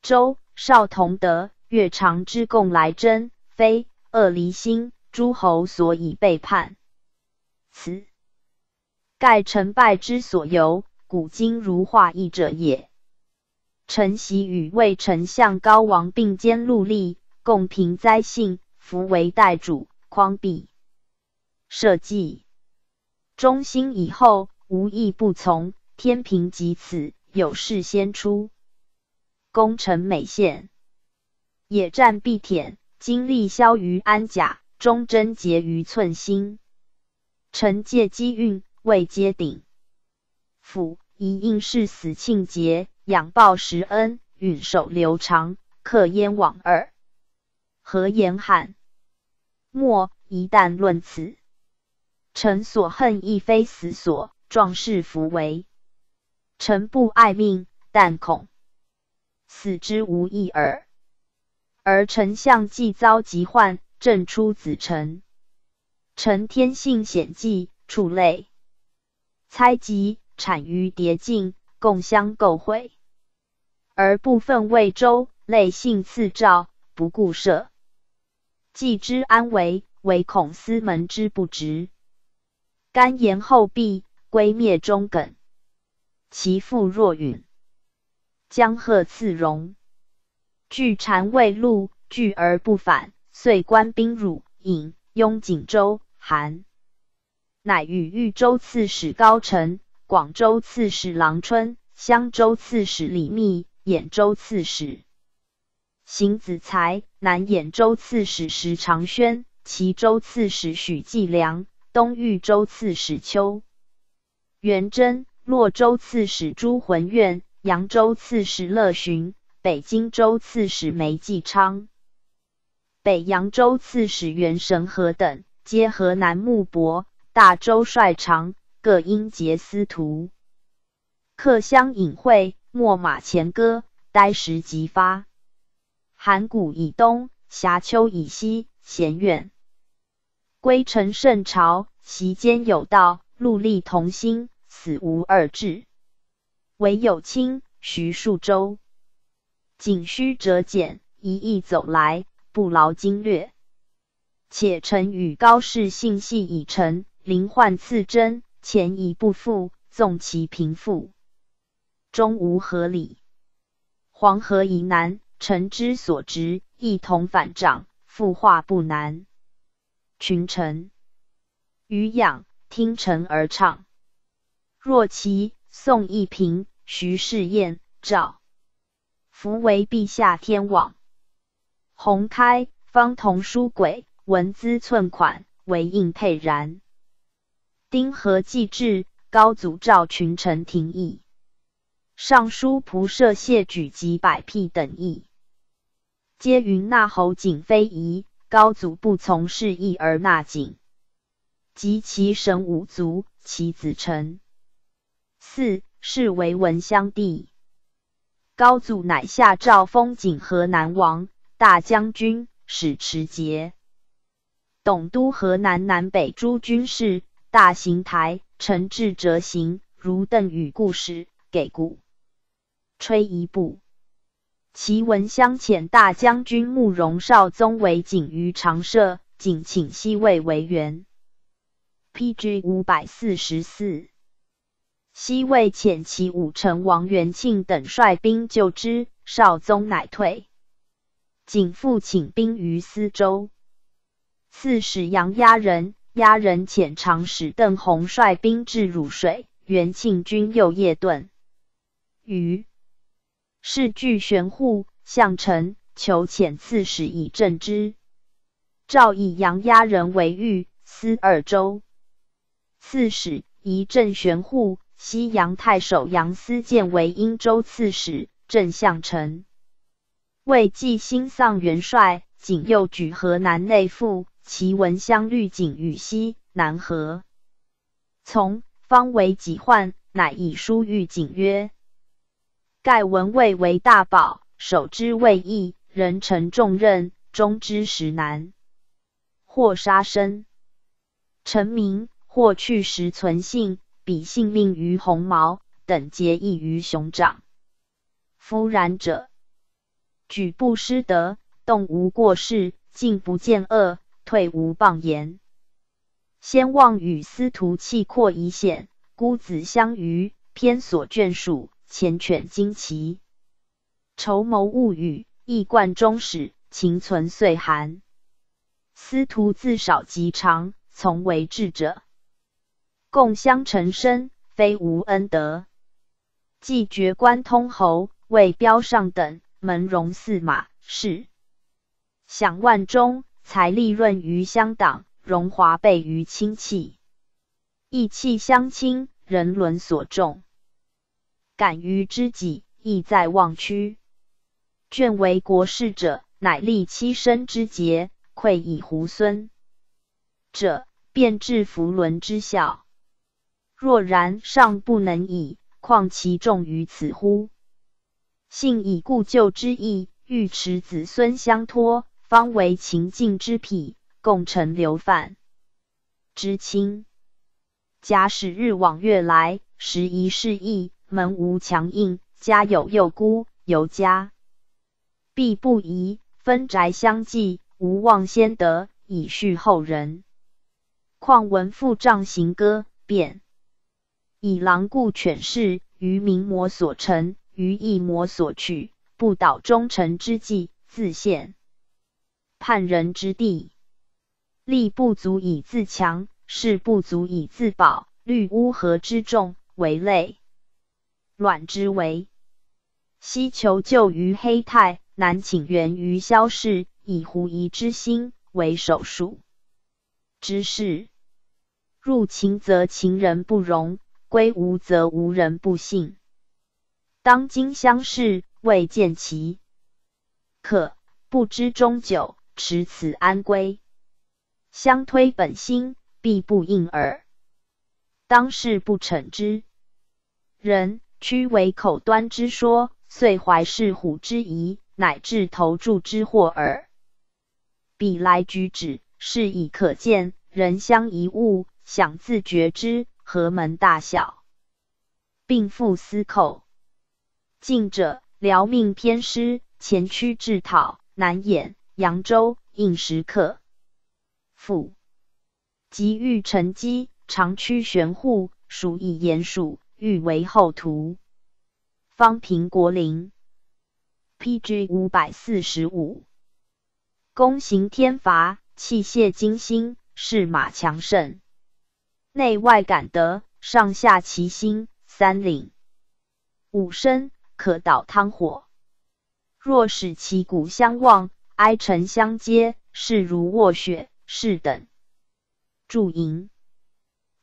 周少同德，越长之共来争，非恶离心，诸侯所以背叛。此。”盖成败之所由，古今如画一者也。臣喜与魏丞相高王并肩戮力，共平灾幸，弗为代主，匡弼社稷，忠心以后，无义不从。天平及此，有事先出，功成美献，野战必舔，精力消于安甲，忠贞结于寸心。臣借机运。未接鼎，府以应是死庆节，仰报时恩，允守留长，克燕往耳。何言罕？莫一旦论此，臣所恨亦非死所，壮士弗为。臣不爱命，但恐死之无益耳。而丞相既遭疾患，正出子臣，臣天性险忌，触类。猜忌产于叠境，共相构毁，而部分魏州类性次召，不顾社，既之安危，唯恐司门之不直。甘言后必归灭中耿，其父若允，江贺赐荣，拒谗未路，拒而不返，遂官兵汝引，拥锦州、韩。乃与豫州刺史高澄、广州刺史郎春、襄州刺史李密、兖州刺史邢子才、南兖州刺史石长轩、齐州刺史许继良、东豫州刺史邱元贞、洛州刺史朱浑愿、扬州刺史乐寻、北京州刺史梅继昌、北扬州刺史袁神和等，皆河南牧伯。大周率长，各因结司徒，客相隐会，秣马前歌，待时即发。函谷以东，峡丘以西，咸远。归程甚朝，席间有道，戮力同心，死无二致。唯有卿徐庶州，仅需折简，一意走来，不劳经略。且臣与高氏信系已成。灵患赐真，前疑不复，纵其贫富，终无合理。黄河以南，臣之所执，一同反掌，复化不难。群臣予仰，听臣而唱。若其宋义平、徐世彦、赵弗为陛下天网，洪开方同书轨，文资寸款，为应佩然。丁和既至，高祖召群臣廷议，尚书仆射谢举及百辟等议，皆云纳侯景非宜。高祖不从事意而纳景，及其神武族，其子臣四是为文襄帝。高祖乃下诏封景河南王、大将军、使持节、董督河南南北诸军事。大行台，臣至折行，如邓禹故事，给鼓吹一部。其文相遣大将军慕容绍宗为景于长社，景请西魏为援。P.G. 五百四十四，西魏遣其武臣王元庆等率兵救之，绍宗乃退。景复请兵于司州，刺史杨押人。押人遣长史邓弘率兵至汝水，元庆军又夜遁。于是据玄户，向臣求遣刺史以镇之。诏以杨押人为御司二州刺史，以镇玄户。西阳太守杨思建为殷州刺史，镇相臣。为继新丧元帅，仅右举河南内附。其闻相律景与西南河从方为己患，乃以书谕警曰：“盖文位为大宝，守之未易，人承重任，终之实难。或杀身，臣民；或去时存性，比性命于鸿毛，等皆异于熊掌。夫然者，举不失德，动无过失，进不见恶，退无谤言。先望与司徒契阔以显，孤子相娱，偏所眷属，缱绻旌旗，筹谋物语，易贯中始，情存岁寒。司徒自少及长，从为智者，共相成身，非无恩德。既爵官通侯，位标上等，门荣驷马，是享万钟，财利润于乡党，荣华备于亲戚，义气相亲，人伦所重。敢于知己，意在忘躯。眷为国事者，乃立妻身之节。愧以胡孙者，便致弗伦之效。若然，尚不能已，况其重于此乎？信以故旧之意，欲持子孙相托，方为秦晋之匹，共成流范之亲。假使日往月来，时移世易，门无强硬，家有幼孤，由家必不移，分宅相继。无望先得，以续后人。况闻父杖行歌，便以狼顾犬视，于名魔所成，于义魔所取，不蹈忠臣之计，自陷叛人之地。力不足以自强，势不足以自保，虑乌合之众，为累卵之为。希求救于黑泰，难请援于萧氏。以狐疑之心为手术之事，入秦则秦人不容，归吴则吴人不信。当今相视，未见其可，不知终久，持此安归？相推本心，必不应耳。当世不逞之人，屈为口端之说，遂怀是虎之疑，乃至投注之祸耳。彼来举止，是以可见，人相疑物，想自觉之，何门大小，并复思口。近者聊命偏师，前驱制讨，难掩、扬州应时客。复急欲乘机，长驱玄户，属以言属，欲为后图。方平国陵，PG 五百四十五。弓行天罚，器械精心，是马强盛，内外感得，上下齐心。三领五身，可导汤火。若使其鼓相望，哀臣相接，势如卧雪。是等注营，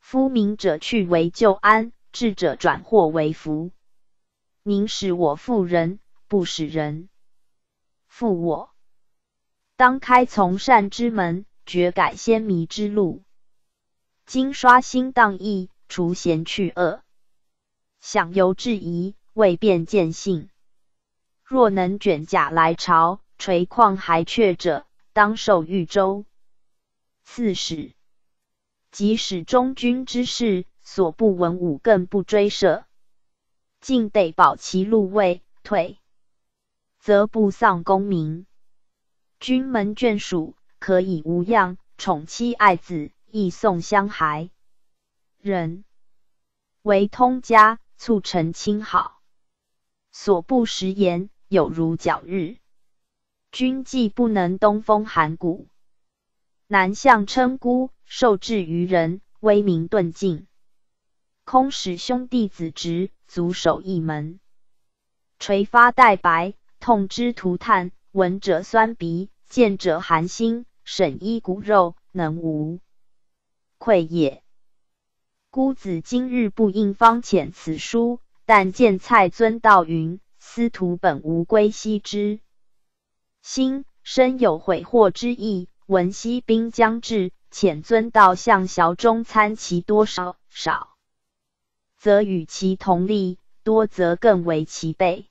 夫明者去为救安，智者转祸为福。宁使我负人，不使人负我。当开从善之门，绝改先迷之路。今刷新荡意，除贤去恶，想由质疑，未变见性。若能卷甲来朝，垂旷还阙者，当受豫州刺史。即使中军之事，所不闻武，更不追涉。进得保其禄位，退则不丧功名。君门眷属可以无恙，宠妻爱子亦送相孩。人为通家，促成亲好。所不食言，有如皎日。君既不能东风寒谷，南向称孤，受制于人，威名顿尽。空使兄弟子侄，足守一门。垂发带白，痛之涂炭。闻者酸鼻，见者寒心，审衣骨肉，能无愧也。孤子今日不应方遣此书，但见蔡尊道云：“司徒本无归西之心，身有悔祸之意。闻西兵将至，遣尊道向淆中参其多少，少则与其同力，多则更为其倍。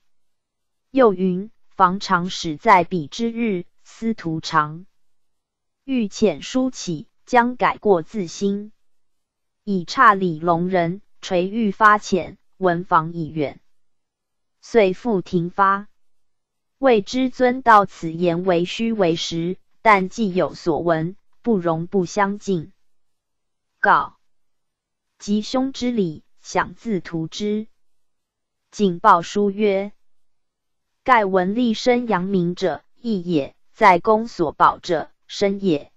又云：防长始在彼之日，司徒长。欲遣书起，将改过自新。以差李隆人垂欲发遣，文房已远，遂复停发。谓之尊道此言为虚为实，但既有所闻，不容不相敬。告吉凶之理，想自图之。谨报书曰：盖闻立身扬名者，义也；在公所保者，身也。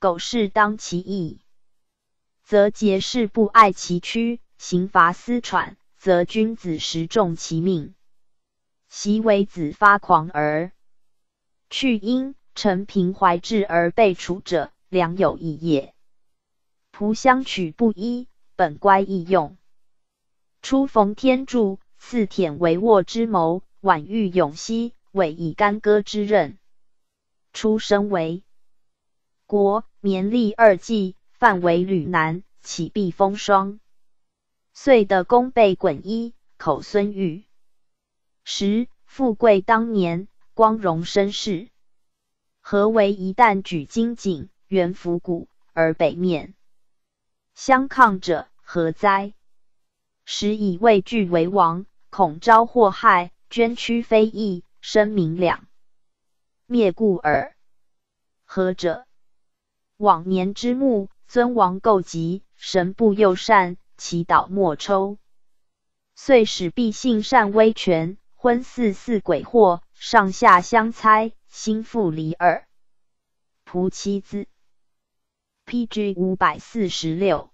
苟事当其义，则节事不爱其躯；刑罚私喘，则君子实重其命。昔为子发狂而去因臣平怀志而被处者，良有异也。仆相取不依，本乖易用。初逢天助，赐舔为卧之谋；晚遇永熙，委以干戈之任。出身为国，绵历二季，范为吕南，启避风霜。遂得功倍衮衣，口孙玉。十富贵当年，光荣身世。何为一旦举金井，元府谷而北面相抗者？何哉？时以畏惧为王，恐招祸害，捐躯非义，生民两灭故耳。何者？往年之墓，尊王构疾，神不佑善，祈祷莫抽，遂使必信善威权。昏似似鬼惑，上下相猜，心腹离耳。仆妻子，P.G. 五百四十六，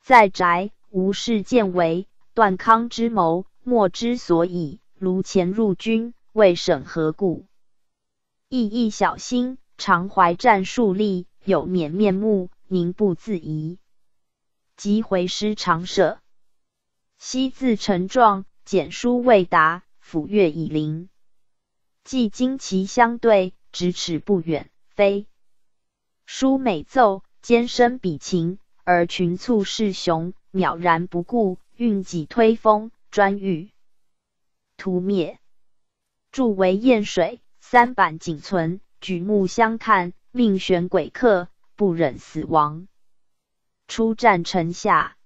在宅无事见为段康之谋，莫之所以。如前入军，未审何故？意亦小心，常怀战术力，有免面目，宁不自疑？即回师长舍，悉自陈状。简书未达，抚月已临。既经其相对，咫尺不远。非书美奏，兼生比情，而群簇势雄，渺然不顾，运己推风，专欲屠灭。筑为堰水，三板仅存，举目相看，命悬鬼客，不忍死亡。出战城下，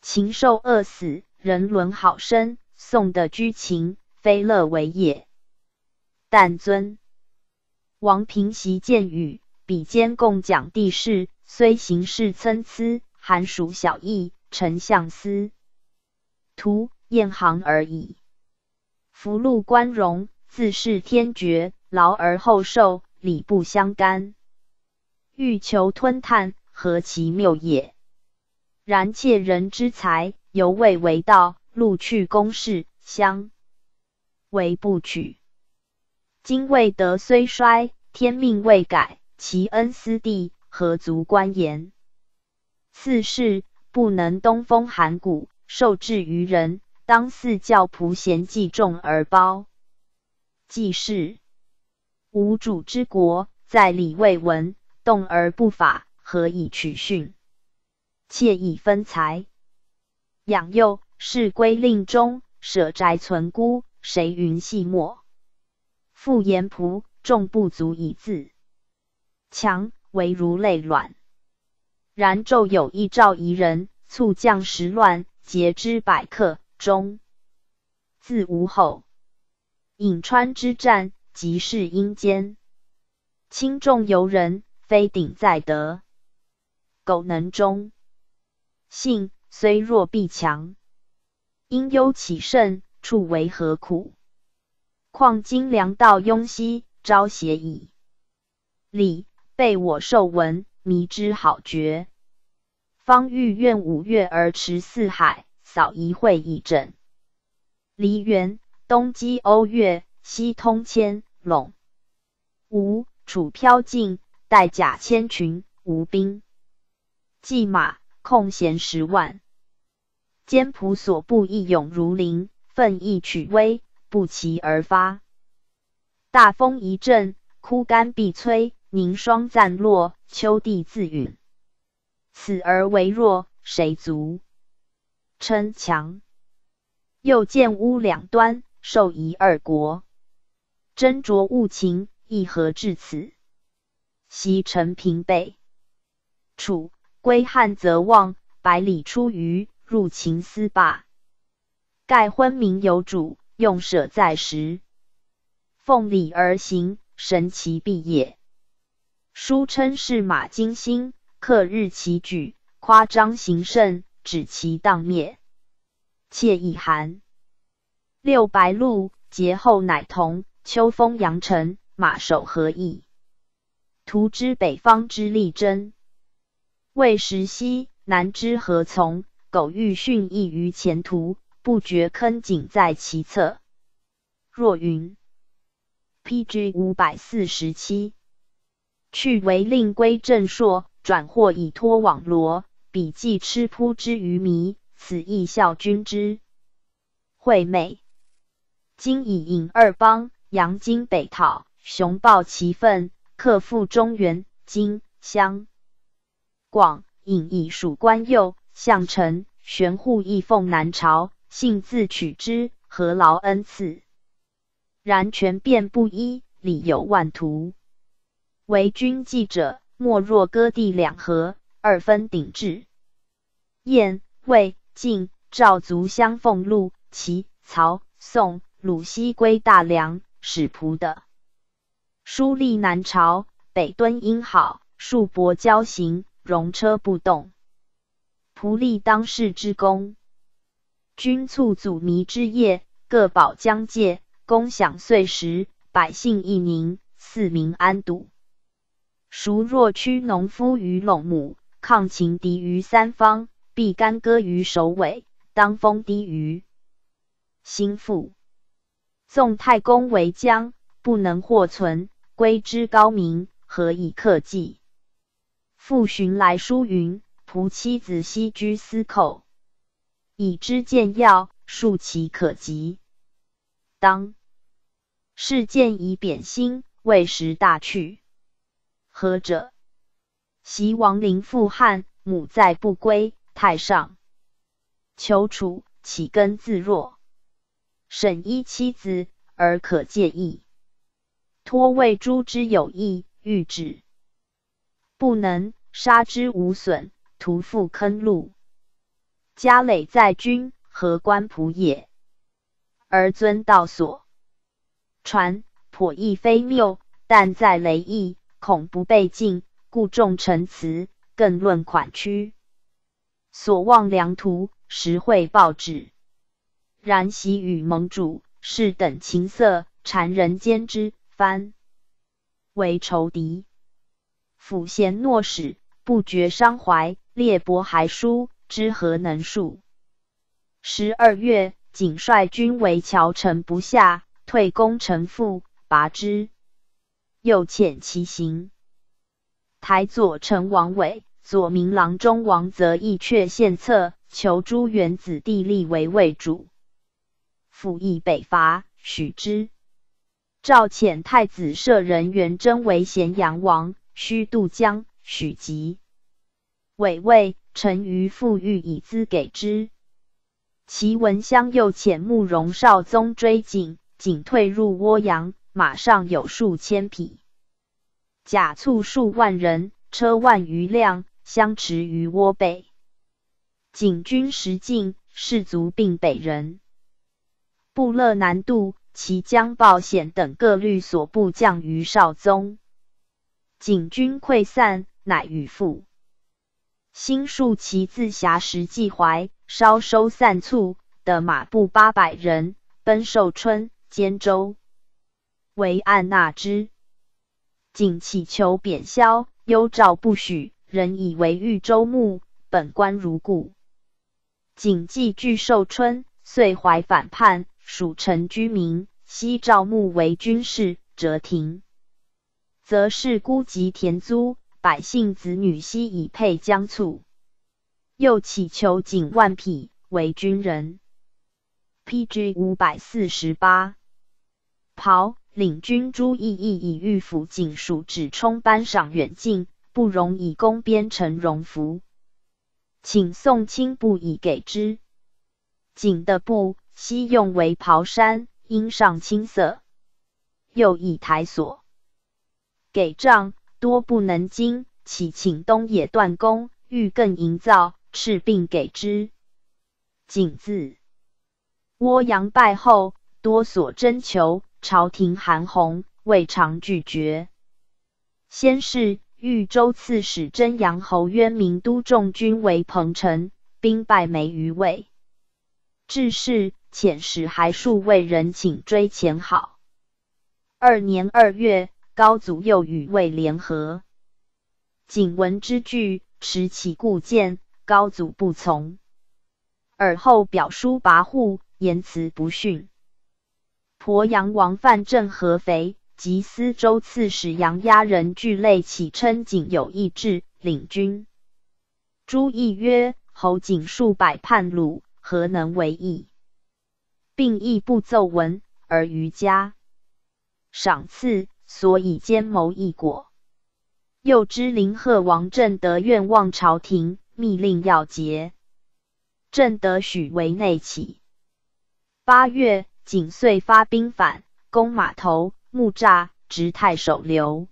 禽兽饿死。人伦好生，宋的居情，非乐为也。但尊王平习见语，比肩共讲地势，虽行事参差，寒暑小异，丞相思图晏行而已。福禄官荣，自是天爵，劳而后受，礼不相干。欲求吞叹，何其谬也！然窃人之财。犹未为道，路去公事，相为不取。今未德虽衰，天命未改，其恩私地何足观言？四世不能东风寒谷，受制于人，当似教仆贤计众而包。既是无主之国，在礼未闻，动而不法，何以取训？窃以分财。养幼是归令中，舍宅存孤，谁云细末？复言仆众不足以自强，唯如累卵。然骤有一兆夷人，促将时乱，节之百客中，自无后。颍川之战，即是阴间，轻重由人，非鼎在德。苟能忠信。虽弱必强，因忧起甚，处为何苦？况今粮道拥西，招邪矣。礼被我受闻，迷之好绝。方欲愿五月而驰四海，扫一会以整。梨园东击瓯越，西通千陇。吴楚飘尽，带甲千群，吴兵骑马控弦十万。坚仆所部义勇如林，奋意取威，不期而发。大风一阵，枯干必摧；凝霜暂落，秋地自陨。此而为弱，谁足？称强。又见屋两端，受夷二国，斟酌务情，亦何至此？袭陈平北，楚归汉则望，百里出虞，入秦司罢。盖昏明有主，用舍在时，奉礼而行，神奇毕也。书称是马金星，克日其举，夸张行胜，指其当灭。窃一寒。六白鹿，节后乃同。秋风扬尘，马首何意？图之北方之力争。未时兮，南之何从？苟欲训逸于前途，不觉坑井在其侧。若云。P.G. 五百四十七。去为令归正朔，转或以托网罗。笔记吃扑之于迷，此亦效君之。惠美，今以引二邦，扬金北讨，雄抱其愤，克复中原。今襄、广引以属关右，相臣、玄护亦奉南朝，幸自取之，何劳恩赐？然权变不一，理有万途。为君记者，莫若割地两河，二分鼎制。燕、魏、晋、赵族相奉禄。齐、曹、宋、鲁西归大梁，使仆的。书立南朝，北敦英好，数伯交行，戎车不动。仆立当世之功。君促祖弥之业，各保疆界，共享岁时，百姓一宁，四民安堵。孰若屈农夫于陇亩，抗秦敌于三方，必干戈于首尾，当风低于。心腹，纵太公为将，不能获存，归之高明，何以克计？复寻来书云：仆妻子悉居司寇，以之见要，数其可及。当事见以贬心，未时大去。何者？袭王陵复汉，母在不归，太上求楚，岂根自若？审依妻子而可介意，托为诸之有意，欲止不能，杀之无损，徒复坑路。家累在君，何官仆也？而尊道所传，颇亦非谬，但在雷意，恐不被禁，故重陈词，更论款曲。所望良图，实会报之。然喜与盟主是等情色，缠人间之番为仇敌。抚贤诺使，不觉伤怀。列伯还书，知何能数？十二月，仅率军围谯城不下，退攻城父，拔之。又遣其行。台左丞王伟、左明郎中王则义却献策，求朱元子弟立为魏主。复议北伐，许之。赵遣太子舍人元贞为咸阳王，须渡江，许吉。委魏臣于复欲以资给之。齐文襄又遣慕容绍宗追紧，仅退入涡阳，马上有数千匹，甲卒数万人，车万余辆，相持于涡北。景军十进，士卒并北人。布勒南渡，其将报显等各律所部降于少宗，景军溃散，乃与父。新数其自峡石季怀，稍收散卒，的马步八百人，奔寿春、兼州，为按纳之。景乞求贬萧，幽诏不许，人以为豫州牧，本官如故。景既拒寿春，遂怀反叛。属城居民，悉召募为军士，折庭，则是孤及田租，百姓子女悉以配将卒。又乞求锦万匹为军人。P.G. 五百四十八。袍领军朱义义以御府锦属指充班赏远近，不容以攻边城戎服。请宋清布以给之。锦的布，西用为袍衫，因上青色，又以台锁。给帐多不能经，岂请东野断供，欲更营造，敕并给之。景字。倭阳败后，多所征求，朝廷韩红未尝拒绝。先是，豫州刺史真阳侯渊明都众军为彭城，兵败没余畏。致仕，遣使还数为人请追前好。二年二月，高祖又与魏联合。景闻之惧，持其故谏，高祖不从。尔后表叔跋扈。言辞不逊。鄱阳王范正合肥及司州刺史杨押人俱类起称景有意志，领军。朱毅曰：“侯景数百叛虏，何能为义？”并亦不奏闻而于家赏赐，所以奸谋异果。又知临贺王正德愿望朝廷，密令要结。正德许为内起。八月，景遂发兵反，攻码头、木栅，直太守刘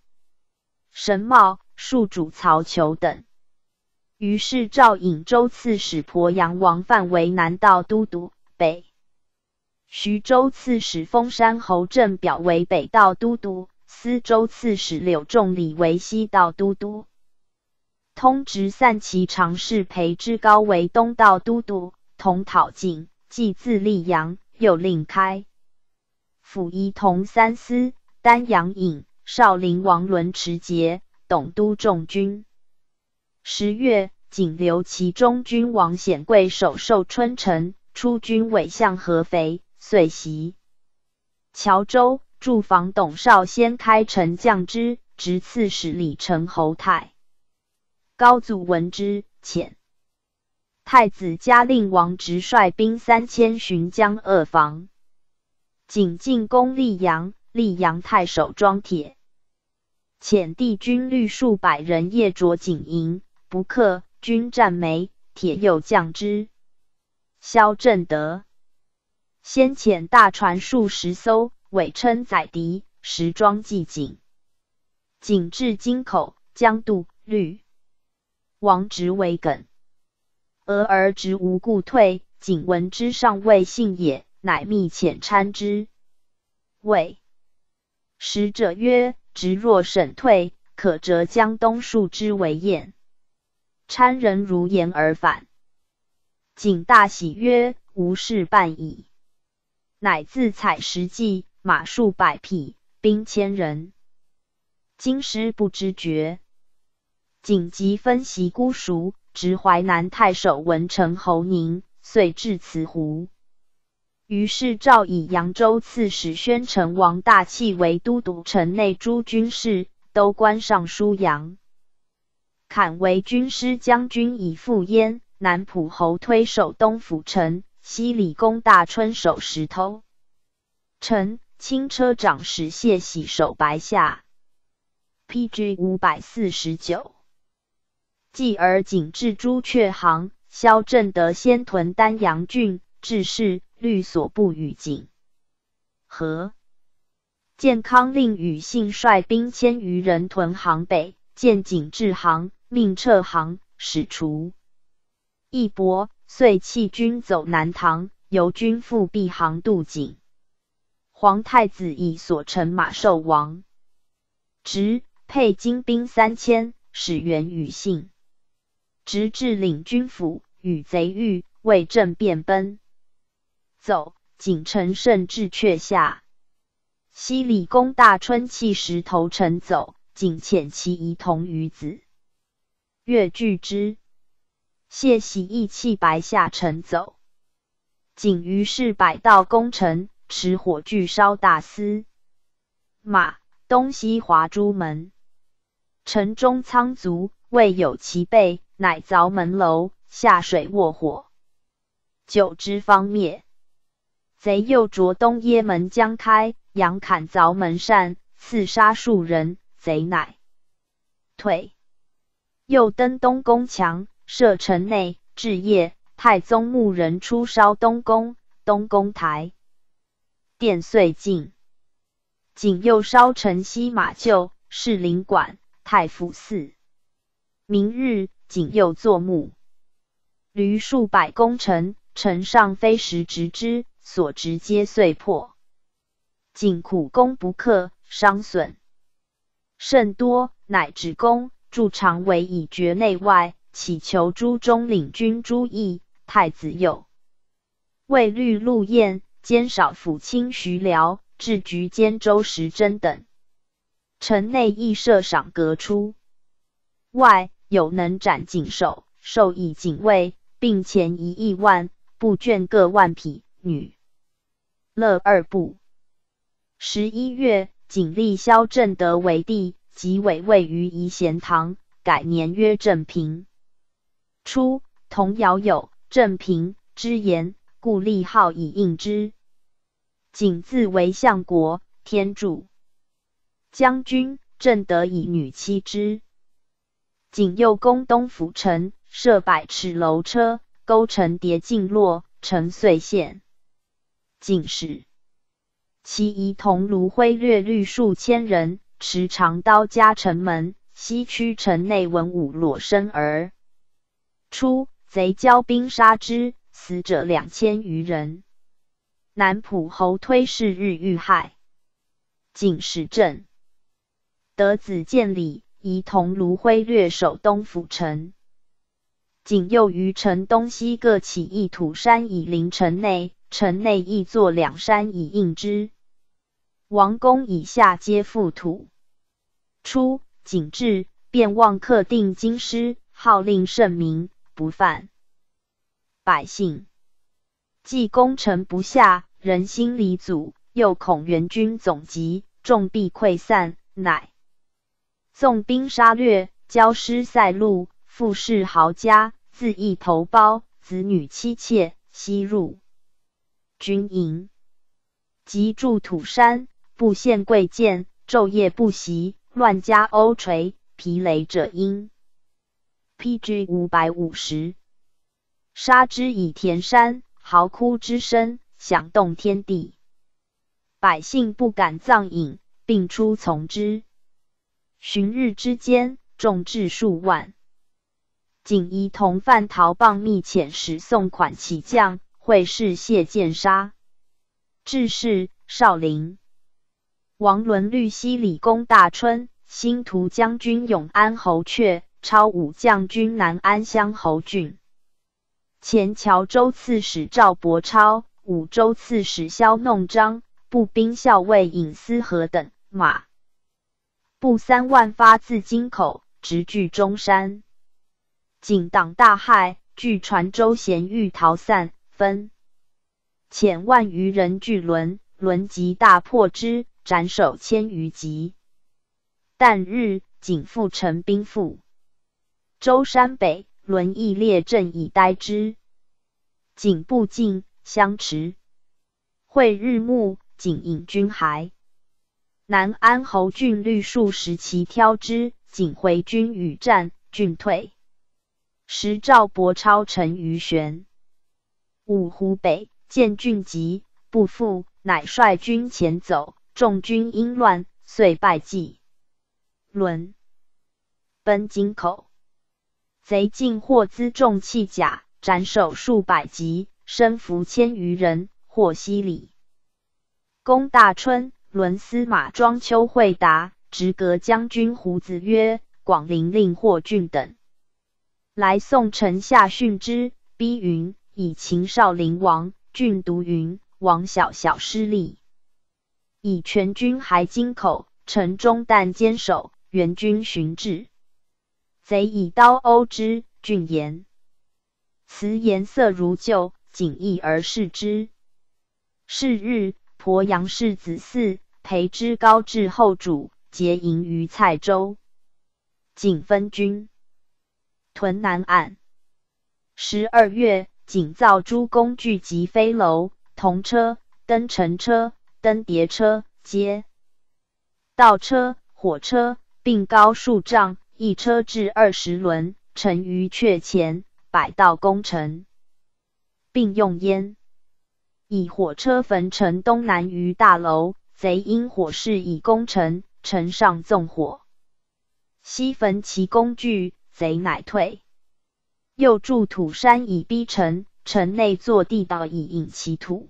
神茂、庶主曹求等。于是赵颖州刺史鄱阳王范为南道都督，北徐州刺史封山侯郑表为北道都督，司州刺史柳仲礼为西道都督，通直散骑常侍裴之高为东道都督，同讨晋，既自溧阳。又令开府仪同三司，丹阳尹少陵王伦持节，董督众军。十月，仅留其中军王显贵守寿春城，出军尾向合肥，遂袭谯州，驻防董少先开城将之，执刺史李成侯太。高祖闻之，遣。太子嘉令王直率兵三千巡江二防，仅进攻溧阳，溧阳太守庄铁遣帝军率数百人夜着锦营，不克，军战没，铁又将之。萧正德先遣大船数十艘，伪称宰敌，时装济锦，锦至京口，将渡，律王直为梗。俄而直无故退，景闻之尚未信也，乃密遣参之。谓使者曰：“直若审退，可折江东数之为宴。”参人如言而返。景大喜曰：“无事半矣。”乃自采石骑，马数百匹，兵千人，京师不知觉，紧急分袭孤熟。执淮南太守文成侯宁，遂至慈湖。于是诏以扬州刺史宣城王大器为都督城内诸军事，都官尚书杨侃为军师将军，以赴燕。南浦侯推守东府城，西理公大春守石头城，轻车长史谢喜守白下。P.G. 五百四十九。继而景至朱雀行，萧正德先屯丹阳郡，致仕，律所部与景和。建康令与信率兵千余人屯行北，见景至行，命撤行，使除。义伯遂弃军走南唐，由军复避行渡景。皇太子以所乘马受王，直配精兵三千，使元与信。直至领军府，与贼遇，为阵便奔走。景城甚至却下。西里公大春弃石头城走，景遣其仪同于子，越拒之。谢喜义弃白下城走。景于是百道攻城，持火炬烧大司马东西华诸门。城中仓卒未有其备。乃凿门楼，下水卧火，久之方灭。贼又着东掖门将开，杨砍凿门扇，刺杀数人，贼乃退。又登东宫墙，射城内，至夜，太宗墓人出烧东宫，东宫台殿遂尽。景又烧城西马厩、士林馆、太傅寺。明日，景又作墓，驴数百功臣，城上飞石直之，所直皆碎破。景苦攻不克，伤损甚多，乃止攻。筑长围以绝内外，乞求诸中领军朱毅、太子右卫律陆彦、兼少府卿徐辽。置局监周时珍等，城内亦设赏阁出，外有能斩警守，授以警卫，并钱一亿万，布卷各万匹。女乐二部。十一月，景立萧正德为帝，即委位于仪贤堂，改年曰正平。初，童谣有正平之言，故立号以应之。景字为相国，天柱将军，正得以女妻之。景又攻东府城，设百尺楼车，勾城叠尽落，城遂陷。景使其仪同卢辉略率数千人，持长刀加城门，西驱城内文武裸身而出。贼骄兵杀之，死者两千余人。南浦侯推是日遇害，景时镇得子建礼，仪同卢辉略守东府城。景又于城东西各起一土山以临城内，城内亦作两山以应之。王宫以下皆覆土。初，景至，便望客定京师，号令圣明，不犯百姓。既攻城不下，人心离阻，又恐援军总集，众必溃散，乃纵兵杀掠，交失塞路，富士豪家，自缢头孢，子女妻妾，悉入军营，即住土山，布献贵贱，昼夜不息，乱加殴锤，疲雷者因。P.G. 五百五十，杀之以田山。嚎哭之声响动天地，百姓不敢葬饮，并出从之。旬日之间，众至数万。锦衣同犯逃棒密遣使送款起降，会试谢剑杀。致仕少陵王伦律西李公大春，新图将军永安侯阙，超武将军南安乡侯俊。前乔州刺史赵伯超、武州刺史萧弄璋、步兵校尉尹思和等马步三万发自京口，直据中山。景党大骇，据传周咸欲逃散，分遣万余人拒轮，轮即大破之，斩首千余级。旦日，景复陈兵赴舟山北。轮亦列阵以待之，景不进，相持。会日暮，景引军还。南安侯郡率数十骑挑之，景回军与战，郡退。时赵伯超陈于玄，五湖北见郡急，不复，乃率军前走，众军因乱，遂败绩。轮奔京口。贼尽获辎重器甲，斩首数百级，身俘千余人，获西里。公大春、伦司马庄丘惠达、直阁将军胡子曰、广陵令霍峻等来宋城下训之，逼云以秦少陵王。郡独云王小小失利，以全军还京口，城中但坚守，援军寻至。贼以刀殴之，俊言辞颜色如旧，锦意而视之。是日，鄱阳市子嗣裴之高至后主，结营于蔡州。景分军屯南岸。十二月，景造诸工具及飞楼、铜车、登乘车、登叠车、皆道车、火车，并高数丈。一车至二十轮，乘于阙前，摆道攻城，并用烟以火车焚城东南隅大楼。贼因火势已攻城，城上纵火，西焚其工具，贼乃退。又筑土山以逼城，城内作地道以引其土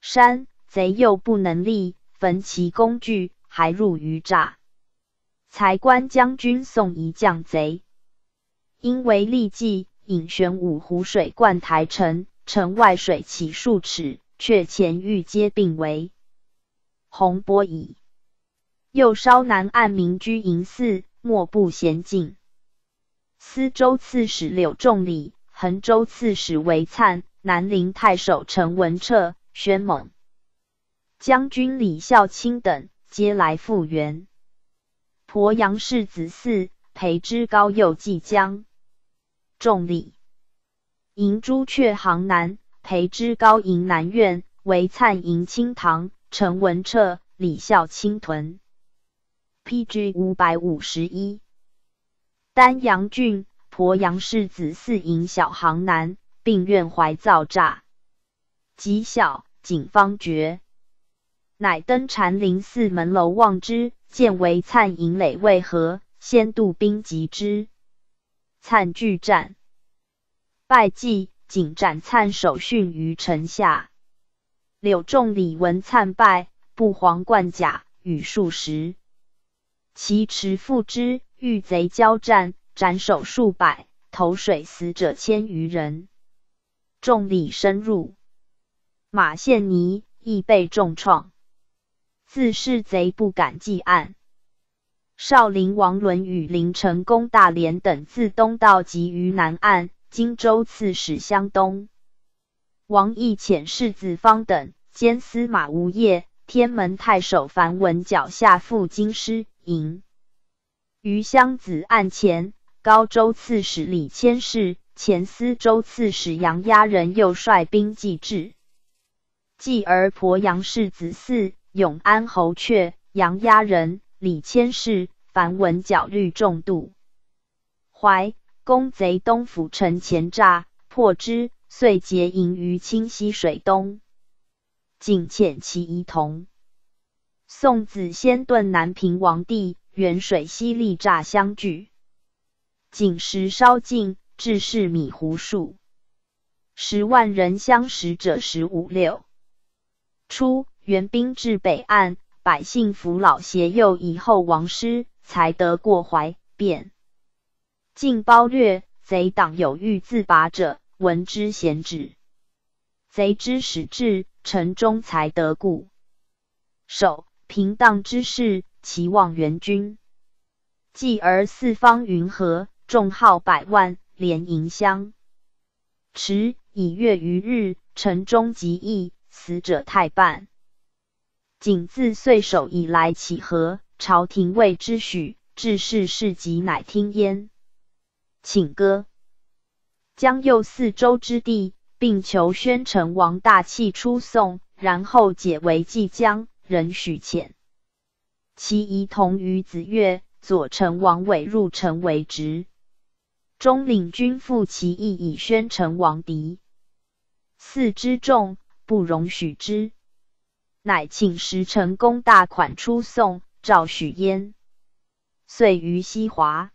山，贼又不能立，焚其工具，还入于栅。才官将军宋仪将贼，因为利计，引玄武湖水灌台城，城外水起数尺，却前欲皆并为。洪波矣。又稍南岸民居营寺，莫不娴静。司州刺史柳仲礼、衡州刺史韦粲、南陵太守陈文彻、宣猛将军李孝清等，皆来复援。鄱阳市子嗣、裴之高又继将。仲礼迎朱雀行南，裴之高迎南苑，韦粲迎清堂。陈文彻、李孝清屯，P.G. 五百五十一。丹阳郡鄱阳市子嗣迎小行南，并愿怀造诈，极小景方绝，乃登禅林寺门楼望之，见为灿营垒为何？先渡兵击之，灿拒战，败绩，仅斩灿首殉于城下。柳仲礼闻灿败，不遑冠甲，与数十其持复之，遇贼交战，斩首数百，投水死者千余人。众礼深入，马献尼亦被重创。自是贼不敢计案。少林王伦与林成功、大连等自东道及于南岸，荆州刺史湘东。王义遣世子方等兼司马无业、天门太守樊文脚下赴京师营。于湘子案前，高州刺史李谦氏、前司州刺史杨押人又率兵继至。继而鄱阳世子嗣、永安侯阙、杨押人、李谦氏、凡文脚律众渡淮，攻贼东府城前栅，破之。遂结营于清溪水东，尽遣其仪同。宋子先遁南平王帝，远水西利诈相聚。景时稍尽，致是米胡数十万人相识者十五六。初，援兵至北岸，百姓扶老携幼以后王师，才得过淮。便晋包略，贼党有欲自拔者。闻之贤止，贼之始至，城中才得故。守平荡之势，其望援军。继而四方云和，众号百万，连营相持，以月余日，城中极易，死者太半。仅自岁首以来起和，朝廷未之许，至是事急，乃听焉。请歌。将右四州之地，并求宣城王大器出送，然后解为济江，仍许遣其仪同于子越，左丞王伟入城为职。中领军复其意，以宣城王敌。四之众不容许之，乃请石成公大款出送，赵许焉。遂于西华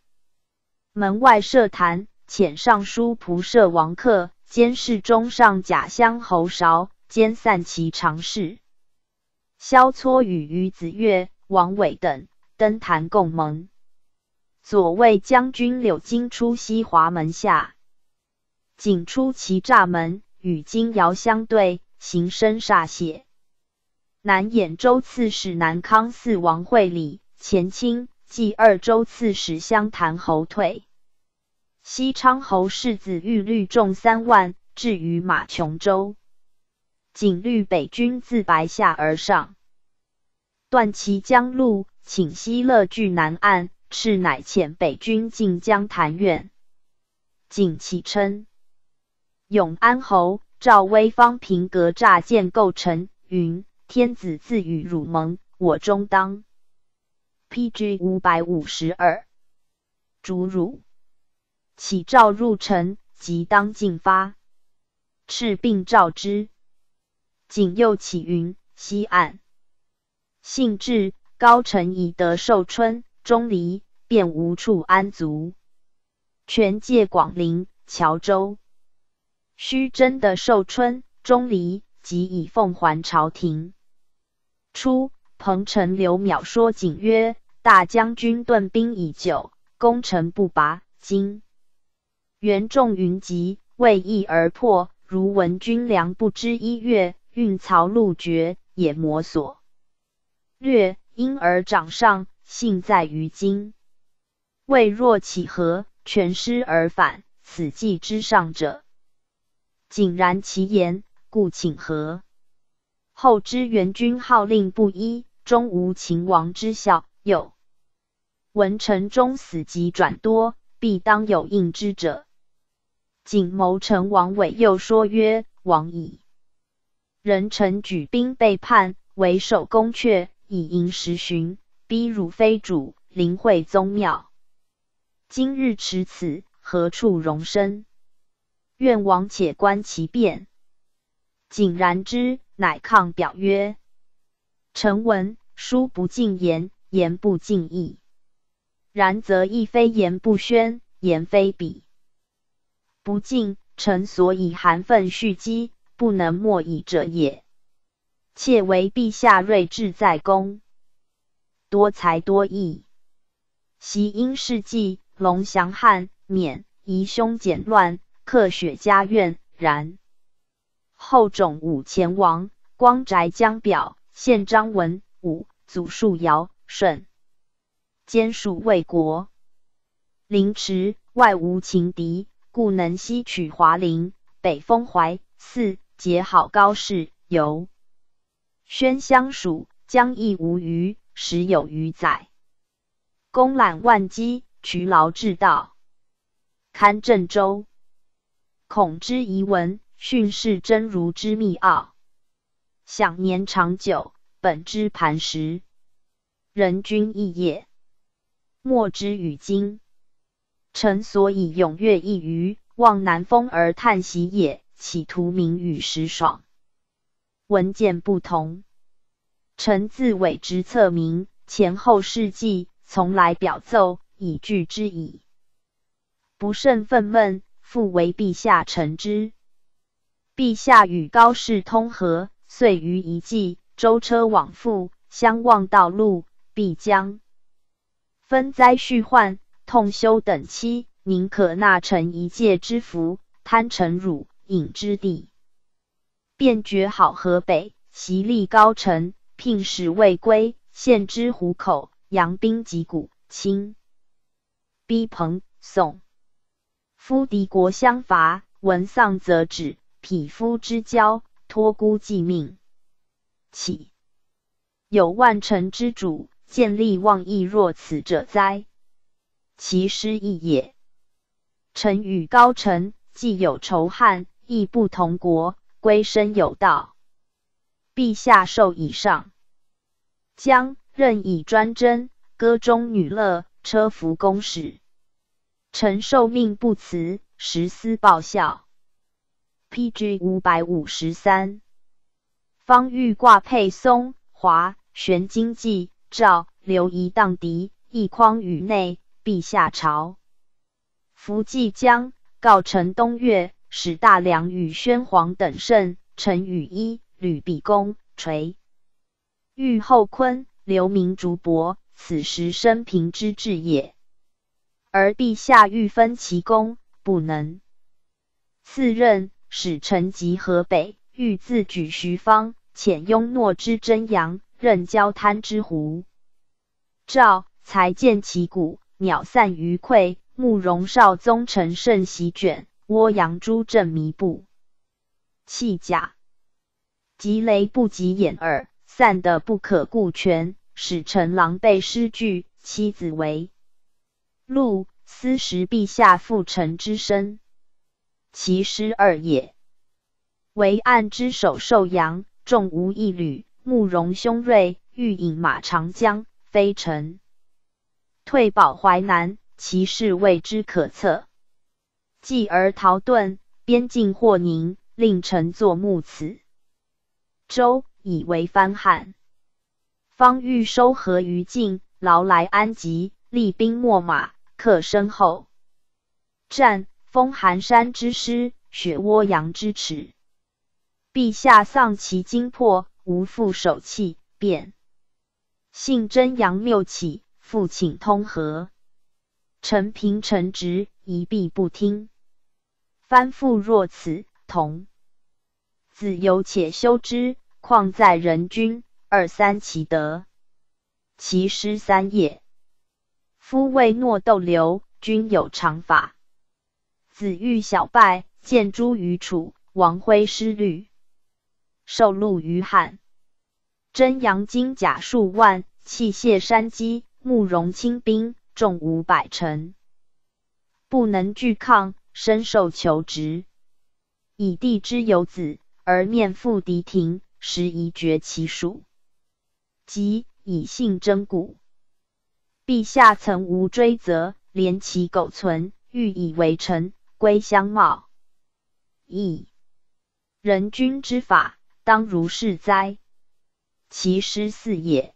门外设坛。遣尚书仆射王克监视中上甲乡侯韶，兼散骑常侍萧撮与于子越、王伟等登坛共盟。左卫将军柳金出西华门下，仅出其栅门，与金遥相对，形声煞血。南兖州刺史南康嗣王会礼前清，继二州刺史湘潭侯退。西昌侯世子欲律众三万，至于马琼州，景律北军自白下而上，断其江路，请西乐据南岸。赤乃遣北军进江潭苑，景其称永安侯赵威方平阁诈建构成云天子自与汝盟，我终当。P.G. 五百五十二，主汝。启诏入城，即当进发。敕并诏之。景又起云：西岸幸至，高城以得寿春，钟离，便无处安足。权借广陵、乔州。须真的寿春、钟离，即以奉还朝廷。初，彭城刘邈说景曰：“大将军顿兵已久，攻城不拔。今元众云集，为义而破。如闻军粮不知一月，运曹路绝，也摩所略，因而掌上，幸在于今。未若起何，全师而返，此计之上者。”井然其言，故请和。后知元军号令不一，终无秦王之效。又闻城中死疾转多，必当有应之者。景谋臣王伟又说曰：“王矣。人臣举兵背叛，为守宫阙，以迎时巡，逼汝非主，临会宗庙。今日持此，何处容身？”愿王且观其变。景然之，乃抗表曰：“臣闻书不尽言，言不尽意。然则亦非言不宣，言非彼不尽。臣所以含愤蓄积，不能莫以者也。妾为陛下睿智在公，多才多艺，习因事迹，龙翔汉，免疑凶简乱。”克雪家怨，然后种武前王，光宅江表，献张文武，祖述尧舜，兼属魏国。凌迟外无情敌，故能西取华陵，北封淮泗，结好高氏，由宣相属，疆亦无虞，时有余载。攻揽万机，渠劳至道，堪郑州。孔之遗文，训示真如之秘奥。享年长久，本之磐石。人君异也。莫之与今。臣所以踊跃一隅望南风而叹息也，企图名与时爽。文见不同。臣自伪之策名，前后事迹，从来表奏，以具之矣。不甚愤懑。复为陛下臣之。陛下与高氏通和，遂于一骑，舟车往复，相望道路，必将。分灾续患，痛休等期，宁可纳臣一介之福，贪臣辱隐之地，便绝好河北，袭立高城，聘使未归，献之虎口，扬兵击鼓，清逼彭宋。夫敌国相伐，闻丧则止，匹夫之交，托孤寄命。岂有万乘之主，见利忘义若此者哉？其失义也。臣与高臣既有仇汉，亦不同国，归身有道。陛下受以上，将任以专贞，歌中女乐，车服公使。臣受命不辞，实思报效。P.G. 五百五十三。方欲挂佩松、华、玄经济、赵、刘仪荡敌，一匡宇内，陛下朝。伏济江，告臣东岳，使大梁与宣皇等圣，臣与一吕比公垂。欲后坤，留名竹帛，此时生平之志也。而陛下欲分其功，不能。次任使臣及河北，欲自举徐方，遣雍诺之真阳，任交滩之胡。赵才见其鼓，鸟散于溃。慕容绍宗乘胜席卷，涡阳诸镇弥布。弃甲，疾雷不及掩耳，散得不可顾全，使臣狼狈失据。妻子为。陆思时陛下父臣之身，其师二也。为岸之首受阳，众无一旅。慕容兄锐，欲引马长江，非臣退保淮南，其事未之可测。继而逃遁，边境获宁，令臣作木此州，以为藩汉。方欲收合于境，劳来安吉，厉兵秣马，克身后。战，封寒山之师，雪涡阳之耻。陛下丧其精魄，无复守气，便信真阳谬起，复请通和。臣平臣直，一必不听。藩父若此，同子有且修之，况在人君。二三其德，其师三也。夫为诺斗流，君有常法。子欲小败，见诸于楚，王徽失律，受戮于汉。真阳金甲数万，器械山积，慕容轻兵，众五百乘，不能拒抗，身受求职。以帝之有子，而面负敌庭，时宜绝其属。即以性征故，陛下曾无追责，怜其苟存，欲以为臣，归相貌。亦人君之法，当如是哉？其师四也。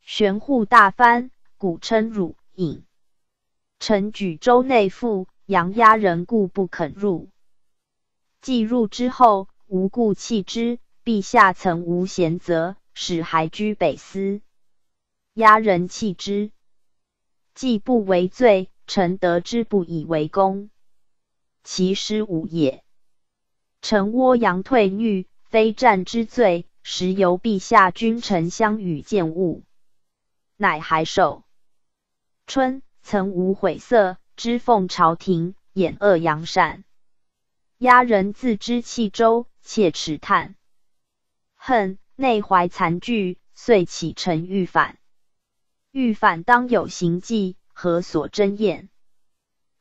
玄户大藩，古称汝尹。臣举州内附，阳压人故不肯入。既入之后，无故弃之。陛下曾无贤责。使还居北司，压人弃之，既不为罪，臣得之不以为功，其师无也。臣涡阳退狱，非战之罪，实由陛下君臣相与见物，乃还受。春曾无悔色，知奉朝廷，掩恶扬善，压人自知弃州，切齿叹恨。内怀残惧，遂启程欲反。欲反当有行迹，何所争验？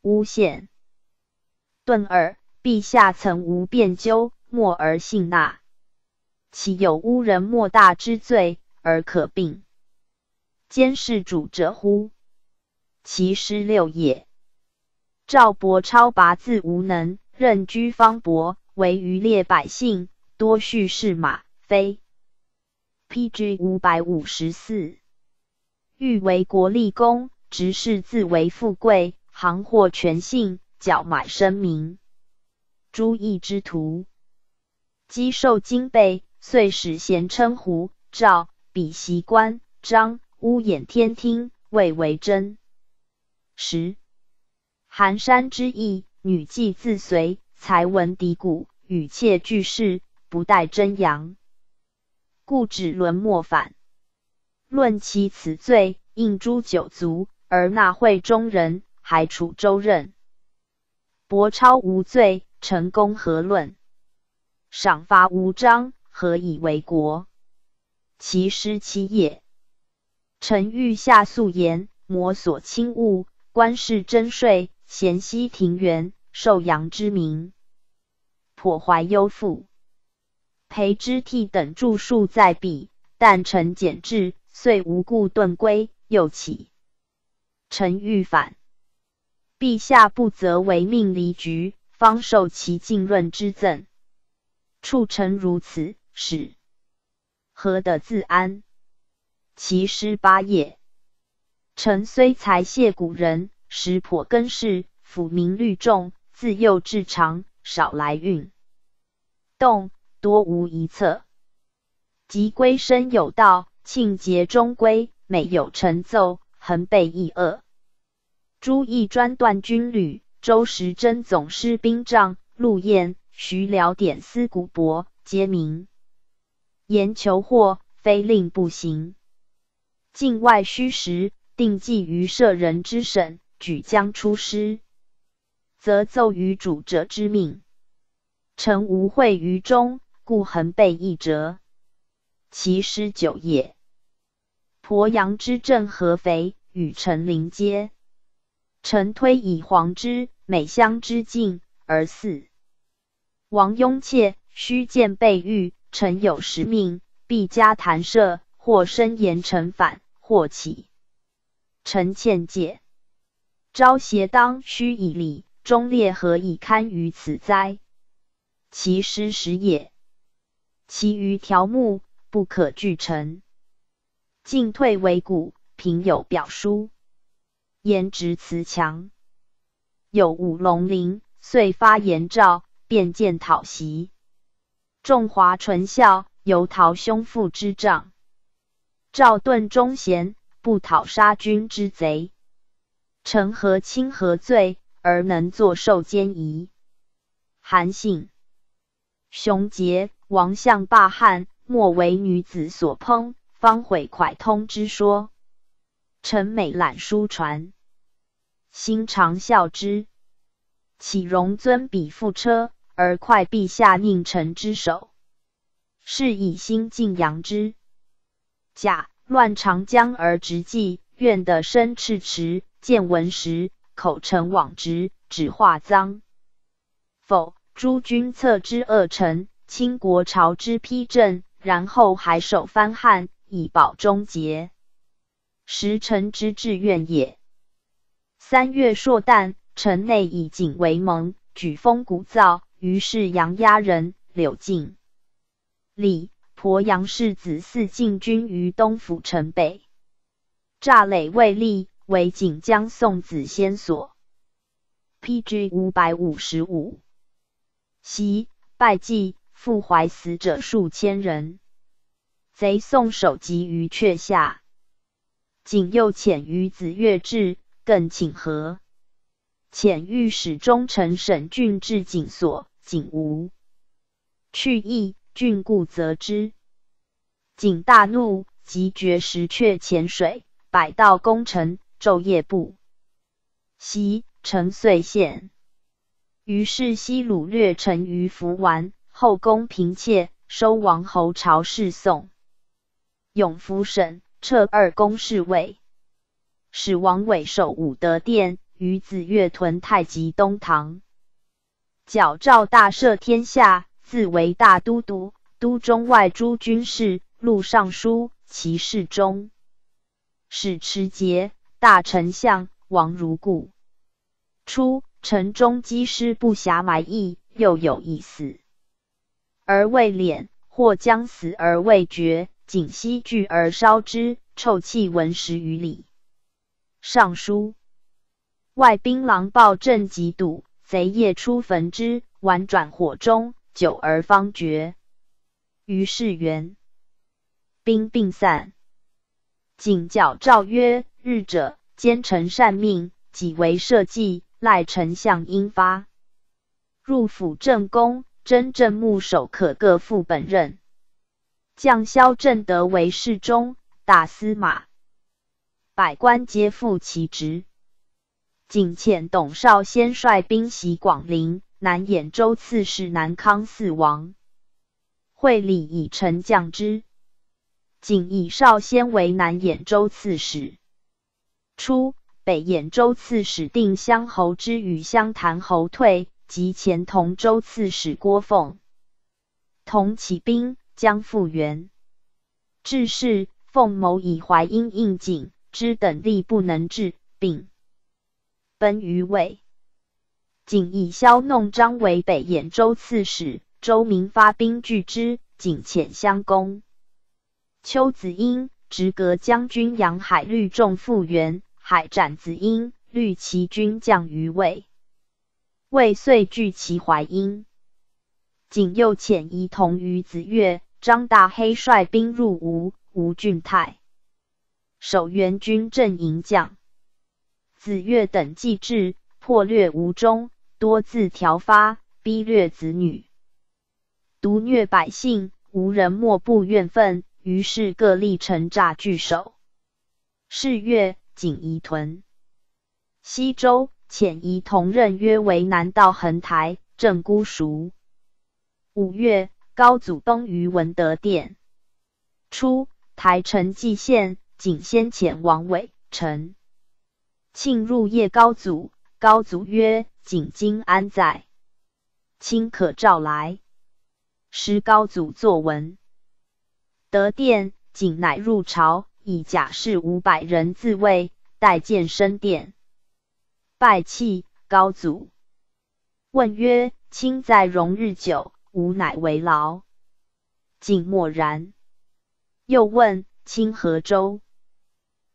诬陷。顿耳，陛下曾无辩究，默而信纳，岂有诬人莫大之罪而可并监视主者乎？其师六也。赵伯超拔自无能，任居方伯，为渔猎百姓，多蓄士马，非。P.G. 五百五十四，欲为国立功，直视自为富贵，行获权信，缴买声名。诸异之徒，积受金贝，遂使贤称胡、赵、比习官、张、乌掩天听，谓为真。十寒山之役，女妓自随，才闻敌鼓，与妾俱逝，不待真阳。故指沦莫反。论其此罪，应诛九族，而纳会中人，还处州任。伯超无罪，成功何论？赏罚无章，何以为国？其师其也。臣欲下素言：摩所轻物，官事征税，咸息庭园，受阳之名，颇怀忧妇。裴之替等著述在彼，但臣简至，遂无故遁归。又起，臣欲反，陛下不责为命离局，方受其浸润之赠。处臣如此，使何得自安？其师八也。臣虽才谢古人，识颇根世，抚民律众，自幼至长，少来运动。多无一策，即归身有道，庆节中规，每有成奏，恒备异恶。朱义专断军旅，周时珍总师兵帐，陆彦、徐辽典司古伯，皆明言求祸，非令不行。境外虚实，定计于舍人之审，举将出师，则奏于主者之命。臣无会于中。故恒备一折，其师九也。鄱阳之镇合肥，与陈临接。臣推以黄之美乡之境而祀。王雍妾须见备御，臣有时命，必加弹射，或申言臣反，或起臣欠戒。招协当须以礼，忠烈何以堪于此哉？其失时也。其余条目不可具陈。进退维谷，平有表书，颜值辞强。有五龙鳞，遂发炎诏，便见讨袭。众华纯孝，犹逃兄父之帐。赵盾忠贤，不讨杀君之贼。臣何亲何罪，而能作受奸疑？韩信、熊杰、王相霸汉，莫为女子所烹，方毁蒯通之说。臣每览书传。心常笑之，岂容尊比覆车而快陛下佞臣之手？是以心敬仰之。甲乱长江而直济，愿得生赤池，见闻时口陈往直，指化脏。否，诸君策之恶臣，倾国朝之丕正，然后还手藩汉，以保忠节，实臣之志愿也。三月朔旦，城内以景为盟，举风鼓噪。于是杨家人柳敬、李鄱阳氏子嗣进军于东府城北，栅垒未立，为景江宋子先所。P.G. 五百五十五，袭拜祭，复怀死者数千人。贼宋首级于阙下，景又遣于子越至。更请和，遣御史中丞沈俊至景所，景无去意，俊固责之。景大怒，即决石阙潜水，百道攻城，昼夜不息。城遂陷。于是西鲁略臣于福丸，后宫嫔妾，收王侯朝侍宋。永福省撤二宫侍卫。使王伟守武德殿，与子越屯太极东堂。矫诏大赦天下，自为大都督，都中外诸军事，录尚书、骑侍中，使持节、大丞相。王如故。初，城中积尸不暇埋役，又有一死而未敛，或将死而未绝，仅息聚而烧之，臭气闻十余里。尚书外兵狼暴，阵急堵，贼夜出焚之，宛转火中，久而方绝。于是元兵并散。景教诏曰：“日者，奸臣善命，己为社稷，赖丞相应发。入府正宫，真正牧守可各负本任。将萧正德为侍中、大司马。”百官皆负其职。景遣董少先率兵袭广陵，南兖州刺史南康嗣亡，会礼以臣降之。景以少先为南兖州刺史。初，北兖州刺史定襄侯之与湘潭侯退，及前同州刺史郭凤同起兵将复原。至是，奉谋以淮阴应景。之等力不能治，并奔于魏。景以萧弄张为北兖州刺史，周明发兵拒之，景遣相攻。邱子婴直阁将军杨海率众复原，海斩子婴，率其军将于魏。魏遂据其淮阴。景又遣仪同于子越、张大黑率兵入吴，吴郡太。守元军阵营将子越等继至，破掠吴中，多自条发，逼掠子女，毒虐百姓，无人莫不怨愤。于是各立城诈据守。是月，景仪屯西周，遣仪同任约为南道横台正姑熟。五月，高祖崩于文德殿。初，台城蓟县。景先遣王伟、臣庆入谒高祖，高祖曰：“景今安在？卿可召来。”师高祖作文。得殿，景乃入朝，以甲士五百人自卫，待见升殿，拜泣。高祖问曰：“卿在戎日久，吾乃为劳。”景默然。又问：“卿何州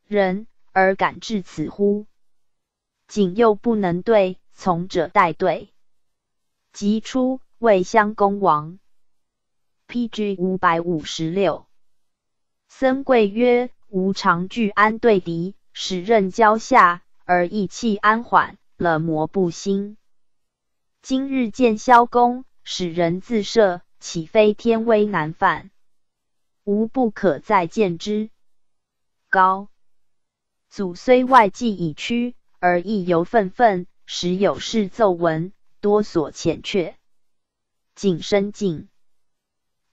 人，而敢至此乎？”景又不能对，从者代对。即出为襄公王。P.G. 五百五十六。僧贵曰：“吾常惧安对敌，使刃交下，而意气安缓，了魔不兴。今日见萧公，使人自射，岂非天威难犯？吾不可再见之。”高祖虽外计已屈，而意犹愤愤，时有事奏闻，多所浅却。谨深敬。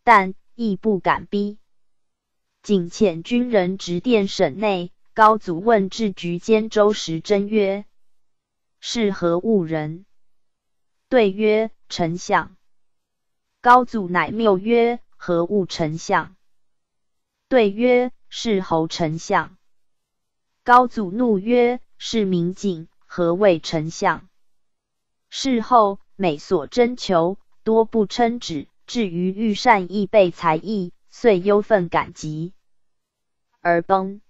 但亦不敢逼。谨遣军人直殿省内。高祖问至局监周时真曰：“是何物人？”对曰：“丞相。”高祖乃谬曰：“何物丞相？”对曰：“是侯丞相。”高祖怒曰：“是明景，何谓丞相？”事后每所征求，多不称旨。至于欲善亦备才艺，遂忧愤感激而崩。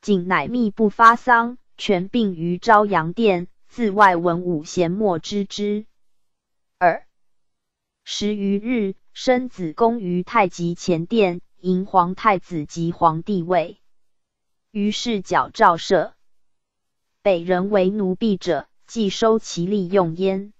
景乃密不发丧，全病于昭阳殿，自外文武贤莫知之。二十余日，生子宫于太极前殿，迎皇太子及皇帝位。于是矫诏赦北人为奴婢者，即收其利用焉。